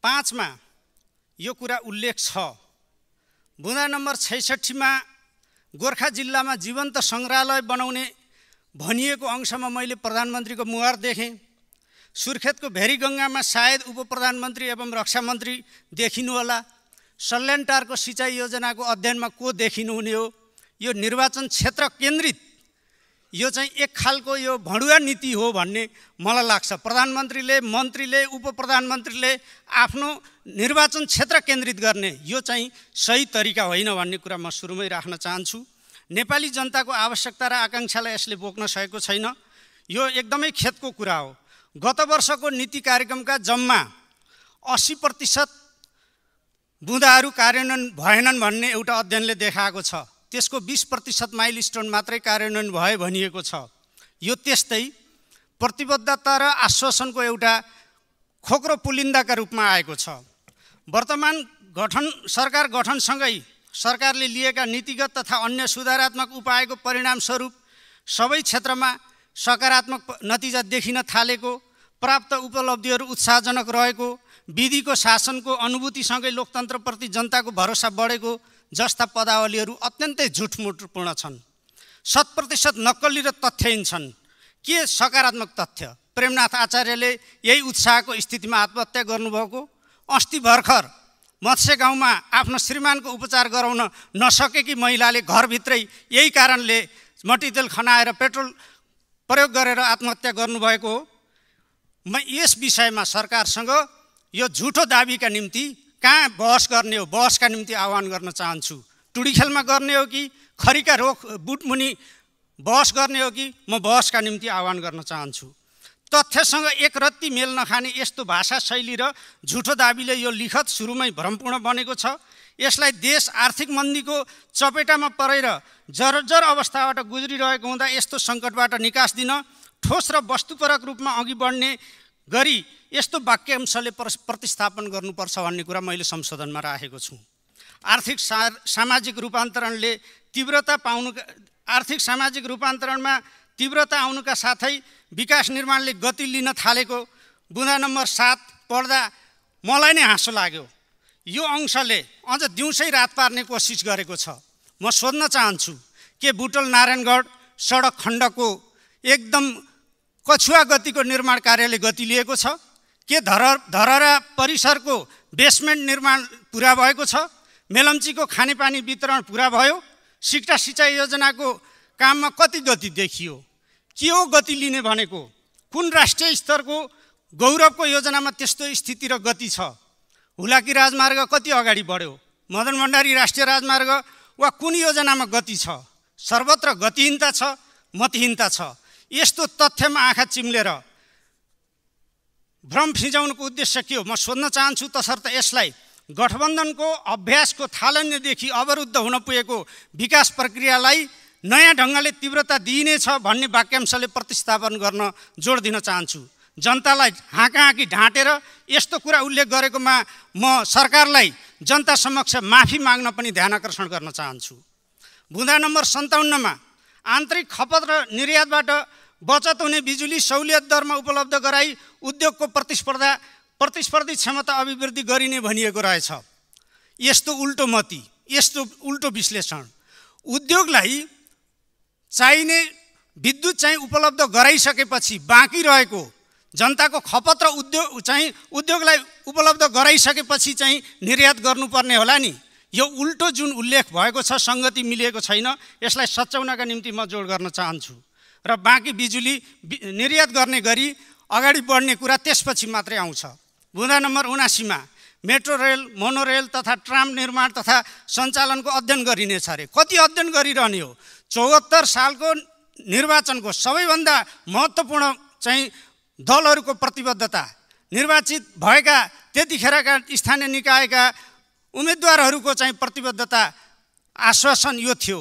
पाँचमा यो कुरा उल्लेख छ। बुँदा नम्बर छैसठीमा गोर्खा जिल्लामा जीवन्त सङ्ग्रहालय बनाउने भनिएको अंशमा मैले प्रधानमन्त्रीको मुहार देखेँ। सुर्खेतको भेरीगङ्गामा सायद उप प्रधानमन्त्री एवं रक्षा मन्त्री देखिनुहोला। सल्यानटारको सिँचाइ योजनाको अध्ययनमा को देखिनुहुने हो? यो निर्वाचन क्षेत्र केन्द्रित यो चाहिँ एक खालको यो भडुवा नीति हो भन्ने मलाई लाग्छ। प्रधानमन्त्रीले मन्त्रीले उप प्रधानमन्त्रीले आफ्नो निर्वाचन क्षेत्र केन्द्रित गर्ने यो चाहिँ सही तरिका होइन भन्ने कुरा म सुरुमै राख्न चाहन्छु। नेपाली जनताको आवश्यकता र आकाङ्क्षालाई यसले बोक्न सकेको छैन। यो एकदमै खेतको कुरा हो। गत वर्षको नीति कार्यक्रमका जम्मा अस्सी प्रतिशत बुँदाहरू कार्यान्वयन भएनन् भन्ने एउटा अध्ययनले देखाएको छ। त्यसको बिस प्रतिशत माइल स्टोन मात्रै कार्यान्वयन भयो भनिएको छ। यो त्यस्तै प्रतिबद्धता र आश्वासनको एउटा खोक्रो पुलिन्दाका रूपमा आएको छ। वर्तमान गठन सरकार गठनसँगै सरकारले लिएका नीतिगत तथा अन्य सुधारात्मक उपायको परिणामस्वरूप सबै क्षेत्रमा सकारात्मक नतिजा देखिन थालेको प्राप्त उपलब्धिहरू उत्साहजनक रहेको विधिको शासनको अनुभूतिसँगै लोकतन्त्रप्रति जनताको भरोसा बढेको जस्ता पदावलीहरू अत्यन्तै झुटमुटपूर्ण छन्। शत प्रतिशत नक्कली र तथ्यहीन छन्। के सकारात्मक तथ्य? प्रेमनाथ आचार्यले यही उत्साहको स्थितिमा आत्महत्या गर्नुभएको? अस्ति भर्खर मत्स्य गाउँमा आफ्नो श्रीमानको उपचार गराउन नसकेकी महिलाले घरभित्रै यही कारणले मट्टितेल खनाएर पेट्रोल प्रयोग गरेर आत्महत्या गर्नुभएको हो? म यस विषयमा सरकारसँग यो झुटो दाबीका निम्ति कहाँ बहस गर्ने हो? बहसका निम्ति आह्वान गर्न चाहन्छु। टुडी खेलमा गर्ने हो कि खरीका रोग बुटमुनि बहस गर्ने हो कि म बहसका निम्ति आह्वान गर्न चाहन्छु। तथ्यसँग एक रत्ती मेल नखाने यस्तो भाषा शैली र झुटो दाबीले यो लिखत सुरुमै भ्रमपूर्ण बनेको छ। यसलाई देश आर्थिक मन्दीको चपेटामा परेर जर्जर अवस्थाबाट गुज्रिरहेको हुँदा यस्तो सङ्कटबाट निकास दिन ठोस र वस्तुपरक रूपमा अघि बढ्ने गरी यस्तो वाक्यांशले प्रतिस्थापन गर्नुपर्छ भन्ने कुरा मैले संशोधनमा राखेको छु। आर्थिक सा सामाजिक रूपान्तरणले तीव्रता पाउनु आर्थिक सामाजिक रूपान्तरणमा तीव्रता आउनुका साथै विकास निर्माणले गति लिन थालेको बुँदा नम्बर सात पढ्दा मलाई नै हाँसो लाग्यो। यो अंशले अझ दिउँसै रात पार्ने कोसिस गरेको छ। म सोध्न चाहन्छु के बुटल नारायणगढ सडक खण्डको एकदम कछुवा गतिको निर्माण कार्यले गति लिएको छ? के धर धरहरा परिसरको बेसमेन्ट निर्माण पुरा भएको छ? मेलम्चीको खानेपानी वितरण पुरा भयो? सिक्टा सिँचाइ योजनाको काममा कति गति देखियो? के हो गति लिने भनेको? कुन राष्ट्रिय स्तरको गौरवको योजनामा त्यस्तो स्थिति र गति छ? हुलाकी राजमार्ग कति अगाडि बढ्यो? मदन भण्डारी राष्ट्रिय राजमार्ग वा कुन योजनामा गति छ? सर्वत्र गतिहीनता छ मतिहीनता छ। यस्तो तथ्यमा आँखा चिम्लेर भ्रम फिजाउनुको उद्देश्य के हो? म सोध्न चाहन्छु तसर्थ यसलाई गठबन्धनको अभ्यासको थालनीदेखि अवरुद्ध हुन पुगेको विकास प्रक्रियालाई नयाँ ढङ्गले तीव्रता दिइनेछ भन्ने वाक्यांशले प्रतिस्थापन गर्न जोड दिन चाहन्छु। जनतालाई हाँकाहाँकी ढाँटेर यस्तो कुरा उल्लेख गरेकोमा म सरकारलाई जनता समक्ष माफी माग्न पनि ध्यान आकर्षण गर्न चाहन्छु। बुँदा नम्बर सन्ताउन्नमा आन्तरिक खपत र निर्यातबाट बचत हुने बिजुली सहुलियत दरमा उपलब्ध गराई उद्योगको प्रतिस्पर्धा प्रतिस्पर्धी क्षमता अभिवृद्धि गरिने भनिएको रहेछ। यस्तो उल्टो मती यस्तो उल्टो विश्लेषण। उद्योगलाई चाहिने विद्युत चाहिँ उपलब्ध गराइसकेपछि बाँकी रहेको जनताको खपत र उद्योग चाहिँ उद्योगलाई उपलब्ध गराइसकेपछि चाहिँ निर्यात गर्नुपर्ने होला नि। यो उल्टो जुन उल्लेख भएको छ सङ्गति मिलिएको छैन यसलाई सच्याउनका निम्ति म जोड गर्न चाहन्छु। र बाँकी बिजुली निर्यात गर्ने गरी अगाडि बढ्ने कुरा त्यसपछि मात्रै आउँछ। बुँदा नम्बर उनासीमा मेट्रो रेल मोनोरेल तथा ट्राम निर्माण तथा सञ्चालनको अध्ययन गरिनेछ अरे। कति अध्ययन गरिरहने हो? चौहत्तर सालको निर्वाचनको सबैभन्दा महत्त्वपूर्ण चाहिँ दलहरूको प्रतिबद्धता। निर्वाचित भएका त्यतिखेरका स्थानीय निकायका उम्मेदवारहरूको चाहिँ प्रतिबद्धता आश्वासन यो थियो।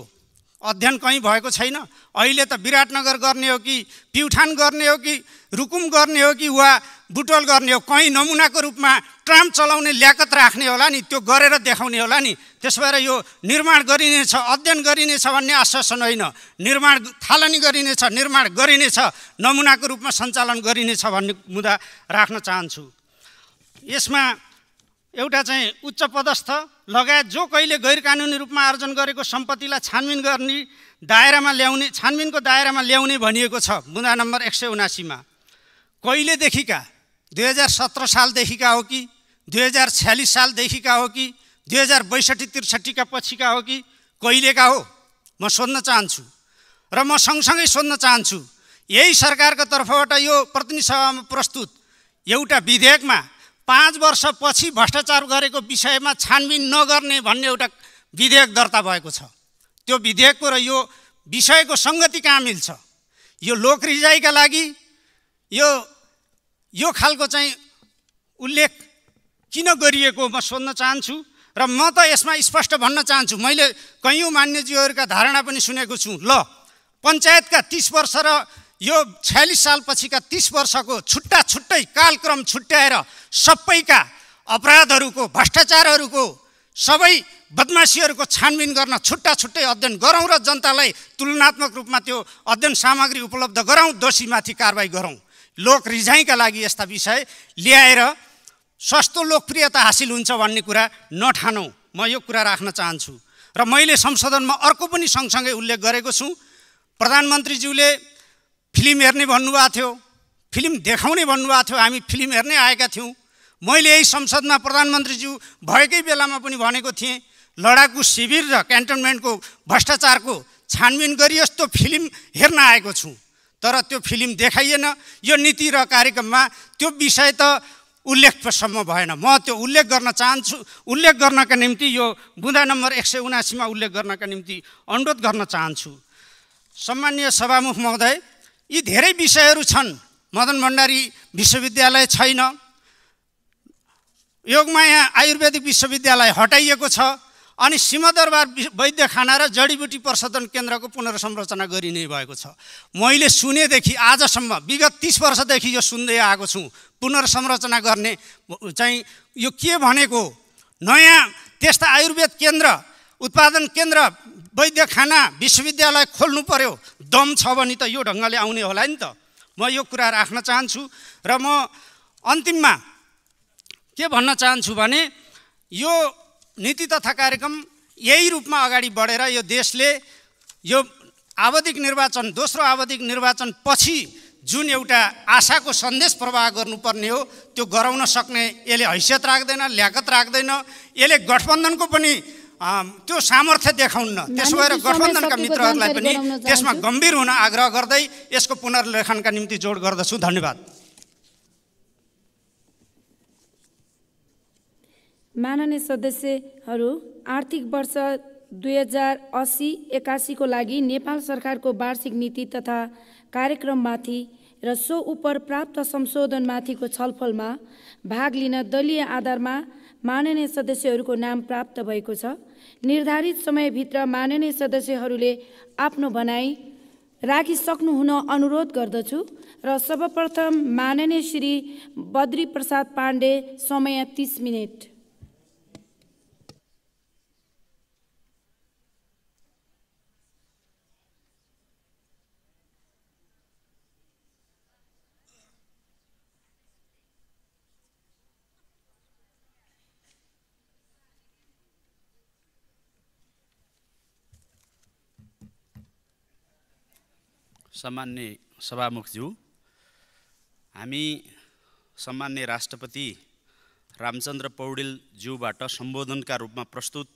अध्ययन कहीँ भएको छैन। अहिले त विराटनगर गर्ने हो कि प्युठान गर्ने हो कि रुकुम गर्ने हो कि वा बुटोल गर्ने हो कहीँ नमुनाको रूपमा ट्राम चलाउने ल्याकत राख्ने होला नि त्यो गरेर देखाउने होला नि त्यसो भएर यो निर्माण गरिनेछ अध्ययन गरिनेछ भन्ने आश्वासन होइन। निर्माण थालनी गरिनेछ निर्माण गरिनेछ नमुनाको रूपमा सञ्चालन गरिनेछ भन्ने मुद्दा राख्न चाहन्छु। यसमा एउटा चाहिँ उच्च पदस्थ लगायत जो कहिले गैर कानुनी रूपमा आर्जन गरेको सम्पत्तिलाई छानबिन गर्ने दायरामा ल्याउने छानबिनको दायरामा ल्याउने भनिएको छ बुँदा नम्बर एक सय उनासीमा। कहिलेदेखिका? दुई हजार सत्र सालदेखिका हो कि? दुई हजार छ्यालिस सालदेखिका हो कि? दुई हजार बैसठी त्रिसठीका पछिका हो कि? कहिलेका हो? म सोध्न चाहन्छु। र म सँगसँगै सोध्न चाहन्छु यही सरकारको तर्फबाट यो प्रतिनिधि सभामा प्रस्तुत एउटा विधेयकमा पाँच वर्षपछि भ्रष्टाचार गरेको विषयमा छानबिन नगर्ने भन्ने एउटा विधेयक दर्ता भएको छ। त्यो विधेयकको र यो विषयको सङ्गति कहाँ मिल्छ? यो लोकरिजाइका लागि यो यो खालको चाहिँ उल्लेख किन गरिएको म सोध्न चाहन्छु र म त यसमा स्पष्ट भन्न चाहन्छु। मैले कैयौँ मान्यज्यूहरूका धारणा पनि सुनेको छु। ल पञ्चायतका तिस वर्ष र यो छ्यालिस सालपछिका तिस वर्षको छुट्टा छुट्टै कालक्रम छुट्याएर सबैका अपराधहरूको भ्रष्टाचारहरूको सबै बदमासीहरूको छानबिन गर्न छुट्टा छुट्टै अध्ययन गरौँ र जनतालाई तुलनात्मक रूपमा त्यो अध्ययन सामग्री उपलब्ध गराउँ दोषीमाथि कारवाही गरौँ। लोक रिझाइका लागि यस्ता विषय ल्याएर सस्तो लोकप्रियता हासिल हुन्छ भन्ने कुरा नठानौँ। म यो कुरा राख्न चाहन्छु। र मैले संशोधनमा अर्को पनि सँगसँगै उल्लेख गरेको छु। प्रधानमन्त्रीज्यूले फिल्म हेर्ने भन्नुभएको थियो। फिल्म देखाउने भन्नुभएको थियो। हामी फिल्म हेर्नै आएका थियौँ। मैले यही संसदमा प्रधानमन्त्रीज्यू भएकै बेलामा पनि भनेको थिएँ लडाकु शिविर र क्यान्टनमेन्टको भ्रष्टाचारको छानबिन गरियोस् त्यो फिल्म हेर्न आएको छु। तर त्यो फिल्म देखाइएन। यो नीति र कार्यक्रममा त्यो विषय त उल्लेखसम्म भएन। म त्यो उल्लेख गर्न चाहन्छु। उल्लेख गर्नका निम्ति यो बुँदा नम्बर एक सय उनासीमा उल्लेख गर्नका निम्ति अनुरोध गर्न चाहन्छु। सम्मान्य सभामुख महोदय यी धेरै विषयहरू छन्। मदन भण्डारी विश्वविद्यालय छैन। योगमाया आयुर्वेदिक विश्वविद्यालय हटाइएको छ अनि सिंहदरबार वैद्य खाना र जडीबुटी प्रशोधन केन्द्रको पुनर्संरचना गरिने भएको छ। मैले सुनेदेखि आजसम्म विगत तिस वर्षदेखि यो सुन्दै आएको छु। पुनर्संरचना गर्ने चाहिँ यो के भनेको? नयाँ त्यस्ता आयुर्वेद केन्द्र उत्पादन केन्द्र वैद्य खाना विश्वविद्यालय खोल्नु पर्यो। दम छ भने त यो ढङ्गले आउने होला नि त। म यो कुरा राख्न चाहन्छु र म अन्तिममा के भन्न चाहन्छु भने यो नीति तथा कार्यक्रम यही रूपमा अगाडि बढेर यो देशले यो आवधिक निर्वाचन दोस्रो आवधिक निर्वाचन पछि जुन एउटा आशाको सन्देश प्रवाह गर्नुपर्ने हो त्यो गराउन सक्ने यसले हैसियत राख्दैन ल्याकत राख्दैन। यसले गठबन्धनको पनि त्यो सामर्थ्य देखाउन्न त्यसो भएर गठबन्धनका मित्रहरूलाई पनि त्यसमा गम्भीर हुन आग्रह गर्दै यसको पुनर्लेखनका निम्ति जोड गर्दछु। धन्यवाद। माननीय सदस्यहरू आर्थिक वर्ष दुई हजार अस्सी एकासीको लागि नेपाल सरकारको वार्षिक नीति तथा कार्यक्रममाथि र सो उप प्राप्त संशोधनमाथिको छलफलमा भाग लिन दलीय आधारमा माननीय सदस्यहरूको नाम प्राप्त भएको छ। निर्धारित समयभित्र माननीय सदस्यहरूले आफ्नो भनाइ राखिसक्नुहुन अनुरोध गर्दछु र सर्वप्रथम माननीय श्री बद्री प्रसाद पाण्डे समय तिस मिनट। सामान्य सभामुखज्यू हामी सम्मान्य राष्ट्रपति रामचन्द्र पौडेलज्यूबाट सम्बोधनका रूपमा प्रस्तुत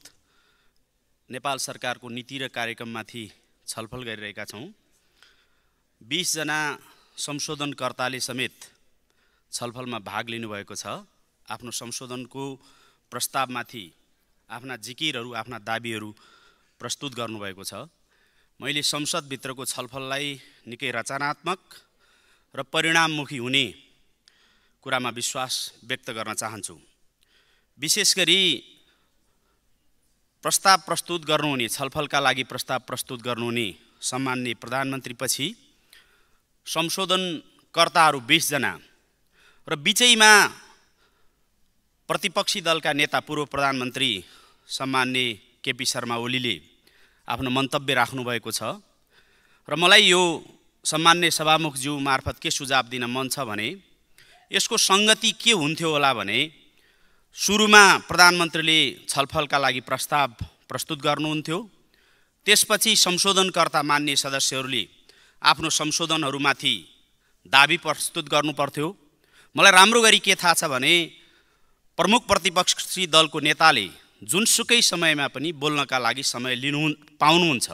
नेपाल सरकारको नीति र कार्यक्रममाथि छलफल गरिरहेका छौँ। बिसजना संशोधनकर्ताले समेत छलफलमा भाग लिनुभएको छ। आफ्नो संशोधनको प्रस्तावमाथि आफ्ना जिकिरहरू आफ्ना दाबीहरू प्रस्तुत गर्नुभएको छ। मैले संसदभित्रको छलफललाई निकै रचनात्मक र परिणाममुखी हुने कुरामा विश्वास व्यक्त गर्न चाहन्छु। विशेष गरी प्रस्ताव प्रस्तुत गर्नुहुने छलफलका लागि प्रस्ताव प्रस्तुत गर्नुहुने सम्मान्य प्रधानमन्त्रीपछि संशोधनकर्ताहरू बिसजना र बिचैमा प्रतिपक्षी दलका नेता पूर्व प्रधानमन्त्री सम्मान्य केपी शर्मा ओलीले आफ्नो मन्तव्य राख्नुभएको छ। र मलाई यो सम्मान्य सभामुखज्यू मार्फत के सुझाव दिन मन छ भने यसको सङ्गति के हुन्थ्यो होला भने सुरुमा प्रधानमन्त्रीले छलफलका लागि प्रस्ताव प्रस्तुत गर्नुहुन्थ्यो। त्यसपछि संशोधनकर्ता मान्य सदस्यहरूले आफ्नो संशोधनहरूमाथि दाबी प्रस्तुत गर्नुपर्थ्यो। मलाई राम्रो गरी के थाहा छ भने प्रमुख प्रतिपक्षी दलको नेताले जुनसुकै समयमा पनि बोल्नका लागि समय लिनु पाउनुहुन्छ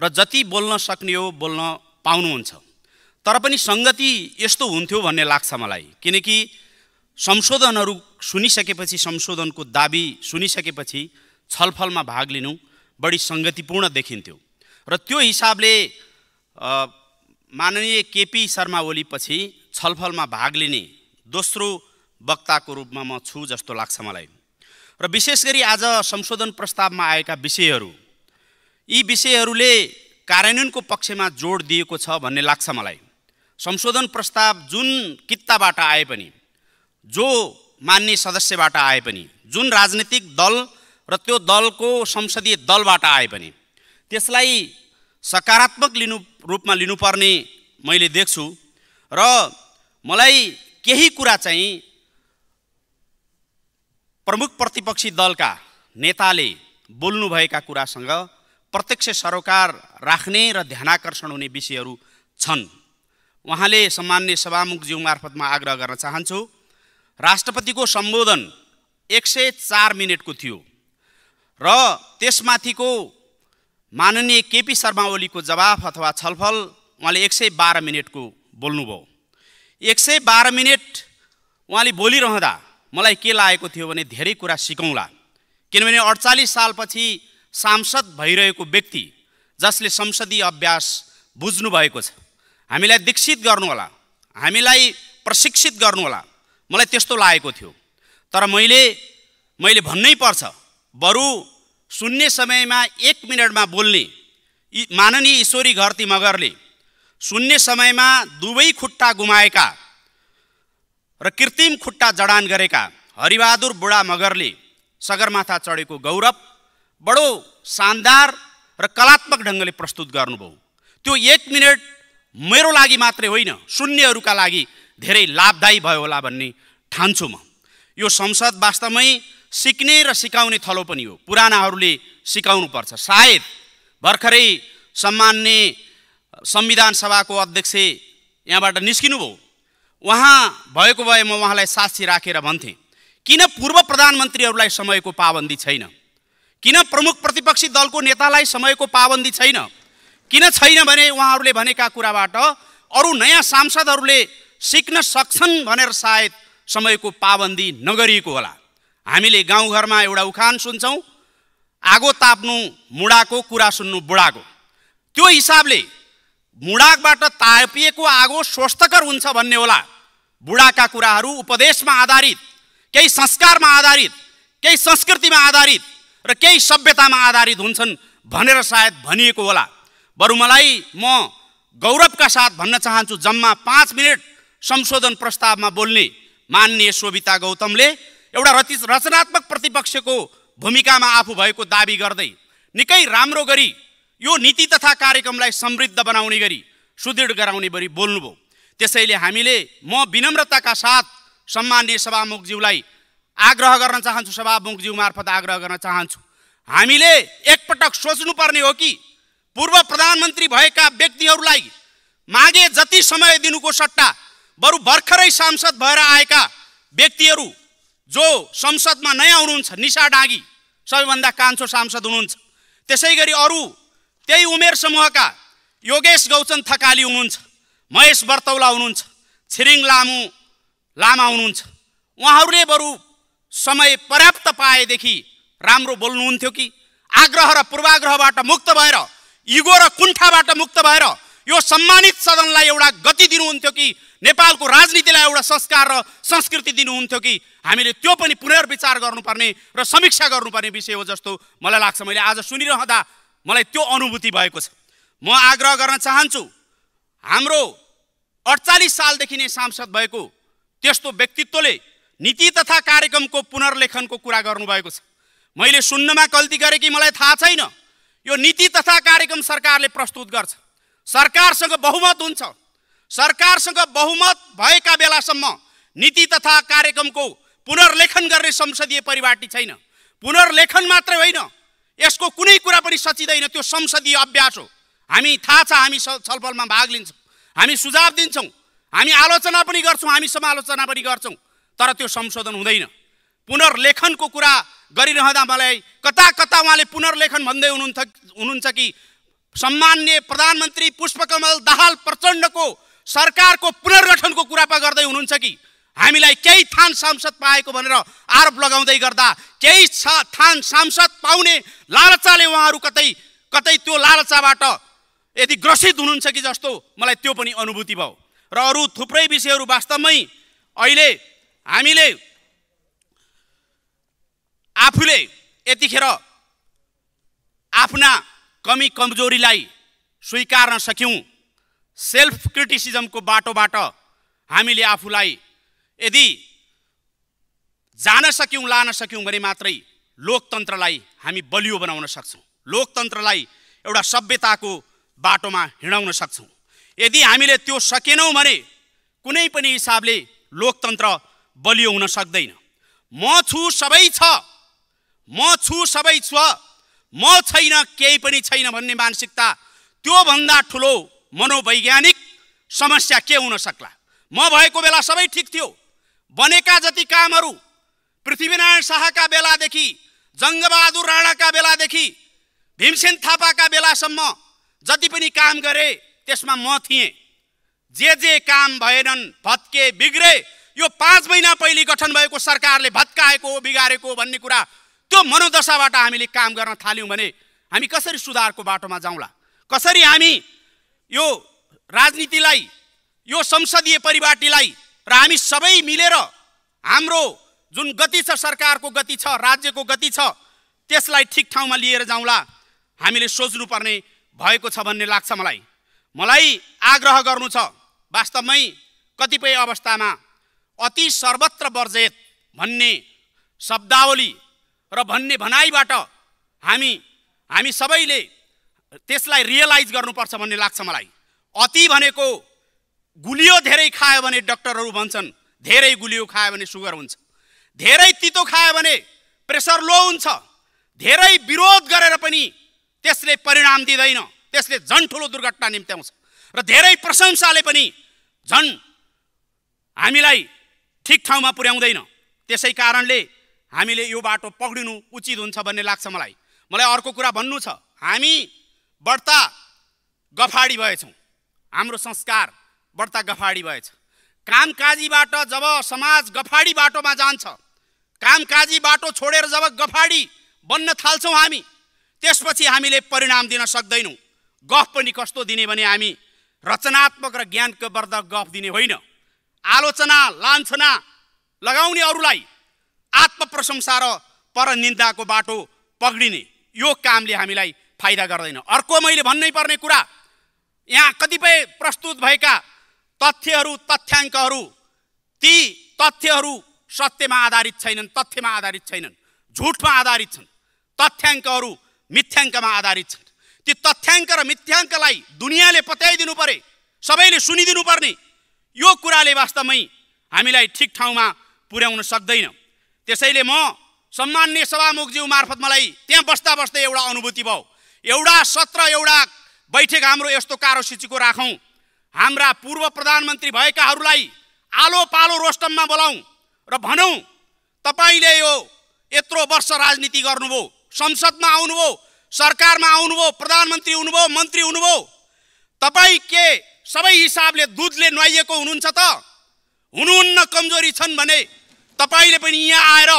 र जति बोल्न सक्ने हो बोल्न पाउनुहुन्छ। तर पनि सङ्गति यस्तो हुन्थ्यो भन्ने लाग्छ मलाई किनकि संशोधनहरू सुनिसकेपछि संशोधनको दाबी सुनिसकेपछि छलफलमा भाग लिनु बढी सङ्गतिपूर्ण देखिन्थ्यो। र त्यो हिसाबले माननीय केपी शर्मा ओलीपछि छलफलमा भाग लिने दोस्रो वक्ताको रूपमा म छु जस्तो लाग्छ मलाई। र विशेष गरी आज संशोधन प्रस्तावमा आएका विषयहरू यी विषयहरूले कार्यान्वयनको पक्षमा जोड दिएको छ भन्ने लाग्छ मलाई। संशोधन प्रस्ताव जुन कित्ताबाट आए पनि जो मान्य सदस्यबाट आए पनि जुन राजनीतिक दल र त्यो दलको संसदीय दलबाट आए पनि त्यसलाई सकारात्मक लिनु रूपमा लिनुपर्ने मैले देख्छु। र मलाई केही कुरा चाहिँ प्रमुख प्रतिपक्षी दलका नेताले बोल्नुभएका कुरासँग प्रत्यक्ष सरोकार राख्ने र ध्यानाकर्षण हुने विषयहरू छन्। उहाँले सामान्य सभामुखज्यू मार्फतमा आग्रह गर्न चाहन्छु राष्ट्रपतिको सम्बोधन एक सय चार मिनटको थियो र त्यसमाथिको माननीय केपी शर्मा ओलीको जवाफ अथवा छलफल उहाँले एक सय बाह्र मिनटको बोल्नुभयो। एक सय बाह्र मिनट उहाँले बोलिरहँदा मलाई के लागेको थियो भने धेरै कुरा सिकौँला। किनभने अडचालिस सालपछि सांसद भइरहेको व्यक्ति जसले संसदीय अभ्यास बुझ्नुभएको छ हामीलाई दीक्षित गर्नुहोला। हामीलाई प्रशिक्षित गर्नुहोला। मलाई त्यस्तो लागेको थियो। तर मैले मैले भन्नै पर्छ बरु सुन्ने समयमा एक मिनटमा बोल्ने माननीय ईश्वरी घरती मगरले सुन्ने समयमा दुवै खुट्टा गुमाएका र कृत्रिम खुट्टा जडान गरेका हरिबहादुर बुढा मगरले सगरमाथा चढेको गौरव बडो शानदार र कलात्मक ढङ्गले प्रस्तुत गर्नुभयो। त्यो एक मिनट मेरो लागि मात्रै होइन शून्यहरूका लागि धेरै लाभदायी भयो होला भन्ने ठान्छु म। यो संसद वास्तवमै सिक्ने र सिकाउने थलो पनि हो। पुरानाहरूले सिकाउनु पर्छ सायद भर्खरै सम्मान्य संविधान सभाको अध्यक्ष यहाँबाट निस्किनुभयो। उहाँ भएको भए म उहाँलाई साक्षी राखेर भन्थेँ किन पूर्व प्रधानमन्त्रीहरूलाई समयको पाबन्दी छैन? किन प्रमुख प्रतिपक्षी दलको नेतालाई समयको पाबन्दी छैन? किन छैन भने उहाँहरूले भनेका कुराबाट अरू नयाँ सांसदहरूले सिक्न सक्छन् भनेर सायद समयको पाबन्दी नगरिएको होला। हामीले गाउँघरमा एउटा उखान सुन्छौँ आगो ताप्नु मुढाको कुरा सुन्नु बुढाको। त्यो हिसाबले मुढाकबाट तापिएको आगो स्वस्थकर हुन्छ भन्ने होला। बुढाका कुराहरू उपदेशमा आधारित केही संस्कारमा आधारित केही संस्कृतिमा आधारित र केही सभ्यतामा आधारित हुन्छन् भनेर सायद भनिएको होला। बरु मलाई म गौरवका साथ भन्न चाहन्छु जम्मा पाँच मिनट संशोधन प्रस्तावमा बोल्ने मान्य शोभिता गौतमले एउटा रति रचनात्मक प्रतिपक्षको भूमिकामा आफू भएको दावी गर्दै निकै राम्रो गरी यो नीति तथा कार्यक्रमलाई समृद्ध बनाउने गरी सुदृढ गराउने गरी बोल्नुभयो। त्यसैले हामीले म विनम्रताका साथ सम्मान्य सभामुखज्यूलाई आग्रह गर्न चाहन्छु सभामुखज्यू मार्फत आग्रह गर्न चाहन्छु। हामीले एकपटक सोच्नुपर्ने हो कि पूर्व प्रधानमन्त्री भएका व्यक्तिहरूलाई मागे जति समय दिनुको सट्टा बरु भर्खरै सांसद भएर आएका व्यक्तिहरू जो संसदमा नयाँ हुनुहुन्छ निशा डाँगी सबैभन्दा कान्छो सांसद हुनुहुन्छ। त्यसै गरी अरू त्यही उमेर समूहका योगेश गौचन थकाली हुनुहुन्छ महेश बर्तौला हुनुहुन्छ छिरिङ लामु लामा हुनुहुन्छ। उहाँहरूले बरु समय पर्याप्त पाएदेखि राम्रो बोल्नुहुन्थ्यो कि? आग्रह र पूर्वाग्रहबाट मुक्त भएर इगो र कुण्ठाबाट मुक्त भएर यो सम्मानित सदनलाई एउटा गति दिनुहुन्थ्यो कि? नेपालको राजनीतिलाई एउटा संस्कार र संस्कृति दिनुहुन्थ्यो कि? हामीले त्यो पनि पुनर्विचार गर्नुपर्ने र समीक्षा गर्नुपर्ने विषय हो जस्तो मलाई लाग्छ। मैले आज सुनिरहँदा मलाई त्यो अनुभूति भएको छ। म आग्रह गर्न चाहन्छु हाम्रो अडचालिस सालदेखि नै सांसद भएको त्यस्तो व्यक्तित्वले नीति तथा कार्यक्रमको पुनर्लेखनको कुरा गर्नुभएको छ। मैले सुन्नमा गल्ती गरेँ कि मलाई थाहा छैन। यो नीति तथा कार्यक्रम सरकारले प्रस्तुत गर्छ। सरकारसँग बहुमत हुन्छ। सरकारसँग बहुमत भएका बेलासम्म नीति तथा कार्यक्रमको पुनर्लेखन गर्ने संसदीय परिपाटी छैन। पुनर्लेखन मात्रै होइन। यसको कुनै कुरा पनि सचिँदैन त्यो संसदीय अभ्यास हो। हामी थाहा छ हामी छलफलमा भाग लिन्छौँ। हामी सुझाव दिन्छौँ। हामी आलोचना पनि गर्छौँ हामी समालोचना पनि गर्छौँ तर त्यो संशोधन हुँदैन। पुनर्लेखनको कुरा गरिरहँदा मलाई कता कता उहाँले पुनर्लेखन भन्दै हुनुहुन्छ हुनुहुन्छ कि सम्मान्य प्रधानमन्त्री पुष्पकमल दाहाल प्रचण्डको सरकारको पुनर्गठनको कुरा पो गर्दै हुनुहुन्छ कि? हामीलाई केही थान सांसद पाएको भनेर आरोप लगाउँदै गर्दा केही थान सांसद पाउने लालचाले उहाँहरू कतै कतै त्यो लालचाबाट यदि ग्रसित हुनुहुन्छ कि जस्तो मलाई त्यो पनि अनुभूति भयो। र अरू थुप्रै विषयहरू वास्तवमै अहिले हामीले आफूले यतिखेर आफ्ना कमी कमजोरीलाई स्वीकार्न सक्यौँ। सेल्फ क्रिटिसिजमको बाटोबाट हामीले आफूलाई यदि जान सक्यौँ लान सक्यौँ भने मात्रै लोकतन्त्रलाई हामी बलियो बनाउन सक्छौँ। लोकतन्त्रलाई एउटा सभ्यताको बाटोमा हिँडाउन सक्छौँ। यदि हामीले त्यो सकेनौँ भने कुनै पनि हिसाबले लोकतन्त्र बलियो हुन सक्दैन। म छु सबै छ। म छु सबै छ। म छैन केही पनि छैन भन्ने मानसिकता त्योभन्दा ठुलो मनोवैज्ञानिक समस्या के हुन सक्ला? म भएको बेला सबै ठिक थियो। बनेका जति कामहरू पृथ्वीनारायण शाहका बेलादेखि जङ्गबहादुर राणाका बेलादेखि भीमसेन थापाका बेलासम्म जति पनि काम गरे त्यसमा म थिएँ। जे जे काम भएनन् भत्के बिग्रे यो पाँच महिना पहिले गठन भएको सरकारले भत्काएको बिगारेको भन्ने कुरा त्यो मनोदशाबाट हामीले काम गर्न थाल्यौँ भने हामी कसरी सुधारको बाटोमा जाउँला? कसरी हामी यो राजनीतिलाई यो संसदीय परिपाटीलाई र हामी सबै मिलेर हाम्रो जुन गति छ सरकारको गति छ राज्यको गति छ त्यसलाई ठिक ठाउँमा लिएर जाउँला हामीले सोच्नुपर्ने भएको छ भन्ने लाग्छ मलाई। मलाई आग्रह गर्नु छ वास्तवमै कतिपय अवस्थामा अति सर्वत्र वर्जेत भन्ने शब्दावली र भन्ने भनाइबाट हामी हामी सबैले त्यसलाई रियलाइज गर्नुपर्छ भन्ने लाग्छ मलाई। अति भनेको गुलियो धेरै खायो भने डक्टरहरू भन्छन् धेरै गुलियो खायो भने सुगर हुन्छ। धेरै तितो खायो भने प्रेसर लो हुन्छ। धेरै विरोध गरेर पनि त्यसले परिणाम दिँदैन त्यसले झन् ठुलो दुर्घटना निम्त्याउँछ। र धेरै प्रशंसाले पनि झन् हामीलाई ठिक ठाउँमा पुर्याउँदैन। त्यसै कारणले हामीले यो बाटो पक्रिनु उचित हुन्छ भन्ने लाग्छ मलाई। मलाई अर्को कुरा भन्नु छ। हामी बढ्ता गफाडी भएछौँ। हाम्रो संस्कार बढ्ता गफाडी भएछ। कामकाजीबाट जब समाज गफाडी बाटोमा जान्छ कामकाजी बाटो छोडेर जब गफाडी बन्न थाल्छौँ हामी त्यसपछि हामीले परिणाम दिन सक्दैनौँ। गफ पनि कस्तो दिने भने हामी रचनात्मक र ज्ञानको वर्धक गफ दिने होइन। आलोचना लान्छना लगाउने अरूलाई आत्मप्रशंसा र परनिन्दाको बाटो पक्रिने यो कामले हामीलाई फाइदा गर्दैन। अर्को मैले भन्नै पर्ने कुरा यहाँ कतिपय प्रस्तुत भएका तथ्यहरू तथ्याङ्कहरू। ती तथ्यहरू सत्यमा आधारित छैनन् तथ्यमा आधारित छैनन् झुटमा आधारित छन्। तथ्याङ्कहरू मिथ्याङ्कमा आधारित छन्। ती तथ्याङ्क र मिथ्याङ्कलाई दुनियाँले पत्याइदिनु परे सबैले सुनिदिनु पर्ने यो कुराले वास्तवमै हामीलाई ठिक ठाउँमा पुर्याउन सक्दैन। त्यसैले म सम्मान्य सभामुखज्यू मार्फत मलाई त्यहाँ बस्दा बस्दै एउटा अनुभूति भयो। एउटा सत्र एउटा बैठक हाम्रो यस्तो कार्यसूचीको राखौँ। हाम्रा पूर्व प्रधानमन्त्री भएकाहरूलाई आलो पालो रोस्टममा बोलाउँ र भनौँ तपाईँले यो यत्रो वर्ष राजनीति गर्नुभयो संसदमा आउनुभयो सरकारमा आउनुभयो प्रधानमन्त्री हुनुभयो मन्त्री हुनुभयो तपाईँ के सबै हिसाबले दुधले नुहाइएको हुनुहुन्छ त? हुनुहुन्न कमजोरी छन् भने तपाईँले पनि यहाँ आएर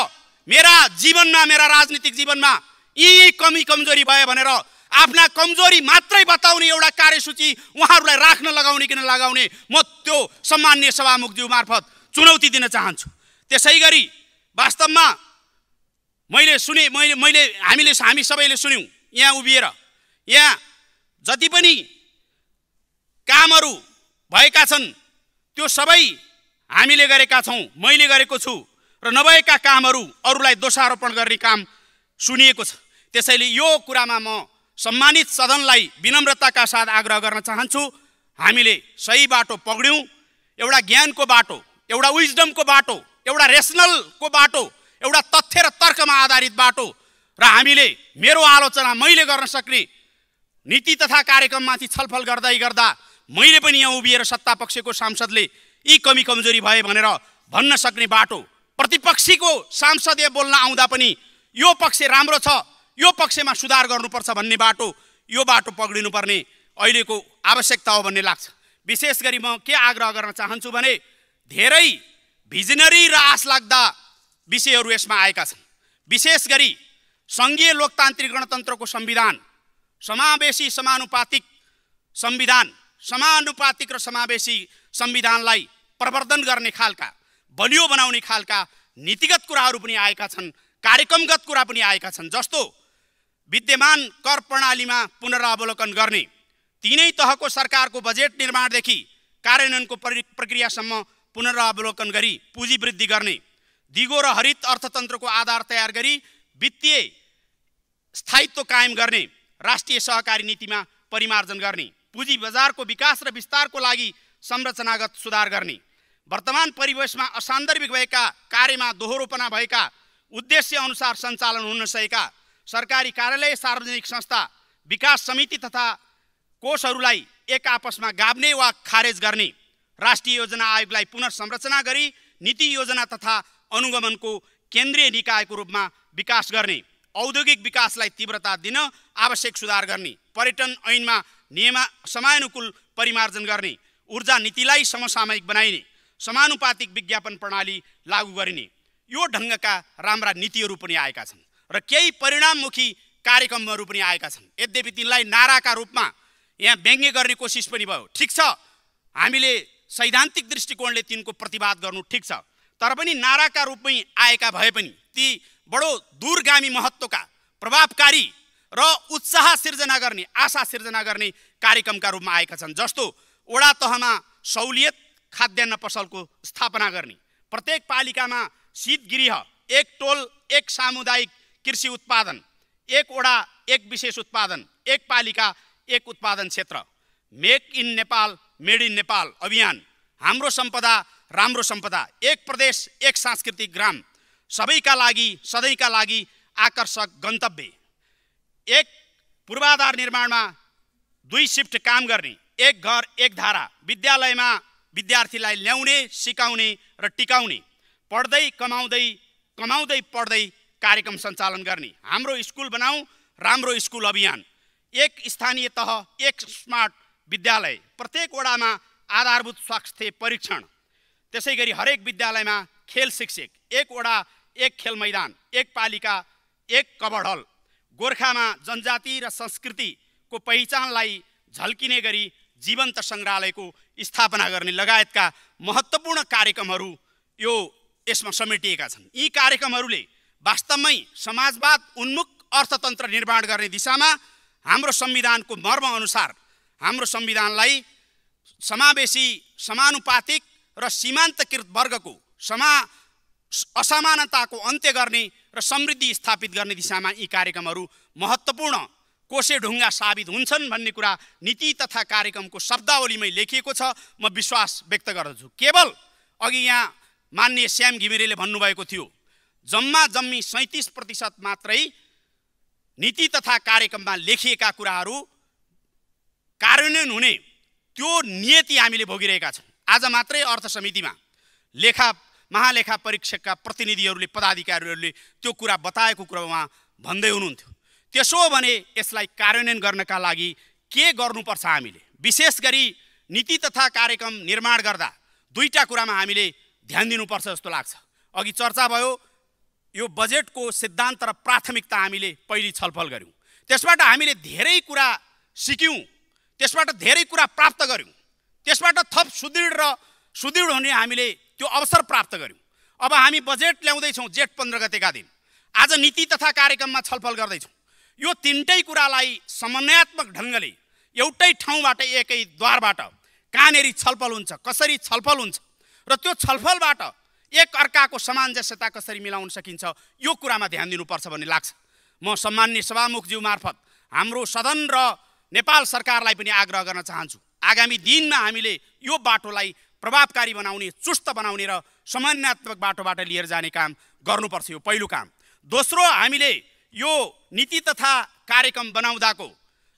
मेरा जीवनमा मेरा राजनीतिक जीवनमा यी कमी कमजोरी भयो भनेर आफ्ना कमजोरी मात्रै बताउने एउटा कार्यसूची उहाँहरूलाई राख्न लगाउने किन लगाउने म त्यो सम्मान्य सभामुखज्यू मार्फत चुनौती दिन चाहन्छु। त्यसै गरी वास्तवमा मैले सुने मैले मैले हामीले हामी सबैले सुन्यौँ यहाँ उभिएर। यहाँ जति पनि कामहरू भएका छन् त्यो सबै हामीले गरेका छौँ मैले गरेको छु र नभएका कामहरू अरूलाई दोषारोपण गर्ने काम सुनिएको छ। त्यसैले यो कुरामा म सम्मानित सदनलाई विनम्रताका साथ आग्रह गर्न चाहन्छु हामीले सही बाटो पक्ड्यौँ एउटा ज्ञानको बाटो एउटा विजडमको बाटो एउटा रेसनलको बाटो एउटा तथ्य र तर्कमा आधारित बाटो र हामीले मेरो आलोचना मैले गर्न सक्ने नीति तथा कार्यक्रममाथि छलफल गर्दै गर्दा मैले पनि यहाँ उभिएर सत्ता पक्षको सांसदले यी कमी कमजोरी भए भनेर भन्न सक्ने बाटो प्रतिपक्षीको सांसदीय बोल्न आउँदा पनि यो पक्ष राम्रो छ यो पक्षमा सुधार गर्नुपर्छ भन्ने बाटो यो बाटो पक्रिनुपर्ने अहिलेको आवश्यकता हो भन्ने लाग्छ। विशेष गरी म के आग्रह गर्न चाहन्छु भने धेरै भिजनरी र आश लाग्दा विषयहरू यसमा आएका छन्। विशेष गरी सङ्घीय लोकतान्त्रिक गणतन्त्रको संविधान समावेशी समानुपातिक संविधान समानुपातिक र समावेशी संविधानलाई प्रवर्धन गर्ने खालका बलियो बनाउने खालका नीतिगत कुराहरू पनि आएका छन् कार्यक्रमगत कुरा पनि आएका छन् जस्तो विद्यमान कर प्रणालीमा पुनरावलोकन गर्ने। तिनै तहको सरकारको बजेट निर्माणदेखि कार्यान्वयनको प्रक्रियासम्म पुनरावलोकन गरी पुँजी वृद्धि गर्ने। दिगो र हरित अर्थतन्त्रको आधार तयार गरी वित्तीय स्थायित्व कायम गर्ने राष्ट्रिय सहकारी नीतिमा परिमार्जन गर्ने पुँजी बजारको विकास र विस्तारको लागि संरचनागत सुधार गर्ने। वर्तमान परिवेशमा असान्दर्भिक भएका कार्यमा दोहोरोपना भएका उद्देश्य अनुसार सञ्चालन हुन सकेका सरकारी कार्यालय सार्वजनिक संस्था विकास समिति तथा कोषहरूलाई एक आपसमा गाब्ने वा खारेज गर्ने राष्ट्रिय योजना आयोगलाई पुनर्संरचना गरी नीति योजना तथा अनुगमनको केन्द्रीय निकायको रूपमा विकास गर्ने औद्योगिक विकासलाई तीव्रता दिन आवश्यक सुधार गर्ने पर्यटन ऐनमा नियमा समयानुकूल परिमार्जन गर्ने ऊर्जा नीतिलाई समसामयिक बनाइने समानुपातिक विज्ञापन प्रणाली लागू गरिने यो ढङ्गका राम्रा नीतिहरू पनि आएका छन्। र केही परिणाममुखी कार्यक्रमहरू पनि आएका छन्। यद्यपि तिनलाई नाराका रूपमा यहाँ व्यङ्ग्य गर्ने कोसिस पनि भयो। ठिक छ हामीले सैद्धान्तिक दृष्टिकोणले तिनको प्रतिवाद गर्नु ठिक छ तर पनि नाराका रूपमै आएका भए पनि ती बडो दूरगामी महत्त्वका प्रभावकारी र उत्साह सिर्जना गर्ने आशा सिर्जना गर्ने कार्यक्रमका रूपमा आएका छन् जस्तो वडा तहमा सहुलियत खाद्यान्न पसलको स्थापना गर्ने प्रत्येक पालिकामा शीतगृह एक टोल एक सामुदायिक कृषि उत्पादन एक वडा एक विशेष उत्पादन एक पालिका एक उत्पादन क्षेत्र। Make in Nepal made in Nepal अभियान हाम्रो सम्पदा राम्रो सम्पदा एक प्रदेश एक सांस्कृतिक ग्राम सबैका लागि सधैँका लागि आकर्षक गन्तव्य। एक पूर्वाधार निर्माणमा दुई सिफ्ट काम गर्ने एक घर एक धारा विद्यालयमा विद्यार्थीलाई ल्याउने सिकाउने र टिकाउने पढ्दै कमाउँदै कमाउँदै पढ्दै कार्यक्रम सञ्चालन गर्ने। हाम्रो स्कुल बनाऊ राम्रो स्कुल अभियान। एक स्थानीय तह एक स्मार्ट विद्यालय प्रत्येक वडामा आधारभूत स्वास्थ्य परीक्षण। त्यसै गरी हरेक विद्यालयमा खेल शिक्षक एक वडा एक खेल मैदान एक पालिका एक कबड हल। गोर्खामा जनजाति र संस्कृतिको पहिचानलाई झल्किने गरी जीवन्त सङ्ग्रहालयको स्थापना गर्ने लगायतका महत्त्वपूर्ण कार्यक्रमहरू यो यसमा समेटिएका छन्। यी कार्यक्रमहरूले वास्तवमै समाजवाद उन्मुख अर्थतन्त्र निर्माण गर्ने दिशामा हाम्रो संविधानको मर्म अनुसार हाम्रो संविधानलाई समावेशी समानुपातिक र सीमान्तकृत वर्गको समा असमानताको अन्त्य गर्ने र समृद्धि स्थापित गर्ने दिशामा यी कार्यक्रमहरू महत्त्वपूर्ण कोसेढुङ्गा साबित हुन्छन् भन्ने कुरा नीति तथा कार्यक्रमको शब्दावलीमै लेखिएको छ। म विश्वास व्यक्त गर्दछु। केवल अघि यहाँ मान्य श्याम घिमिरेले भन्नुभएको थियो जम्मा जम्मी सैँतिस प्रतिशत मात्रै नीति तथा कार्यक्रममा लेखिएका कुराहरू कार्यान्वयन हुने त्यो नियति हामीले भोगिरहेका छौँ। आज मात्रै अर्थ समितिमा लेखा महालेखा परीक्षकका प्रतिनिधिहरूले पदाधिकारीहरूले त्यो कुरा बताएको कुरा उहाँ भन्दै हुनुहुन्थ्यो। त्यसो भने यसलाई कार्यान्वयन गर्नका लागि के गर्नुपर्छ हामीले? विशेष गरी नीति तथा कार्यक्रम निर्माण गर्दा दुईवटा कुरामा हामीले ध्यान दिनुपर्छ जस्तो लाग्छ। अघि चर्चा भयो यो बजेटको सिद्धान्त र प्राथमिकता हामीले पहिले छलफल गऱ्यौँ। त्यसबाट हामीले धेरै कुरा सिक्यौँ त्यसबाट धेरै कुरा प्राप्त गऱ्यौँ त्यसबाट थप सुदृढ र सुदृढ हुने हामीले त्यो अवसर प्राप्त गऱ्यौँ। अब हामी बजेट ल्याउँदैछौँ जेठ पन्ध्र गतेका दिन। आज नीति तथा कार्यक्रममा छलफल गर्दैछौँ। यो तिनटै कुरालाई समन्वयात्मक ढङ्गले एउटै ठाउँबाट एकै द्वारबाट कहाँनिर छलफल हुन्छ कसरी छलफल हुन्छ र त्यो छलफलबाट एक अर्काको सामञ्जस्यता कसरी मिलाउन सकिन्छ यो कुरामा ध्यान दिनुपर्छ भन्ने लाग्छ। म सम्मान्य सभामुखज्यू मार्फत हाम्रो सदन र नेपाल सरकारलाई पनि आग्रह गर्न चाहन्छु। आगामी दिनमा हामीले यो बाटोलाई प्रभावकारी बनाउने चुस्त बनाउने र समन्वयात्मक बाटोबाट लिएर जाने काम गर्नुपर्छ यो पहिलो काम। दोस्रो हामीले यो नीति तथा कार्यक्रम बनाउँदाको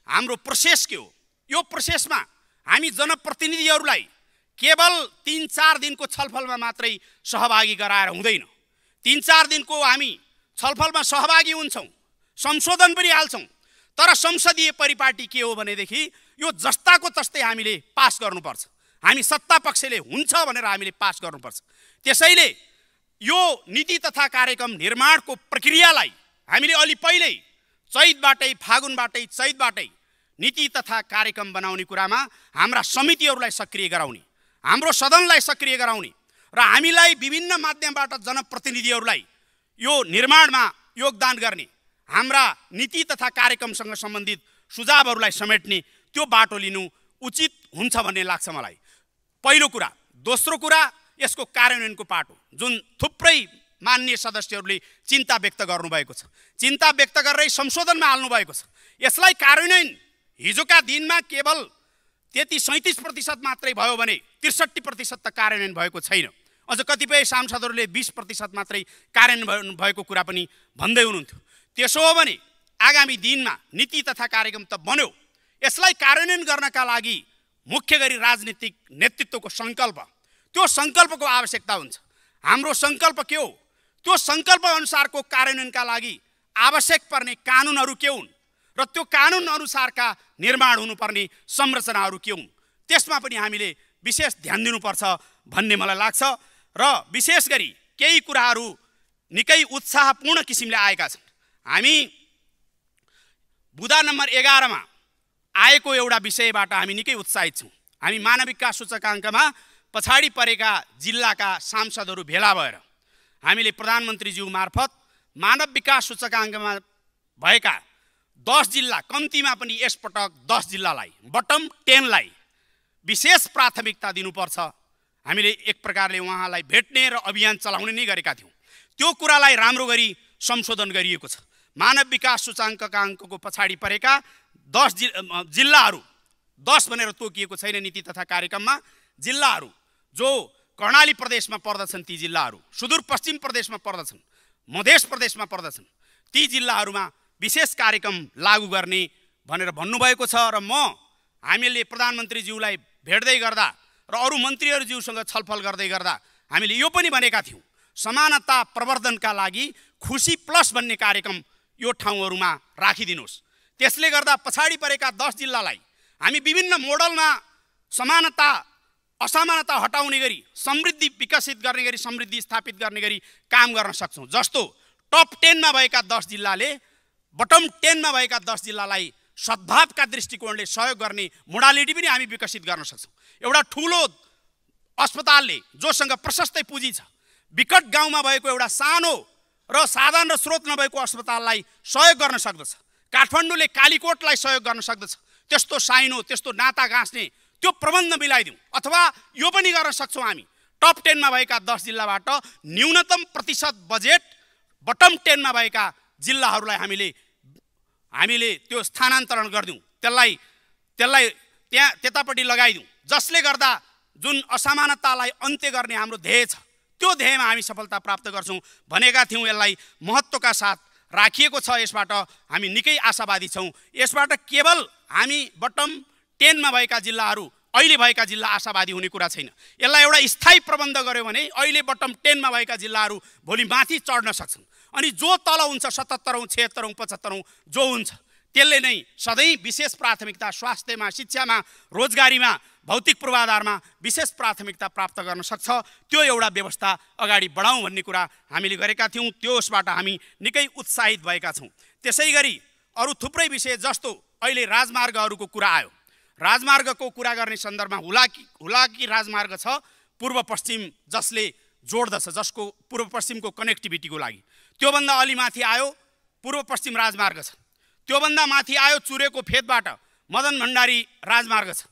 हाम्रो प्रोसेस के हो? यो प्रोसेसमा हामी जनप्रतिनिधिहरूलाई केवल तिन चार दिनको छलफलमा मात्रै सहभागी गराएर हुँदैन। तिन चार दिनको हामी छलफलमा सहभागी हुन्छौँ संशोधन पनि हाल्छौँ तर संसदीय परिपाटी के हो भनेदेखि यो जस्ताको तस्तै हामीले पास गर्नुपर्छ। हामी सत्ता पक्षले हुन्छ भनेर हामीले पास गर्नुपर्छ। त्यसैले यो नीति तथा कार्यक्रम निर्माणको प्रक्रियालाई हामीले अलि पहिल्यै चैतबाटै फागुनबाटै चैतबाटै नीति तथा कार्यक्रम बनाउने कुरामा हाम्रा समितिहरूलाई सक्रिय गराउने हाम्रो सदनलाई सक्रिय गराउने र हामीलाई विभिन्न माध्यमबाट जनप्रतिनिधिहरूलाई यो निर्माणमा योगदान गर्ने हाम्रा नीति तथा कार्यक्रमसँग सम्बन्धित सुझावहरूलाई समेट्ने त्यो बाटो लिनु उचित हुन्छ भन्ने लाग्छ मलाई। पहिलो कुरा दोस्रो कुरा यसको कार्यान्वयनको पाटो जुन थुप्रै मान्य सदस्यहरूले चिन्ता व्यक्त गर्नुभएको छ। चिन्ता व्यक्त गरेरै संशोधनमा हाल्नुभएको छ। यसलाई कार्यान्वयन हिजोका दिनमा केवल त्यति सैँतिस प्रतिशत मात्रै भयो भने त्रिसठी प्रतिशत त कार्यान्वयन भएको छैन। अझ कतिपय सांसदहरूले बिस प्रतिशत मात्रै कार्यान्वयन भएको कुरा पनि भन्दै हुनुहुन्थ्यो। त्यसो हो भने आगामी दिनमा नीति तथा कार्यक्रम त बन्यो। यसलाई कार्यान्वयन गर्नका लागि मुख्य गरी राजनीतिक नेतृत्वको सङ्कल्प। त्यो सङ्कल्पको आवश्यकता हुन्छ। हाम्रो सङ्कल्प के हो? त्यो सङ्कल्प अनुसारको कार्यान्वयनका लागि आवश्यक पर्ने कानुनहरू के हुन्? र त्यो कानुन अनुसारका निर्माण हुनुपर्ने संरचनाहरू के हुन्? त्यसमा पनि हामीले विशेष ध्यान दिनुपर्छ भन्ने मलाई लाग्छ र विशेष गरी केही कुराहरू निकै उत्साहपूर्ण किसिमले आएका छन्। हामी बुधा नम्बर एघारमा आएको एउटा विषयबाट हामी निकै उत्साहित छौँ। हामी मानव विकास सूचकाङ्कमा पछाडि परेका जिल्लाका सांसदहरू भेला भएर हामीले प्रधानमन्त्रीज्यू मार्फत मानव विकास सूचकाङ्कमा भएका दस जिल्ला कम्तीमा पनि यसपटक दस जिल्लालाई बटम टेनलाई विशेष प्राथमिकता दिनुपर्छ। हामीले एक प्रकारले उहाँलाई भेट्ने र अभियान चलाउने नै गरेका थियौँ। त्यो कुरालाई राम्रो गरी संशोधन गरिएको छ। मानव विकास सूचाङ्कका अङ्कको पछाडि परेका दस जि जिल्लाहरू दस भनेर तोकिएको छैन नीति तथा कार्यक्रममा जिल्लाहरू जो कर्णाली प्रदेशमा पर्दछन् ती जिल्लाहरू सुदूरपश्चिम प्रदेशमा पर्दछन् मध्य प्रदेशमा पर्दछन् ती जिल्लाहरूमा विशेष कार्यक्रम लागू गर्ने भनेर भन्नुभएको छ र म हामीले प्रधानमन्त्रीज्यूलाई भेट्दै गर्दा र अरू मन्त्रीहरूज्यूसँग छलफल गर्दै गर्दा हामीले यो पनि भनेका थियौँ समानता प्रवर्धनका लागि खुसी प्लस भन्ने कार्यक्रम यो ठाउँहरूमा राखिदिनुहोस्। त्यसले गर्दा पछाडि परेका दस जिल्लालाई हामी विभिन्न मोडलमा समानता असमानता हटाउने गरी समृद्धि विकसित गर्ने गरी समृद्धि स्थापित गर्ने गरी काम गर्न सक्छौँ। जस्तो टप टेनमा भएका दस जिल्लाले बटम टेनमा भएका दस जिल्लालाई सद्भावका दृष्टिकोणले सहयोग गर्ने मोडालिटी पनि हामी विकसित गर्न सक्छौँ। एउटा ठुलो अस्पतालले जोसँग प्रशस्तै पुँजी छ। विकट गाउँमा भएको एउटा सानो र साधन र स्रोत नभएको अस्पताललाई सहयोग गर्न सक्दछ। काठमाडौँले कालीकोटलाई सहयोग गर्न सक्दछ। त्यस्तो साइनो त्यस्तो नाता गाँच्ने त्यो प्रबन्ध मिलाइदिउँ अथवा यो पनि गर्न सक्छौँ हामी। टप टेनमा भएका दस जिल्लाबाट न्यूनतम प्रतिशत बजेट बटम टेनमा भएका जिल्लाहरूलाई हामीले हामीले त्यो स्थानान्तरण गरिदिउँ। त्यसलाई त्यसलाई त्यहाँ त्यतापट्टि लगाइदिउँ। जसले गर्दा जुन असमानतालाई अन्त्य गर्ने हाम्रो ध्येय छ त्यो ध्येयमा हामी सफलता प्राप्त गर्छौँ भनेका थियौँ। यसलाई महत्त्वका साथ राखिएको छ। यसबाट हामी निकै आशावादी छौँ। यसबाट केवल हामी बटम टेनमा भएका जिल्लाहरू अहिले भएका जिल्ला आशावादी हुने कुरा छैन। यसलाई एउटा स्थायी प्रबन्ध गऱ्यो भने अहिले बटम टेनमा भएका जिल्लाहरू भोलि माथि चढ्न सक्छन्। अनि जो तल हुन्छ सतहत्तरौँ छिहत्तरौँ पचहत्तरौँ जो हुन्छ त्यसले नै सधैँ विशेष प्राथमिकता स्वास्थ्यमा शिक्षामा रोजगारीमा भौतिक पूर्वाधारमा विशेष प्राथमिकता प्राप्त गर्न सक्छ। त्यो एउटा व्यवस्था अगाडि बढाउँ भन्ने कुरा हामीले गरेका थियौँ। त्यसबाट हामी निकै उत्साहित भएका छौँ। त्यसै गरी अरू थुप्रै विषय जस्तो अहिले राजमार्गहरूको कुरा आयो। राजमार्गको कुरा गर्ने सन्दर्भमा हुलाकी हुलाकी राजमार्ग छ? पूर्व पश्चिम जसले जोड्दछ जसको पूर्व पश्चिमको कनेक्टिभिटीको लागि। त्योभन्दा अलि माथि आयो पूर्व पश्चिम राजमार्ग छ। त्योभन्दा माथि आयो चुरेको फेदबाट मदन भण्डारी राजमार्ग छ।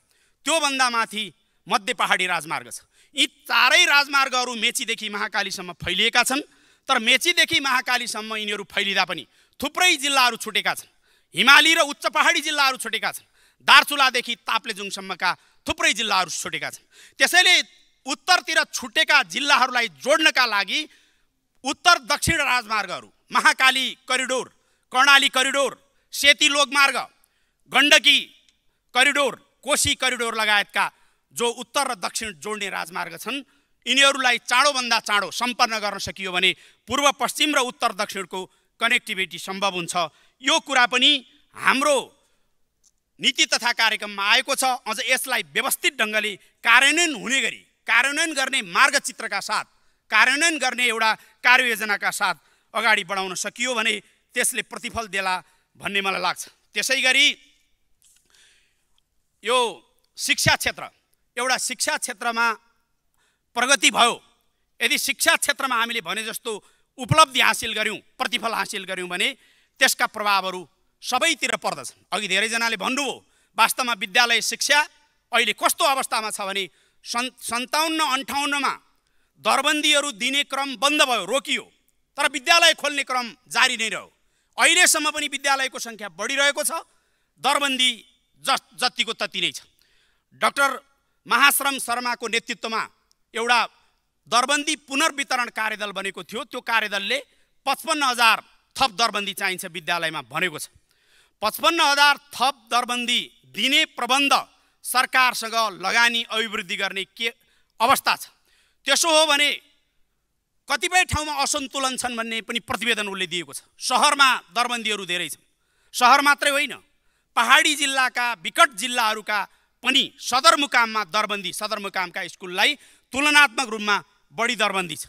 त्योभन्दा माथि मध्य पहाडी राजमार्ग छ। यी चारै राजमार्गहरू मेचीदेखि महाकालीसम्म फैलिएका छन् तर मेचीदेखि महाकालीसम्म यिनीहरू फैलिँदा पनि थुप्रै जिल्लाहरू छुटेका छन्। हिमाली र उच्च पहाडी जिल्लाहरू छुटेका छन्। दार्चुलादेखि ताप्लेजुङसम्मका थुप्रै जिल्लाहरू छुटेका छन्। त्यसैले उत्तरतिर छुटेका जिल्लाहरूलाई जोड्नका लागि उत्तर दक्षिण राजमार्गहरू महाकाली करिडोर कर्णाली करिडोर सेती लोकमार्ग गण्डकी करिडोर कोशी करिडोर लगायतका जो उत्तर र दक्षिण जोड्ने राजमार्ग छन् यिनीहरूलाई चाँडोभन्दा चाँडो सम्पन्न गर्न सकियो भने पूर्व पश्चिम र उत्तर दक्षिणको कनेक्टिभिटी सम्भव हुन्छ। यो कुरा पनि हाम्रो नीति तथा कार्यक्रममा आएको छ। अझ यसलाई व्यवस्थित ढङ्गले कार्यान्वयन हुने गरी कार्यान्वयन गर्ने मार्गचित्रका साथ कार्यान्वयन गर्ने एउटा कार्ययोजनाका साथ अगाडि बढाउन सकियो भने त्यसले प्रतिफल देला भन्ने मलाई लाग्छ। त्यसै गरी यो शिक्षा क्षेत्र एउटा शिक्षा क्षेत्रमा प्रगति भयो यदि शिक्षा क्षेत्रमा हामीले भने जस्तो उपलब्धि हासिल गऱ्यौँ प्रतिफल हासिल गऱ्यौँ भने त्यसका प्रभावहरू सबैतिर पर्दछन्। अघि धेरैजनाले भन्नुभयो वास्तवमा विद्यालय शिक्षा अहिले कस्तो अवस्थामा छ भने सन् सन्ताउन्न अन्ठाउन्नमा दरबन्दीहरू दिने क्रम बन्द भयो रोकियो। तर विद्यालय खोल्ने क्रम जारी नै रह्यो। अहिलेसम्म पनि विद्यालयको सङ्ख्या बढिरहेको छ। दरबन्दी ज जतिको तति नै छ। डक्टर महाश्रम शर्माको नेतृत्वमा एउटा दरबन्दी पुनर्वितरण कार्यदल बनेको थियो। त्यो कार्यदलले पचपन्न हजार थप दरबन्दी चाहिन्छ विद्यालयमा भनेको छ। पचपन्न हजार थप दरबन्दी दिने प्रबन्ध सरकारसँग लगानी अभिवृद्धि गर्ने के अवस्था छ? त्यसो हो भने कतिपय ठाउँमा असन्तुलन छन् भन्ने पनि प्रतिवेदन उसले दिएको छ। सहरमा दरबन्दीहरू धेरै छन्। सहर मात्रै होइन पहाडी जिल्लाका विकट जिल्लाहरूका पनि सदरमुकाममा दरबन्दी सदरमुकामका स्कुललाई तुलनात्मक रूपमा बढी दरबन्दी छ।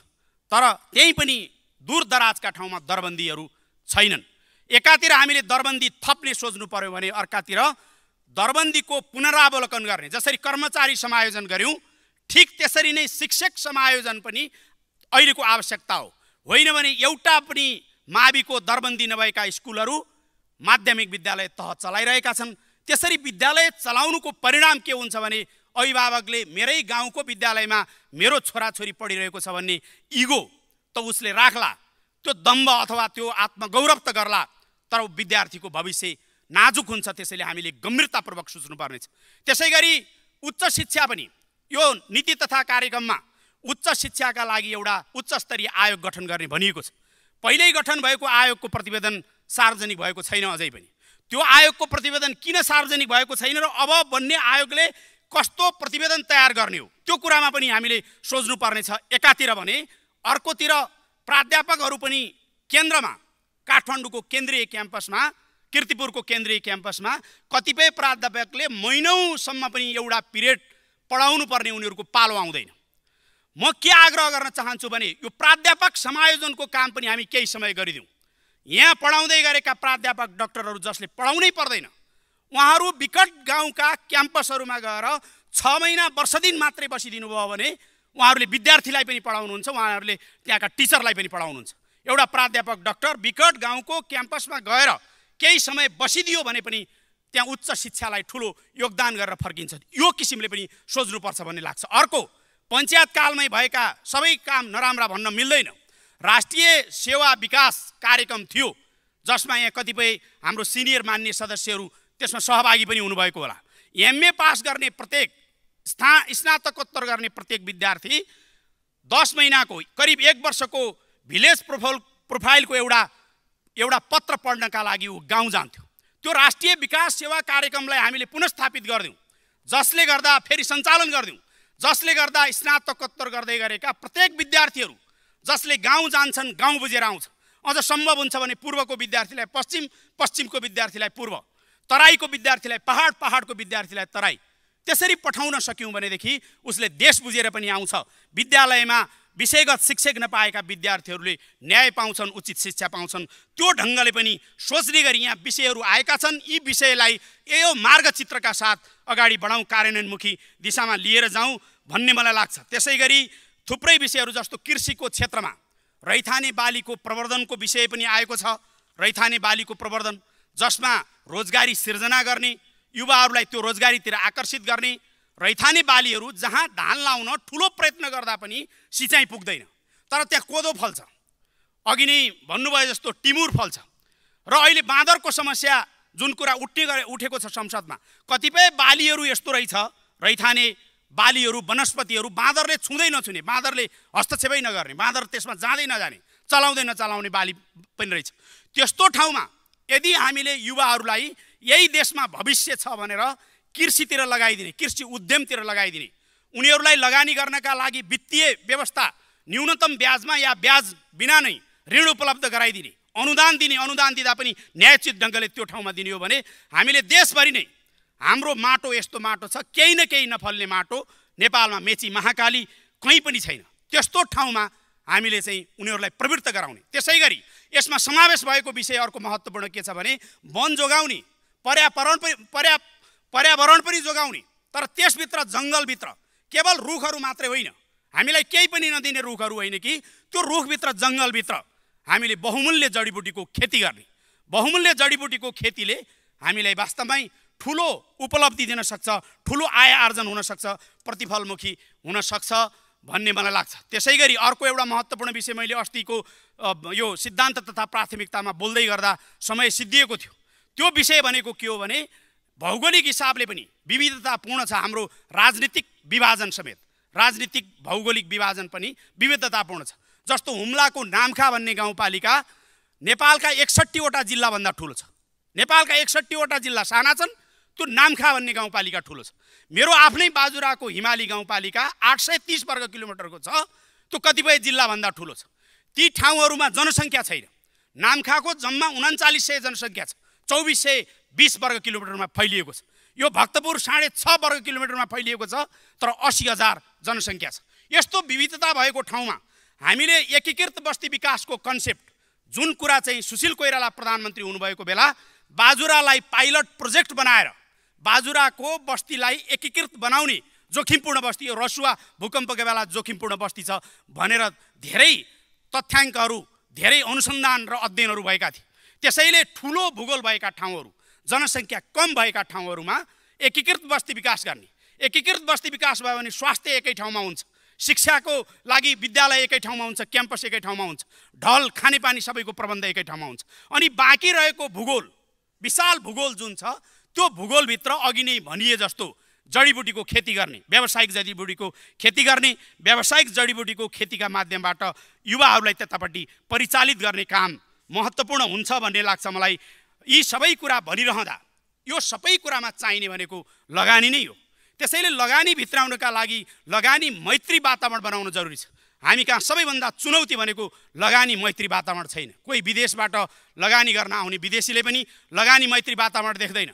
तर त्यहीँ पनि दूर दराजका ठाउँमा दरबन्दीहरू छैनन्। एकातिर हामीले दरबन्दी थप्ने सोच्नु पर्यो भने अर्कातिर दरबन्दीको पुनरावलोकन गर्ने जसरी कर्मचारी समायोजन गऱ्यौँ ठिक त्यसरी नै शिक्षक समायोजन पनि अहिलेको आवश्यकता हो। होइन भने एउटा पनि माविको दरबन्दी नभएका स्कुलहरू माध्यमिक विद्यालय तह चलाइरहेका छन्। त्यसरी विद्यालय चलाउनुको परिणाम के हुन्छ भने अभिभावकले मेरै गाउँको विद्यालयमा मेरो छोराछोरी पढिरहेको छ भन्ने इगो त उसले राख्ला। त्यो दम्ब अथवा त्यो आत्मगौरव त गर्ला तर विद्यार्थीको भविष्य नाजुक हुन्छ त्यसैले हामीले गम्भीरतापूर्वक सोच्नुपर्नेछ। त्यसै गरी उच्च शिक्षा पनि यो नीति तथा कार्यक्रममा उच्च शिक्षाका लागि एउटा उच्च स्तरीय आयोग गठन गर्ने भनिएको छ। पहिल्यै गठन भएको आयोगको प्रतिवेदन सार्वजनिक भएको छैन अझै पनि। त्यो आयोगको प्रतिवेदन किन सार्वजनिक भएको छैन र अब बन्ने आयोगले कस्तो प्रतिवेदन तयार गर्ने हो त्यो कुरामा पनि हामीले सोच्नुपर्नेछ। एकातिर भने अर्कोतिर प्राध्यापकहरू पनि केन्द्रमा काठमाडौँको केन्द्रीय क्याम्पसमा किर्तिपुरको केन्द्रीय क्याम्पसमा कतिपय प्राध्यापकले महिनौसम्म पनि एउटा पिरियड पढाउनु पर्ने उनीहरूको पालो आउँदैन। म के आग्रह गर्न चाहन्छु भने यो प्राध्यापक समायोजनको काम पनि हामी केही समय गरिदिउँ। यहाँ पढाउँदै गरेका प्राध्यापक डक्टरहरू जसले पढाउनै पर्दैन उहाँहरू विकट गाउँका क्याम्पसहरूमा गएर छ महिना वर्ष दिन मात्रै बसिदिनु भयो भने उहाँहरूले विद्यार्थीलाई पनि पढाउनुहुन्छ उहाँहरूले त्यहाँका टिचरलाई पनि पढाउनुहुन्छ। एउटा प्राध्यापक डाक्टर विकट गाउँको क्याम्पसमा गएर केही समय बसिदियो भने पनि त्यहाँ उच्च शिक्षालाई ठुलो योगदान गरेर फर्किन्छ यो किसिमले पनि सोच्नुपर्छ भन्ने लाग्छ। अर्को पञ्चायत कालमै भएका सबै काम नराम्रा भन्न मिल्दैन। राष्ट्रिय सेवा विकास कार्यक्रम थियो जसमा यहाँ कतिपय हाम्रो सिनियर मान्य सदस्यहरू त्यसमा सहभागी पनि हुनुभएको होला। एमए पास गर्ने प्रत्येक स्था स्नातकोत्तर गर्ने प्रत्येक विद्यार्थी दस महिनाको करिब एक वर्षको भिलेज प्रोफाइल प्रोफाइलको एउटा एउटा पत्र पढ्नका लागि ऊ गाउँ जान्थ्यो। त्यो राष्ट्रिय विकास सेवा कार्यक्रमलाई हामीले पुनस्थापित गरिदिउँ। जसले गर्दा फेरि सञ्चालन गरिदिउँ। जसले गर्दा स्नातकोत्तर गर्दै गरेका प्रत्येक विद्यार्थीहरू जसले गाउँ जान्छन् गाउँ बुझेर आउँछ। अझ सम्भव हुन्छ भने पूर्वको विद्यार्थीलाई पश्चिम पश्चिमको विद्यार्थीलाई पूर्व। तराईको विद्यार्थीलाई पहाड पहाडको विद्यार्थीलाई तराई। त्यसरी पठाउन सक्यौँ भनेदेखि उसले देश बुझेर पनि आउँछ। विद्यालयमा विषयगत शिक्षक नपाएका विद्यार्थीहरूले न्याय पाउँछन् उचित शिक्षा पाउँछन्। त्यो ढङ्गले पनि सोच्ने गरी यहाँ विषयहरू आएका छन्। यी विषयलाई यो मार्गचित्रका साथ अगाडि बढाउँ कार्यान्वयनमुखी दिशामा लिएर जाउँ भन्ने मलाई लाग्छ। त्यसै गरी थुप्रै विषयहरू जस्तो कृषिको क्षेत्रमा रैथाने बालीको प्रवर्धनको विषय पनि आएको छ। रैथाने बालीको प्रवर्धन जसमा रोजगारी सिर्जना गर्ने युवाहरूलाई त्यो रोजगारीतिर आकर्षित गर्ने रैथाने बालीहरू जहाँ धान लाउन ठुलो प्रयत्न गर्दा पनि सिँचाइ पुग्दैन। तर त्यहाँ कोदो फल्छ। अघि नै भन्नुभयो जस्तो टिमुर फल्छ। र अहिले बाँदरको समस्या जुन कुरा उठ्ने गरे उठेको छ संसदमा कतिपय बालीहरू यस्तो रहेछ रैथाने बालीहरू वनस्पतिहरू बाँदरले छुँदै नछुने बाँदरले हस्तक्षेपै नगर्ने बाँदर त्यसमा जाँदै नजाने चलाउँदै नचलाउने बाली पनि रहेछ। त्यस्तो ठाउँमा यदि हामीले युवाहरूलाई यही देशमा भविष्य छ भनेर कृषितिर लगाइदिने कृषि उद्यमतिर लगाइदिने। उनीहरूलाई लगानी गर्नका लागि वित्तीय व्यवस्था न्यूनतम ब्याजमा या ब्याज बिना नै ऋण उपलब्ध गराइदिने। अनुदान दिने अनुदान दिँदा पनि न्यायोचित ढङ्गले त्यो ठाउँमा दिने हो भने हामीले देशभरि नै हाम्रो माटो यस्तो माटो छ केही न केही नफल्ने माटो नेपालमा मेची महाकाली कहीँ पनि छैन। त्यस्तो ठाउँमा हामीले चाहिँ उनीहरूलाई प्रवृत्त गराउने। त्यसै गरी यसमा समावेश भएको विषय अर्को महत्त्वपूर्ण के छ भने वन जोगाउने। पर्यावरण पनि पर्या पर्यावरण पनि जोगाउने तर त्यसभित्र जङ्गलभित्र केवल रुखहरू मात्रै होइन। हामीलाई केही पनि नदिने रुखहरू होइन कि त्यो रुखभित्र जङ्गलभित्र हामीले बहुमूल्य जडीबुटीको खेती गर्ने। बहुमूल्य जडीबुटीको खेतीले हामीलाई वास्तवमै ठुलो उपलब्धि दिन सक्छ ठुलो आय आर्जन हुनसक्छ प्रतिफलमुखी हुनसक्छ भन्ने मलाई लाग्छ। त्यसै गरी अर्को एउटा महत्त्वपूर्ण विषय मैले अस्तिको यो सिद्धान्त तथा प्राथमिकतामा बोल्दै गर्दा समय सिद्धिएको थियो। त्यो विषय भनेको के हो भने भौगोलिक हिसाबले पनि विविधतापूर्ण छ हाम्रो राजनीतिक विभाजन समेत। राजनीतिक भौगोलिक विभाजन पनि विविधतापूर्ण छ। जस्तो हुम्लाको नामखा भन्ने गाउँपालिका नेपालका एकसट्ठीवटा जिल्लाभन्दा ठुलो छ। नेपालका एकसट्ठीवटा जिल्ला साना छन् त्यो नामखा भन्ने गाउँपालिका ठुलो छ। मेरो आफ्नै बाजुराको हिमाली गाउँपालिका आठ सय तिस वर्ग किलोमिटरको छ त्यो कतिपय जिल्लाभन्दा ठुलो छ। ती ठाउँहरूमा जनसङ्ख्या छैन। नामखाको जम्मा उन्चालिस सय जनसङ्ख्या छ। चौबिस सय बिस वर्ग किलोमिटरमा फैलिएको छ। यो भक्तपुर साढे छ वर्ग किलोमिटरमा फैलिएको छ तर असी हजार जनसङ्ख्या छ। यस्तो विविधता भएको ठाउँमा हामीले एकीकृत बस्ती विकासको कन्सेप्ट जुन कुरा चाहिँ सुशील कोइराला प्रधानमन्त्री हुनुभएको बेला बाजुरालाई पाइलट प्रोजेक्ट बनाएर बाजुराको बस्तीलाई एकीकृत बनाउने जोखिमपूर्ण बस्ती यो रसुवा भूकम्पको बेला जोखिमपूर्ण बस्ती छ भनेर धेरै तथ्याङ्कहरू धेरै अनुसन्धान र अध्ययनहरू भएका थिए। त्यसैले ठुलो भूगोल भएका ठाउँहरू जनसङ्ख्या कम भएका ठाउँहरूमा एकीकृत बस्ती विकास गर्ने। एकीकृत बस्ती विकास भयो भने स्वास्थ्य एकै ठाउँमा हुन्छ शिक्षाको लागि विद्यालय एकै ठाउँमा हुन्छ क्याम्पस एकै ठाउँमा हुन्छ ढल खानेपानी सबैको प्रबन्ध एकै ठाउँमा हुन्छ। अनि बाँकी रहेको भूगोल विशाल भूगोल जुन छ त्यो भूगोलभित्र अघि नै भनिए जस्तो जडीबुटीको खेती गर्ने व्यावसायिक जडीबुटीको खेती गर्ने व्यावसायिक जडीबुटीको खेतीका माध्यमबाट युवाहरूलाई त्यतापट्टि परिचालित गर्ने काम महत्त्वपूर्ण हुन्छ भन्ने लाग्छ मलाई। यी सबै कुरा भनिरहँदा यो सबै कुरामा चाहिने भनेको लगानी नै हो। त्यसैले लगानी भित्राउनका लागि लगानी मैत्री वातावरण बनाउन जरुरी छ। हामी कहाँ सबैभन्दा चुनौती भनेको लगानी मैत्री वातावरण छैन। कोही विदेशबाट लगानी गर्न आउने विदेशीले पनि लगानी मैत्री वातावरण देख्दैन।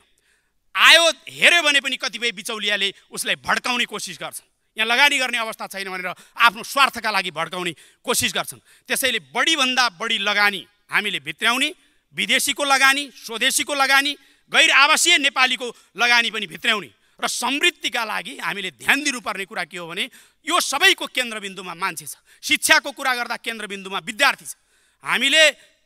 आयो हेऱ्यो भने पनि कतिपय बिचौलियाले उसलाई भड्काउने कोसिस गर्छन्। यहाँ लगानी गर्ने अवस्था छैन भनेर आफ्नो स्वार्थका लागि भड्काउने कोसिस गर्छन्। त्यसैले बढीभन्दा बढी लगानी हामीले भित्र्याउने विदेशीको लगानी स्वदेशीको लगानी गैर आवासीय नेपालीको लगानी पनि भित्र्याउने र समृद्धिका लागि हामीले ध्यान दिनुपर्ने कुरा के हो भने यो सबैको केन्द्रबिन्दुमा मान्छे छ। शिक्षाको कुरा गर्दा केन्द्रबिन्दुमा विद्यार्थी छ। हामीले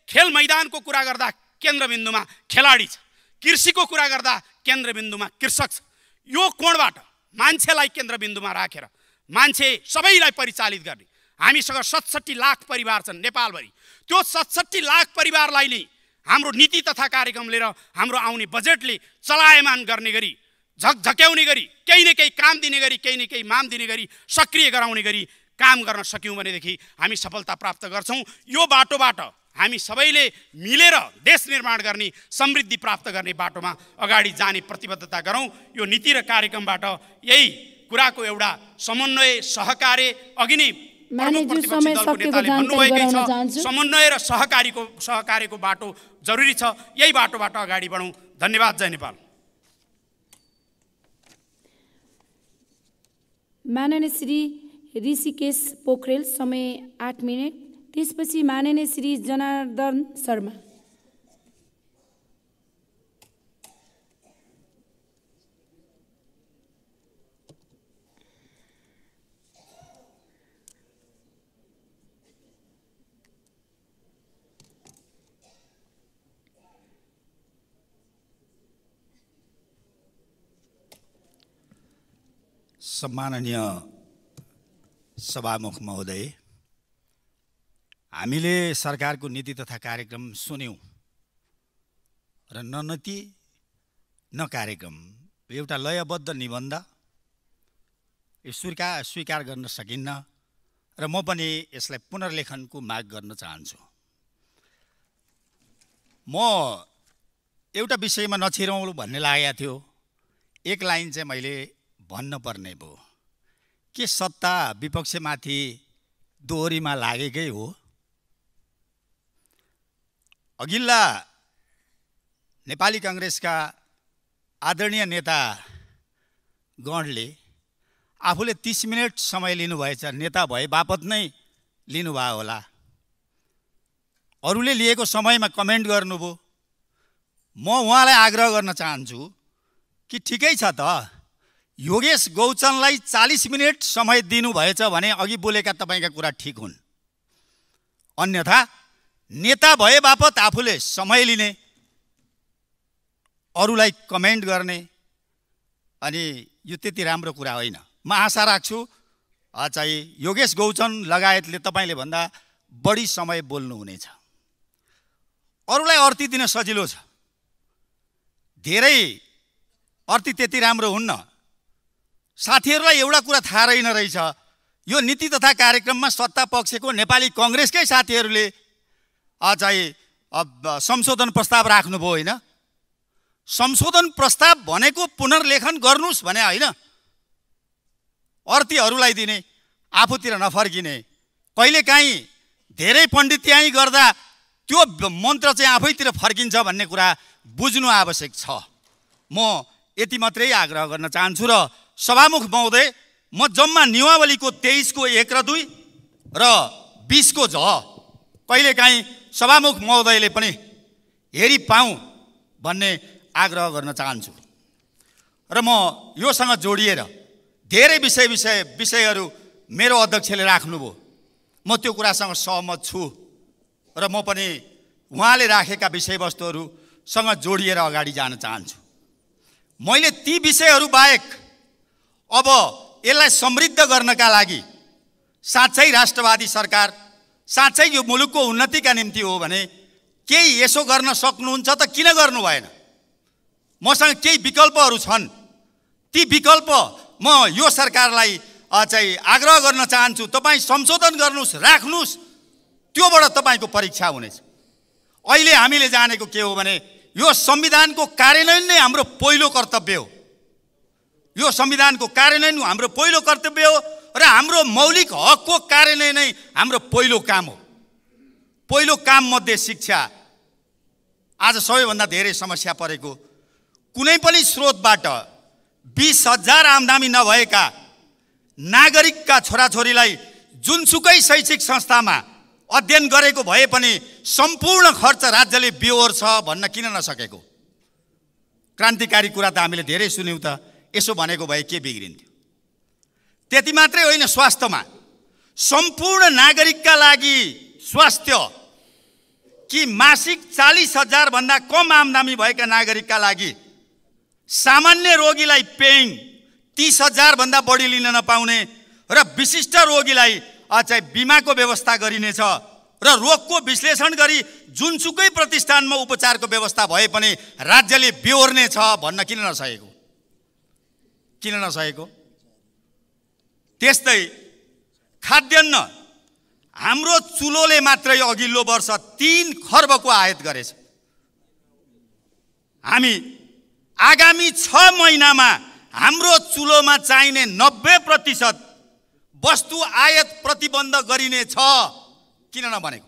खेल मैदानको कुरा गर्दा केन्द्रबिन्दुमा खेलाडी छ। कृषिको कुरा गर्दा केन्द्रबिन्दुमा कृषक छ। यो कोणबाट? मान्छेलाई केन्द्रबिन्दुमा राखेर। मान्छे सबैलाई परिचालित गर्ने। हामीसँग सतसट्ठी लाख परिवार छन् नेपालभरि। त्यो सतसट्ठी लाख परिवारलाई नै हाम्रो नीति तथा कार्यक्रम लिएर हाम्रो आउने बजेटले चलायमान गर्ने गरी झकझक्याउने गरी केही न केही काम दिने गरी केही न केही माम दिने गरी सक्रिय गराउने गरी काम गर्न सक्यौँ भनेदेखि हामी सफलता प्राप्त गर्छौँ। यो बाटोबाट हामी सबैले मिलेर देश निर्माण गर्ने समृद्धि प्राप्त गर्ने बाटोमा अगाडि जाने प्रतिबद्धता गरौँ। यो नीति र कार्यक्रमबाट यही कुराको एउटा समन्वय सहकार्य अघि नै समन्वय र सहकारीको सहकार्यको बाटो जरुरी छ। यही बाटोबाट अगाडि बढौँ। धन्यवाद जय नेपाल। माननीय श्री ऋषिकेश पोखरेल समय आठ मिनट। त्यसपछि माननीय श्री जनार्दन शर्मा। सम्माननीय सभामुख महोदय हामीले सरकारको नीति तथा कार्यक्रम सुन्यौँ र न नीति न कार्यक्रम एउटा लयबद्ध निबन्ध यो स्वीकार स्वीकार गर्न सकिन्न र म पनि यसलाई पुनर्लेखनको माग गर्न चाहन्छु म एउटा विषयमा नछिरौँ भन्ने लागेको थियो एक लाइन चाहिँ मैले भन्न पर्ने भयो। के सत्ता विपक्षमाथि दोहोरीमा लागेकै हो? अघिल्ला नेपाली कङ्ग्रेसका आदरणीय नेता गणले आफूले तिस मिनट समय लिनुभएछ नेता भए बापत नै लिनुभयो होला। अरूले लिएको समयमा कमेन्ट गर्नुभयो। म उहाँलाई आग्रह गर्न चाहन्छु कि ठिकै छ त? योगेश गौचनलाई चालिस मिनट समय दिनुभएछ भने अघि बोलेका तपाईँका कुरा ठिक हुन्। अन्यथा नेता भए बापत आफूले समय लिने अरूलाई कमेन्ट गर्ने अनि यो त्यति राम्रो कुरा होइन। म आशा राख्छु चाहिँ योगेश गौचन लगायतले तपाईँले भन्दा बढी समय बोल्नुहुनेछ। अरूलाई अर्थी दिन सजिलो छ। धेरै अर्थी त्यति राम्रो हुन्न। साथीहरूलाई एउटा कुरा थाहा रहेन रहेछ। यो नीति तथा कार्यक्रममा सत्ता पक्षको नेपाली कङ्ग्रेसकै साथीहरूले चाहिँ संशोधन प्रस्ताव राख्नुभयो होइन। संशोधन प्रस्ताव भनेको पुनर्लेखन गर्नुहोस् भने होइन। अर्थीहरूलाई दिने आफूतिर नफर्किने। कहिलेकाहीँ धेरै पण्डित्याइ गर्दा त्यो मन्त्र चाहिँ आफैतिर फर्किन्छ भन्ने कुरा बुझ्नु आवश्यक छ। म यति मात्रै आग्रह गर्न चाहन्छु र सभामुख महोदय म जम्मा नियमावलीको तेइसको एक र दुई र बिसको झ। कहिलेकाहीँ सभामुख महोदयले पनि हेरी पाऊँ भन्ने आग्रह गर्न चाहन्छु। र म योसँग जोडिएर धेरै विषय विषय विषयहरू मेरो अध्यक्षले राख्नुभयो। म त्यो कुरासँग सहमत छु र म पनि उहाँले राखेका विषयवस्तुहरूसँग जोडिएर अगाडि जान चाहन्छु। मैले ती विषयहरू बाहेक अब यसलाई समृद्ध गर्नका लागि साँच्चै राष्ट्रवादी सरकार साँच्चै यो मुलुकको उन्नतिका निम्ति हो भने केही यसो गर्न सक्नुहुन्छ त किन गर्नु भएन? मसँग केही विकल्पहरू छन्। ती विकल्प म यो सरकारलाई चाहिँ आग्रह गर्न चाहन्छु तपाईँ संशोधन गर्नुहोस् राख्नुहोस्। त्योबाट तपाईँको परीक्षा हुनेछ। अहिले हामीले जानेको के हो भने यो संविधानको कार्यान्वयन नै हाम्रो पहिलो कर्तव्य हो। यो संविधानको कार्यान्वयन हाम्रो पहिलो कर्तव्य हो र हाम्रो मौलिक हकको कार्यान्वयन नै हाम्रो पहिलो काम हो। पहिलो काम मध्ये शिक्षा। आज सबैभन्दा धेरै समस्या परेको। कुनै पनि स्रोतबाट बिस हजार आम्दानी नभएका नागरिकका छोराछोरीलाई जुनसुकै शैक्षिक संस्थामा अध्ययन गरेको भए पनि सम्पूर्ण खर्च राज्यले बेहोर छ भन्न किन नसकेको? क्रान्तिकारी कुरा त हामीले धेरै सुन्यौँ त। यसो भनेको भए के बिग्रिन्थ्यो? त्यति मात्रै होइन स्वास्थ्यमा। सम्पूर्ण नागरिकका लागि स्वास्थ्य। कि मासिक चालिस हजारभन्दा कम आम्दानी भएका नागरिकका लागि सामान्य रोगीलाई पेइङ तिस हजारभन्दा बढी लिन नपाउने र विशिष्ट रोगीलाई चाहिँ बिमाको व्यवस्था गरिनेछ र रोगको विश्लेषण गरी जुनसुकै प्रतिष्ठानमा उपचारको व्यवस्था भए पनि राज्यले बेहोर्ने भन्न किन नसकेको? किन नसकेको? त्यस्तै खाद्यान्न हाम्रो चुलोले मात्रै अघिल्लो वर्ष तिन खर्बको आयात गरेछ। हामी आगामी छ महिनामा हाम्रो चुलोमा चाहिने नब्बे प्रतिशत वस्तु आयात प्रतिबन्ध गरिने छ किन नभनेको?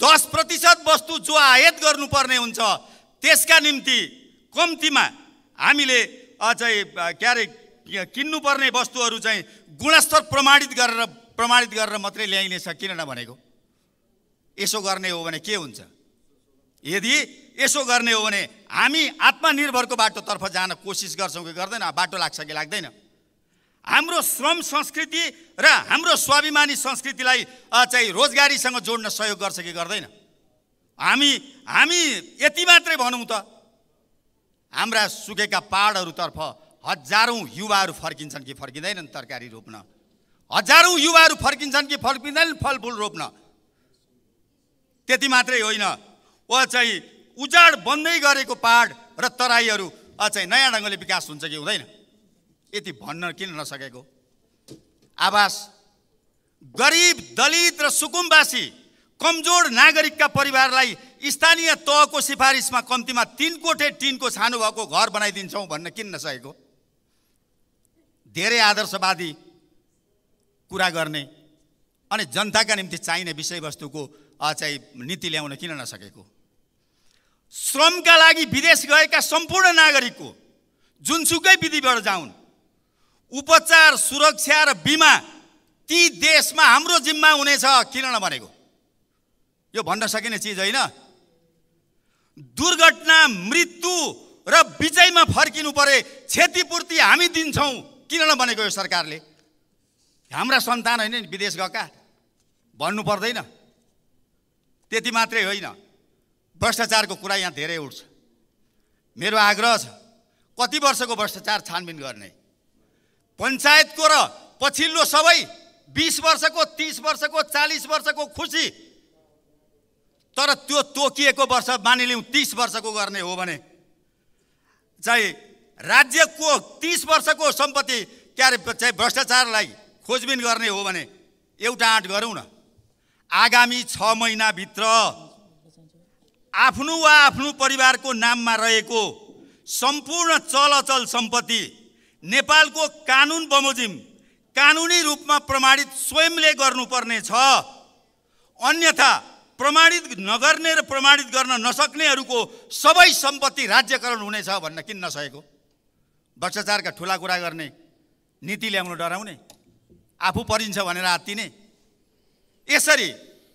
दस प्रतिशत वस्तु जो आयात गर्नुपर्ने हुन्छ त्यसका निम्ति कम्तीमा हामीले चाहिँ के अरे किन्नुपर्ने वस्तुहरू चाहिँ गुणस्तर प्रमाणित गरेर प्रमाणित गरेर मात्रै ल्याइनेछ किन नभनेको? यसो गर्ने हो भने के हुन्छ? यदि यसो गर्ने हो भने हामी आत्मनिर्भरको बाटोतर्फ जान कोसिस गर्छौँ कि गर्दैन? बाटो लाग्छ कि लाग्दैन? हाम्रो श्रम संस्कृति र हाम्रो स्वाभिमानी संस्कृतिलाई चाहिँ रोजगारीसँग जोड्न सहयोग गर्छ कि गर्दैन? हामी हामी यति मात्रै भनौँ त। हाम्रा सुकेका पाहाडहरूतर्फ हजारौँ युवाहरू फर्किन्छन् कि फर्किँदैनन् तरकारी रोप्न? हजारौँ युवाहरू फर्किन्छन् कि फर्किँदैनन् फलफुल रोप्न? त्यति मात्रै होइन। वा चाहिँ उजाड बन्दै गरेको पाहाड र तराईहरू चाहिँ नयाँ ढङ्गले विकास हुन्छ कि हुँदैन? यति भन्न किन नसकेको? आवास गरिब दलित र सुकुम्बासी कमजोर नागरिकका परिवारलाई स्थानीय तहको सिफारिसमा कम्तीमा तिन कोठे टिनको छानो भएको घर बनाइदिन्छौँ भन्न किन नसकेको धेरै आदर्शवादी कुरा गर्ने अनि जनताका निम्ति चाहिने विषयवस्तुको चाहिँ नीति ल्याउन किन नसकेको? श्रमका लागि विदेश गएका सम्पूर्ण नागरिकको जुनसुकै विधिबाट जाउन् उपचार सुरक्षा र बिमा ती देशमा हाम्रो जिम्मा हुनेछ किन नभनेको? यो भन्न सकिने चिज होइन। दुर्घटना मृत्यु र विजयमा फर्किनु परे क्षतिपूर्ति हामी दिन्छौँ किन नभनेको यो सरकारले? हाम्रा सन्तान होइन नि विदेश गएका? भन्नु पर्दैन। त्यति मात्रै होइन। भ्रष्टाचारको कुरा यहाँ धेरै उठ्छ। मेरो आग्रह छ कति वर्षको भ्रष्टाचार छानबिन गर्ने? पञ्चायतको र पछिल्लो सबै बिस वर्षको तिस वर्षको चालिस वर्षको खुसी तर त्यो तोकिएको वर्ष मानिलिउँ तिस वर्षको गर्ने हो भने चाहिँ राज्यको तिस वर्षको सम्पत्ति के अरे चाहिँ भ्रष्टाचारलाई खोजबिन गर्ने हो भने एउटा आँट गरौँ न। आगामी छ महिनाभित्र आफ्नो वा आफ्नो परिवारको नाममा रहेको सम्पूर्ण चल अचल सम्पत्ति नेपालको कानुन बमोजिम कानुनी रूपमा प्रमाणित स्वयंले गर्नुपर्ने छ। अन्यथा प्रमाणित नगर्ने र प्रमाणित गर्न नसक्नेहरूको सबै सम्पत्ति राज्यकरण हुनेछ भन्न किन नसकेको? भ्रष्टाचारका ठुला कुरा गर्ने नीति ल्याउनु डराउने आफू परिन्छ भनेर आत्तिने। यसरी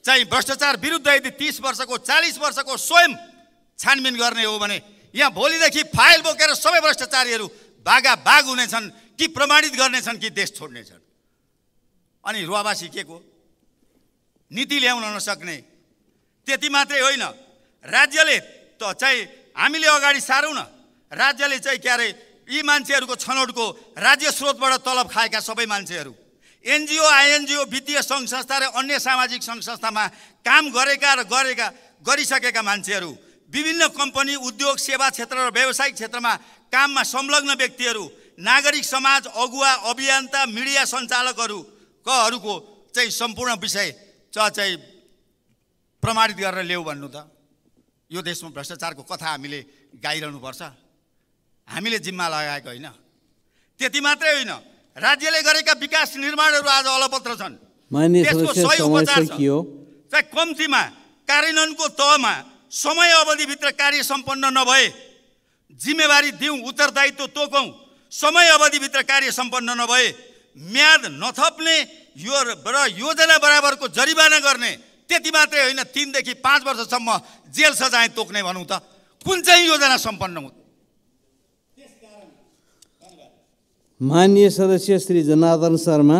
चाहिँ भ्रष्टाचार विरुद्ध यदि तिस वर्षको चालिस वर्षको स्वयं छानबिन गर्ने हो भने यहाँ भोलिदेखि फाइल बोकेर सबै भ्रष्टाचारीहरू बागा बाग हुनेछन् कि प्रमाणित गर्नेछन् कि देश छोड्नेछन्। अनि रुवावासी के को? नीति ल्याउन नसक्ने त्यति मात्रै होइन। राज्यले त चाहिँ हामीले अगाडि सारौँ न। राज्यले चाहिँ के अरे यी मान्छेहरूको छनौटको राज्य स्रोतबाट तलब खाएका सबै मान्छेहरू। एनजिओ आइएनजिओ वित्तीय सङ्घ संस्था र अन्य सामाजिक सङ्घ संस्थामा काम गरेका र गरेका गरिसकेका मान्छेहरू विभिन्न कम्पनी उद्योग सेवा क्षेत्र र व्यावसायिक क्षेत्रमा काममा संलग्न व्यक्तिहरू नागरिक समाज अगुवा अभियन्ता मिडिया सञ्चालकहरू कहरूको चाहिँ सम्पूर्ण विषय चाहिँ प्रमाणित गरेर ल्याऊ भन्नु त। यो देशमा भ्रष्टाचारको कथा हामीले गाइरहनुपर्छ। हामीले जिम्मा लगाएको होइन। त्यति मात्रै होइन। राज्यले गरेका विकास निर्माणहरू आज अलपत्र छन्। त्यसको सही उपचार चाहिँ कम्तीमा कार्यान्वयनको तहमा समय अवधिभित्र कार्य सम्पन्न नभए जिम्मेवारी दिउँ उत्तरदायित्व तोकौँ समय अवधिभित्र कार्य सम्पन्न नभए म्याद नथप्ने यो र योजना बराबरको जरिवाना गर्ने त्यति मात्रै होइन तिनदेखि पाँच वर्षसम्म जेल सजाय तोक्ने भनौँ त कुन चाहिँ योजना सम्पन्न हुँ मान्य सदस्य श्री जनार्दन शर्मा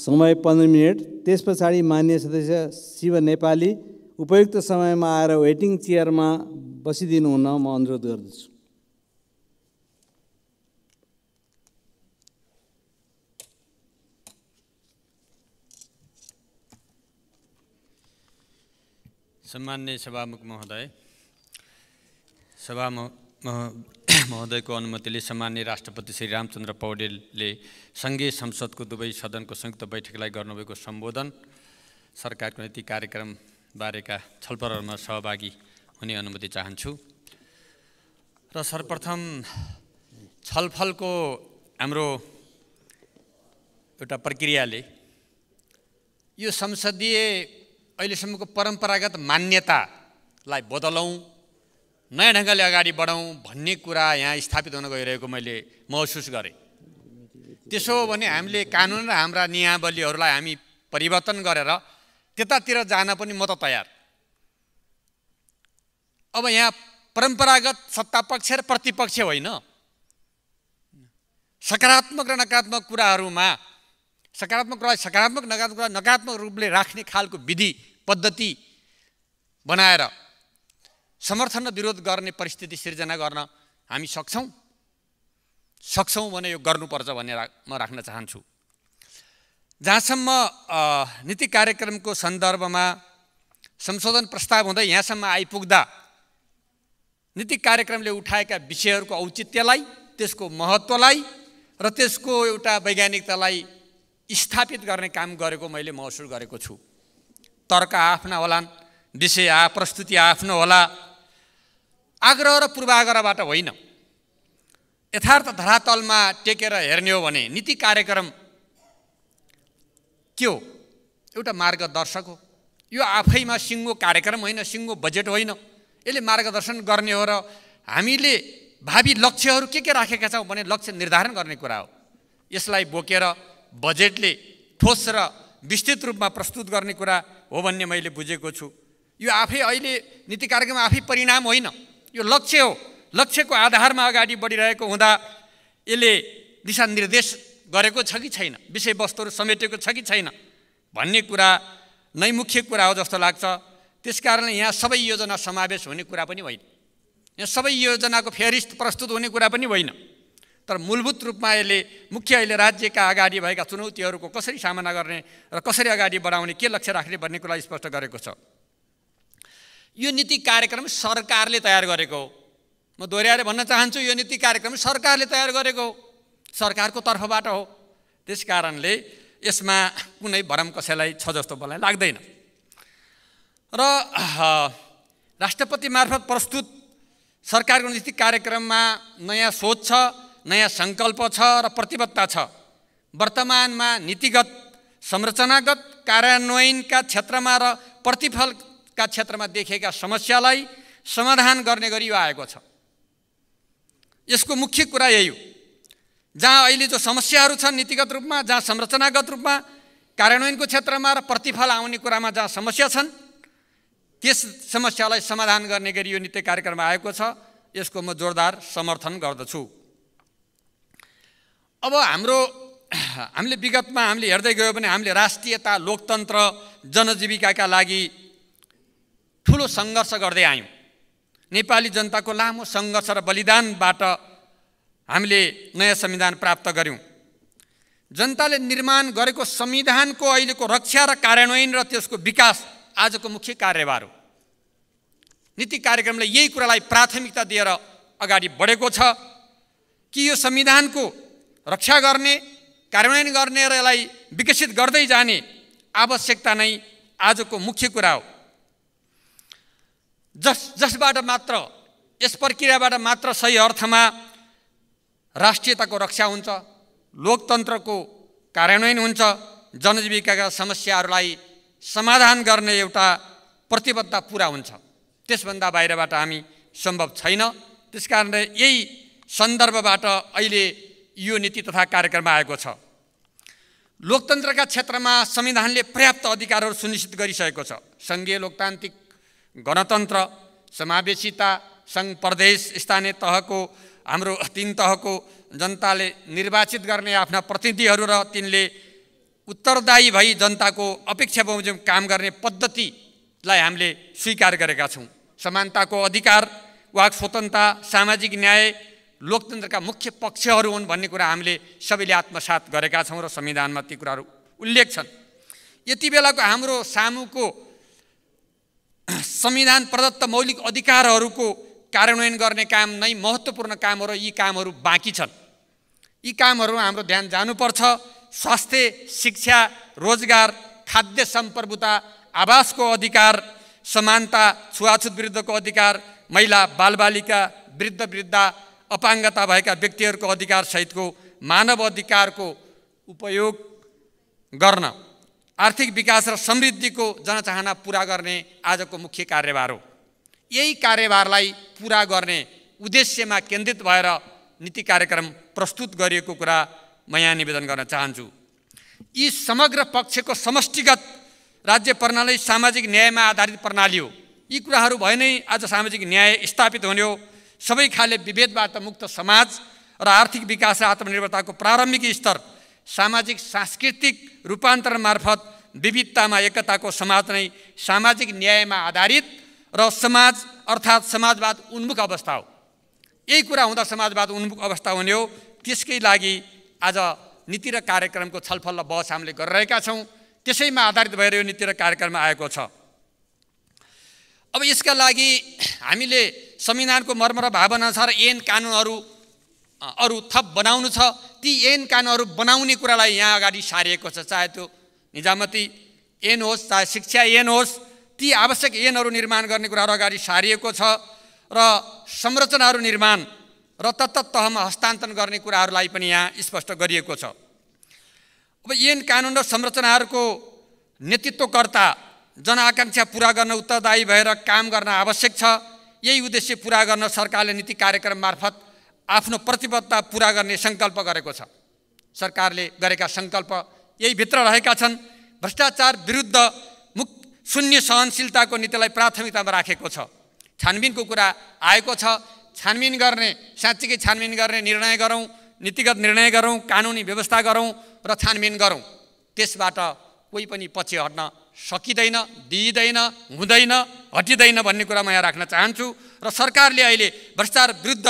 समय पन्ध्र मिनट। त्यस पछाडि मान्य सदस्य शिव नेपाली उपयुक्त समयमा आएर वेटिङ चेयरमा बसिदिनु हुन म अनुरोध गर्दछु। सम्मान्य सभामुख महोदय सभा [coughs] महोदयको अनुमतिले सामान्य राष्ट्रपति श्री रामचन्द्र पौडेलले सङ्घीय संसदको दुवै सदनको संयुक्त बैठकलाई गर्नुभएको सम्बोधन सरकारको नीति कार्यक्रम बारेका छलफलहरूमा सहभागी हुने अनुमति चाहन्छु। र सर्वप्रथम छलफलको हाम्रो एउटा प्रक्रियाले यो संसदीय अहिलेसम्मको परम्परागत मान्यतालाई बदलौँ नयाँ ढङ्गले अगाडि बढाउँ भन्ने कुरा यहाँ स्थापित हुन गइरहेको मैले महसुस गरेँ। त्यसो हो भने हामीले कानुन र हाम्रा नियावलीहरूलाई हामी परिवर्तन गरेर त्यतातिर जान पनि म त तयार। अब यहाँ परम्परागत सत्तापक्ष र प्रतिपक्ष होइन। सकारात्मक र नकारात्मक कुराहरूमा सकारात्मक कुरा सकारात्मक नकारात्मक कुरा नकारात्मक रूपले राख्ने खालको विधि पद्धति बनाएर समर्थन र विरोध गर्ने परिस्थिति सिर्जना गर्न हामी सक्छौँ। सक्छौँ भने यो गर्नुपर्छ भन्ने म राख्न चाहन्छु। जहाँसम्म नीति कार्यक्रमको सन्दर्भमा संशोधन प्रस्ताव हुँदै यहाँसम्म आइपुग्दा नीति कार्यक्रमले उठाएका विषयहरूको औचित्यलाई त्यसको महत्त्वलाई र त्यसको एउटा वैज्ञानिकतालाई स्थापित गर्ने काम गरेको मैले महसुस गरेको छु। तर्क आफ्ना होलान् विषय आ प्रस्तुति आफ्नो होला आग्रह र पूर्वाग्रहबाट होइन। यथार्थ धरातलमा टेकेर हेर्ने हो भने नीति कार्यक्रम के हो? एउटा मार्गदर्शक हो। यो आफैमा सिङ्गो कार्यक्रम होइन सिङ्गो बजेट होइन। यसले मार्गदर्शन गर्ने हो र हामीले भावी लक्ष्यहरू के के राखेका छौँ भने लक्ष्य निर्धारण गर्ने कुरा हो। यसलाई बोकेर बजेटले ठोस र विस्तृत रूपमा प्रस्तुत गर्ने कुरा हो भन्ने मैले बुझेको छु। यो आफै अहिले नीति कार्यक्रम आफै परिणाम होइन। यो लक्ष्य हो। लक्ष्यको आधारमा अगाडि बढिरहेको हुँदा यसले दिशानिर्देश गरेको छ कि छैन? विषयवस्तुहरू समेटेको छ कि छैन? भन्ने कुरा नै मुख्य कुरा हो जस्तो लाग्छ। त्यस कारणले यहाँ सबै योजना समावेश हुने कुरा पनि होइन। यहाँ सबै योजनाको फेरिस्त प्रस्तुत हुने कुरा पनि होइन। तर मूलभूत रूपमा यसले मुख्य अहिले राज्यका अगाडि भएका चुनौतीहरूको कसरी सामना गर्ने र कसरी अगाडि बढाउने के लक्ष्य राख्ने भन्ने कुरा स्पष्ट गरेको छ। यो नीति कार्यक्रम सरकारले तयार गरेको हो। म दोहोऱ्याएर भन्न चाहन्छु यो नीति कार्यक्रम सरकारले तयार गरेको हो। सरकारको तर्फबाट हो। त्यस कारणले यसमा कुनै भरम कसैलाई छ जस्तो मलाई लाग्दैन। र राष्ट्रपति मार्फत प्रस्तुत सरकारको नीति कार्यक्रममा नयाँ सोच छ। नयाँ सङ्कल्प छ र प्रतिबद्धता छ। वर्तमानमा नीतिगत संरचनागत कार्यान्वयनका क्षेत्रमा र प्रतिफलका क्षेत्रमा देखिएका समस्यालाई समाधान गर्ने गरी यो आएको छ। यसको मुख्य कुरा यही हो। जहाँ अहिले जो समस्याहरू छन् नीतिगत रूपमा जहाँ संरचनागत रूपमा कार्यान्वयनको क्षेत्रमा र प्रतिफल आउने कुरामा जहाँ समस्या छन् त्यस समस्यालाई समाधान गर्ने गरी यो नीति कार्यक्रम आएको छ। यसको म जोरदार समर्थन गर्दछु। अब हाम्रो हामीले विगतमा हामीले हेर्दै गयो भने हामीले राष्ट्रियता लोकतन्त्र जनजीविकाका लागि ठुलो सङ्घर्ष गर्दै आयौँ। नेपाली जनताको लामो सङ्घर्ष र बलिदानबाट हामीले नयाँ संविधान प्राप्त गऱ्यौँ जनताले निर्माण गरेको संविधानको अहिलेको रक्षा र कार्यान्वयन र त्यसको विकास आजको मुख्य कार्यभार हो। नीति कार्यक्रमले यही कुरालाई प्राथमिकता दिएर अगाडि बढेको छ कि यो संविधानको रक्षा गर्ने कार्यान्वयन गर्ने र यसलाई विकसित गर्दै जाने आवश्यकता नै आजको मुख्य कुरा हो। जस जसबाट मात्र यस प्रक्रियाबाट मात्र सही अर्थमा राष्ट्रियताको रक्षा हुन्छ लोकतन्त्रको कार्यान्वयन हुन्छ जनजीविकाका समस्याहरूलाई समाधान गर्ने एउटा प्रतिबद्धता पुरा हुन्छ। त्यसभन्दा बाहिरबाट हामी सम्भव छैन। त्यस कारणले यही सन्दर्भबाट अहिले यो नीति तथा कार्यक्रम आएको छ। लोकतन्त्रका क्षेत्रमा संविधानले पर्याप्त अधिकारहरू सुनिश्चित गरिसकेको छ। सङ्घीय लोकतान्त्रिक गणतन्त्र समावेशिता सङ्घ प्रदेश स्थानीय तहको हाम्रो तिन तहको जनताले निर्वाचित गर्ने आफ्ना प्रतिनिधिहरू र तिनले उत्तरदायी भई जनताको अपेक्षा बमोजिम काम गर्ने पद्धति लाई हामीले स्वीकार गरेका छौँ। समानताको अधिकार वाक स्वतन्त्रता सामाजिक न्याय लोकतन्त्रका मुख्य पक्षहरू हुन् भन्ने कुरा हामीले सबैले आत्मसात गरेका छौँ र संविधानमा ती कुराहरू उल्लेख छन्। यति बेलाको हाम्रो सामुको संविधान प्रदत्त मौलिक अधिकारहरूको कार्यान्वयन गर्ने काम नै महत्त्वपूर्ण काम हो र यी कामहरू बाँकी छन्। यी कामहरू हाम्रो ध्यान जानुपर्छ। स्वास्थ्य शिक्षा रोजगार खाद्य सम्प्रभुता आवासको अधिकार समानता छुवाछुत विरुद्धको अधिकार महिला बालबालिका वृद्ध वृद्धा अपाङ्गता भएका व्यक्तिहरूको अधिकार सहितको मानव अधिकारको उपयोग गर्न आर्थिक विकास र समृद्धिको जनचाहना पुरा गर्ने आजको मुख्य कार्यभार हो। यही कार्यभारलाई पुरा गर्ने उद्देश्यमा केन्द्रित भएर नीति कार्यक्रम प्रस्तुत गरिएको कुरा म यहाँ निवेदन गर्न चाहन्छु। यी समग्र पक्षको समष्टिगत राज्य प्रणाली सामाजिक न्यायमा आधारित प्रणाली हो। यी कुराहरू भए नै आज सामाजिक न्याय स्थापित हुने हो। सबै खाले विभेदबाट मुक्त समाज र आर्थिक विकास र आत्मनिर्भरताको प्रारम्भिक स्तर सामाजिक सांस्कृतिक रूपान्तरण मार्फत विविधतामा एकताको समाज नै सामाजिक न्यायमा आधारित र समाज अर्थात् समाजवाद उन्मुख अवस्था हो। यही कुरा हुँदा समाजवाद उन्मुख अवस्था हुने हो। त्यसकै लागि आज नीति र कार्यक्रमको छलफल र बहस हामीले गरिरहेका छौँ। त्यसैमा आधारित भएर यो नीति र कार्यक्रम आएको छ। अब यसका लागि हामीले संविधानको मर्म र भावनाअनुसार ऐन कानुनहरू अरू थप बनाउनु छ। ती ऐन कानुनहरू बनाउने कुरालाई यहाँ अगाडि सारिएको छ। चाहे त्यो निजामती ऐन होस् चाहे शिक्षा ऐन होस् ती आवश्यक ऐनहरू निर्माण गर्ने कुराहरू अगाडि सारिएको छ र संरचनाहरू निर्माण र तत्त तहमा हस्तान्तरण गर्ने कुराहरूलाई पनि यहाँ स्पष्ट गरिएको छ। अब ऐन कानुन र संरचनाहरूको नेतृत्वकर्ता जनआकाङ्क्षा पुरा गर्न उत्तरदायी भएर काम गर्न आवश्यक छ। यही उद्देश्य पुरा गर्न सरकारले नीति कार्यक्रम मार्फत आफ्नो प्रतिबद्धता पुरा गर्ने सङ्कल्प गरेको छ। सरकारले गरेका सङ्कल्प यही भित्र रहेका छन्। भ्रष्टाचार विरुद्ध मुख शून्य सहनशीलताको नीतिलाई प्राथमिकतामा राखेको छ। छानबिनको कुरा आएको छ। छानबिन गर्ने साँच्चीकै छानबिन गर्ने निर्णय गरौँ नीतिगत निर्णय गरौँ कानुनी व्यवस्था गरौँ र छानबिन गरौँ। त्यसबाट कोही पनि पछि हट्न सकिँदैन दिइँदैन हुँदैन हटिँदैन भन्ने कुरा म यहाँ राख्न चाहन्छु र सरकारले अहिले भ्रष्टाचार विरुद्ध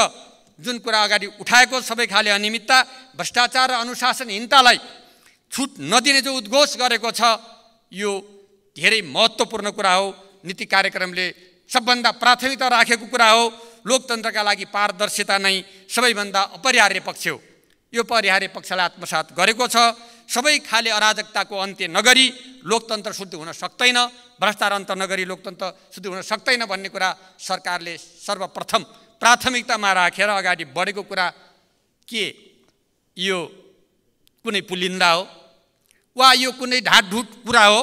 जुन कुरा अगाडि उठाएको सबै खाले अनियमितता भ्रष्टाचार र अनुशासनहीनतालाई छुट नदिने जो उद्घोष गरेको छ यो धेरै महत्त्वपूर्ण कुरा हो नीति कार्यक्रमले सबभन्दा प्राथमिकता राखेको कुरा हो लोकतन्त्रका लागि पारदर्शिता नै सबैभन्दा अपरिहार्य पक्ष हो। यो परिहार्य पक्षलाई आत्मसात गरेको छ सबै खाले अराजकताको अन्त्य नगरी लोकतन्त्र शुद्ध हुन सक्दैन भ्रष्टाचार अन्त नगरी लोकतन्त्र शुद्ध हुन सक्दैन भन्ने कुरा सरकारले सर्वप्रथम प्राथमिकतामा राखेर अगाडि बढेको कुरा के? यो कुनै पुलिन्दा हो वा यो कुनै ढाँटढुट कुरा हो?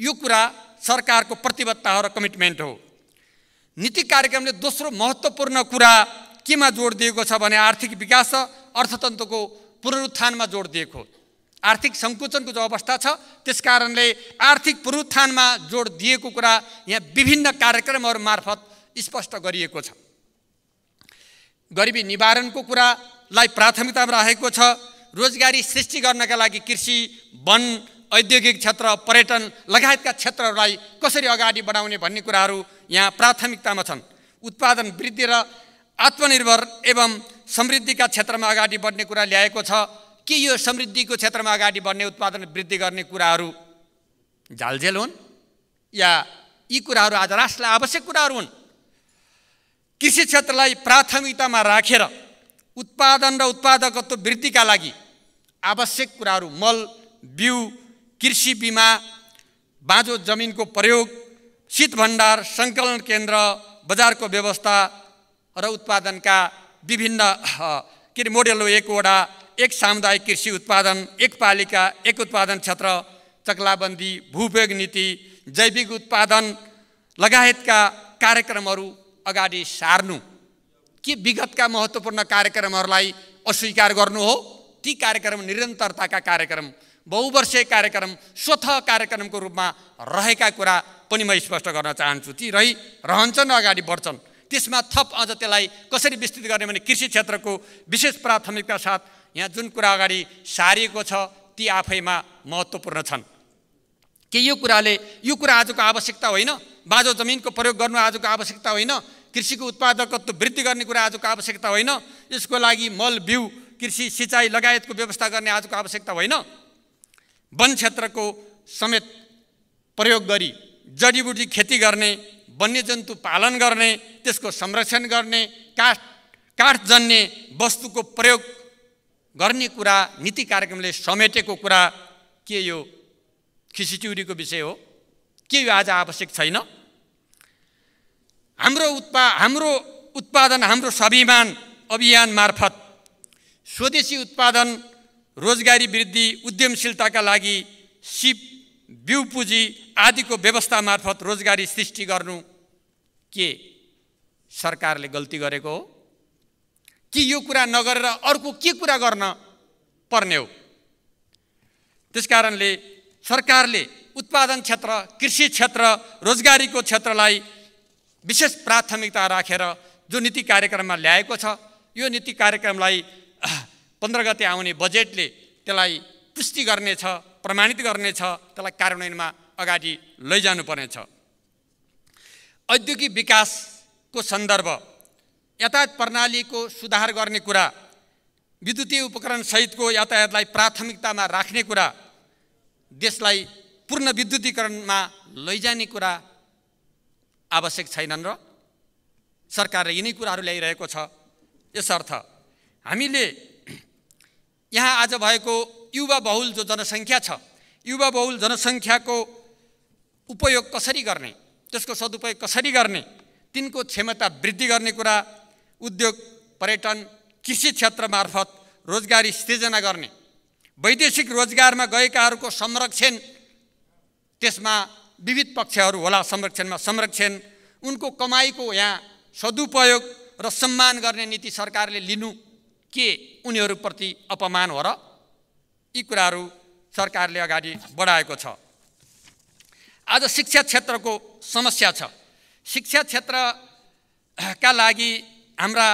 यो कुरा सरकारको प्रतिबद्धता हो र कमिटमेन्ट हो। नीति कार्यक्रमले दोस्रो महत्त्वपूर्ण कुरा केमा जोड दिएको छ भने आर्थिक विकास र अर्थतन्त्रको पुनरुत्थानमा जोड दिएको आर्थिक सङ्कुचनको जो अवस्था छ त्यस कारणले आर्थिक पुनरुत्थानमा जोड दिएको कुरा यहाँ विभिन्न कार्यक्रमहरू मार्फत स्पष्ट गरिएको छ। गरिबी निवारणको कुरालाई प्राथमिकतामा राखेको छ। रोजगारी सृष्टि गर्नका लागि कृषि वन औद्योगिक क्षेत्र पर्यटन लगायतका क्षेत्रहरूलाई कसरी अगाडि बढाउने भन्ने कुराहरू यहाँ प्राथमिकतामा छन्। उत्पादन वृद्धि र आत्मनिर्भर एवं समृद्धिका क्षेत्रमा अगाडि बढ्ने कुरा ल्याएको छ। के यो समृद्धिको क्षेत्रमा अगाडि बढ्ने उत्पादन वृद्धि गर्ने कुराहरू? झालझेल हुन् या यी कुराहरू आज राष्ट्रलाई आवश्यक कुराहरू हुन्? कृषि क्षेत्रलाई प्राथमिकतामा राखेर उत्पादन र उत्पादकत्व वृद्धिका लागि आवश्यक कुराहरू मल बिउ कृषि बिमा बाँझो जमिनको प्रयोग शीत भण्डार सङ्कलन केन्द्र बजारको व्यवस्था र उत्पादनका विभिन्न के अरे मोडेल एकवटा एक सामुदायिक कृषि उत्पादन एक पालिका एक उत्पादन क्षेत्र चक्लाबन्दी भूपयोग नीति जैविक उत्पादन लगायतका कार्यक्रमहरू अगाडि सार्नु। के विगतका महत्त्वपूर्ण कार्यक्रमहरूलाई अस्वीकार गर्नु हो? ती कार्यक्रम निरन्तरताका कार्यक्रम बहुवर्षीय कार्यक्रम स्वत कार्यक्रमको रूपमा रहेका कुरा पनि म स्पष्ट गर्न चाहन्छु। ती रहि रहन्छन् अगाडि बढ्छन्। त्यसमा थप अझ त्यसलाई कसरी विस्तृत गर्ने भने कृषि क्षेत्रको विशेष प्राथमिकता साथ यहाँ जुन कुरा अगाडि सारिएको छ ती आफैमा महत्त्वपूर्ण छन्। के यो कुराले यो कुरा आजको आवश्यकता होइन? बाँझो जमिनको प्रयोग गर्नु आजको आवश्यकता होइन? कृषिको उत्पादकत्व वृद्धि गर्ने कुरा आजको आवश्यकता होइन? यसको लागि मल बिउ कृषि सिँचाइ लगायतको व्यवस्था गर्ने आजको आवश्यकता होइन? वन क्षेत्रको समेत प्रयोग गरी जडीबुटी खेती गर्ने वन्यजन्तु पालन गर्ने त्यसको संरक्षण गर्ने काठ काठजन्य वस्तुको प्रयोग गर्ने कुरा नीति कार्यक्रमले समेटेको कुरा के यो खिसिचिउरीको विषय हो? के यो आज आवश्यक छैन? हाम्रो उत्पा हाम्रो उत्पादन हाम्रो स्वाभिमान अभियान मार्फत स्वदेशी उत्पादन रोजगारी वृद्धि उद्यमशीलताका लागि सिप बिउ पुँजी आदिको व्यवस्था मार्फत रोजगारी सृष्टि गर्नु के सरकारले गल्ती गरेको हो? कि यो कुरा नगरेर अर्को के कुरा गर्न पर्ने हो? त्यसकारणले सरकारले उत्पादन क्षेत्र कृषि क्षेत्र रोजगारीको क्षेत्रलाई विशेष प्राथमिकता राखेर जो नीति कार्यक्रममा ल्याएको छ यो नीति कार्यक्रमलाई [clears throat] पन्ध्र गते आउने बजेटले त्यसलाई पुष्टि गर्नेछ प्रमाणित गर्नेछ त्यसलाई कार्यान्वयनमा अगाडि लैजानुपर्नेछ। औद्योगिक विकासको सन्दर्भ यातायात प्रणालीको सुधार गर्ने कुरा विद्युतीय उपकरणसहितको यातायातलाई प्राथमिकतामा राख्ने कुरा देशलाई पूर्ण विद्युतीकरणमा लैजाने कुरा आवश्यक छैनन् र सरकारले यिनै कुराहरू ल्याइरहेको छ। यसर्थ हामीले यहाँ आज भएको युवा बहुल जो जनसङ्ख्या छ युवा बहुल जनसङ्ख्याको उपयोग कसरी गर्ने त्यसको सदुपयोग कसरी गर्ने तिनको क्षमता वृद्धि गर्ने कुरा उद्योग पर्यटन कृषि क्षेत्र मार्फत रोजगारी सृजना गर्ने। वैदेशिक रोजगारमा गएकाहरूको संरक्षण त्यसमा विविध पक्षहरू होला संरक्षणमा संरक्षण उनको कमाइको यहाँ सदुपयोग र सम्मान गर्ने नीति सरकारले लिनु के उनीहरूप्रति अपमान हो र यी कुराहरू सरकारले अगाडि बढाएको छ। आज शिक्षा क्षेत्रको समस्या छ। शिक्षा क्षेत्रका लागि हाम्रा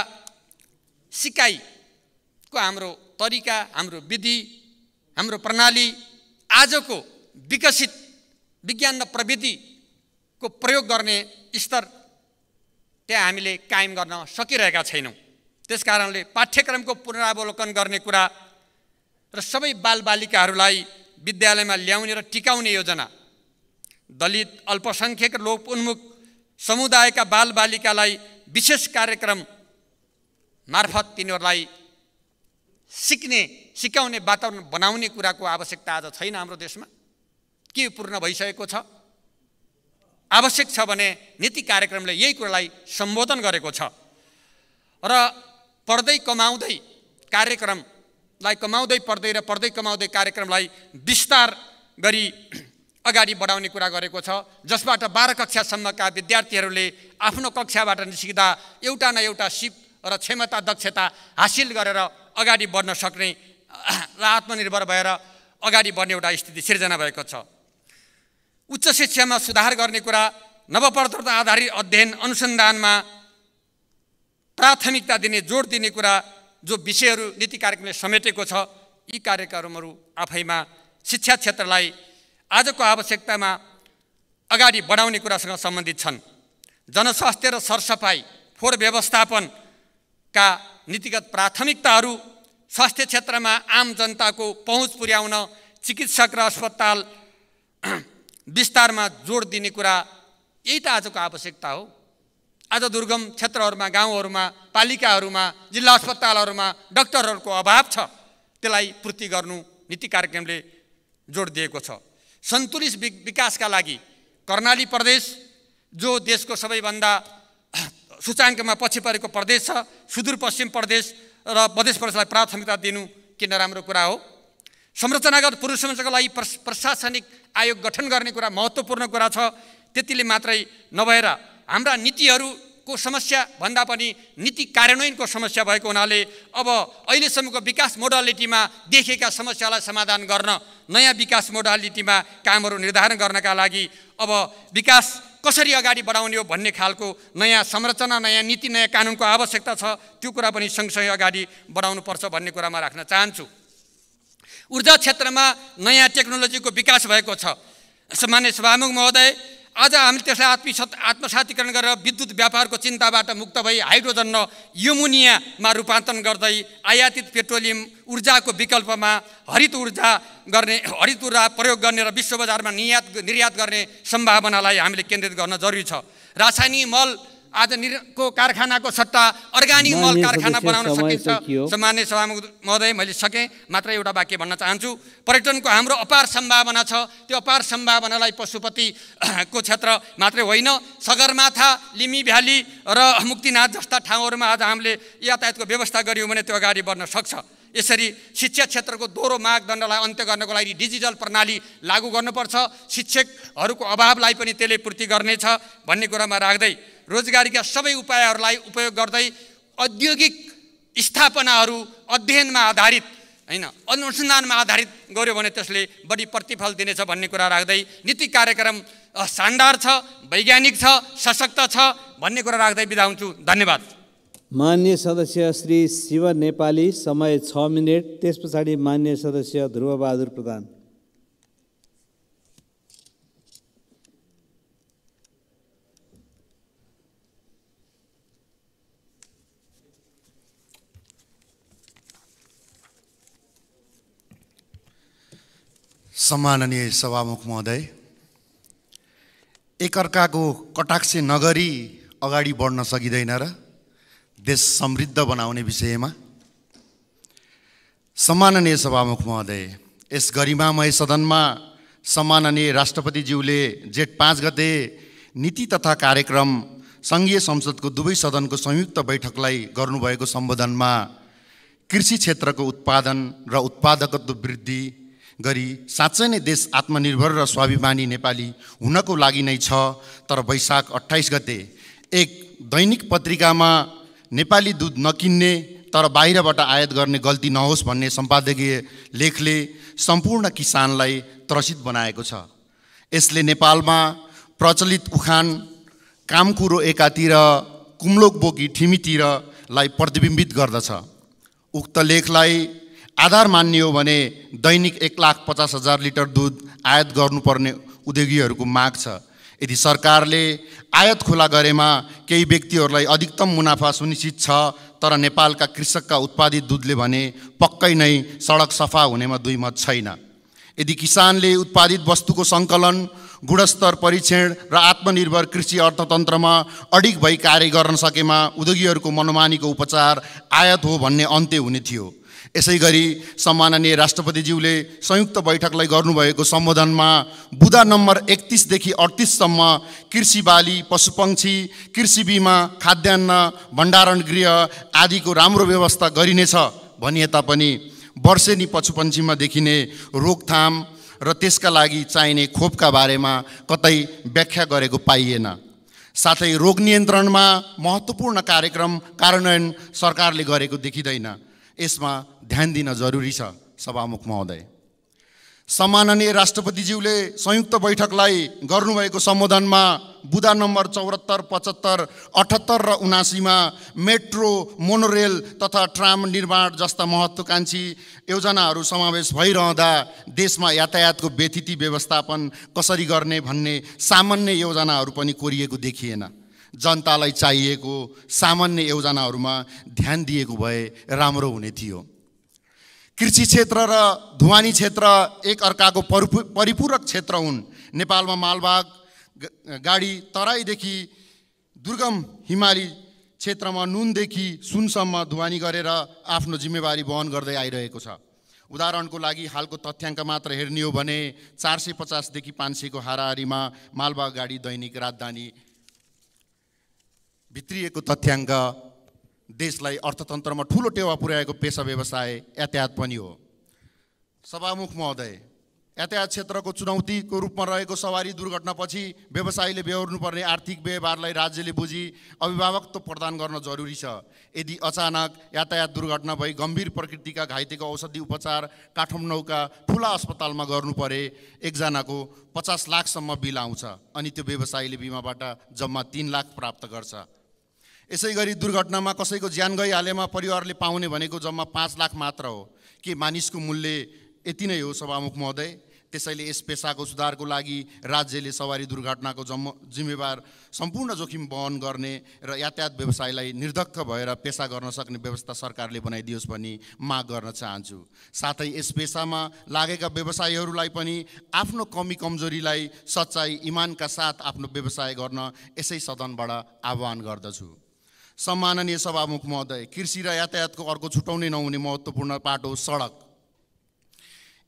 सिकाइको हाम्रो तरिका हाम्रो विधि हाम्रो प्रणाली आजको विकसित विज्ञान र प्रविधिको प्रयोग गर्ने स्तर त्यहाँ हामीले कायम गर्न सकिरहेका छैनौँ। त्यस कारणले पाठ्यक्रमको पुनरावलोकन गर्ने कुरा र सबै बालबालिकाहरूलाई विद्यालयमा ल्याउने र टिकाउने योजना दलित अल्पसङ्ख्यक लोक उन्मुख समुदायका बालबालिकालाई विशेष कार्यक्रम मार्फत तिनीहरूलाई सिक्ने सिकाउने वातावरण बनाउने कुराको आवश्यकता आज छैन हाम्रो देशमा। के पूर्ण भइसकेको छ? आवश्यक छ भने नीति कार्यक्रमले यही कुरालाई सम्बोधन गरेको छ। र पढ्दै कमाउँदै कार्यक्रमलाई कमाउँदै पढ्दै र पढ्दै कमाउँदै कार्यक्रमलाई विस्तार गरी अगाडि बढाउने कुरा गरेको छ जसबाट बाह्र कक्षासम्मका विद्यार्थीहरूले आफ्नो कक्षाबाट निस्किँदा एउटा न एउटा सिप र क्षमता दक्षता हासिल गरेर अगाडि बढ्न सक्ने र आत्मनिर्भर भएर अगाडि बढ्ने एउटा स्थिति सिर्जना भएको छ। उच्च शिक्षामा सुधार गर्ने कुरा नवप्रवर्तन आधारित अध्ययन अनुसन्धानमा प्राथमिकता दिने जोड दिने कुरा जो विषयहरू नीति कार्यक्रमले समेटेको छ यी कार्यक्रमहरू आफैमा शिक्षा क्षेत्रलाई आजको आवश्यकतामा अगाडि बढाउने कुरासँग सम्बन्धित छन्। जनस्वास्थ्य र सरसफाइ फोहोर व्यवस्थापनका नीतिगत प्राथमिकताहरू स्वास्थ्य क्षेत्रमा आम जनताको पहुँच पुर्याउन चिकित्सक र अस्पताल [clears throat] विस्तारमा जोड दिने कुरा यही त आजको आवश्यकता हो। आज दुर्गम क्षेत्रहरूमा गाउँहरूमा पालिकाहरूमा जिल्ला अस्पतालहरूमा डक्टरहरूको अभाव छ। त्यसलाई पूर्ति गर्नु नीति कार्यक्रमले जोड दिएको छ। सन्तुलित विकासका लागि कर्णाली प्रदेश जो देशको सबैभन्दा [clears throat] सूचाङ्कमा पछि परेको प्रदेश छ सुदूरपश्चिम प्रदेश र मध्य प्रदेशलाई प्राथमिकता दिनु किन राम्रो कुरा हो? संरचनागत पुरुष समस्याको लागि प्रशासनिक आयोग गठन गर्ने कुरा महत्त्वपूर्ण कुरा छ। त्यतिले मात्रै नभएर हाम्रा नीतिहरूको समस्या? भन्दा पनि नीति कार्यान्वयनको समस्या भएको हुनाले अब अहिलेसम्मको विकास मोडालिटीमा देखेका समस्यालाई समाधान गर्न नयाँ विकास मोडालिटीमा कामहरू निर्धारण गर्नका लागि अब विकास कसरी अगाडि बढाउने हो भन्ने खालको नयाँ संरचना नयाँ नीति नयाँ कानुनको आवश्यकता छ त्यो कुरा पनि सँगसँगै अगाडि बढाउनुपर्छ भन्ने कुरामा राख्न चाहन्छु। ऊर्जा क्षेत्रमा नयाँ टेक्नोलोजीको विकास भएको छ। सामान्य सभामुख महोदय आज हामीले त्यसलाई आत्मसत आत्मसातीकरण गरेर विद्युत व्यापारको चिन्ताबाट मुक्त भई हाइड्रोजन र युमुनियामा रूपान्तरण गर्दै आयातित पेट्रोलियम ऊर्जाको विकल्पमा हरित ऊर्जा गर्ने हरित ऊर्जा प्रयोग गर्ने र विश्व बजारमा निर्यात निर्यात गर्ने सम्भावनालाई हामीले केन्द्रित गर्न जरुरी छ। रासायनिक मल आज निर्को कारखानाको सट्टा अर्ग्यानिक मल कारखाना बनाउन सकिन्छ। सामान्य सभामुख महोदय मैले सकेँ मात्र एउटा वाक्य भन्न चाहन्छु। पर्यटनको हाम्रो अपार सम्भावना छ। त्यो अपार सम्भावनालाई पशुपतिको क्षेत्र मात्रै होइन सगरमाथा लिमी भ्याली र मुक्तिनाथ जस्ता ठाउँहरूमा आज हामीले यातायातको व्यवस्था गऱ्यौँ भने त्यो अगाडि बढ्न सक्छ। यसरी शिक्षा क्षेत्रको दोहोरो मागदण्डलाई अन्त्य गर्नको लागि डिजिटल प्रणाली लागू गर्नुपर्छ। शिक्षकहरूको अभावलाई पनि त्यसले पूर्ति गर्नेछ भन्ने कुरामा राख्दै रोजगारीका सबै उपायहरूलाई उपयोग गर्दै औद्योगिक स्थापनाहरू अध्ययनमा आधारित होइन अनुसन्धानमा आधारित गऱ्यो भने त्यसले बढी प्रतिफल दिनेछ भन्ने कुरा राख्दै नीति कार्यक्रम शानदार छ वैज्ञानिक छ सशक्त छ भन्ने कुरा राख्दै बिदा हुन्छु। धन्यवाद। मान्य सदस्य श्री शिव नेपाली समय छ मिनट। त्यस पछाडि मान्य सदस्य ध्रुवबहादुर प्रधान। सम्माननीय सभामुख महोदय एकअर्काको कटाक्ष नगरी अगाडि बढ्न सकिँदैन र देश समृद्ध बनाउने विषयमा। सम्माननीय सभामुख महोदय यस गरिमामय सदनमा सम्माननीय राष्ट्रपतिज्यूले जेठ पाँच गते नीति तथा कार्यक्रम सङ्घीय संसदको दुवै सदनको संयुक्त बैठकलाई गर्नुभएको सम्बोधनमा कृषि क्षेत्रको उत्पादन र उत्पादकत्व वृद्धि गरी साँच्चै नै देश आत्मनिर्भर र स्वाभिमानी नेपाली हुनको लागि नै छ तर वैशाख अट्ठाइस गते एक दैनिक पत्रिकामा नेपाली दुध नकिन्ने तर बाहिरबाट आयात गर्ने गल्ती नहोस् भन्ने सम्पादकीय लेखले सम्पूर्ण किसानलाई त्रसित बनाएको छ। यसले नेपालमा प्रचलित उखान काम कुरो एकातिर कुम्लोक बोकी ठिमीतिरलाई प्रतिबिम्बित गर्दछ। उक्त लेखलाई आधार मानियो भने दैनिक एक लाख पचास हजार लिटर दुध आयात गर्नुपर्ने उद्योगीहरूको माग छ। यदि सरकारले आयात खुला गरेमा केही व्यक्तिहरूलाई अधिकतम मुनाफा सुनिश्चित छ तर नेपालका कृषकका उत्पादित दुधले भने पक्कै नै सडक सफा हुनेमा दुई मत छैन। यदि किसानले उत्पादित वस्तुको सङ्कलन गुणस्तर परीक्षण र आत्मनिर्भर कृषि अर्थतन्त्रमा अडिग भई कार्य गर्न सकेमा उद्योगीहरूको मनोमानीको उपचार आयात हो भन्ने अन्त्य हुने थियो। यसै गरी सम्माननीय राष्ट्रपतिज्यूले संयुक्त बैठकलाई गर्नुभएको सम्बोधनमा बुधा नम्बर एकतिसदेखि अडतिससम्म कृषि बाली पशुपक्षी कृषि बिमा खाद्यान्न भण्डारण गृह आदिको राम्रो व्यवस्था गरिनेछ भनिए तापनि वर्षेनी पशुपन्छीमा देखिने रोकथाम र त्यसका लागि चाहिने खोपका बारेमा कतै व्याख्या गरेको पाइएन। साथै रोग नियन्त्रणमा महत्त्वपूर्ण कार्यक्रम कार्यान्वयन सरकारले गरेको देखिँदैन। यसमा ध्यान दिन जरुरी छ सभामुख महोदय सम्माननीय राष्ट्रपतिज्यूले संयुक्त बैठकलाई गर्नुभएको सम्बोधनमा बुधा नम्बर चौहत्तर पचहत्तर अठहत्तर र उनासीमा मेट्रो मोनोरेल तथा ट्राम निर्माण जस्ता महत्त्वकाङ्क्षी योजनाहरू समावेश भइरहँदा देशमा यातायातको व्यथिति व्यवस्थापन कसरी गर्ने भन्ने सामान्य योजनाहरू पनि कोरिएको देखिएन। जनतालाई चाहिएको सामान्य योजनाहरूमा ध्यान दिएको भए राम्रो हुने थियो। कृषि क्षेत्र र धुवानी क्षेत्र एक अर्काको परिपू परिपूरक क्षेत्र हुन्। नेपालमा मालबाग गाडी तराईदेखि दुर्गम हिमाली क्षेत्रमा नुनदेखि सुनसम्म धुवानी गरेर आफ्नो जिम्मेवारी वहन गर्दै आइरहेको छ। उदाहरणको लागि हालको तथ्याङ्क मात्र हेर्ने हो भने चार सय पचासदेखि पाँच सयको हाराहारीमा मालबाग गाडी दैनिक राजधानी भित्रिएको तथ्याङ्क देशलाई अर्थतन्त्रमा ठुलो टेवा पुर्याएको पेसा व्यवसाय यातायात पनि हो। सभामुख महोदय यातायात क्षेत्रको चुनौतीको रूपमा रहेको सवारी दुर्घटनापछि व्यवसायीले बेहोर्नुपर्ने आर्थिक व्यवहारलाई राज्यले बुझी अभिभावकत्व प्रदान गर्न जरुरी छ। यदि अचानक यातायात दुर्घटना भई गम्भीर प्रकृतिका घाइतेको औषधि उपचार काठमाडौँका ठुला अस्पतालमा गर्नु परे एकजनाको पचास लाखसम्म बिल आउँछ अनि त्यो व्यवसायीले बिमाबाट जम्मा तिन लाख प्राप्त गर्छ। यसै गरी दुर्घटनामा कसैको ज्यान गइहालेमा परिवारले पाउने भनेको जम्मा पाँच लाख मात्र हो। के मानिसको मूल्य यति नै हो सभामुख महोदय? त्यसैले यस पेसाको सुधारको लागि राज्यले सवारी दुर्घटनाको जम्म जिम्मेवार सम्पूर्ण जोखिम वहन गर्ने र यातायात व्यवसायलाई निर्धक्क भएर पेसा गर्न सक्ने व्यवस्था सरकारले बनाइदियोस् भनी माग गर्न चाहन्छु। साथै यस पेसामा लागेका व्यवसायीहरूलाई पनि आफ्नो कमी कमजोरीलाई सच्चाइ इमानका साथ आफ्नो व्यवसाय गर्न यसै सदनबाट आह्वान गर्दछु। सम्माननीय सभामुख महोदय कृषि र यातायातको अर्को छुटाउनै नहुने महत्त्वपूर्ण पाटो सडक।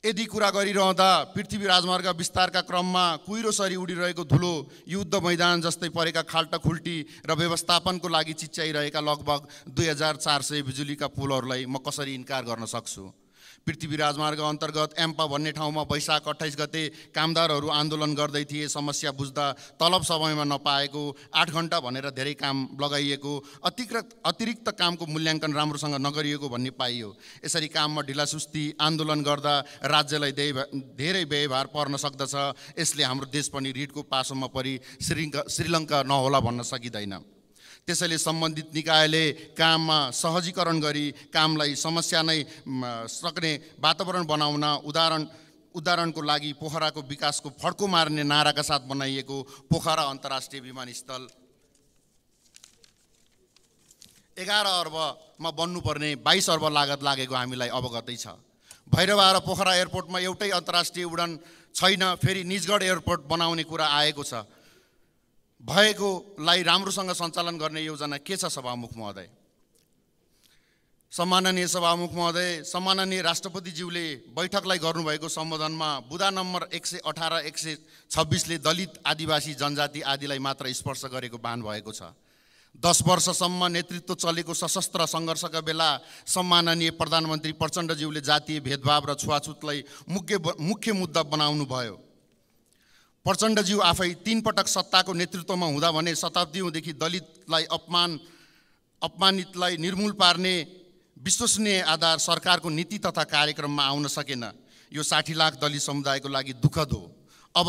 यदि कुरा गरिरहँदा पृथ्वी राजमार्ग विस्तारका क्रममा कुहिरो सरी उडिरहेको धुलो युद्ध मैदान जस्तै परेका खाल्टा खुल्टी र व्यवस्थापनको लागि चिच्याइरहेका लगभग दुई हजार चार सय बिजुलीका पुलहरूलाई म कसरी इन्कार गर्न सक्छु? पृथ्वी राजमार्ग अन्तर्गत एम्पा भन्ने ठाउँमा वैशाख अठाइस गते कामदारहरू आन्दोलन गर्दै थिए समस्या बुझ्दा तलब समयमा नपाएको आठ घन्टा भनेर धेरै काम लगाइएको अतिरिक्त अतिरिक्त कामको मूल्याङ्कन राम्रोसँग नगरिएको भन्ने पाइयो। यसरी काममा ढिलासुस्ती आन्दोलन गर्दा राज्यलाई धेरै व्ययभार पर्न सक्दछ यसले हाम्रो देश पनि रिटको पासोमा परि श्रीलङ्का श्रीलङ्का नहोला भन्न सकिँदैन। त्यसैले सम्बन्धित निकायले काममा सहजीकरण गरी कामलाई समस्या नै सक्ने वातावरण बनाउन उदाहरण उदाहरणको लागि पोखराको विकासको फड्को मार्ने नाराका साथ बनाइएको पोखरा अन्तर्राष्ट्रिय विमानस्थल। एघार अर्बमा बन्नुपर्ने बाइस अर्ब लागत लागेको हामीलाई अवगतै छ। भैरवा र पोखरा एयरपोर्टमा एउटै अन्तर्राष्ट्रिय उडान छैन फेरि निजगढ एयरपोर्ट बनाउने कुरा आएको छ। भएकोलाई राम्रोसँग सञ्चालन गर्ने योजना के छ सभामुख महोदय? सम्माननीय सभामुख महोदय सम्माननीय राष्ट्रपतिज्यूले बैठकलाई गर्नुभएको सम्बोधनमा बुधा नम्बर एक सय अठार एक सय छब्बिसले दलित आदिवासी जनजाति आदिलाई मात्र स्पर्श गरेको बान भएको छ। दस वर्षसम्म नेतृत्व चलेको सशस्त्र सङ्घर्षका बेला सम्माननीय प्रधानमन्त्री प्रचण्डज्यूले जातीय भेदभाव र छुवाछुतलाई मुख्य मुख्य मुद्दा बनाउनु भयो प्रचण्डज्यू आफै तिन पटक सत्ताको नेतृत्वमा हुँदा भने शताब्दीदेखि दलितलाई अपमान अपमानितलाई निर्मूल पार्ने विश्वसनीय आधार सरकारको नीति तथा कार्यक्रममा आउन सकेन। यो साठी लाख दलित समुदायको लागि दुःखद हो। अब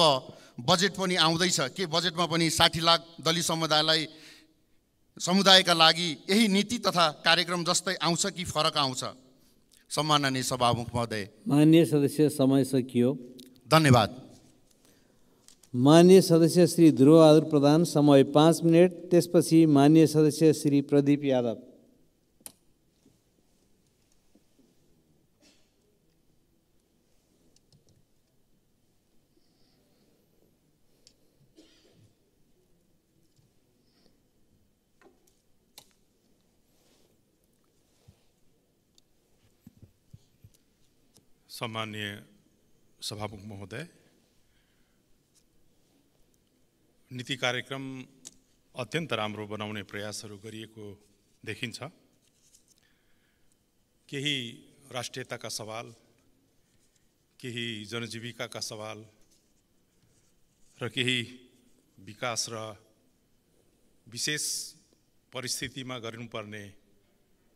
बजेट पनि आउँदैछ। के बजेटमा पनि साठी लाख दलित समुदायलाई समुदायका लागि यही नीति तथा कार्यक्रम जस्तै आउँछ कि फरक आउँछ? सम्माननीय सभामुख महोदय। मान्य सदस्य समय सकियो। धन्यवाद। मान्य सदस्य श्री ध्रुवबहादुर प्रधान, समय पाँच मिनट। ते त्यसपछि मान्य सदस्य श्री प्रदीप यादव। सम्मान्य सभामुख महोदय नीति कार्यक्रम अत्यन्त राम्रो बनाउने प्रयासहरू गरिएको देखिन्छ। केही राष्ट्रियताका सवाल केही जनजीविकाका सवाल र केही विकास र विशेष परिस्थितिमा गर्नुपर्ने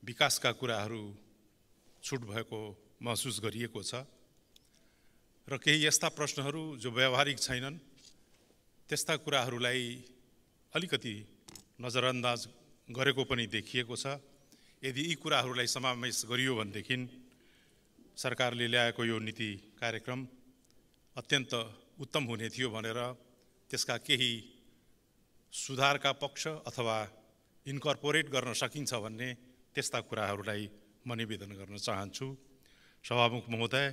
विकासका कुराहरू छुट भएको महसुस गरिएको छ। र केही यस्ता प्रश्नहरू जो व्यावहारिक छैनन् त्यस्ता कुराहरूलाई अलिकति नजरअन्दाज गरेको पनि देखिएको छ। यदि यी कुराहरूलाई समावेश गरियो भनेदेखि सरकारले ल्याएको यो नीति कार्यक्रम अत्यन्त उत्तम हुने थियो भनेर त्यसका केही सुधारका पक्ष अथवा इन्कर्पोरेट गर्न सकिन्छ भन्ने त्यस्ता कुराहरूलाई म निवेदन गर्न चाहन्छु। सभामुख महोदय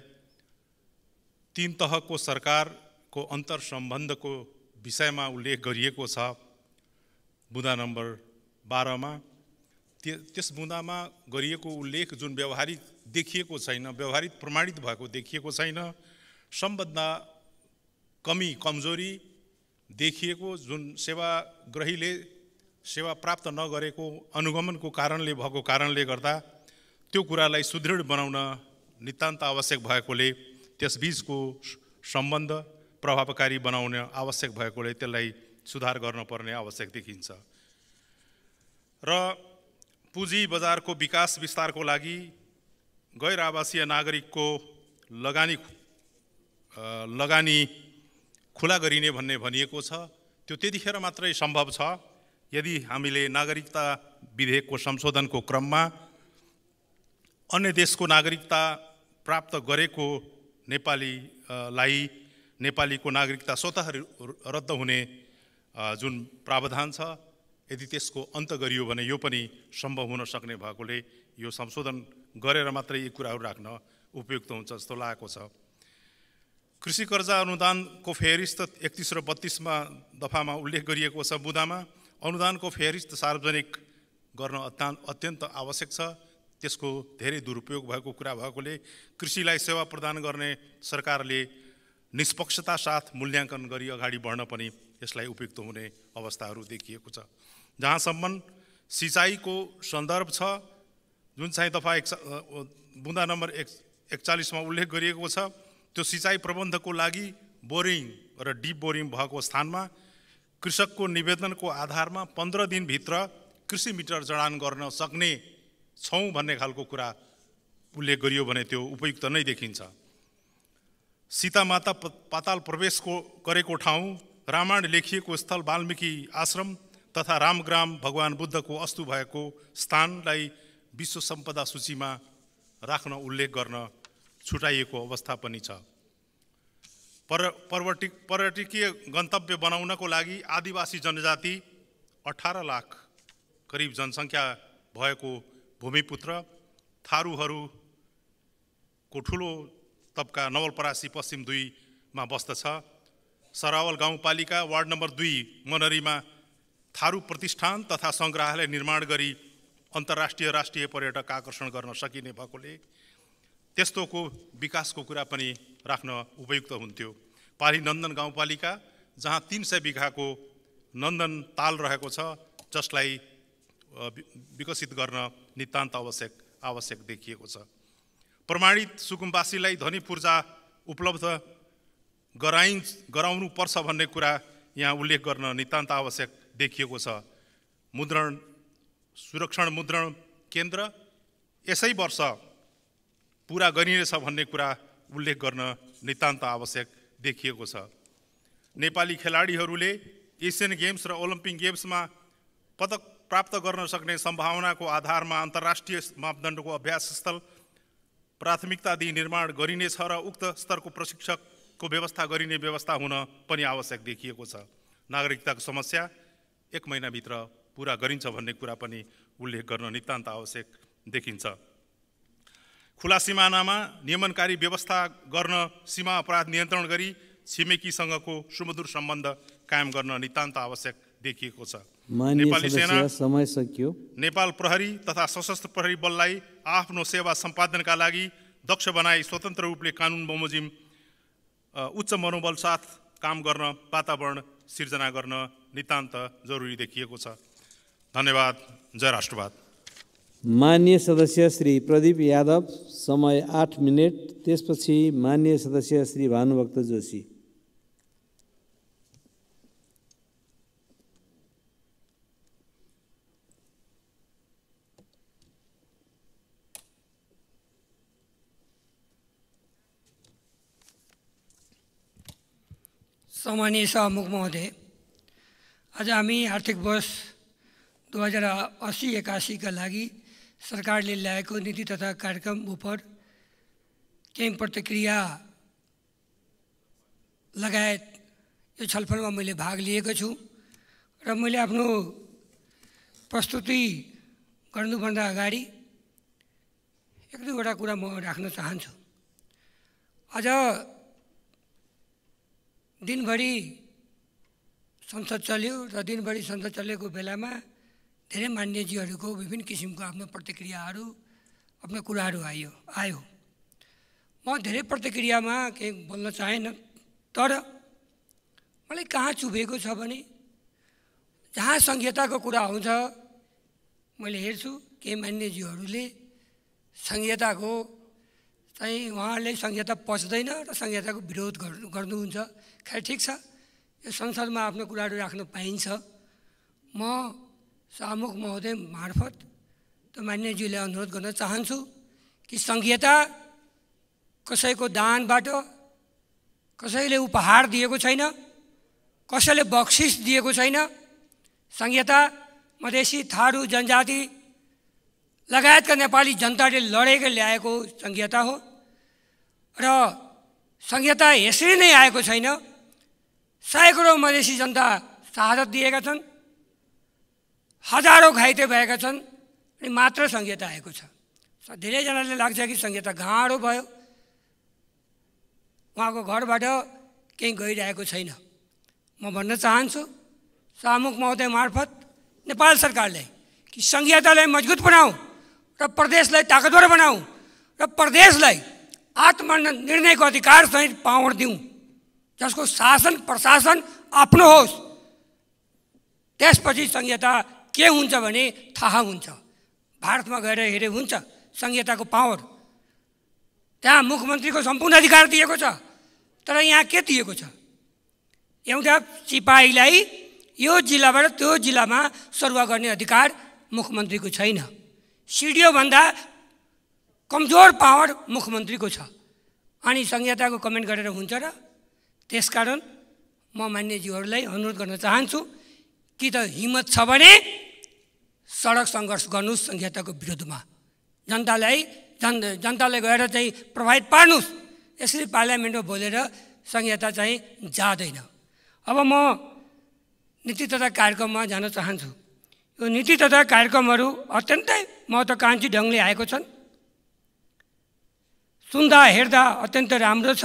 तिन तहको सरकारको अन्तर सम्बन्धको विषयमा उल्लेख गरिएको छ। बुँदा नम्बर बाह्रमा त्यस बुँदामा गरिएको उल्लेख जुन व्यवहारिक देखिएको छैन व्यवहारिक प्रमाणित भएको देखिएको छैन सम्बन्ध कमी कमजोरी देखिएको जुन सेवाग्रहीले सेवा प्राप्त नगरेको अनुगमनको कारणले भएको कारणले गर्दा त्यो कुरालाई सुदृढ बनाउन नितान्त आवश्यक भएकोले त्यसबिचको सम्बन्ध प्रभावकारी बनाउने आवश्यक भएकोले त्यसलाई सुधार गर्नुपर्ने आवश्यक देखिन्छ। र पुँजी बजारको विकास विस्तारको लागि गैर आवासीय नागरिकको लगानी लगानी खुला गरिने भन्ने भनिएको छ। त्यो त्यतिखेर मात्रै सम्भव छ। यदि हामीले नागरिकता विधेयकको संशोधनको क्रममा अन्य देशको नागरिकता प्राप्त गरेको नेपाली लाई नेपालीको नागरिकता स्वतः रद्द हुने जुन प्रावधान छ यदि त्यसको अन्त गरियो भने यो पनि सम्भव हुन सक्ने भएकोले यो संशोधन गरेर मात्रै यी कुराहरू राख्न उपयुक्त हुन्छ जस्तो लागेको छ। कृषि कर्जा अनुदानको फेरिस्त एकतिस र बत्तिसमा दफामा उल्लेख गरिएको छ बुदामा अनुदानको फेरिस्त सार्वजनिक गर्न अत्यन्त अत्यन्त आवश्यक छ। त्यसको धेरै दुरुपयोग भएको कुरा भएकोले कृषिलाई सेवा प्रदान गर्ने सरकारले निष्पक्षता साथ मूल्याङ्कन गरी अगाडि बढ्न पनि यसलाई उपयुक्त हुने अवस्थाहरू देखिएको छ। जहाँसम्म सिँचाइको सन्दर्भ छ जुन चाहिँ दफा एक बुँदा नम्बर एक एकचालिसमा उल्लेख गरिएको छ त्यो सिँचाइ प्रबन्धको लागि बोरिङ र डिप बोरिङ भएको स्थानमा कृषकको निवेदनको आधारमा पन्ध्र दिनभित्र कृषि मिटर जडान गर्न सक्ने छौँ भन्ने खालको कुरा उल्लेख गरियो भने त्यो उपयुक्त नै देखिन्छ। सीतामाता पाताल प्रवेशको गरेको ठाउँ रामायण लेखिएको स्थल वाल्मिकी आश्रम तथा रामग्राम भगवान् बुद्धको अस्तु भएको स्थानलाई विश्व सम्पदा सूचीमा राख्न उल्लेख गर्न छुटाइएको अवस्था पनि छ। पर पर्वटिक पर्यटकीय गन्तव्य बनाउनको लागि आदिवासी जनजाति अठार लाख करिब जनसङ्ख्या भएको भूमिपुत्र थारूहरूको ठुलो तबका नवलपरासी पश्चिम दुईमा बस्दछ। सरावल गाउँपालिका वार्ड नम्बर दुई मनरीमा थारू प्रतिष्ठान तथा सङ्ग्रहालय निर्माण गरी अन्तर्राष्ट्रिय राष्ट्रिय पर्यटक आकर्षण गर्न सकिने भएकोले त्यस्तोको विकासको कुरा पनि राख्न उपयुक्त हुन्थ्यो। पाली नन्दन गाउँपालिका जहाँ तिन सय बिघाको नन्दन ताल रहेको छ जसलाई विकसित गर्न नितान्त आवश्यक आवश्यक देखिएको छ। प्रमाणित सुकुम्बासीलाई ध्वनि पूर्जा उपलब्ध गराइ गराउनु पर्छ भन्ने कुरा यहाँ उल्लेख गर्न नितान्त आवश्यक देखिएको छ। मुद्रण सुरक्षण मुद्रण केन्द्र यसै वर्ष पुरा गरिनेछ भन्ने कुरा उल्लेख गर्न नितान्त आवश्यक देखिएको छ। नेपाली खेलाडीहरूले एसियन गेम्स र ओलम्पिक गेम्समा पदक प्राप्त गर्न सक्ने सम्भावनाको आधारमा अन्तर्राष्ट्रिय मापदण्डको अभ्यास स्थल प्राथमिकता दिई निर्माण गरिनेछ र उक्त स्तरको प्रशिक्षकको व्यवस्था गरिने व्यवस्था हुन पनि आवश्यक देखिएको छ। नागरिकताको समस्या एक महिनाभित्र पुरा गरिन्छ भन्ने कुरा पनि उल्लेख गर्न नितान्त आवश्यक देखिन्छ। खुला सिमानामा नियमनकारी व्यवस्था गर्न सीमा अपराध नियन्त्रण गरी छिमेकीसँगको सुमधुर सम्बन्ध कायम गर्न नितान्त आवश्यक देखिएको छ। नेपाली सेना समय सकियो। नेपाल प्रहरी तथा सशस्त्र प्रहरी बललाई आफ्नो सेवा सम्पादनका लागि दक्ष बनाई स्वतन्त्र रूपले कानुन बमोजिम उच्च मनोबल साथ काम गर्न वातावरण सिर्जना गर्न नितान्त जरुरी देखिएको छ। धन्यवाद। जय राष्ट्रवाद। मान्य सदस्य श्री प्रदीप यादव समय आठ मिनट। त्यसपछि मान्य सदस्य श्री भानुभक्त जोशी। सम्मानीय सभामुख महोदय आज हामी आर्थिक वर्ष दुई हजार असी एकासीका लागि सरकारले ल्याएको नीति तथा कार्यक्रम उप केही प्रतिक्रिया लगायत यो छलफलमा मैले भाग लिएको छु र मैले आफ्नो प्रस्तुति गर्नुभन्दा अगाडि एक दुईवटा कुरा म राख्न चाहन्छु। आज दिनभरि संसद चल्यो र दिनभरि संसद चलेको बेलामा धेरै मान्यजीहरूको विभिन्न किसिमको आफ्नो प्रतिक्रियाहरू आफ्नो कुराहरू आयो आयो। म धेरै प्रतिक्रियामा केही बोल्न चाहेन तर मलाई कहाँ चुभेको छ भने जहाँ संहिताको कुरा आउँछ मैले हेर्छु केही मान्यजीहरूले संहिताको चाहिँ उहाँहरूले संहिता पच्दैन र संहिताको विरोध गर्नु गर्नुहुन्छ। खै ठिक छ? यो संसदमा आफ्नो कुराहरू राख्न पाइन्छ। म सामुख महोदय मार्फत त मान्यज्यूले अनुरोध गर्न चाहन्छु कि सङ्घीयता कसैको दानबाट कसैले उपहार दिएको छैन कसैले बक्सिस दिएको छैन। सङ्घीयता मधेसी थारू जनजाति लगायतका नेपाली जनताले लडेर ल्याएको सङ्घीयता हो। र संहिता यसरी नै आएको छैन। सयकौँ मधेसी जनता शहादत दिएका छन् हजारौँ घाइते भएका छन् अनि मात्र संहिता आएको छ। धेरैजनाले लाग्छ कि संहिता गाँडो भयो। उहाँको घरबाट केही गइरहेको छैन। म भन्न चाहन्छु शाहमुख महोदय मार्फत नेपाल सरकारले कि संहितालाई मजबुत बनाऊ र प्रदेशलाई ताकतवर बनाऊ र प्रदेशलाई आत्मनिर्णयको अधिकारसहित पावर दिउँ जसको शासन प्रशासन आफ्नो होस्। त्यसपछि संहिता के हुन्छ भने थाहा हुन्छ। भारतमा गएर हेरे हुन्छ संहिताको पावर। त्यहाँ मुख्यमन्त्रीको सम्पूर्ण अधिकार दिएको छ तर यहाँ के दिएको छ? एउटा सिपाहीलाई यो जिल्लाबाट त्यो जिल्लामा सरुवा गर्ने अधिकार मुख्यमन्त्रीको छैन। सिडिओभन्दा कमजोर पावर मुख्यमन्त्रीको छ। अनि संहिताको कमेन्ट गरेर हुन्छ र त्यसकारण म मान्यज्यूहरूलाई अनुरोध गर्न चाहन्छु कि त हिम्मत छ भने सडक सङ्घर्ष गर्नुहोस् संहिताको विरोधमा जनतालाई जन जनतालाई गएर चाहिँ प्रभावित पार्नुहोस्। यसरी पार्लियामेन्टमा बोलेर संहिता चाहिँ जाँदैन। अब म नीति तथा कार्यक्रममा जान चाहन्छु। यो नीति तथा कार्यक्रमहरू अत्यन्तै महत्त्वकाङ्क्षी ढङ्गले आएको छन्। सुन्दा हेर्दा अत्यन्त राम्रो छ।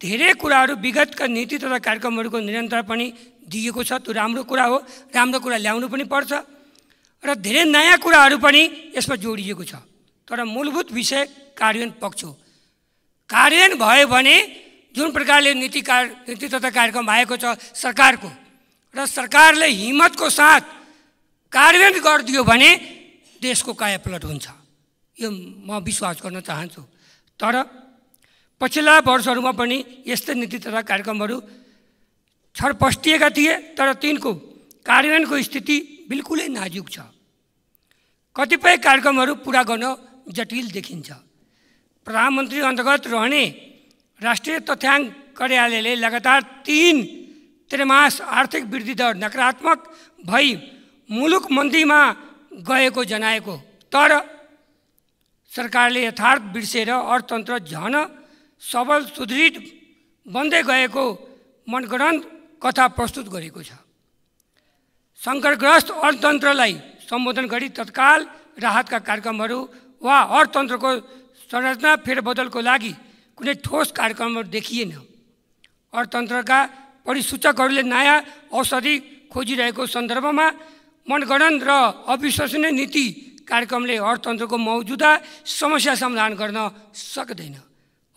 धेरै कुराहरू विगतका नीति तथा कार्यक्रमहरूको निरन्तर पनि दिएको छ। त्यो राम्रो कुरा हो राम्रो कुरा ल्याउनु पनि पर्छ र धेरै नयाँ कुराहरू पनि यसमा जोडिएको छ। तर मूलभूत विषय कार्यान्वयन पक्ष हो। कार्यान्वयन भयो भने जुन प्रकारले नीति कार नीति तथा कार्यक्रम आएको छ सरकारको र सरकारले हिम्मतको साथ कार्यान्वयन गरिदियो भने देशको कायापलट हुन्छ। यो म विश्वास गर्न चाहन्छु। तर पछिल्ला वर्षहरूमा पनि यस्तै नीति तथा कार्यक्रमहरू छरपस्टिएका थिए तर तिनको कार्यान्वयनको स्थिति बिल्कुलै नाजुक छ। कतिपय कार्यक्रमहरू पुरा गर्न जटिल देखिन्छ। प्रधानमन्त्री अन्तर्गत रहने राष्ट्रिय तथ्याङ्क कार्यालयले लगातार तिन त्रैमास आर्थिक वृद्धि दर नकारात्मक भई मुलुक मन्दीमा गएको जनाएको तर सरकारले यथार्थ बिर्सेर अर्थतन्त्र झन सबल सुदृढ बन्दै गएको मनगणन कथा प्रस्तुत गरेको छ। सङ्कटग्रस्त अर्थतन्त्रलाई सम्बोधन गरी तत्काल राहतका कार्यक्रमहरू वा अर्थतन्त्रको संरचना फेरबदलको लागि कुनै ठोस कार्यक्रमहरू देखिएन। अर्थतन्त्रका परिसूचकहरूले नयाँ औषधि खोजिरहेको सन्दर्भमा मनगणन र अविश्वसनीय नीति कार्यक्रमले अर्थतन्त्रको मौजुदा समस्या समाधान गर्न सक्दैन।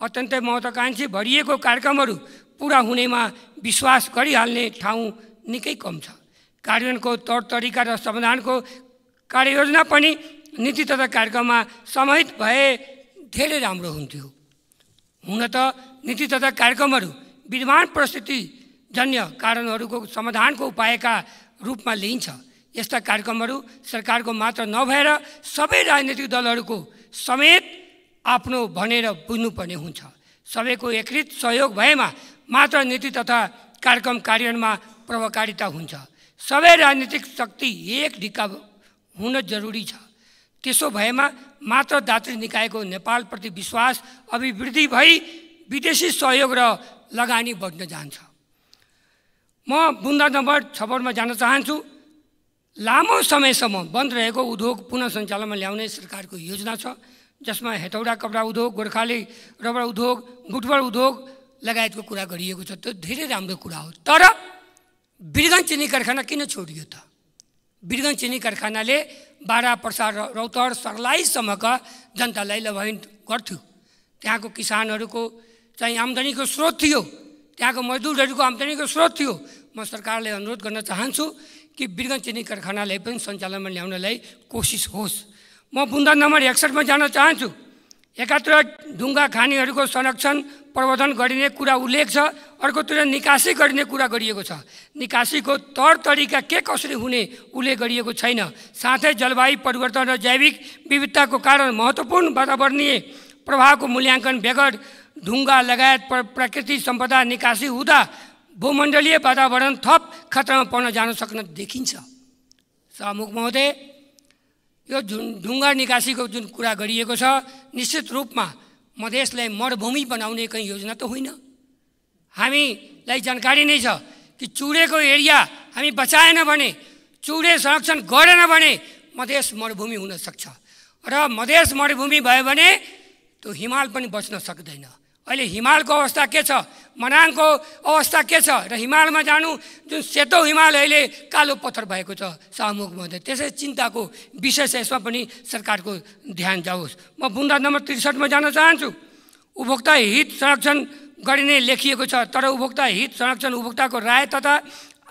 अत्यन्तै महत्त्वकाङ्क्षी भरिएको कार्यक्रमहरू पुरा हुनेमा विश्वास गरिहाल्ने ठाउँ निकै कम छ। कार्यान्वयनको तौर तरिका र समाधानको कार्ययोजना पनि नीति तथा कार्यक्रममा समाहित भए धेरै राम्रो हुन्थ्यो। हुन त नीति तथा कार्यक्रमहरू विद्यमान परिस्थितिजन्य कारणहरूको समाधानको उपायका रूपमा लिइन्छ। यस्ता कार्यक्रमहरू सरकारको मात्र नभएर सबै राजनीतिक दलहरूको समेत आफ्नो भनेर बुझ्नुपर्ने हुन्छ। सबैको एकीकृत सहयोग भएमा मात्र नीति तथा कार्यक्रम कार्यान्वयनमा प्रभावकारिता हुन्छ। सबै राजनीतिक शक्ति एक ढिक्का हुन जरुरी छ। त्यसो भएमा मात्र दात्री निकायको नेपालप्रति विश्वास अभिवृद्धि भई विदेशी सहयोग र लगानी बढ्न जान्छ। म बुन्दा नम्बर छपरमा जान चाहन्छु लामो समयसम्म बन्द रहेको उद्योग पुनः सञ्चालनमा ल्याउने सरकारको योजना छ। जसमा हेटौडा कपडा उद्योग गोर्खाली रबर उद्योग गुटबर उद्योग लगायतको कुरा गरिएको छ त्यो धेरै राम्रो कुरा हो। तर बिरगञ्ज चिनी कारखाना किन छोडियो त? बिरगञ्ज चिनी कारखानाले बारा प्रसार रौतहट सर्लाहीसम्मका जनतालाई लाभान्वित गर्थ्यो। त्यहाँको किसानहरूको चाहिँ आम्दानीको स्रोत थियो। त्यहाँको मजदुरहरूको आम्दानीको स्रोत थियो। म सरकारले अनुरोध गर्न चाहन्छु कि बिरगञ्ज चिनी कारखानालाई पनि सञ्चालनमा ल्याउनलाई कोसिस होस्। म बुन्दा नम्बर एकसठमा जान चाहन्छु। एकातिर ढुङ्गा खानीहरूको संरक्षण प्रवर्धन गरिने कुरा उल्लेख छ। अर्कोतिर निकासी गरिने कुरा गरिएको छ। निकासीको तौर तरिका के कसरी हुने उल्लेख गरिएको छैन। साथै जलवायु परिवर्तन र जैविक विविधताको कारण महत्त्वपूर्ण वातावरणीय प्रभावको मूल्याङ्कन बेगर ढुङ्गा लगायत प्र प्राकृतिक सम्पदा निकासी हुँदा भूमण्डलीय वातावरण थप खतरामा पर्न जान सक्न देखिन्छ। समुख महोदय। यो जुन ढुङ्गा निकासीको जुन कुरा गरिएको छ निश्चित रूपमा मधेसलाई मरुभूमि बनाउने कहीँ योजना त होइन। हामीलाई जानकारी नै छ कि चुडेको एरिया हामी बचाएन भने चुडे संरक्षण गरेन भने मधेस मरुभूमि हुनसक्छ र मधेस मरुभूमि भयो भने त्यो हिमाल पनि बच्न सक्दैन। अहिले हिमालको अवस्था के छ? मनाङको अवस्था के छ? र हिमालमा जानु जुन सेतो हिमाल अहिले कालो पत्थर भएको छ सामुख महोदय त्यसै चिन्ताको विषय छ यसमा पनि सरकारको ध्यान जाओस्। म बुन्दा नम्बर त्रिसठमा जान चाहन्छु। उपभोक्ता हित संरक्षण गरिने लेखिएको छ तर उपभोक्ता हित संरक्षण उपभोक्ताको राय तथा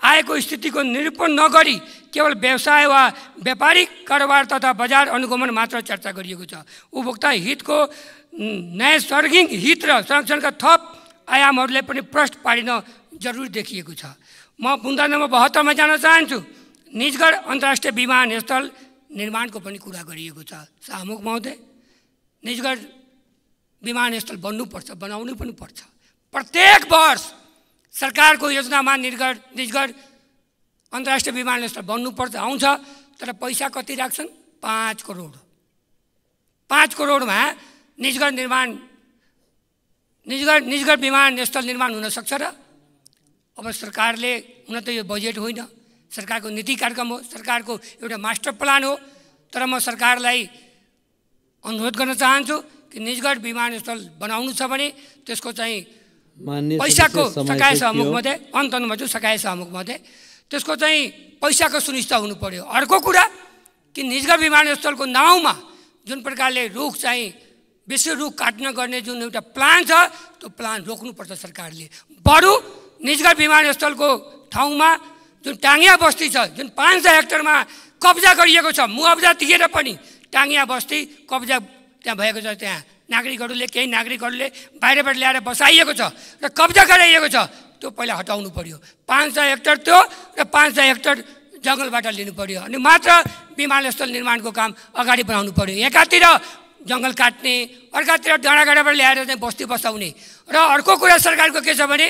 आएको स्थितिको निरूपण नगरी केवल व्यवसाय वा व्यापारिक कारोबार तथा बजार अनुगमन मात्र चर्चा गरिएको छ। उपभोक्ता हितको नैसर्गिक हित र संरक्षणका थप आयामहरूले पनि प्रष्ट पारिन जरुरी देखिएको छ। म बुन्दा नम्बर बहत्तरमा जान चाहन्छु। निजगढ अन्तर्राष्ट्रिय विमानस्थल निर्माणको पनि कुरा गरिएको छ। सामुख महोदय निजगढ विमानस्थल बन्नुपर्छ बनाउनु पनि पर्छ। प्रत्येक वर्ष सरकारको योजनामा निर्गढ निजगढ अन्तर्राष्ट्रिय विमानस्थल बन्नुपर्छ आउँछ तर पैसा कति राख्छन्? पाँच करोड। पाँच करोडमा निजगढ निर्माण निजगढ निजगढ विमानस्थल निर्माण हुनसक्छ र अब सरकारले हुन त यो बजेट होइन। सरकारको नीति कार्यक्रम हो सरकारको एउटा मास्टर प्लान हो। तर म सरकारलाई अनुरोध गर्न चाहन्छु कि निजगढ विमानस्थल बनाउनु छ भने त्यसको चाहिँ पैसाको सकाय सहमुख अन्त भन्छु सकाय सहमुख त्यसको चाहिँ पैसाको सुनिश्चित हुनु पर्यो। अर्को कुरा कि निजगढ विमानस्थलको नाउँमा जुन प्रकारले रुख चाहिँ बेसी रुख काट्न गर्ने जुन एउटा प्लान छ त्यो प्लान रोक्नुपर्छ सरकारले। बरु निजगढ विमानस्थलको ठाउँमा जुन टाङ्गिया बस्ती छ जुन पाँच सय हेक्टरमा कब्जा गरिएको छ मुआब्जा दिएर पनि टाङ्गिया बस्ती कब्जा त्यहाँ भएको छ त्यहाँ नागरिकहरूले केही नागरिकहरूले बाहिरबाट ल्याएर बसाइएको छ र कब्जा गराइएको छ त्यो पहिला हटाउनु पर्यो। पाँच सय हेक्टर त्यो र पाँच सय हेक्टर जङ्गलबाट लिनु पर्यो। अनि मात्र विमानस्थल निर्माणको काम अगाडि बढाउनु पर्यो। एकातिर जङ्गल काट्ने अर्कातिर डाँडागाडाबाट ल्याएर चाहिँ बस्ती बसाउने। र अर्को कुरा सरकारको के छ भने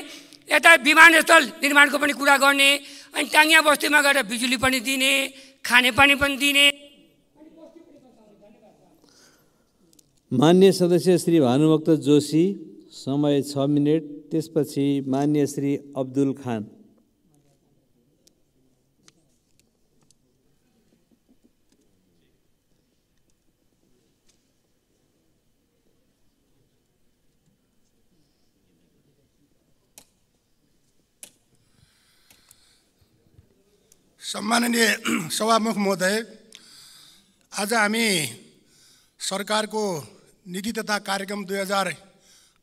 यता विमानस्थल निर्माणको पनि कुरा गर्ने अनि टाङ्गिया बस्तीमा गएर बिजुली पनि दिने खानेपानी पनि दिने। मान्य सदस्य श्री भानुभक्त जोशी समय छ मिनट त्यसपछि मान्य श्री अब्दुल खान। सम्माननीय [clears throat] सभामुख महोदय आज हामी सरकारको नीति तथा कार्यक्रम दुई हजार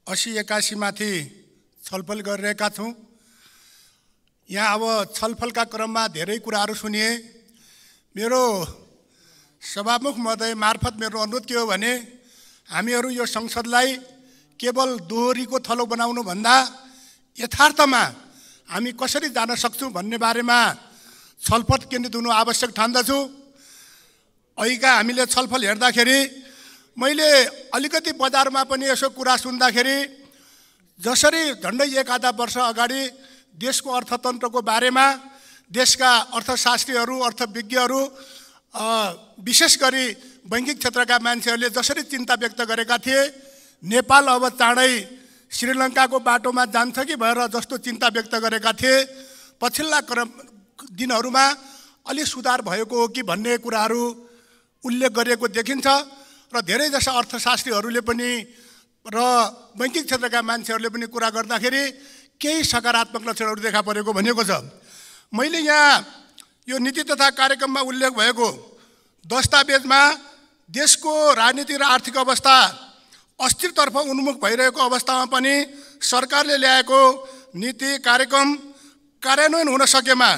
असी एकासीमाथि छलफल गरिरहेका छौँ। यहाँ अब छलफलका क्रममा धेरै कुराहरू सुनिए। मेरो सभामुख महोदय मार्फत मेरो अनुरोध के हो भने हामीहरू यो संसदलाई केवल दोहोरीको थलो बनाउनुभन्दा यथार्थमा हामी कसरी जान सक्छौँ भन्ने बारेमा छलफल केन्द्रित हुनु आवश्यक ठान्दछु। अहिलेका हामीले छलफल हेर्दाखेरि मैले अलिकति बजारमा पनि यसो कुरा सुन्दाखेरि जसरी झन्डै एक आधा वर्ष अगाडि देशको अर्थतन्त्रको बारेमा देशका अर्थशास्त्रीहरू अर्थविज्ञहरू विशेष गरी बैङ्किक क्षेत्रका मान्छेहरूले जसरी चिन्ता व्यक्त गरेका थिए नेपाल अब चाँडै श्रीलङ्काको बाटोमा जान्छ कि भएर जस्तो चिन्ता व्यक्त गरेका थिए पछिल्ला क्रम दिनहरूमा अलि सुधार भएको हो कि भन्ने कुराहरू उल्लेख गरिएको देखिन्छ र धेरै जसा अर्थशास्त्रीहरूले पनि र बैङ्किक क्षेत्रका मान्छेहरूले पनि कुरा गर्दाखेरि केही सकारात्मक लक्षणहरू देखा परेको भनेको छ। मैले यहाँ यो नीति तथा कार्यक्रममा उल्लेख भएको दस्तावेजमा देशको राजनीति र आर्थिक अवस्था अस्थिरतर्फ उन्मुख भइरहेको अवस्थामा पनि सरकारले ल्याएको नीति कार्यक्रम कार्यान्वयन हुन सकेमा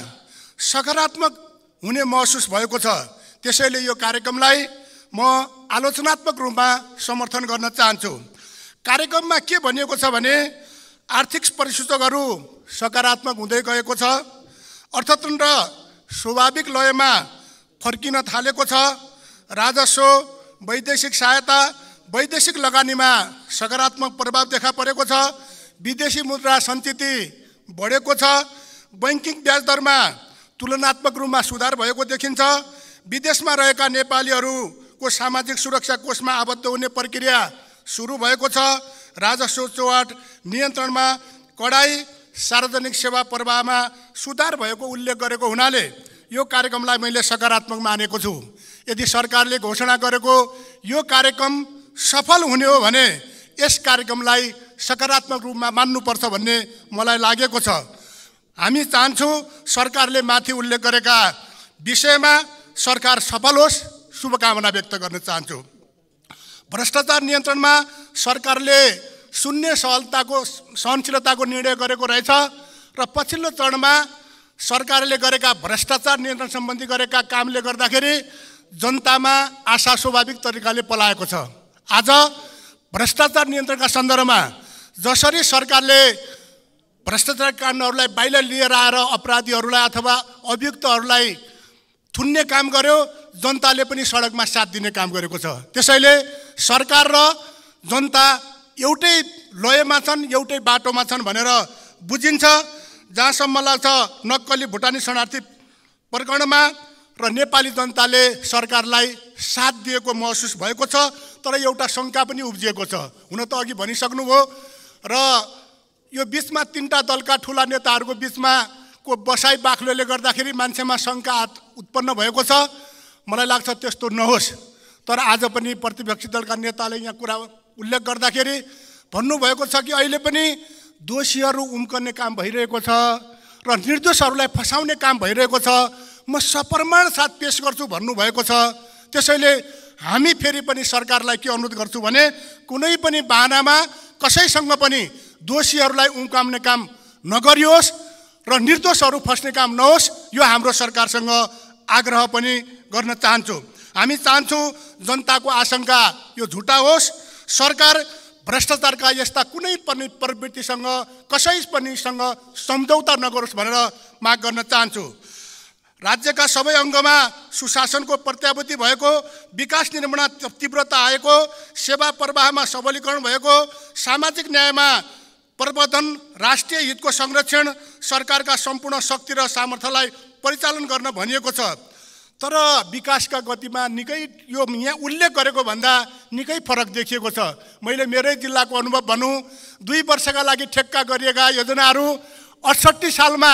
सकारात्मक हुने महसुस भएको छ। त्यसैले यो कार्यक्रमलाई म आलोचनात्मक रूपमा समर्थन गर्न चाहन्छु। कार्यक्रममा के भनिएको छ भने आर्थिक परिसूचकहरू सकारात्मक हुँदै गएको छ। अर्थतन्त्र स्वाभाविक लयमा फर्किन थालेको छ। राजस्व वैदेशिक सहायता वैदेशिक लगानीमा सकारात्मक प्रभाव देखा परेको छ। विदेशी मुद्रा सञ्चिति बढेको छ। बैङ्किङ ब्याज दरमा तुलनात्मक रूपमा सुधार भएको देखिन्छ। विदेशमा रहेका नेपालीहरूको सामाजिक सुरक्षा कोषमा आबद्ध हुने प्रक्रिया सुरु भएको छ। राजस्व चौहाट नियन्त्रणमा कडाई सार्वजनिक सेवा प्रवाहमा सुधार भएको उल्लेख गरेको हुनाले यो कार्यक्रमलाई मैले सकारात्मक मानेको छु। यदि सरकारले घोषणा गरेको यो कार्यक्रम सफल हुने हो भने यस कार्यक्रमलाई सकारात्मक रूपमा मान्नुपर्छ भन्ने मलाई लागेको छ। हामी चाहन्छौँ सरकारले माथि उल्लेख गरेका विषयमा सरकार सफल होस् शुभकामना व्यक्त गर्न चाहन्छु। भ्रष्टाचार नियन्त्रणमा सरकारले शून्य सहलताको सहनशीलताको निर्णय गरेको रहेछ र पछिल्लो चरणमा सरकारले गरेका भ्रष्टाचार नियन्त्रण सम्बन्धी गरेका कामले गर्दाखेरि जनतामा आशा स्वाभाविक तरिकाले पलाएको छ। आज भ्रष्टाचार नियन्त्रणका सन्दर्भमा जसरी सरकारले भ्रष्टाचार काण्डहरूलाई बाहिर लिएर आएर अपराधीहरूलाई अथवा अभियुक्तहरूलाई थुन्ने काम गर्यो जनताले पनि सडकमा साथ दिने काम गरेको छ। त्यसैले सरकार र जनता एउटै लयमा छन् एउटै बाटोमा छन् भनेर बुझिन्छ। जहाँसम्म लाग्छ नक्कली भुटानी शरणार्थी प्रकरणमा र नेपाली जनताले सरकारलाई साथ दिएको महसुस भएको छ तर एउटा शङ्का पनि उब्जिएको छ। हुन त अघि भनिसक्नुभयो र यो बिचमा तिनवटा दलका ठुला नेताहरूको बिचमा को बसाइ बाख्लोले गर्दाखेरि मान्छेमा शङ्का उत्पन्न भएको छ। मलाई लाग्छ त्यस्तो नहोस्। तर आज पनि प्रतिपक्षी दलका नेताले यहाँ कुरा उल्लेख गर्दाखेरि भन्नुभएको छ कि अहिले पनि दोषीहरू उम्कने काम भइरहेको छ र निर्दोषहरूलाई फसाउने काम भइरहेको छ। म सप्रमाण साथ पेस गर्छु भन्नुभएको छ। त्यसैले हामी फेरि पनि सरकारलाई के अनुरोध गर्छु भने कुनै पनि बाहनामा कसैसँग पनि दोषीहरूलाई उम्काउने काम नगरियोस् र निर्दोषहरू फस्ने काम नहोस् यो हाम्रो सरकारसँग आग्रह पनि गर्न चाहन्छु। हामी चाहन्छौँ जनताको आशंका यो झुटा होस्। सरकार भ्रष्टाचारका यस्ता कुनै पनि प्रवृत्तिसँग कसै पनिसँग सम्झौता नगरोस् भनेर माग गर्न चाहन्छु। राज्यका सबै अङ्गमा सुशासनको प्रत्याभूति भएको विकास निर्माण तीव्रता आएको सेवा प्रवाहमा सबलीकरण भएको सामाजिक न्यायमा प्रवर्धन राष्ट्रिय हितको संरक्षण सरकारका सम्पूर्ण शक्ति र सामर्थ्यलाई परिचालन गर्न भनिएको छ। तर विकासका गतिमा निकै यो यहाँ उल्लेख गरेको भन्दा निकै फरक देखिएको छ। मैले मेरै जिल्लाको अनुभव भनौँ दुई वर्षका लागि ठेक्का गरिएका योजनाहरू अठसट्ठी सालमा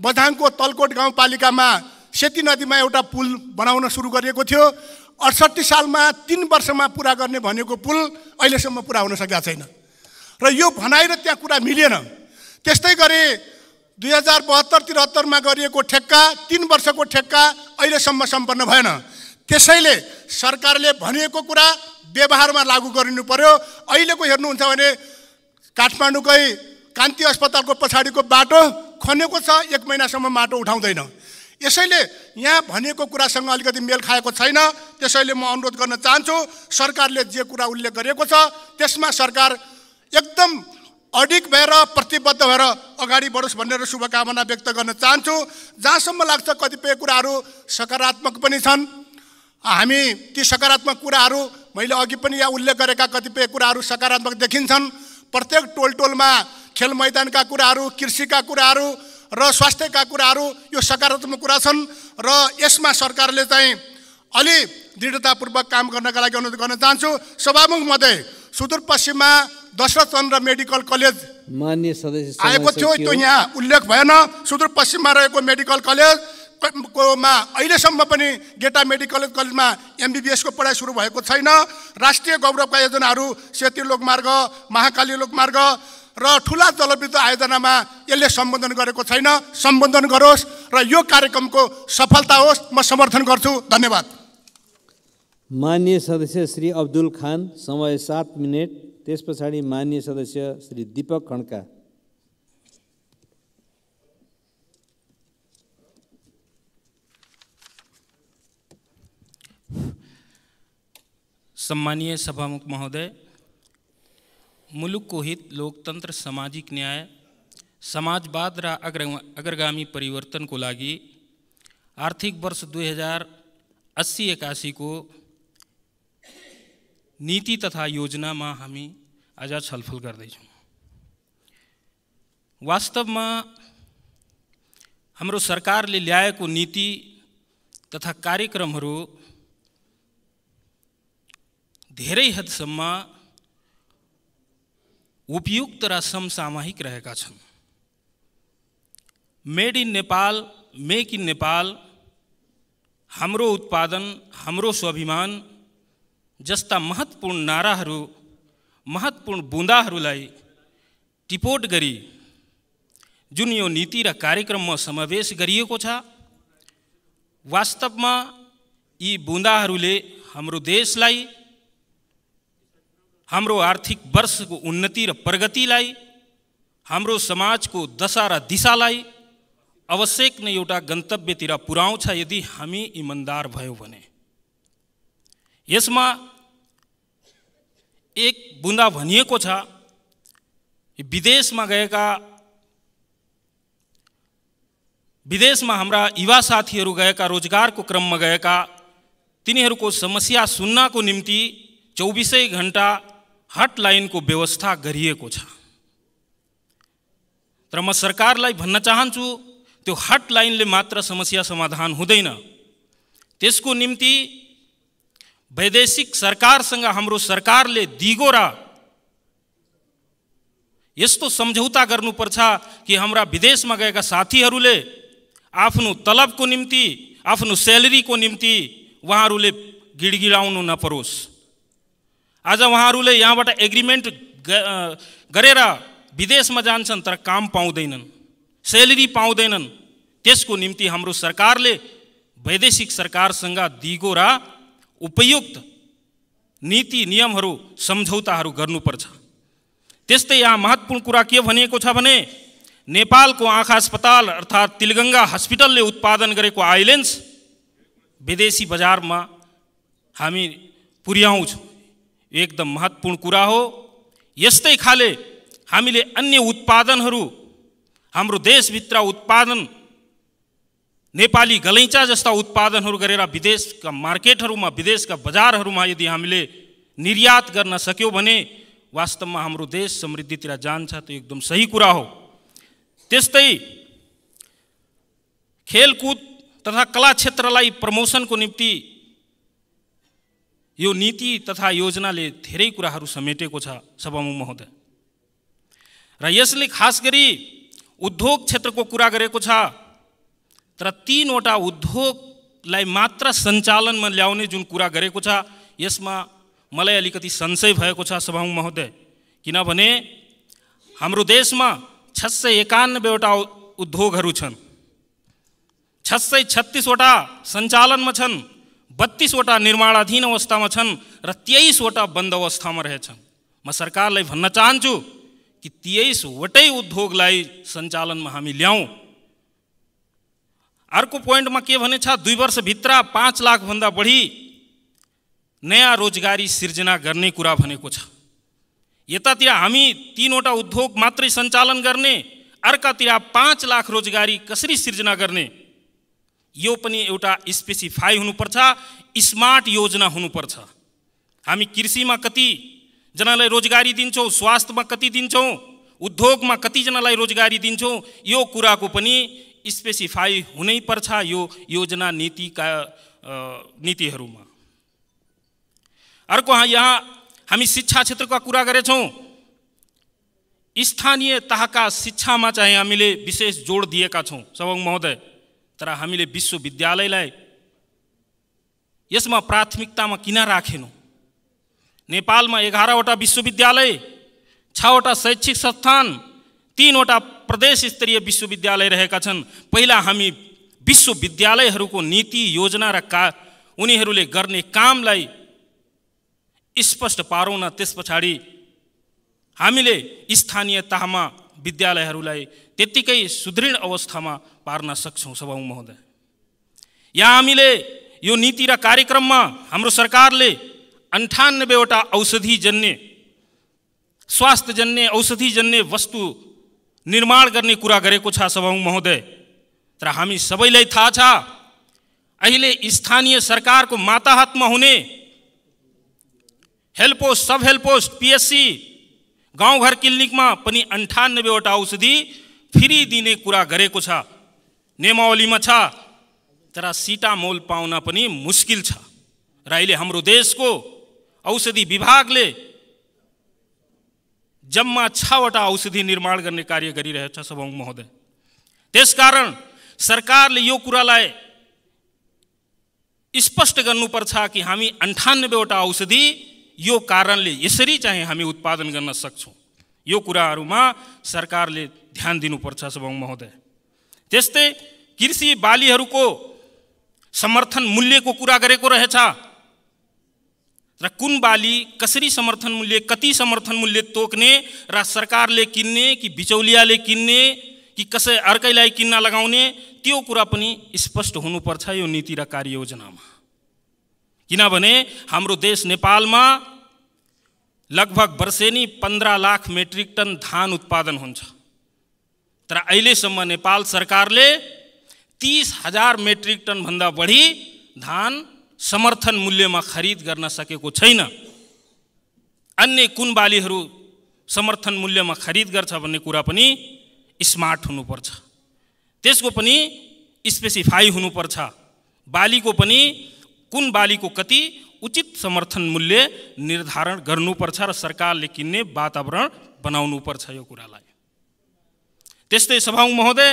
बझाङको तलकोट गाउँपालिकामा सेती नदीमा एउटा पुल बनाउन सुरु गरिएको थियो। अठसट्ठी सालमा तिन वर्षमा पुरा गर्ने भनेको पुल अहिलेसम्म पुरा हुन सकेका छैन। र यो भनाइ र त्यहाँ कुरा मिलेन। त्यस्तै गरी दुई हजार बहत्तर त्रिहत्तरमा गरिएको ठेक्का तिन वर्षको ठेक्का अहिलेसम्म सम्पन्न भएन। त्यसैले सरकारले भनेको कुरा व्यवहारमा लागू गरिनु पर्यो। अहिलेको हेर्नुहुन्छ भने काठमाडौँकै कान्ति अस्पतालको पछाडिको बाटो खनेको छ एक महिनासम्म माटो उठाउँदैन। यसैले यहाँ भनेको कुरासँग अलिकति मेल खाएको छैन। त्यसैले म अनुरोध गर्न चाहन्छु सरकारले जे कुरा उल्लेख गरेको छ त्यसमा सरकार एकदम अडिक भएर प्रतिबद्ध भएर अगाडि बढोस् भनेर शुभकामना व्यक्त गर्न चाहन्छु। जहाँसम्म लाग्छ कतिपय कुराहरू सकारात्मक पनि छन्। हामी ती सकारात्मक कुराहरू मैले अघि पनि यहाँ उल्लेख गरेका कतिपय कुराहरू सकारात्मक देखिन्छन्। प्रत्येक टोल टोलमा खेल मैदानका कुराहरू कृषिका कुराहरू र स्वास्थ्यका कुराहरू यो सकारात्मक कुरा छन् र यसमा सरकारले चाहिँ अलि दृढतापूर्वक काम गर्नका लागि अनुरोध गर्न चाहन्छु। सभामुख मध्य सुदूरपश्चिममा दशरथ चन्द्र मेडिकल कलेज मान्य सदस्य आएको थियो त्यो यहाँ उल्लेख भएन। सुदूरपश्चिममा रहेको मेडिकल कलेज कोमा अहिलेसम्म पनि गेटा मेडिकल कलेजमा एमबिबिएसको पढाइ सुरु भएको छैन। राष्ट्रिय गौरवका योजनाहरू सेती लोकमार्ग महाकाली लोकमार्ग र ठुला जलविद्युत आयोजनामा यसले सम्बोधन गरेको छैन। सम्बोधन गरोस् र यो कार्यक्रमको सफलता होस्। म समर्थन गर्छु। धन्यवाद। मान्य सदस्य श्री अब्दुल खान, समय सात मिनट। त्यस पछाडि मान्य सदस्य श्री दीपक खड्का। सम्मानीय सभामुख महोदय मुलुकको हित लोकतंत्र सामाजिक न्याय, समाजवाद र अग्र अग्रगामी परिवर्तनको लागि आर्थिक वर्ष दुई हज़ार अस्सी एकासीको नीति तथा योजनामा हामी आज छलफल गर्दैछौँ। वास्तवमा हाम्रो सरकारले ल्याएको नीति तथा कार्यक्रमहरू धेरै हदसम्म उपयुक्त र समसामयिक रहेका छन्। Made in Nepal make in Nepal हाम्रो उत्पादन हाम्रो स्वाभिमान जस्ता महत्त्वपूर्ण नाराहरू महत्त्वपूर्ण बुँदाहरूलाई टिपोट गरी जुन यो नीति र कार्यक्रममा समावेश गरिएको छ वास्तवमा यी बुँदाहरूले हाम्रो देशलाई हाम्रो आर्थिक वर्षको उन्नति र प्रगतिलाई हाम्रो समाजको दशा र दिशालाई आवश्यक नै एउटा गन्तव्यतिर पुर्याउँछ यदि हामी इमान्दार भयौँ भने। यसमा एक बुँदा भनिएको छ विदेशमा गएका विदेशमा हाम्रा युवा साथीहरू गएका रोजगारको क्रममा गएका तिनीहरूको समस्या सुन्नको निम्ति चौबिसै घन्टा हटलाइनको व्यवस्था गरिएको छ। तर म सरकारलाई भन्न चाहन्छु त्यो हटलाइनले मात्र समस्या समाधान हुँदैन। त्यसको निम्ति वैदेशिक सरकारसँग हाम्रो सरकारले दिगो र। यस्तो सम्झौता गर्नुपर्छ कि हाम्रा विदेशमा गएका साथीहरूले आफ्नो तलबको निम्ति आफ्नो स्यालेरीको निम्ति उहाँहरूले गिडगिडाउनु नपरोस् आज उहाँहरूले यहाँबाट एग्रिमेन्ट गरेर विदेशमा जान्छन् तर काम पाउँदैनन् स्यालेरी पाउँदैनन् त्यसको निम्ति हाम्रो सरकारले वैदेशिक सरकारसँग दिगो र उपयुक्त नीति नियमहरू सम्झौताहरू गर्नुपर्छ। त्यस्तै यहाँ महत्त्वपूर्ण कुरा के भनिएको छ भने नेपालको आँखा अस्पताल अर्थात् तिलगङ्गा हस्पिटलले उत्पादन गरेको आइलेन्स विदेशी बजारमा हामी पुर्याउँछौँ। एकदम महत्त्वपूर्ण कुरा हो। यस्तै खाले हामीले अन्य उत्पादनहरू हाम्रो देशभित्र उत्पादन नेपाली गलैँचा जस्ता उत्पादनहरू गरेर विदेशका मार्केटहरूमा विदेशका बजारहरूमा यदि हामीले निर्यात गर्न सक्यौँ भने वास्तवमा हाम्रो देश समृद्धितिर जान्छ त्यो एकदम सही कुरा हो। त्यस्तै खेलकुद तथा कला क्षेत्रलाई प्रमोसनको निम्ति यो नीति तथा योजनाले धेरै कुराहरू समेटेको छ सभामुख महोदय। र यसले खास गरी उद्योग क्षेत्रको कुरा गरेको छ तर तिनवटा उद्योगलाई मात्र सञ्चालनमा ल्याउने जुन कुरा गरेको छ यसमा मलाई अलिकति संशय भएको छ सभामुख महोदय। किनभने हाम्रो देशमा छ सय एकानब्बेवटा उद्योगहरू छन्। छ सय छत्तिसवटा सञ्चालनमा छन् बत्तिसवटा निर्माणाधीन अवस्थामा छन् र तेइसवटा बन्द अवस्थामा रहेछन्। म सरकारलाई भन्न चाहन्छु कि तेइसवटै उद्योगलाई सञ्चालनमा हामी ल्याउँ अर्को पोइन्टमा के भने छ दुई वर्षभित्र पाँच लाखभन्दा बढी नयाँ रोजगारी सिर्जना गर्ने कुरा भनेको छ। यतातिर हामी तिनवटा उद्योग मात्रै सञ्चालन गर्ने अर्कातिर पाँच लाख रोजगारी कसरी सिर्जना गर्ने यो पनि एउटा स्पेसिफाई हुनुपर्छ स्मार्ट योजना हुनुपर्छ। हामी कृषिमा कतिजनालाई रोजगारी दिन्छौँ स्वास्थ्यमा कति दिन्छौँ उद्योगमा कतिजनालाई रोजगारी दिन्छौँ यो कुराको पनि स्पेसिफाई हुनै पर्छ यो योजना नीतिका नीतिहरूमा। अर्को यहाँ हामी शिक्षा क्षेत्रका कुरा गरेछौँ। स्थानीय तहका शिक्षामा चाहिँ हामीले विशेष जोड दिएका छौँ सभामुख महोदय। तर हामीले विश्वविद्यालयलाई यसमा प्राथमिकतामा किन राखेनौँ? नेपालमा एघारवटा विश्वविद्यालय छवटा शैक्षिक संस्थान तिनवटा प्रदेश स्तरीय विश्वविद्यालय रहेका छन्। पहिला हामी विश्वविद्यालयहरूको नीति योजना र का उनीहरूले गर्ने कामलाई स्पष्ट पारौँ न त्यस पछाडि हामीले स्थानीय तहमा विद्यालयहरूलाई त्यत्तिकै सुदृढ अवस्थामा पार्न सक्छौँ। सभामुख महोदय। यहाँ हामीले यो नीति र कार्यक्रममा हाम्रो सरकारले अन्ठानब्बेवटा औषधिजन्य स्वास्थ्यजन्य औषधिजन्य वस्तु निर्माण गर्ने कुरा गरेको छ सभामुख महोदय तर हामी सबैलाई थाहा छ अहिले स्थानीय सरकारको माताहतमा हुने help post sub help PSC गाउँघर क्लिनिकमा पनि अन्ठानब्बेवटा औषधि फ्री दिने कुरा गरेको छ नियमावलीमा छ तर सिटामोल पाउन पनि मुस्किल छ र अहिले हाम्रो देशको औषधि विभागले जम्मा छवटा औषधि निर्माण गर्ने कार्य गरिरहेछ सभामुख महोदय। त्यसकारण सरकारले यो कुरालाई स्पष्ट गर्नुपर्छ कि हामी अन्ठानब्बेवटा औषधि यो कारणले यसरी चाहिँ हामी उत्पादन गर्न सक्छौँ। यो कुराहरूमा सरकारले ध्यान दिनुपर्छ सभामुख महोदय। त्यस्तै कृषि बालीहरूको समर्थन मूल्यको कुरा गरेको रहेछ। र कुन बाली कसरी समर्थन मूल्य कति समर्थन मूल्य तोक्ने र सरकारले किन्ने कि बिचौलियाले किन्ने कि कसै अर्कैलाई किन्न लगाउने त्यो कुरा पनि स्पष्ट हुनुपर्छ यो नीति र कार्ययोजनामा। किनभने हाम्रो देश नेपालमा लगभग वर्षेनी पन्ध्र लाख मेट्रिक टन धान उत्पादन हुन्छ। तर अहिलेसम्म नेपाल सरकारले तिस हजार मेट्रिक टनभन्दा बढी धान समर्थन मूल्यमा खरिद गर्न सकेको छैन। अन्य कुन बालीहरू समर्थन मूल्यमा खरिद गर्छ भन्ने कुरा पनि स्मार्ट हुनुपर्छ। त्यसको पनि स्पेसिफाई हुनुपर्छ। बालीको पनि कुन बालीको कति उचित समर्थन मूल्य निर्धारण गर्नुपर्छ र सरकारले किन्ने वातावरण बनाउनुपर्छ यो कुरालाई। त्यस्तै सभामुख महोदय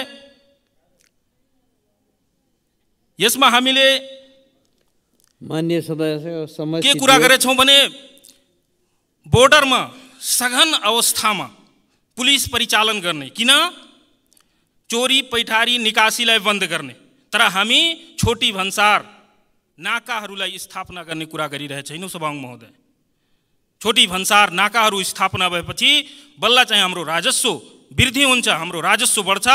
यसमा हामीले मान्य सदस्य के कुरा गरेछौँ भने बोर्डरमा सघन अवस्थामा पुलिस परिचालन गर्ने किन? चोरी पैठारी निकासीलाई बन्द गर्ने। तर हामी छोटी भन्सार नाकाहरूलाई स्थापना गर्ने कुरा गरिरहेको छैनौँ सभाङ महोदय। छोटी भन्सार नाकाहरू स्थापना भएपछि बल्ल चाहिँ हाम्रो राजस्व वृद्धि हुन्छ हाम्रो राजस्व बढ्छ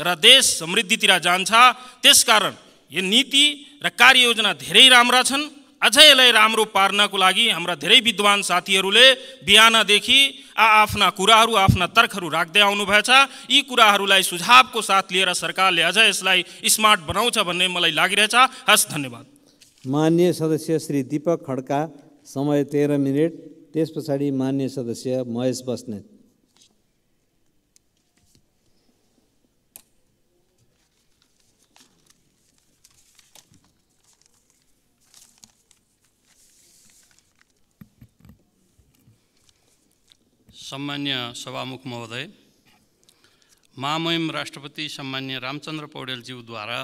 र देश समृद्धितिर जान्छ। त्यसकारण यो नीति र कार्ययोजना धेरै राम्रा छन्। अझै यसलाई राम्रो पार्नको लागि हाम्रा धेरै विद्वान साथीहरूले बिहानदेखि आ आफ्ना कुराहरू आफ्ना तर्कहरू राख्दै आउनुभएछ यी कुराहरूलाई सुझावको साथ लिएर सरकारले अझ यसलाई स्मार्ट बनाउँछ भन्ने मलाई लागिरहेछ। हस् धन्यवाद। मान्य सदस्य श्री दीपक खड्का समय तेह्र मिनट। त्यस पछाडि मान्य सदस्य महेश बस्नेत। सम्मान्य सभामुख महोदय महामहिम राष्ट्रपति सम्मान्य रामचन्द्र पौडेलज्यूद्वारा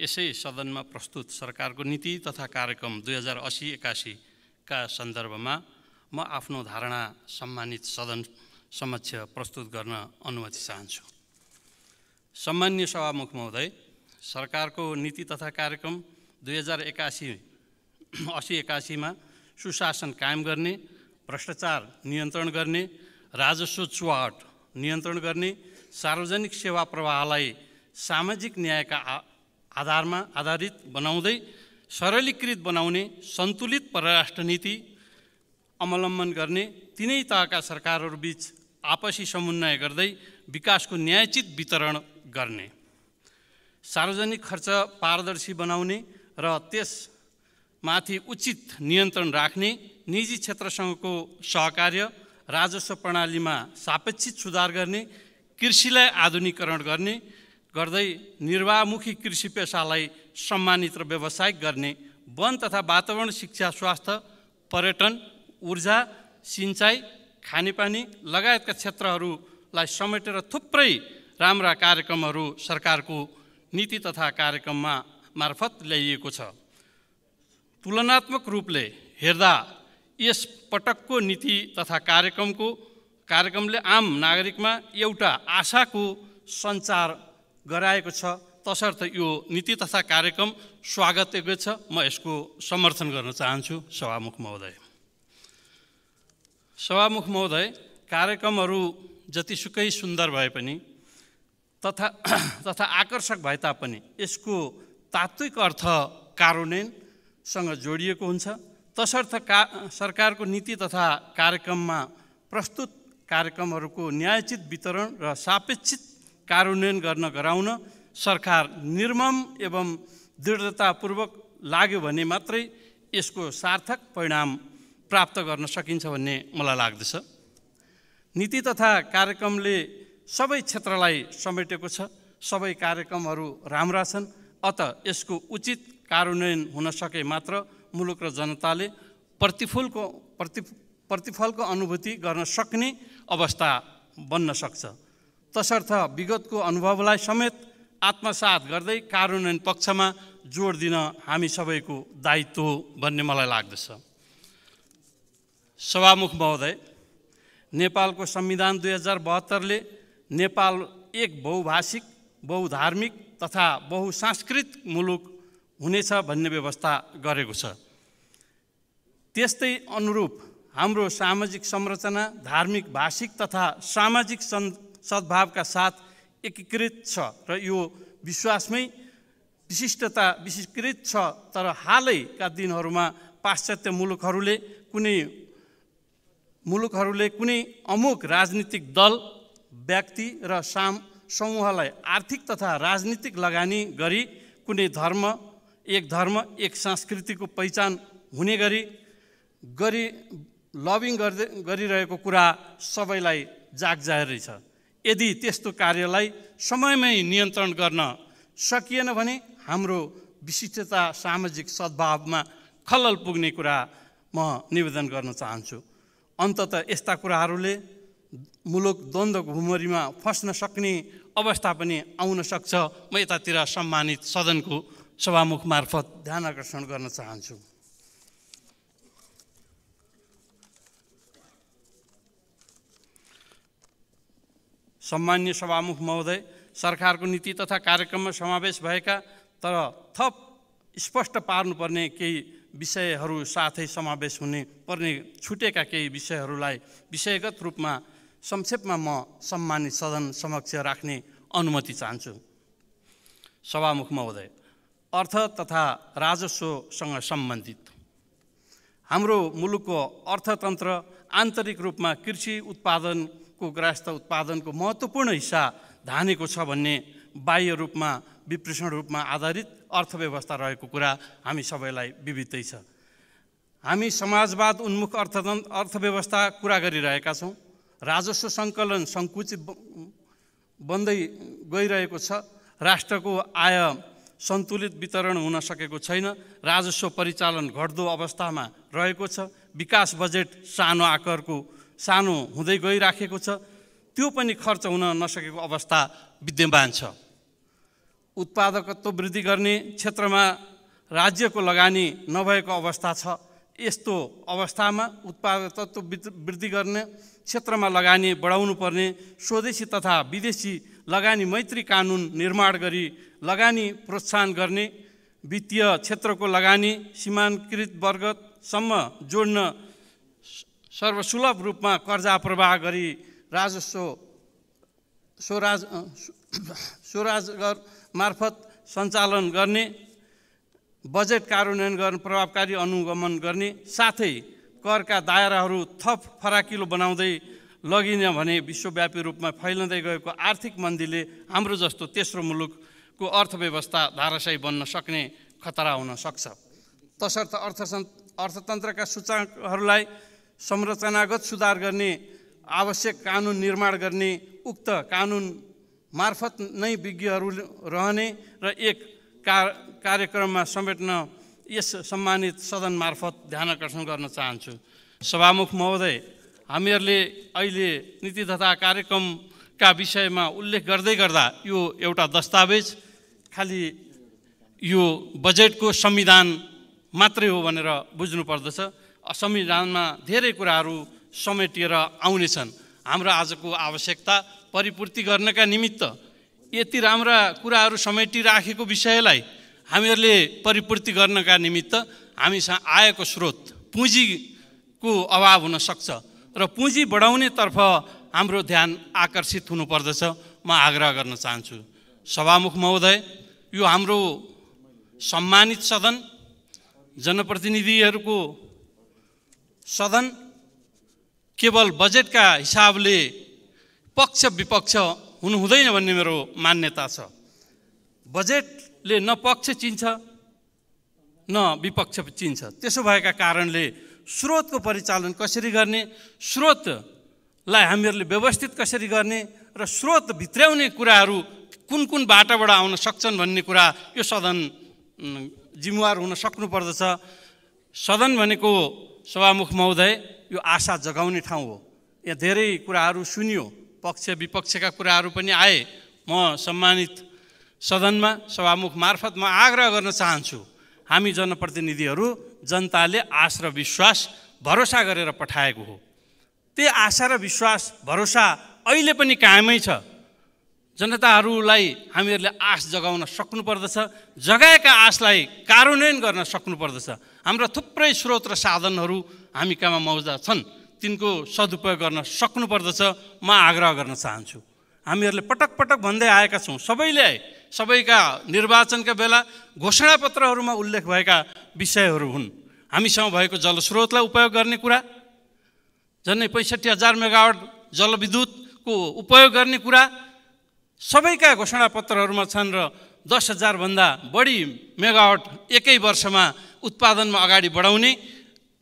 यसै सदनमा प्रस्तुत सरकारको नीति तथा कार्यक्रम दुई हजार असी एकासीका सन्दर्भमा म आफ्नो धारणा सम्मानित सदन समक्ष प्रस्तुत गर्न अनुमति चाहन्छु। सम्मान्य सभामुख महोदय सरकारको नीति तथा कार्यक्रम दुई हजार एकासी असी एकासीमा सुशासन कायम गर्ने भ्रष्टाचार नियन्त्रण गर्ने राजस्व चुहाट नियन्त्रण गर्ने सार्वजनिक सेवा प्रवाहलाई सामाजिक न्यायका आधारमा आधारित बनाउँदै सरलीकृत बनाउने सन्तुलित परराष्ट्र नीति अवलम्बन गर्ने तिनै तहका सरकारहरूबिच आपसी समन्वय गर्दै विकासको न्यायचित वितरण गर्ने। सार्वजनिक खर्च पारदर्शी बनाउने र त्यसमाथि उचित नियन्त्रण राख्ने निजी क्षेत्रसँगको सहकार्य राजस्व प्रणालीमा सापेक्षित सुधार गर्ने कृषिलाई आधुनिकरण गर्ने गर्दै निर्वाहमुखी कृषि पेसालाई सम्मानित र व्यावसायिक गर्ने वन तथा वातावरण शिक्षा स्वास्थ्य पर्यटन ऊर्जा सिँचाइ खानेपानी लगायतका क्षेत्रहरूलाई समेटेर थुप्रै राम्रा कार्यक्रमहरू सरकारको नीति तथा कार्यक्रममा मार्फत ल्याइएको छ। तुलनात्मक रूपले हेर्दा यस पटकको नीति तथा कार्यक्रमको कार्यक्रमले आम नागरिकमा एउटा आशाको सञ्चार गराएको छ। तसर्थ यो नीति तथा कार्यक्रम स्वागतयोग्य छ। म यसको समर्थन गर्न चाहन्छु। सभामुख महोदय। सभामुख महोदय कार्यक्रमहरू जतिसुकै सुन्दर भए पनि तथा तथा आकर्षक भए तापनि यसको तात्विक अर्थ कार्यान्वयनसँग जोडिएको हुन्छ। तसर्थ का सरकारको नीति तथा कार्यक्रममा प्रस्तुत कार्यक्रमहरूको न्यायचित वितरण र सापेक्षित कार्यान्वयन गर्न गराउन सरकार निर्मम एवं दृढतापूर्वक लाग्यो भने मात्रै यसको सार्थक परिणाम प्राप्त गर्न सकिन्छ भन्ने मलाई लाग्दछ। नीति तथा कार्यक्रमले सबै क्षेत्रलाई समेटेको छ सबै कार्यक्रमहरू राम्रा छन् अत यसको उचित कार्यान्वयन हुन सके मात्र मुलुक र जनताले प्रतिफलको प्रति प्रतिफलको अनुभूति गर्न सक्ने अवस्था बन्न सक्छ। तसर्थ विगतको अनुभवलाई समेत आत्मसात गर्दै कार्यान्वयन पक्षमा जोड दिन हामी सबैको दायित्व हो भन्ने मलाई लाग्दछ। सभामुख महोदय नेपालको संविधान दुई हजार बहत्तरले नेपाल एक बहुभाषिक बहुधार्मिक तथा बहुसांस्कृतिक मुलुक हुनेछ भन्ने व्यवस्था गरेको छ। त्यस्तै अनुरूप हाम्रो सामाजिक संरचना धार्मिक भाषिक तथा सामाजिक सन् सद्भावका साथ एकीकृत छ र यो विश्वासमै विशिष्टता विशिष्कृत छ। तर हालैका दिनहरूमा पाश्चात्य मुलुकहरूले कुनै मुलुकहरूले कुनै अमुक राजनीतिक दल व्यक्ति र साम समूहलाई आर्थिक तथा राजनीतिक लगानी गरी कुनै धर्म एक धर्म एक संस्कृतिको पहिचान हुने गरी गरी लबिङ गर्दै गरिरहेको कुरा सबैलाई जागजाहेरै छ यदि त्यस्तो कार्यलाई समयमै नियन्त्रण गर्न सकिएन भने हाम्रो विशिष्टता सामाजिक सद्भावमा खलल पुग्ने कुरा म निवेदन गर्न चाहन्छु। अन्तत यस्ता कुराहरूले मुलुक द्वन्द्वको भुमरीमा फस्न सक्ने अवस्था पनि आउन सक्छ। म यतातिर सम्मानित सदनको सभामुख मार्फत ध्यान आकर्षण गर्न चाहन्छु। सम्मान्य सभामुख महोदय सरकारको नीति तथा कार्यक्रममा समावेश भएका तर थप स्पष्ट पार्नुपर्ने केही विषयहरू साथै समावेश हुने पर्ने छुटेका केही विषयहरूलाई विषयगत रूपमा संक्षेपमा म सम्मानित सदन समक्ष राख्ने अनुमति चाहन्छु। सभामुख महोदय। अर्थ तथा राजस्वसँग सम्बन्धित। हाम्रो मुलुकको अर्थतन्त्र आन्तरिक रूपमा कृषि उत्पादनको ग्रास्त उत्पादनको महत्त्वपूर्ण हिस्सा धानेको छ भन्ने बाह्य रूपमा विप्रेषण रूपमा आधारित अर्थव्यवस्था रहेको कुरा हामी सबैलाई विविधै छ। हामी समाजवाद उन्मुख अर्थतन्त्र अर्थव्यवस्था कुरा गरिरहेका छौँ। राजस्व सङ्कलन सङ्कुचित बन्दै गइरहेको छ। राष्ट्रको आय सन्तुलित वितरण हुन सकेको छैन। राजस्व परिचालन घट्दो अवस्थामा रहेको छ। विकास बजेट सानो आकारको सानो हुँदै गइराखेको छ। त्यो पनि खर्च हुन नसकेको अवस्था विद्यमान छ। उत्पादकत्व वृद्धि गर्ने क्षेत्रमा राज्यको लगानी नभएको अवस्था छ। यस्तो अवस्थामा उत्पादकत्व वृद्धि गर्ने क्षेत्रमा लगानी बढाउनु पर्ने स्वदेशी तथा विदेशी लगानी मैत्री कानुन निर्माण गरी लगानी प्रोत्साहन गर्ने वित्तीय क्षेत्रको लगानी सीमाङ्कृत वर्गसम्म जोड्न सर्वसुलभ रूपमा कर्जा प्रवाह गरी राजस्व स्वराज स्वराजगर मार्फत सञ्चालन गर्ने बजेट कार्यान्वयन गर्न प्रभावकारी अनुगमन गर्ने साथै करका दायराहरू थप फराकिलो बनाउँदै लगिन भने विश्वव्यापी रूपमा फैलिँदै गएको आर्थिक मन्दीले हाम्रो जस्तो तेस्रो मुलुकको अर्थव्यवस्था धाराशायी बन्न सक्ने खतरा हुन सक्छ। तसर्थ अर्थ अर्थतन्त्रका सूचकहरूलाई संरचनागत सुधार गर्ने आवश्यक कानुन निर्माण गर्ने उक्त कानुन मार्फत नै विज्ञहरू रहने र एक का कार्यक्रममा समेट्न यस सम्मानित सदन मार्फत ध्यान आकर्षण गर्न चाहन्छु। सभामुख महोदय हामीहरूले अहिले नीति तथा कार्यक्रमका विषयमा उल्लेख गर्दै गर्दा यो एउटा दस्तावेज खालि यो बजेटको संविधान मात्रै हो भनेर बुझ्नु पर्दछ संविधानमा धेरै कुराहरू समेटिएर आउनेछन्। हाम्रो आजको आवश्यकता परिपूर्ति गर्नका निमित्त यति राम्रा कुराहरू समेटिराखेको विषयलाई हामीहरूले परिपूर्ति गर्नका निमित्त हामीसँग आएको स्रोत पुँजीको अभाव हुन सक्छ। र पुँजी बढाउनेतर्फ हाम्रो ध्यान आकर्षित हुनुपर्दछ। म आग्रह गर्न चाहन्छु सभामुख महोदय यो हाम्रो सम्मानित सदन जनप्रतिनिधिहरूको सदन केवल बजेटका हिसाबले पक्ष विपक्ष हुनु हुँदैन भन्ने मेरो मान्यता छ। बजेटले न पक्ष चिन्छ न विपक्ष चिन्छ। त्यसो भएका कारणले स्रोतको परिचालन कसरी गर्ने? स्रोतलाई हामीहरूले व्यवस्थित कसरी गर्ने र स्रोत भित्र्याउने कुराहरू कुन कुन बाटाबाट आउन सक्छन् भन्ने कुरा यो सदन जिम्मेवार हुन सक्नुपर्दछ। सदन भनेको सभामुख महोदय यो आशा जगाउने ठाउँ हो। यहाँ धेरै कुराहरू सुनियो पक्ष विपक्षका कुराहरू पनि आए। म सम्मानित सदनमा सभामुख मार्फत म आग्रह गर्न चाहन्छु। हामी जनप्रतिनिधिहरू जनताले आश र विश्वास भरोसा गरेर पठाएको हो। त्यही आशा र विश्वास भरोसा अहिले पनि कायमै छ। जनताहरूलाई हामीहरूले आश जगाउन सक्नुपर्दछ जगाएका आशलाई कार्यान्वयन गर्न सक्नुपर्दछ। हाम्रा थुप्रै स्रोत र साधनहरू हामी कहाँमा मौजा छन् तिनको सदुपयोग गर्न सक्नुपर्दछ। म आग्रह गर्न चाहन्छु। हामीहरूले पटक पटक भन्दै आएका छौँ सबैले सबैका निर्वाचनका बेला घोषणापत्रहरूमा उल्लेख भएका विषयहरू हुन्। हामीसँग भएको जलस्रोतलाई उपयोग गर्ने कुरा झन्डै पैँसठी हजार मेगावट जलविद्युतको उपयोग गर्ने कुरा सबैका घोषणापत्रहरूमा छन् र दस हजारभन्दा बढी मेगावट एकै वर्षमा उत्पादनमा अगाडि बढाउने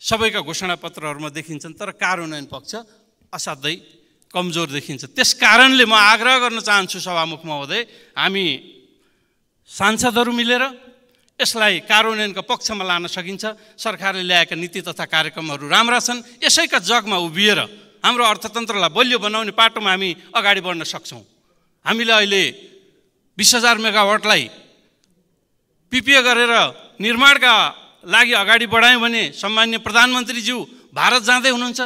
सबैका घोषणापत्रहरूमा देखिन्छन् तर कार्यान्वयन पक्ष असाध्यै कमजोर देखिन्छ। त्यस कारणले म आग्रह गर्न चाहन्छु सभामुख महोदय हामी सांसदहरू मिलेर यसलाई कार्यान्वयनको पक्षमा लान सकिन्छ। सरकारले ल्याएका नीति तथा कार्यक्रमहरू राम्रा छन्। यसैका जगमा उभिएर हाम्रो अर्थतन्त्रलाई बलियो बनाउने पाटोमा हामी अगाडि बढ्न सक्छौँ। हामीले अहिले बिस हजार मेगावाटलाई पिपिए गरेर निर्माणका लागि अगाडि बढायौँ भने सम्मान्य प्रधानमन्त्रीज्यू भारत जाँदै हुनुहुन्छ।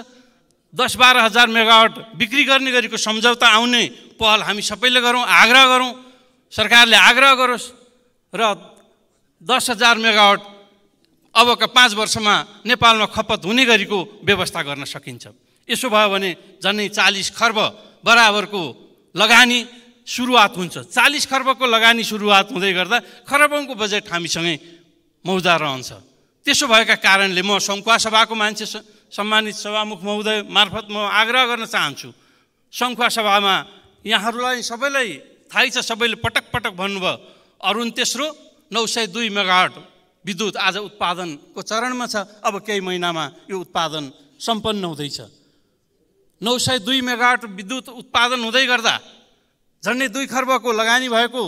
दस बाह्र हजार मेगावाट बिक्री गर्ने गरेको सम्झौता आउने पहल हामी सबैले गरौँ आग्रह गरौँ। सरकारले आग्रह गरोस् र दस हजार मेगावाट अबका पाँच वर्षमा नेपालमा खपत हुने गरीको व्यवस्था गर्न सकिन्छ। यसो भयो भने झन्डै चालिस खर्ब बराबरको लगानी सुरुवात हुन्छ। चालिस खर्बको लगानी सुरुवात हुँदै गर्दा खरबौँको बजेट हामीसँगै मौजा रहन्छ। त्यसो भएका कारणले म सङ्खुवा सभाको मान्छे सम्मानित सभामुख महोदय मार्फत म आग्रह गर्न चाहन्छु। सङ्खुवा सभामा यहाँहरूलाई सबैलाई थाहै छ सबैले पटक पटक भन्नुभयो अरुण तेस्रो नौ सय दुई मेगाहट विद्युत आज उत्पादनको चरणमा छ अब केही महिनामा यो उत्पादन सम्पन्न हुँदैछ। नौ सय दुई मेगाहट विद्युत उत्पादन हुँदै गर्दा झन्डै दुई खर्बको लगानी भएको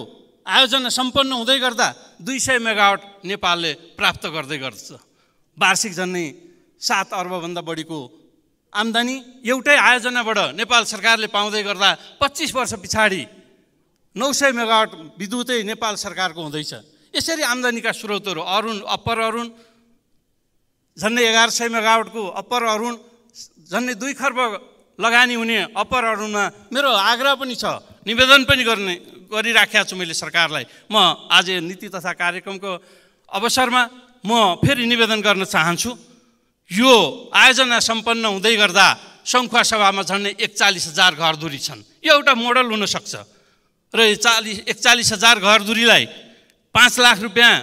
आयोजना सम्पन्न हुँदै गर्दा दुई सय मेगावट नेपालले प्राप्त गर्दै गर्छ। वार्षिक झन्डै सात अर्बभन्दा बढीको आम्दानी एउटै आयोजनाबाट नेपाल सरकारले पाउँदै गर्दा पच्चिस वर्ष पछाडि नौ सय मेगावट विद्युतै नेपाल सरकारको हुँदैछ। यसरी आम्दानीका स्रोतहरू अरुण अप्पर अरुण झन्डै एघार सय मेगावटको अप्पर अरुण झन्डै दुई खर्ब लगानी हुने अप्पर अरुणमा मेरो आग्रह पनि छ। निवेदन पनि गर्ने गरिराखेको छु मैले सरकारलाई। म आज नीति तथा कार्यक्रमको अवसरमा म फेरि निवेदन गर्न चाहन्छु। यो आयोजना सम्पन्न हुँदै गर्दा सङ्खुवा सभामा झन्डै एकचालिस हजार घरधुरी छन्। यो एउटा मोडल हुनसक्छ। र चालिस एकचालिस हजार घरधुरीलाई पाँच लाख रुपियाँ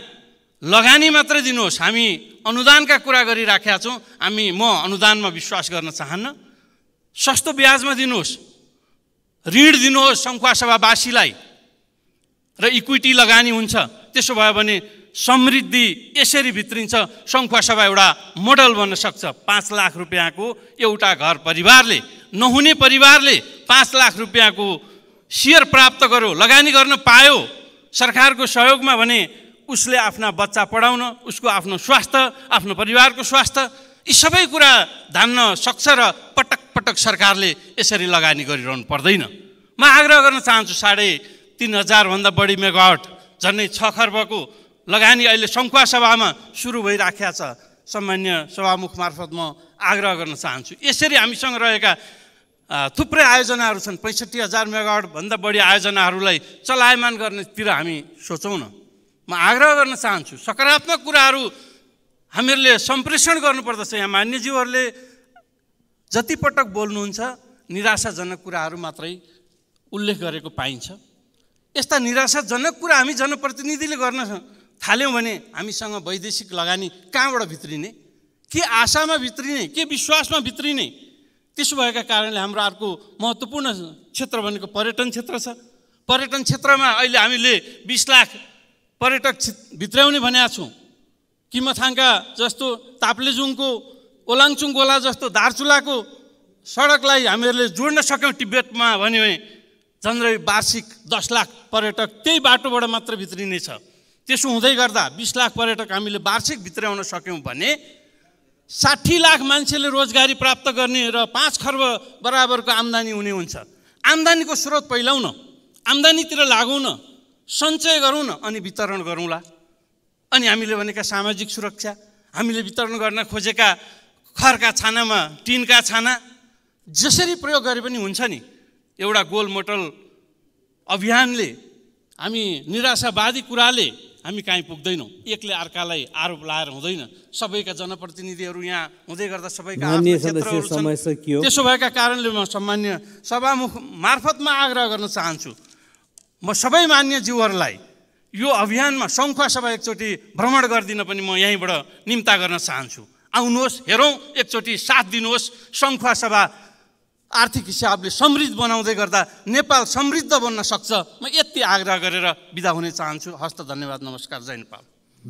लगानी मात्रै दिनुहोस्। हामी अनुदानका कुरा गरिराखेका छौँ। हामी म अनुदानमा विश्वास गर्न चाहन्न। सस्तो ब्याजमा दिनुहोस्। ऋण दिनुहोस् सङ्खुवा सभावासीलाई। र इक्विटी लगानी हुन्छ। त्यसो भयो भने समृद्धि यसरी भित्रिन्छ। सङ्खुवा सभा एउटा मोडल बन्न सक्छ। पाँच लाख रुपियाँको एउटा घर परिवारले नहुने परिवारले पाँच लाख रुपियाँको सेयर प्राप्त गर्यो लगानी गर्न पायो सरकारको सहयोगमा भने उसले आफ्ना बच्चा पढाउन उसको आफ्नो स्वास्थ्य आफ्नो परिवारको स्वास्थ्य यी सबै कुरा धान्न सक्छ र पटक पटक सरकारले यसरी लगानी गरिरहनु पर्दैन। म आग्रह गर्न चाहन्छु साढे तिन हजारभन्दा बढी मेगावट झन्डै छ खर्बको लगानी अहिले सङ्खुवा सभामा सुरु भइराखेका छ। सामान्य सभामुख मार्फत म आग्रह गर्न चाहन्छु। यसरी हामीसँग रहेका थुप्रै आयोजनाहरू छन्। पैँसठी हजार मेगावटभन्दा बढी आयोजनाहरूलाई चलायमान गर्नेतिर हामी सोचौँ न। म आग्रह गर्न चाहन्छु सकारात्मक कुराहरू हामीहरूले सम्प्रेषण गर्नुपर्दछ। यहाँ मान्यज्यूहरूले जतिपटक बोल्नुहुन्छ निराशाजनक कुराहरू मात्रै उल्लेख गरेको पाइन्छ। यस्ता निराशाजनक कुरा हामी जनप्रतिनिधिले गर्न थाल्यौँ भने हामीसँग वैदेशिक लगानी कहाँबाट भित्रिने? के आशामा भित्रिने? के विश्वासमा भित्रिने? त्यसो भएका कारणले हाम्रो अर्को महत्त्वपूर्ण क्षेत्र भनेको पर्यटन क्षेत्र छ। पर्यटन क्षेत्रमा अहिले हामीले बिस लाख पर्यटक भित्राउने भनेका छौँ। किमथाङका जस्तो ताप्लेजुङको ओलाङचुङ गोला जस्तो दार्चुलाको सडकलाई हामीहरूले जोड्न सक्यौँ टिबेटमा भन्यो भने झन्डै वार्षिक दस लाख पर्यटक त्यही बाटोबाट मात्र भित्रिनेछ त्यसो हुँदै गर्दा बिस लाख पर्यटक हामीले वार्षिक भित्राउन सक्यौँ भने साठी लाख मान्छेले रोजगारी प्राप्त गर्ने र पाँच खर्ब बराबरको आम्दानी हुने हुन्छ। आम्दानीको स्रोत पहिलाउँ न आम्दानीतिर लागौँ न सञ्चय गरौँ न अनि वितरण गरौँला। अनि हामीले भनेका सामाजिक सुरक्षा हामीले वितरण गर्न खोजेका खरका छानामा टिनका छाना जसरी प्रयोग गरे पनि हुन्छ नि। एउटा गोलमोटल अभियानले हामी निराशावादी कुराले हामी कहीँ पुग्दैनौँ। एकले अर्कालाई आरोप लाएर हुँदैन। सबैका जनप्रतिनिधिहरू यहाँ हुँदै गर्दा सबैका। त्यसो भएका कारणले म सम्मान्य सभामुख मार्फतमा आग्रह गर्न चाहन्छु। म सबै मान्य जीवहरूलाई यो अभियानमा सङ्खुवा सभा एकचोटि भ्रमण गरिदिन पनि म यहीँबाट निम्ता गर्न चाहन्छु। आउनुहोस् हेरौँ एकचोटि साथ दिनुहोस् सङ्खुवा सभा आर्थिक हिसाबले समृद्ध बनाउँदै गर्दा नेपाल समृद्ध बन्न सक्छ। म यति आग्रह गरेर बिदा हुने चाहन्छु। हस्त धन्यवाद। नमस्कार। जय नेपाल।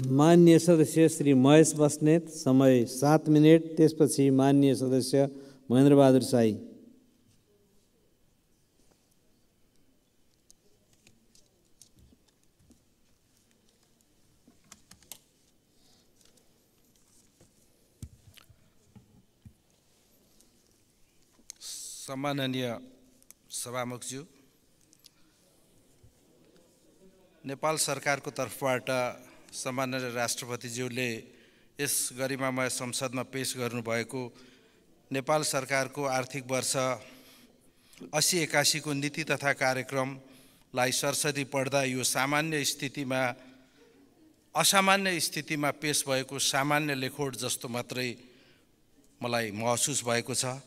मान्य सदस्य श्री महेश बस्नेत समय सात मिनट। त्यसपछि मान्य सदस्य महेन्द्रबहादुर साई। सम्माननीय सभामुखज्यू नेपाल सरकारको तर्फबाट सम्माननीय राष्ट्रपतिज्यूले यस गरिमामय संसदमा पेस गर्नुभएको नेपाल सरकारको आर्थिक वर्ष अस्सी एकासीको नीति तथा कार्यक्रमलाई सरसरी पढ्दा यो सामान्य स्थितिमा असामान्य स्थितिमा पेस भएको सामान्य लेखोड जस्तो मात्रै मलाई महसुस भएको छ।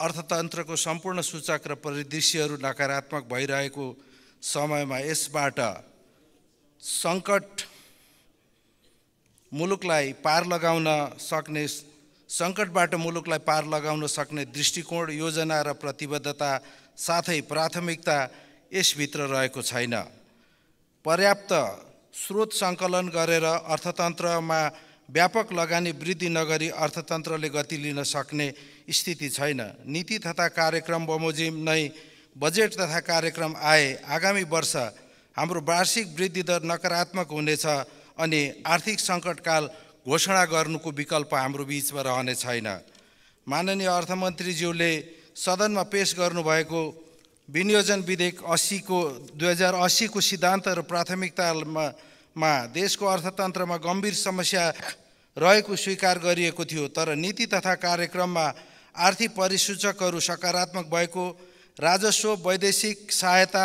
अर्थतन्त्रको सम्पूर्ण सूचक र परिदृश्यहरू नकारात्मक भइरहेको समयमा यसबाट सङ्कट मुलुकलाई पार लगाउन सक्ने सङ्कटबाट मुलुकलाई पार लगाउन सक्ने दृष्टिकोण योजना र प्रतिबद्धता साथै प्राथमिकता यसभित्र रहेको छैन। पर्याप्त स्रोत सङ्कलन गरेर अर्थतन्त्रमा व्यापक लगानी वृद्धि नगरी अर्थतन्त्रले गति लिन सक्ने स्थिति छैन। नीति तथा कार्यक्रम बमोजिम नै बजेट तथा कार्यक्रम आए। आगामी वर्ष हाम्रो वार्षिक वृद्धि दर नकारात्मक हुनेछ अनि आर्थिक सङ्कटकाल घोषणा गर्नुको विकल्प हाम्रो बिचमा रहने छैन। माननीय अर्थमन्त्रीज्यूले सदनमा पेस गर्नुभएको विनियोजन विधेयक अस्सीको दुई हजार अस्सीको सिद्धान्त र प्राथमिकतामा देशको अर्थतन्त्रमा गम्भीर समस्या रहेको स्वीकार गरिएको थियो। तर नीति तथा कार्यक्रममा आर्थिक परिसूचकहरू सकारात्मक भएको राजस्व वैदेशिक सहायता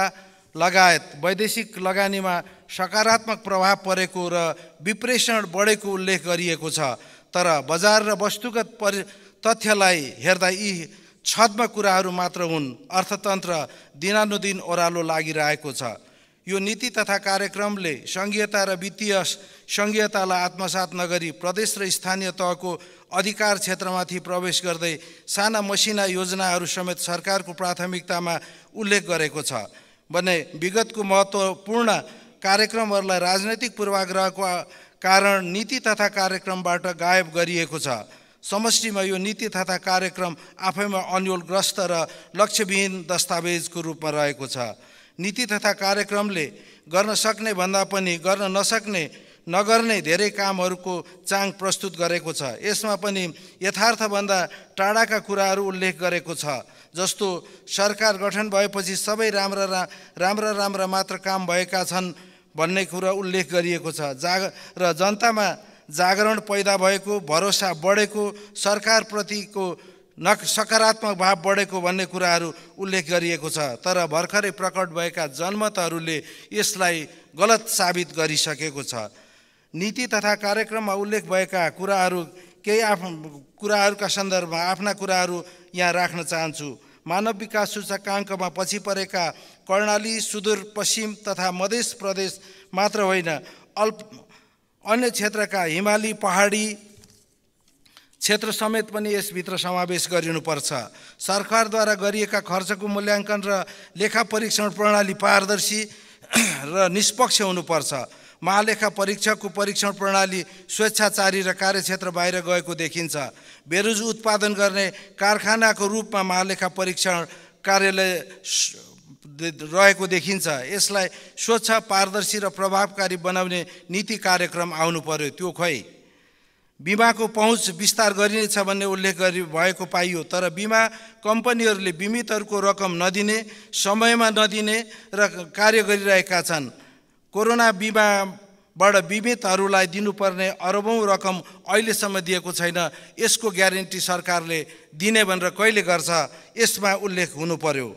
लगायत वैदेशिक लगानीमा सकारात्मक प्रभाव परेको र विप्रेषण बढेको उल्लेख गरिएको छ। तर बजार र वस्तुगत परि तथ्यलाई हेर्दा यी छद्म कुराहरू मात्र हुन्। अर्थतन्त्र दिनानुदिन ओह्रालो लागिरहेको छ। यो नीति तथा कार्यक्रमले सङ्घीयता र वित्तीय सङ्घीयतालाई आत्मसात नगरी प्रदेश र स्थानीय तहको अधिकार क्षेत्रमाथि प्रवेश गर्दै साना मसिना योजनाहरू समेत सरकारको प्राथमिकतामा उल्लेख गरेको छ। भने विगतको महत्त्वपूर्ण कार्यक्रमहरूलाई राजनैतिक पूर्वाग्रहको कारण नीति तथा कार्यक्रमबाट गायब गरिएको छ। समष्टिमा यो नीति तथा कार्यक्रम आफैमा अन्यलग्रस्त र लक्ष्यविहीन दस्तावेजको रूपमा रहेको छ। नीति तथा कार्यक्रमले गर्न सक्ने भन्दा पनि गर्न नसक्ने नगर्ने धेरै कामहरूको चाङ प्रस्तुत गरेको छ। यसमा पनि यथार्थभन्दा टाढाका कुराहरू उल्लेख गरेको छ जस्तो सरकार गठन भएपछि सबै राम्रा रा राम्रा राम्रा मात्र काम भएका छन् भन्ने कुरा उल्लेख गरिएको छ। जाग र जनतामा जागरण पैदा भएको भरोसा बढेको सरकारप्रतिको न सकारात्मक भाव बढेको भन्ने कुराहरू उल्लेख गरिएको छ। तर भर्खरै प्रकट भएका जनमतहरूले यसलाई गलत साबित गरिसकेको छ। नीति तथा कार्यक्रममा उल्लेख भएका कुराहरू केही आफ कुराहरूका सन्दर्भमा आफ्ना कुराहरू यहाँ राख्न चाहन्छु। मानव विकास सूचकाङ्कमा पछि परेका कर्णाली सुदूरपश्चिम तथा मध्य प्रदेश मात्र होइन अल्प अन्य क्षेत्रका हिमाली पहाडी क्षेत्र समेत पनि यसभित्र समावेश गरिनुपर्छ। सरकारद्वारा गरिएका खर्चको मूल्याङ्कन र लेखा परीक्षण प्रणाली पारदर्शी [clears throat] र निष्पक्ष हुनुपर्छ। महालेखा परीक्षकको परीक्षण प्रणाली स्वेच्छाचारी र कार्यक्षेत्र बाहिर गएको देखिन्छ। बेरोज उत्पादन गर्ने कारखानाको रूपमा महालेखा परीक्षण कार्यालय रहेको देखिन्छ। यसलाई स्वच्छ पारदर्शी र प्रभावकारी बनाउने नीति कार्यक्रम आउनु पर्यो। त्यो खै? बिमाको पहुँच विस्तार गरिनेछ भन्ने उल्लेख गरी भएको पाइयो तर बिमा कम्पनीहरूले बिमितहरूको रकम नदिने समयमा नदिने र कार्य गरिरहेका छन्। कोरोना बिमाबाट बिमितहरूलाई दिनुपर्ने अरबौँ रकम अहिलेसम्म दिएको छैन। यसको ग्यारेन्टी सरकारले दिने भनेर कहिले गर्छ यसमा उल्लेख हुनु पर्यो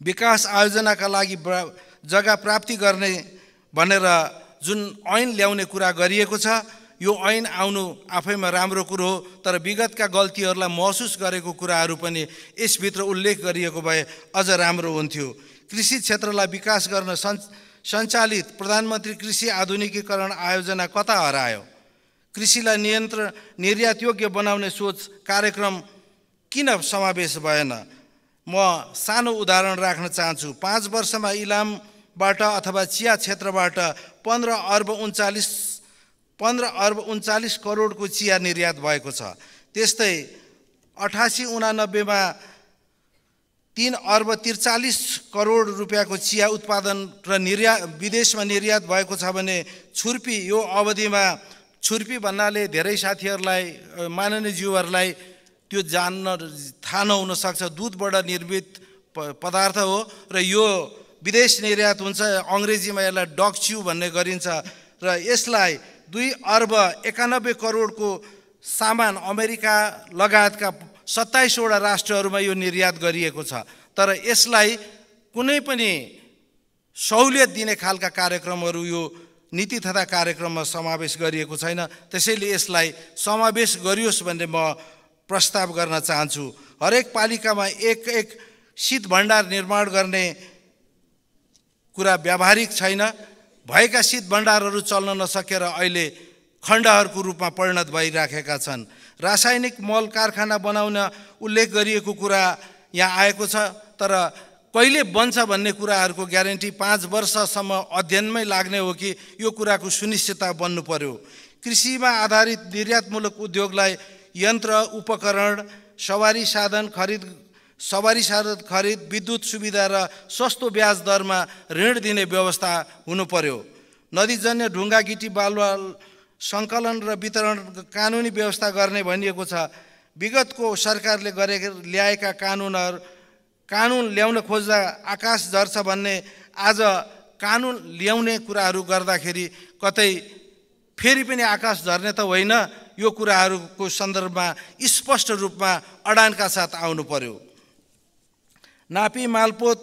विकास आयोजनाका लागि जग्गा प्राप्ति गर्ने भनेर जुन ऐन ल्याउने कुरा गरिएको छ यो ऐन आउनु आफैमा राम्रो कुरो हो तर विगतका गल्तीहरूलाई महसुस गरेको कुराहरू पनि यसभित्र उल्लेख गरिएको भए अझ राम्रो हुन्थ्यो। कृषि क्षेत्रलाई विकास गर्न सञ्चालित प्रधानमन्त्री कृषि आधुनिकीकरण आयोजना कता हरायो? कृषिलाई नियन्त्रण निर्यात योग्य बनाउने सोच कार्यक्रम किन समावेश भएन? म सानो उदाहरण राख्न चाहन्छु। पाँच वर्षमा इलामबाट अथवा चिया क्षेत्रबाट पन्ध्र अर्ब उन्चालिस पन्ध्र अर्ब उन्चालिस करोडको चिया निर्यात भएको छ। त्यस्तै अठासी उनानब्बेमा तिन अर्ब त्रिचालिस करोड रुपियाँको चिया उत्पादन र निर्यात विदेशमा निर्यात भएको छ भने छुर्पी यो अवधिमा छुर्पी भन्नाले धेरै साथीहरूलाई माननीय जीवहरूलाई त्यो जान्न थाहा नहुन सक्छ। दुधबाट निर्मित पदार्थ हो र यो विदेश निर्यात हुन्छ। अङ्ग्रेजीमा यसलाई डक्च्यु भन्ने गरिन्छ। र यसलाई दुई अर्ब एकानब्बे करोडको सामान अमेरिका लगायतका सत्ताइसवटा राष्ट्रहरूमा यो निर्यात गरिएको छ। तर यसलाई कुनै पनि सहुलियत दिने खालका कार्यक्रमहरू यो नीति तथा कार्यक्रममा समावेश गरिएको छैन। त्यसैले यसलाई समावेश गरियोस् भन्ने म प्रस्ताव गर्न चाहन्छु। हरेक पालिकामा एक एक शीत भण्डार निर्माण गर्ने कुरा व्यावहारिक छैन। भएका शीत भण्डारहरू चल्न नसकेर अहिले खण्डहरूको रूपमा परिणत भइराखेका छन्। रासायनिक मल कारखाना बनाउन उल्लेख गरिएको कुरा यहाँ आएको छ तर कहिले बन्छ भन्ने कुराहरूको ग्यारेन्टी पाँच वर्षसम्म अध्ययनमै लाग्ने हो कि यो कुराको सुनिश्चितता बन्नु पर्यो। कृषिमा आधारित निर्यातमूलक उद्योगलाई यन्त्र उपकरण सवारी साधन खरिद सवारी साधन खरिद विद्युत सुविधा र सस्तो ब्याज दरमा ऋण दिने व्यवस्था हुनु पर्यो नदीजन्य ढुङ्गा गिटी बालुवा सङ्कलन र वितरण कानुनी व्यवस्था गर्ने भनिएको छ। विगतको सरकारले गरेका ल्याएका कानुनहरू कानुन ल्याउन खोज्दा आकाश झर्छ भन्ने आज कानुन ल्याउने कुराहरू गर्दाखेरि कतै फेरि पनि आकाश झर्ने त होइन। यो कुराहरूको सन्दर्भमा स्पष्ट रूपमा अडानका साथ आउनु पर्यो नापी मालपोत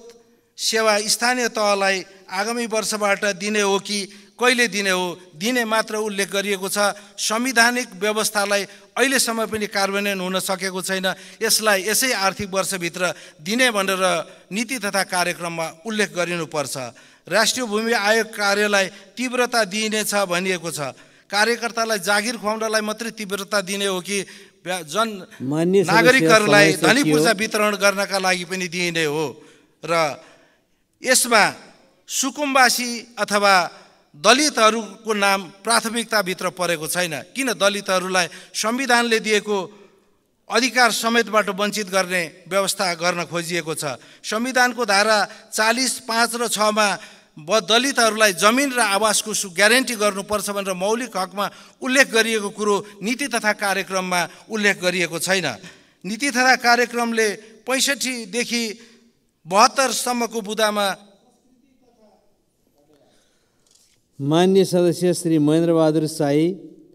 सेवा स्थानीय तहलाई आगामी वर्षबाट दिने हो कि कहिले दिने हो दिने मात्र उल्लेख गरिएको छ। संविधानिक व्यवस्थालाई अहिलेसम्म पनि कार्यान्वयन हुन सकेको छैन। यसलाई यसै आर्थिक वर्षभित्र दिने भनेर नीति तथा कार्यक्रममा उल्लेख गरिनुपर्छ। राष्ट्रिय भूमि आयोग कार्यलाई तीव्रता दिइनेछ भनिएको छ। कार्यकर्तालाई जागिर खुवाउनलाई मात्रै तीव्रता दिने हो कि जन नागरिकहरूलाई धनी पूर्जा वितरण गर्नका लागि पनि दिइने हो। र यसमा सुकुम्बासी अथवा दलितहरूको नाम प्राथमिकताभित्र परेको छैन। किन दलितहरूलाई संविधानले दिएको अधिकार समेतबाट वञ्चित गर्ने व्यवस्था गर्न खोजिएको छ। संविधानको धारा चालिस पाँच र छमा दलितहरूलाई जमिन र आवासको सु ग्यारेन्टी गर्नुपर्छ भनेर मौलिक हकमा उल्लेख गरिएको कुरो नीति तथा कार्यक्रममा उल्लेख गरिएको छैन। नीति तथा कार्यक्रमले पैँसठीदेखि बहत्तरसम्मको बुदामा मान्य सदस्य श्री महेन्द्रबहादुर साई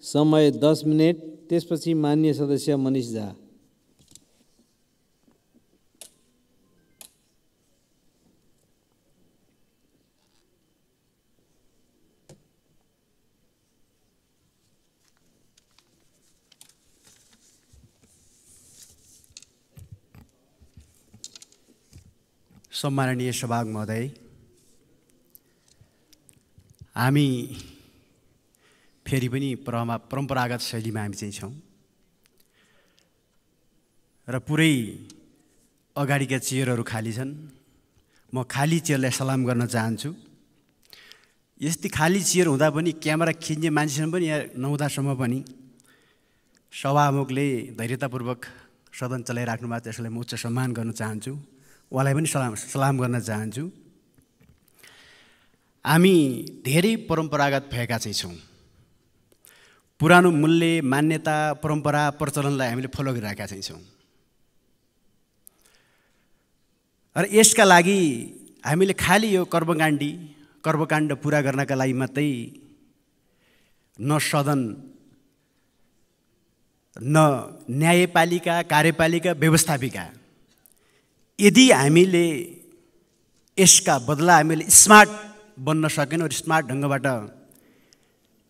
समय दस मिनट त्यसपछि मान्य सदस्य मनिष झा। सम्माननीय सभाग महोदय हामी फेरि पनि परमा परम्परागत शैलीमा हामी चाहिँ छौँ। र पुरै अगाडिका चेयरहरू खाली छन्। म खाली चेयरलाई सलाम गर्न चाहन्छु। यस्तै खाली चेयर हुँदा पनि क्यामेरा खिच्ने मान्छेसँग पनि यहाँ नहुँदासम्म पनि सभामुखले धैर्यतापूर्वक सदन चलाइराख्नु भएको छ यसलाई म उच्च सम्मान गर्न चाहन्छु। उहाँलाई पनि सलाम सलाम गर्न चाहन्छु। हामी धेरै परम्परागत भएका चाहिँ छौँ। पुरानो मूल्य मान्यता परम्परा प्रचलनलाई हामीले फलो गरिरहेका चाहिँ छौँ। र यसका लागि हामीले खालि यो कर्मकाण्डी कर्मकाण्ड पुरा गर्नका लागि मात्रै न सदन न न्यायपालिका कार्यपालिका व्यवस्थापिका यदि हामीले यसका बदला हामीले स्मार्ट बन्न सकेनौँ स्मार्ट ढङ्गबाट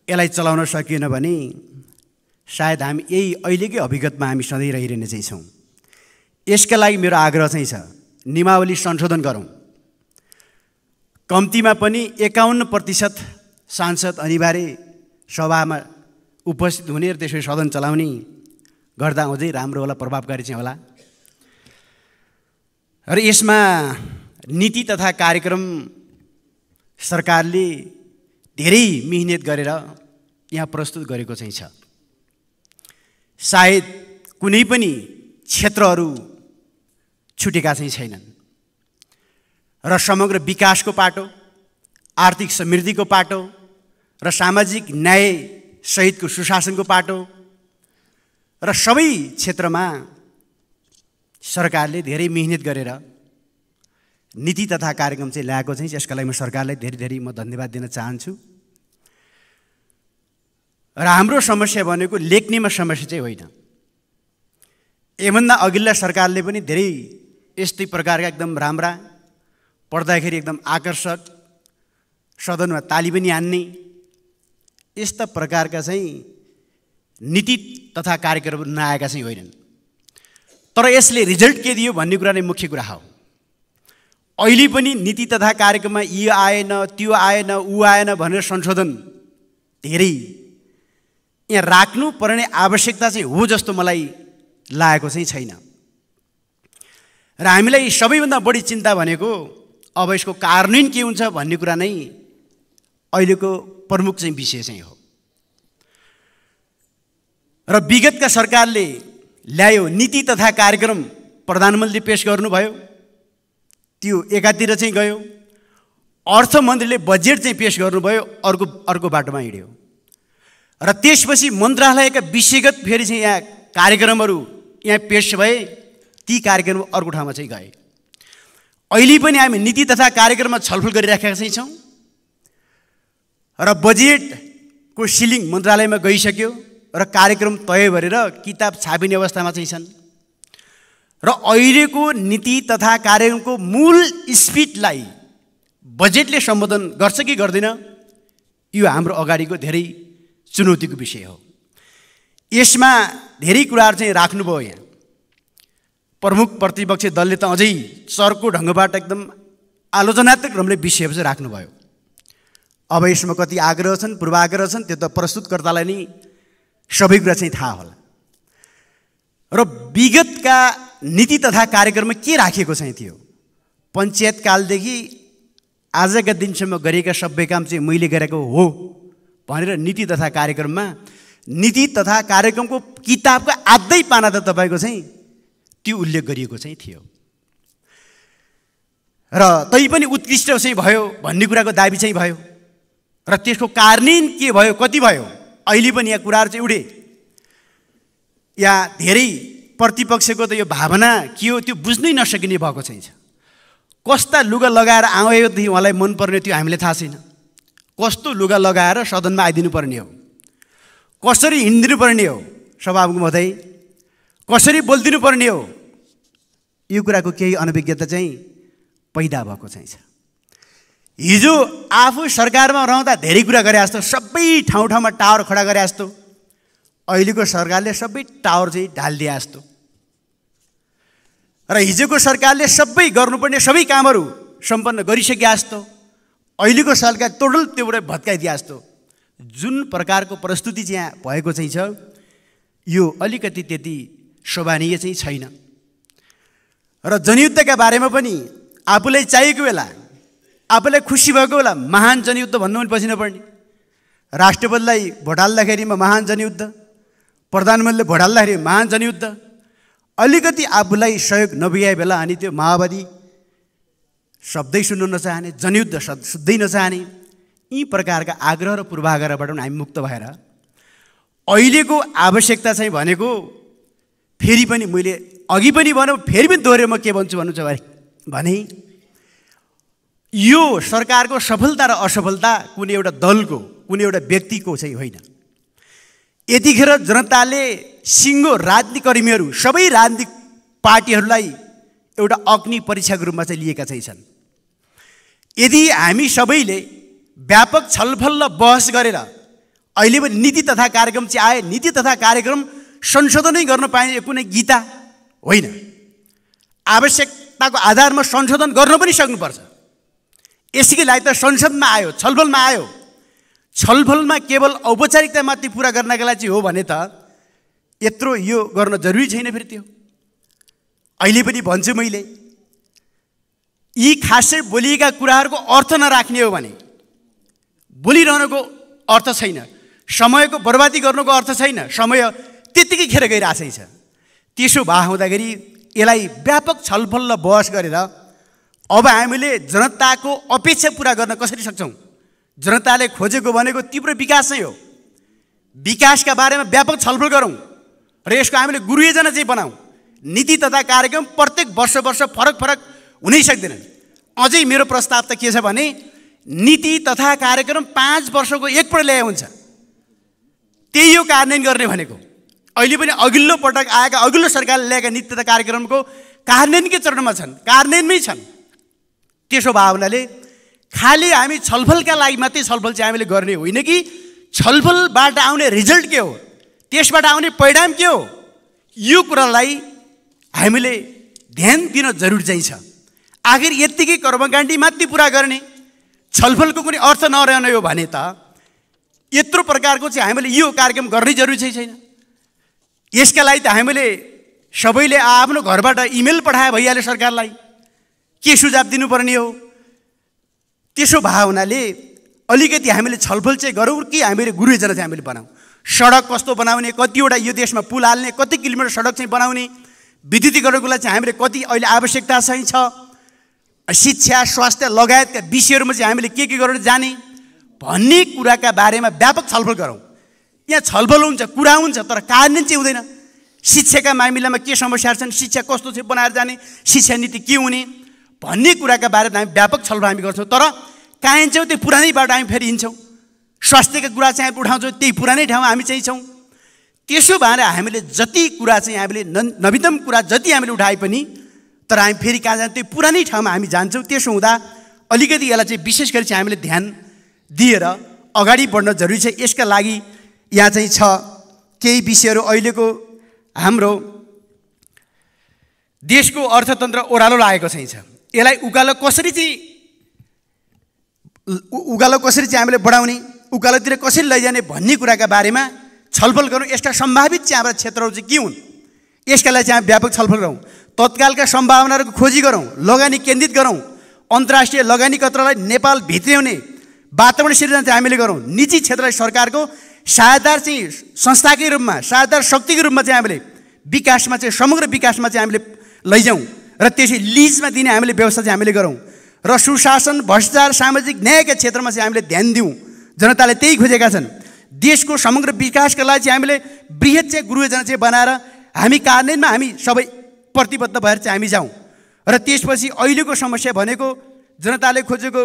यसलाई चलाउन सकिएन भने सायद हामी यही अहिलेकै अभिगतमा हामी सधैँ रहिरहने चाहिँ छौँ। यसका लागि मेरो आग्रह चाहिँ छ नियमावली संशोधन गरौँ। कम्तीमा पनि एकाउन्न प्रतिशत सांसद अनिवार्य सभामा उपस्थित हुने र त्यसरी सदन चलाउने गर्दा अझै राम्रो होला प्रभावकारी चाहिँ होला। र यसमा नीति तथा कार्यक्रम सरकारले धेरै मिहिनेत गरेर यहाँ प्रस्तुत गरेको चाहिँ छ। सायद कुनै पनि क्षेत्रहरू छुटेका चाहिँ छैनन्। र समग्र विकासको पाटो आर्थिक समृद्धिको पाटो र सामाजिक न्याय सहितको सुशासनको पाटो र सबै क्षेत्रमा सरकारले धेरै मिहिनेत गरेर नीति तथा कार्यक्रम चाहिँ ल्याएको चाहिँ यसका लागि म सरकारलाई धेरै धेरै म धन्यवाद दिन चाहन्छु। र हाम्रो समस्या भनेको लेख्नेमा समस्या चाहिँ होइन। योभन्दा अघिल्ला सरकारले पनि धेरै यस्तै प्रकारका एकदम राम्रा पढ्दाखेरि एकदम आकर्षक सदनमा ताली पनि हान्ने यस्ता प्रकारका चाहिँ नीति तथा कार्यक्रम नआएका चाहिँ होइनन्। तर यसले रिजल्ट के दियो भन्ने कुरा नै मुख्य कुरा हो। अहिले पनि नीति तथा कार्यक्रममा यो आएन त्यो आएन ऊ आएन भनेर संशोधन धेरै यहाँ राख्नु पर्ने आवश्यकता चाहिँ हो जस्तो मलाई लागेको चाहिँ छैन। र हामीलाई सबैभन्दा बढी चिन्ता भनेको अब यसको कार्यान्वयन के हुन्छ भन्ने कुरा नै अहिलेको प्रमुख चाहिँ विषय चाहिँ हो। र विगतका सरकारले ल्यायो नीति तथा कार्यक्रम प्रधानमन्त्रीले पेस गर्नुभयो। त्यो एकातिर चाहिँ गयो। अर्थमन्त्रीले बजेट चाहिँ पेस गर्नुभयो अर्को अर्को बाटोमा हिँड्यो। र त्यसपछि मन्त्रालयका विषयगत फेरि चाहिँ यहाँ कार्यक्रमहरू यहाँ पेस भए ती कार्यक्रम अर्को ठाउँमा चाहिँ गए। अहिले पनि हामी नीति तथा कार्यक्रममा छलफल गरिराखेका चाहिँ छौँ। र बजेटको सिलिङ मन्त्रालयमा गइसक्यो। र कार्यक्रम तय गरेर किताब छापिने अवस्थामा चाहिँ छन्। र अहिलेको नीति तथा कार्यक्रमको मूल स्पिडलाई बजेटले सम्बोधन गर्छ कि गर्दैन यो हाम्रो अगाडिको धेरै चुनौतीको विषय हो। यसमा धेरै कुराहरू चाहिँ राख्नुभयो यहाँ। प्रमुख प्रतिपक्ष दलले त अझै चर्को ढङ्गबाट एकदम आलोचनात्मक ढङ्गले विषयहरू चाहिँ राख्नुभयो। अब यसमा कति आग्रह छन् पूर्वाग्रह छन् त्यो त प्रस्तुतकर्तालाई नै सबै कुरा चाहिँ थाहा होला। र विगतका नीति तथा कार्यक्रममा के राखिएको चाहिँ थियो? पञ्चायत कालदेखि आजका दिनसम्म गरेका सबै काम चाहिँ मैले गरेको हो भनेर नीति तथा कार्यक्रममा नीति तथा कार्यक्रमको किताबको आधै पाना त तपाईँको चाहिँ त्यो उल्लेख गरिएको चाहिँ थियो। र तैपनि उत्कृष्ट चाहिँ भयो भन्ने कुराको दाबी चाहिँ भयो। र त्यसको कार्यान्वयन के भयो कति भयो? अहिले पनि यहाँ कुराहरू चाहिँ उडे या धेरै प्रतिपक्षको त यो भावना के हो त्यो बुझ्नै नसकिने भएको चाहिँ कस्ता लुगा लगाएर आएदेखि उहाँलाई मनपर्ने त्यो हामीलाई थाहा छैन। कस्तो लुगा लगाएर सदनमा आइदिनु पर्ने हो। कसरी हिँडिदिनु पर्ने हो सभामुख महोदय कसरी बोलिदिनु पर्ने हो यो कुराको केही अनभिज्ञता चाहिँ पैदा भएको चाहिँ छ हिजो आफू सरकारमा रहँदा धेरै कुरा गरे जस्तो सबै ठाउँ ठाउँमा टावर खडा गरे जस्तो अहिलेको सरकारले सबै टावर चाहिँ ढालिदिए जस्तो। र हिजोको सरकारले सबै गर्नुपर्ने सबै कामहरू सम्पन्न गरिसके जस्तो अहिलेको सरकार टोटल त्योबाट भत्काइदिए जस्तो। जुन प्रकारको प्रस्तुति चाहिँ यहाँ भएको चाहिँ छ यो अलिकति त्यति शोभनीय चाहिँ छैन। र जनयुद्धका बारेमा पनि आफूलाई चाहिएको बेला आफूलाई खुसी भएको बेला महान जनयुद्ध भन्नु पनि पछि नपर्ने राष्ट्रपतिलाई भोट हाल्दाखेरिमा महान जनयुद्ध प्रधानमन्त्रीले भोट हाल्दाखेरि महान जनयुद्ध। अलिकति आफूलाई सहयोग नभइए बेला अनि त्यो माओवादी शब्दै सुन्नु नचाहने जनयुद्ध सुत्दै नचाहने यी प्रकारका आग्रह र पूर्वाग्रहबाट पनि हामी मुक्त भएर अहिलेको आवश्यकता चाहिँ भनेको फेरि पनि मैले अघि पनि भनौँ फेरि पनि दोहोऱ्यो म के भन्छु भन्नु छ भने यो सरकारको सफलता र असफलता कुनै एउटा दलको कुनै एउटा व्यक्तिको चाहिँ होइन। यतिखेर जनताले सिङ्गो राजनीतिक कर्मीहरू सबै राजनीतिक पार्टीहरूलाई एउटा अग्नि परीक्षाको रूपमा चाहिँ लिएका चाहिँ छन्। यदि हामी सबैले व्यापक छलफल र बहस गरेर अहिले पनि नीति तथा कार्यक्रम चाहिँ आए नीति तथा कार्यक्रम संशोधनै गर्न पाइने कुनै गीता होइन। आवश्यकताको आधारमा संशोधन गर्न पनि सक्नुपर्छ। यसैको लागि त संसदमा आयो छलफलमा आयो। छलफलमा केवल औपचारिकता मात्रै पुरा गर्नका लागि चाहिँ हो भने त यत्रो यो गर्न जरुरी छैन फेरि त्यो। अहिले पनि भन्छु मैले यी खासै बोलिएका कुराहरूको अर्थ नराख्ने हो भने बोलिरहनुको अर्थ छैन समयको बर्बादी गर्नुको अर्थ छैन समय त्यत्तिकै खेर गइरहेछ छ। त्यसो भए हुँदाखेरि यसलाई व्यापक छलफल र बहस गरेर अब हामीले जनताको अपेक्षा पुरा गर्न कसरी सक्छौँ? जनताले खोजेको भनेको तीव्र विकास नै हो। विकासका बारेमा व्यापक छलफल गरौँ र यसको हामीले गुरु योजना चाहिँ बनाऊ। नीति तथा कार्यक्रम प्रत्येक वर्ष वर्ष फरक फरक हुनै सक्दैनन् अझै मेरो प्रस्ताव त के छ भने नीति तथा कार्यक्रम पाँच वर्षको एकपल्ट ल्याए हुन्छ। त्यही हो कार्यान्वयन गर्ने भनेको। अहिले पनि अघिल्लो पटक आएका अघिल्लो सरकारले ल्याएका नीति तथा कार्यक्रमको कार्यान्वयनकै चरणमा छन्। कार्यान्वयनमै छन्। त्यसो भए हुनाले खालि हामी छलफलका लागि मात्रै छलफल चाहिँ हामीले गर्ने होइन कि? छलफलबाट आउने रिजल्ट के हो? त्यसबाट आउने परिणाम के हो? यो कुरालाई हामीले ध्यान दिन जरुरी चाहिँ छ आखिर यत्तिकै कर्मकाण्डी मात्रै पुरा गर्ने छलफलको कुनै अर्थ नरहने हो भने त यत्रो प्रकारको चाहिँ हामीले यो कार्यक्रम गर्नै जरुरी चाहिँ छैन। यसका लागि त हामीले सबैले आफ्नो घरबाट इमेल पठाए भइहाल्यो सरकारलाई। के सुझाव दिनुपर्ने हो? त्यसो भए हुनाले अलिकति हामीले छलफल चाहिँ गरौँ कि हामीले गुरु योजना चाहिँ हामीले बनाऊँ? सडक कस्तो बनाउने कतिवटा यो देशमा पुल हाल्ने कति किलोमिटर सडक चाहिँ बनाउने विद्युतीकरणको लागि चाहिँ हामीले कति अहिले आवश्यकता चाहिँ छ? शिक्षा स्वास्थ्य लगायतका विषयहरूमा चाहिँ हामीले के के गरेर जाने? भन्ने कुराका बारेमा व्यापक छलफल गरौँ। यहाँ छलफल हुन्छ कुरा हुन्छ तर कार्यान्वयन चाहिँ हुँदैन। शिक्षाका मामिलामा के समस्याहरू छन्? शिक्षा कस्तो चाहिँ बनाएर जाने? शिक्षा नीति के हुने? भन्ने कुराका बारेमा हामी व्यापक छलफल हामी गर्छौँ तर हिँड्छौँ त्यो पुरानै बाटो हामी फेरि हिँड्छौँ। स्वास्थ्यका कुरा चाहिँ हामी उठाउँछौँ त्यही पुरानै ठाउँमा हामी चाहिँ छौँ त्यसो भएर हामीले जति कुरा चाहिँ हामीले नवीनतम कुरा जति हामीले उठाए पनि तर हामी फेरि कहाँ जान्छ त्यो पुरानै ठाउँमा हामी जान्छौँ। त्यसो हुँदा अलिकति यसलाई चाहिँ विशेष गरी चाहिँ हामीले ध्यान दिएर अगाडि बढ्न जरुरी छ। यसका लागि यहाँ चाहिँ छ केही विषयहरू अहिलेको हाम्रो देशको अर्थतन्त्र ओह्रालो लागेको चाहिँ छ। यसलाई उकालो कसरी चाहिँ उकालो कसरी चाहिँ हामीले बढाउने उकालोतिर कसरी लैजाने भन्ने कुराका बारेमा छलफल गरौँ यसका सम्भावित चाहिँ हाम्रा क्षेत्रहरू चाहिँ के हुन्? यसका लागि चाहिँ व्यापक छलफल गरौँ। तत्कालका सम्भावनाहरूको खोजी गरौँ लगानी केन्द्रित गरौँ। अन्तर्राष्ट्रिय लगानी कत्रलाई नेपाल भित्र्याउने वातावरण सिर्जना चाहिँ हामीले गरौँ। निजी क्षेत्रलाई सरकारको सहायतार चाहिँ संस्थाकै रूपमा सहायतार शक्तिको रूपमा चाहिँ हामीले विकासमा चाहिँ समग्र विकासमा चाहिँ हामीले लैजाउँ। र त्यसै लिजमा दिने हामीले व्यवस्था चाहिँ हामीले गरौँ। र सुशासन भ्रष्टाचार सामाजिक न्यायका क्षेत्रमा चाहिँ हामीले ध्यान दिउँ। जनताले त्यही खोजेका छन्। देशको समग्र विकासका लागि चाहिँ हामीले वृहत चाहिँ गृह योजना चाहिँ बनाएर हामी कार्यान्वयनमा हामी सबै प्रतिबद्ध भएर चाहिँ हामी जाउँ। र त्यसपछि अहिलेको समस्या भनेको जनताले खोजेको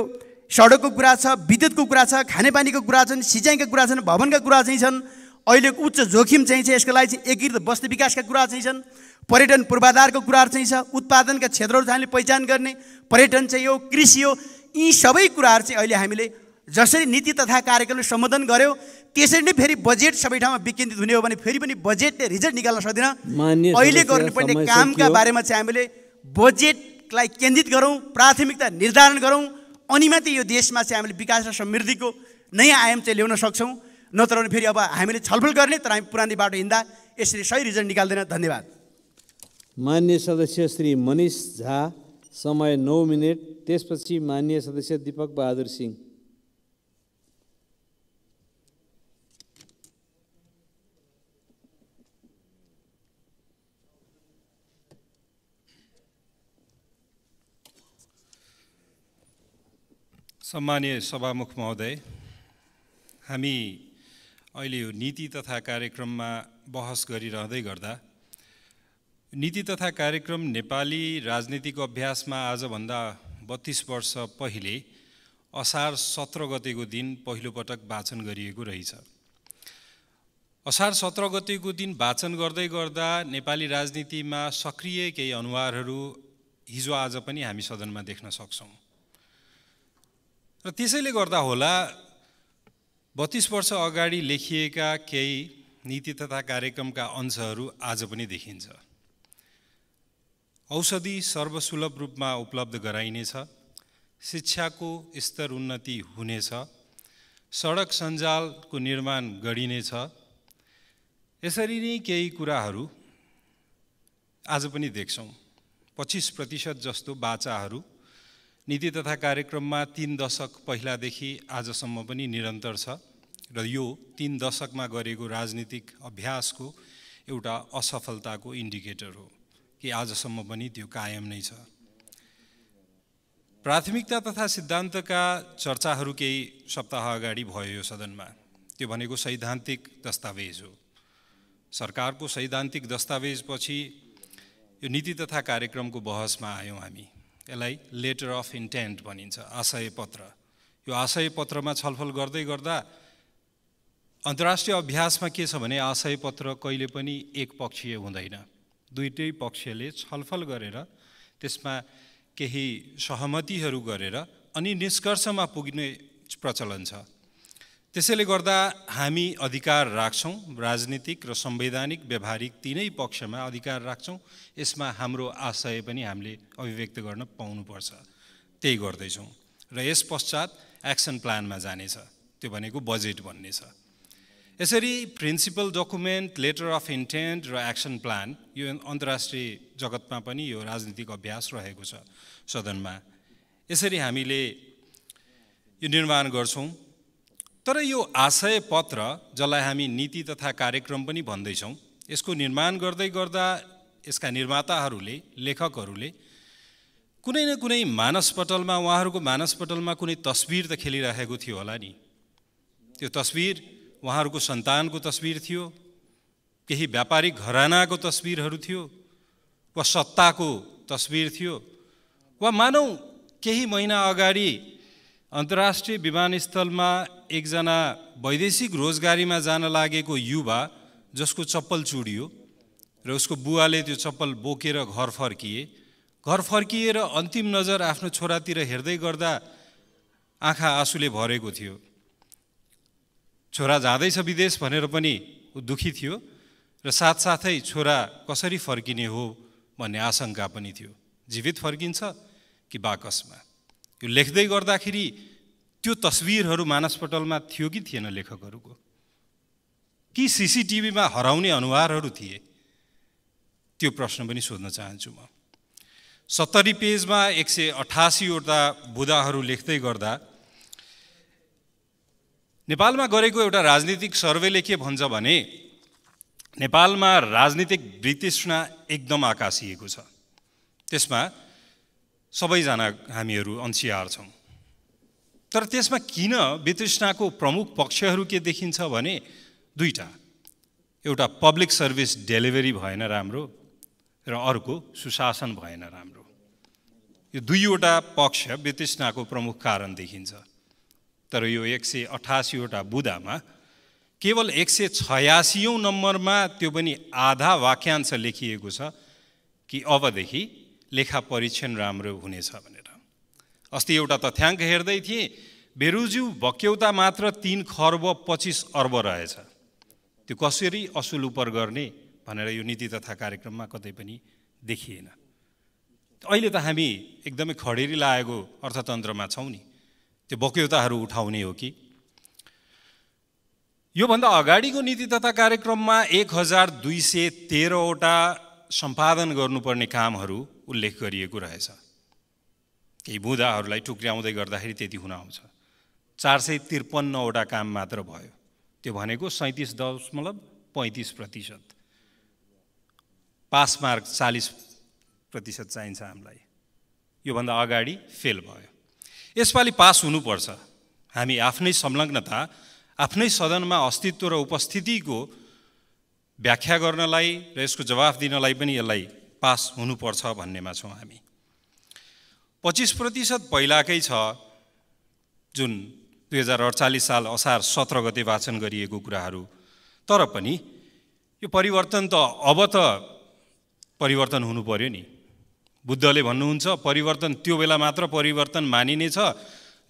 सडकको कुरा छ विद्युतको कुरा छ खानेपानीको कुरा छन् सिँचाइका कुरा छन् भवनका कुरा चाहिँ छन्। अहिलेको उच्च जोखिम चाहिँ छ यसको लागि चाहिँ एकीकृत बस्ती विकासका कुरा चाहिँ छन्। पर्यटन पूर्वाधारको कुराहरू चाहिँ छ उत्पादनका क्षेत्रहरू चाहिँ हामीले पहिचान गर्ने। पर्यटन चाहिँ हो कृषि हो यी सबै कुराहरू चाहिँ अहिले हामीले जसरी नीति तथा कार्यक्रमले सम्बोधन गर्यो त्यसरी नै फेरि बजेट सबै ठाउँमा विकेन्द्रित हुने हो भने फेरि पनि बजेटले रिजल्ट निकाल्न सक्दैन। अहिले गर्नुपर्ने कामका बारेमा चाहिँ हामीले बजेटलाई केन्द्रित गरौँ प्राथमिकता निर्धारण गरौँ। अनि मात्रै यो देशमा चाहिँ हामीले विकास र समृद्धिको नयाँ आयाम चाहिँ ल्याउन सक्छौँ। नत्र भने फेरि अब हामीले छलफल गर्ने तर हामी पुरानै बाटो हिँड्दा यसरी सही रिजल्ट निकाल्दैन। धन्यवाद। मान्य सदस्य श्री मनिष झा समय नौ मिनट। त्यसपछि मान्य सदस्य दिपक बहादुर सिंह। सम्मानीय सभामुख महोदय हामी अहिले यो नीति तथा कार्यक्रममा बहस गरिरहँदै गर्दा नीति तथा कार्यक्रम नेपाली राजनीतिको अभ्यासमा आजभन्दा बत्तिस वर्ष पहिले असार सत्र गतेको दिन पहिलोपटक वाचन गरिएको रहेछ। असार सत्र गतेको दिन वाचन गर्दै गर्दा नेपाली राजनीतिमा सक्रिय केही अनुहारहरू हिजो आज पनि हामी सदनमा देख्न सक्छौँ। र त्यसैले गर्दा होला बत्तिस वर्ष अगाडि लेखिएका केही नीति तथा कार्यक्रमका अंशहरू आज पनि देखिन्छ। औषधि सर्वसुलभ रूपमा उपलब्ध गराइनेछ शिक्षाको स्तर उन्नति हुनेछ सडक सञ्जालको निर्माण गरिनेछ। यसरी नै केही कुराहरू आज पनि देख्छौँ। पच्चिस प्रतिशत जस्तो बाचाहरू नीति तथा कार्यक्रममा तिन दशक पहिलादेखि आजसम्म पनि निरन्तर छ र यो तिन दशकमा गरेको राजनीतिक अभ्यासको एउटा असफलताको इन्डिकेटर हो कि आजसम्म पनि त्यो कायम नै छ। प्राथमिकता तथा सिद्धान्तका चर्चाहरू केही सप्ताह अगाडि भयो यो सदनमा। त्यो भनेको सैद्धान्तिक दस्तावेज हो। सरकारको सैद्धान्तिक दस्तावेजपछि यो नीति तथा कार्यक्रमको बहसमा आयौँ हामी। यसलाई लेटर अफ इन्टेन्ट भनिन्छ आशय पत्र यो आशय पत्रमा छलफल गर्दै गर्दा अन्तर्राष्ट्रिय अभ्यासमा के छ भने आशय पत्र कहिले पनि एक पक्षीय हुँदैन। दुइटै पक्षले छलफल गरेर त्यसमा केही सहमतिहरू गरेर अनि निष्कर्षमा पुग्ने प्रचलन छ। त्यसैले गर्दा हामी अधिकार राख्छौँ राजनीतिक र संवैधानिक व्यावहारिक तिनै पक्षमा अधिकार राख्छौँ। यसमा हाम्रो आशय पनि हामीले अभिव्यक्त गर्न पाउनुपर्छ। त्यही गर्दैछौँ। र यस पश्चात एक्सन प्लानमा जानेछ। त्यो भनेको बजेट भन्ने छ यसरी principal document letter of intent र एक्सन प्लान यो अन्तर्राष्ट्रिय जगतमा पनि यो राजनीतिक अभ्यास रहेको छ सदनमा। यसरी हामीले यो निर्माण गर्छौँ। तर यो आशय पत्र जसलाई हामी नीति तथा कार्यक्रम पनि भन्दैछौँ यसको निर्माण गर्दै गर्दा यसका निर्माताहरूले लेखकहरूले कुनै न कुनै मानसपटलमा उहाँहरूको मानसपटलमा कुनै तस्बिर त खेलिरहेको थियो होला नि। त्यो तस्बिर उहाँहरूको सन्तानको तस्बिर थियो केही व्यापारिक घरानाको तस्बिरहरू थियो वा सत्ताको तस्बिर थियो वा मानौ केही महिना अगाडि अन्तर्राष्ट्रिय विमानस्थलमा एकजना वैदेशिक रोजगारीमा जान लागेको युवा जसको चप्पल चुडियो र उसको बुवाले त्यो चप्पल बोकेर घर फर्किए। घर फर्किएर अन्तिम नजर आफ्नो छोरातिर हेर्दै गर्दा आँखा आँसुले भरेको थियो। छोरा जाँदैछ विदेश भनेर पनि ऊ दुखी थियो र साथसाथै छोरा कसरी फर्किने हो भन्ने आशंका पनि थियो। जीवित फर्किन्छ कि बाकसमा? यो लेख्दै गर्दाखेरि त्यो तस्विरहरू मानसपटलमा थियो कि थिएन लेखकहरूको? कि सिसिटिभीमा हराउने अनुहारहरू थिए? त्यो प्रश्न पनि सोध्न चाहन्छु म। सत्तरी पेजमा एक सय अठासीवटा बुदाहरू लेख्दै गर्दा नेपालमा गरेको एउटा राजनीतिक सर्वेले के भन्छ भने नेपालमा राजनीतिक वृत्तिष्णा एकदम आकाशिएको छ। त्यसमा सबैजना हामीहरू अन्सियार छौँ। तर त्यसमा किन वितृष्णाको प्रमुख पक्षहरू के देखिन्छ भने दुईवटा एउटा पब्लिक सर्भिस डेलिभरी भएन राम्रो र अर्को सुशासन भएन राम्रो। यो दुईवटा पक्ष वितृष्णाको प्रमुख कारण देखिन्छ। तर यो एक सय अठासीवटा बुदामा केवल एक सय छयासीौँ नम्बरमा त्यो पनि आधा वाक्यांश लेखिएको छ कि अबदेखि लेखा परीक्षण राम्रो हुनेछ भनेर। अस्ति एउटा तथ्याङ्क हेर्दै थिएँ बेरुज्यू भक्यौता मात्र तिन खर्ब पच्चिस अर्ब रहेछ। त्यो कसरी असुल उपर गर्ने भनेर यो नीति तथा कार्यक्रममा कतै पनि देखिएन। अहिले त हामी एकदमै खडेरी लागेको अर्थतन्त्रमा छौँ नि। त्यो बक्यौताहरू उठाउने हो कि? योभन्दा अगाडिको नीति तथा कार्यक्रममा एक हजार दुई सय तेह्रवटा सम्पादन गर्नुपर्ने कामहरू उल्लेख गरिएको रहेछ। केही बुँदाहरूलाई टुक्र्याउँदै गर्दाखेरि त्यति हुन आउँछ। चार सय त्रिपन्नवटा काम मात्र भयो। त्यो भनेको सैँतिस दशमलव पैँतिस प्रतिशत। पास मार्क चालिस प्रतिशत चाहिन्छ हामीलाई। योभन्दा अगाडि फेल भयो। यसपालि पास हुनुपर्छ। हामी आफ्नै संलग्नता आफ्नै सदनमा अस्तित्व र उपस्थितिको व्याख्या गर्नलाई र यसको जवाफ दिनलाई पनि यसलाई पास हुनुपर्छ भन्नेमा छौँ हामी। पच्चिस प्रतिशत पहिलाकै छ जुन दुई हजार अडचालिस साल असार सत्र गते वाचन गरिएको कुराहरू। तर पनि यो परिवर्तन त अब त परिवर्तन हुनु पर्यो नि। बुद्धले भन्नुहुन्छ परिवर्तन त्यो बेला मात्र परिवर्तन मानिनेछ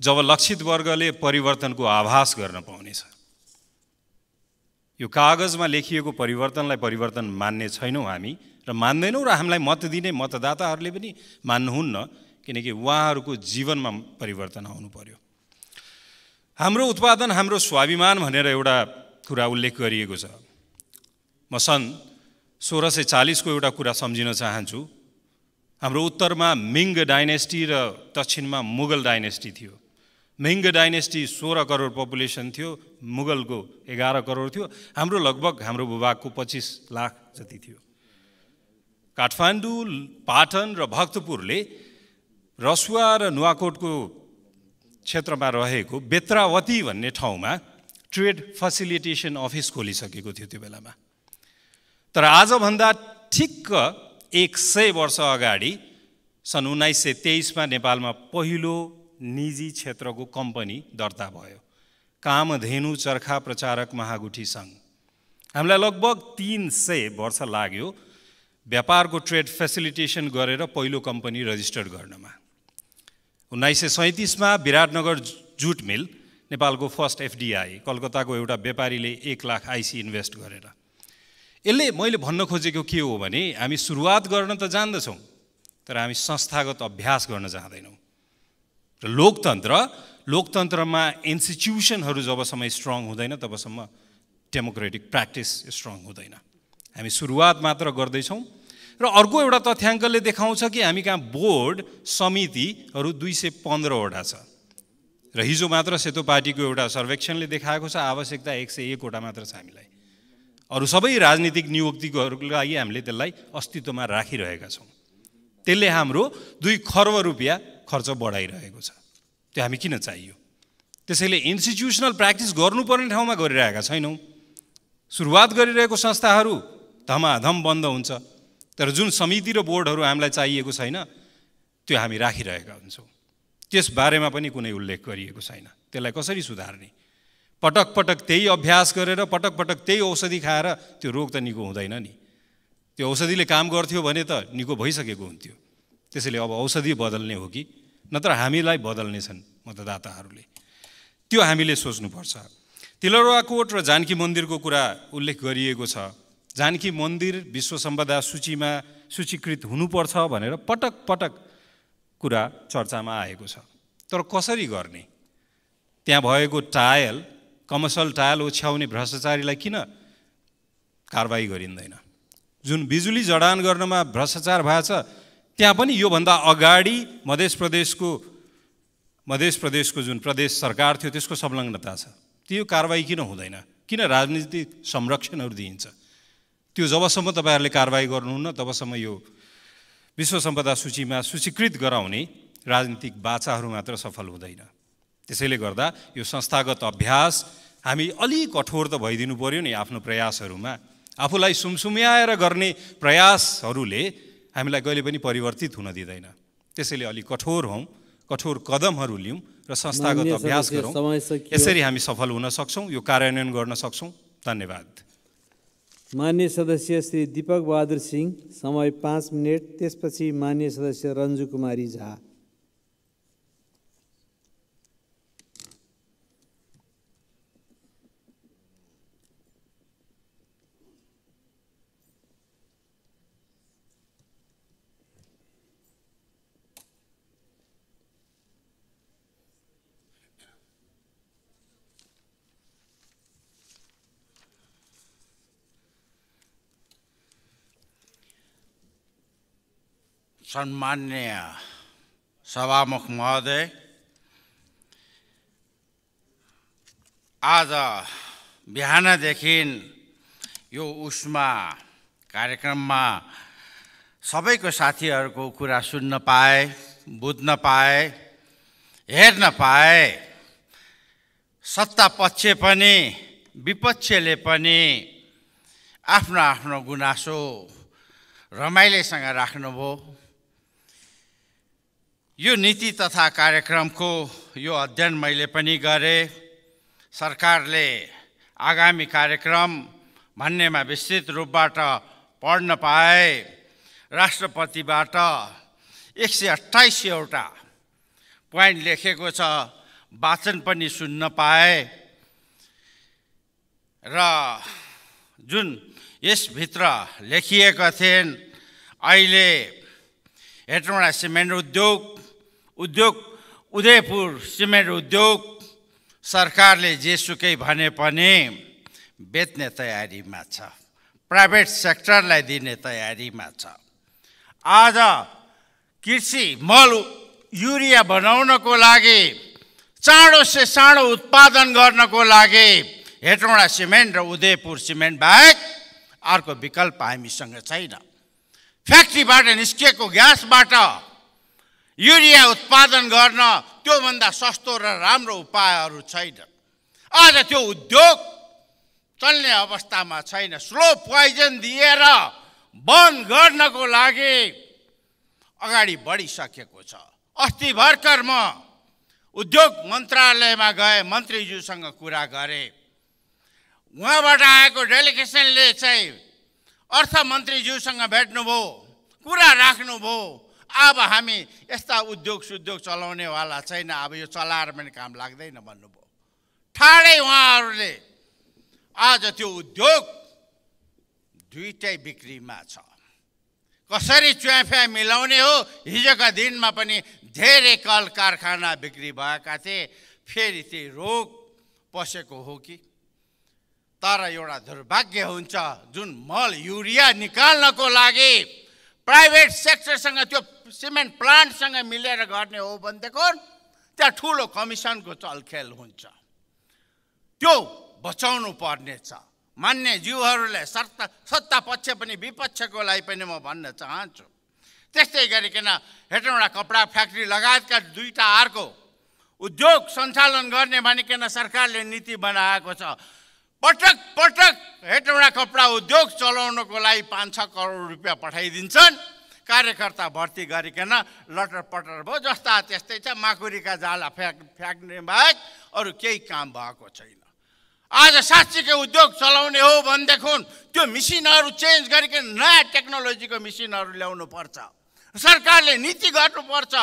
जब लक्षित वर्गले परिवर्तनको आभास गर्न पाउनेछ। यो कागजमा लेखिएको परिवर्तनलाई परिवर्तन मान्ने छैनौँ हामी र मान्दैनौँ र हामीलाई मत दिने मतदाताहरूले पनि मान्नुहुन्न किनकि उहाँहरूको जीवनमा परिवर्तन आउनु पर्यो। हाम्रो उत्पादन हाम्रो स्वाभिमान भनेर एउटा कुरा उल्लेख गरिएको छ। म सन् सोह्र सय चालिसको एउटा कुरा सम्झिन चाहन्छु। हाम्रो उत्तरमा मिङ्ग डाइनेस्टी र दक्षिणमा मुगल डाइनेस्टी थियो। मिङ्ग डाइनेस्टी सोह्र करोड पपुलेसन थियो मुगलको एघार करोड थियो। हाम्रो लगभग हाम्रो भूभागको पच्चिस लाख जति थियो। काठमाडौँ पाटन र भक्तपुरले रसुवा र नुवाकोटको क्षेत्रमा रहेको बेत्रावती भन्ने ठाउँमा ट्रेड फेसिलिटेसन अफिस खोलिसकेको थियो त्यो बेलामा। तर आजभन्दा ठिक्क एक सय वर्ष अगाडि सन् उन्नाइस सय तेइसमा नेपालमा पहिलो निजी क्षेत्रको कम्पनी दर्ता भयो। कामधेनु चर्खा प्रचारक महागुठी सङ्घ। हामीलाई लगभग तिन सय वर्ष लाग्यो व्यापारको ट्रेड फेसिलिटेसन गरेर पहिलो कम्पनी रजिस्टर्ड गर्नमा। उन्नाइस सय सैँतिसमा विराटनगर जुट मिल नेपालको फर्स्ट एफडिआई कलकत्ताको एउटा व्यापारीले एक लाख आइसी इन्भेस्ट गरेर। यसले मैले भन्न खोजेको के हो भने हामी सुरुवात गर्न त जान्दछौँ तर हामी संस्थागत अभ्यास गर्न जाँदैनौँ। र लोकतन्त्र लोकतन्त्रमा इन्स्टिट्युसनहरू जबसम्म स्ट्रङ हुँदैन तबसम्म डेमोक्रेटिक प्र्याक्टिस स्ट्रङ हुँदैन। हामी सुरुवात मात्र गर्दैछौँ। र अर्को एउटा तथ्याङ्कले देखाउँछ कि हामी कहाँ बोर्ड समितिहरू दुई सय पन्ध्रवटा छ। र हिजो मात्र सेतो पार्टीको एउटा सर्वेक्षणले देखाएको छ आवश्यकता एक सय एकवटा मात्र छ हामीलाई। अरू सबै राजनीतिक नियुक्तिकोहरूको लागि हामीले त्यसलाई अस्तित्वमा राखिरहेका छौँ। त्यसले हाम्रो दुई खर्ब रुपियाँ खर्च बढाइरहेको छ। त्यो हामी किन चाहियो? त्यसैले इन्स्टिट्युसनल प्र्याक्टिस गर्नुपर्ने ठाउँमा गरिरहेका छैनौँ। सुरुवात गरिरहेको संस्थाहरू धमाधम बन्द हुन्छ। तर जुन समिति र बोर्डहरू हामीलाई चाहिएको छैन त्यो हामी राखिरहेका हुन्छौँ। त्यसबारेमा पनि कुनै उल्लेख गरिएको छैन। त्यसलाई कसरी सुधार्ने? पटक पटक त्यही अभ्यास गरेर पटक पटक त्यही औषधि खाएर त्यो रोग त निको हुँदैन नि। त्यो औषधिले काम गर्थ्यो भने त निको भइसकेको हुन्थ्यो। त्यसैले अब औषधि बदल्ने हो कि? नत्र हामीलाई बदल्ने छन् मतदाताहरूले। त्यो हामीले सोच्नुपर्छ। तिलरुवाकोट र जानकी मन्दिरको कुरा उल्लेख गरिएको छ। जानकी मन्दिर विश्व सम्पदा सूचीमा सूचीकृत हुनुपर्छ भनेर पटक पटक कुरा चर्चामा आएको छ। तर कसरी गर्ने? त्यहाँ भएको टायल कमर्सल टायल ओछ्याउने भ्रष्टाचारीलाई किन कारवाही गरिँदैन? जुन बिजुली जडान गर्नमा भ्रष्टाचार भएछ त्यहाँ पनि योभन्दा अगाडि मध्य प्रदेशको मध्य प्रदेशको जुन प्रदेश सरकार थियो त्यसको संलग्नता छ। त्यो कारवाही किन हुँदैन? किन राजनीतिक संरक्षणहरू दिइन्छ? त्यो जबसम्म तपाईँहरूले कारवाही गर्नुहुन्न तबसम्म यो विश्व सम्पदा सूचीमा सूचीकृत गराउने राजनीतिक बाचाहरू मात्र सफल हुँदैन। त्यसैले गर्दा यो संस्थागत अभ्यास हामी अलिक कठोर त भइदिनु पऱ्यो नि आफ्नो प्रयासहरूमा। आफूलाई सुमसुम्याएर गर्ने प्रयासहरूले हामीलाई कहिले पनि परिवर्तित हुन दिँदैन। त्यसैले अलिक कठोर हौँ कठोर कदमहरू लिउँ र संस्थागत अभ्यास गरौँ। यसरी हामी सफल हुन सक्छौँ यो कार्यान्वयन गर्न सक्छौँ। धन्यवाद। मान्य सदस्य श्री दीपक बहादुर सिंह समय पाँच मिनट त्यसपछि मान्य सदस्य रन्जु कुमारी झा। सम्मान्य सभामुख महोदय आज बिहानदेखि यो उसमा कार्यक्रममा सबैको साथीहरूको कुरा सुन्न पाए बुझ्न पाए हेर्न पाए सत्ता पक्ष पनि विपक्षले पनि आफ्नो आफ्नो गुनासो रमाइलोसँग राख्नुभयो। यो नीति तथा कार्यक्रमको यो अध्ययन मैले पनि गरेँ। सरकारले आगामी कार्यक्रम भन्नेमा विस्तृत रूपबाट पढ्न पाए। राष्ट्रपतिबाट एक सय अठाइसवटा पोइन्ट लेखेको छ वाचन पनि सुन्न पाए। र जुन यसभित्र लेखिएका थिएन् अहिले हेटौँडा सिमेन्ट उद्योग उद्योग उदयपुर सिमेन्ट उद्योग सरकारले जेसुकै भने पनि बेच्ने तयारीमा छ प्राइभेट सेक्टरलाई दिने तयारीमा छ। आज कृषि मल युरिया बनाउनको लागि चाँडो से चाँडो उत्पादन गर्नको लागि हेटौँडा सिमेन्ट र उदयपुर सिमेन्ट बाहेक अर्को विकल्प हामीसँग छैन। फ्याक्ट्रीबाट निस्किएको ग्यासबाट युरिया उत्पादन गर्न त्योभन्दा सस्तो र राम्रो उपायहरू छैन। आज त्यो उद्योग चल्ने अवस्थामा छैन। स्लो पोइजन दिएर बन्द गर्नको लागि अगाडि बढिसकेको छ। अस्ति भर्खर म उद्योग मन्त्रालयमा गए मन्त्रीज्यूसँग कुरा गरेँ। उहाँबाट आएको डेलिगेसनले चाहिँ अर्थमन्त्रीज्यूसँग भेट्नुभयो कुरा राख्नुभयो। अब हामी यस्ता उद्योग सुद्योग चलाउनेवाला छैन। अब यो चलाएर पनि काम लाग्दैन भन्नुभयो। ठाडै उहाँहरूले आज त्यो उद्योग दुइटै बिक्रीमा छ। कसरी च्वाफ्या मिलाउने हो? हिजोका दिनमा पनि धेरै कल कारखाना बिक्री भएका थिए। फेरि त्यही रोग पसेको हो कि? तर एउटा दुर्भाग्य हुन्छ जुन मल युरिया निकाल्नको लागि प्राइभेट सेक्टरसँग त्यो सिमेन्ट प्लान्टसँग मिलेर गर्ने हो भनेदेखि त्यहाँ ठुलो कमिसनको चलखेल हुन्छ। त्यो बचाउनु पर्नेछ मान्य जीवहरूलाई सत्ता सत्ता पक्ष पनि विपक्षकोलाई पनि म भन्न चाहन्छु। त्यस्तै गरिकन हेटौँडा कपडा फ्याक्ट्री लगायतका दुईवटा अर्को उद्योग सञ्चालन गर्ने भनिकन सरकारले नीति बनाएको छ। पटक पटक हेटौँडा कपडा उद्योग चलाउनको लागि पाँच छ करोड रुपियाँ पठाइदिन्छन्। कार्यकर्ता भर्ती गरिकन लटर पटर भयो जस्ता त्यस्तै छ। माकुरीका जाला फ्याक फ्याँक्ने बाहेक अरू केही काम भएको छैन। आज साँच्चीकै उद्योग चलाउने हो भनेदेखि त्यो मिसिनहरू चेन्ज गरिकन नयाँ टेक्नोलोजीको मिसिनहरू ल्याउनु पर्छ। सरकारले नीति गर्नुपर्छ।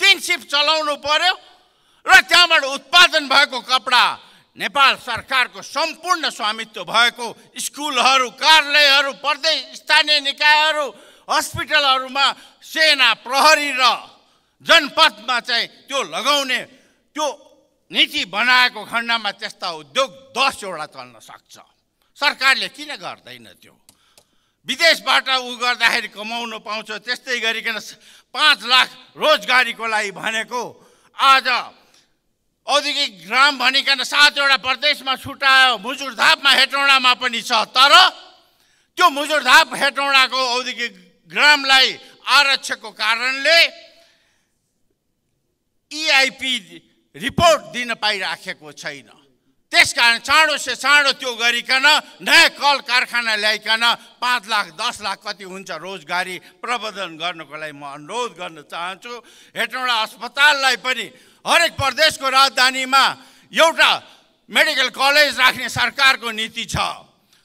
तिन सिफ्ट चलाउनु पर्यो र त्यहाँबाट उत्पादन भएको कपडा नेपाल सरकारको सम्पूर्ण स्वामित्व भएको स्कुलहरू कार्यालयहरू प्रदेश स्थानीय निकायहरू हस्पिटलहरूमा सेना प्रहरी र जनपथमा चाहिँ त्यो लगाउने त्यो नीति बनाएको खण्डमा त्यस्ता उद्योग दसवटा चल्न सक्छ। सरकारले किन गर्दैन त्यो? विदेशबाट ऊ गर्दाखेरि कमाउनु पाउँछ त्यस्तै गरिकन पाँच लाख रोजगारीको लागि भनेको आज औद्योगिक ग्राम भनिकन सातवटा प्रदेशमा छुट्यायो मुजुरधापमा हेटौँडामा पनि छ तर त्यो मुजुरधाप हेटौँडाको औद्योगिक ग्रामलाई आरक्षको कारणले इआइपी रिपोर्ट दिन पाइराखेको छैन। त्यसकारण चाँडो से चाँडो त्यो गरिकन नयाँ कल कारखाना ल्याइकन पाँच लाख दस लाख कति हुन्छ रोजगारी प्रबन्धन गर्नको लागि म अनुरोध गर्न चाहन्छु। हेटौँडा अस्पताललाई पनि हरेक प्रदेशको राजधानीमा एउटा मेडिकल कलेज राख्ने सरकारको नीति छ।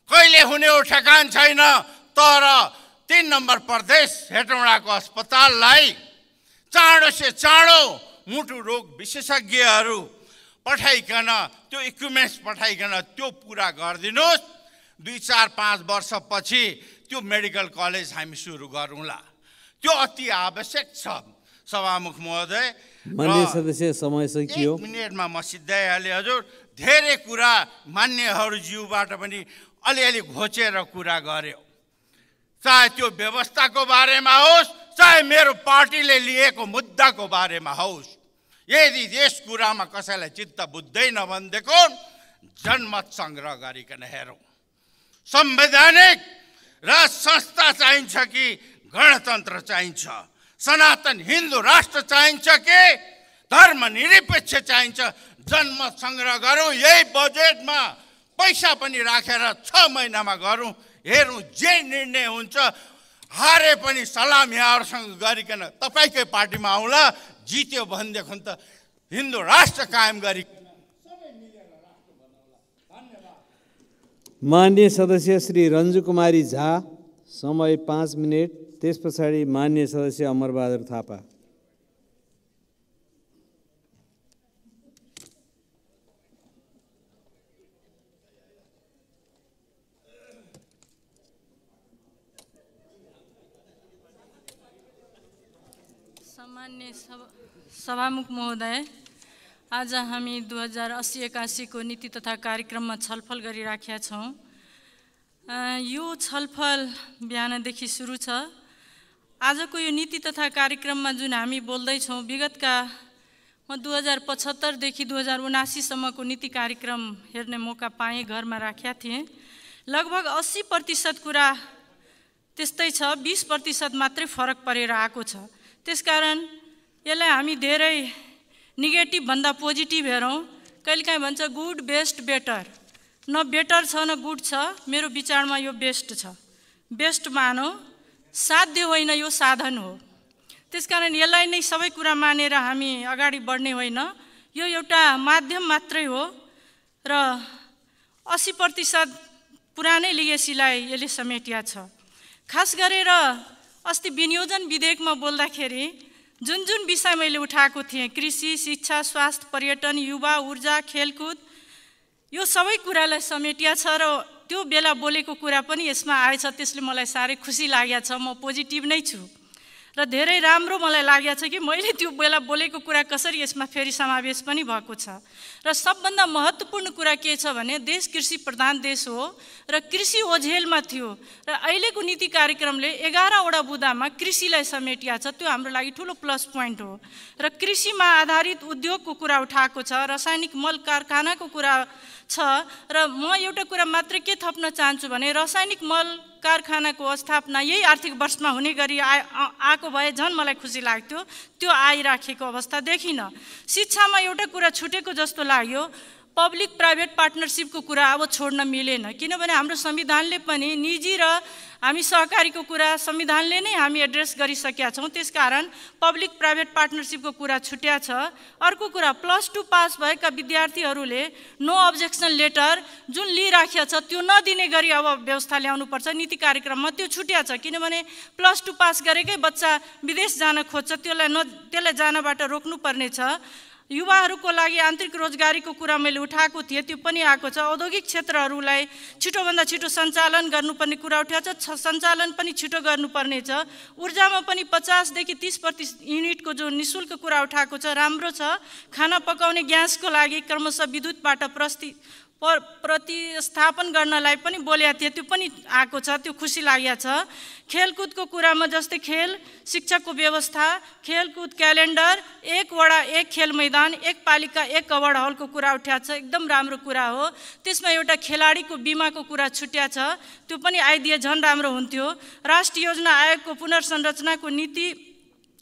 कहिले हुने हो ठेगान छैन तर तिन नम्बर प्रदेश हेटौँडाको अस्पताललाई चाँडो से चाँडो मुटु रोग विशेषज्ञहरू पठाइकन त्यो इक्विपमेन्ट्स पठाइकन त्यो पुरा गरिदिनुहोस्। दुई चार पाँच वर्षपछि त्यो मेडिकल कलेज हामी सुरु गरौँला। त्यो अति आवश्यक छ। सभामुख महोदय मान्य सदस्य समय सकियो। एक मिनटमा म सिद्धाइहालेँ हजुर। धेरै कुरा मान्यहरू ज्यूबाट पनि अलिअलि घोचेर कुरा गर्यो चाहे त्यो व्यवस्थाको बारेमा होस् चाहे मेरो पार्टीले लिएको मुद्दाको बारेमा होस्। यदि यस कुरामा कसैलाई चित्त बुझ्दैन भनेदेखि जनमत सङ्ग्रह गरिकन हेरौँ। संवैधानिक राज संस्था चाहिन्छ कि गणतन्त्र चाहिन्छ? सनातन हिन्दू राष्ट्र चाहिन्छ कि? धर्मनिरपेक्ष चाहिन्छ। जनमत सङ्ग्रह गरौँ यही बजेटमा पैसा पनि राखेर छ महिनामा गरौँ। हेरौँ जे निर्णय हुन्छ हारे पनि सलाम यहाँहरूसँग गरिकन तपाईँकै पार्टीमा आउँला जित्यो भनेदेखि त हिन्दू राष्ट्र कायम गरी मान्य सदस्य श्री रन्जु कुमारी झा समय पाँच मिनट। त्यस पछाडि मान्य सदस्य अमरबहादुर थापा। सामान्य सभा सभामुख महोदय आज हामी दुई हजार अस्सी एकासीको नीति तथा कार्यक्रममा छलफल गरिराखेका छौँ। यो छलफल बिहानदेखि सुरु छ। आजको यो नीति तथा कार्यक्रममा जुन हामी बोल्दैछौँ विगतका म दुई हजार पचहत्तरदेखि दुई हजार उनासीसम्मको नीति कार्यक्रम हेर्ने मौका पाएँ घरमा राखेका थिएँ। लगभग अस्सी प्रतिशत कुरा त्यस्तै छ बिस प्रतिशत मात्रै फरक परेर आएको छ। त्यसकारण यसलाई हामी धेरै नेगेटिभ भन्दा पोजिटिभ हेरौँ। कहिलेकाहीँ भन्छ गुड बेस्ट बेटर न बेटर छ न गुड छ। मेरो विचारमा यो बेस्ट छ। बेस्ट मानौ। साध्य होइन यो साधन हो। त्यसकारण यसलाई नै सबै कुरा मानेर हामी अगाडि बढ्ने होइन। यो एउटा माध्यम मात्रै हो र अस्सी प्रतिशत पुरानै लिगेसीलाई यसले समेटिया छ। खास गरेर अस्ति विनियोजन विधेयकमा बोल्दाखेरि जुन जुन विषय मैले उठाएको थिएँ कृषि शिक्षा स्वास्थ्य पर्यटन युवा ऊर्जा खेलकुद यो सबै कुरालाई समेटिया छ र त्यो बेला बोलेको कुरा पनि यसमा आएछ त्यसले मलाई साह्रै खुसी लागेको छ म पोजिटिभ नै छु। र धेरै राम्रो मलाई लागेको छ कि मैले त्यो बेला बोलेको कुरा कसरी यसमा फेरि समावेश पनि भएको छ। र सबभन्दा महत्त्वपूर्ण कुरा के छ भने देश कृषि प्रधान देश हो र कृषि ओझेलमा थियो र अहिलेको नीति कार्यक्रमले एघारवटा बुदामा कृषिलाई समेटिया छ त्यो हाम्रो लागि ठुलो प्लस पोइन्ट हो। र कृषिमा आधारित उद्योगको कुरा उठाएको छ रासायनिक मल कारखानाको कुरा छ र म एउटा कुरा मात्र के थप्न चाहन्छु भने रासायनिक मल कारखानाको स्थापना यही आर्थिक वर्षमा हुने गरी आ आएको भए झन् मलाई खुसी लाग्थ्यो। त्यो आइराखेको अवस्था देखिनँ। शिक्षामा एउटा कुरा छुटेको जस्तो लाग्यो। पब्लिक प्राइभेट पार्टनरसिपको कुरा अब छोड्न मिलेन। किनभने हाम्रो संविधानले पनि निजी र हामी सहकारीको कुरा संविधानले नै हामी एड्रेस गरिसकेका छौँ। त्यसकारण पब्लिक प्राइभेट पार्टनरसिपको कुरा छुट्या छ। अर्को कुरा प्लस टू पास भएका विद्यार्थीहरूले नो अब्जेक्सन लेटर जुन लिइराखेको छ त्यो नदिने गरी अब व्यवस्था ल्याउनुपर्छ। नीति कार्यक्रममा त्यो छुट्या छ। किनभने प्लस टू पास गरेकै बच्चा विदेश जान खोज्छ त्यसलाई न त्यसलाई जानबाट रोक्नुपर्ने छ। युवाहरूको लागि आन्तरिक रोजगारीको कुरा मैले उठाएको थिएँ त्यो पनि आएको छ। औद्योगिक क्षेत्रहरूलाई छिटोभन्दा छिटो सञ्चालन गर्नुपर्ने कुरा उठाएको छ सञ्चालन पनि छिटो गर्नुपर्ने छ। ऊर्जामा पनि पचासदेखि तिस प्रति युनिटको जो निशुल्क कुरा उठाएको छ राम्रो छ। खाना पकाउने ग्यासको लागि क्रमशः विद्युतबाट प्रस्ति पर प्रतिस्थापन गर्नलाई पनि बोलेको थिएँ त्यो पनि आएको छ त्यो खुसी लागेको छ। खेलकुदको कुरामा जस्तै खेल शिक्षकको व्यवस्था खेलकुद क्यालेन्डर एक वडा एक खेल मैदान एक पालिका एक कवड हलको कुरा उठ्या छ एकदम राम्रो कुरा हो। त्यसमा एउटा खेलाडीको बिमाको कुरा छुट्या छ त्यो पनि आइदिए झन् राम्रो हुन्थ्यो। राष्ट्रिय योजना आयोगको पुनर्संरचनाको नीति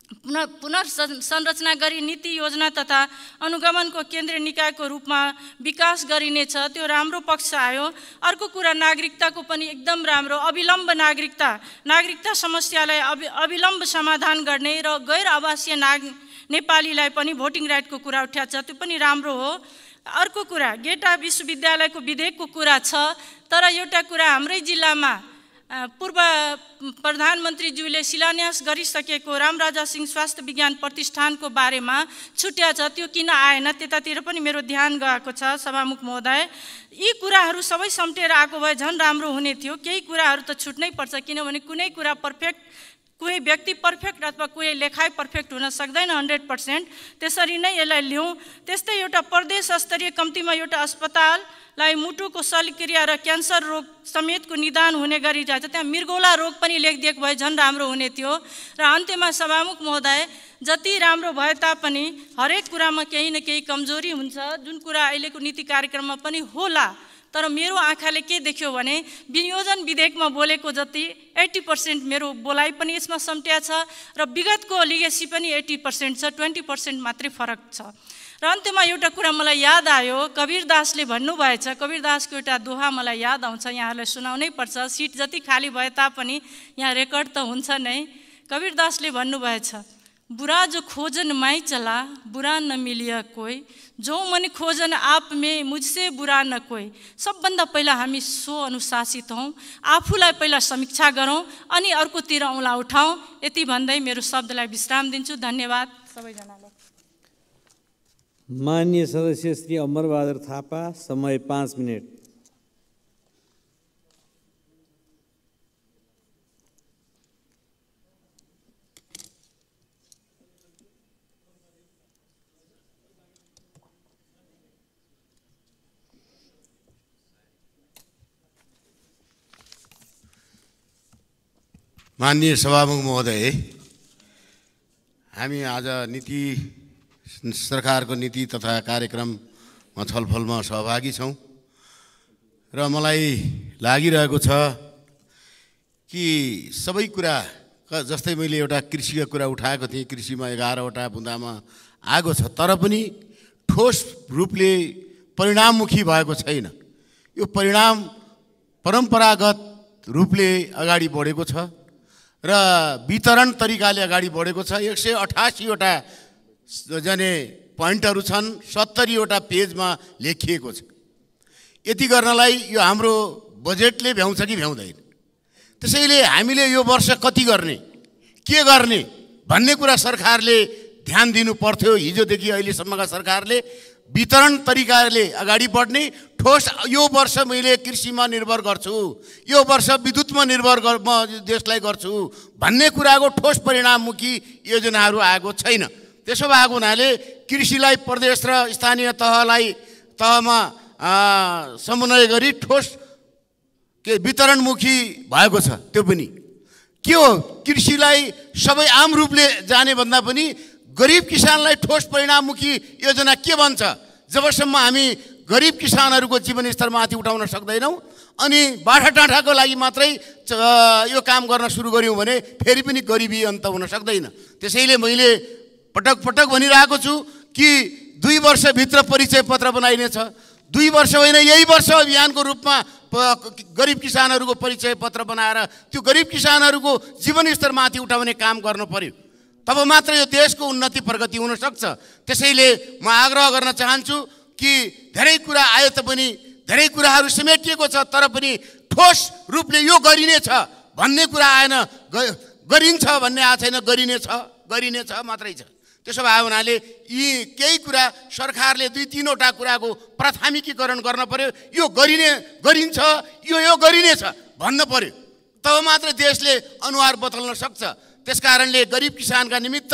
पुनः पुनर्संरचना गरी नीति योजना तथा अनुगमनको केन्द्रीय निकायको रूपमा विकास गरिनेछ त्यो राम्रो पक्ष आयो। अर्को कुरा नागरिकताको पनि एकदम राम्रो अविलम्ब नागरिकता नागरिकता समस्यालाई अवि अविलम्ब समाधान गर्ने र गैर आवासीय नाग नेपालीलाई पनि भोटिङ राइटको कुरा उठ्या छ त्यो पनि राम्रो हो। अर्को कुरा गेटा विश्वविद्यालयको विधेयकको कुरा छ तर एउटा कुरा हाम्रै जिल्लामा पूर्व प्रधानमन्त्रीज्यूले शिलान्यास गरिसकेको रामराजा सिंह स्वास्थ्य विज्ञान प्रतिष्ठानको बारेमा छुट्या छ त्यो किन आएन त्यतातिर पनि मेरो ध्यान गएको छ सभामुख महोदय। यी कुराहरू सबै सम्टेर आएको भए झन् राम्रो हुने थियो। केही कुराहरू त छुट्नै पर्छ किनभने कुनै कुरा पर्फेक्ट कुनै व्यक्ति पर्फेक्ट अथवा कुनै लेखाइ पर्फेक्ट हुन सक्दैन हन्ड्रेड पर्सेन्ट त्यसरी नै यसलाई लिउँ। त्यस्तै एउटा प्रदेश स्तरीय कम्तीमा एउटा अस्पताललाई मुटुको शल्यक्रिया र क्यान्सर रोग समेतको निदान हुने गरी जान्छ त्यहाँ मृगौला रोग पनि लेखिदिएको भए झन् राम्रो हुने थियो। र अन्त्यमा सभामुख महोदय जति राम्रो भए तापनि हरेक कुरामा केही न केही कमजोरी हुन्छ। जुन कुरा अहिलेको नीति कार्यक्रममा पनि होला तर मेरो आँखाले के देख्यो भने विनियोजन विधेयकमा बोलेको जति एट्टी पर्सेन्ट मेरो बोलाइ पनि यसमा सम्ट्या छ र विगतको लिगेसी पनि एट्टी पर्सेन्ट छ ट्वेन्टी पर्सेन्ट मात्रै फरक छ। र अन्त्यमा एउटा कुरा मलाई याद आयो कवीर दासले भन्नुभएछ कवीर दासको एउटा दोहा मलाई याद आउँछ यहाँहरूलाई सुनाउनै पर्छ सिट जति खाली भए तापनि यहाँ रेकर्ड त हुन्छ नै। कवीर दासले भन्नुभएछ बुरा जो खोजन माई चला बुरा न मिलिया कोही जो मन खोजन आप में मुझसे बुरा न कोही सबभन्दा पहिला हामी स्व अनुशासित हौँ। आफूलाई पहिला समीक्षा गरौँ अनि अर्कोतिर औँला उठाउँ। यति भन्दै मेरो शब्दलाई विश्राम दिन्छु। धन्यवाद। सबैजनालाई। मान्य सदस्य श्री अमरबहादुर थापा समय पाँच मिनट। माननीय सभामुख महोदय हामी आज नीति सरकारको नीति तथा कार्यक्रममा छलफलमा सहभागी छौँ। र मलाई लागिरहेको छ कि सबै कुरा जस्तै मैले एउटा कृषिको कुरा उठाएको थिएँ कृषिमा एघारवटा बुँदामा आएको छ तर पनि ठोस रूपले परिणाममुखी भएको छैन। यो परिणाम परम्परागत रूपले अगाडि बढेको छ। र वितरण तरिकाले अगाडि बढेको छ। एक सय अठासीवटा जाने पोइन्टहरू छन् सत्तरीवटा पेजमा लेखिएको छ। यति गर्नलाई यो हाम्रो बजेटले भ्याउँछ कि भ्याउँदैन? त्यसैले हामीले यो वर्ष कति गर्ने के गर्ने भन्ने कुरा सरकारले ध्यान दिनु पर्थ्यो। हिजोदेखि अहिलेसम्मका सरकारले वितरण तरिकाले अगाडि बढ्ने ठोस यो वर्ष मैले कृषिमा निर्भर गर्छु यो वर्ष विद्युतमा निर्भर गर म देशलाई गर्छु भन्ने कुराको ठोस परिणाममुखी योजनाहरू आएको छैन। त्यसो भएको हुनाले कृषिलाई प्रदेश र स्थानीय तहलाई तहमा समन्वय गरी ठोस के वितरणमुखी भएको छ त्यो पनि। के हो? कृषिलाई सबै आम रूपले जाने भन्दा पनि गरिब किसानलाई ठोस परिणाममुखी योजना के भन्छ? जबसम्म हामी गरिब किसानहरूको जीवनस्तर माथि उठाउन सक्दैनौँ अनि बाठाटाँठाको लागि मात्रै यो काम गर्न सुरु गऱ्यौँ भने फेरि पनि गरिबी अन्त हुन सक्दैन। त्यसैले मैले पटक पटक भनिरहेको छु कि दुई वर्षभित्र परिचय पत्र बनाइनेछ। दुई वर्ष होइन यही वर्ष अभियानको रूपमा गरिब किसानहरूको परिचय पत्र बनाएर त्यो गरिब किसानहरूको जीवनस्तर माथि उठाउने काम गर्नु पर्यो। तब मात्र यो देशको उन्नति प्रगति हुनसक्छ त्यसैले म आग्रह गर्न चाहन्छु कि धेरै कुरा आयो त पनि धेरै कुराहरू समेटिएको छ तर पनि ठोस रूपले यो गरिनेछ भन्ने कुरा आएन गरिन्छ भन्ने आएको छैन गरिनेछ गरिनेछ मात्रै छ। त्यसो भए हुनाले यी केही कुरा सरकारले दुई तिनवटा कुराको प्राथमिकीकरण गर्न पर्यो यो गरिने गरिन्छ यो यो गरिनेछ भन्न पर्यो। तब मात्र देशले अनुहार बदल्न सक्छ। त्यस कारणले गरिब किसानका निमित्त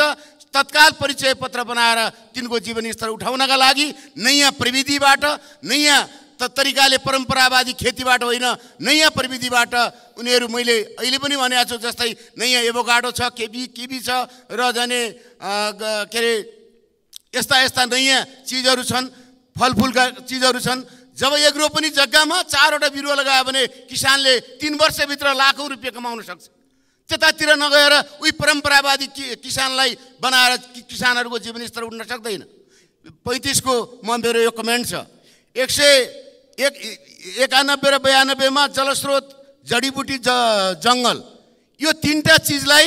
तत्काल परिचय पत्र बनाएर तिनको जीवनस्तर उठाउनका लागि नयाँ प्रविधिबाट नयाँ त तरिकाले परम्परावादी खेतीबाट होइन नयाँ प्रविधिबाट उनीहरू मैले अहिले पनि भनेको छु जस्तै नयाँ एभोकाडो छ केबी किबी छ र जाने के अरे यस्ता यस्ता नयाँ चिजहरू छन् फलफुलका चिजहरू छन्। जब एक रोपनी जग्गामा चारवटा बिरुवा लगायो भने किसानले तिन वर्षभित्र लाखौँ रुपियाँ कमाउन सक्छ। त्यतातिर नगएर उही परम्परावादी कि किसानलाई बनाएर किसानहरूको जीवनस्तर उठ्न सक्दैन। पैँतिसको म मेरो यो कमेन्ट छ। एक सय एक एकानब्बे र बयानब्बेमा जलस्रोत जडीबुटी ज जङ्गल। यो तिनवटा चिजलाई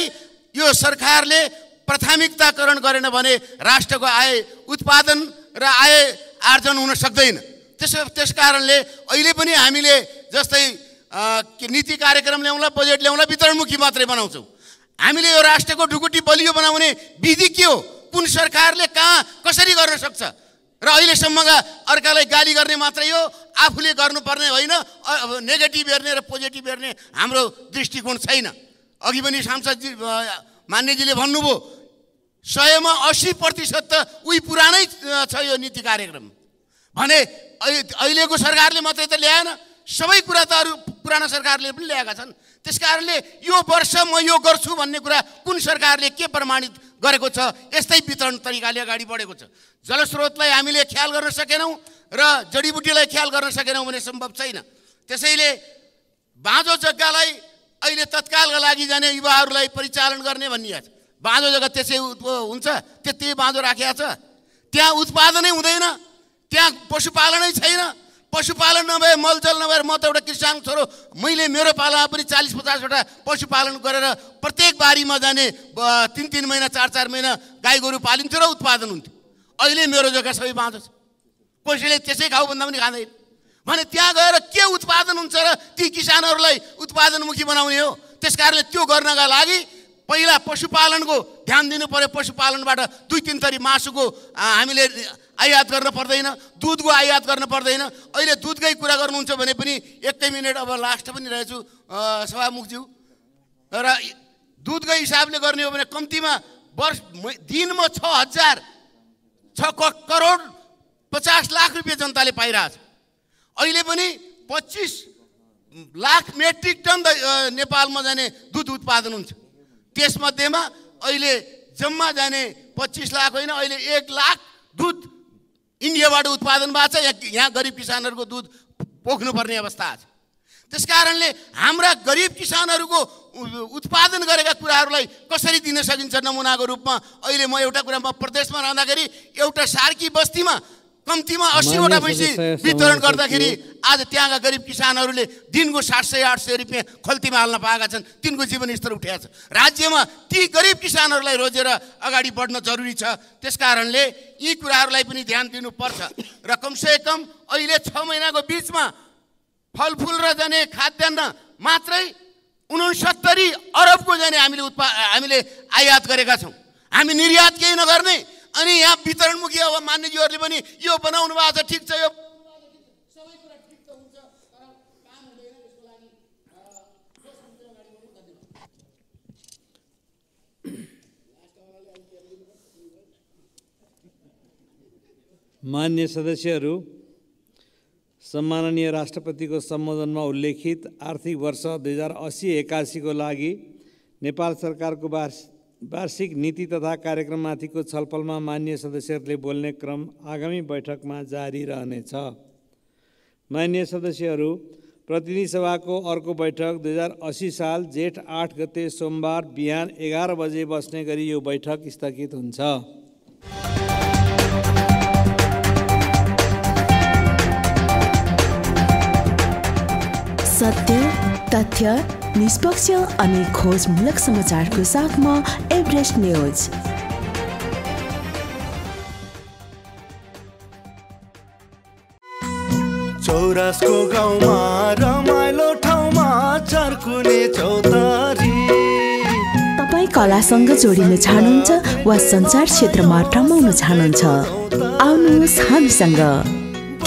यो सरकारले प्राथमिकताकरण गरेन भने राष्ट्रको आय उत्पादन र आय आर्जन हुन सक्दैन। त्यसो त्यस कारणले अहिले पनि हामीले जस्तै नीति कार्यक्रम ल्याउँला बजेट ल्याउँला वितरणमुखी मात्रै बनाउँछौँ। हामीले यो राष्ट्रको ढुकुटी बलियो बनाउने विधि के हो? कुन सरकारले कहाँ कसरी गर्न सक्छ? र अहिलेसम्मका अर्कालाई गाली गर्ने मात्रै हो आफूले गर्नुपर्ने होइन नेगेटिभ हेर्ने र पोजिटिभ हेर्ने हाम्रो दृष्टिकोण छैन। अघि पनि सांसदजी मान्यजीले भन्नुभयो सयमा अस्सी प्रतिशत त उही पुरानै छ यो नीति कार्यक्रम। भने अहिले अहिलेको सरकारले मात्रै त ल्याएन। सबै कुरा त अरू पुरानो सरकारले पनि ल्याएका छन्। त्यस कारणले यो वर्ष म यो गर्छु भन्ने कुरा कुन सरकारले के प्रमाणित गरेको छ यस्तै वितरण तरिकाले अगाडि बढेको छ। जलस्रोतलाई हामीले ख्याल गर्न सकेनौँ र जडीबुटीलाई ख्याल गर्न सकेनौँ भने सम्भव छैन। त्यसैले बाँझो जग्गालाई अहिले तत्कालका लागि जाने युवाहरूलाई परिचालन गर्ने भनिएको छ। बाँझो जग्गा त्यसै हुन्छ त्यति बाँझो राखिएको छ। त्यहाँ उत्पादनै हुँदैन त्यहाँ पशुपालनै छैन। पशुपालन नभए मलजल नभएर म त एउटा किसान छोरो मैले मेरो पालामा पनि चालिस पचासवटा पशुपालन गरेर प्रत्येक बारीमा जाने तिन तिन महिना चार चार महिना गाई गोरु पालिन्थ्यो र उत्पादन हुन्थ्यो। अहिले मेरो जग्गा सबै बाँझो छ। कसैले त्यसै खाऊ भन्दा पनि खाँदैन। भने त्यहाँ गएर के उत्पादन हुन्छ र ती किसानहरूलाई उत्पादनमुखी बनाउने हो? त्यस कारणले त्यो गर्नका लागि पहिला पशुपालनको ध्यान दिनु पर्यो। पशुपालनबाट दुई तिन थरी मासुको हामीले आयात गर्न पर्दैन दुधको आयात गर्न पर्दैन। अहिले दुधकै कुरा गर्नुहुन्छ भने पनि एकै मिनट अब लास्ट पनि रहेछु सभामुखज्यू। र दुधकै हिसाबले गर्ने हो भने कम्तीमा वर्ष दिनमा छ हजार छ करोड पचास लाख रुपियाँ जनताले पाइरहेछ। अहिले पनि पच्चिस लाख मेट्रिक टन नेपालमा जाने दुध उत्पादन हुन्छ। त्यसमध्येमा अहिले जम्मा जाने पच्चिस लाख होइन अहिले एक लाख दुध इन्डियाबाट उत्पादन भएको छ यहाँ गरिब किसानहरूको दुध पोख्नुपर्ने अवस्था छ। त्यस कारणले हाम्रा गरिब किसानहरूको उत्पादन गरेका कुराहरूलाई कसरी दिन सकिन्छ नमुनाको रूपमा अहिले म एउटा कुरा म प्रदेशमा रहँदाखेरि एउटा सार्की बस्तीमा कम्तीमा अस्सीवटा भैँसी वितरण गर्दाखेरि आज त्यहाँका गरिब किसानहरूले दिनको सात सय आठ सय रुपियाँ खल्तीमा हाल्न पाएका छन् तिनको जीवनस्तर उठेको छ। राज्यमा ती गरिब किसानहरूलाई रोजेर अगाडि बढ्न जरुरी छ। त्यस कारणले यी कुराहरूलाई पनि ध्यान दिनुपर्छ। र कमसेकम अहिले छ महिनाको बिचमा फलफुल र जाने खाद्यान्न मात्रै उनसत्तरी अरबको जाने हामीले उत्पा हामीले आयात गरेका छौँ। हामी निर्यात केही नगर्ने अनि यहाँ वितरणमुखी अब मान्यज्यूहरूले पनि यो बनाउनु भएको छ ठिक छ यो। मान्य सदस्यहरू सम्माननीय राष्ट्रपतिको सम्बोधनमा उल्लेखित आर्थिक वर्ष दुई हजार अस्सी एकासीको लागि नेपाल सरकारको वार्ष वार्षिक नीति तथा कार्यक्रममाथिको छलफलमा मान्य सदस्यहरूले बोल्ने क्रम आगामी बैठकमा जारी रहनेछ। मान्य सदस्यहरू प्रतिनिधि सभाको अर्को बैठक दुई हजार अस्सी साल जेठ आठ गते सोमबार बिहान एघार बजे बस्ने गरी यो बैठक स्थगित हुन्छ। सत्य तथ्य निष्पक्ष अनि खोजमूलक समाचारको साथमा एभरेस्ट न्युज चौरासको गाउँमा रमाइलो ठाउँमा चर्कुने चौतारी तपाईँ कलासँग जोडिन चाहनुहुन्छ वा सञ्चार क्षेत्रमा रमाउन चाहनुहुन्छ आउनुहोस् हामीसँग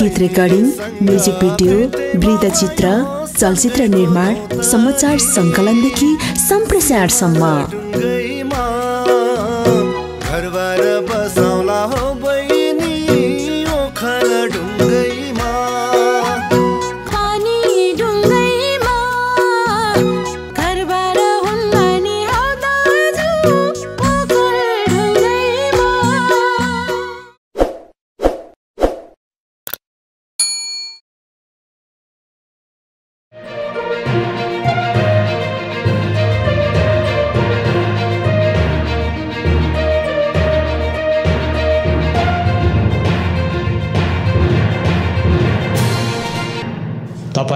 गीत रेकर्डिङ म्युजिक भिडियो वृद्धचित्र चलचित्र निर्माण समाचार सङ्कलनदेखि सम्प्रेषणसम्म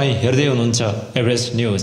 तपाईँ हेर्दै हुनुहुन्छ एभरेस्ट न्युज